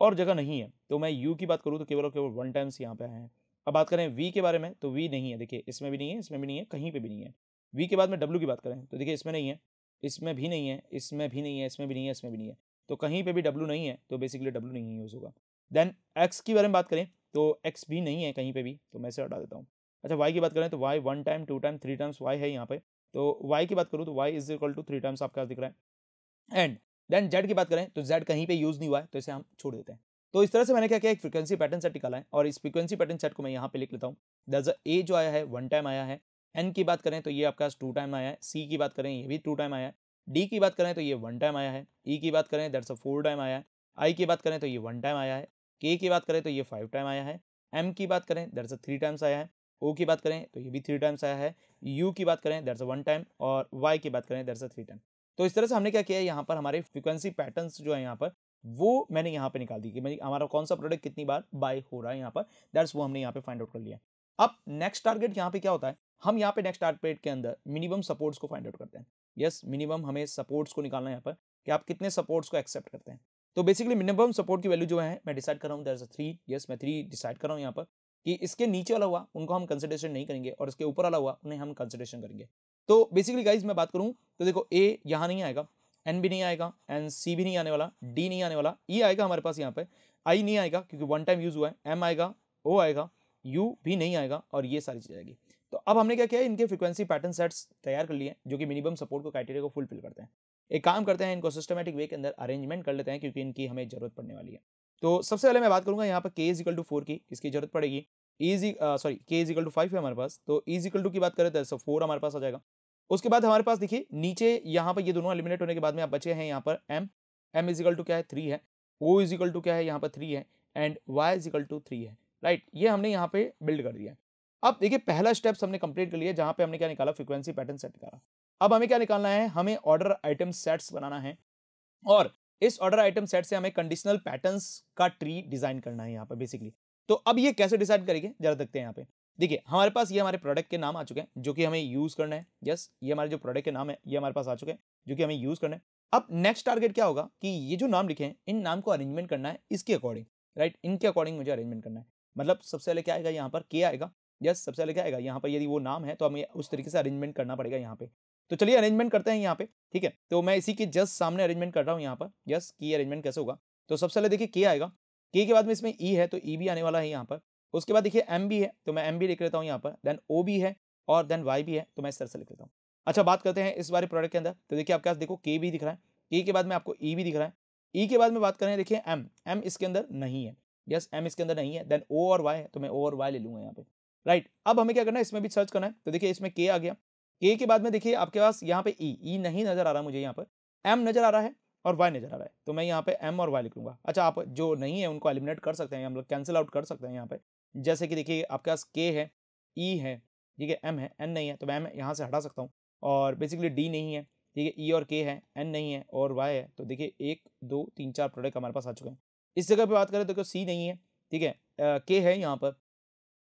और जगह नहीं है। तो मैं यू की बात करूँ तो केवल और केवल वन टाइम्स यहाँ पे आए हैं। अब बात करें वी के बारे में तो वी नहीं है। देखिए, इसमें भी नहीं है, इसमें भी नहीं है, कहीं पे भी नहीं है। वी के बाद में डब्ल्यू की बात करें तो देखिए, इसमें नहीं है, इसमें भी नहीं है, इसमें भी नहीं है, इसमें भी नहीं है, इसमें भी नहीं है। तो कहीं पे भी डब्ल्यू नहीं है तो बेसिकली डब्ल्यू नहीं यूज़ होगा। देन एक्स की बारे में बात करें तो एक्स भी नहीं है कहीं पे भी तो मैं इसे हटा देता हूँ। अच्छा वाई की बात करें तो Y one time two time three times Y है यहाँ पे। तो वाई की बात करूँ तो Y is equal to three times आपके पास दिख रहा है। एंड देन जेड की बात करें तो जेड कहीं पे यूज़ नहीं हुआ है तो इसे हम छोड़ देते हैं। तो इस तरह से मैंने क्या किया, एक फ्रीक्वेंसी पैटर्न सेट निकाला है और इस फ्रीक्वेंसी पैटर्न सेट को मैं यहाँ पे लिख लेता हूँ। दर्ज ए जो आया है वन टाइम आया है। एन की बात करें तो ये आपका टू टाइम आया है। सी की बात करें, ये भी टू टाइम आया है। डी की बात करें तो ये वन टाइम आया है। ई e की बात करें अ फोर टाइम आया है। आई की बात करें तो ये वन टाइम आया है। के की बात करें तो ये फाइव टाइम आया है। एम की बात करें अ थ्री टाइम्स आया है। ओ की बात करें तो ये भी थ्री टाइम्स आया है। यू की बात करें दैट्स अ वन टाइम और वाई की बात करें दैट्स थ्री टाइम तो इस तरह से हमने क्या किया यहाँ पर हमारे फ्रिक्वेंसी पैटर्न्स जो है यहाँ पर वो मैंने यहाँ पे निकाल दी कि हमारा कौन सा प्रोडक्ट कितनी बार बाय हो रहा है यहाँ पर दैट्स वो हमने यहाँ पे फाइंड आउट कर लिया अब नेक्स्ट टारगेट यहाँ पे क्या होता है? हम यहाँ पे नेक्स्ट टारगेट के अंदर मिनिमम सपोर्ट्स को फाइंड आउट करते हैं। यस yes, मिनिमम हमें सपोर्ट्स को निकालना है यहाँ पर कि आप कितने सपोर्ट्स को एक्सेप्ट करते हैं। तो बेसिकली मिनिमम सपोर्ट की वैल्यू जो है मैं डिसाइड कर रहा हूँ दर थ्री यस मैं थ्री डिसाइड कर रहा हूँ यहाँ पर। कि इसके नीचे वाला हुआ, उनको हम कंसिडरेशन नहीं करेंगे और इसके ऊपर वाला हुआ, उन्हें हम कंसिडरेशन करेंगे। तो बेसिकली गाइज़ मैं बात करूँ तो देखो ए यहाँ नहीं आएगा एन भी नहीं आएगा एन सी भी नहीं आने वाला डी नहीं आने वाला ई e आएगा हमारे पास यहाँ पे आई नहीं आएगा क्योंकि वन टाइम यूज़ हुआ है एम आएगा ओ आएगा यू भी नहीं आएगा और ये सारी चीज़ आएगी। तो अब हमने क्या किया, इनके फ्रिक्वेंसी पैटर्न सेट्स तैयार कर लिए जो कि मिनिमम सपोर्ट को क्राइटेरिया को फुलफिल करते हैं। एक काम करते हैं, इनको सिस्टमेटिक वे के अंदर अरेंजमेंट कर लेते हैं, क्योंकि इनकी हमें ज़रूरत पड़ने वाली है। तो सबसे पहले मैं बात करूँगा यहाँ पर के इजिकल टू फोर की इसकी ज़रूरत पड़ेगी? Easy sorry K is equal to five है हमारे पास तो इजिकल टू की बात करें तो फोर हमारे पास आ जाएगा। उसके बाद हमारे पास देखिए, नीचे यहाँ पर ये दोनों एलिमिनेट होने के बाद में आप बचे हैं यहाँ पर एम एम इजिकल टू क्या है? थ्री है ओ इजिकल टू क्या है? यहाँ पर थ्री है and Y is equal to three है राइट ये हमने यहाँ पे बिल्ड कर दिया अब देखिए, पहला स्टेप्स हमने कंप्लीट कर लिया जहाँ पे हमने क्या निकाला? फ्रीक्वेंसी पैटर्न सेट निकाला। अब हमें क्या निकालना है? हमें ऑर्डर आइटम सेट्स बनाना है, और इस ऑर्डर आइटम सेट से हमें कंडीशनल पैटर्न्स का ट्री डिज़ाइन करना है यहाँ पर बेसिकली तो अब ये कैसे डिसाइड करेंगे? जरा देखते हैं यहाँ पे। देखिए, हमारे पास ये हमारे प्रोडक्ट के नाम आ चुके हैं, जो कि हमें यूज़ करना है। यस ये हमारे जो प्रोडक्ट के नाम है, ये हमारे पास आ चुके हैं, जो कि हमें यूज़ करना है। अब नेक्स्ट टारगेट क्या होगा? कि ये जो नाम लिखे हैं, इन नाम को अरेंजमेंट करना है इसके अकॉर्डिंग राइट इनके अकॉर्डिंग मुझे अरेंजमेंट करना है। मतलब सबसे पहले क्या आएगा यहाँ पर? के आएगा। यस सबसे पहले क्या आएगा? यहाँ पर यदि वो नाम है तो हमें उस तरीके से अरेंजमेंट करना पड़ेगा यहाँ पे। तो चलिए अरेंजमेंट करते हैं यहाँ पे, ठीक है? तो मैं इसी के जस्ट सामने अरेंजमेंट कर रहा हूँ यहाँ पर यस की अरेंजमेंट कैसे होगा? तो सबसे पहले देखिए के आएगा। के के बाद में इसमें ई e है तो ई e भी आने वाला है यहाँ पर। उसके बाद देखिए एम भी है तो मैं एम भी लिख लेता हूँ यहाँ पर देन ओ भी है और देन वाई भी है तो मैं इस तरह से लिख लेता हूँ। अच्छा बात करते हैं इस बारे प्रोडक्ट के अंदर। तो देखिए आपके पास देखो के भी दिख रहा है। के के बाद में आपको ई भी दिख रहा है। ई के बाद में बात करें, देखिए एम एम इसके अंदर नहीं है। यस एम इसके अंदर नहीं है। देन ओ और वाई है तो मैं ओ और वाई ले लूँगा यहाँ पे। राइट अब हमें क्या करना है? इसमें भी सर्च करना है। तो देखिए इसमें के आ गया। के के बाद में देखिए आपके पास यहाँ पे ई ई नहीं नज़र आ रहा मुझे यहाँ पर एम नज़र आ रहा है और वाई नज़र आ रहा है। तो मैं यहाँ पे एम और वाई लिख लूँगा। अच्छा आप जो नहीं है उनको एलिमिनेट कर सकते हैं, हम लोग कैंसिल आउट कर सकते हैं यहाँ पे। जैसे कि देखिए आपके पास के है ई है, ठीक है एम है एन नहीं है तो मैं यहाँ से हटा सकता हूँ। और बेसिकली डी नहीं है, ठीक है ई और के है एन नहीं है और वाई है तो देखिए एक, दो, तीन, चार प्रोडक्ट हमारे पास आ चुके हैं। इस जगह पे बात करें तो सी नहीं है, ठीक है के है यहाँ पर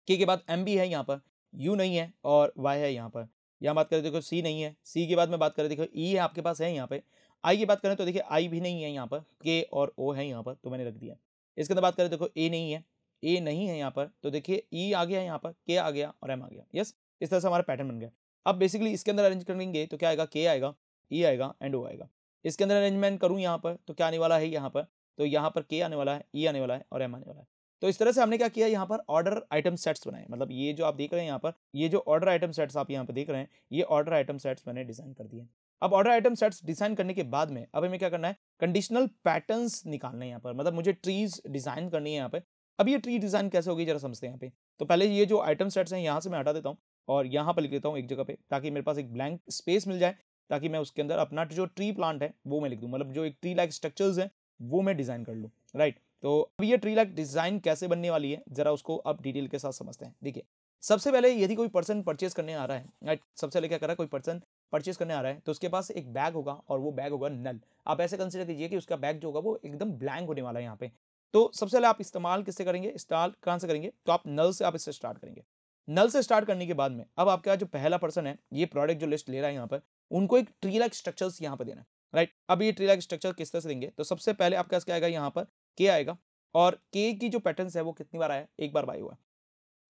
के के बाद एम भी है यहाँ पर यू नहीं है और वाई है यहाँ पर। यहाँ बात करें, देखो सी नहीं है। सी के बाद में बात करें, देखो ई है आपके पास है यहाँ पे। आई की बात करें तो देखिए आई भी नहीं है यहाँ पर। के और ओ है यहाँ पर तो मैंने रख दिया। इसके अंदर बात करें, देखो ए नहीं है। ए नहीं है यहाँ पर तो देखिए ई आ गया यहाँ पर के आ गया और एम आ गया। यस इस तरह से हमारा पैटर्न बन गया। अब बेसिकली इसके अंदर अरेंज करेंगे तो क्या आएगा? के आएगा ई आएगा एंड ओ आएगा। इसके अंदर अरेंजमेंट करूँ यहाँ पर तो क्या आने वाला है यहाँ पर? तो यहाँ पर के आने वाला है ई आने वाला है और एम आने वाला है। तो इस तरह से हमने क्या किया? यहाँ पर ऑर्डर आइटम सेट्स बनाए। मतलब ये जो आप देख रहे हैं यहाँ पर, ये जो ऑर्डर आइटम सेट्स आप यहाँ पर देख रहे हैं, ये ऑर्डर आइटम सेट्स मैंने डिज़ाइन कर दिए। अब ऑर्डर आइटम सेट्स डिज़ाइन करने के बाद में, अब हमें क्या करना है? कंडीशनल पैटर्न्स निकालने यहाँ पर। मतलब मुझे ट्रीज डिज़ाइन करनी है यहाँ पे। अब ये ट्री डिज़ाइन कैसे होगी जरा समझते हैं यहाँ पे। तो पहले ये जो आइटम सेट्स हैं, यहाँ से मैं हटा देता हूँ और यहाँ पर लिख देता हूँ एक जगह पे, ताकि मेरे पास एक ब्लैंक स्पेस मिल जाए, ताकि मैं उसके अंदर अपना जो ट्री प्लांट है, वो मैं लिख दूँ। मतलब जो एक ट्री लाइक स्ट्रक्चर्स है, वो मैं डिज़ाइन कर लूँ। राइट तो अब ये ट्री लाइक डिज़ाइन कैसे बनने वाली है? जरा उसको अब डिटेल के साथ समझते हैं। देखिए, सबसे पहले यदि कोई पर्सन परचेज करने आ रहा है सबसे पहले क्या कर रहा है? कोई पर्सन परचेज करने आ रहा है तो उसके पास एक बैग होगा और वो बैग होगा नल आप ऐसे कंसिडर कीजिए कि उसका बैग जो होगा वो एकदम ब्लैंक होने वाला है यहाँ पे। तो सबसे पहले आप इस्तेमाल किससे करेंगे? स्टार्ट कहाँ से करेंगे? तो आप नल से आप इससे स्टार्ट करेंगे। नल से स्टार्ट करने के बाद में, अब आपका जो पहला पर्सन है, ये प्रोडक्ट जो लिस्ट ले रहा है यहाँ पर, उनको एक ट्री लाइक स्ट्रक्चर्स यहाँ पर देना राइट अब ये ट्री लाइक स्ट्रक्चर किस तरह से देंगे? तो सबसे पहले आपके क्या आएगा यहाँ पर? के आएगा और के की जो पैटर्न है वो कितनी बार आया एक बार बाई हुआ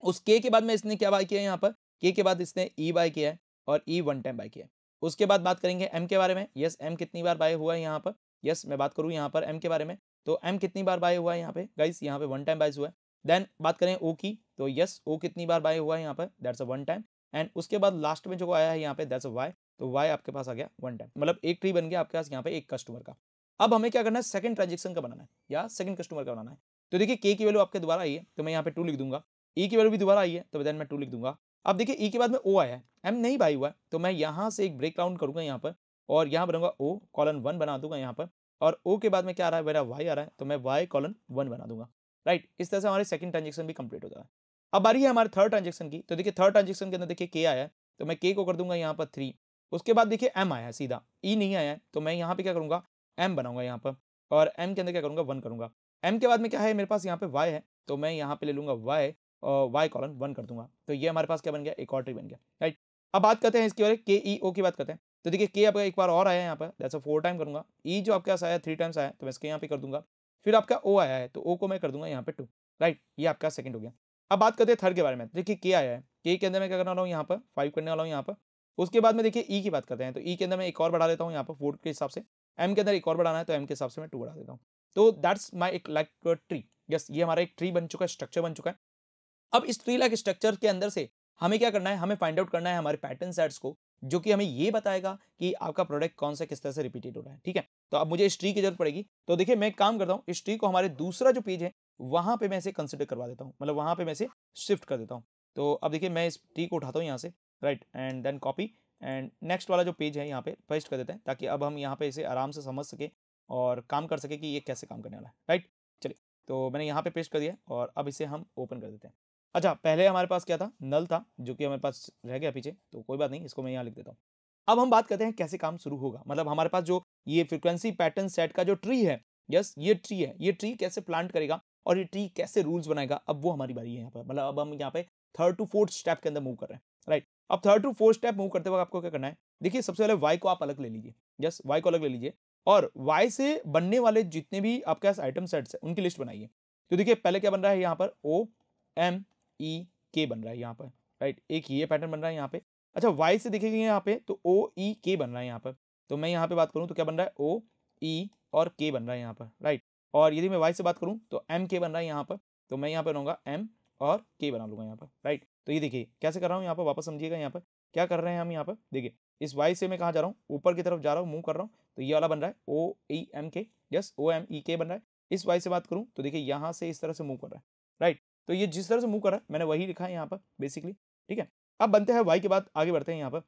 उस के के बाद में इसने क्या बाई किया यहाँ पर? के के बाद इसने ई बाई किया है और ई वन टाइम बाई किया है। उसके बाद बात करेंगे एम के बारे में। यस एम कितनी बार बाय हुआ है यहाँ पर? यस मैं बात करूँ यहाँ पर एम के बारे में। तो एम कितनी बार बाय हुआ है यहाँ पे? गाइस यहाँ पे वन टाइम बाइस हुआ है। देन बात करें ओ की तो यस ओ कितनी बार बाय हुआ है यहाँ पर? That's a one time and उसके बाद लास्ट में जो आया है यहाँ पे दैट्स अ वाई तो वाई आपके पास आ गया वन टाइम मतलब एक ट्री बन गया आपके पास यहाँ पे एक कस्टमर का। अब हमें क्या करना है? सेकंड ट्रांजेक्शन का बनाना है, या सेकंड कस्टमर का बनाना है। तो देखिए के की वैल्यू आपके दोबारा आई है तो मैं यहाँ पे टू लिख दूँगा। ई e की वैल्यू भी दोबारा आई है तो देन मैं टू लिख दूँगा। अब देखिए ई e के बाद में ओ आया है एम नहीं बाई हुआ है तो मैं यहाँ से एक ब्रेक डाउन करूँगा यहाँ पर, और यहाँ बनूँगा ओ कॉलन वन बना दूँगा यहाँ पर, और ओ के बाद में क्या आ रहा है? मेरा वाई आ रहा है तो मैं वाई कॉलन वन बना दूँगा। राइट इस तरह से हमारे सेकंड ट्रांजेक्शन भी कंप्लीट हो जाएगा अब बारी है हमारे थर्ड ट्रांजेक्शन की तो देखिए थर्ड ट्रांजेक्शन के अंदर देखिए के आया है तो मैं के को कर दूँगा यहाँ पर थ्री उसके बाद देखिए एम आया है सीधा। ई e नहीं आया है तो मैं यहाँ पे क्या करूँगा? एम बनाऊँगा यहाँ पर और एम के अंदर क्या करूँगा? वन करूँगा। एम के बाद में क्या है? मेरे पास यहाँ पे वाई है तो मैं यहाँ पे ले लूँगा वाई और वाई कॉलन वन कर दूँगा। तो ये हमारे पास क्या बन गया? एक और ट्री बन गया राइट अब बात करते हैं इसके बारे के ई ओ की बात करते हैं। तो देखिए के आपका एक बार और आया है यहाँ पर जैसे फोर टाइम करूँगा। ई e जो आपके पास आया थ्री टाइम्स आया तो मैं इसके यहाँ पे कर दूँगा। फिर आपका ओ आया है तो ओ को मैं कर दूँगा यहाँ पे टू राइट ये आपका सेकंड हो गया। अब बात करते हैं थर्ड के बारे में। देखिए के आया है। के के अंदर मैं क्या करने वाला हूँ? यहाँ पर फाइव करने वाला हूँ यहाँ पर। उसके बाद में देखिए ई e की बात करते हैं। तो ई e के अंदर मैं एक और बढ़ा देता हूँ यहाँ पर फोर के हिसाब से। एम के अंदर एक और बढ़ाना है तो एम के हिसाब से मैं टू बढ़ा देता हूँ। तो दैट्स माई एक लाइक ट्री यस ये हमारा एक ट्री बन चुका है स्ट्रक्चर बन चुका है। अब इस ट्री लाइक स्ट्रक्चर के अंदर से हमें क्या करना है? हमें फाइंड आउट करना है हमारे पैटर्न सेट्स को, जो कि हमें ये बताएगा कि आपका प्रोडक्ट कौन सा किस तरह से रिपीटेड हो रहा है, ठीक है? तो अब मुझे इस ट्री की ज़रूरत पड़ेगी। तो देखिए, मैं काम करता हूँ, इस ट्री को हमारे दूसरा जो पेज है, वहाँ पे मैं इसे कंसिडर करवा देता हूँ। मतलब वहाँ पे मैं इसे शिफ्ट कर देता हूँ। तो अब देखिए, मैं इस ट्री को उठाता हूँ यहाँ से right and then copy and next वाला जो पेज है यहाँ पे पेस्ट कर देते हैं, ताकि अब हम यहाँ पे इसे आराम से समझ सके और काम कर सके कि ये कैसे काम करने वाला है राइट चलिए तो मैंने यहाँ पे पेस्ट कर दिया और अब इसे हम ओपन कर देते हैं। अच्छा पहले हमारे पास क्या था? नल था, जो कि हमारे पास रह गया पीछे तो कोई बात नहीं, इसको मैं यहाँ लिख देता हूँ। अब हम बात करते हैं कैसे काम शुरू होगा मतलब हमारे पास जो ये फ्रिक्वेंसी पैटर्न सेट का जो ट्री है यस ये ट्री है, ये ट्री कैसे प्लांट करेगा और ये ट्री कैसे रूल्स बनाएगा, अब वो हमारी बारी है यहाँ पर मतलब अब हम यहाँ पे थर्ड टू फोर्थ स्टेप के अंदर मूव कर रहे हैं। राइट अब third to fourth step move करते वक्त आपको क्या करना है? देखिए, सबसे पहले वाई को आप अलग ले लीजिए। यस वाई को अलग ले लीजिए। और वाई से बनने वाले जितने भी आपके पास आइटम सेट्स है, उनकी लिस्ट बनाइए। तो देखिए, पहले क्या बन रहा है यहाँ पर? ओ एम ई के बन रहा है यहाँ पर। राइट एक ये पैटर्न बन रहा है यहाँ पे। अच्छा वाई से देखेंगे यहाँ पे तो ओ ई के बन रहा है यहाँ पर। तो मैं यहाँ पे बात करूँ तो क्या बन रहा है? ओ ई e और के बन रहा है यहाँ पर। राइट और यदि मैं वाई से बात करूँ तो एम के बन रहा है यहाँ पर। तो मैं यहाँ पर रहूँगा एम और के बना लूँगा यहाँ पर। राइट तो ये देखिए, कैसे कर रहा हूँ यहाँ पर वापस समझिएगा यहाँ पर क्या कर रहे हैं हम यहाँ पर देखिए, इस वाई से मैं कहाँ जा रहा हूँ? ऊपर की तरफ़ जा रहा हूँ मूव कर रहा हूँ। तो ये वाला बन रहा है O E M K yes O M E K बन रहा है। इस वाई से बात करूँ तो देखिए, यहाँ से इस तरह से मूव कर रहा है, राइट? तो ये जिस तरह से मूव कर रहा है, मैंने वही लिखा है यहाँ पर बेसिकली ठीक है? अब बनते हैं वाई के बाद, आगे बढ़ते हैं यहाँ पर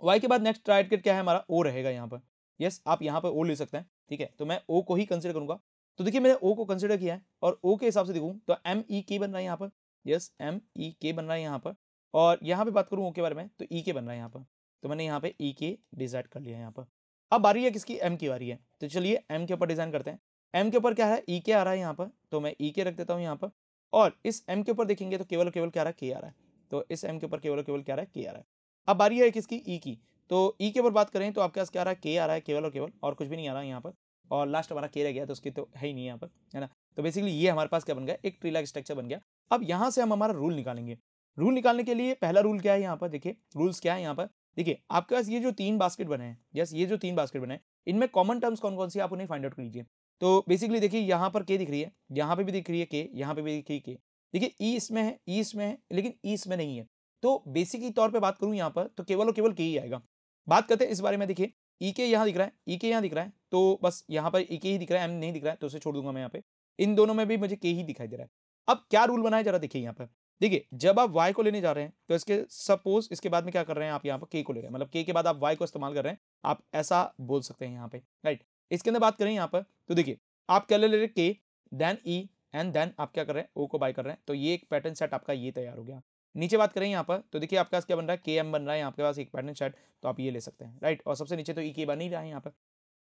वाई के बाद नेक्स्ट किट क्या है हमारा? ओ रहेगा यहाँ पर यस, आप यहाँ पर ओ ले सकते हैं, ठीक है? तो मैं ओ को ही कंसिडर करूँगा। तो देखिए, मैंने ओ को कंसिडर किया है और ओ के हिसाब से देखूँ तो एम ई के बन रहा है यहाँ पर यस एम ई के बन रहा है यहाँ पर। और यहाँ पे बात करूँ ओ के बारे में तो ई e के बन रहा है यहाँ पर। तो मैंने यहाँ पे ई के डिसाइड कर लिया यहाँ पर। अब बारी है किसकी? एम की बारी है। तो चलिए एम के ऊपर डिज़ाइन करते हैं। एम के ऊपर क्या है? ई e के आ रहा है यहाँ पर। तो मैं ई e के रख देता हूँ यहाँ पर। और इस एम के ऊपर देखेंगे तो केवल केवल क्या रहा है? के आ रहा है। तो इस एम के ऊपर केवल केवल क्या रहा है? के आ रहा है। अब बारी है किसकी? ई की। तो ई के ऊपर बात करें तो आपके पास क्या आ रहा है? के आ रहा है केवल और केवल। और कुछ भी नहीं आ रहा है यहाँ पर। और लास्ट हमारा के रह गया तो उसकी तो है ही नहीं यहाँ पर, है ना? तो बेसिकली ये हमारे पास क्या बन गया? एक ट्री स्ट्रक्चर बन गया। अब यहाँ से हम हमारा रूल निकालेंगे। रूल निकालने के लिए पहला रूल क्या है यहाँ पर? देखिए रूल्स क्या है यहाँ पर? देखिए, आपके पास ये जो तीन बास्केट बने हैं यस ये जो तीन बास्केट बने हैं, इनमें कॉमन टर्म्स कौन कौन सी आप उन्हें फाइंड आउट कीजिए। तो बेसिकली देखिए, यहाँ पर के दिख रही है, यहाँ पे भी दिख रही है के यहाँ पे भी दिख रही है के देखिए ई इसमें है ई इसमें है, लेकिन ई इसमें नहीं है। तो बेसिकली तौर पे बात करूँ यहाँ पर तो केवल और केवल के ही आएगा। बात करते हैं इस बारे में, देखिए ई के यहाँ दिख रहा है ई के यहाँ दिख रहा है तो बस यहाँ पर ई के ही दिख रहा है एम नहीं दिख रहा है तो उसे छोड़ दूँगा मैं यहाँ पे। इन दोनों में भी मुझे के ही दिखाई दे रहा है। अब क्या रूल बनाया जरा देखिए यहाँ पर देखिए, जब आप वाई को लेने जा रहे हैं तो इसके सपोज़ इसके बाद में क्या कर रहे हैं आप यहाँ पर? के को ले रहे हैं। मतलब के के बाद आप वाई को इस्तेमाल कर रहे हैं, आप ऐसा बोल सकते हैं यहाँ पे राइट इसके अंदर बात करें यहाँ पर तो देखिए, आप क्या ले रहे के देन ई एंड देन आप क्या कर रहे हैं? ओ को बाय कर रहे हैं। तो ये एक पैटर्न सेट आपका ये तैयार हो गया। नीचे बात करें यहाँ पर तो देखिए आपके पास क्या बन रहा है? के एम बन रहा है आपके पास एक पैटर्न सेट तो आप ये ले सकते हैं राइट और सबसे नीचे तो ई e के बन ही रहा है यहाँ पर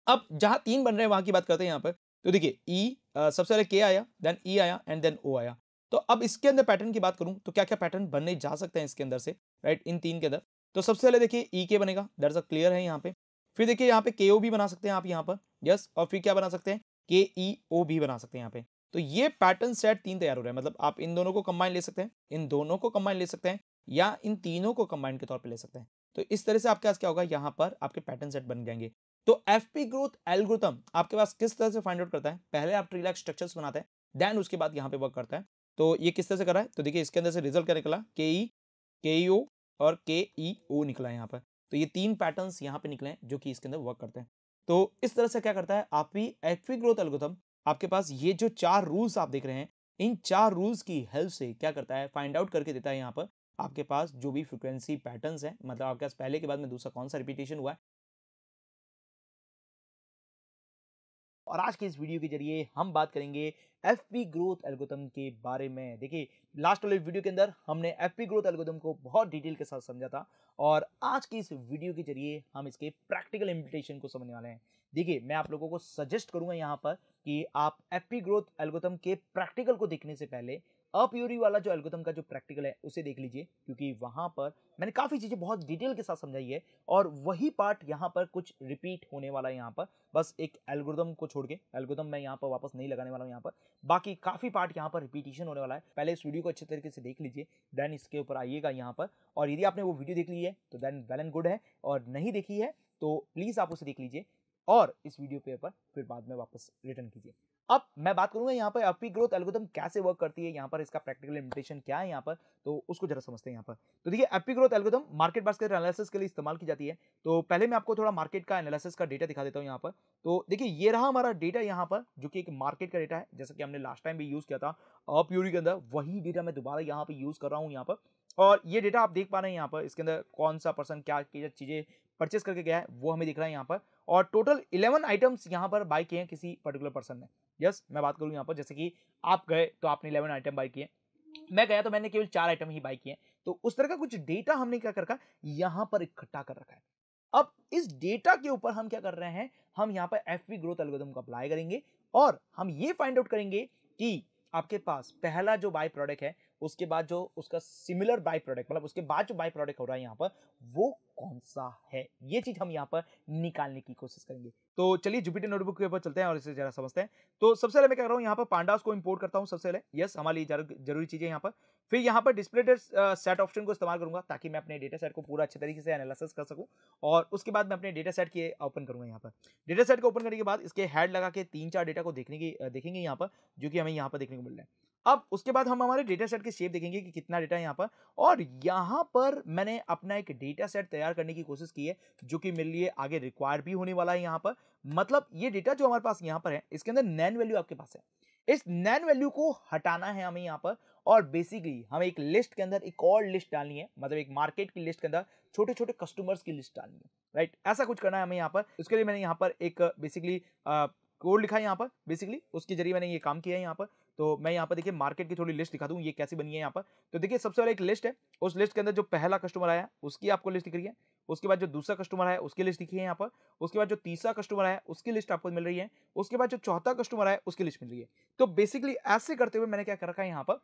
अब जहाँ तीन बन रहे हैं, वहाँ की बात करते हैं यहाँ पर तो देखिए ई e, सबसे पहले के आया देन ई e आया एंड देन ओ आया। तो अब इसके अंदर पैटर्न की बात करूँ तो क्या क्या पैटर्न बनने जा सकते हैं इसके अंदर से राइट इन तीन के अंदर? तो सबसे पहले देखिए ई के बनेगा अ क्लियर है यहाँ पे। फिर देखिए यहाँ पे के ओ भी बना सकते हैं आप यहाँ पर यस और फिर क्या बना सकते हैं? के ई ओ भी बना सकते हैं यहाँ पे। तो ये पैटर्न सेट तीन तैयार हो रहा है मतलब आप इन दोनों को कंबाइन ले सकते हैं इन दोनों को कंबाइन ले सकते हैं या इन तीनों को कंबाइन के तौर पर ले सकते हैं। तो इस तरह से आपके पास क्या होगा यहाँ पर आपके पैटर्न सेट बन जाएँगे। तो एफ़ पी ग्रोथ एल्गोरिथम आपके पास किस तरह से फाइंड आउट करता है? पहले आप ट्रीलैक स्ट्रक्चर्स बनाते हैं देन उसके बाद यहाँ पे वर्क करता है। तो ये किस तरह से कर रहा है? तो देखिए, इसके अंदर से रिज़ल्ट क्या निकला? के ई के ई ओ और के ई ओ निकला है यहाँ पर। तो ये तीन पैटर्न यहाँ पे निकले हैं जो कि इसके अंदर वर्क करते हैं। तो इस तरह से क्या करता है? आप भी एफ़ पी ग्रोथ एल्गोरिथम आपके पास ये जो चार रूल्स आप देख रहे हैं, इन चार रूल्स की हेल्प से क्या करता है? फाइंड आउट करके देता है यहाँ पर आपके पास जो भी फ्रिक्वेंसी पैटर्न्स हैं। मतलब आपके पास पहले के बाद में दूसरा कौन सा रिपीटेशन हुआ है और आज के इस वीडियो के ज़रिए हम बात करेंगे एफ़ पी ग्रोथ एल्गोदम के बारे में। देखिए लास्ट वाले वीडियो के अंदर हमने एफ़ पी ग्रोथ एल्गोदम को बहुत डिटेल के साथ समझा था और आज की इस वीडियो के ज़रिए हम इसके प्रैक्टिकल इम्प्लीटेशन को समझने वाले हैं। देखिए, मैं आप लोगों को सजेस्ट करूँगा यहाँ पर कि आप एफ़ पी ग्रोथ एल्गोदम के प्रैक्टिकल को देखने से पहले अप्यूरी वाला जो एल्गोरिथम का जो प्रैक्टिकल है, उसे देख लीजिए, क्योंकि वहाँ पर मैंने काफ़ी चीज़ें बहुत डिटेल के साथ समझाई है और वही पार्ट यहाँ पर कुछ रिपीट होने वाला है यहाँ पर। बस एक एल्गोरिथम को छोड़ के एल्गोरिथम मैं यहाँ पर वापस नहीं लगाने वाला हूँ यहाँ पर। बाकी काफ़ी पार्ट यहाँ पर रिपीटिशन होने वाला है। पहले इस वीडियो को अच्छे तरीके से देख लीजिए देन इसके ऊपर आइएगा यहाँ पर। और यदि आपने वो वीडियो देख ली है तो देन वेल एंड गुड है। और नहीं देखी है तो प्लीज़ आप उसे देख लीजिए। और इस वीडियो के ऊपर फिर बाद में वापस रिटर्न कीजिए। अब मैं बात करूँगा यहाँ पर अपी ग्रोथ एल्गोरिथम कैसे वर्क करती है, यहाँ पर इसका प्रैक्टिकल इम्प्लीमेंटेशन क्या है यहाँ पर तो उसको जरा समझते हैं यहाँ पर। तो देखिए AP growth algorithm market basket analysis के लिए इस्तेमाल की जाती है। तो पहले मैं आपको थोड़ा मार्केट का एनालिसिस का डेटा दिखा देता हूँ यहाँ पर। तो देखिए, ये रहा हमारा डेटा यहाँ पर, जो कि एक मार्केट का डेटा है। जैसा कि हमने लास्ट टाइम भी यूज़ किया था अप्यूरी के अंदर, वही डेटा मैं दोबारा यहाँ पर यूज़ कर रहा हूँ यहाँ पर। और ये डेटा आप देख पा रहे हैं यहाँ पर, इसके अंदर कौन सा पर्सन क्या चीज़ें परचेस करके गया है, वो हमें दिख रहा है यहाँ पर। और टोटल 11 आइटम्स यहाँ पर बाई किए हैं किसी पर्टिकुलर पर्सन ने। यस, मैं बात करूँ यहाँ पर, जैसे कि आप गए तो आपने 11 आइटम बाई किए। मैं गया तो मैंने केवल चार आइटम ही बाई किए तो उस तरह का कुछ डेटा हमने क्या कर रखा? यहाँ पर इकट्ठा कर रखा है। अब इस डेटा के ऊपर हम क्या कर रहे हैं? हम यहाँ पर एफ़ ग्रोथ एल्गोरिथम को अप्लाई करेंगे और हम ये फाइंड आउट करेंगे कि आपके पास पहला जो बाई प्रोडक्ट है उसके बाद जो उसका सिमिलर बाई प्रोडक्ट मतलब उसके बाद जो बाई प्रोडक्ट हो रहा है यहाँ पर, वो कौन सा है? ये चीज़ हम यहाँ पर निकालने की कोशिश करेंगे। तो चलिए जुपिटर नोटबुक के ऊपर चलते हैं और इसे जरा समझते हैं। तो सबसे पहले मैं कह रहा हूँ, यहाँ पर पांडास को इंपोर्ट करता हूँ सबसे पहले। यस हमारे लिए ज़रूरी चीज़ें यहाँ पर। फिर यहाँ पर डिस्प्ले सेट ऑप्शन को इस्तेमाल करूँगा ताकि मैं अपने डेटा सेट को पूरा अच्छे तरीके से एनालिसिस कर सकूँ और उसके बाद मैं अपने डेटा सेट की ओपन करूँगा यहाँ पर। डेटा सेट को ओपन करने के बाद इसके हेड लगा के तीन चार डेटा को देखने की देखेंगे यहाँ पर, जो कि हमें यहाँ पर देखने को मिल रहा है। अब उसके बाद हम हमारे डेटा सेट के शेप देखेंगे कि कितना डेटा है यहाँ पर। और यहाँ पर मैंने अपना एक डेटा सेट तैयार करने की कोशिश की है, जो कि मेरे लिए आगे रिक्वायर भी होने वाला है यहाँ पर। मतलब ये डेटा जो हमारे पास यहाँ पर है, इसके अंदर नैन वैल्यू आपके पास है। इस नैन वैल्यू को हटाना है हमें यहाँ पर, और बेसिकली हमें एक लिस्ट के अंदर एक और लिस्ट डालनी है। मतलब एक मार्केट की लिस्ट के अंदर छोटे छोटे कस्टमर्स की लिस्ट डालनी है राइट ऐसा कुछ करना है हमें यहाँ पर। उसके लिए मैंने यहाँ पर एक बेसिकली कोड लिखा है यहाँ पर। बेसिकली उसके ज़रिए मैंने ये काम किया है यहाँ पर। तो मैं यहाँ पर देखिए मार्केट की थोड़ी लिस्ट दिखा दूँ, ये कैसी बनी है यहाँ पर। तो देखिए सबसे पहले एक लिस्ट है, उस लिस्ट के अंदर जो पहला कस्टमर आया उसकी आपको लिस्ट दिख रही है। उसके बाद जो दूसरा कस्टमर है, उसकी लिस्ट दिखी है यहाँ पर। उसके बाद जो तीसरा कस्टमर है, उसकी लिस्ट आपको मिल रही है। उसके बाद जो चौथा कस्टमर है, उसकी लिस्ट मिल रही है। तो बेसिकली ऐसे करते हुए मैंने क्या कर रखा है यहाँ पर,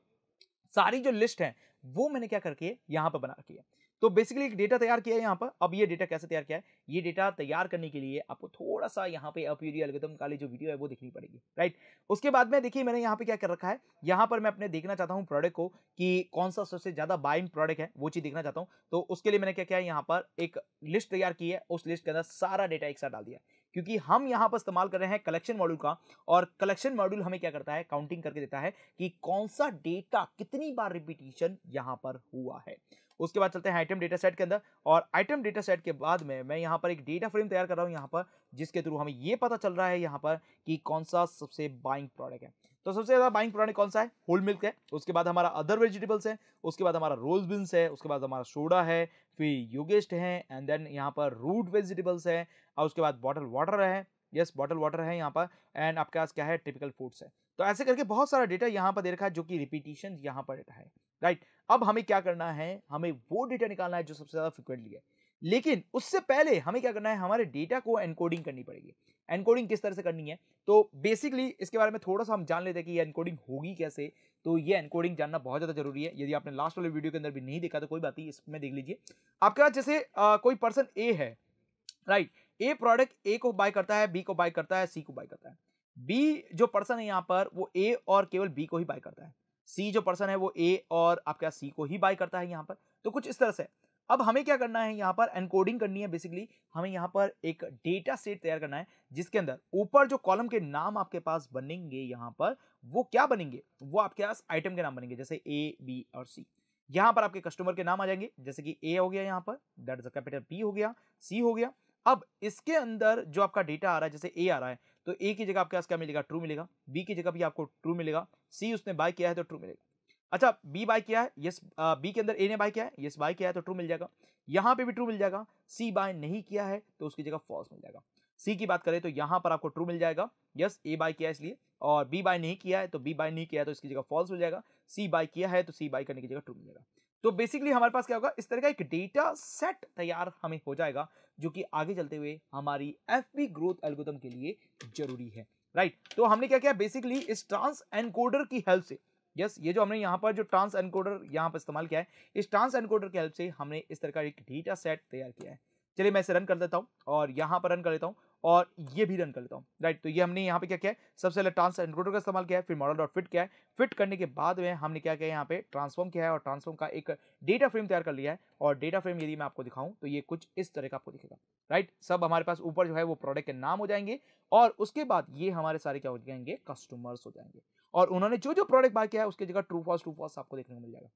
सारी जो लिस्ट है, वो मैंने क्या करके यहाँ पर बना रखी है। तो बेसिकली एक डेटा तैयार किया है यहाँ पर। अब ये डेटा कैसे तैयार किया है? ये डेटा तैयार करने के लिए आपको थोड़ा सा यहाँ पे अपयूरी अलगदम काली जो वीडियो है वो देखनी पड़ेगी राइट उसके बाद में देखिए मैंने यहाँ पे क्या कर रखा है? यहाँ पर मैं अपने देखना चाहता हूँ प्रोडक्ट को कि कौन सा सबसे ज़्यादा बाइंग प्रोडक्ट है, वो चीज़ देखना चाहता हूँ। तो उसके लिए मैंने क्या किया है? यहाँ पर एक लिस्ट तैयार की है, उस लिस्ट के अंदर सारा डेटा एक साथ डाल दिया क्योंकि हम यहाँ पर इस्तेमाल कर रहे हैं कलेक्शन मॉड्यूल का और कलेक्शन मॉड्यूल हमें क्या करता है? काउंटिंग करके देता है कि कौन सा डेटा कितनी बार रिपीटिशन यहाँ पर हुआ है। उसके बाद चलते हैं आइटम डेटा सेट के अंदर और आइटम डेटा सेट के बाद में मैं यहाँ पर एक डेटा फ्रेम तैयार कर रहा हूँ यहाँ पर, जिसके थ्रू हमें ये पता चल रहा है यहाँ पर कि कौन सा सबसे बाइंग प्रोडक्ट है। तो सबसे ज़्यादा बाइंग प्रोडक्ट कौन सा है? होल मिल्क है। उसके बाद हमारा अदर वेजिटेबल्स है। उसके बाद हमारा रोज बिन्स है। उसके बाद हमारा सोडा है। फिर योगेस्ट है। एंड देन यहाँ पर रूट वेजिटेबल्स है। और उसके बाद बॉटल वाटर है। यस बॉटल वाटर है यहाँ पर। एंड आपके पास क्या है? टिपिकल फूड्स है। तो ऐसे करके बहुत सारा डेटा यहाँ पर दे रखा है जो कि रिपीटिशन यहाँ पर है। राइट अब हमें क्या करना है? हमें वो डेटा निकालना है जो सबसे ज़्यादा फ्रिक्वेंटली है। लेकिन उससे पहले हमें क्या करना है? हमारे डेटा को एनकोडिंग करनी पड़ेगी। एनकोडिंग किस तरह से करनी है? तो बेसिकली इसके बारे में थोड़ा सा हम जान लेते हैं कि ये एनकोडिंग होगी कैसे। तो ये एनकोडिंग जानना बहुत ज़्यादा ज़रूरी है। यदि आपने लास्ट वाले वीडियो के अंदर भी नहीं देखा तो कोई बात नहीं इसमें देख लीजिए। आपके पास जैसे आ, कोई पर्सन ए है राइट ए प्रोडक्ट ए को बाय करता है बी को बाय करता है सी को बाय करता है। बी जो पर्सन है यहाँ पर वो ए और केवल बी को ही बाय करता है। सी जो पर्सन है वो ए और आपका सी को ही बाय करता है यहाँ पर। तो कुछ इस तरह से। अब हमें क्या करना है? यहाँ पर एनकोडिंग करनी है बेसिकली हमें यहाँ पर एक डेटा सेट तैयार करना है, जिसके अंदर ऊपर जो कॉलम के नाम आपके पास बनेंगे यहाँ पर, वो क्या बनेंगे? वो आपके पास आइटम के नाम बनेंगे, जैसे ए बी और सी यहाँ पर आपके कस्टमर के नाम आ जाएँगे, जैसे कि ए हो गया यहाँ पर दैट इज़ कैपिटल पी हो गया सी हो गया। अब इसके अंदर जो आपका डेटा आ रहा है, जैसे ए आ रहा है तो ए की जगह आपके पास क्या मिलेगा? ट्रू मिलेगा। बी की जगह भी आपको ट्रू मिलेगा। सी उसने बाय किया है तो ट्रू मिलेगा। अच्छा बी बाय किया है यस बी के अंदर ए ने बाय किया है यस बाय किया है तो ट्रू मिल जाएगा। यहाँ पे भी ट्रू मिल जाएगा। सी बाय नहीं किया है तो उसकी जगह फॉल्स मिल जाएगा। सी की बात करें तो यहाँ पर आपको ट्रू मिल जाएगा। यस ए बाय किया है इसलिए, और बी बाय नहीं किया है तो बी बाय नहीं किया है तो इसकी जगह फॉल्स मिल जाएगा। सी बाय किया है तो सी बाय करने की जगह ट्रू मिल जाएगा। तो बेसिकली हमारे पास क्या होगा? इस तरह का एक डेटा सेट तैयार हमें हो जाएगा, जो कि आगे चलते हुए हमारी एफ़ ग्रोथ एल्गोरिथम के लिए ज़रूरी है। Right right. तो हमने क्या किया? बेसिकली इस ट्रांस एनकोडर की हेल्प से यस, ये जो हमने यहाँ पर जो ट्रांस एनकोडर यहाँ पर इस्तेमाल किया है, इस ट्रांस एनकोडर की हेल्प से हमने इस तरह का एक डेटा सेट तैयार किया है। चलिए मैं इसे रन कर देता हूँ और यहाँ पर रन कर लेता हूँ और ये भी रन कर लेता हूँ राइट तो ये हमने यहाँ पे क्या किया है? सबसे पहले ट्रांस एनकोडर का इस्तेमाल किया है, फिर मॉडल डॉट फिट किया है। फिट करने के बाद में हमने क्या किया यहाँ पे ट्रांसफॉर्म किया है और ट्रांसफॉर्म का एक डेटा फ्रेम तैयार कर लिया है और डेटा फ्रेम यदि मैं आपको दिखाऊँ तो ये कुछ इस तरह का आपको दिखेगा राइट सब हमारे पास ऊपर जो है वो प्रोडक्ट के नाम हो जाएँगे और उसके बाद ये हमारे सारे क्या हो जाएँगे? कस्टमर्स हो जाएँगे। और उन्होंने जो जो प्रोडक्ट बाय किया है, उसकी जगह ट्रू फॉल्स ट्रू फॉल्स आपको देखने को मिल जाएगा।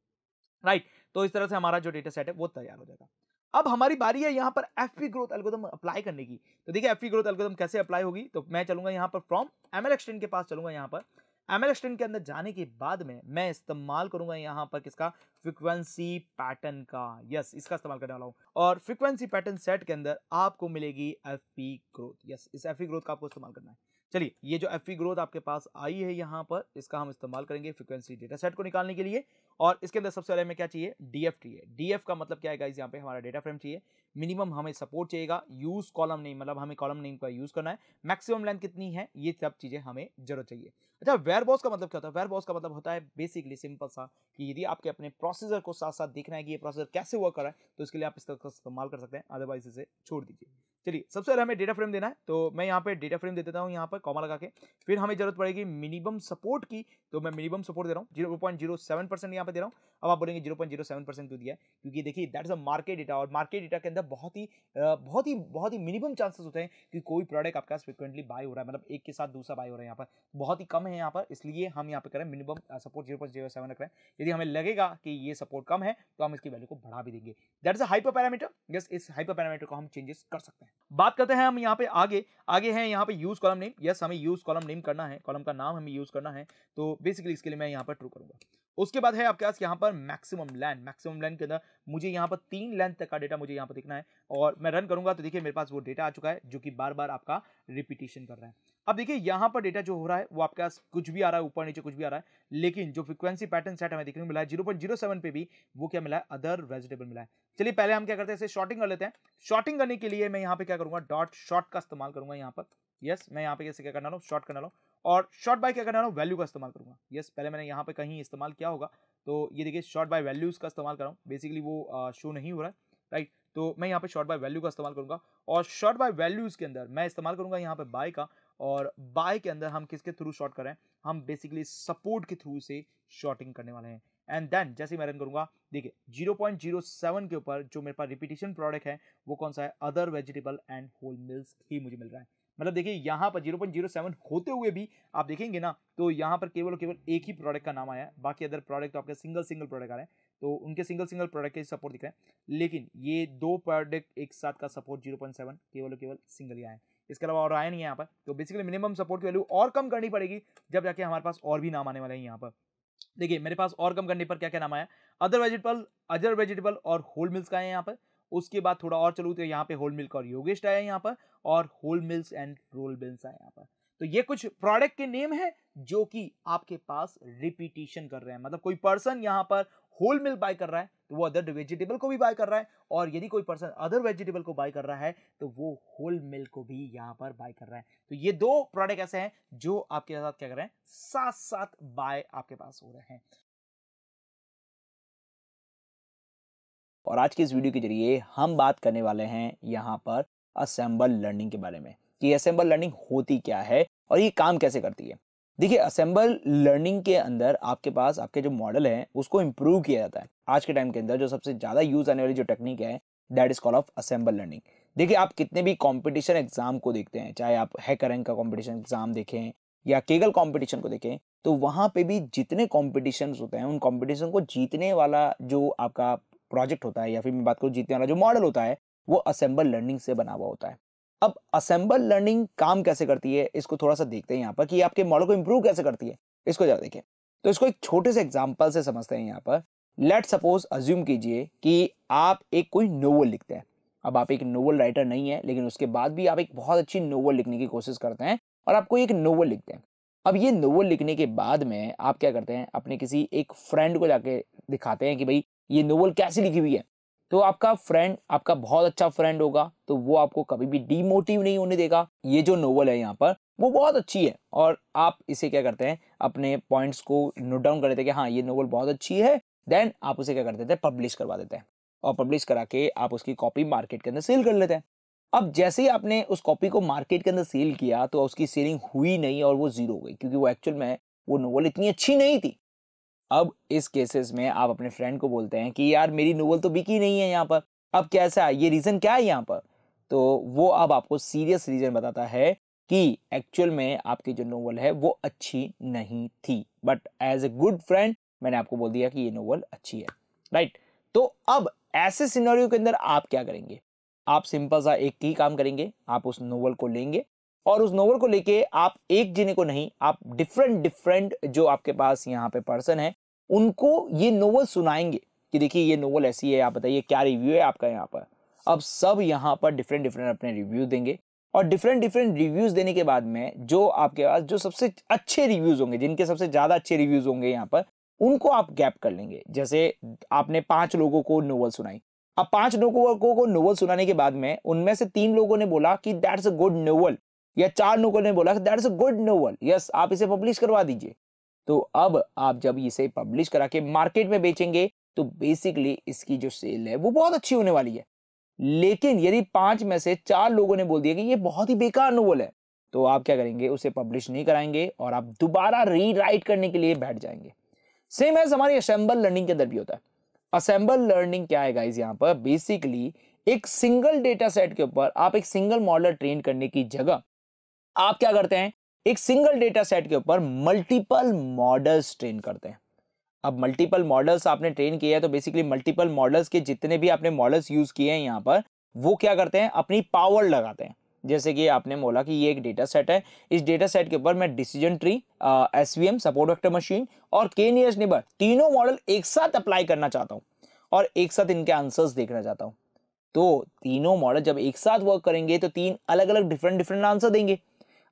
राइट तो इस तरह से हमारा जो डेटा सेट है, वो तैयार हो जाएगा। अब हमारी बारी है यहाँ पर एफपी ग्रोथ एल्गोरिथम अप्लाई करने की। तो देखिए एफ़ ग्रोथ एल्गोरिथम कैसे अप्लाई होगी? तो मैं चलूँगा यहाँ पर फ्रॉम एमएल एक्सटेंड के पास चलूँगा यहाँ पर। एमएल एक्सटेंड के अंदर जाने के बाद में मैं इस्तेमाल करूँगा यहाँ पर किसका? फ्रिक्वेंसी पैटर्न का। यस इसका इस्तेमाल करने वाला हूँ। और फ्रिक्वेंसी पैटर्न सेट के अंदर आपको मिलेगी एफ़ ग्रोथ यस इस एफ़ ग्रोथ का आपको इस्तेमाल करना है। चलिए, ये जो एफवी ग्रोथ आपके पास आई है यहाँ पर, इसका हम इस्तेमाल करेंगे फ्रिक्वेंसी डेटा सेट को निकालने के लिए। और इसके अंदर सबसे पहले हमें क्या चाहिए? डीएफ चाहिए। डीएफ का मतलब क्या है गाइस यहाँ पे हमारा डेटा फ्रेम चाहिए। मिनिमम हमें सपोर्ट चाहिएगा। यूज़ कॉलम नेम मतलब हमें कॉलम नेम का यूज़ करना है। मैक्सिमम लेंथ कितनी है? ये सब चीज़ें हमें ज़रूरत चाहिए। अच्छा वेयर बॉस का मतलब क्या होता है? वेयर बॉस का मतलब होता है बेसिकली सिंपल सा कि यदि आपके अपने प्रोसेसर को साथ साथ देखना है कि ये प्रोसेसर कैसे वर्क कर रहा है तो इसके लिए आप इस तरह का इस्तेमाल कर सकते हैं अदरवाइज़ इसे छोड़ दीजिए। चलिए, सबसे पहले हमें डेटा फ्रेम देना है तो मैं यहाँ पे डेटा फ्रेम दे देता हूँ यहाँ पर कॉमा लगा के। फिर हमें ज़रूरत पड़ेगी मिनिमम सपोर्ट की तो मैं मिनिमम सपोर्ट दे रहा हूँ। Zero point zero seven percent यहाँ पे दे रहा हूँ। अब आप बोलेंगे zero point zero seven percent क्यों दिया क्योंकि देखिए that is a market data और मार्केट डेटा के अंदर बहुत ही बहुत ही बहुत ही मिनिमम चांसेस होते हैं कि कोई प्रोडक्ट आपके फ्रिक्वेंटली बाय हो रहा है मतलब एक के साथ दूसरा बाय हो रहा है यहाँ पर। बहुत ही कम है यहाँ पर, इसलिए हम यहाँ पे करें minimum support zero point zero seven रख रहे हैं। यदि हमें लगेगा कि ये सपोर्ट कम है तो हम इसकी वैल्यू को बढ़ा भी देंगे। That is a hyper parameter yes इस हाइपर पैरामीटर को हम चेंजेस कर सकते हैं। बात करते हैं हम यहाँ पे आगे। आगे हैं, यहाँ पे यूज़ कॉलम नेम यस हमें यूज़ कॉलम नेम करना है। कॉलम का नाम हमें यूज़ करना है। तो बेसिकली इसके लिए मैं यहाँ पर ट्रू करूँगा। उसके बाद है आपके पास यहाँ पर मैक्सिमम लैंड मैक्सिमम लैंड के अंदर मुझे यहाँ पर तीन लेंथ तक का डेटा मुझे यहाँ पर दिखना है और मैं रन करूँगा तो देखिए मेरे पास वो डेटा आ चुका है जो कि बार बार आपका रिपीटेशन कर रहा है। अब देखिए यहाँ पर डेटा जो हो रहा है वो आपके पास कुछ भी आ रहा है, ऊपर नीचे कुछ भी आ रहा है, लेकिन जो फ्रिक्वेंसी पैटर्न सेट हमें देखने को मिला है ज़ीरो पॉइंट ज़ीरो सेवन पे भी वो क्या मिला है अदर वेजिटेबल मिला है। चलिए पहले हम क्या करते हैं, इसे शॉर्टिंग कर लेते हैं। शॉर्टिंग करने के लिए मैं यहाँ पे क्या करूँगा डॉट शॉर्ट का इस्तेमाल करूँगा यहाँ पर। यस मैं यहाँ पे कैसे क्या करना लो शॉर्ट करना लो और शॉर्ट बाय क्या करना लो वैल्यू का इस्तेमाल करूँगा। यस पहले मैंने यहाँ पे कहीं इस्तेमाल किया होगा तो ये देखिए शॉर्ट बाय वैल्यूज़ का इस्तेमाल कर रहा हूँ। बेसिकली वो शो नहीं हो रहा है राइट तो मैं यहाँ पे शॉर्ट बाय वैल्यू का इस्तेमाल करूँगा और शॉर्ट बाय वैल्यूज़ के अंदर मैं इस्तेमाल करूँगा यहाँ पे बाय का और बाय के अंदर हम किसके थ्रू शॉर्ट करें हम बेसिकली सपोर्ट के थ्रू से शॉर्टिंग करने वाले हैं। एंड देन जैसे मैं रन करूँगा, देखिए 0.07 के ऊपर जो मेरे पास रिपीटेशन प्रोडक्ट है, वो कौन सा है? Other vegetable and whole milk ही मुझे मिल रहा है। मतलब देखिए, यहाँ पर 0.07 होते हुए भी आप देखेंगे ना तो यहाँ पर केवल और केवल एक ही प्रोडक्ट का नाम आया है। बाकी अदर प्रोडक्ट तो आपके सिंगल सिंगल प्रोडक्ट आ रहे हैं। तो उनके सिंगल सिंगल प्रोडक्ट के सपोर्ट दिख रहे हैं। लेकिन ये दो प्रोडक्ट एक साथ का सपोर्ट ज़ीरो पॉइंट सेवन केवल और केवल सिंगल ही आए इसके अलावा और आया नहीं है यहाँ पर। तो बेसिकली मिनिमम सपोर्ट की वैल्यू और कम करनी पड़ेगी, जब जाके हमारे पास और भी नाम आने वाले हैं यहाँ पर। देखिए, मेरे पास और कम करने पर क्या क्या नाम आया? अदर वेजिटेबल अदर वेजिटेबल और होल मिल्स का है यहाँ पर। उसके बाद थोड़ा और चलू तो यहाँ पे होल मिल्क और योगेस्ट आया यहाँ पर और whole milk and roll milk आया यहाँ पर। तो ये कुछ प्रोडक्ट के नेम है जो कि आपके पास रिपीटिशन कर रहे हैं। मतलब कोई पर्सन यहाँ पर होल मिल्क बाय कर रहा है तो वो अदर वेजिटेबल को भी बाय कर रहा है और यदि कोई पर्सन अदर वेजिटेबल को बाय कर रहा है तो वो होल मिल्क को भी यहाँ पर बाय कर रहा है। तो ये दो प्रोडक्ट ऐसे हैं जो आपके साथ क्या कर रहे हैं? साथ साथ बाय आपके पास हो रहे हैं। और आज की इस वीडियो के ज़रिए हम बात करने वाले हैं यहाँ पर असेंबल लर्निंग के बारे में कि असेंबल लर्निंग होती क्या है और ये काम कैसे करती है। देखिए असेंबल लर्निंग के अंदर आपके पास आपके जो मॉडल है, उसको इम्प्रूव किया जाता है। आज के टाइम के अंदर जो सबसे ज़्यादा यूज़ आने वाली जो टेक्निक है that is call of ensemble learning देखिए, आप कितने भी कॉम्पिटिशन एग्ज़ाम को देखते हैं, चाहे आप हैकर रैंक का कॉम्पिटिशन एग्ज़ाम देखें या केगल कॉम्पिटिशन को देखें तो वहाँ पे भी जितने कॉम्पिटिशन होते हैं, उन कॉम्पिटिशन को जीतने वाला जो आपका प्रोजेक्ट होता है या फिर मैं बात करूँ जीतने वाला जो मॉडल होता है, वो असेंबल लर्निंग से बना हुआ होता है। अब असेंबल लर्निंग काम कैसे करती है, इसको थोड़ा सा देखते हैं यहाँ पर कि आपके मॉडल को इम्प्रूव कैसे करती है। इसको जरा देखें। तो इसको एक छोटे से एग्ज़ाम्पल से समझते हैं यहाँ पर। लेट सपोज़ अज्यूम कीजिए कि आप एक कोई नोवल लिखते हैं। अब आप एक नोवल राइटर नहीं है, लेकिन उसके बाद भी आप एक बहुत अच्छी नोवल लिखने की कोशिश करते हैं और आप कोई एक नोवल लिखते हैं। अब ये नोवल लिखने के बाद में आप क्या करते हैं, अपने किसी एक फ्रेंड को जाके दिखाते हैं कि भाई ये नोवल कैसे लिखी हुई है? तो आपका फ्रेंड आपका बहुत अच्छा फ्रेंड होगा तो वो आपको कभी भी डीमोटिव नहीं होने देगा। ये जो नोवल है यहाँ पर, वो बहुत अच्छी है। और आप इसे क्या करते हैं, अपने पॉइंट्स को नोट डाउन कर देते हैं कि हाँ ये नोवेल बहुत अच्छी है। देन आप उसे क्या कर देते हैं पब्लिश करवा देते हैं। और पब्लिश करा के आप उसकी कॉपी मार्केट के अंदर सेल कर लेते हैं। अब जैसे ही आपने उस कॉपी को मार्केट के अंदर सेल किया तो उसकी सेलिंग हुई नहीं और वो ज़ीरो हो गई, क्योंकि वो एक्चुअल में, वो नोवेल इतनी अच्छी नहीं थी। अब इस केसेस में आप अपने फ्रेंड को बोलते हैं कि, यार, मेरी नोवेल तो बिकी नहीं है यहाँ पर। अब कैसा ये रीज़न क्या है यहाँ पर? तो वो अब आपको सीरियस रीज़न बताता है कि एक्चुअल में आपकी जो नोवेल है, वो अच्छी नहीं थी। But as a good friend मैंने आपको बोल दिया कि ये नोवेल अच्छी है। Right right? तो अब ऐसे सिनेरियो के अंदर आप क्या करेंगे? आप सिंपल सा एक ही काम करेंगे, आप उस नोवेल को लेंगे और उस नोवेल को लेके आप एक जने को नहीं, आप डिफरेंट डिफरेंट जो आपके पास यहाँ पे पर्सन है उनको ये नोवल सुनाएँगे कि देखिए ये नोवेल ऐसी है, आप बताइए क्या रिव्यू है आपका यहाँ पर? अब सब यहाँ पर डिफरेंट डिफरेंट अपने रिव्यू देंगे और डिफरेंट डिफरेंट रिव्यूज़ देने के बाद में जो आपके पास, जो सबसे अच्छे रिव्यूज़ होंगे, जिनके सबसे ज़्यादा अच्छे रिव्यूज़ होंगे यहाँ पर, उनको आप गैप कर लेंगे। जैसे आपने पाँच लोगों को नोवल सुनाई। अब पाँच लोगों को नोवल सुनाने के बाद में उनमें से तीन लोगों ने बोला कि दैट्स अ गुड नोवल या चार लोगों ने बोला that's a good novel yes आप इसे पब्लिश करवा दीजिए। तो अब आप जब इसे पब्लिश करा के मार्केट में बेचेंगे तो बेसिकली इसकी जो सेल है, वो बहुत अच्छी होने वाली है। लेकिन यदि पाँच में से चार लोगों ने बोल दिया कि ये बहुत ही बेकार नोवेल है तो आप क्या करेंगे, उसे पब्लिश नहीं कराएँगे और आप दोबारा रीराइट करने के लिए बैठ जाएँगे। सेम एज हमारी असेंबल लर्निंग के अंदर भी होता है। असेंबल लर्निंग क्या है गाइज़ यहाँ पर? बेसिकली एक सिंगल डेटा सेट के ऊपर आप एक सिंगल मॉडल ट्रेन करने की जगह आप क्या करते हैं? एक सिंगल डेटा सेट के ऊपर मल्टीपल मॉडल्स ट्रेन करते हैं। अब मल्टीपल मॉडल्स आपने ट्रेन किया है तो बेसिकली मल्टीपल मॉडल्स के जितने भी आपने मॉडल्स यूज़ किए हैं यहाँ पर, वो क्या करते हैं? अपनी पावर लगाते हैं। जैसे कि आपने बोला कि ये एक डेटा सेट है। इस डेटा सेट के ऊपर मैं decision tree S V M support vector machine और के नियर्स नेबर तीनों मॉडल एक साथ अप्लाई करना चाहता हूँ और एक साथ इनके आंसर्स देखना चाहता हूँ। तो तीनों मॉडल जब एक साथ वर्क करेंगे तो तीन अलग अलग डिफरेंट डिफरेंट आंसर देंगे।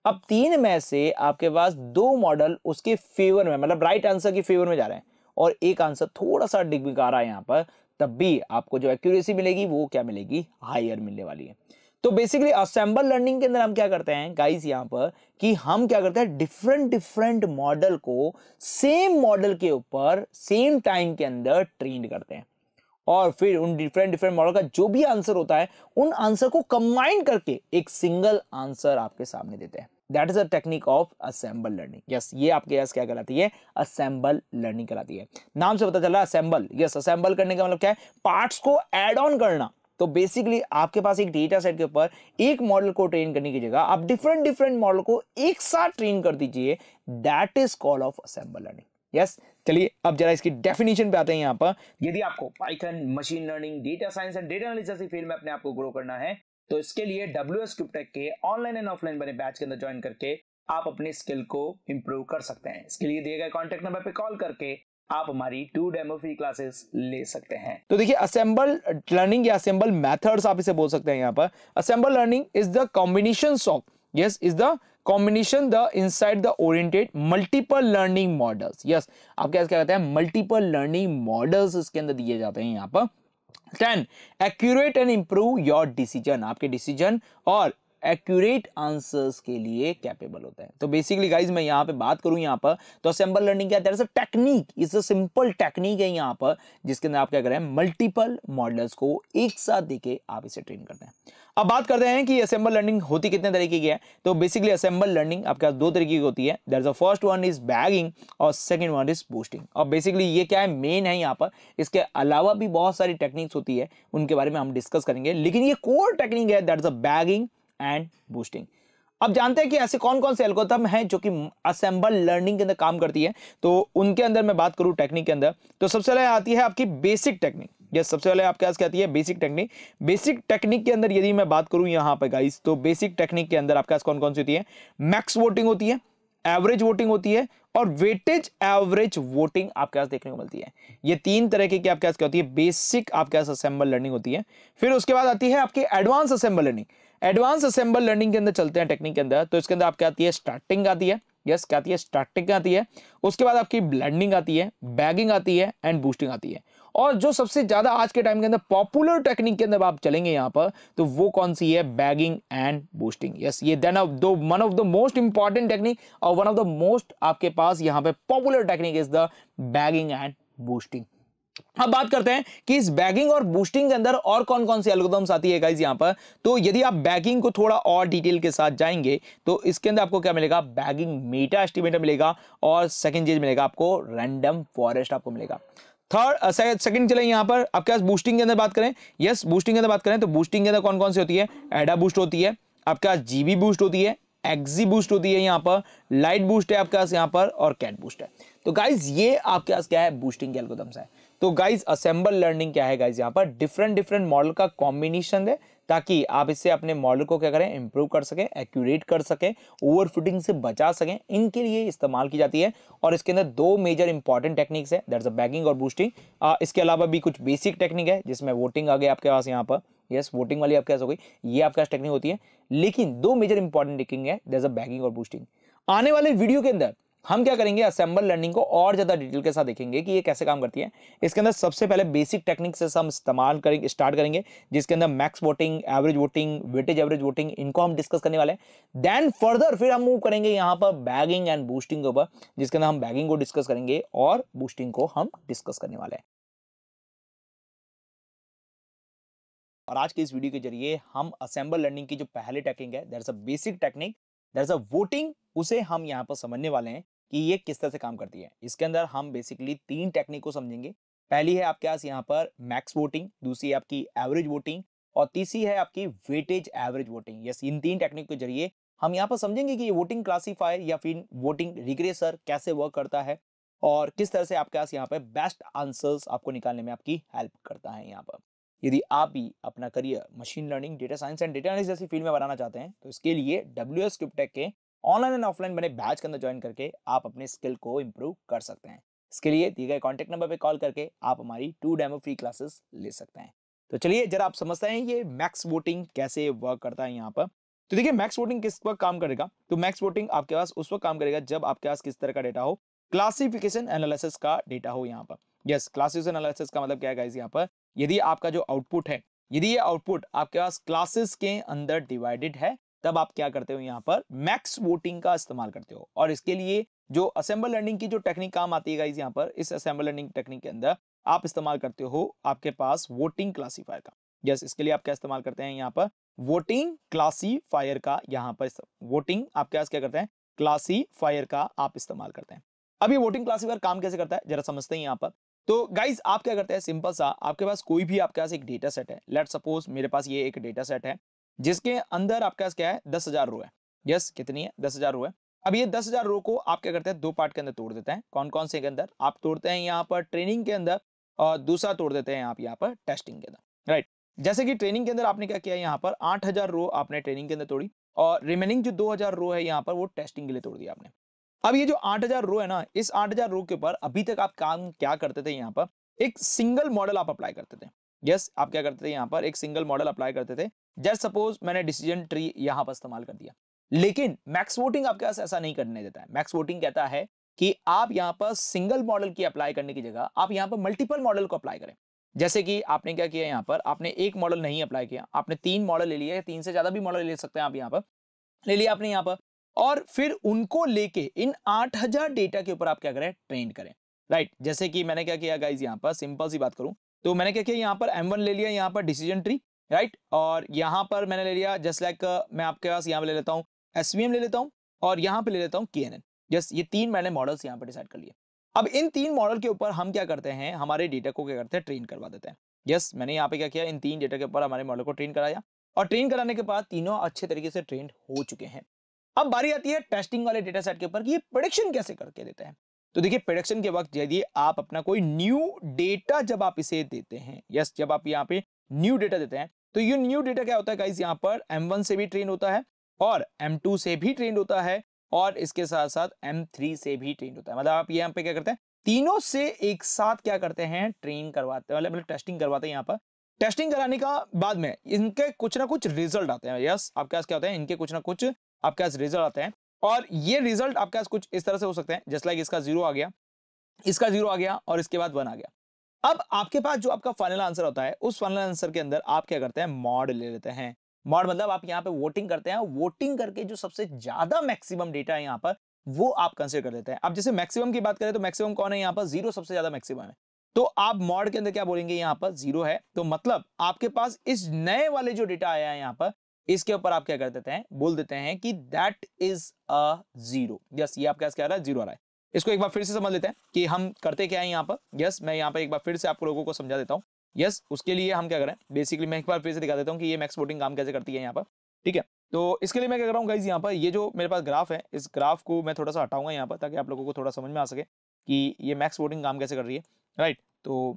अब तीन में से आपके पास दो मॉडल उसके फेवर में मतलब राइट आंसर के फेवर में जा रहे हैं। और एक आंसर थोड़ा सा डिगमिका रहा है यहाँ पर, तब भी आपको जो एक्यूरेसी मिलेगी, वो क्या मिलेगी? हायर मिलने वाली है। तो बेसिकली असेंबल लर्निंग के अंदर हम क्या करते हैं गाइस यहाँ पर कि हम क्या करते हैं डिफरेंट डिफरेंट मॉडल को सेम मॉडल के ऊपर सेम टाइम के अंदर ट्रेन करते हैं। और फिर उन डिफरेंट डिफरेंट मॉडल का जो भी आंसर होता है, उन आंसर को कंबाइन करके एक सिंगल आंसर आपके सामने देते हैं। That is a technique of ensemble learning yes ये आपके यस क्या कहलाती है? असेंबल लर्निंग कहलाती है। नाम से पता चला असेंबल यस असेंबल करने का मतलब क्या है? पार्ट्स को एड ऑन करना। तो बेसिकली आपके पास एक डेटा सेट के ऊपर एक मॉडल को ट्रेन करने की जगह आप डिफरेंट डिफरेंट मॉडल को एक साथ ट्रेन कर दीजिए। That is call of ensemble learning yes चलिए, अब जरा इसकी डेफिनेशन पे आते हैं यहाँ पर। यदि आपको Python machine learning data science and data analysis field में अपने आप को ग्रो करना है तो इसके लिए डब्ल्यू एस के ऑनलाइन एंड ऑफलाइन बने बैच के अंदर ज्वाइन करके आप अपने स्किल को इंप्रूव कर सकते हैं। इसके लिए दिए गए कॉन्टेक्ट नंबर पे कॉल करके आप हमारी टू डेमो फ्री क्लासेस ले सकते हैं। तो देखिए असेंबल लर्निंग या असेंबल मेथड्स आप इसे बोल सकते हैं यहाँ पर। Ensemble learning is the combination of yes is the combination the inside the oriented multiple learning models yes आप क्या कहते हैं? मल्टीपल लर्निंग मॉडल्स इसके अंदर दिए जाते हैं यहाँ पर। Ten accurate and improve your decision आपके डिसीज़न और एक्यूरेट आंसर्स के लिए कैपेबल होता है। तो बेसिकली गाइज़ मैं यहाँ पे बात करूँ यहाँ पर तो असेंबल लर्निंग क्या है technique is a simple technique है यहाँ पर, जिसके अंदर आप क्या करें मल्टीपल मॉडल्स को एक साथ देके आप इसे ट्रेन करते हैं। अब बात करते हैं कि असेंबल लर्निंग होती कितने तरीके की है। तो बेसिकली असेंबल लर्निंग आपके पास दो तरीके की होती है। That the first one is bagging और सेकंड वन इज़ बूस्टिंग और बेसिकली ये क्या है मेन है यहाँ पर। इसके अलावा भी बहुत सारी टेक्निक्स होती है, उनके बारे में हम डिस्कस करेंगे। लेकिन ये कोर टेक्निक है that is a bagging and boosting अब जानते हैं कि ऐसे कौन कौन से एल्गोरिथम हैं जो कि असेंबल लर्निंग के अंदर काम करती है। तो उनके अंदर मैं बात करूँ टेक्निक के अंदर। तो सबसे पहले आती है आपकी बेसिक टेक्निक यस सबसे पहले आपके पास क्या आती है? बेसिक टेक्निक बेसिक टेक्निक के अंदर यदि मैं बात करूँ यहाँ पर गाइस तो बेसिक टेक्निक के अंदर आपके पास कौन कौन सी होती है? मैक्स वोटिंग होती है एवरेज वोटिंग होती है, और वेटेज एवरेज वोटिंग आपके पास देखने को मिलती है। ये तीन तरह की आपके पास क्या होती है? बेसिक आपके पास असेंबल लर्निंग होती है। फिर उसके बाद आती है आपकी advance ensemble learning advance ensemble learning के अंदर चलते हैं टेक्निक के अंदर। तो इसके अंदर आपके आती है स्टार्टिंग आती है। यस क्या आती है? स्टार्टिंग आती है। उसके बाद आपकी ब्लेंडिंग आती है बैगिंग आती है एंड बूस्टिंग आती है। और जो सबसे ज़्यादा आज के टाइम के अंदर पॉपुलर टेक्निक के अंदर आप चलेंगे यहाँ पर तो वो कौन सी है? बैगिंग एंड बूस्टिंग यस ये देन ऑफ़ दो one of the most important technique और वन ऑफ़ द मोस्ट आपके पास यहाँ पे popular technique is the bagging and boosting अब बात करते हैं कि इस बैगिंग और बूस्टिंग के अंदर और कौन कौन सी एल्गोरिथम्स आती है गाइस यहाँ पर? तो यदि आप बैगिंग को थोड़ा और डिटेल के साथ जाएँगे तो इसके अंदर आपको क्या मिलेगा? बैगिंग मेटा एस्टिमेटर मिलेगा और सेकंड चीज़ मिलेगा आपको रैंडम फॉरेस्ट आपको मिलेगा। थर्ड सेकंड चले यहाँ पर। आपके पास बूस्टिंग के अंदर बात करें? यस बूस्टिंग के अंदर बात करें तो बूस्टिंग के अंदर कौन कौन सी होती है? एडा बूस्ट होती है आपके पास जीबी बूस्ट होती है एक्जी बूस्ट होती है यहाँ पर लाइट बूस्ट है आपके पास यहाँ पर और कैट बूस्ट है। तो गाइज़ ये आपके पास क्या है? बूस्टिंग के एल्गोरिथम्स है। तो गाइज़ असेंबल लर्निंग क्या है गाइज़ यहाँ पर डिफरेंट डिफरेंट मॉडल का कॉम्बिनेशन है, ताकि आप इससे अपने मॉडल को क्या करें इंप्रूव कर सकें एक्यूरेट कर सकें ओवर फिटिंग से बचा सकें, इनके लिए इस्तेमाल की जाती है। और इसके अंदर दो मेजर इंपॉर्टेंट टेक्निक्स है दैट्स अ बैगिंग और बूस्टिंग इसके अलावा भी कुछ बेसिक टेक्निक है, जिसमें वोटिंग आ गया आपके पास यहाँ पर। यस वोटिंग वाली आपके पास हो गई, ये आपके पास टेक्निक होती है। लेकिन दो मेजर इंपॉर्टेंट टेक्निक है दैट्स अ बैगिंग और बूस्टिंग आने वाले वीडियो के अंदर हम क्या करेंगे? असेंबल लर्निंग को और ज़्यादा डिटेल के साथ देखेंगे कि ये कैसे काम करती है। इसके अंदर सबसे पहले बेसिक टेक्निक से हम इस्तेमाल करेंगे स्टार्ट करेंगे, जिसके अंदर max voting average voting weightage average voting इनको हम डिस्कस करने वाले देन फर्दर फिर हम मूव करेंगे यहाँ पर बैगिंग एंड बूस्टिंग के ऊपर, जिसके अंदर हम बैगिंग को डिस्कस करेंगे और बूस्टिंग को हम डिस्कस करने वाले हैं। और आज के इस वीडियो के ज़रिए हम असेंबल लर्निंग की जो पहले टेक्निक है a basic technique that's a voting उसे हम यहाँ पर समझने वाले हैं। कि ये किस तरह से काम करती है। इसके अंदर हम बेसिकली तीन टेक्निक को समझेंगे। पहली है आपके पास यहाँ पर मैक्स वोटिंग दूसरी है आपकी एवरेज वोटिंग और तीसरी है आपकी वेटेज एवरेज वोटिंग यस, इन तीन टेक्निक के ज़रिए हम यहाँ पर समझेंगे कि ये वोटिंग क्लासीफायर या फिर वोटिंग रिग्रेसर कैसे वर्क करता है और किस तरह से आपके पास यहाँ पर बेस्ट आंसर्स आपको निकालने में आपकी हेल्प करता है यहाँ पर। यदि आप भी अपना career machine learning data science and data जैसी फ़ील्ड में बनाना चाहते हैं तो इसके लिए डब्ल्यू एस के ऑनलाइन एंड ऑफलाइन बने बैच के अंदर ज्वाइन करके आप अपने स्किल को इंप्रूव कर सकते हैं। इसके लिए दिए गए कॉन्टेक्ट नंबर पे कॉल करके आप हमारी टू डेमो फ्री क्लासेस ले सकते हैं। तो चलिए, जरा आप समझते हैं ये मैक्स वोटिंग कैसे वर्क करता है यहाँ पर। तो देखिए मैक्स वोटिंग किस वक्त काम करेगा? तो मैक्स वोटिंग आपके पास उस वक्त काम करेगा जब आपके पास किस तरह का डेटा हो। क्लासिफिकेशन एनालिसिस का डेटा हो यहाँ पर। यस क्लासिफिकेशन एनालिसिस का मतलब क्या है यहाँ पर? यदि आपका जो आउटपुट है, यदि ये आउटपुट आपके पास क्लासेस के अंदर डिवाइडेड है तब आप क्या करते हो यहाँ पर? मैक्स वोटिंग का इस्तेमाल करते हो। और इसके लिए जो असेंबल लर्निंग की जो टेक्निक काम आती है यहाँ पर, इस असेंबल लर्निंग टेक्निक के अंदर आप इस्तेमाल करते हो आपके पास वोटिंग क्लासीफायर का। यस इसके लिए आप क्या इस्तेमाल करते हैं यहाँ पर? वोटिंग क्लासीफायर का यहाँ पर वोटिंग आप क्या क्या करते हैं? क्लासीफायर का आप इस्तेमाल करते हैं। अब ये वोटिंग क्लासीफायर काम कैसे करता है? जरा समझते हैं यहाँ पर। तो गाइज़ आप क्या करते हैं? सिंपल सा, आपके पास कोई भी आपके पास एक डेटा सेट है। लेट सपोज़ मेरे पास ये एक डेटा सेट है। जिसके अंदर आपके पास क्या है? दस हज़ार रो है। यस कितनी है? दस हज़ार रो है। अब ये दस हज़ार रो को आप क्या करते हैं? दो पार्ट के अंदर तोड़ देते हैं। कौन कौन से के अंदर? आप तोड़ते हैं यहाँ पर ट्रेनिंग के अंदर और दूसरा तोड़ देते हैं आप यहाँ पर टेस्टिंग के अंदर। राइट जैसे कि ट्रेनिंग के अंदर आपने क्या किया यहाँ पर? आठ हज़ार रो आपने ट्रेनिंग के अंदर तोड़ी और रिमेनिंग जो दो हज़ार रो है यहाँ पर वो टेस्टिंग के लिए तोड़ दिया आपने। अब ये जो आठ हज़ार रो है ना, इस आठ हज़ार रो के ऊपर अभी तक आप काम क्या करते थे यहाँ पर? एक सिंगल मॉडल आप अप्लाई करते थे। यस आप क्या करते थे यहाँ पर? एक सिंगल मॉडल अप्लाई करते थे। जस्ट सपोज़ मैंने डिसीज़न ट्री यहाँ पर इस्तेमाल कर दिया। लेकिन मैक्स वोटिंग आपके पास ऐसा नहीं करने देता है। मैक्स वोटिंग कहता है कि आप यहाँ पर सिंगल मॉडल की अप्लाई करने की जगह आप यहाँ पर मल्टीपल मॉडल को अप्लाई करें। जैसे कि आपने क्या किया यहाँ पर? आपने एक मॉडल नहीं अप्लाई किया। आपने तीन मॉडल ले लिया तीन से ज़्यादा भी मॉडल ले सकते हैं आप यहाँ पर। ले लिया आपने यहाँ पर। और फिर उनको लेके इन 8000 डेटा के ऊपर आप क्या करें? ट्रेन करें। राइट जैसे कि मैंने क्या किया गाइज़ यहाँ पर? सिंपल सी बात करूँ। तो मैंने क्या किया? यहाँ पर M1 ले लिया, यहाँ पर डिसीज़न ट्री राइट और यहाँ पर मैंने ले लिया जस्ट लाइक मैं आपके पास यहाँ पर ले लेता हूँ एसवीएम ले लेता हूँ और यहाँ पर ले लेता हूँ के यस ये तीन मैंने मॉडल्स यहाँ पर डिसाइड कर लिए। अब इन तीन मॉडल के ऊपर हम क्या करते हैं? हमारे डेटा को क्या करते हैं? ट्रेन करवा देते हैं। यस मैंने यहाँ पे क्या किया? इन तीन डेटा के ऊपर हमारे मॉडल को ट्रेन कराया और ट्रेन कराने के बाद तीनों अच्छे तरीके से ट्रेन हो चुके हैं। अब बारी आती है टेस्टिंग वाले डेटा सेट के ऊपर कि ये प्रोडिक्शन कैसे करके देते हैं। तो देखिए प्रोडिक्शन के वक्त यदि आप अपना कोई न्यू डेटा जब आप इसे देते हैं यस जब आप यहाँ पे न्यू डेटा देते हैं तो ये न्यू डेटा क्या होता है गाइस यहाँ पर M1 से भी ट्रेन होता है और M2 से भी ट्रेन होता है और इसके साथ साथ M3 से भी ट्रेन होता है। मतलब आप यहाँ पे क्या करते हैं? तीनों से एक साथ क्या करते हैं? ट्रेन करवाते हैं। मतलब टेस्टिंग करवाते हैं यहाँ पर। टेस्टिंग कराने का बाद में इनके कुछ ना कुछ रिज़ल्ट आते हैं। यस आपके पास क्या होता है? इनके कुछ ना कुछ आपके पास रिज़ल्ट आते हैं। और ये रिज़ल्ट आपके पास कुछ इस तरह से हो सकते हैं। जस्ट लाइक इसका ज़ीरो आ गया, इसका ज़ीरो आ गया और इसके बाद वन आ गया। अब आपके पास जो आपका फाइनल आंसर होता है, उस फाइनल आंसर के अंदर आप क्या करते हैं? मॉड ले लेते हैं। मॉड मतलब आप यहाँ पे वोटिंग करते हैं वोटिंग करके जो सबसे ज़्यादा मैक्सिमम डेटा है यहाँ पर, वो आप कंसिडर कर लेते हैं। अब जैसे मैक्सिमम की बात करें तो मैक्सिमम कौन है यहाँ पर? ज़ीरो सबसे ज़्यादा मैक्सिमम है। तो आप मॉड के अंदर क्या बोलेंगे? यहाँ पर ज़ीरो है। तो मतलब आपके पास इस नए वाले जो डेटा आया है यहाँ पर, इसके ऊपर आप क्या कर देते हैं? बोल देते हैं कि that is a zero yes ये आपका क्या आ रहा है? ज़ीरो आ रहा है। इसको एक बार फिर से समझ लेते हैं कि हम करते क्या है यहाँ पर। यस मैं यहाँ पर एक बार फिर से आप लोगों को समझा देता हूँ। यस उसके लिए हम क्या करें? बेसिकली मैं एक बार फिर से दिखा देता हूँ कि ये मैक्स वोटिंग काम कैसे करती है यहाँ पर। ठीक है? तो इसके लिए मैं क्या कर रहा हूँ गाइज़ यहाँ पर ये जो मेरे पास ग्राफ है, इस ग्राफ को मैं थोड़ा सा हटाऊँगा यहाँ पर ताकि आप लोगों को थोड़ा समझ में आ सके कि ये मैक्स वोटिंग काम कैसे कर रही है। राइट तो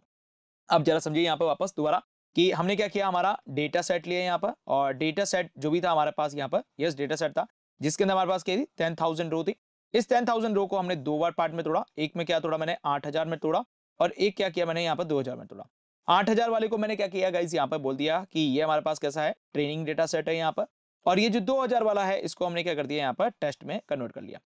अब जरा समझिए यहाँ पर वापस दोबारा कि हमने क्या किया? हमारा डेटा सेट लिया यहाँ पर और डेटा सेट जो भी था हमारे पास यहाँ पर यस डेटा सेट था, जिसके अंदर हमारे पास क्या थी? टेन थाउज़ेंड रो थी। इस टेन थाउज़ेंड रो को हमने दो बार पार्ट में तोड़ा। एक में क्या तोड़ा मैंने? आठ हज़ार में तोड़ा। और एक क्या किया मैंने? यहाँ पर दो हज़ार में तोड़ा। आठ हज़ार वाले को मैंने क्या किया गाइस यहाँ पर बोल दिया कि ये हमारे पास कैसा है? ट्रेनिंग डेटा सेट है यहाँ पर। और ये जो दो हज़ार वाला है, इसको हमने क्या कर दिया यहाँ पर? टेस्ट में कन्वर्ट कर लिया।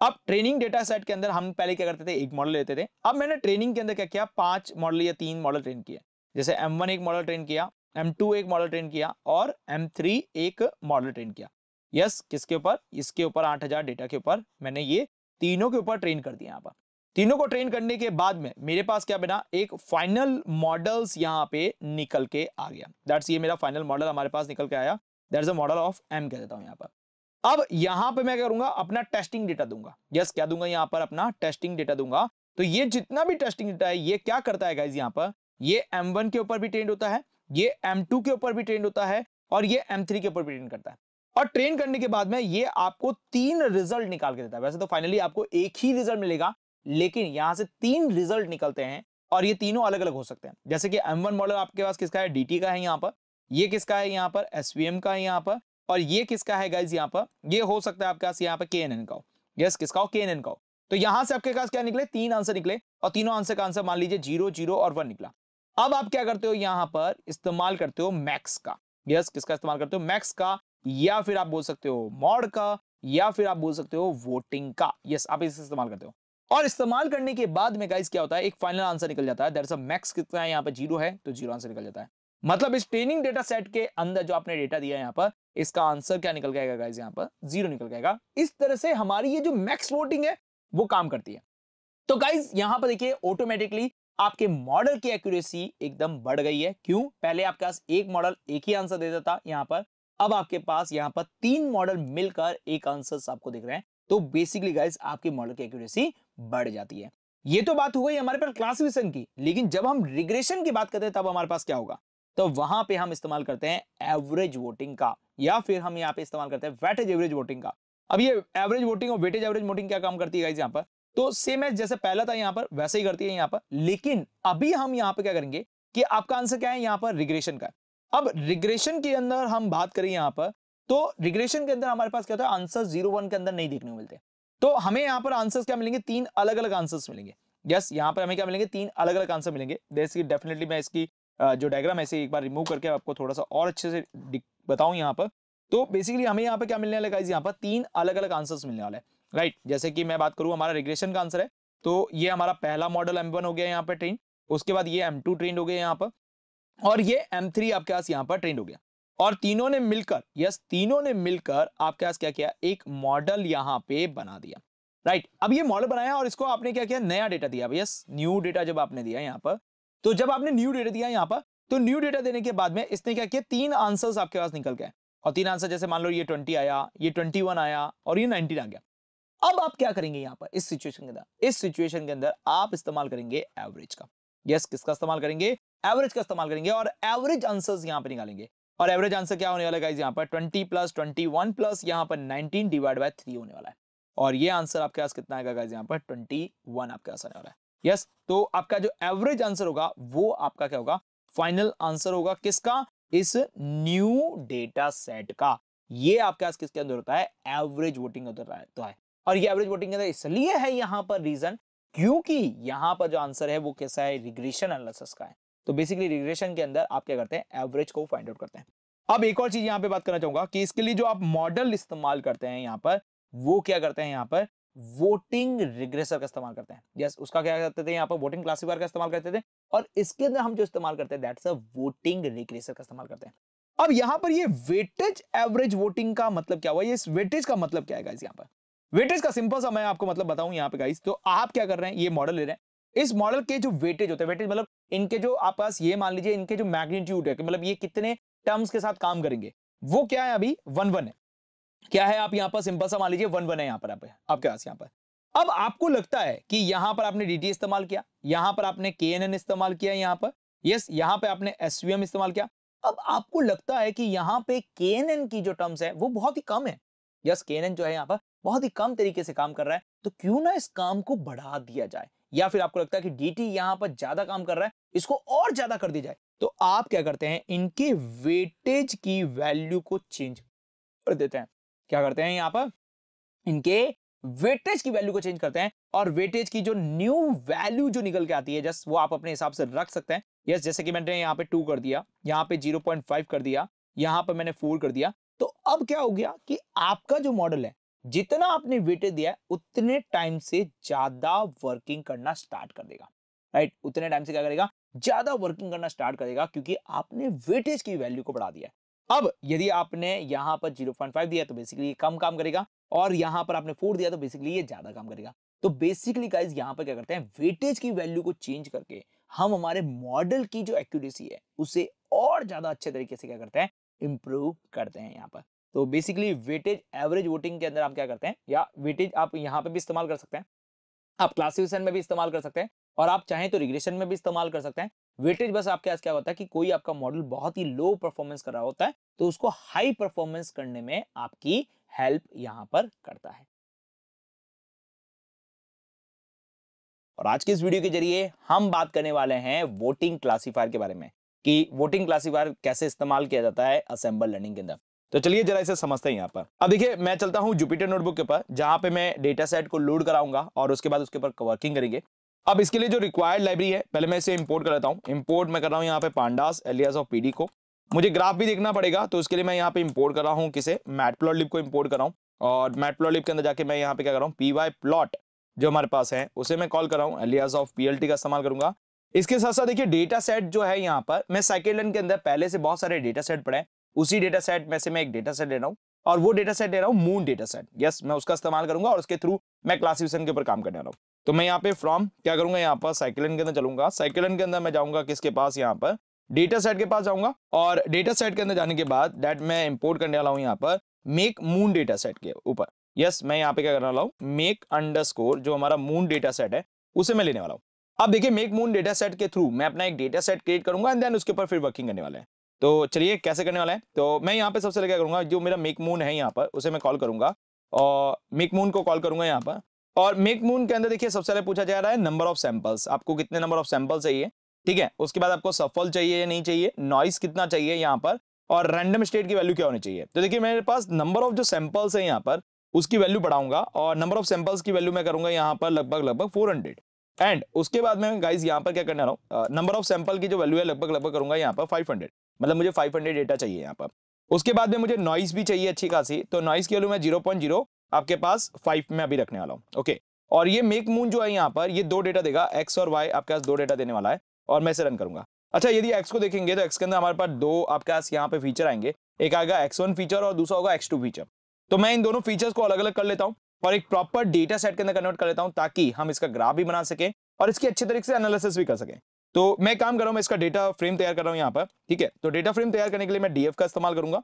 अब ट्रेनिंग डेटा सेट के अंदर हम पहले क्या करते थे? एक मॉडल लेते थे। अब मैंने ट्रेनिंग के अंदर क्या किया? पाँच मॉडल या तीन मॉडल ट्रेन किया जैसे एम वन एक मॉडल ट्रेन किया एम टू एक मॉडल ट्रेन किया और एम थ्री एक मॉडल ट्रेन किया। यस किसके ऊपर? इसके ऊपर आठ हज़ार डेटा के ऊपर मैंने ये तीनों के ऊपर ट्रेन कर दिया यहाँ पर। तीनों को ट्रेन करने के बाद में मेरे पास क्या बना? एक फाइनल मॉडल्स यहाँ पे निकल के आ गया। दैट्स ये मेरा फाइनल मॉडल हमारे पास निकल के आया। That's a model of M कह देता हूँ यहाँ पर। अब यहाँ पे मैं करूँगा? अपना टेस्टिंग डेटा दूँगा। यस क्या दूँगा यहाँ पर? अपना टेस्टिंग डेटा दूँगा। तो ये जितना भी टेस्टिंग डेटा है, ये क्या करता है यहाँ पर? ये M1 के ऊपर भी ट्रेंड होता है, ये M2 के ऊपर भी ट्रेंड होता है और ये M3 के ऊपर भी ट्रेंड करता है। और ट्रेन करने के बाद में ये आपको तीन रिज़ल्ट निकाल के देता है। वैसे तो फाइनली आपको एक ही रिज़ल्ट मिलेगा, लेकिन यहाँ से तीन रिज़ल्ट निकलते हैं और ये तीनों अलग अलग हो सकते हैं। जैसे कि M1 मॉडल आपके पास किसका है? Dt का है यहाँ पर। ये किसका है यहाँ पर? SVM का है यहाँ पर। और ये किसका है गाइज़ यहाँ पर? ये हो सकता है आपके पास यहाँ पर के का हो। यस किसका हो? के का हो। तो यहाँ से आपके पास क्या निकले? तीन आंसर निकले और तीनों आंसर का आंसर मान लीजिए ज़ीरो ज़ीरो और वन निकला। अब आप क्या करते हो? यहाँ पर इस्तेमाल करते हो मैक्स का। यस किसका इस्तेमाल करते हो? मैक्स का। या फिर आप बोल सकते हो मॉड का, या फिर आप बोल सकते हो वोटिंग का। यस आप इसे इस्तेमाल करते हो। और इस्तेमाल करने के बाद में गाइस क्या होता है? एक फाइनल आंसर निकल जाता है। अ मैक्स कितना है? यहाँ पर ज़ीरो है तो ज़ीरो आंसर निकल जाता है। मतलब इस ट्रेनिंग डेटा सेट के अंदर जो आपने डेटा दिया है यहाँ पर, इसका आंसर क्या निकल जाएगा गाइस यहाँ पर ज़ीरो निकल जाएगा। इस तरह से हमारी ये जो मैक्स वोटिंग है, वो काम करती है। तो गाइज़ यहाँ पर देखिए ऑटोमेटिकली आपके मॉडल की एक्यूरेसी एकदम बढ़ गई है। क्यों? पहले आपके पास एक मॉडल एक ही आंसर देता था यहाँ पर। अब आपके पास यहाँ पर तीन मॉडल मिलकर एक आंसर आपको दिख रहे हैं। तो बेसिकली गाइज़ आपके मॉडल की एक्यूरेसी बढ़ जाती है। ये तो बात हो गई हमारे पास क्लासिफिकेशन की, लेकिन जब हम रिग्रेशन की बात करते हैं, तब हमारे पास क्या होगा? तो वहाँ पे हम इस्तेमाल करते हैं एवरेज वोटिंग का, या फिर हम यहाँ पे इस्तेमाल करते हैं वेटेज एवरेज वोटिंग का। अब ये एवरेज वोटिंग और वेटेज एवरेज वोटिंग क्या काम करती है यहाँ पर? तो सेम है जैसे पहला था यहाँ पर, वैसे ही करती है यहाँ पर। लेकिन अभी हम यहाँ पे क्या करेंगे कि आपका आंसर क्या है? यहाँ पर रिग्रेशन का अब रिग्रेशन के अंदर हम बात करें यहाँ पर तो रिग्रेशन के अंदर हमारे पास क्या होता है? आंसर ज़ीरो वन के अंदर नहीं देखने को मिलते। तो हमें यहाँ पर आंसर्स क्या मिलेंगे? तीन अलग अलग आंसर्स मिलेंगे। यस यहाँ पर हमें क्या मिलेंगे? तीन अलग अलग आंसर मिलेंगे जैसे डेफिनेटली मैं इसकी जो डायग्राम ऐसे एक बार रिमूव करके आपको थोड़ा सा और अच्छे से बताऊँ यहाँ पर। तो बेसिकली हमें यहाँ पर क्या मिलने वाला है यहाँ पर तीन अलग अलग आंसर्स मिलने वाले हैं। राइट जैसे कि मैं बात करूँ, हमारा रिग्रेशन का आंसर है। तो ये हमारा पहला मॉडल एम हो गया यहाँ पर ट्रेन उसके बाद ये एम टू ट्रेंड हो गया यहाँ पर। और ये एम थ्री आपके पास यहाँ पर ट्रेंड हो गया। और तीनों ने मिलकर यस तीनों ने मिलकर आपके पास क्या किया? एक मॉडल यहाँ पे बना दिया। राइट अब ये मॉडल बनाया और इसको आपने क्या किया? नया डेटा दिया। यस न्यू डेटा जब आपने दिया यहाँ पर तो जब आपने न्यू डेटा दिया यहाँ पर तो न्यू डेटा देने के बाद में इसने क्या किया? तीन आंसर्स आपके पास निकल गए। और तीन आंसर जैसे मान लो ये ट्वेंटी आया, ये ट्वेंटी वन आया और ये नाइनटीन आ गया। अब आप क्या करेंगे यहाँ पर? इस सिचुएशन के अंदर, इस सिचुएशन के अंदर आप इस्तेमाल करेंगे एवरेज का। यस किसका इस्तेमाल करेंगे? एवरेज का इस्तेमाल करेंगे और एवरेज आंसर्स यहाँ पे निकालेंगे। और एवरेज आंसर क्या होने वाला है यहाँ पर? 20 प्लस 21 प्लस यहाँ पर 19 डिवाइड बाय 3 होने वाला है। और ये आंसर आपके पास कितना आएगा गाइज़ यहाँ पर? 21 आपके पास आने वाला है। यस yes, तो आपका जो एवरेज आंसर होगा वो आपका क्या होगा? फाइनल आंसर होगा किसका? इस न्यू डेटा सेट का। ये आपके पास किसके अंदर होता है? एवरेज वोटिंग होता है तो है और ये एवरेज वोटिंग के अंदर इसलिए है यहाँ पर रीजन क्योंकि यहाँ पर जो आंसर है वो कैसा है? रिग्रेशन एनालिसिस का है। तो बेसिकली रिग्रेशन के अंदर आप क्या करते हैं? एवरेज को फाइंड आउट करते हैं। अब एक और चीज़ यहाँ पे बात करना चाहूँगा कि इसके लिए जो आप मॉडल इस्तेमाल करते हैं यहाँ पर वो क्या करते हैं यहाँ पर? वोटिंग रिग्रेसर का इस्तेमाल करते हैं। यस yes, उसका क्या करते थे यहाँ पर? वोटिंग क्लासिफायर का इस्तेमाल करते थे और इसके अंदर हम जो इस्तेमाल करते हैं वोटिंग रिग्रेसर का इस्तेमाल करते हैं। अब यहाँ पर ये वेटेज एवरेज वोटिंग का मतलब क्या हुआ? ये वेटेज का मतलब क्या है यहाँ पर? वेटेज का सिंपल सा मैं आपको मतलब बताऊँ यहाँ पे गाइस तो आप क्या कर रहे हैं, ये मॉडल ले रहे हैं। इस मॉडल के जो वेटेज होते हैं वेटेज मतलब इनके जो आप पास ये मान लीजिए, इनके जो मैग्नीट्यूड है मतलब ये कितने टर्म्स के साथ काम करेंगे। वो क्या है अभी? वन वन है। क्या है आप यहाँ पर सिंपल सा मान लीजिए वन वन है यहाँ पर आप, आपके पास यहाँ पर। अब आपको लगता है कि यहाँ पर आपने डी इस्तेमाल किया, यहाँ पर आपने के इस्तेमाल किया यहाँ पर यस यहाँ पे आपने एस इस्तेमाल किया। अब आपको लगता है कि यहाँ पे के की जो टर्म्स है, वो बहुत ही कम है। यस के जो है यहाँ पर बहुत ही कम तरीके से काम कर रहा है तो क्यों ना इस काम को बढ़ा दिया जाए? या फिर आपको लगता है कि डीटी यहाँ पर ज़्यादा काम कर रहा है, इसको और ज़्यादा कर दिया जाए? तो आप क्या करते हैं, इनके वेटेज की वैल्यू को चेंज कर देते हैं। क्या करते हैं यहाँ पर? इनके वेटेज की वैल्यू को चेंज करते हैं और वेटेज की जो न्यू वैल्यू जो निकल के आती है, जस्ट वो आप अपने हिसाब से रख सकते हैं। यस, जैसे कि मैंने यहाँ पे टू कर दिया, यहाँ पे ज़ीरो पॉइंट फाइव कर दिया, यहाँ पे मैंने फोर कर दिया। तो अब क्या हो गया कि आपका जो मॉडल है जितना आपने वेटेज दिया है, उतने टाइम से ज़्यादा वर्किंग करना स्टार्ट कर देगा। राइट उतने टाइम से क्या करेगा? ज़्यादा वर्किंग करना स्टार्ट करेगा क्योंकि आपने वेटेज की वैल्यू को बढ़ा दिया अब यदि आपने यहाँ पर 0.5 दिया तो बेसिकली कम काम करेगा और यहाँ पर आपने फोर दिया तो बेसिकली ये ज़्यादा काम करेगा। तो बेसिकली गाइज़ यहाँ पर क्या करते हैं? वेटेज की वैल्यू को चेंज करके हम हमारे मॉडल की जो एक्यूरेसी है, उसे और ज़्यादा अच्छे तरीके से क्या करते हैं? इंप्रूव करते हैं यहाँ पर। तो बेसिकली वेटेज एवरेज वोटिंग के अंदर आप क्या करते हैं? या वेटेज आप यहाँ पे भी इस्तेमाल कर सकते हैं। आप क्लासिफिकेशन में भी इस्तेमाल कर सकते हैं और आप चाहें तो रिग्रेशन में भी इस्तेमाल कर सकते हैं। वेटेज बस आपके पास क्या होता है कि कोई आपका मॉडल बहुत ही लो परफॉर्मेंस कर रहा होता है तो उसको हाई परफॉर्मेंस करने में आपकी हेल्प यहाँ पर करता है। और आज के इस वीडियो के ज़रिए हम बात करने वाले हैं वोटिंग क्लासीफायर के बारे में कि वोटिंग क्लासीफायर कैसे इस्तेमाल किया जाता है असेंबल लर्निंग के अंदर। तो चलिए जरा इसे समझते हैं यहाँ पर। अब देखिए, मैं चलता हूँ जुपिटर नोटबुक के ऊपर, जहाँ पे मैं डेटा सेट को लोड कराऊँगा और उसके बाद उसके ऊपर वर्किंग करेंगे। अब इसके लिए जो रिक्वायर्ड लाइब्रेरी है, पहले मैं इसे इम्पोर्ट कर लेता हूँ। इंपोर्ट मैं कर रहा हूँ यहाँ पे पांडास एलियास ऑफ़ पीडी को। मुझे ग्राफ भी देखना पड़ेगा तो उसके लिए मैं यहाँ पे इम्पोर्ट कर रहा हूँ किसे? मैट प्लॉट लिप को इम्पोर्ट कर रहा हूँ और मैट प्लॉट लिप के अंदर जाके मैं यहाँ पे क्या कर रहा हूँ? पी वाई प्लॉट जो हमारे पास है, उसे मैं कॉल कर रहा हूँ। एलियास ऑफ़ पीएलटी का इस्तेमाल करूँगा। इसके साथ साथ देखिए डेटा सेट जो है यहाँ पर, मैं साइकिल के अंदर पहले से बहुत सारे डेटा सेट पढ़े उसी डेटा सेट में से मैं एक डेटा सेट ले रहा हूँ और वो डेटा सेट ले रहा हूँ मून डेटा सेट यस मैं उसका इस्तेमाल करूँगा और उसके थ्रू मैं क्लासिफिकेशन के ऊपर काम करने वाला हूँ। तो मैं यहाँ पे फ्रॉम क्या करूँगा? यहाँ पर साइकिलन के अंदर चलूँगा। साइकिलन के अंदर मैं जाऊँगा किसके पास? यहाँ पर डेटा सेट के पास जाऊँगा और डेटा सेट के अंदर जाने के बाद डेट मैं इंपोर्ट करने वाला हूँ यहाँ पर मेक मून डेटा सेट के ऊपर। यस मैं यहाँ पे क्या करने वाला हूँ? मेक अंडर जो हमारा मून डेटा सेट है, उसे मैं लेने वाला हूँ। अब देखिए मेक मून डेटा सेट के थ्रू मैं अपना एक डेटा सेट क्रिएट करूँगा एंड देन उसके ऊपर फिर वर्किंग करने वाला है। तो चलिए, कैसे करने वाला है? तो मैं यहाँ पे सबसे क्या करूँगा, जो मेरा मेक मून है यहाँ पर, उसे मैं कॉल करूँगा। और मेक मून को कॉल करूँगा यहाँ पर। और मेक मून के अंदर देखिए, सबसे पहले पूछा जा रहा है नंबर ऑफ़ सैंपल्स आपको कितने नंबर ऑफ़ सैंपल चाहिए? ठीक है, उसके बाद आपको सफल चाहिए या नहीं चाहिए? नॉइस कितना चाहिए यहाँ पर? और रैंडम स्टेट की वैल्यू क्या होनी चाहिए? तो देखिए, मेरे पास नंबर ऑफ़ जो सैंपल्स है यहाँ पर, उसकी वैल्यू बढ़ाऊँगा और नंबर ऑफ़ सैंपल्स की वैल्यू मैं करूँगा यहाँ पर लगभग लगभग 400 एंड उसके बाद मैं गाइज़ यहाँ पर क्या करने रहा हूँ? नंबर ऑफ़ सैंपल की जो वैल्यू है, लगभग लगभग करूँगा यहाँ पर 500 मतलब मुझे 500 डेटा चाहिए यहाँ पर। उसके बाद में मुझे नॉइस भी चाहिए अच्छी खासी तो नॉइस की वैल्यू मैं ज़ीरो पॉइंट ज़ीरो आपके पास फाइव में अभी रखने वाला हूँ ओके और ये मेक मून जो है यहाँ पर, ये दो डेटा देगा एक्स और वाई आपके पास दो डेटा देने वाला है, और मैं इसे रन करूँगा। अच्छा यदि एक्स को देखेंगे तो एक्स के अंदर हमारे पास दो आपके पास यहाँ पे फीचर आएँगे। एक आएगा एक्स वन फीचर और दूसरा होगा एक्स टू फीचर तो मैं इन दोनों फीचर्स को अलग अलग कर लेता हूँ, और एक प्रॉपर डेटा सेट के अंदर कन्वर्ट कर लेता हूँ, ताकि हम इसका ग्राफ भी बना सकें, और इसकी अच्छे तरीके से एनालिसिस भी कर सकें। तो मैं काम कर रहा हूँ, मैं इसका डेटा फ्रेम तैयार कर रहा हूँ यहाँ पर, ठीक है? तो डेटा फ्रेम तैयार करने के लिए मैं डीएफ का इस्तेमाल करूँगा।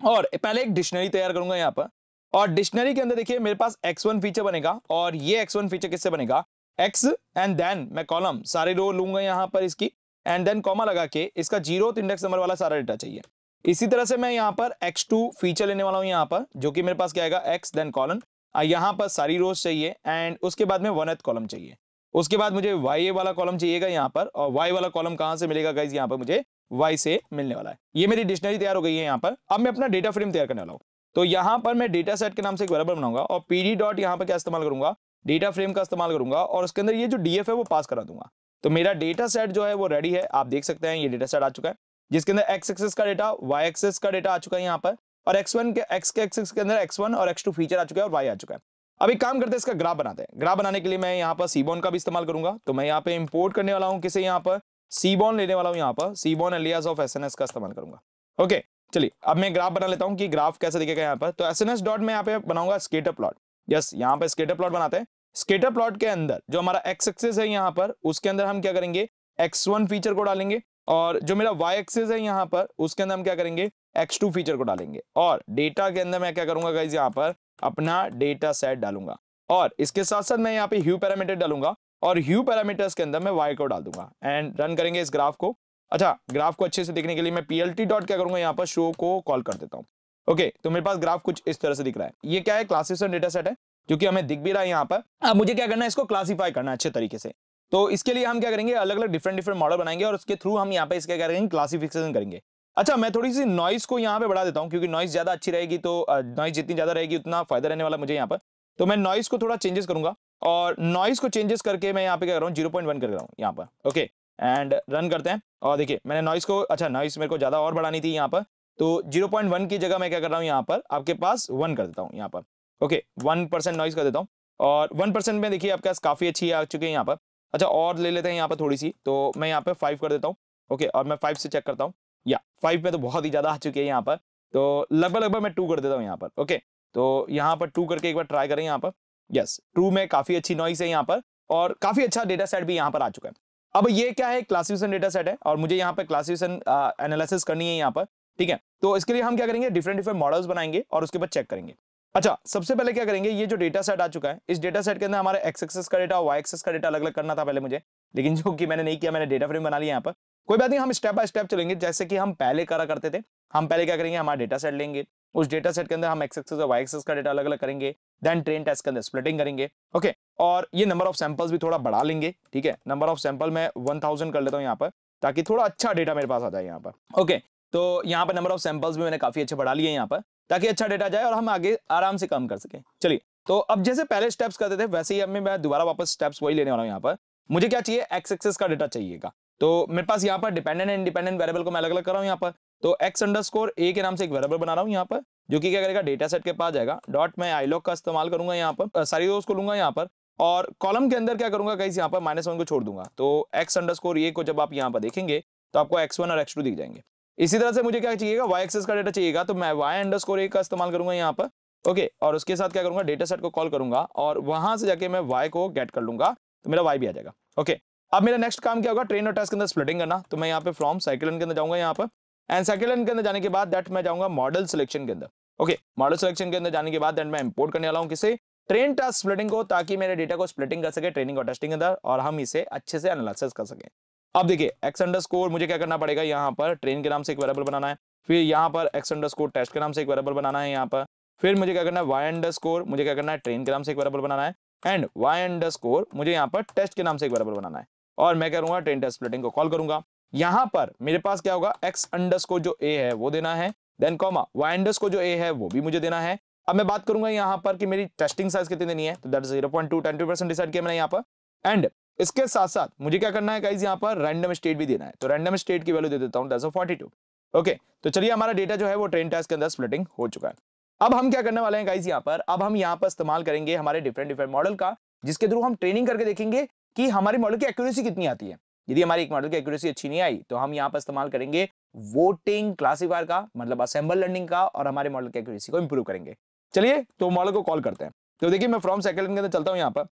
और पहले एक डिक्शनरी तैयार करूँगा यहाँ पर। और डिक्शनरी के अंदर देखिए, मेरे पास x1 फीचर बनेगा और ये x1 फीचर किससे बनेगा? X एंड देन मैं कॉलम सारे रो लूँगा यहाँ पर इसकी एंड देन कॉमा लगा के इसका ज़ीरो इंडेक्स नंबर वाला सारा डेटा चाहिए। इसी तरह से मैं यहाँ पर x2 फीचर लेने वाला हूँ यहाँ पर, जो कि मेरे पास क्या आएगा? एक्स देन कॉलन यहाँ पर सारी रोज चाहिए एंड उसके बाद में वन एथ कॉलम चाहिए। उसके बाद मुझे YA वाला कॉलम चाहिएगा यहाँ पर, और वाई वाला कॉलम कहाँ से मिलेगा गाइज़ यहाँ पर मुझे वाई से मिलने वाला है। ये मेरी डिक्शनरी तैयार हो गई है यहाँ पर। अब मैं अपना डेटा फ्रेम तैयार करने वाला हूँ। तो यहाँ पर मैं डेटा सेट के नाम से एक वेरिएबल बनाऊँगा, और पीडी डॉट यहाँ पर क्या इस्तेमाल करूँगा? डेटा फ्रेम का इस्तेमाल करूँगा, और उसके अंदर ये जो डीएफ है वो पास करा दूँगा। तो मेरा डेटा सेट जो है वो रेडी है। आप देख सकते हैं ये डेटा सेट आ चुका है, जिसके अंदर एक्स एक्सेस का डेटा वाई एक्सेस का डेटा आ चुका है यहाँ पर, और एक्स वन के एक्स के के अंदर एक्स वन और एक्स टू फीचर आ चुका है और वाई आ चुका है। अब एक काम करते हैं, इसका ग्राफ बनाते हैं। ग्राफ बनाने के लिए मैं यहाँ पर सीबॉन का भी इस्तेमाल करूँगा। तो मैं यहाँ पे इंपोर्ट करने वाला हूँ, किसे यहाँ पर? सीबॉन लेने वाला हूँ यहाँ पर। सीबॉन एलियाज ऑफ़ एसएनएस का इस्तेमाल करूँगा। ओके, चलिए, अब मैं ग्राफ बना लेता हूँ कि ग्राफ कैसे दिखेगा यहाँ पर। तो एस एन एस डॉट में यहाँ पे बनाऊँगा स्केटर प्लॉट। यस, यहाँ पे स्केटर प्लॉट बनाते हैं। स्केटर प्लॉट के अंदर जो हमारा एक्स एक्सेस है यहाँ पर, उसके अंदर हम क्या करेंगे? एक्स वन फीचर को डालेंगे और जो मेरा वाई एक्सेस है यहाँ पर, उसके अंदर हम क्या करेंगे? एक्स टू फीचर को डालेंगे। और डेटा के अंदर मैं क्या करूँगा गाइज़ यहाँ पर? अपना डेटा सेट डालूँगा। और इसके साथ साथ मैं यहाँ पे ह्यू पैरामीटर डालूँगा और ह्यू पैरामीटर्स के अंदर मैं वाई को डाल दूँगा। एंड रन करेंगे इस ग्राफ को। अच्छा ग्राफ को अच्छे से देखने के लिए मैं पीएलटी डॉट क्या करूँगा? यहाँ पर शो को कॉल कर देता हूँ। ओके तो मेरे पास ग्राफ कुछ इस तरह से दिख रहा है। ये क्या है? क्लासिफिकेशन डेटा सेट है क्योंकि हमें दिख भी रहा है यहाँ पर। अब मुझे क्या करना है? इसको क्लासीफाई करना अच्छे तरीके से। तो इसके लिए हम क्या करेंगे? अलग अलग डिफरेंट डिफरेंट मॉडल बनाएँगे और उसके थ्रू हम यहाँ पे इसके क्या करेंगे? क्लासिफिकेशन करेंगे। अच्छा मैं थोड़ी सी नॉइस को यहाँ पे बढ़ा देता हूँ, क्योंकि नॉइस ज़्यादा अच्छी रहेगी तो नॉइस जितनी ज़्यादा रहेगी उतना फ़ायदा रहने वाला मुझे यहाँ पर। तो मैं नॉइस को थोड़ा चेंजेस करूँगा और नॉइस को चेंजेस करके मैं यहाँ पे क्या कर रहा हूँ ज़ीरो पॉइंट वन कर रहा हूँ यहाँ पर ओके एंड रन करते हैं। और देखिए, मैंने नॉइस को अच्छा नॉइस मेरे को ज़्यादा और बढ़ानी थी यहाँ पर तो ज़ीरो पॉइंट वन की जगह मैं क्या कर रहा हूँ यहाँ पर, आपके पास वन कर देता हूँ यहाँ पर ओके वन परसेंट नॉइस कर देता हूँ। और वन परसेंट में देखिए आपके पास काफ़ी अच्छी आ चुकी है यहाँ पर। अच्छा और ले लेते हैं यहाँ पर थोड़ी सी तो मैं यहाँ पर फाइव कर देता हूँ ओके और मैं फाइव से चेक करता हूँ। या फाइव में तो बहुत ही ज़्यादा आ चुकी है यहाँ पर। तो लगभग लगभग मैं टू कर देता हूँ यहाँ पर ओके तो यहाँ पर टू करके एक बार ट्राई करें यहाँ पर। यस टू में काफ़ी अच्छी नॉइस है यहाँ पर और काफ़ी अच्छा डेटा सेट भी यहाँ पर आ चुका है। अब ये क्या है? क्लासिफिकेशन डेटा सेट है और मुझे यहाँ पर क्लासिफिकेशन एनालिसिस करनी है यहाँ पर, ठीक है? तो इसके लिए हम क्या करेंगे? डिफरेंट डिफरेंट मॉडल्स बनाएँगे और उसके बाद चेक करेंगे। अच्छा सबसे पहले क्या करेंगे? ये जो डेटा सेट आ चुका है, इस डेटा सेट के अंदर हमारे एक्स एक्सेस का डेटा और वाई एक्सेस का डेटा अलग अलग करना था पहले मुझे, लेकिन जो कि मैंने नहीं किया, मैंने डेटा फ्रेम बना लिया यहाँ पर। कोई बात नहीं, हम स्टेप बाय स्टेप चलेंगे। जैसे कि हम पहले करा करते थे, हम पहले क्या करेंगे, हमारा डेटा सेट लेंगे। उस डेटा सेट के अंदर हम एक्स एक्सेस और वाई एक्सेस का डेटा अलग अलग करेंगे देन ट्रेन टेस्ट के अंदर स्प्लिटिंग करेंगे ओके और ये नंबर ऑफ़ सैंपल्स भी थोड़ा बढ़ा लेंगे, ठीक है? नंबर ऑफ़ सैंपल मैं वन थाउज़ेंड कर लेता हूँ यहाँ पर, ताकि थोड़ा अच्छा डेटा मेरे पास आ जाए यहाँ पर ओके तो यहाँ पर नंबर ऑफ़ सैंपल्स भी मैंने काफ़ी अच्छे बढ़ा लिए यहाँ पर, ताकि अच्छा डेटा जाए और हम आगे आराम से काम कर सकें। चलिए तो अब जैसे पहले स्टेप्स करते थे, वैसे ही अब मैं दोबारा वापस स्टेप्स वही लेने वाला हूँ यहाँ पर। मुझे क्या चाहिए? एक्स एक्सेस का डेटा चाहिएगा। तो मेरे पास यहाँ पर डिपेंडेंट एंड इंडिपेंडेंट वेरेबल को मैं अलग अलग कर रहा हूँ यहाँ पर। तो एक्स अंडर ए के नाम से एक वेरेबल बना रहा हूँ यहाँ पर, जो कि क्या करेगा? डेटा सेट के पास जाएगा। डॉट मैं आईलॉग का इस्तेमाल करूँगा यहाँ पर सारी रोज को लूँगा यहाँ पर, और कॉलम के अंदर क्या करूँगा? कहीं यहाँ पर माइनस वन को छोड़ दूँगा। तो एक्स अंडर ए को जब आप यहाँ पर देखेंगे तो आपको एक्स वन और एक्स टू दिख जाएँगे। इसी तरह से मुझे क्या चाहिएगा? वाई एक्सेस का डेटा चाहिएगा तो मैं वाई अंडर ए का इस्तेमाल करूँगा यहाँ पर। ओके और उसके साथ क्या करूँगा? डेटा सेट को कॉल करूँगा, और वहाँ से जाके मैं वाई को गेट कर लूँगा तो मेरा वाई भी आ जाएगा। ओके अब मेरा नेक्स्ट काम क्या होगा? ट्रेन और टेस्ट के अंदर स्प्लिटिंग करना। तो मैं यहाँ पे फ्रॉम साइकिल के अंदर जाऊँगा यहाँ पर। एंड साइकिल के अंदर जाने के बाद दैट मैं जाऊँगा मॉडल सिलेक्शन के अंदर। ओके मॉडल सिलेक्शन के अंदर जाने के बाद दैट मैं इंपोर्ट करने वाला हूँ किसे? ट्रेन टास्क स्प्लिटिंग को, ताकि मेरे डेटा को स्प्लिटिंग कर सके ट्रेनिंग और टेस्टिंग के अंदर, और हम इसे अच्छे से एनालिसिस कर सके। अब देखिए एक्स अंडर स्कोर मुझे क्या करना पड़ेगा? यहाँ पर ट्रेन के नाम से एक वेरिएबल बनाना है। फिर यहाँ पर एक्स अंडर स्कोर टेस्ट के नाम से एक वेरिएबल बनाना है यहाँ पर। फिर मुझे क्या करना है? वाई अंडर स्कोर मुझे क्या करना है? ट्रेन के नाम से एक वेरिएबल बनाना है। एंड वाई अंडर स्कोर मुझे यहाँ पर टेस्ट के नाम से एक वेरिएबल बनाना है। और मैं करूँगा ट्रेन टेस्ट स्प्लिटिंग को कॉल करूँगा। यहाँ पर मेरे पास क्या होगा? एक्स अंडर स्कोर जो ए है, वो देना है। Then comma Y under score जो ए है, वो भी मुझे देना है। अब मैं बात करूँगा यहाँ पर कि मेरी टेस्टिंग साइज़ कितनी देनी है? तो that zero point two ten two percent decide किया मैंने यहाँ पर। एंड इसके साथ साथ मुझे क्या करना है गाइज़ यहाँ पर? रैंडम स्टेट भी देना है। तो रैंडम स्टेट की वैल्यू दे देता हूँ दैट्स फोर्टी टू ओके तो चलिए हमारा डेटा जो है, वो ट्रेन टेस्ट के अंदर स्प्लिटिंग हो चुका है। अब हम क्या करने वाले हैं गाइज़ यहाँ पर? अब हम यहाँ पर इस्तेमाल करेंगे हमारे डिफरेंट डिफरेंट मॉडल का, जिसके थ्रू हम ट्रेनिंग करके देखेंगे। कि हमारी मॉडल की एक्यूरेसी कितनी आती है? यदि हमारी एक मॉडल की एक्यूरेसी अच्छी नहीं आई तो हम यहाँ पर इस्तेमाल करेंगे वोटिंग क्लासीफायर का मतलब असेंबल लर्निंग का, और हमारे मॉडल की एक्यूरेसी को इंप्रूव करेंगे। चलिए तो मॉडल को कॉल करते हैं। तो देखिए, मैं फ्रॉम सेकंड के अंदर चलता हूँ यहाँ पर।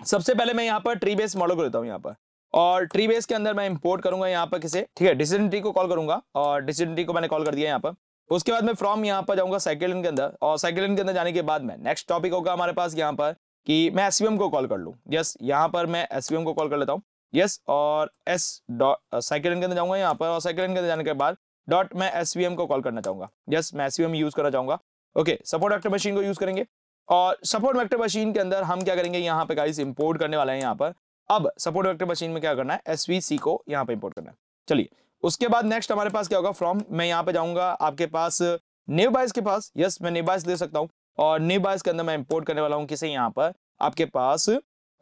सबसे पहले मैं यहाँ पर ट्री बेस मॉडल को लेता हूँ यहाँ पर। और ट्री बेस के अंदर मैं इंपोर्ट करूँगा यहाँ पर किसे? ठीक है डिसीज़न ट्री को कॉल करूँगा, और डिसीज़न ट्री को मैंने कॉल कर दिया यहाँ पर। उसके बाद मैं फ्रॉम यहाँ पर जाऊँगा साइकिल के अंदर, और साइकिल के अंदर जाने के बाद में नेक्स्ट टॉपिक होगा हमारे पास यहाँ पर। कि मैं एसवीएम को कॉल कर लूँ। यस यहाँ पर मैं एसवीएम को कॉल कर लेता हूँ। यस और एस डॉट साइकिल के अंदर जाऊँगा यहाँ पर, और साइकिल के अंदर जाने के बाद डॉट मैं एसवीएम को कॉल करना चाहूँगा। यस मैं एस यूज़ करना चाहूँगा। ओके सपोर्ट वेक्टर मशीन को यूज़ करेंगे। और सपोर्ट वेक्टर मशीन के अंदर हम क्या करेंगे? यहाँ पे गाइस इंपोर्ट करने वाले हैं यहाँ पर। अब सपोर्ट वेक्टर मशीन में क्या करना है? एसवीसी को यहाँ पे इंपोर्ट करना है। चलिए, उसके बाद नेक्स्ट हमारे पास क्या होगा? फ्रॉम मैं यहाँ पे जाऊँगा आपके पास नेव बाइस के पास। यस मैं नेव बाइस ले सकता हूँ। और नेव बाइस के अंदर मैं इंपोर्ट करने वाला हूँ किसे यहाँ पर? आपके पास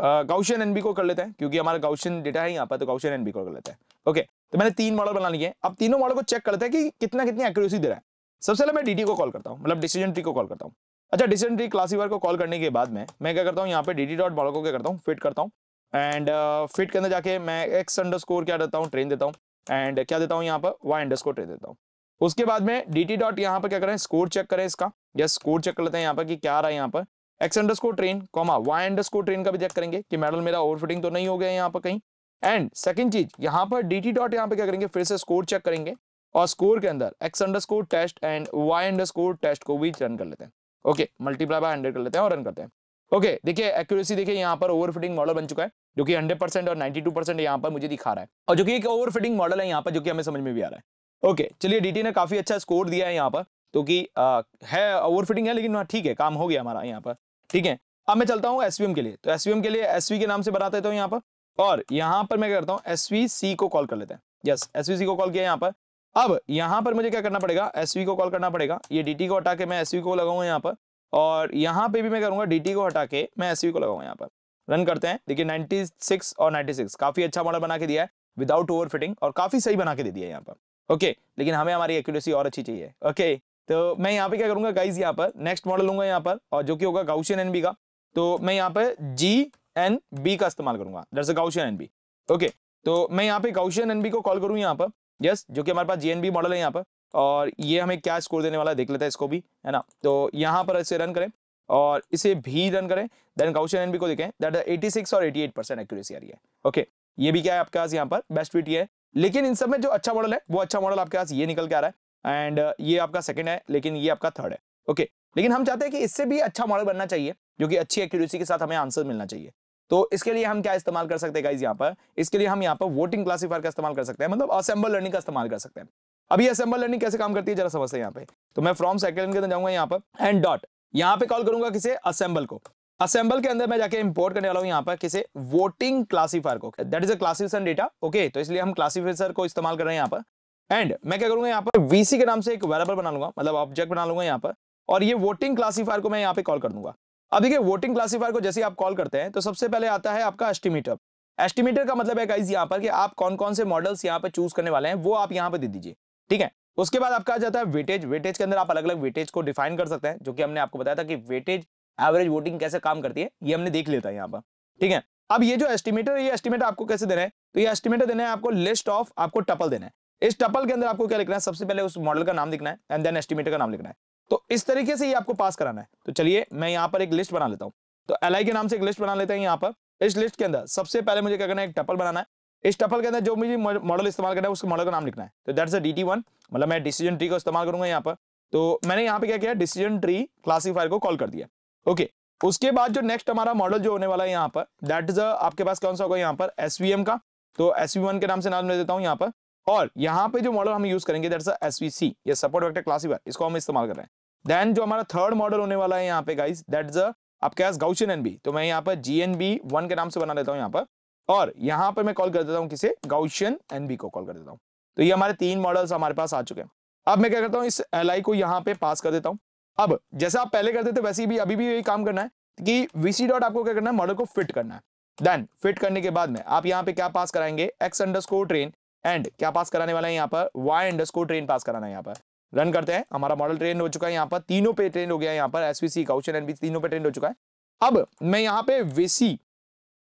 गाउशियन एनबी को कर लेते हैं, क्योंकि हमारा गाउशियन डेटा है यहाँ पर तो गाउशियन एनबी को कर लेते हैं। ओके तो मैंने तीन मॉडल बना लिए अब तीनों मॉडल को चेक करते हैं कि कितना कितनी एक्यूरेसी दे रहा है। सबसे पहले मैं डीटी को कॉल करता हूँ मतलब डिसीज़न ट्री को कॉल करता हूँ। अच्छा डिसीज़न ट्री क्लासीवर को कॉल करने के बाद में, मैं क्या करता हूँ, यहाँ पे डी डॉट मॉडल को क्या करता हूँ फिट करता हूँ। एंड फिट के अंदर जाके मैं एक्स अंडर स्कोर क्या देता हूँ ट्रेन देता हूँ। एंड क्या देता हूँ यहाँ पर? वाई अंडर स्कोर ट्रेन देता हूँ। उसके बाद में डी टी डॉट यहाँ पर क्या करें? स्कोर चेक करें इसका। या स्कोर चेक कर लेते हैं यहाँ पर कि क्या रहा है यहाँ पर। X underscore train comma Y underscore train का भी चेक करेंगे कि मेडल मेरा ओवरफिटिंग तो नहीं हो गया यहाँ पर कहीं। एंड सेकंड चीज़, यहाँ पर डी टी डॉट यहाँ पर क्या करेंगे? फिर से स्कोर चेक करेंगे और स्कोर के अंदर X underscore test and Y underscore test को भी रन कर लेते हैं। ओके मल्टीप्लाई बाय हंड्रेड कर लेते हैं और रन करते हैं। ओके देखिए एक्यूरेसी देखिए, यहाँ पर ओवरफिटिंग मॉडल बन चुका है, जो कि 100 परसेंट और 92 परसेंट यहाँ पर मुझे दिखा रहा है। और जो कि एक ओवरफिटिंग मॉडल है यहाँ पर, जो कि हमें समझ में भी आ रहा है। ओके चलिए डीटी ने काफ़ी अच्छा स्कोर दिया है यहाँ पर तो कि आ, है ओवरफिटिंग है लेकिन हाँ, ठीक है काम हो गया हमारा यहाँ पर ठीक है। अब मैं चलता हूँ एसवीएम के लिए तो एसवीएम के लिए एसवी के नाम से बनाते देता हूँ यहाँ पर और यहाँ पर मैं करता हूँ एसवी को कॉल कर लेते हैं। यस एसवी को कॉल किया यहाँ पर। अब यहाँ पर मुझे क्या करना पड़ेगा एसवी को कॉल करना पड़ेगा ये डीटी को हटा के मैं एसवी को लगाऊँगा यहाँ पर और यहाँ पे भी मैं करूँगा डीटी को हटा के मैं एसवी को लगाऊँगा यहाँ पर। रन करते हैं देखिए 96 और 96 काफ़ी अच्छा मॉडल बना के दिया है विदाउट ओवर और काफ़ी सही बना के दे दिया यहाँ पर। ओके लेकिन हमें हमारी एक्यूरेसी और अच्छी चाहिए। ओके तो मैं यहाँ पे क्या करूँगा गाइज़ यहाँ पर नेक्स्ट मॉडल लूँगा यहाँ पर, और जो कि होगा गाउशियन एनबी का। तो मैं यहाँ पर जी एन बी का इस्तेमाल करूँगा। दरअसल गाउशियन एनबी ओके तो मैं यहाँ पे गाउशियन एनबी को कॉल करूँ यहाँ पर। यस जो कि हमारे पास जीएनबी मॉडल है यहाँ पर, और ये हमें क्या स्कोर देने वाला है, देख लेते हैं इसको भी, है ना? तो यहाँ पर इसे रन करें, और इसे भी रन करें देन काउशन एनबी को देखें दैट 86 और 88 परसेंट एक्यूरेसी आ रही है। ओके ये भी क्या है आपके पास यहाँ पर बेस्ट फिट ये है। लेकिन इन सब में जो अच्छा मॉडल है, वो अच्छा मॉडल आपके पास ये निकल के आ रहा है एंड ये आपका सेकंड है, लेकिन ये आपका थर्ड है। ओके लेकिन हम चाहते हैं कि इससे भी अच्छा मॉडल बनना चाहिए, जो कि अच्छी एक्यूरेसी के साथ हमें आंसर मिलना चाहिए। तो इसके लिए हम क्या इस्तेमाल कर सकते हैं यहाँ पर? इसके लिए हम यहाँ पर वोटिंग क्लासीफायर का इस्तेमाल कर सकते हैं मतलब असेंबल लर्निंग का इस्तेमाल कर सकते हैं। अभी असेंबल लर्निंग कैसे काम करती है, जरा समझते हैं यहाँ पे। तो मैं फ्रॉम सेकंड के अंदर जाऊँगा यहाँ पर एंड डॉट यहाँ पे कॉल करूँगा किसे? असेंबल को। असेंबल के अंदर मैं जाके इंपोर्ट करने वाला हूँ यहाँ पर किसे? वोटिंग क्लासीफायर को। That is a classification data okay तो इसलिए हम क्लासिफायर को इस्तेमाल कर रहे हैं यहाँ पर। एंड मैं क्या करूँगा यहाँ पर? वीसी के नाम से एक वेरेबल बना लूँगा मतलब ऑब्जेक्ट बना लूँगा यहाँ पर, और ये वोटिंग क्लासीफायर को मैं यहाँ पे कॉल कर दूँगा। अब देखिए वोटिंग क्लासीफायर को जैसे आप कॉल करते हैं तो सबसे पहले आता है आपका एस्टिमेटर एस्टिमेटर का मतलब है गाइज़ यहाँ पर कि आप कौन कौन से मॉडल्स यहाँ पर चूज़ करने वाले हैं, वो आप यहाँ पर दे दीजिए, ठीक है? उसके बाद आपका आ जाता है वेटेज वेटेज के अंदर आप अलग अलग वेटेज को डिफाइन कर सकते हैं, जो कि हमने आपको बताया था कि वेटेज एवरेज वोटिंग कैसे काम करती है, ये हमने देख लेता है यहाँ पर। ठीक है? अब ये जो एस्टिमेटर ये एस्टिमेटर आपको कैसे देना है? तो ये एस्टिमेटर देना है आपको लिस्ट ऑफ़ आपको टपल देना है। इस टपल के अंदर आपको क्या लिखना है? सबसे पहले उस मॉडल का नाम लिखना है एंड देन एस्टिमेटर का नाम लिखना है। तो इस तरीके से ये आपको पास कराना है। तो चलिए, मैं यहाँ पर एक लिस्ट बना लेता हूँ। तो एलआई के नाम से एक लिस्ट बना लेते हैं यहाँ पर। इस लिस्ट के अंदर सबसे पहले मुझे क्या करना है? एक टपल बनाना है। इस टपल के अंदर जो मुझे मॉडल इस्तेमाल करना है, उसके मॉडल का नाम लिखना है। तो that's a D T one मतलब मैं डिसीज़न ट्री को इस्तेमाल करूँगा यहाँ पर। तो मैंने यहाँ पे क्या किया? डिसीज़न ट्री क्लासीफायर को कॉल कर दिया। ओके उसके बाद जो नेक्स्ट हमारा मॉडल जो होने वाला है यहाँ पर दैट इज़ आपके पास कौन सा होगा यहाँ पर? एसवीएम का। तो एस के नाम से नाम ले देता हूँ यहाँ पर। और यहाँ पे जो मॉडल हम यूज़ करेंगे दैट्स एस वी सी ये सपोर्ट इसको हम इस्तेमाल कर रहे हैं। देन जो हमारा थर्ड मॉडल होने वाला है यहाँ पे गाइस इज़ आपके पास गाउशन एनबी तो मैं यहाँ पर जी एन बी वन के नाम से बना लेता हूँ यहाँ पर। और यहाँ पर मैं कॉल कर देता हूँ किसे? गाउशियन एनबी को कॉल कर देता हूँ। तो ये हमारे तीन मॉडल्स हमारे पास आ चुके हैं। अब मैं क्या करता हूँ, इस एलआई को यहाँ पे पास कर देता हूँ। अब, जैसे आप पहले करते थे, वैसे भी अभी भी यही काम करना है कि वीसी डॉट आपको क्या करना है? मॉडल को फिट करना है। देन फिट करने के बाद में आप यहाँ पे क्या पास कराएँगे? X under score train and क्या पास कराने वाला है यहाँ पर? Y under score train pass कराना है यहाँ पर। रन करते हैं। हमारा मॉडल ट्रेन हो चुका है यहाँ पर। तीनों पे ट्रेन हो गया यहाँ पर। एसवीसी काउशन एनबी तीनों पे ट्रेन हो चुका है। अब, मैं यहाँ पे वीसी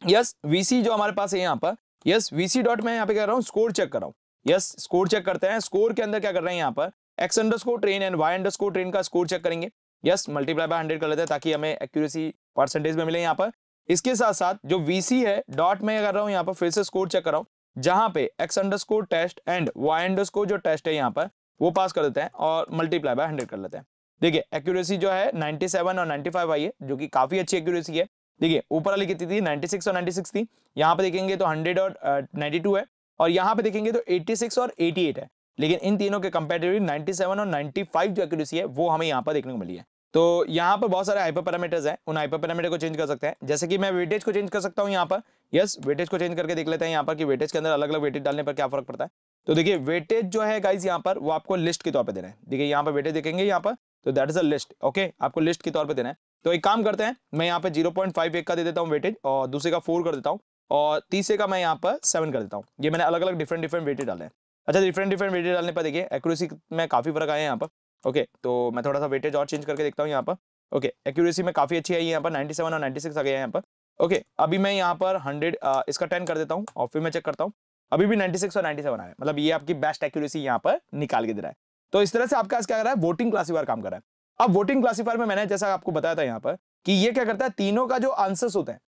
यस वीसी जो हमारे पास है यहाँ पर यस वीसी डॉट मैं यहाँ पे कह रहा हूँ? स्कोर चेक कर रहा हूँ। यस स्कोर चेक करते हैं। स्कोर के अंदर क्या कर रहे हैं यहाँ पर? X under train and Y under train का स्कोर चेक करेंगे। यस मल्टीप्लाई बाय हंड्रेड कर लेते हैं ताकि हमें एक्यूरेसी परसेंटेज में मिले यहाँ पर। इसके साथ साथ जो वीसी है डॉट में कर रहा हूँ यहाँ पर फिर से स्कोर चेक कर रहा हूँ। जहाँ पे X under test and Y under जो टेस्ट है यहाँ पर वो पास कर देते हैं और मल्टीप्लाई बाय हंड्रेड कर लेते हैं। देखिए एक्यूरेसी जो है 97 और 95 आई है जो कि काफ़ी अच्छी एक्यूरेसी है। देखिए ऊपर वाली कितनी थी? 96 और 96 थी। यहाँ पे देखेंगे तो 100 और uh, 92 है। और यहाँ पे देखेंगे तो 86 और 88 है। लेकिन इन तीनों के कंपेरेटिवली 97 और 95 जो एक्यूरेसी है, वो हमें यहाँ पर देखने को मिली है। तो यहाँ पर बहुत सारे हाइपर पैरामीटर्स हैं, उन हाइपर पैरामीटर को चेंज कर सकते हैं। जैसे कि मैं वेटेज को चेंज कर सकता हूँ यहाँ पर। यस वेटेज को चेंज करके देख लेते हैं यहाँ पर कि वेटेज के अंदर अलग अलग वेटेज डालने पर क्या फ़र्क पड़ता है। तो देखिए वेटेज जो है गाइज़ यहाँ पर, वो आपको लिस्ट के तौर पर देना है। देखिए, यहाँ पर वेटेज देखेंगे यहाँ पर। तो that is a list okay आपको लिस्ट के तौर पर देना है। तो एक काम करते हैं, मैं यहाँ पे ज़ीरो पॉइंट फाइव एक का दे देता हूँ वेटेज और दूसरे का फोर कर देता हूँ और तीसरे का मैं यहाँ पर सेवन कर देता हूँ। ये मैंने अलग अलग डिफरेंट डिफरेंट वेटेज डाले हैं। अच्छा डिफरेंट डिफरेंट वेटेज डालने पर देखिए एक्यूरेसी में काफ़ी फ़र्क आया है यहाँ पर। ओके तो मैं थोड़ा सा वेटेज और चेंज करके देखता हूँ यहाँ पर। ओके एक्यूरेसी में काफ़ी अच्छी है यहाँ पर 97 और 96 आ गया है यहाँ पर। ओके अभी मैं यहाँ पर 100 इसका 10 कर देता हूँ और फिर मैं चेक करता हूँ। अभी भी 96 और 97 आ रहा है मतलब ये आपकी बेस्ट एक्यूरेसी यहाँ पर निकाल के दे रहा है। तो इस तरह से आपका क्या कर रहा है वोटिंग क्लासीफायर काम कर रहा है। अब वोटिंग क्लासीफायर में मैंने जैसा आपको बताया था यहाँ पर कि ये क्या करता है, तीनों का जो आंसर्स होते हैं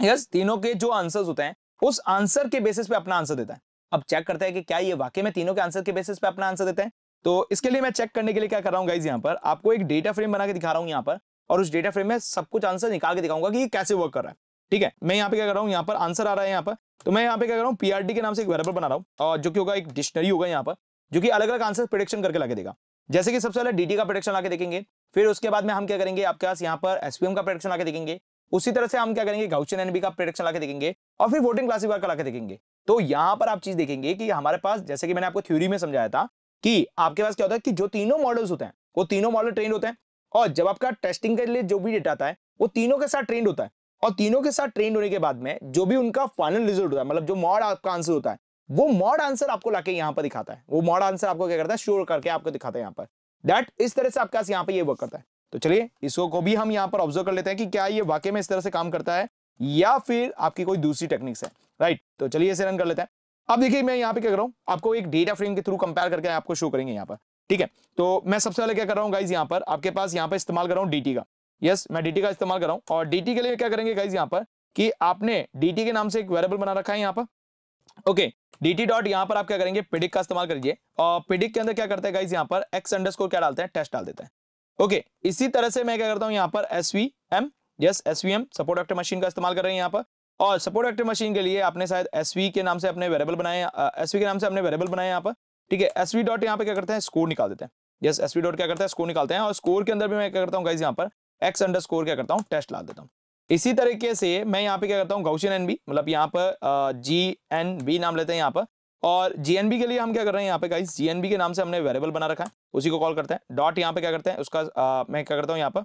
यस तीनों के जो आंसर्स होते हैं, उस आंसर के बेसिस पे अपना आंसर देता है। अब चेक करते हैं कि क्या ये वाकई में तीनों के आंसर के बेसिस पे अपना आंसर देते हैं। तो इसके लिए मैं चेक करने के लिए क्या कर रहा हूँ गाइज़ यहाँ पर? आपको एक डेटा फ्रेम बना के दिखा रहा हूँ यहाँ पर और उस डेटा फ्रेम में सब कुछ आंसर निकाल के दिखाऊँगा कि ये कैसे वर्क कर रहा है। ठीक है? मैं यहाँ पे क्या कर रहा हूँ, यहाँ पर आंसर आ रहा है यहाँ पर। तो मैं यहाँ पे क्या कर रहा हूँ पीआरडी के नाम से एक वेरेबल बना रहा हूँ और जो कि होगा एक डिक्शनरी होगा यहाँ पर, जो कि अलग अलग आंसर प्रोडिक्शन करके लाके देगा। जैसे कि सबसे पहले डीटी का प्रोडिक्शन लाके देखेंगे, फिर उसके बाद में हम क्या करेंगे, आपके पास यहाँ पर एसपीएम का प्रोडिक्शन लाके देखेंगे, उसी तरह से हम क्या करेंगे गाउचन एनबी का प्रोडिक्शन लाके देखेंगे और फिर वोटिंग क्लासीफायर का लाके देखेंगे। तो यहाँ पर आप चीज़ देखेंगे कि हमारे पास, जैसे कि मैंने आपको थ्योरी में समझाया था कि आपके पास क्या होता है कि जो तीनों मॉडल्स होते हैं, वो तीनों मॉडल ट्रेंड होते हैं और जब आपका टेस्टिंग के लिए जो भी डेटा आता है, वो तीनों के साथ ट्रेंड होता है और तीनों के साथ ट्रेंड होने के बाद में जो भी उनका फाइनल रिज़ल्ट होता है मतलब जो मॉड आपका आंसर होता है, वो मॉड आंसर आपको लाके यहाँ पर दिखाता है। वो मॉड आंसर आपको क्या करता है शोर करके आपको दिखाता है यहाँ पर। दैट इस तरह से आपके यहाँ पे ये वर्क करता है। तो चलिए, इसको को भी हम यहाँ पर ऑब्ज़र्व कर लेते हैं कि क्या ये वाकई में इस तरह से काम करता है या फिर आपकी कोई दूसरी टेक्निक्स है। राइट तो चलिए इसे रन कर लेते हैं। अब देखिए, मैं यहाँ पे क्या कर रहा हूँ, आपको एक डेटा फ्रेम के थ्रू कंपेयर करके आपको शो करेंगे यहाँ पर। ठीक है तो मैं सबसे पहले क्या कर रहा हूँ गाइज़ यहाँ पर, आपके पास यहाँ पर इस्तेमाल कर रहा हूँ डीटी का। यस मैं डीटी का इस्तेमाल कर रहा हूँ और डीटी के लिए क्या करेंगे गाइज़ यहाँ पर कि आपने डीटी के नाम से एक वेरिएबल बना रखा है यहाँ पर। ओके डीटी डॉट यहाँ पर आप क्या करेंगे पिडिक का इस्तेमाल करिए और पिडिक के अंदर क्या करते हैं गाइज़ यहाँ पर एक्स अंडर क्या डालते हैं टेस्ट डाल देते हैं। ओके इसी तरह से मैं क्या करता हूँ यहाँ पर S V M yes S V M support active machine का इस्तेमाल कर रहे हैं यहाँ पर। और सपोर्ट एक्टिव मशीन के लिए आपने शायद एसवी के नाम से अपने वेरेबल बनाए एस के नाम से अपने वेरेबल बनाए यहाँ पर। ठीक है एस वी डॉट यहाँ पे क्या करते हैं? स्कोर निकाल देते हैं। यस एस वी डॉट क्या करता है? स्कोर निकालते हैं। और स्कोर के अंदर भी मैं क्या करता हूँ गाइज़ यहाँ पर? एक्स अंडर स्कोर क्या करता हूँ? टेस्ट ला देता हूँ। इसी तरीके से मैं यहाँ पे क्या करता हूँ? गौशियन एन बी मतलब यहाँ पर जी एन बी नाम लेते हैं यहाँ पर। और जीएनबी के लिए हम क्या कर रहे हैं यहाँ पे गाइस जीएनबी के नाम से हमने वेरिएबल बना रखा है। उसी को कॉल करते हैं। डॉट यहाँ पे क्या करते हैं? उसका आ, मैं क्या करता हूँ यहाँ पर?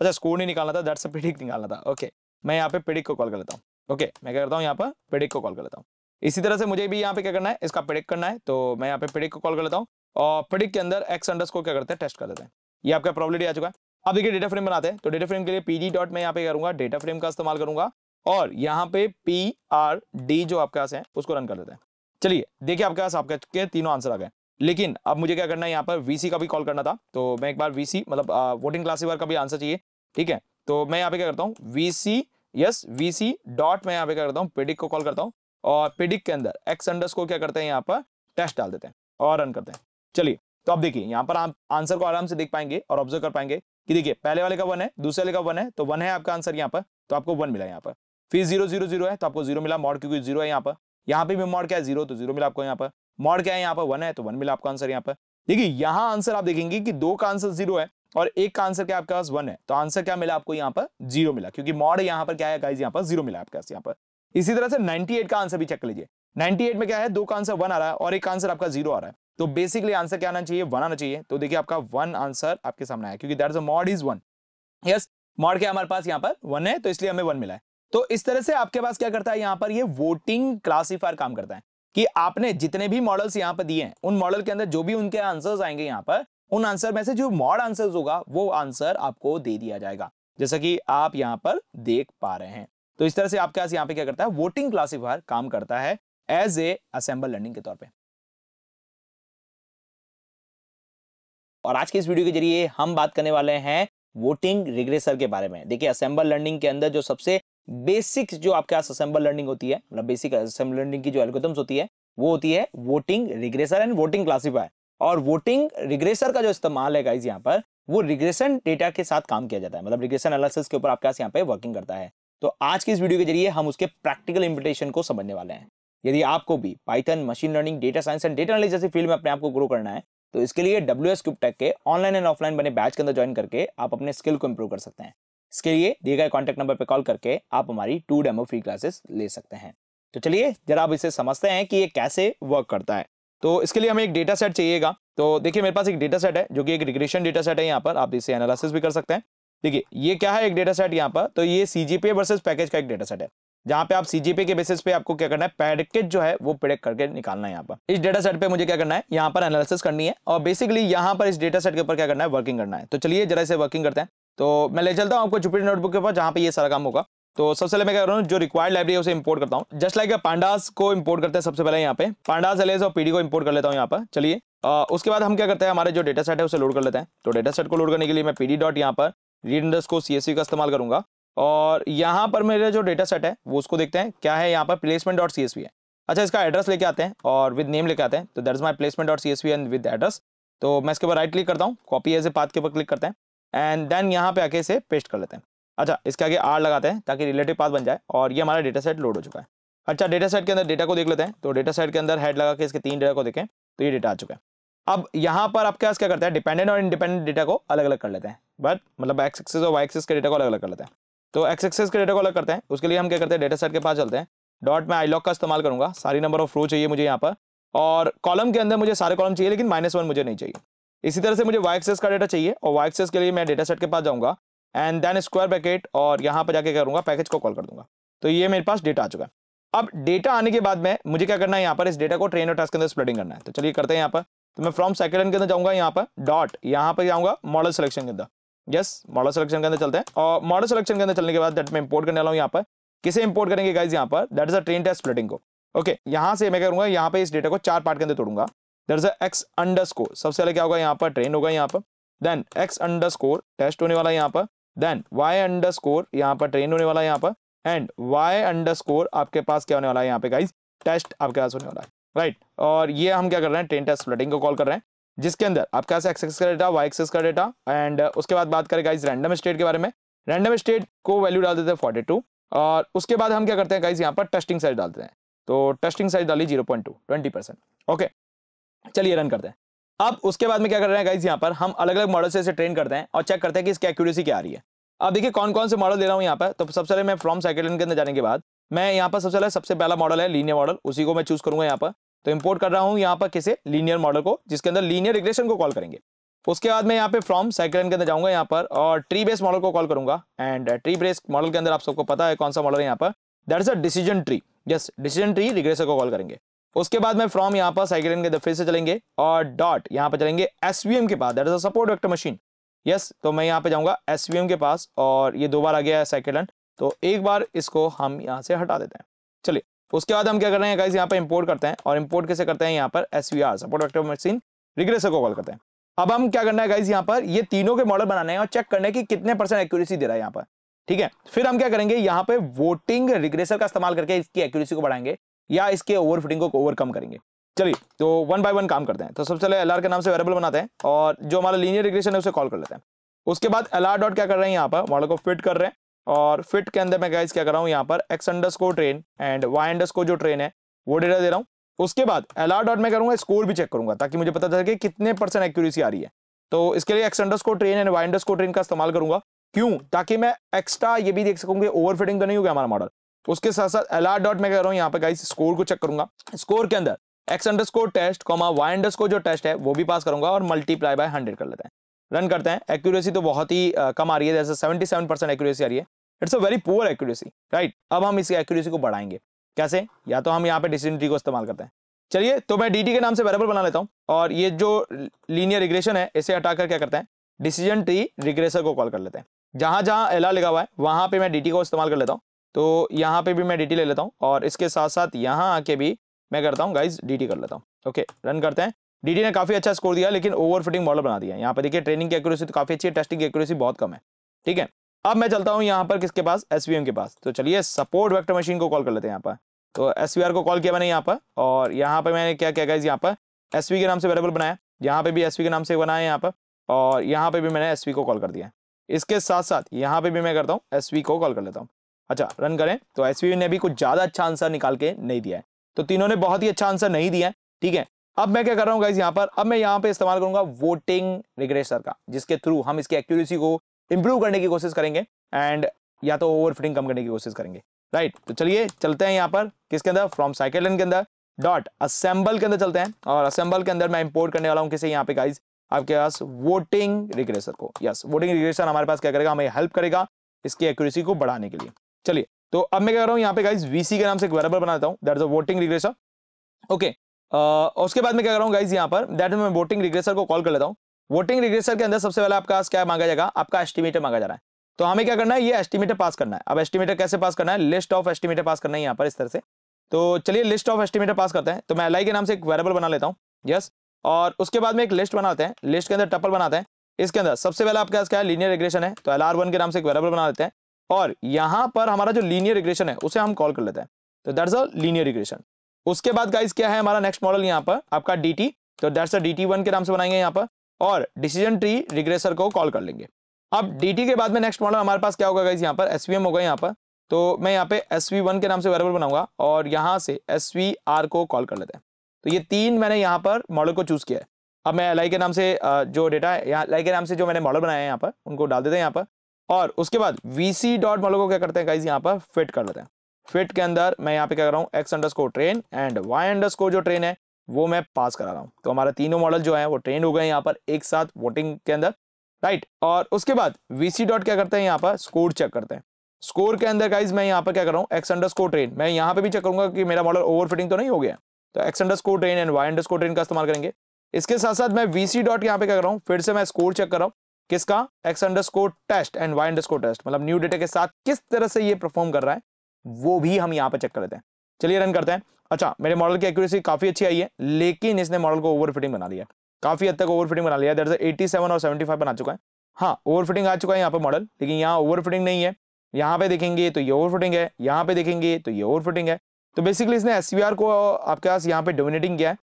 अच्छा स्कोर नहीं निकालना था दैट्स पिडिक निकालना था। ओके मैं यहाँ पे पिडिक को कॉल कर लेता हूँ। ओके मैं क्या करता हूँ यहाँ पर? पिडिक को कॉल कर लेता हूँ। इसी तरह से मुझे भी यहाँ पे क्या करना है? इसका पिडिक करना है तो मैं यहाँ पे पिडिक को कॉल कर लेता हूँ और पिडिक के अंदर एक्स अंडर को क्या करते हैं? टेस्ट कर देते हैं। ये आपका प्रॉब्लिटी आ चुका है। अब देखिए डेटा फ्रेम बनाते हैं। तो डेटा फ्रेम के लिए पी डी डॉट मैं यहाँ पे करूँगा? डेटा फ्रेम का इस्तेमाल करूँगा और यहाँ पे पी आर डी जो आपके पास है, उसको रन कर देते हैं। चलिए, देखिए आपके पास, आपके तीनों आंसर आ गए। लेकिन अब मुझे क्या करना है? यहाँ पर वीसी का भी कॉल करना था। तो मैं एक बार वीसी मतलब वोटिंग क्लासीफायर का भी आंसर चाहिए। ठीक है? तो मैं यहाँ पे क्या करता हूँ? VC yes V C dot मैं यहाँ पे क्या करता हूँ? पेडिक को कॉल करता हूँ और पिडिक के अंदर एक्स अंडर्स को क्या करते हैं? यहाँ पर टेस्ट डाल देते हैं और रन करते हैं। चलिए तो आप देखिए, यहाँ पर आप आंसर को आराम से देख पाएँगे और ऑब्ज़र्व कर पाएँगे कि देखिए, पहले वाले का वन है, दूसरे वाले का वन है तो वन है आपका आंसर यहाँ पर तो आपको वन मिला यहाँ पर। फिर ज़ीरो ज़ीरो ज़ीरो है तो आपको ज़ीरो मिला मॉड क्योंकि ज़ीरो है यहाँ पर। यहाँ पे भी मॉड क्या है? ज़ीरो तो ज़ीरो मिला आपको यहाँ पर। मॉड क्या है यहाँ पर? वन है तो वन मिला आपका आंसर यहाँ पर। देखिए, यहाँ आंसर आप देखेंगे कि दो का आंसर ज़ीरो है और एक का आंसर क्या आपके पास वन है? तो आंसर क्या मिला आपको यहाँ पर? ज़ीरो मिला, क्योंकि मॉड यहाँ पर क्या है गाइज़ यहाँ पर ज़ीरो मिला आपके पास यहाँ पर। इसी तरह से 98 का आंसर भी चेक लीजिए। 98 में क्या है? दो का आंसर वन आ रहा है और एक आंसर आपका ज़ीरो आ रहा है। तो बेसिकली आंसर क्या आना चाहिए? वन आना चाहिए। तो देखिए आपका वन आंसर आपके सामने आया, क्योंकि that mod is one yes mod क्या हमारे पास? यहाँ पर वन है तो इसलिए हमें वन मिला है। तो इस तरह से आपके पास क्या करता है यहाँ पर? ये वोटिंग क्लासीफायर काम करता है, कि आपने जितने भी मॉडल्स यहाँ पर दिए हैं, उन मॉडल के अंदर जो भी उनके आंसर्स आएँगे यहाँ पर उन आंसर में से जो मॉड आंसर होगा, वो आंसर आपको दे दिया जाएगा। जैसा कि आप यहाँ पर देख पा रहे हैं। तो इस तरह से आपके पास यहाँ पे क्या करता है वोटिंग क्लासीफायर काम करता है एज ए असेंबल लर्निंग के तौर पे। और आज के इस वीडियो के ज़रिए हम बात करने वाले हैं वोटिंग रिग्रेसर के बारे में। देखिए असेंबल लर्निंग के अंदर जो सबसे बेसिक जो आपके पास असेंबल लर्निंग होती है मतलब बेसिक असेंबल लर्निंग की जो एल्गोरिथम्स होती है, वो होती है voting regressor and voting classifier और वोटिंग रिग्रेसर का जो इस्तेमाल है गाइज़ यहाँ पर, वो रिग्रेशन डेटा के साथ काम किया जाता है। मतलब रिग्रेशन एनालिसिस के ऊपर आपके पास यहाँ पे वर्किंग करता है। तो आज की इस वीडियो के ज़रिए हम उसके प्रैक्टिकल इम्पिटेशन को समझने वाले हैं। यदि आपको भी Python machine learning data science and data analysis जैसी फ़ील्ड में अपने आप को ग्रो करना है तो इसके लिए डब्ल्यू एस टेक के ऑनलाइन एंड ऑफलाइन बने बैच के अंदर ज्वाइन करके आप अपने स्किल को इंप्रूव कर सकते हैं। इसके लिए दिए गए कॉन्टैक्ट नंबर पर कॉल करके आप हमारी टू डेमो फ्री क्लासेस ले सकते हैं। तो चलिए, जरा आप इसे समझते हैं कि ये कैसे वर्क करता है। तो इसके लिए हमें एक डेटा सेट चाहिएगा। तो देखिए, मेरे पास एक डेटा सेट है, जो कि एक रिग्रेशन डेटा सेट है यहाँ पर। आप इसे एनालिसिस भी कर सकते हैं। देखिए, ये क्या है एक डेटा सेट यहाँ पर? तो ये सी सीजीपीए वर्सेस पैकेज का एक डेटा सेट है, जहाँ पे आप सीजीपी के बेसिस पे आपको क्या करना है? पैकेज जो है, वो प्रेडिक्ट करके निकालना है यहाँ पर। इस डेटा सेट पे मुझे क्या करना है? यहाँ पर एनालिसिस करनी है और बेसिकली यहाँ पर इस डेटा सेट के ऊपर क्या करना है? वर्किंग करना है। तो चलिए, जरा इसे वर्किंग करते हैं। तो मैं ले चलता हूँ आपको जुपिटर नोटबुक के ऊपर, जहाँ पे ये सारा काम होगा। तो सबसे पहले मैं कह रहा हूँ, जो रिक्वायर्ड लाइब्रेरी है, उसे इंपोर्ट करता हूँ। जस्ट लाइक पांडास को इंपोर्ट करते हैं सबसे पहले यहाँ पे। पांडास एलेस और पीडी को इंपोर्ट कर लेता हूँ यहाँ पर। चलिए उसके बाद हम क्या करते हैं, हमारे जो डेटा सेट है, उसे लोड कर लेते हैं। तो डेटा सेट को लोड करने के लिए मैं पीडी डॉट यहाँ पर रीड इंडस को सी का इस्तेमाल करूँगा। और यहाँ पर मेरे जो डेटा सेट है, वो उसको देखते हैं, क्या है यहाँ पर? प्लेसमेंट डॉट सीएसवी है। अच्छा इसका एड्रेस लेके आते हैं और विद नेम लेके आते हैं। तो that is my placement dot C S and with address तो मैं इसके ऊपर राइट क्लिक करता हूँ कॉपी एज ए पाथ के ऊपर क्लिक करते हैं। एंड देन यहाँ पे आके इसे पेस्ट कर लेते हैं। अच्छा इसके आगे आर लगाते हैं ताकि रिलेटिव पाथ बन जाए और ये हमारा डेटा सेट लोड हो चुका है। अच्छा डेटा सेट के अंदर डेटा को देख लेते हैं। तो डेटा सेट के अंदर हेड लगा के इसके तीन डेटा को देखें तो ये डेटा आ चुका है। अब यहाँ पर आपके पास क्या करते हैं? डिपेंडेंट और इंडिपेंडेंट डेटा को अलग अलग कर लेते हैं। बट मतलब एक्स एक्सेस और वाई एक्सेस के डेटा को अलग अलग कर लेते हैं। तो एक्स एक्सेस के डेटा को अलग करते हैं। उसके लिए हम क्या करते हैं? डेटा सेट के पास चलते हैं। डॉट में आई लॉक का इस्तेमाल करूँगा। सारी नंबर ऑफ़ रो चाहिए मुझे यहाँ पर। और कॉलम के अंदर मुझे सारे कॉलम चाहिए, लेकिन माइनस वन मुझे नहीं चाहिए। इसी तरह से मुझे वाई एक्सेस का डेटा चाहिए और वाई एक्सेस के लिए मैं डेटा सेट के पास जाऊँगा। एंड देन स्क्वायर पैकेट और यहाँ पर जाके करूँगा पैकेज को कॉल कर दूँगा। तो ये मेरे पास डेटा आ चुका है। अब डेटा आने के बाद में मुझे क्या करना है यहाँ पर, इस डेटा को ट्रेन और टास्क के अंदर स्प्लिटिंग करना है। तो चलिए करते हैं यहाँ पर। तो मैं फ्रॉम सेकेंड के अंदर जाऊँगा यहाँ पर डॉट यहाँ पर जाऊँगा मॉडल सिलेक्शन के अंदर। यस मॉडल सिलेक्शन के अंदर चलते हैं। और मॉडल सिलेक्शन के अंदर चलने के बाद दैट मैं इंपोर्ट करने वाला हूँ यहाँ पर। किसे इंपोर्ट करेंगे गाइज़ यहाँ पर? That is a train test splitting को। ओके यहाँ से मैं करूँगा, यहाँ पे इस डेटा को चार पार्ट के अंदर तोड़ूँगा। इज़ अ एक्स अंडर सबसे पहले क्या होगा यहाँ पर ट्रेन होगा यहाँ पर। देन एक्स अंडर टेस्ट होने वाला है यहाँ पर। देन वाई अंडर स्कोर यहाँ पर ट्रेन होने वाला है यहाँ पर एंड वाई अंडर स्कोर आपके पास क्या होने वाला है यहाँ पे गाइज़ टेस्ट आपके पास होने वाला है राइट right. और ये हम क्या कर रहे हैं? ट्रेन टेस्ट स्प्लिटिंग को कॉल कर रहे हैं, जिसके अंदर आपके पास एक्स एक्स का डेटा वाई एक्सेस का डेटा एंड उसके बाद बात करें गाइज़ रैंडम स्टेट के बारे में। रैंडम स्टेट को वैल्यू डाल देते हैं फोर्टी टू और उसके बाद हम क्या करते हैं गाइज़ यहाँ पर टेस्टिंग साइज़ डालते हैं तो टेस्टिंग साइज़ डाली zero point two twenty percent okay चलिए रन करते हैं। अब उसके बाद में क्या कर रहे हैं गाइज़ यहाँ पर? हम अलग अलग मॉडल से इसे ट्रेन करते हैं और चेक करते हैं कि इसकी एक्यूरेसी क्या आ रही है। अब देखिए कौन कौन से मॉडल दे रहा हूँ यहाँ पर। तो सबसे पहले मैं फ्रॉम सेकेंड के अंदर जाने के बाद, मैं यहाँ पर सबसे पहले, सबसे पहला मॉडल है लीनियर मॉडल उसी को मैं चूज़ करूँगा यहाँ पर। तो इम्पोर्ट कर रहा हूँ यहाँ पर किसे? लीनियर मॉडल को, जिसके अंदर लीनियर रिग्रेशन को कॉल करेंगे। उसके बाद मैं यहाँ पे फ्रॉम साइक्लन के अंदर जाऊँगा यहाँ पर और ट्री बेस मॉडल को कॉल करूँगा। एंड ट्री बेस मॉडल के अंदर आप सबको पता है कौन सा मॉडल है यहाँ पर। That is a decision tree yes decision tree regressor को कॉल करेंगे। उसके बाद में फ्रॉम यहाँ पर साइक्लिन के फिर से चलेंगे और डॉट यहाँ पर चलेंगे एसवीएम के पास that is a support vector machine yes तो मैं यहाँ पे जाऊँगा SVM के पास और ये दो बार आ गया है साइकिलन तो एक बार इसको हम यहाँ से हटा देते हैं। चलिए, उसके बाद हम क्या कर रहे हैं यहाँ पे इंपोर्ट करते हैं और इंपोर्ट कैसे करते हैं यहाँ पर S V R support vector machine regressor को कॉल करते हैं। अब हम क्या करना है गाइस यहाँ पर ये तीनों के मॉडल बनाने हैं और चेक करने की कितने परसेंट एक्यूरेसी दे रहा है यहाँ पर। ठीक है, फिर हम क्या करेंगे, यहाँ पे वोटिंग रिग्रेसर का इस्तेमाल करके इसकी एक्यूरेसी को बढ़ाएँगे। या इसके ओवरफिटिंग को ओवरकम करेंगे। चलिए तो वन बाय वन काम करते हैं। तो सबसे पहले एलआर के नाम से वेरेबल बनाते हैं और जो हमारा लीनियर रिग्रेशन है उसे कॉल कर लेते हैं। उसके बाद एलआर डॉट क्या कर रहे हैं यहाँ पर? मॉडल को फिट कर रहे हैं और फिट के अंदर मैं गाइस क्या कर रहा हूँ यहाँ पर? X under score train and Y under को जो ट्रेन है, वो डेटा दे रहा हूँ। उसके बाद एल डॉट में करूँगा स्कोर भी चेक करूँगा ताकि मुझे पता चले कि कितने परसेंट एक्यूरेसी आ रही है। तो इसके लिए X under score train and Y under को ट्रेन का इस्तेमाल करूँगा। क्यों? ताकि मैं एक्स्ट्रा ये भी देख सकूँगी ओवर फिटिंग तो नहीं होगा हमारा मॉडल उसके साथ साथ एल डॉट मैं कह रहा हूँ, यहाँ पे गाइस स्कोर को चेक करूँगा। स्कोर के अंदर X under score test comma Y under score जो टेस्ट है, वो भी पास करूँगा और मल्टीप्लाई बाय हंड्रेड कर लेते हैं। रन करते हैं। एक्यूरेसी तो बहुत ही कम आ रही है, जैसे सेवेंटी सेवन परसेंट एक्यूरेसी आ रही है। It's a very poor accuracy right अब हम इसकी एक्यूरेसी को बढ़ाएँगे। कैसे? या तो हम यहाँ पे डिसीज़न ट्री को इस्तेमाल करते हैं। चलिए तो मैं डीटी के नाम से वेरेबल बना लेता हूँ और ये जो लीनियर रिग्रेशन है, इसे हटाकर क्या करते हैं? डिसीज़न ट्री रिग्रेसर को कॉल कर लेते हैं। जहाँ जहाँ एला लिखा हुआ है, वहाँ पे मैं डीटी को इस्तेमाल कर लेता हूँ। तो यहाँ पे भी मैं डी ले लेता हूँ और इसके साथ साथ यहाँ आके भी मैं करता हूँ गाइज़ डी कर लेता हूँ। ओके रन करते हैं। डीटी ने काफ़ी अच्छा स्कोर दिया, लेकिन ओवर फिटिंग मॉडल बना दिया। यहाँ पर देखिए ट्रेनिंग की एक्यूरेसी तो काफ़ी अच्छी है टेस्टिंग की एक्यूरेसी बहुत कम है। ठीक है, अब मैं चलता हूँ यहाँ पर किसके पास? एसवीएम के पास। तो चलिए सपोर्ट वेक्टर मशीन को कॉल कर लेते हैं यहाँ पर। तो एसवीआर को कॉल किया मैंने यहाँ पर और यहाँ पर मैंने क्या क्या गाइज़ यहाँ पर एसवी के नाम से वेरेबल बनाया। यहाँ पर भी एस के नाम से बनाया यहाँ पर और यहाँ पर भी मैंने एसवी को कॉल कर दिया। इसके साथ साथ यहाँ पर भी मैं करता हूँ एस को कॉल कर लेता हूँ। अच्छा रन करें। तो एस ने भी कुछ ज़्यादा अच्छा आंसर निकाल के नहीं दिया है। तो तीनों ने बहुत ही अच्छा आंसर नहीं दिया है, ठीक है? अब मैं क्या कर रहा हूँ गाइज़ यहाँ पर? अब मैं यहाँ पे इस्तेमाल करूँगा वोटिंग रिग्रेसर का, जिसके थ्रू हम इसकी एक्यूरेसी को इंप्रूव करने की कोशिश करेंगे एंड या तो ओवर फिटिंग कम करने की कोशिश करेंगे। राइट तो चलिए, चलते हैं यहाँ पर। किसके अंदर? फ्रॉम साइकिल के अंदर। डॉट असेंबल के अंदर चलते हैं और असेंबल के अंदर मैं इंपोर्ट करने वाला हूँ किसे यहाँ पे गाइज़ आपके पास वोटिंग रिग्रेसर को। यस वोटिंग रिग्रेसर हमारे पास क्या करेगा? हमें हेल्प करेगा इसकी एक्यूरेसी को बढ़ाने के लिए। चलिए तो अब मैं क्या कर रहा हूँ, यहाँ पे गाइज़ वीसी के नाम से एक वेरेबल बनाता हूँ that is a voting regressor okay उसके बाद मैं क्या कर रहा हूँ गाइज़ यहाँ पर दैट मैं वोटिंग रिग्रेसर को कॉल कर लेता हूँ। वोटिंग रिग्रेसर के अंदर सबसे पहले आपका क्या मांगा जाएगा? आपका एस्टिमेटर मांगा जा रहा है। तो हमें क्या करना है? ये एस्टिमेटर पास करना है। अब एस्टिमेटर कैसे पास करना है? लिस्ट ऑफ़ एस्टिमेटर पास करना है यहाँ पर इस तरह से। तो चलिए लिस्ट ऑफ़ एस्टिमेटर पास करते हैं। तो मैं एलआई के नाम से एक वेरिएबल बना लेता हूँ। यस और उसके बाद में एक लिस्ट बनाते हैं। लिस्ट के अंदर टपल बनाते हैं। इसके अंदर सबसे पहले आपके पास क्या है? लीनियर रिग्रेशन है। तो एल के नाम से एक वेरिएबल बना लेते हैं। और यहाँ पर हमारा जो लीनियर रिग्रेशन है, उसे हम कॉल कर लेते हैं। तो दैट्स अ लीनियर रिग्रेशन उसके बाद गाइस क्या है हमारा नेक्स्ट मॉडल यहाँ पर? आपका डीटी तो दैट्स अ वन के नाम से बनाएँगे यहाँ पर। और डिसीज़न ट्री रिग्रेसर को कॉल कर लेंगे। अब डीटी के बाद में नेक्स्ट मॉडल हमारे पास क्या होगा गाइस यहाँ पर? एस होगा यहाँ पर। तो मैं यहाँ पे एस के नाम से वेरिएबल बनाऊँगा और यहाँ से एसवीआर को कॉल कर लेते हैं। तो ये तीन मैंने यहाँ पर मॉडल को चूज़ किया है। अब मैं एलआई के नाम से जो डेटा है एल के नाम से जो मैंने मॉडल बनाया है यहाँ पर, उनको डाल देते हैं यहाँ पर। और उसके बाद वी डॉट मॉडल को क्या करते हैं गाइज़ यहाँ पर फिट कर लेते हैं। फिट के अंदर मैं यहाँ पे क्या कर रहा हूँ X under train and Y under जो ट्रेन है, वो मैं पास करा रहा हूँ। तो हमारा तीनों मॉडल जो है, वो ट्रेन हो गए यहाँ पर एक साथ वोटिंग के अंदर। राइट और उसके बाद वी सी डॉट क्या करते हैं यहाँ पर? स्कोर चेक करते हैं। स्कोर के अंदर गाइज़ मैं यहाँ पर क्या कर रहा हूँ एक्स अंडर स्कोर ट्रेन मैं यहाँ पे भी चेक करूँगा कि मेरा मॉडल ओवर फिटिंग तो नहीं हो गया तो X under score train and Y under score train का इस्तेमाल करेंगे। इसके साथ साथ मैं वीसी डॉट यहाँ पे क्या कर रहा हूँ, फिर से मैं स्कोर चेक कर रहा हूँ। किसका? X under score test and Y under score test मतलब न्यू डेटा के साथ किस तरह से ये परफॉर्म कर रहा है, वो भी हम यहाँ पे चेक कर लेते हैं। चलिए रन करते हैं। अच्छा मेरे मॉडल की एक्यूरेसी काफ़ी अच्छी आई है, लेकिन इसने मॉडल को ओवर फिटिंग बना लिया। काफ़ी हद तक ओवर फिटिंग बना लिया दैट एटी सेवन और सेवेंटी फाइव बना चुका है। हाँ ओवर फिटिंग आ चुका है यहाँ पे मॉडल लेकिन यहाँ ओवर फिटिंग नहीं है। यहाँ पे देखेंगे तो ये ओवर फिटिंग है, यहाँ पे देखेंगे तो ये ओवर फिटिंग है। तो बेसिकली इसने एसवीआर को आपके पास यहाँ पे डोमिनेटिंग किया है।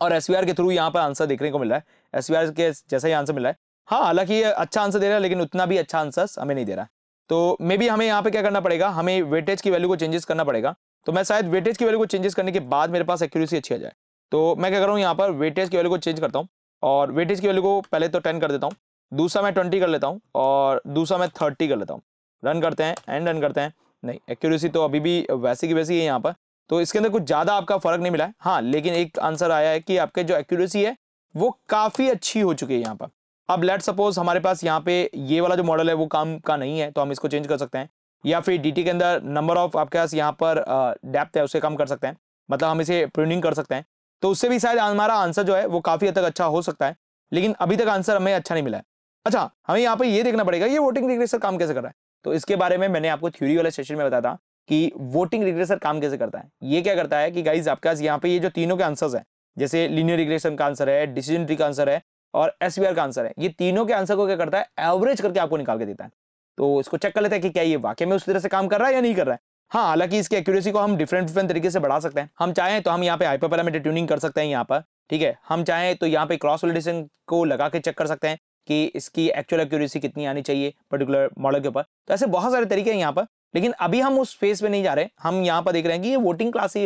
और एसवीआर के थ्रू यहाँ पर आंसर देखने को मिल रहा है। एसवीआर के जैसा ही आंसर मिल रहा है। हाँ हालाँकि ये अच्छा आंसर दे रहा है, लेकिन उतना भी अच्छा आंसर हमें नहीं दे रहा तो मे बी हमें यहाँ पे क्या करना पड़ेगा? हमें वेटेज की वैल्यू को चेंजेस करना पड़ेगा। तो मैं शायद वेटेज की वैल्यू को चेंजेस करने के बाद मेरे पास एक्यूरेसी अच्छी आ जाए। तो मैं क्या कर रहा हूँ यहाँ पर? वेटेज की वैल्यू को चेंज करता हूँ और वेटेज की वैल्यू को पहले तो टेन कर देता हूँ। दूसरा मैं ट्वेंटी कर लेता हूँ और दूसरा मैं थर्टी कर लेता हूँ। रन करते हैं एंड रन करते हैं। नहीं एक्यूरेसी तो अभी भी वैसी की वैसी है यहाँ पर। तो इसके अंदर कुछ ज़्यादा आपका फ़र्क नहीं मिला है। हाँ लेकिन एक आंसर आया है कि आपके जो एक्यूरेसी है, वो काफ़ी अच्छी हो चुकी है यहाँ पर। अब लेट सपोज़ हमारे पास यहाँ पे ये वाला जो मॉडल है, वो काम का नहीं है तो हम इसको चेंज कर सकते हैं। या फिर डीटी के अंदर नंबर ऑफ़ आपके पास यहाँ पर डेप्थ है, उसे कम कर सकते हैं। मतलब हम इसे प्रिंटिंग कर सकते हैं। तो उससे भी शायद हमारा आंसर जो है, वो काफ़ी हद तक अच्छा हो सकता है, लेकिन अभी तक आंसर हमें अच्छा नहीं मिला है। अच्छा हमें यहाँ पे ये देखना पड़ेगा, ये वोटिंग रिग्रेसर काम कैसे कर रहा है? तो इसके बारे में मैंने आपको थ्योरी वाले सेशन में बताया था कि वोटिंग रिग्रेसर काम कैसे करता है। ये क्या करता है कि गाइज़ आपके पास यहाँ पे ये जो तीनों के आंसर्स हैं, जैसे लीनियर रिग्रेशन का आंसर है डिसीज़न ट्री का आंसर है और एस का आंसर है। ये तीनों के आंसर को क्या करता है? एवरेज करके आपको निकाल के देता है। तो इसको चेक कर लेते हैं कि क्या ये वाकई में उस तरह से काम कर रहा है या नहीं कर रहा है। हाँ हालाँकि इसकी एक्यूरेसी को हम डिफरेंट डिफरेंट तरीके से बढ़ा सकते हैं। हम चाहें तो हम यहाँ पे हाइपर पैरामीटर ट्यूनिंग कर सकते हैं यहाँ पर, ठीक है? हम चाहें तो यहाँ पे क्रॉस वैलिडेशन को लगा के चेक कर सकते हैं कि इसकी एक्चुअल एक्यूरेसी कितनी आनी चाहिए पर्टिकुलर मॉडल के ऊपर। तो ऐसे बहुत सारे तरीके हैं यहाँ पर। लेकिन अभी हम उस फेस पे नहीं जा रहे। हम यहाँ पर देख रहे हैं कि ये वोटिंग क्लास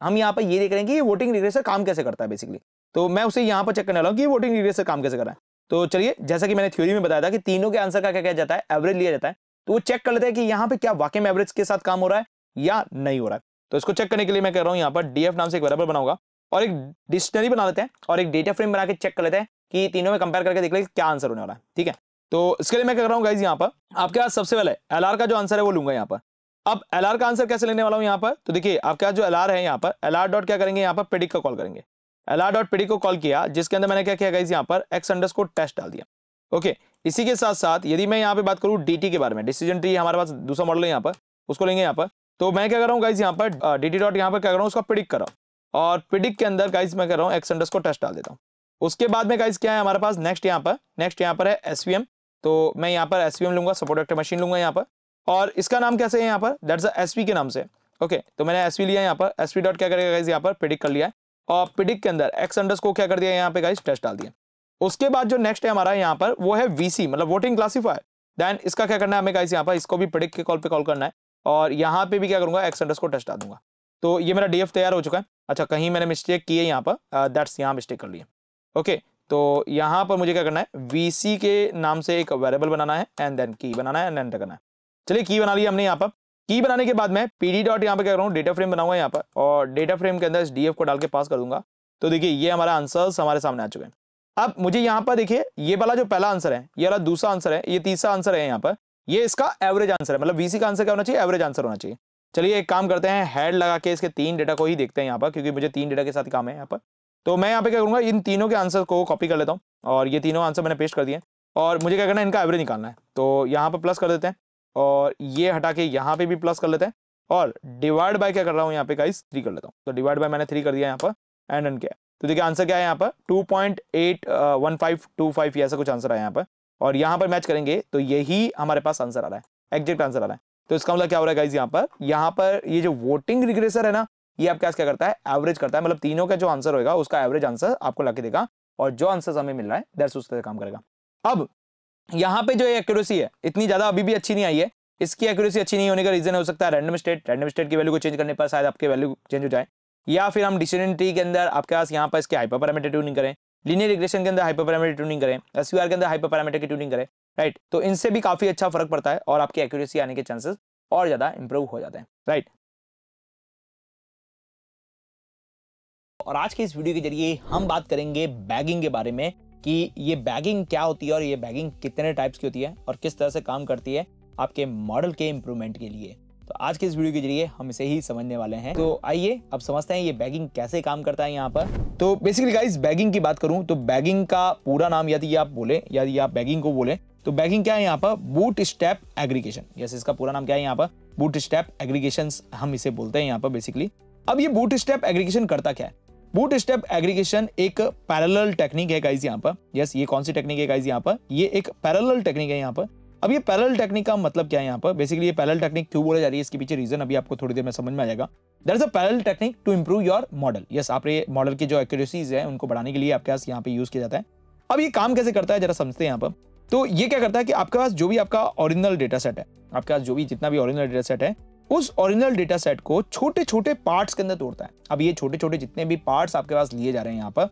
हम यहाँ पर ये देख रहे हैं कि ये वोटिंग रिग्रेसर काम कैसे करता है बेसिकली तो मैं उसे यहाँ पर चेक करने वाला कि वोटिंग रिग्रेसर काम कैसे कर रहा है। तो चलिए, जैसा कि मैंने थ्योरी में बताया था कि तीनों के आंसर का क्या किया जाता है एवरेज लिया जाता है तो वो चेक कर लेते हैं कि यहाँ पे क्या वाकई में एवरेज के साथ काम हो रहा है या नहीं हो रहा है। तो इसको चेक करने के लिए मैं कह रहा हूँ यहाँ पर डीएफ नाम से एक वेरिएबल बनाऊँगा और एक डिक्शनरी बना लेते हैं और एक डेटा फ्रेम बना के चेक कर लेते हैं कि तीनों में कंपेयर करके देख ले क्या आंसर होने वाला है, ठीक है? तो इसके लिए मैं कर रहा हूँ गाइज़ यहाँ पर, आपके पास सबसे पहले एल का जो आंसर है वो लूँगा यहाँ पर। अब एलआर का आंसर कैसे लेने वाला हूँ यहाँ पर? तो देखिए, आपके पास जो एल है यहाँ पर एलआर डॉट क्या करेंगे? यहाँ पर पेडिक का कॉल करेंगे। एल डॉट पीडी को कॉल किया, जिसके अंदर मैंने क्या किया गाइज़ यहाँ पर एक्स अंडर टेस्ट डाल दिया। ओके इसी के साथ साथ यदि मैं यहाँ पे बात करूँ डी के बारे में डिसीज़न ट्री हमारे पास दूसरा मॉडल है यहाँ पर, उसको लेंगे यहाँ पर। तो मैं क्या कर रहा हूँ गाइज़ यहाँ पर डी टी डॉट यहाँ पर क्या कर रहा हूँ, उसका प्रिडिक कर रहा हूँ। और पिडिक के अंदर गाइज़ मैं कर रहा हूँ एक्स अंडर को टेस्ट डाल देता हूँ। उसके बाद में गाइज़ क्या है हमारे पास? नेक्स्ट यहाँ पर नेक्स्ट यहाँ पर है एसवीएम तो मैं यहाँ पर एसवीएम लूँगा सपोर्ट एक्टर मशीन लूँगा यहाँ पर। और इसका नाम कैसे है यहाँ पर? दैट्स एस के नाम से। ओके तो मैंने एस लिया यहाँ पर। एस डॉट क्या करेगा गाइज़ यहाँ पर? प्रिडिक कर लिया और प्रिडिक के अंदर एक्स अंडर को क्या कर दिया यहाँ पे गाइस टेस्ट डाल दिया। उसके बाद जो नेक्स्ट है हमारा यहाँ पर, वो है वीसी मतलब वोटिंग क्लासीफायर देन इसका क्या करना है हमें गाइस यहाँ पर? इसको भी पिडिक के कॉल पे कॉल करना है। और यहाँ पे भी क्या करूँगा? एक्स अंडर्स को टेस्ट डाल दूँगा। तो ये मेरा डीएफ तैयार हो चुका है। अच्छा कहीं मैंने मिस्टेक की है यहाँ पर। दैट्स यहाँ मिस्टेक कर लिया। ओके तो यहाँ पर मुझे क्या करना है? वीसी के नाम से एक वेरिएबल बनाना है एंड देन की बनाना है एंड एंटर करना है। चलिए की बना लिया हमने यहाँ पर। की बनाने के बाद मैं पी डी डॉट यहाँ पर क्या कर रहा हूँ डेटा फ्रेम बनाऊँगा यहाँ पर और डेटा फ्रेम के अंदर इस डी को डाल के पास कर दूँगा तो देखिए, ये हमारा आंसर्स हमारे सामने आ चुके हैं। अब मुझे यहाँ पर देखिए, ये वाला जो पहला आंसर है, ये वाला दूसरा आंसर है, ये तीसरा आंसर है यहाँ पर, ये इसका एवरेज आंसर है मतलब वीसी का आंसर क्या होना चाहिए? एवरेज आंसर होना चाहिए। चलिए एक काम करते हैं हेड लगा के इसके तीन डेटा को ही देखते हैं यहाँ पर, क्योंकि मुझे तीन डेटा के साथ काम है यहाँ पर। तो मैं यहाँ पे क्या करूँगा, इन तीनों के आंसर को कॉपी कर लेता हूँ और ये तीनों आंसर मैंने पेस्ट कर दिए और मुझे क्या करना है, इनका एवरेज निकालना है। तो यहाँ पर प्लस कर देते हैं। और ये हटा के यहाँ पे भी प्लस कर लेते हैं। और डिवाइड बाय क्या कर रहा हूँ यहाँ पे गाइस थ्री कर लेता हूँ। तो डिवाइड बाय मैंने थ्री कर दिया यहाँ पर एंड एन क्या तो देखिए आंसर क्या है यहाँ पर? Two point eight one five two five ऐसा कुछ आंसर है यहाँ पर। और यहाँ पर मैच करेंगे तो यही हमारे पास आंसर आ रहा है। एग्जैक्ट आंसर आ रहा है। तो इसका मतलब क्या हो रहा है गाइज़ यहाँ पर? यहाँ पर ये जो वोटिंग रिग्रेसर है ना, ये आपका क्या क्या करता है? एवरेज करता है। मतलब तीनों का जो आंसर होगा उसका एवरेज आंसर आपको ला देगा। और जो आंसर हमें मिल रहा है दैट्स उस तरह काम करेगा। अब यहाँ पे जो एक्यूरेसी है, इतनी ज़्यादा अभी भी अच्छी नहीं आई है। इसकी एक्यूरेसी अच्छी नहीं होने का रीजन हो सकता है रैंडम स्टेट रैंडम स्टेट की वैल्यू को चेंज करने पर शायद आपके वैल्यू चेंज हो जाए। या फिर हम डिसीज़न ट्री के अंदर आपके पास यहाँ पर इसके हाइपर पैरामीटर ट्यूनिंग करें लीनियर रिग्रेशन के अंदर हाइपर पैरामीटर ट्यूनिंग करें एस के अंदर हाइपर पैरामीटर की ट्यूनिंग करें राइट तो इनसे भी काफ़ी अच्छा फ़र्क पड़ता है और आपकी एक्यूरेसी आने के चांसेस और ज़्यादा इंप्रूव हो जाते हैं राइट और आज के इस वीडियो के ज़रिए हम बात करेंगे बैगिंग के बारे में। कि ये बैगिंग क्या होती है और ये बैगिंग कितने टाइप्स की होती है और किस तरह से काम करती है आपके मॉडल के इंप्रूवमेंट के लिए। तो आज के इस वीडियो के ज़रिए हम इसे ही समझने वाले हैं। तो आइए, अब समझते हैं ये बैगिंग कैसे काम करता है यहाँ पर। तो बेसिकली गाइस बैगिंग की बात करूँ तो बैगिंग का पूरा नाम यदि आप बोले यदि आप बैगिंग को बोले तो बैगिंग क्या है यहाँ पर? बूट स्टेप एग्रीगेशन यस इसका पूरा नाम क्या है यहाँ पर? बूट स्टेप एग्रीगेशन हम इसे बोलते हैं यहाँ पर बेसिकली अब ये बूट स्टेप एग्रीगेशन करता क्या है? बूट स्टेप एग्रीगेशन एक पैरेलल टेक्निक है गाइस यहाँ पर। यस ये कौन सी टेक्निक है गाइस यहाँ पर? ये एक पैरेलल टेक्निक है यहाँ पर। अब ये पैरल टेक्निक का मतलब क्या है यहाँ पर? बेसिकली ये पैरल टेक्निक क्यों बोला जा रही है, इसके पीछे रीजन अभी आपको थोड़ी देर में समझ में आ जाएगा that is a parallel technique to improve your model yes आप ये मॉडल की जो एक्यूरेसीज है, उनको बढ़ाने के लिए आपके पास यहाँ पे यूज़ किया जाता है। अब ये काम कैसे करता है, जरा समझते हैं यहाँ पर। तो ये क्या करता है कि आपके पास जो भी आपका ओरिजिनल डेटा सेट है, आपके पास जो भी जितना भी ओरिजिनल डेटा सेट है उस ओरिजिनल डेटा सेट को छोटे छोटे पार्ट्स के अंदर तोड़ता है। अब ये छोटे छोटे जितने भी पार्ट्स आपके पास लिए जा रहे हैं यहाँ पर,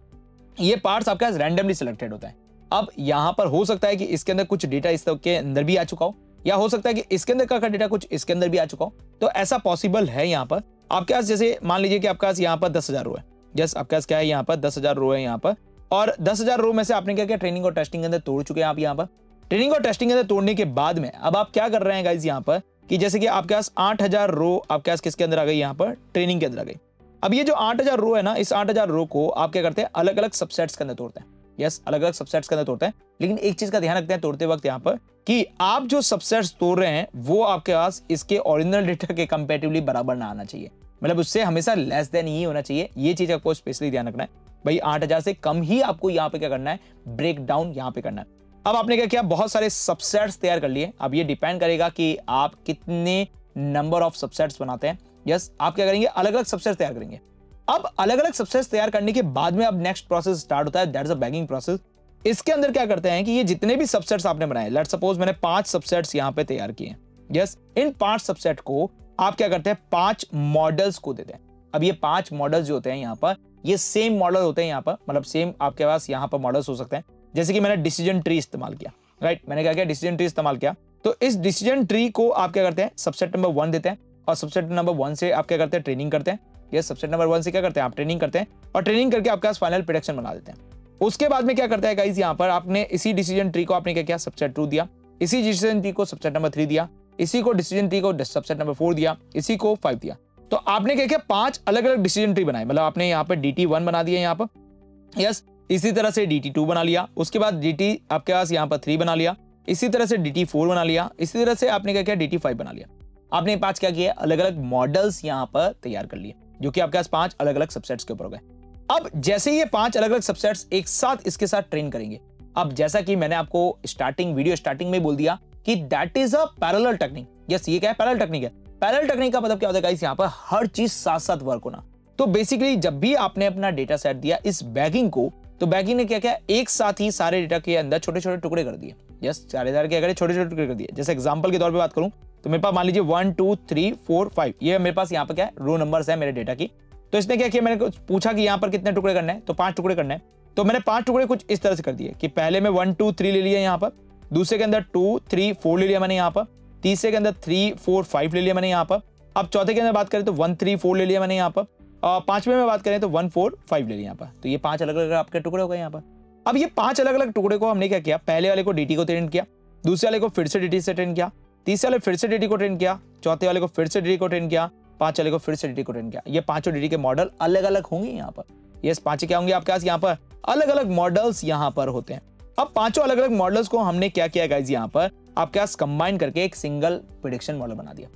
ये पार्ट्स आपके पास रैंडमली सिलेक्टेड होता है। अब यहाँ पर हो सकता है कि इसके अंदर कुछ डेटा इस के अंदर भी आ चुका हो, या हो सकता है कि इसके अंदर का डेटा कुछ इसके अंदर भी आ चुका हो। तो ऐसा पॉसिबल है यहाँ पर। आपके पास जैसे मान लीजिए कि आपके पास यहाँ पर दस हज़ार रो है। जस आपके पास क्या है? यहाँ पर दस हज़ार रो है यहाँ पर। और दस हज़ार रो में से आपने क्या क्या? ट्रेनिंग और टेस्टिंग के अंदर तोड़ चुके हैं आप यहाँ पर। ट्रेनिंग और टेस्टिंग के अंदर तोड़ने के बाद में अब आप क्या कर रहे हैं गाइज़ यहाँ पर? कि जैसे कि आपके पास आठ हज़ार रो आपके पास किसके अंदर आ गई? यहाँ पर ट्रेनिंग के अंदर आ गई। अब ये जो आठ हज़ार रो है ना, इस आठ हज़ार रो को आप क्या करते हैं? अलग अलग सबसेट्स के अंदर तोड़ते हैं। यस अलग अलग सबसेट्स के अंदर तोड़ते हैं। लेकिन एक चीज़ का ध्यान रखते हैं तोड़ते वक्त यहाँ पर कि आप जो सबसेट्स तोड़ रहे हैं, वो आपके पास इसके ओरिजिनल डेटा के कंपेटिवली बराबर ना आना चाहिए। मतलब उससे हमेशा लेस देन ही होना चाहिए। ये चीज़ आपको स्पेशली ध्यान रखना है। भाई आठ हज़ार से कम ही आपको यहाँ पे क्या करना है? ब्रेक डाउन यहाँ पे करना है। अब आपने क्या किया? बहुत सारे सबसेट्स तैयार कर लिए। अब ये डिपेंड करेगा कि आप कितने नंबर ऑफ़ सबसेट्स बनाते हैं। यस आप क्या करेंगे? अलग अलग सबसेट्स तैयार करेंगे। अब अलग अलग सबसेट्स तैयार करने के बाद में अब नेक्स्ट प्रोसेस स्टार्ट होता है। दैट्स अ बैगिंग प्रोसेस इसके अंदर क्या करते हैं कि ये जितने भी सबसेट्स आपने बनाए लेट सपोज़ मैंने पाँच सबसेट्स यहाँ पे तैयार किए यस इन पाँच सबसेट को आप क्या करते हैं? पाँच मॉडल्स को देते हैं। अब ये पाँच मॉडल्स जो होते हैं यहाँ पर, ये सेम मॉडल होते हैं यहाँ पर। मतलब सेम आपके पास यहाँ पर मॉडल्स हो सकते हैं। जैसे कि मैंने डिसीज़न ट्री इस्तेमाल किया राइट मैंने क्या किया? डिसीज़न ट्री इस्तेमाल किया। तो इस डिसीज़न ट्री को आप क्या करते हैं? सबसेट नंबर वन देते हैं और सबसेट नंबर वन से आप क्या करते हैं? ट्रेनिंग करते हैं। ये सबसेट नंबर वन से क्या करते हैं? आप ट्रेनिंग करते हैं और ट्रेनिंग करके आपके पास फाइनल प्रोडक्शन बना देते हैं। उसके बाद में क्या करता है गाइज़ यहाँ पर आपने इसी डिसीज़न ट्री को आपने क्या किया? सबसेट टू दिया। इसी डिसीज़न ट्री को सबसेट नंबर थ्री दिया। इसी को डिसीज़न ट्री को सबसेट नंबर फोर दिया। इसी को फाइव दिया। तो आपने क्या किया? पाँच अलग अलग डिसीज़न ट्री बनाए। मतलब आपने यहाँ पर डी टी वन बना दिया यहाँ पर। यस इसी तरह से डी टी टू बना लिया। उसके बाद डी टी आपके पास यहाँ पर थ्री बना लिया। इसी तरह से डी टी फोर बना लिया। इसी तरह से आपने क्या किया? डी टी फाइव बना लिया। आपने पाँच क्या किया अलग अलग मॉडल्स यहाँ पर तैयार कर लिए, जो कि आपके पास पाँच अलग अलग सबसेट्स के ऊपर हो गए। अब जैसे ये पाँच अलग अलग सबसेट्स एक साथ इसके साथ ट्रेन करेंगे, अब जैसा कि मैंने आपको स्टार्टिंग वीडियो स्टार्टिंग में बोल दिया कि that is a parallel technique yes ये क्या है? पैरेलल टेक्निक है। पैरेलल टेक्निक का मतलब क्या होता है यहाँ पर हर चीज़ साथ साथ वर्क होना। तो बेसिकली जब भी आपने अपना डेटा सेट दिया, इस बैगिंग को तो बैगिंग ने क्या किया एक साथ ही सारे डेटा के अंदर छोटे छोटे टुकड़े कर दिए। यस चार हज़ार के अगर छोटे छोटे टुकड़े कर दिए। जैसे एग्ज़ाम्पल के तौर पर बात करूँ तो मेरे पास मान लीजिए one two three four five ये मेरे पास यहाँ पर क्या है? रो नंबर है मेरे डेटा की। तो इसने क्या किया? मैंने पूछा कि यहाँ पर कितने टुकड़े करने हैं? तो पाँच टुकड़े करने हैं। तो मैंने पाँच टुकड़े कुछ इस तरह से कर दिए कि पहले में वन टू थ्री ले लिया यहाँ पर। दूसरे के अंदर टू थ्री फोर ले लिया मैंने यहाँ पर। तीसरे के अंदर थ्री फोर फाइव ले लिया मैंने यहाँ पर। अब चौथे के अंदर बात करें तो वन थ्री फोर ले लिया मैंने यहाँ पर। पाँचवें में बात करें तो वन फोर फाइव ले लिया यहाँ पर। तो ये पाँच अलग अलग आपके टुकड़े हो गए यहाँ पर। अब ये पाँच अलग अलग टुकड़े को हमने क्या किया? पहले वाले को डीटी को ट्रेन किया, दूसरे वाले को फिर से डीटी से ट्रेन किया, तीसरे वाले फिर से डीटी को ट्रेन किया, चौथे वाले को फिर से डीटी को ट्रेन किया पाँच वाले को फिर से डी को ट्रेन किया। ये पाँचों डी के मॉडल अलग अलग होंगे यहाँ पर। ये पाँच क्या होंगे आपके पास? यहाँ पर अलग अलग मॉडल्स यहाँ पर होते हैं। अब पाँचों अलग अलग मॉडल्स को हमने क्या किया गाइज़ यहाँ पर? आपके पास कंबाइन करके एक सिंगल प्रिडिक्शन मॉडल बना दिया।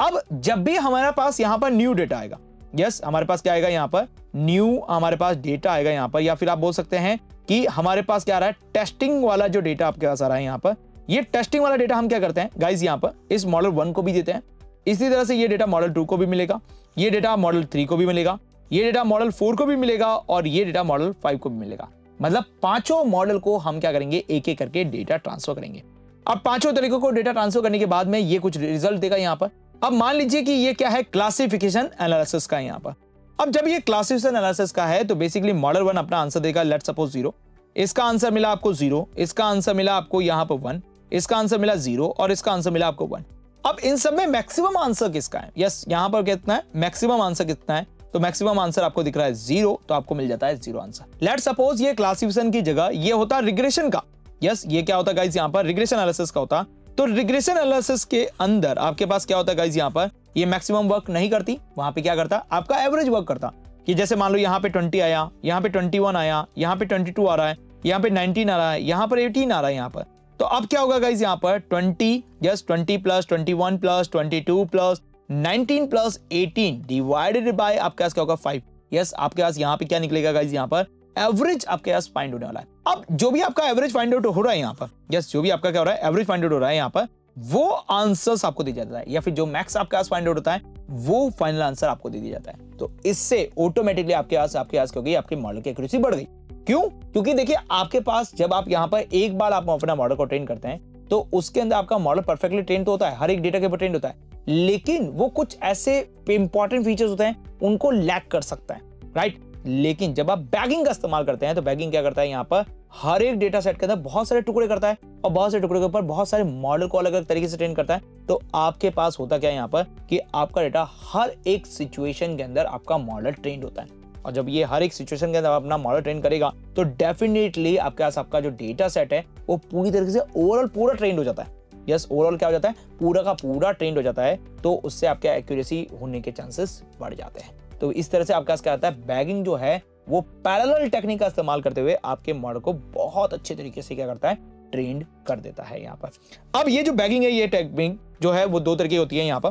अब जब भी हमारे पास यहाँ पर न्यू डेटा आएगा यस हमारे पास क्या आएगा यहाँ पर? न्यू हमारे पास डेटा आएगा यहाँ पर, या फिर आप बोल सकते हैं कि हमारे पास क्या आ रहा है? टेस्टिंग वाला जो डेटा आपके पास आ रहा है यहाँ पर, ये टेस्टिंग वाला डेटा हम क्या करते हैं? गाइज़ यहाँ पर इस मॉडल वन को भी देते हैं। इसी तरह से ये डेटा मॉडल टू को भी मिलेगा, ये डेटा मॉडल थ्री को भी मिलेगा, ये डेटा मॉडल फोर को भी मिलेगा और ये डेटा मॉडल फाइव को भी मिलेगा। मतलब पाँचों मॉडल को हम क्या करेंगे? एक एक करके डेटा ट्रांसफ़र करेंगे। अब पाँचों तरीकों को डेटा ट्रांसफ़र करने के बाद में ये कुछ रिज़ल्ट देगा यहाँ पर। अब मान लीजिए कि ये क्या है क्लासिफिकेशन एनालिसिस का यहाँ पर। अब जब ये क्लासिफिकेशन एनालिसिस का है तो बेसिकली मॉडल वन अपना आंसर देगा लेट सपोज़ ज़ीरो इसका आंसर मिला आपको ज़ीरो इसका आंसर मिला आपको यहाँ पर वन इसका आंसर मिला ज़ीरो और इसका आंसर मिला आपको वन अब इन सब में मैक्सिमम आंसर किसका है? यस यहाँ पर कितना है? मैक्सिमम आंसर कितना है? तो मैक्सिमम आंसर आपको दिख रहा है ज़ीरो तो आपको मिल जाता है ज़ीरो आंसर लेट सपोज़ ये क्लासिफिकेशन की जगह ये होता रिग्रेशन का। यस ये क्या होता गाइज़ यहाँ पर रिग्रेशन एनालिसिस का होता। तो रिग्रेशन एनालिसिस के अंदर आपके पास क्या होता है यहाँ पर? ये मैक्सिमम वर्क नहीं करती, वहाँ पे क्या करता? आपका एवरेज वर्क करता। कि जैसे मान लो यहाँ पे 20 आया, यहाँ पे 21 आया, यहाँ पे 22 आ रहा है, यहाँ पे 19 आ रहा है, यहाँ पर 18 आ रहा है यहाँ पर। तो अब क्या होगा गाइज़ यहाँ पर? 20 yes 20 plus 21 plus 22 plus 19 plus 18 divided by आपके पास क्या होगा? 5 यस आपके पास यहाँ पे क्या निकलेगा गाइज़ यहाँ पर? एवरेज आपके पास फाइंड होने वाला है। अब जो भी आपका एवरेज फाइंड आउट हो रहा है यहाँ पर यस जो भी आपका क्या हो रहा है एवरेज फाइंड आउट हो रहा है यहाँ पर, वो आंसर्स आपको दिया जाता है। या फिर जो मैक्स आपके पास फाइंड आउट होता है, वो फाइनल आंसर आपको दे दिया जाता है। तो इससे ऑटोमेटिकली आपके पास आपके पास क्योंकि आपकी मॉडल की एक्यूरेसी बढ़ गई। क्यों? क्योंकि देखिए, आपके पास जब आप यहाँ पर एक बार आप अपना मॉडल को ट्रेन करते हैं तो उसके अंदर आपका मॉडल परफेक्टली ट्रेन तो होता है, हर एक डेटा के ऊपर ट्रेन होता है। लेकिन वो कुछ ऐसे इंपॉर्टेंट फीचर्स होते हैं, उनको लैक कर सकता है राइट लेकिन जब आप बैगिंग का इस्तेमाल करते हैं तो बैगिंग क्या करता है यहाँ पर? हर एक डेटा सेट के अंदर बहुत सारे टुकड़े करता है और बहुत सारे टुकड़े के ऊपर बहुत सारे मॉडल को अलग अलग तरीके से ट्रेन करता है। तो आपके पास होता क्या है यहाँ पर? कि आपका डेटा हर एक सिचुएशन के अंदर आपका मॉडल ट्रेंड होता है। और जब ये हर एक सिचुएशन के अंदर अपना मॉडल ट्रेन करेगा तो डेफिनेटली आपके पास आपका जो डेटा सेट है, वो पूरी तरीके से ओवरऑल पूरा ट्रेंड हो जाता है। यस ओवरऑल क्या हो जाता है? पूरा का पूरा ट्रेंड हो जाता है तो उससे आपके एक्यूरेसी होने के चांसेस बढ़ जाते हैं। तो इस तरह से आपके क्या आता है? बैगिंग जो है, वो पैरेलल टेक्निक का इस्तेमाल करते हुए आपके मॉडल को बहुत अच्छे तरीके से क्या करता है? ट्रेंड कर देता है यहाँ पर। अब ये जो बैगिंग है, ये टेक्निक जो है, वो दो तरीके होती है यहाँ पर।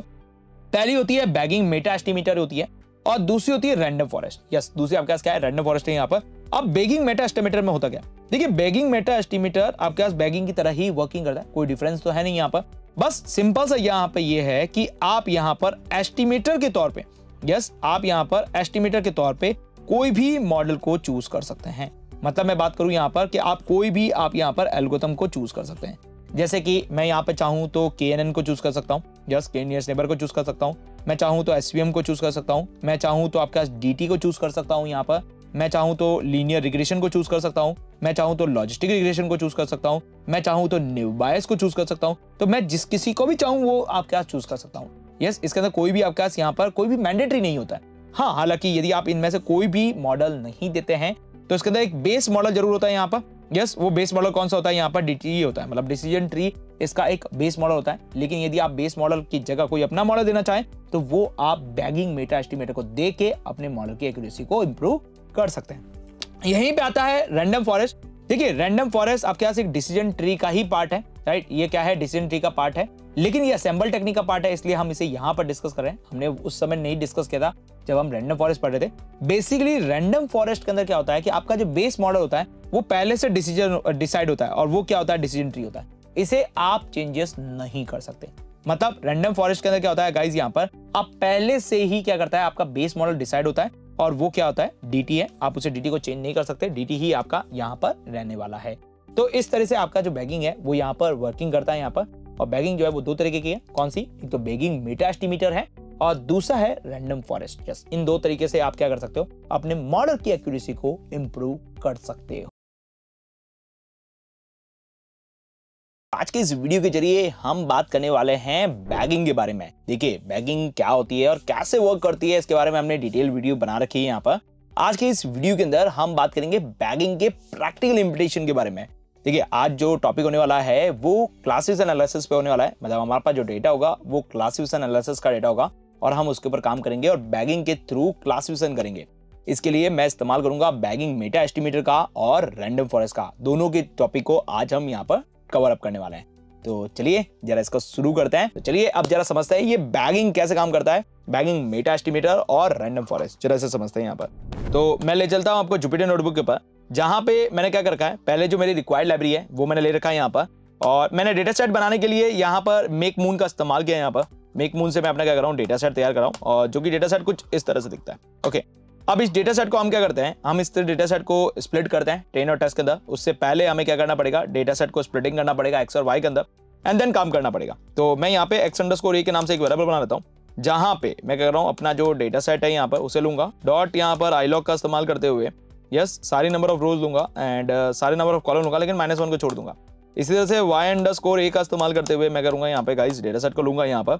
पहली होती है बैगिंग मेटा एस्टिमेटर होती है और दूसरी होती है रैंडम फॉरेस्ट यस दूसरी आपके पास क्या है? रैंडम फॉरेस्ट है यहाँ पर। अब बैगिंग मेटा एस्टिमेटर में होता क्या? देखिए बैगिंग मेटा एस्टिमेटर आपके पास बैगिंग की तरह ही वर्किंग करता है। कोई डिफरेंस तो है नहीं यहाँ पर। बस सिंपल सा यहाँ पे ये है कि आप यहाँ पर एस्टिमेटर के तौर पे यस आप यहाँ पर एस्टिमेटर के तौर पे कोई भी मॉडल को चूज़ कर सकते हैं मतलब मैं बात करूँ यहाँ पर कि आप कोई भी आप यहाँ पर एल्गोथम को चूज़ कर सकते हैं जैसे कि मैं यहाँ पे चाहूँ तो के को चूज़ कर सकता हूँ यस के नेबर को चूज़ कर सकता हूँ मैं चाहूँ तो एसवीएम को चूज़ कर सकता हूँ मैं चाहूँ तो आपके पास डी को चूज़ कर सकता हूँ यहाँ पर मैं चाहूँ तो लीनियर रिग्रेशन को चूज़ कर सकता हूँ मैं चाहूँ तो लॉजिस्टिक रिग्रेशन को चूज़ कर सकता हूँ मैं चाहूँ तो निवायस को चूज़ कर सकता हूँ तो मैं जिस किसी को भी चाहूँ वो आपके पास चूज़ कर सकता हूँ यस इसके अंदर कोई भी आपके पास यहाँ पर कोई भी मैंडेटरी नहीं होता है। हाँ हालाँकि यदि आप इनमें से कोई भी मॉडल नहीं देते हैं तो इसके अंदर एक बेस मॉडल ज़रूर होता है यहाँ पर। यस yes, वो बेस मॉडल कौन सा होता है? यहाँ पर डी होता है। मतलब डिसीज़न ट्री इसका एक बेस मॉडल होता है। लेकिन यदि आप बेस मॉडल की जगह कोई अपना मॉडल देना चाहें तो वो आप बैगिंग मेटा एस्टिमेटर को दे के अपने मॉडल की एक्यूरेसी को इंप्रूव कर सकते हैं। यहीं पे आता है रैंडम फॉरेस्ट देखिए रैंडम फॉरेस्ट आपके पास एक डिसीज़न ट्री का ही पार्ट है राइट ये क्या है? डिसीज़न ट्री का पार्ट है। लेकिन ये असेंबल टेक्निक का पार्ट है, इसलिए हम इसे यहाँ पर डिस्कस कर रहे हैं। हमने उस समय नहीं डिस्कस किया था जब हम रैंडम फॉरेस्ट पढ़ रहे थे। बेसिकली रैंडम फॉरेस्ट के अंदर क्या होता है कि आपका जो बेस मॉडल होता है, वो पहले से डिसीज़न डिसाइड होता है और वो क्या होता है डिसीज़न ट्री होता है। इसे आप चेंजेस नहीं कर सकते। मतलब रैंडम फॉरेस्ट के अंदर क्या होता है गाइज़ यहाँ पर आप पहले से ही क्या करता है, आपका बेस मॉडल डिसाइड होता है और वो क्या होता है डीटी है। आप उसे डीटी को चेंज नहीं कर सकते डीटी ही आपका यहाँ पर रहने वाला है। तो इस तरह से आपका जो बैगिंग है, वो यहाँ पर वर्किंग करता है यहाँ पर। और बैगिंग जो है वो दो तरीके की है। कौन सी? एक तो बैगिंग मेटा एस्टिमीटर है और दूसरा है रैंडम फॉरेस्ट यस इन दो तरीके से आप क्या कर सकते हो? अपने मॉडल की एक्यूरेसी को इंप्रूव कर सकते हो। आज के इस वीडियो के ज़रिए हम बात करने वाले हैं बैगिंग के बारे में। देखिए बैगिंग क्या होती है और कैसे वर्क करती है, इसके बारे में हमने डिटेल वीडियो बना रखी है यहाँ पर। आज के इस वीडियो के अंदर हम बात करेंगे बैगिंग के प्रैक्टिकल इम्पिटेशन के बारे में। देखिए, आज जो टॉपिक होने वाला है, वो क्लासिस एनालिसिस पे होने वाला है। मतलब हमारे पास जो डेटा होगा, वो क्लासिफिकेशन एनालिसिस का डेटा होगा और हम उसके ऊपर काम करेंगे और बैगिंग के थ्रू क्लासिफिकेशन करेंगे। इसके लिए मैं इस्तेमाल करूँगा बैगिंग मेटा एस्टिमेटर का और रैंडम फॉरेस्ट का। दोनों के टॉपिक को आज हम यहाँ पर कवर अप करने वाले हैं। तो चलिए, जरा इसको शुरू करते हैं। तो चलिए, अब जरा समझते हैं ये बैगिंग कैसे काम करता है। बैगिंग मेटा एस्टिमेटर और रैंडम फॉरेस्ट जरा से समझते हैं यहाँ पर। तो मैं ले चलता हूँ आपको जुपिटर नोटबुक के ऊपर। जहाँ पे मैंने क्या कर रखा है? पहले जो मेरी रिक्वायर्ड लाइब्रेरी है, वो मैंने ले रखा है यहाँ पर। और मैंने डेटा सेट बनाने के लिए यहाँ पर मेक मून का इस्तेमाल किया यहाँ पर। मेक मून से मैं अपना क्या कर रहा हूँ? डेटा सेट तैयार कर रहा हूँ। और जो कि डेटा सेट कुछ इस तरह से दिखता है। ओके अब इस डेटा सेट को हम क्या करते हैं? हम इस डेटा सेट को स्प्लिट करते हैं ट्रेन और टेस्ट के अंदर। उससे पहले हमें क्या करना पड़ेगा? डेटा सेट को स्प्लिटिंग करना पड़ेगा एक्स और वाई के अंदर। एंड देन काम करना पड़ेगा। तो मैं यहाँ पे एक्स अंडर ए के नाम से एक वेरिएबल बना लेता हूँ। जहाँ पे मैं कह रहा हूँ? अपना जो डेटा सेट है यहाँ पर, उसे लूँगा। डॉट यहाँ पर आईलॉग का इस्तेमाल करते हुए यस सारी नंबर ऑफ़ रोज दूँगा एंड सारे नंबर ऑफ़ कॉलम लूँगा लेकिन माइनस वन को छोड़ दूँगा। इसी तरह से वाई एंड स्कोर ए का इस्तेमाल करते हुए मैं करूँगा यहाँ पे गाइस डेटा सेट को लूँगा यहाँ पर।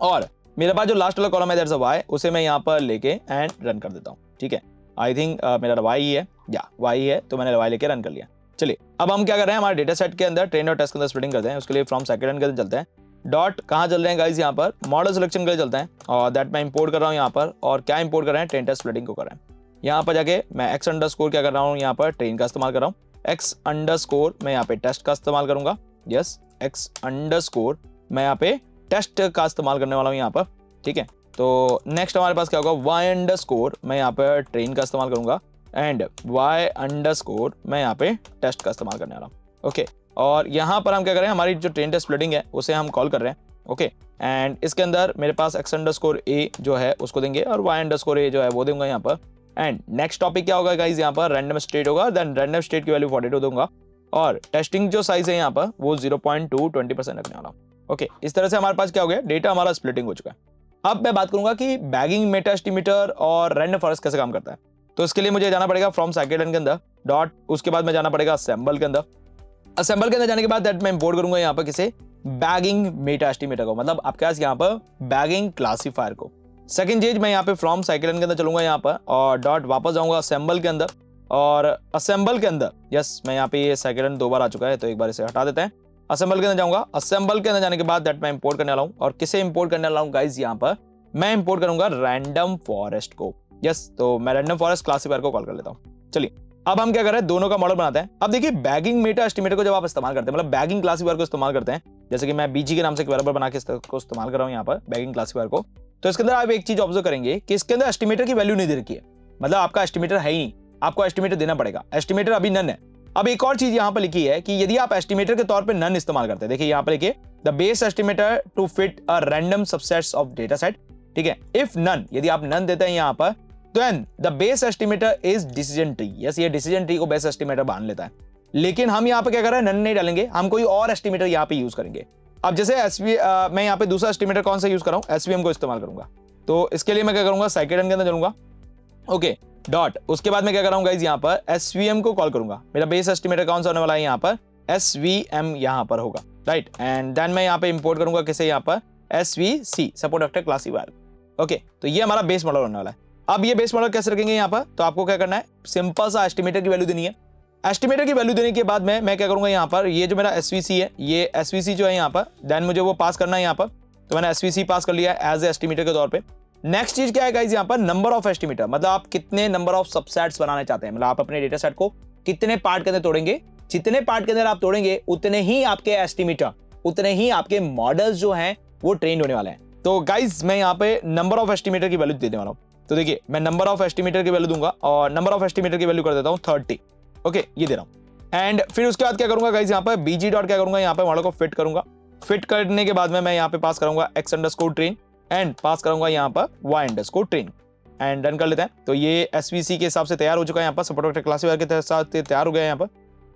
और मेरे पास जो लास्ट वाला कॉलम है दैट्स वाई उसे मैं यहाँ पर लेके एंड रन कर देता हूँ ठीक है? आई थिंक uh, मेरा वाई ही है। या वाई है तो मैंने वाई लेके रन कर लिया। चलिए अब हम क्या कर रहे हैं हमारे डेटा सेट के अंदर ट्रेन और टेस्ट के अंदर स्प्लिटिंग करते हैं उसके लिए फ्रॉम सेकेंड के अंदर चलते हैं। डॉट कहाँ चल रहे हैं गाइज़ यहाँ पर? मॉडल सिलेक्शन के लिए चलते हैं और दैट मैं इंपोर्ट कर रहा हूँ यहाँ पर और क्या इंपोर्ट कर रहे हैं? ट्रेन टेस्ट स्प्लिटिंग को कर रहे हैं। यहाँ पर जाके मैं एक्स अंडर स्कोर क्या कर रहा हूँ? यहाँ पर ट्रेन का इस्तेमाल कर रहा हूँ। एक्स अंडर स्कोर मैं यहाँ पे टेस्ट का इस्तेमाल करूँगा। यस एक्स अंडर स्कोर मैं यहाँ पे टेस्ट का इस्तेमाल करने वाला हूँ यहाँ पर। ठीक है? तो नेक्स्ट हमारे पास क्या होगा? वाई अंडर स्कोर मैं यहाँ पर ट्रेन का इस्तेमाल करूँगा। एंड वाई अंडर स्कोर मैं यहाँ पे टेस्ट का इस्तेमाल करने वाला हूँ। ओके और यहाँ पर हम क्या करें हमारी जो ट्रेन टेस्ट स्प्लिटिंग है, उसे हम कॉल कर रहे हैं। ओके एंड इसके अंदर मेरे पास एक्स अंडर स्कोर ए जो है, उसको देंगे। और वाई अंडर स्कोर ए जो है, वो दूँगा यहाँ पर। एंड नेक्स्ट टॉपिक क्या होगा गाइज़ यहाँ पर रैंडम स्टेट होगा देन रैंडम स्टेट की वैल्यू फोर्टी टू दूँगा। और टेस्टिंग जो साइज़ है यहाँ पर, वो zero point two twenty percent रखने वाला ओके इस तरह से हमारे पास क्या हो गया? डेटा हमारा स्प्लिटिंग हो चुका है। अब मैं बात करूँगा कि बैगिंग मेटा एस्टिमीटर और रैंडम फॉरेस्ट कैसे काम करता है। तो इसके लिए मुझे जाना पड़ेगा फ्रॉम साइकेडन के अंदर डॉट उसके बाद में जाना पड़ेगा असेंबल के अंदर। असेंबल के अंदर जाने के बाद दैट मैं इंपोर्ट करूँगा यहाँ पर किसे? बैगिंग मेटा एस्टिमेटर को। मतलब आपके पास यहाँ पर बैगिंग क्लासीफायर को। सेकंड चीज़ मैं यहाँ पे फ्रॉम साइकिल के अंदर चलूँगा यहाँ पर और डॉट वापस जाऊँगा असेंबल के अंदर और असेंबल के अंदर यस मैं यहाँ पे ये साइकिलन दो बार आ चुका है तो एक बार इसे हटा देते हैं। असेंबल के अंदर जाऊँगा। असेंबल के अंदर जाने के बाद दैट मैं इंपोर्ट करने वाला हूँ और किसे इंपोर्ट करने हूँ गाइज़ यहाँ पर मैं इम्पोर्ट करूँगा रैंडम फॉरेस्ट को। यस तो मैं रैंडम फॉरेस्ट क्लासीफायर को कॉल कर लेता हूँ। चलिए, अब हम क्या कर रहे हैं? दोनों का मॉडल बनाते हैं। अब देखिए बैगिंग मेटा एस्टिमेटर को जब आप इस्तेमाल करते हैं मतलब बैगिंग क्लासीफायर को इस्तेमाल करते हैं, जैसे कि मैं बीजी के नाम से एक वेरिएबल बना के इस्तेमाल कर रहा हूँ यहाँ पर बैगिंग क्लासीफायर को। तो इसके अंदर आप एक चीज़ ऑब्ज़र्व करेंगे कि इसके अंदर एस्टिमेटर की वैल्यू नहीं दे रखी है। मतलब आपका एस्टिमेटर है ही नहीं। आपको एस्टिमेटर देना पड़ेगा। एस्टिमेटर अभी नन है। अब एक और चीज़ यहाँ पर लिखी है कि यदि आप एस्टिमेटर के तौर पर नन इस्तेमाल करते हैं, देखिए यहाँ पर लिखिए the base estimator to fit a random subsets of data set ठीक है? इफ़ नन यदि आप नन देते हैं यहाँ पर then the base estimator is decision tree yes ये डिसीज़न ट्री को बेस एस्टिमेटर बाँध लेता है। लेकिन हम यहाँ पर क्या कर रहे हैं? नन नहीं डालेंगे। हम कोई और एस्टिमेटर यहाँ पे यूज़ करेंगे। अब जैसे एसवी मैं यहाँ पे दूसरा एस्टिमेटर कौन सा यूज़ कर रहा हूँ? एसवीएम को इस्तेमाल करूँगा। तो इसके लिए मैं क्या करूँगा? साइकेडन के अंदर चलूँगा ओके डॉट उसके बाद मैं क्या कर रहा हूँ यहाँ पर एसवीएम को कॉल करूँगा। मेरा बेस एस्टिमेटर कौन सा होने वाला है यहाँ पर? एस वी एम यहाँ पर होगा राइट एंड देन मैं यहाँ पे इंपोर्ट करूँगा किसे यहाँ पर? S V C support vector classifier okay तो ये हमारा बेस मॉडल होने वाला है। अब ये बेस मॉडल कैसे रखेंगे यहाँ पर? तो आपको क्या करना है? सिंपल सा एस्टिमेटर की वैल्यू देनी है। एस्टिमेटर की वैल्यू देने के बाद में, मैं क्या करूँगा यहाँ पर? ये जो मेरा एसवीसी है, ये एसवीसी जो है यहाँ पर देन मुझे वो पास करना है यहाँ पर। तो मैंने एसवीसी पास कर लिया एज ए एस्टिमेटर के तौर पर नेक्स्ट चीज़ क्या है गाइज़ यहाँ पर? नंबर ऑफ़ एस्टिमेटर मतलब आप कितने नंबर ऑफ़ सबसेट्स बनाना चाहते हैं। मतलब आप अपने डेटा सेट को कितने पार्ट के अंदर तोड़ेंगे, जितने पार्ट के अंदर आप तोड़ेंगे, उतने ही आपके एस्टिमेटर उतने ही आपके मॉडल्स जो हैं, वो ट्रेन होने वाले हैं। तो गाइज़ मैं यहाँ पे नंबर ऑफ़ एस्टिमेटर की वैल्यू देने वाला हूँ। तो देखिए, मैं नंबर ऑफ़ एस्टिमेटर की वैल्यू दूँगा और नंबर ऑफ़ एस्टिमेटर की वैल्यू कर देता हूँ थर्टी ओके, ये दे रहा हूँ। एंड फिर उसके बाद क्या करूँगा गाइज़ यहाँ पे बीजी डॉट क्या करूँगा, यहाँ पे मॉडल को फिट करूँगा। फिट करने के बाद में मैं यहाँ पे पास करूँगा X under score train and pass करूँगा यहाँ पर Y under score train and done कर लेते हैं। तो ये एस के हिसाब से तैयार हो चुका है यहाँ पर सपोर्ट क्लासीफायर के साथ तैयार हो गया यहाँ पर।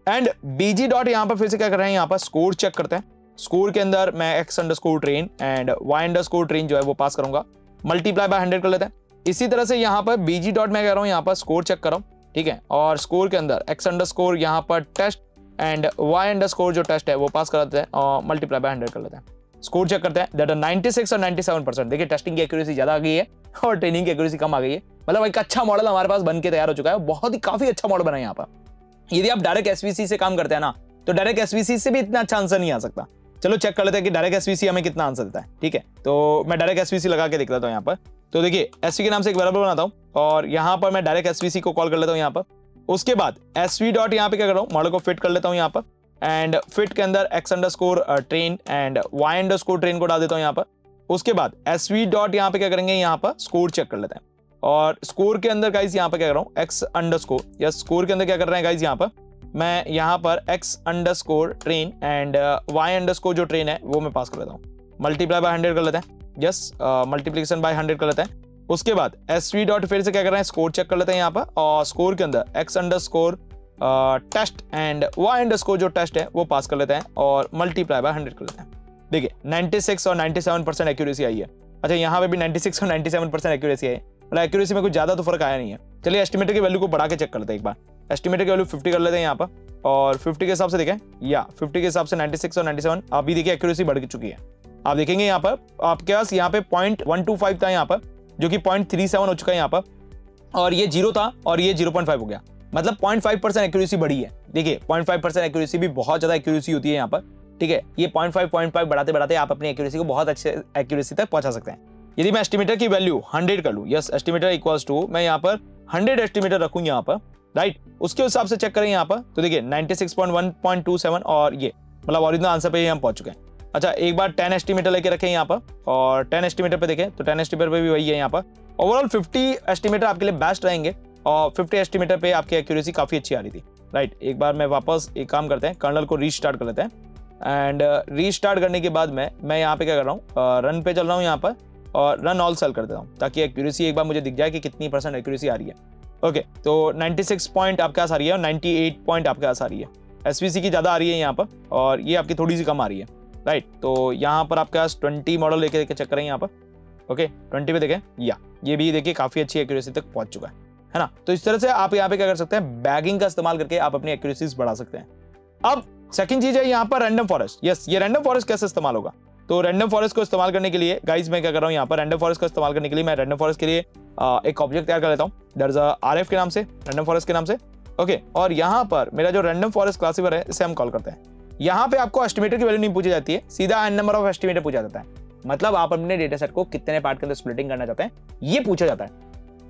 एंड बीजी डॉट यहाँ पर फिर से क्या कर रहे हैं, यहाँ पर स्कोर चेक करते हैं। स्कोर के अंदर मैं X under score train and Y under score train जो है वो पास करूँगा। मल्टीप्लाई बाय हंड्रेड कर लेते हैं। इसी तरह से यहाँ पर बीजी डॉट मैं कह रहा हूँ, यहाँ पर स्कोर चेक कर रहा हूँ। ठीक है? और स्कोर के अंदर एक्स अंडर स्कोर यहाँ पर test and Y under score जो टेस्ट है, वो पास कर लेते हैं और मल्टीप्लाई बाय हंड्रेड कर लेते हैं। स्कोर चेक करते हैं दैट नाइनटी सिक्स और नाइनटी सेवन परसेंट देखिए टेस्टिंग की एक्यूरेसी ज़्यादा आ गई है और ट्रेनिंग की एक्यूरेसी कम आ गई है। मतलब एक अच्छा मॉडल हमारे पास बन के तैयार हो चुका है, बहुत ही काफ़ी अच्छा मॉडल बना है यहाँ पर। यदि आप डायरेक्ट एसवीसी से काम करते हैं ना तो डायरेक्ट एसवीसी से भी इतना अच्छा आंसर नहीं आ सकता। चलो चेक कर लेते हैं कि डायरेक्ट एसवीसी हमें कितना आंसर देता है, ठीक है? तो मैं डायरेक्ट एसवीसी लगा के देख लेता हूँ यहाँ पर। तो देखिए एस के नाम से एक वेरिएबल बनाता हूँ और यहाँ पर मैं डायरेक्ट एसवीसी को कॉल कर लेता हूँ यहाँ पर। उसके बाद एस वी डॉट यहाँ पे क्या कर रहा हूँ? मॉडल को फिट कर लेता हूँ यहाँ पर। एंड फिट के अंदर X under score train and Y under score train को डाल देता हूँ यहाँ पर। उसके बाद एस वी डॉट यहाँ पे क्या करेंगे? यहाँ पर स्कोर चेक कर लेते हैं। और स्कोर के अंदर गाइज़ यहाँ पर क्या कर रहा हूँ? एक्स अंडर स्कोर या स्कोर के अंदर क्या कर रहे हैं गाइज़ यहाँ पर? मैं यहाँ पर X under score train and Y under score जो ट्रेन है, वो मैं पास कर लेता हूँ। मल्टीप्लाई बाय हंड्रेड कर लेते हैं। यस मल्टीप्लीकेशन बाय हंड्रेड कर लेते हैं। उसके बाद एस वी डॉट फिर से क्या कर रहे हैं? स्कोर चेक कर लेते हैं यहाँ पर। और स्कोर के अंदर X under score test and Y under score जो टेस्ट है, वो पास कर लेते हैं और मल्टीप्लाई बाय हंड्रेड कर लेते हैं। देखिए 96 और 97 परसेंट एक्यूरेसी आई है। अच्छा यहाँ पे भी 96 और 97 परसेंट एक्यूरेसी आई है। मतलब एक्यूरेसी में कुछ ज़्यादा तो फ़र्क आया नहीं है। चलिए एस्टिमेटेड की वैल्यू को बढ़ा के चेक करते हैं एक बार। एस्टिमेटेड की वैल्यू 50 कर लेते हैं यहाँ पर। और 50 के हिसाब से देखें। या 50 के हिसाब से 96 और 97 अभी देखिए एक्यूरेसी बढ़ चुकी है। आप देखेंगे यहाँ पर, आपके पास यहाँ पे पॉइंट वन टू फाइव था यहाँ पर, जो कि पॉइंट थ्री सेवन हो चुका है यहाँ पर। और ये ज़ीरो था और ये ज़ीरो पॉइंट फाइव हो गया। मतलब पॉइंट फाइव परसेंट एक्यूरेसी बढ़ी है। देखिए पॉइंट फाइव परसेंट एक्यूरेसी भी बहुत ज़्यादा एक्यूरेसी होती है यहाँ पर। ठीक है, ये पॉइंट फाइव पॉइंट फाइव बढ़ाते बढ़ाते आप अपनी एक्यूरेसी को बहुत अच्छे एक्यूरेसी तक पहुँचा सकते हैं। यदि मैं एस्टिमेटर की वैल्यू हंड्रेड कर लूँ यस एस्टिमेटर इक्वल्स टू मैं यहाँ पर हंड्रेड एस्टिमेटर रखूँ यहाँ पर राइट उसके हिसाब से चेक करें यहाँ पर तो देखिए ninety six point one point two seven और ये मतलब ओरिजिनल आंसर पे हम पहुँच चुके हैं। अच्छा एक बार टेन एस्टिमेटर लेके रखें यहाँ पर और टेन एस्टिमेटर पे देखें तो टेन एस्टिमेटर पे भी वही है यहाँ पर। ओवरऑल फिफ्टी एस्टिमेटर आपके लिए बेस्ट रहेंगे और फिफ्टी एस्टिमेटर पे आपकी एक्यूरेसी काफ़ी अच्छी आ रही थी राइट एक बार मैं वापस एक काम करते हैं कर्नल को रीस्टार्ट कर लेते हैं। एंड रीस्टार्ट uh, करने के बाद में मैं यहाँ पे क्या कर रहा हूँ रन uh, पे चल रहा हूँ यहाँ पर। और रन ऑल सेल कर देता हूँ, ताकि एक्यूरेसी एक बार मुझे दिख जाए कि कितनी परसेंट एक्यूरेसी आ रही है। ओके तो 96 पॉइंट आपके पास आ रही है और 98 पॉइंट आपके पास आ रही है। एस की ज़्यादा आ रही है यहाँ पर और ये आपकी थोड़ी सी कम आ रही है। राइट तो यहाँ पर आपके पास ट्वेंटी मॉडल लेके लेके चेक करें यहाँ पर। ओके ट्वेंटी पे देखें। या ये भी देखिए काफ़ी अच्छी एक्यूरेसी तक पहुँच चुका है है ना? तो इस तरह से आप यहाँ पे क्या कर सकते हैं बैगिंग का इस्तेमाल करके आप अपनी एक्यूरेसीज बढ़ा सकते हैं। अब सेकंड चीज़ है यहाँ पर रैंडम फॉरेस्ट यस ये रैंडम फॉरेस्ट कैसे इस्तेमाल होगा? तो रैंडम फॉरेस्ट को इस्तेमाल करने के लिए गाइज़ मैं क्या कर रहा हूँ यहाँ पर रैंडम फॉरेस्ट का इस्तेमाल करने के लिए मैं रैंडम फॉरेस्ट के लिए एक ऑब्जेक्ट तैयार कर लेता हूँ। दर्ज आर एफ़ के नाम से रैंडम फॉरेस्ट के नाम से। ओके और यहाँ पर मेरा जो रैंडम फॉरेस्ट क्लासिफर है, इसे हम कॉल करते हैं। यहाँ पे आपको एस्टिमेटर की वैल्यू नहीं पूछी जाती है, सीधा एन नंबर ऑफ़ एस्टिमेटर पूछा जाता है। मतलब आप अपने डेटा सेट को कितने पार्ट के अंदर स्प्लिटिंग करना चाहते हैं, ये पूछा जाता है।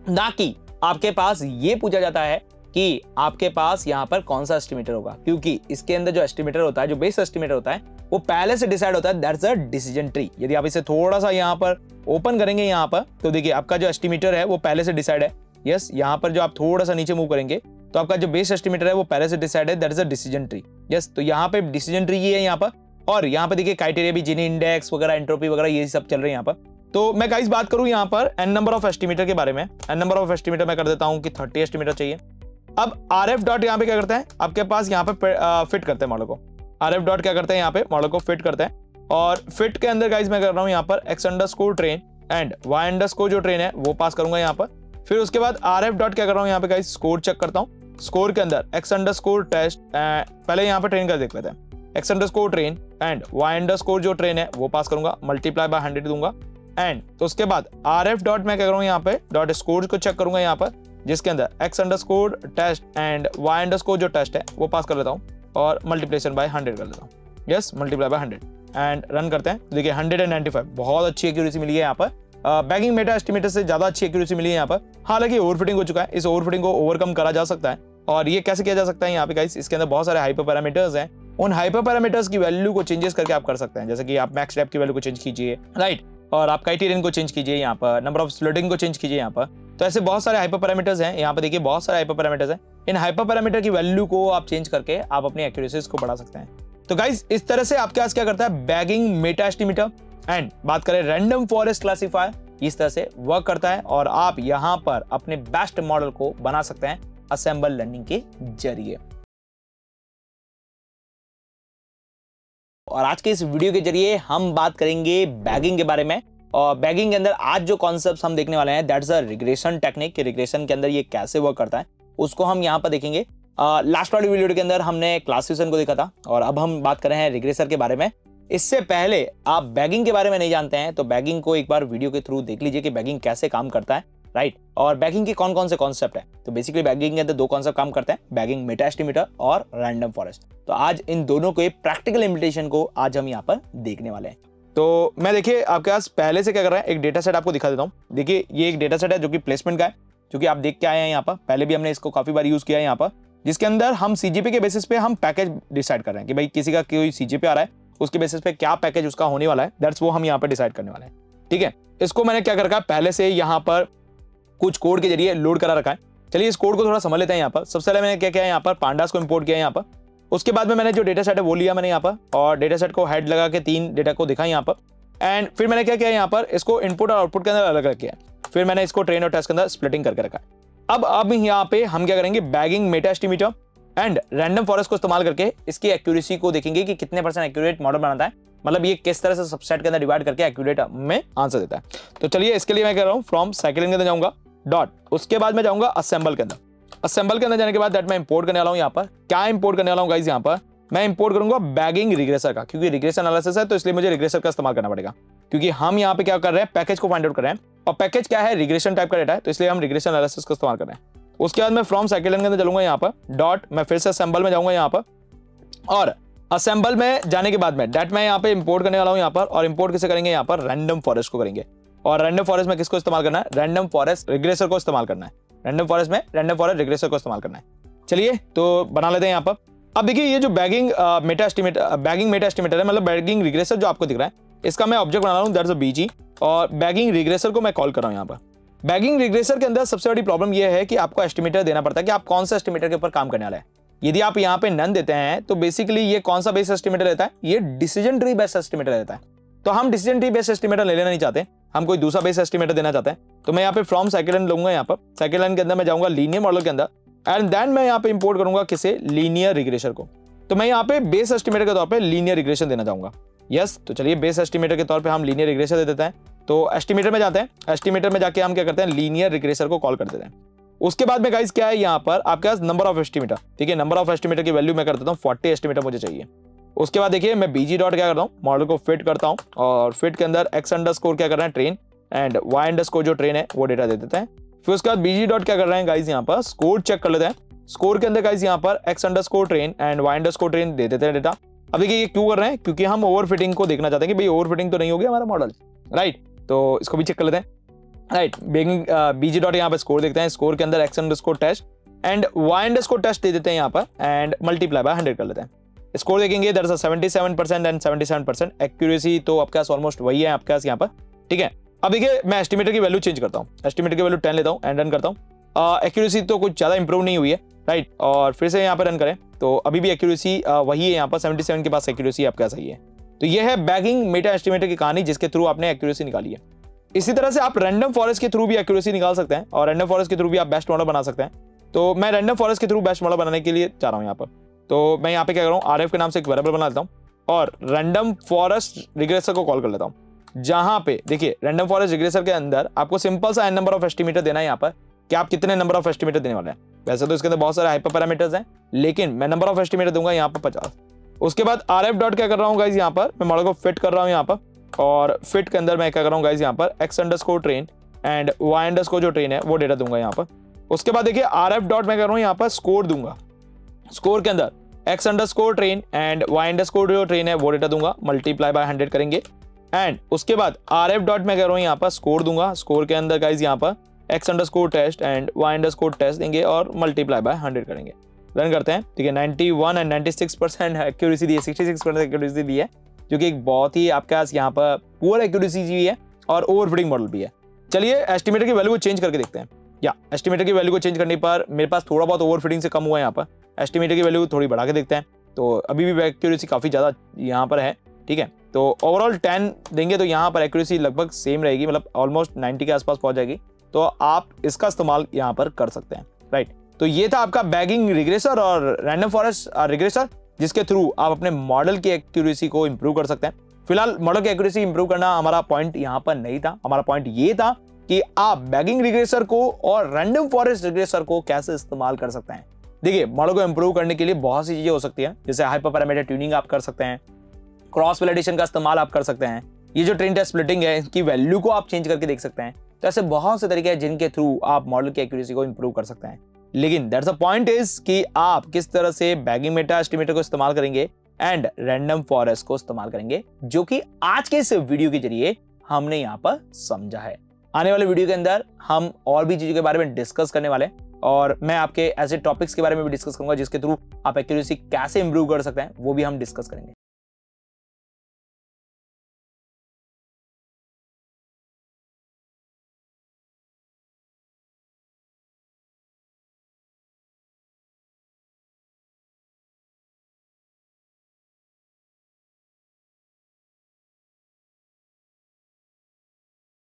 ना कि आपके पास ये पूछा जाता है कि आपके पास यहाँ पर कौन सा एस्टिमेटर होगा, क्योंकि इसके अंदर जो एस्टिमेटर होता है, जो बेस एस्टिमेटर होता है वो पहले से डिसाइड होता है दैट्स अ डिसीज़न ट्री यदि आप इसे थोड़ा सा यहाँ पर ओपन करेंगे यहाँ पर तो देखिए आपका जो एस्टिमेटर है वो पहले से डिसाइड है। यस yes, यहाँ पर जो आप थोड़ा सा नीचे मूव करेंगे तो आपका जो बेस एस्टिमेटर है वो पहले से डिसाइड है that is a decision tree yes तो यहाँ पे डिसीज़न ट्री ही है यहाँ पर। और यहाँ पे देखिए क्राइटेरिया भी जिनी इंडेक्स वगैरह एंट्रोपी वगैरह ये सब चल रहे हैं यहाँ पर। तो मैं गाइस बात करूँ यहाँ पर एन नंबर ऑफ़ एस्टिमेटर के बारे में। एन नंबर ऑफ़ एस्टिमेटर मैं कर देता हूँ कि थर्टी एस्टिमेटर चाहिए। अब आर एफ़ डॉट यहाँ पे क्या करते हैं? आपके पास यहाँ पे फिट करते हैं मॉडल को। आर एफ़ डॉट क्या करते हैं यहाँ पे? मॉडल को फिट करते हैं। और फिट के अंदर गाइज़ मैं कर रहा हूँ यहाँ पर X under score train and Y under score जो ट्रेन है, वो पास करूँगा यहाँ पर। फिर उसके बाद आर एफ़ डॉट क्या कर रहा हूँ यहाँ पे गाइज़ स्कोर चेक करता हूँ। स्कोर के अंदर एक्स अंडर स्कोर टेस्ट पहले यहाँ पे ट्रेन का देख लेते हैं। X under score train and Y under score जो ट्रेन है, वो पास करूँगा। मल्टीप्लाई बाय हंड्रेड दूँगा। एंड तो उसके बाद आर एफ़ डॉट मैं क्या करूँगा यहाँ पे डॉट स्कोर को चेक करूँगा यहाँ पर, जिसके अंदर X under score test and Y under score जो टेस्ट है, वो पास कर लेता हूँ। और मल्टीप्लेशन बाय हंड्रेड कर लेता हूँ। Yes multiply by hundred and run करते हैं। देखिए हंड्रेड एंड नाइन्टी फाइव बहुत अच्छी एक्यूरेसी मिली है यहाँ पर। बैगिंग मेटा एस्टिमेटर से ज़्यादा अच्छी एक्यूरेसी मिली है यहाँ पर। हालाँकि ओवरफिटिंग हो चुका है। इस ओवरफिटिंग को ओवरकम करा जा सकता है। और ये कैसे किया जा सकता है यहाँ पे गाइस इसके अंदर बहुत सारे हाइपर पैरामीटर्स हैं। उन हाइपर पैरामीटर्स की वैल्यू को चेंजेस करके आप कर सकते हैं। जैसे कि आप मैक्स टैप की वैल्यू को चेंज कीजिए राइट और आप क्राइटेरियन को चेंज कीजिए यहाँ पर। नंबर ऑफ़ स्लोटिंग को चेंज कीजिए यहाँ पर। तो ऐसे बहुत सारे हाइपर पैरामीटर्स हैं। यहाँ पर देखिए बहुत सारे हाइपर पैरामीटर्स हैं। इन हाइपर पैरामीटर की वैल्यू को आप चेंज करके आप अपनी एक्यूरेसीज को बढ़ा सकते हैं। तो गाइज़ इस तरह से आपके पास क्या करता है? बैगिंग मेटा एस्टिमेटर एंड बात करें रैंडम फॉरेस्ट क्लासीफायर इस तरह से वर्क करता है और आप यहाँ पर अपने बेस्ट मॉडल को बना सकते हैं असेंबल लर्निंग के ज़रिए। और आज के इस वीडियो के ज़रिए हम बात करेंगे बैगिंग के बारे में। बैगिंग के अंदर आज जो कॉन्सेप्ट हम देखने वाले हैं that's a regression technique regression के अंदर ये कैसे वर्क करता है, उसको हम यहाँ पर देखेंगे। लास्ट वाली वीडियो के अंदर हमने क्लासिफिकेशन को देखा था, और अब हम बात कर रहे हैं रिग्रेसर के बारे में। इससे पहले आप बैगिंग के बारे में नहीं जानते हैं तो बैगिंग को एक बार वीडियो के थ्रू देख लीजिए कि बैगिंग कैसे काम करता है राइट और बैगिंग के कौन कौन से कॉन्सेप्ट है? तो बेसिकली बैगिंग के अंदर दो कॉन्सेप्ट काम करते हैं बैगिंग मेटा एस्टिमेटर और रैंडम फॉरेस्ट तो आज इन दोनों के प्रैक्टिकल इम्प्लीटेशन को आज हम यहाँ पर देखने वाले हैं। तो मैं देखिए, आपके पास पहले से क्या कर रहा है, एक डेटा सेट आपको दिखा देता हूँ। देखिए, ये एक डेटा सेट है जो कि प्लेसमेंट का है, जो कि आप देख के आए हैं यहाँ पर। पहले भी हमने इसको काफ़ी बार यूज़ किया है यहाँ पर। जिसके अंदर हम सीजीपी के बेसिस पे हम पैकेज डिसाइड कर रहे हैं कि भाई किसी का कोई सीजीपी आ रहा है, उसके बेसिस पे क्या पैकेज उसका होने वाला है दैट्स वो हम यहाँ पर डिसाइड करने वाले हैं। ठीक है? इसको मैंने क्या कर रखा है, पहले से यहाँ पर कुछ कोड के ज़रिए लोड करा रखा है। चलिए, इस कोड को थोड़ा समझ लेते हैं यहाँ पर। सबसे पहले मैंने क्या किया यहाँ पर पांडास को इम्पोर्ट किया यहाँ पर। उसके बाद में मैंने जो डेटा सेट है वो लिया मैंने यहाँ पर, और डेटा सेट को हेड लगा के तीन डेटा को दिखा यहाँ पर। एंड फिर मैंने क्या किया यहाँ पर? इसको इनपुट और आउटपुट के अंदर अलग अलग किया। फिर मैंने इसको ट्रेन और टेस्ट के अंदर स्प्लिटिंग करके रखा। अब अब यहाँ पे हम क्या करेंगे? Bagging meta estimator and random forest को इस्तेमाल करके इसकी एक्यूरेसी को देखेंगे कि कितने परसेंट एक्यूरेट मॉडल बनाता है। मतलब ये किस तरह से सबसेट के अंदर डिवाइड करके एक्यूरेट में आंसर देता है। तो चलिए इसके लिए मैं कह रहा हूँ फ्रॉम साइकिलिंग के अंदर जाऊँगा डॉट उसके बाद मैं जाऊँगा असेंबल के अंदर। असेंबल के अंदर जाने के बाद दैट मैं इंपोर्ट करने वाला हूँ यहाँ पर। क्या इंपोर्ट करने वाला हूँ गाइज़ यहाँ पर? मैं इंपोर्ट करूँगा बैगिंग रिग्रेसर का, क्योंकि रिग्रेशन एनालिसिस है तो इसलिए मुझे रिग्रेसर का इस्तेमाल करना पड़ेगा। क्योंकि हम यहाँ पे क्या कर रहे हैं पैकेज को फाइंड आउट कर रहे हैं, और पैकेज क्या है? रिग्रेशन टाइप का डेटा है तो इसलिए हम रिग्रेशन एनालिसिस का इस्तेमाल कर रहे हैं। उसके बाद मैं फ्रॉम साइकिल के अंदर चलूँगा यहाँ पर डॉट मैं फिर से असेंबल में जाऊँगा यहाँ पर, और असेंबल में जाने के बाद में डेट मैं यहाँ पे इंपोर्ट करने वाला हूँ यहाँ पर, और इंपोर्ट किसे करेंगे? यहाँ पर रैंडम फॉरेस्ट को करेंगे। और रैंडम फॉरेस्ट में किसको इस्तेमाल करना है? रैंडम फॉरेस्ट रिग्रेसर को इस्तेमाल करना है। रैंडम फॉरेस्ट में रैंडम फॉरेस्ट रिग्रेसर को इस्तेमाल करना है। चलिए तो बना लेते हैं यहाँ पर। अब देखिए, ये जो bagging meta estimate bagging meta estimator है मतलब बैगिंग रिग्रेसर जो आपको दिख रहा है, इसका मैं ऑब्जेक्ट बना रहा हूँ अ बीजी और बैगिंग रिग्रेसर को मैं कॉल कर रहा हूँ यहाँ पर। बैगिंग रिग्रेसर के अंदर सबसे बड़ी प्रॉब्लम यह है कि आपको एस्टिमेटर देना पड़ता है कि आप कौन सा एस्टिमेटर के ऊपर काम करने वाले हैं। यदि आप यहाँ पे नन देते हैं तो बेसिकली ये कौन सा बेस एस्टिमेटर रहता है? ये डिसीज़न ट्री बेस्ट एस्टिमेटर रहता है। तो हम डिसीज़न ट्री बेस्ट एस्टिमेटर ले लेना नहीं चाहते। हम कोई दूसरा बेस एस्टिमेटर देना चाहते हैं। तो मैं यहाँ पे फ्रॉम साइकिल लूँगा यहाँ पर। साइकिल के अंदर मैं जाऊँगा लीनियर मॉडल के अंदर। एंड देन मैं यहाँ पे इंपोर्ट करूँगा किसे लीनियर रिग्रेशन को। तो मैं यहाँ पे बेस एस्टिमेटर के तौर पर लीनियर रिग्रेशन देना चाहूँगा। यस yes, तो चलिए बेस एस्टिमेटर के तौर पे हम लीनियर रिग्रेशन दे देते हैं। तो एस्टिमेटर में जाते हैं। एस्टिमेटर में जाके हम क्या करते हैं? लीनियर रिग्रेसर को कॉल कर देते हैं। उसके बाद में गाइस क्या है यहाँ पर? आपके पास नंबर ऑफ़ एस्टिमेटर ठीक है नंबर ऑफ़ एस्टिमेटर की वैल्यू मैं कर देता हूँ। फोर्टी एस्टिमेटर मुझे चाहिए। उसके बाद देखिए, मैं बीजी डॉट क्या करता हूँ? मॉडल को फिट करता हूँ और फिट के अंदर एक्स अंडर स्कोर क्या कर रहे हैं? Train and Y under score जो ट्रेन है, वो डेटा दे देते हैं। फिर उसके बाद बीजी डॉट क्या कर रहे हैं गाइस यहाँ पर? स्कोर चेक कर लेते हैं। स्कोर के अंदर गाइस यहाँ पर X under score train and Y under score train दे देते हैं डेटा अब देखिए, ये क्यों कर रहे हैं? क्योंकि हम ओवर फिटिंग को देखना चाहते हैं कि भाई ओवर फिटिंग तो नहीं होगी हमारा मॉडल राइट तो इसको भी चेक कर लेते हैं। राइट बेगिंग बीजी डॉट यहाँ पर स्कोर देखते हैं। स्कोर के अंदर X under score test and Y under score test दे देते हैं यहाँ पर एंड मल्टीप्लाई बाय हंड्रेड कर लेते हैं। स्कोर देखेंगे दर seventy seven percent and seventy seven percent accuracy तो आपके पास ऑलमोस्ट वही है, आपके पास यहाँ पर, ठीक है? अब देखिए, मैं एस्टिमेटर की वैल्यू चेंज करता हूँ। एस्टिमेटर की वैल्यू टेन लेता हूँ एंड रन करता हूँ। एक्यूरेसी तो कुछ ज़्यादा इंप्रूव नहीं हुई है राइट और फिर से यहाँ पर रन करें तो अभी भी एक्यूरेसी वही है यहाँ पर सेवेंटी सेवन के पास एक्यूरेसी आपके पास सही है। तो यह है बैगिंग मेटा एस्टिमेटर की कहानी, जिसके थ्रू आपने एक्यूरेसी निकाली है। इसी तरह से आप रैंडम फॉरेस्ट के थ्रू भी एक्यूरेसी निकाल सकते हैं, और रैंडम फॉरेस्ट के थ्रू भी आप बेस्ट मॉडल बना सकते हैं। तो मैं रैंडम फॉरेस्ट के थ्रू बेस्ट मॉडल बनाने के लिए चाह रहा हूँ यहाँ पर। तो मैं यहाँ पे क्या कर रहा हूँ आरएफ के नाम से एक वेरेबल बना लेता हूँ और रैंडम फॉरेस्ट रिग्रेसर को कॉल कर लेता हूँ। जहाँ पे, देखिए रैंडम फॉरेस्ट रिग्रेसर के अंदर आपको सिंपल सा एन नंबर ऑफ़ एस्टिमेटर देना है यहाँ पर कि आप कितने नंबर ऑफ़ एस्टिमेटर देने वाले हैं। वैसे तो इसके अंदर बहुत सारे हाइपर पैरामीटर्स हैं, लेकिन मैं नंबर ऑफ़ एस्टिमेटर दूँगा यहाँ पर पचास। उसके बाद आर एफ़ डॉट क्या कर रहा हूँ गाइज़ यहाँ पर, मैं मॉडल को फिट कर रहा हूँ यहाँ पर और फिट के अंदर मैं क्या कर रहा हूँ गाइज़ यहाँ पर X under score train and Y under score जो ट्रेन है, वो डेटा दूँगा यहाँ पर। उसके बाद देखिए आर एफ़ डॉट मैं कर रहा हूँ, यहाँ पर स्कोर दूँगा। स्कोर के अंदर X under score train and Y under score जो ट्रेन है, वो डेटा दूँगा मल्टीप्लाई बाय हंड्रेड करेंगे। एंड उसके बाद आर एफ़ डॉट मैं कह रहा हूँ, यहाँ पर स्कोर दूँगा। स्कोर के अंदर गाइज़ यहाँ पर X under score test and Y under score test देंगे और मल्टीप्लाई बाय हंड्रेड करेंगे। रन करते हैं। ठीक है ninety one and ninety six percent accuracy दी है सिक्सटी सिक्स परसेंट एक्यूरेसी दी है, जो कि एक बहुत ही आपके पास यहाँ पर पुअर एक्यूरेसी भी है और ओवर फिटिंग मॉडल भी है। चलिए एस्टिमेटर की वैल्यू को चेंज करके देखते हैं। या एस्टिमेटर की वैल्यू को चेंज करने पर मेरे पास थोड़ा बहुत ओवर से कम हुआ है यहाँ पर। एस्टिमेटर की वैल्यू थोड़ी बढ़ा के देखते हैं। तो अभी भी एक्यूरेसी काफ़ी ज़्यादा यहाँ पर है, ठीक है? तो ओवरऑल टेन देंगे तो यहाँ पर एक्यूरेसी लगभग सेम रहेगी मतलब ऑलमोस्ट नाइन्टी के आसपास पहुँच जाएगी। तो आप इसका इस्तेमाल यहाँ पर कर सकते हैं राइट तो ये था आपका बैगिंग रिग्रेसर और रैंडम फॉरेस्ट रिग्रेसर जिसके थ्रू आप अपने मॉडल की एक्यूरेसी को इम्प्रूव कर सकते हैं। फ़िलहाल मॉडल की एक्यूरेसी इंप्रूव करना हमारा पॉइंट यहाँ पर नहीं था। हमारा पॉइंट ये था कि आप बैगिंग रिग्रेसर को और रैंडम फॉरेस्ट रिग्रेसर को कैसे इस्तेमाल कर सकते हैं। देखिए, मॉडल को इंप्रूव करने के लिए बहुत सी चीज़ें हो सकती है, जैसे हाइपर पैरामीटर ट्यूनिंग आप कर सकते हैं क्रॉस वैलिडेशन का इस्तेमाल आप कर सकते हैं, ये जो ट्रेन टेस्ट स्प्लिटिंग है, इसकी वैल्यू को आप चेंज करके देख सकते हैं। तो ऐसे बहुत से तरीके हैं जिनके थ्रू आप मॉडल की एक्यूरेसी को इंप्रूव कर सकते हैं। लेकिन दैट्स अ पॉइंट इज़ कि आप किस तरह से बैगिंग मेटा एस्टिमेटर को इस्तेमाल करेंगे एंड रैंडम फॉरेस्ट को इस्तेमाल करेंगे, जो कि आज के इस वीडियो के ज़रिए हमने यहाँ पर समझा है। आने वाले वीडियो के अंदर हम और भी चीज़ों के बारे में डिस्कस करने वाले हैं और मैं आपके ऐसे टॉपिक्स के बारे में भी डिस्कस करूँगा जिसके थ्रू आप एक्यूरेसी कैसे इंप्रूव कर सकते हैं, वो भी हम डिस्कस करेंगे।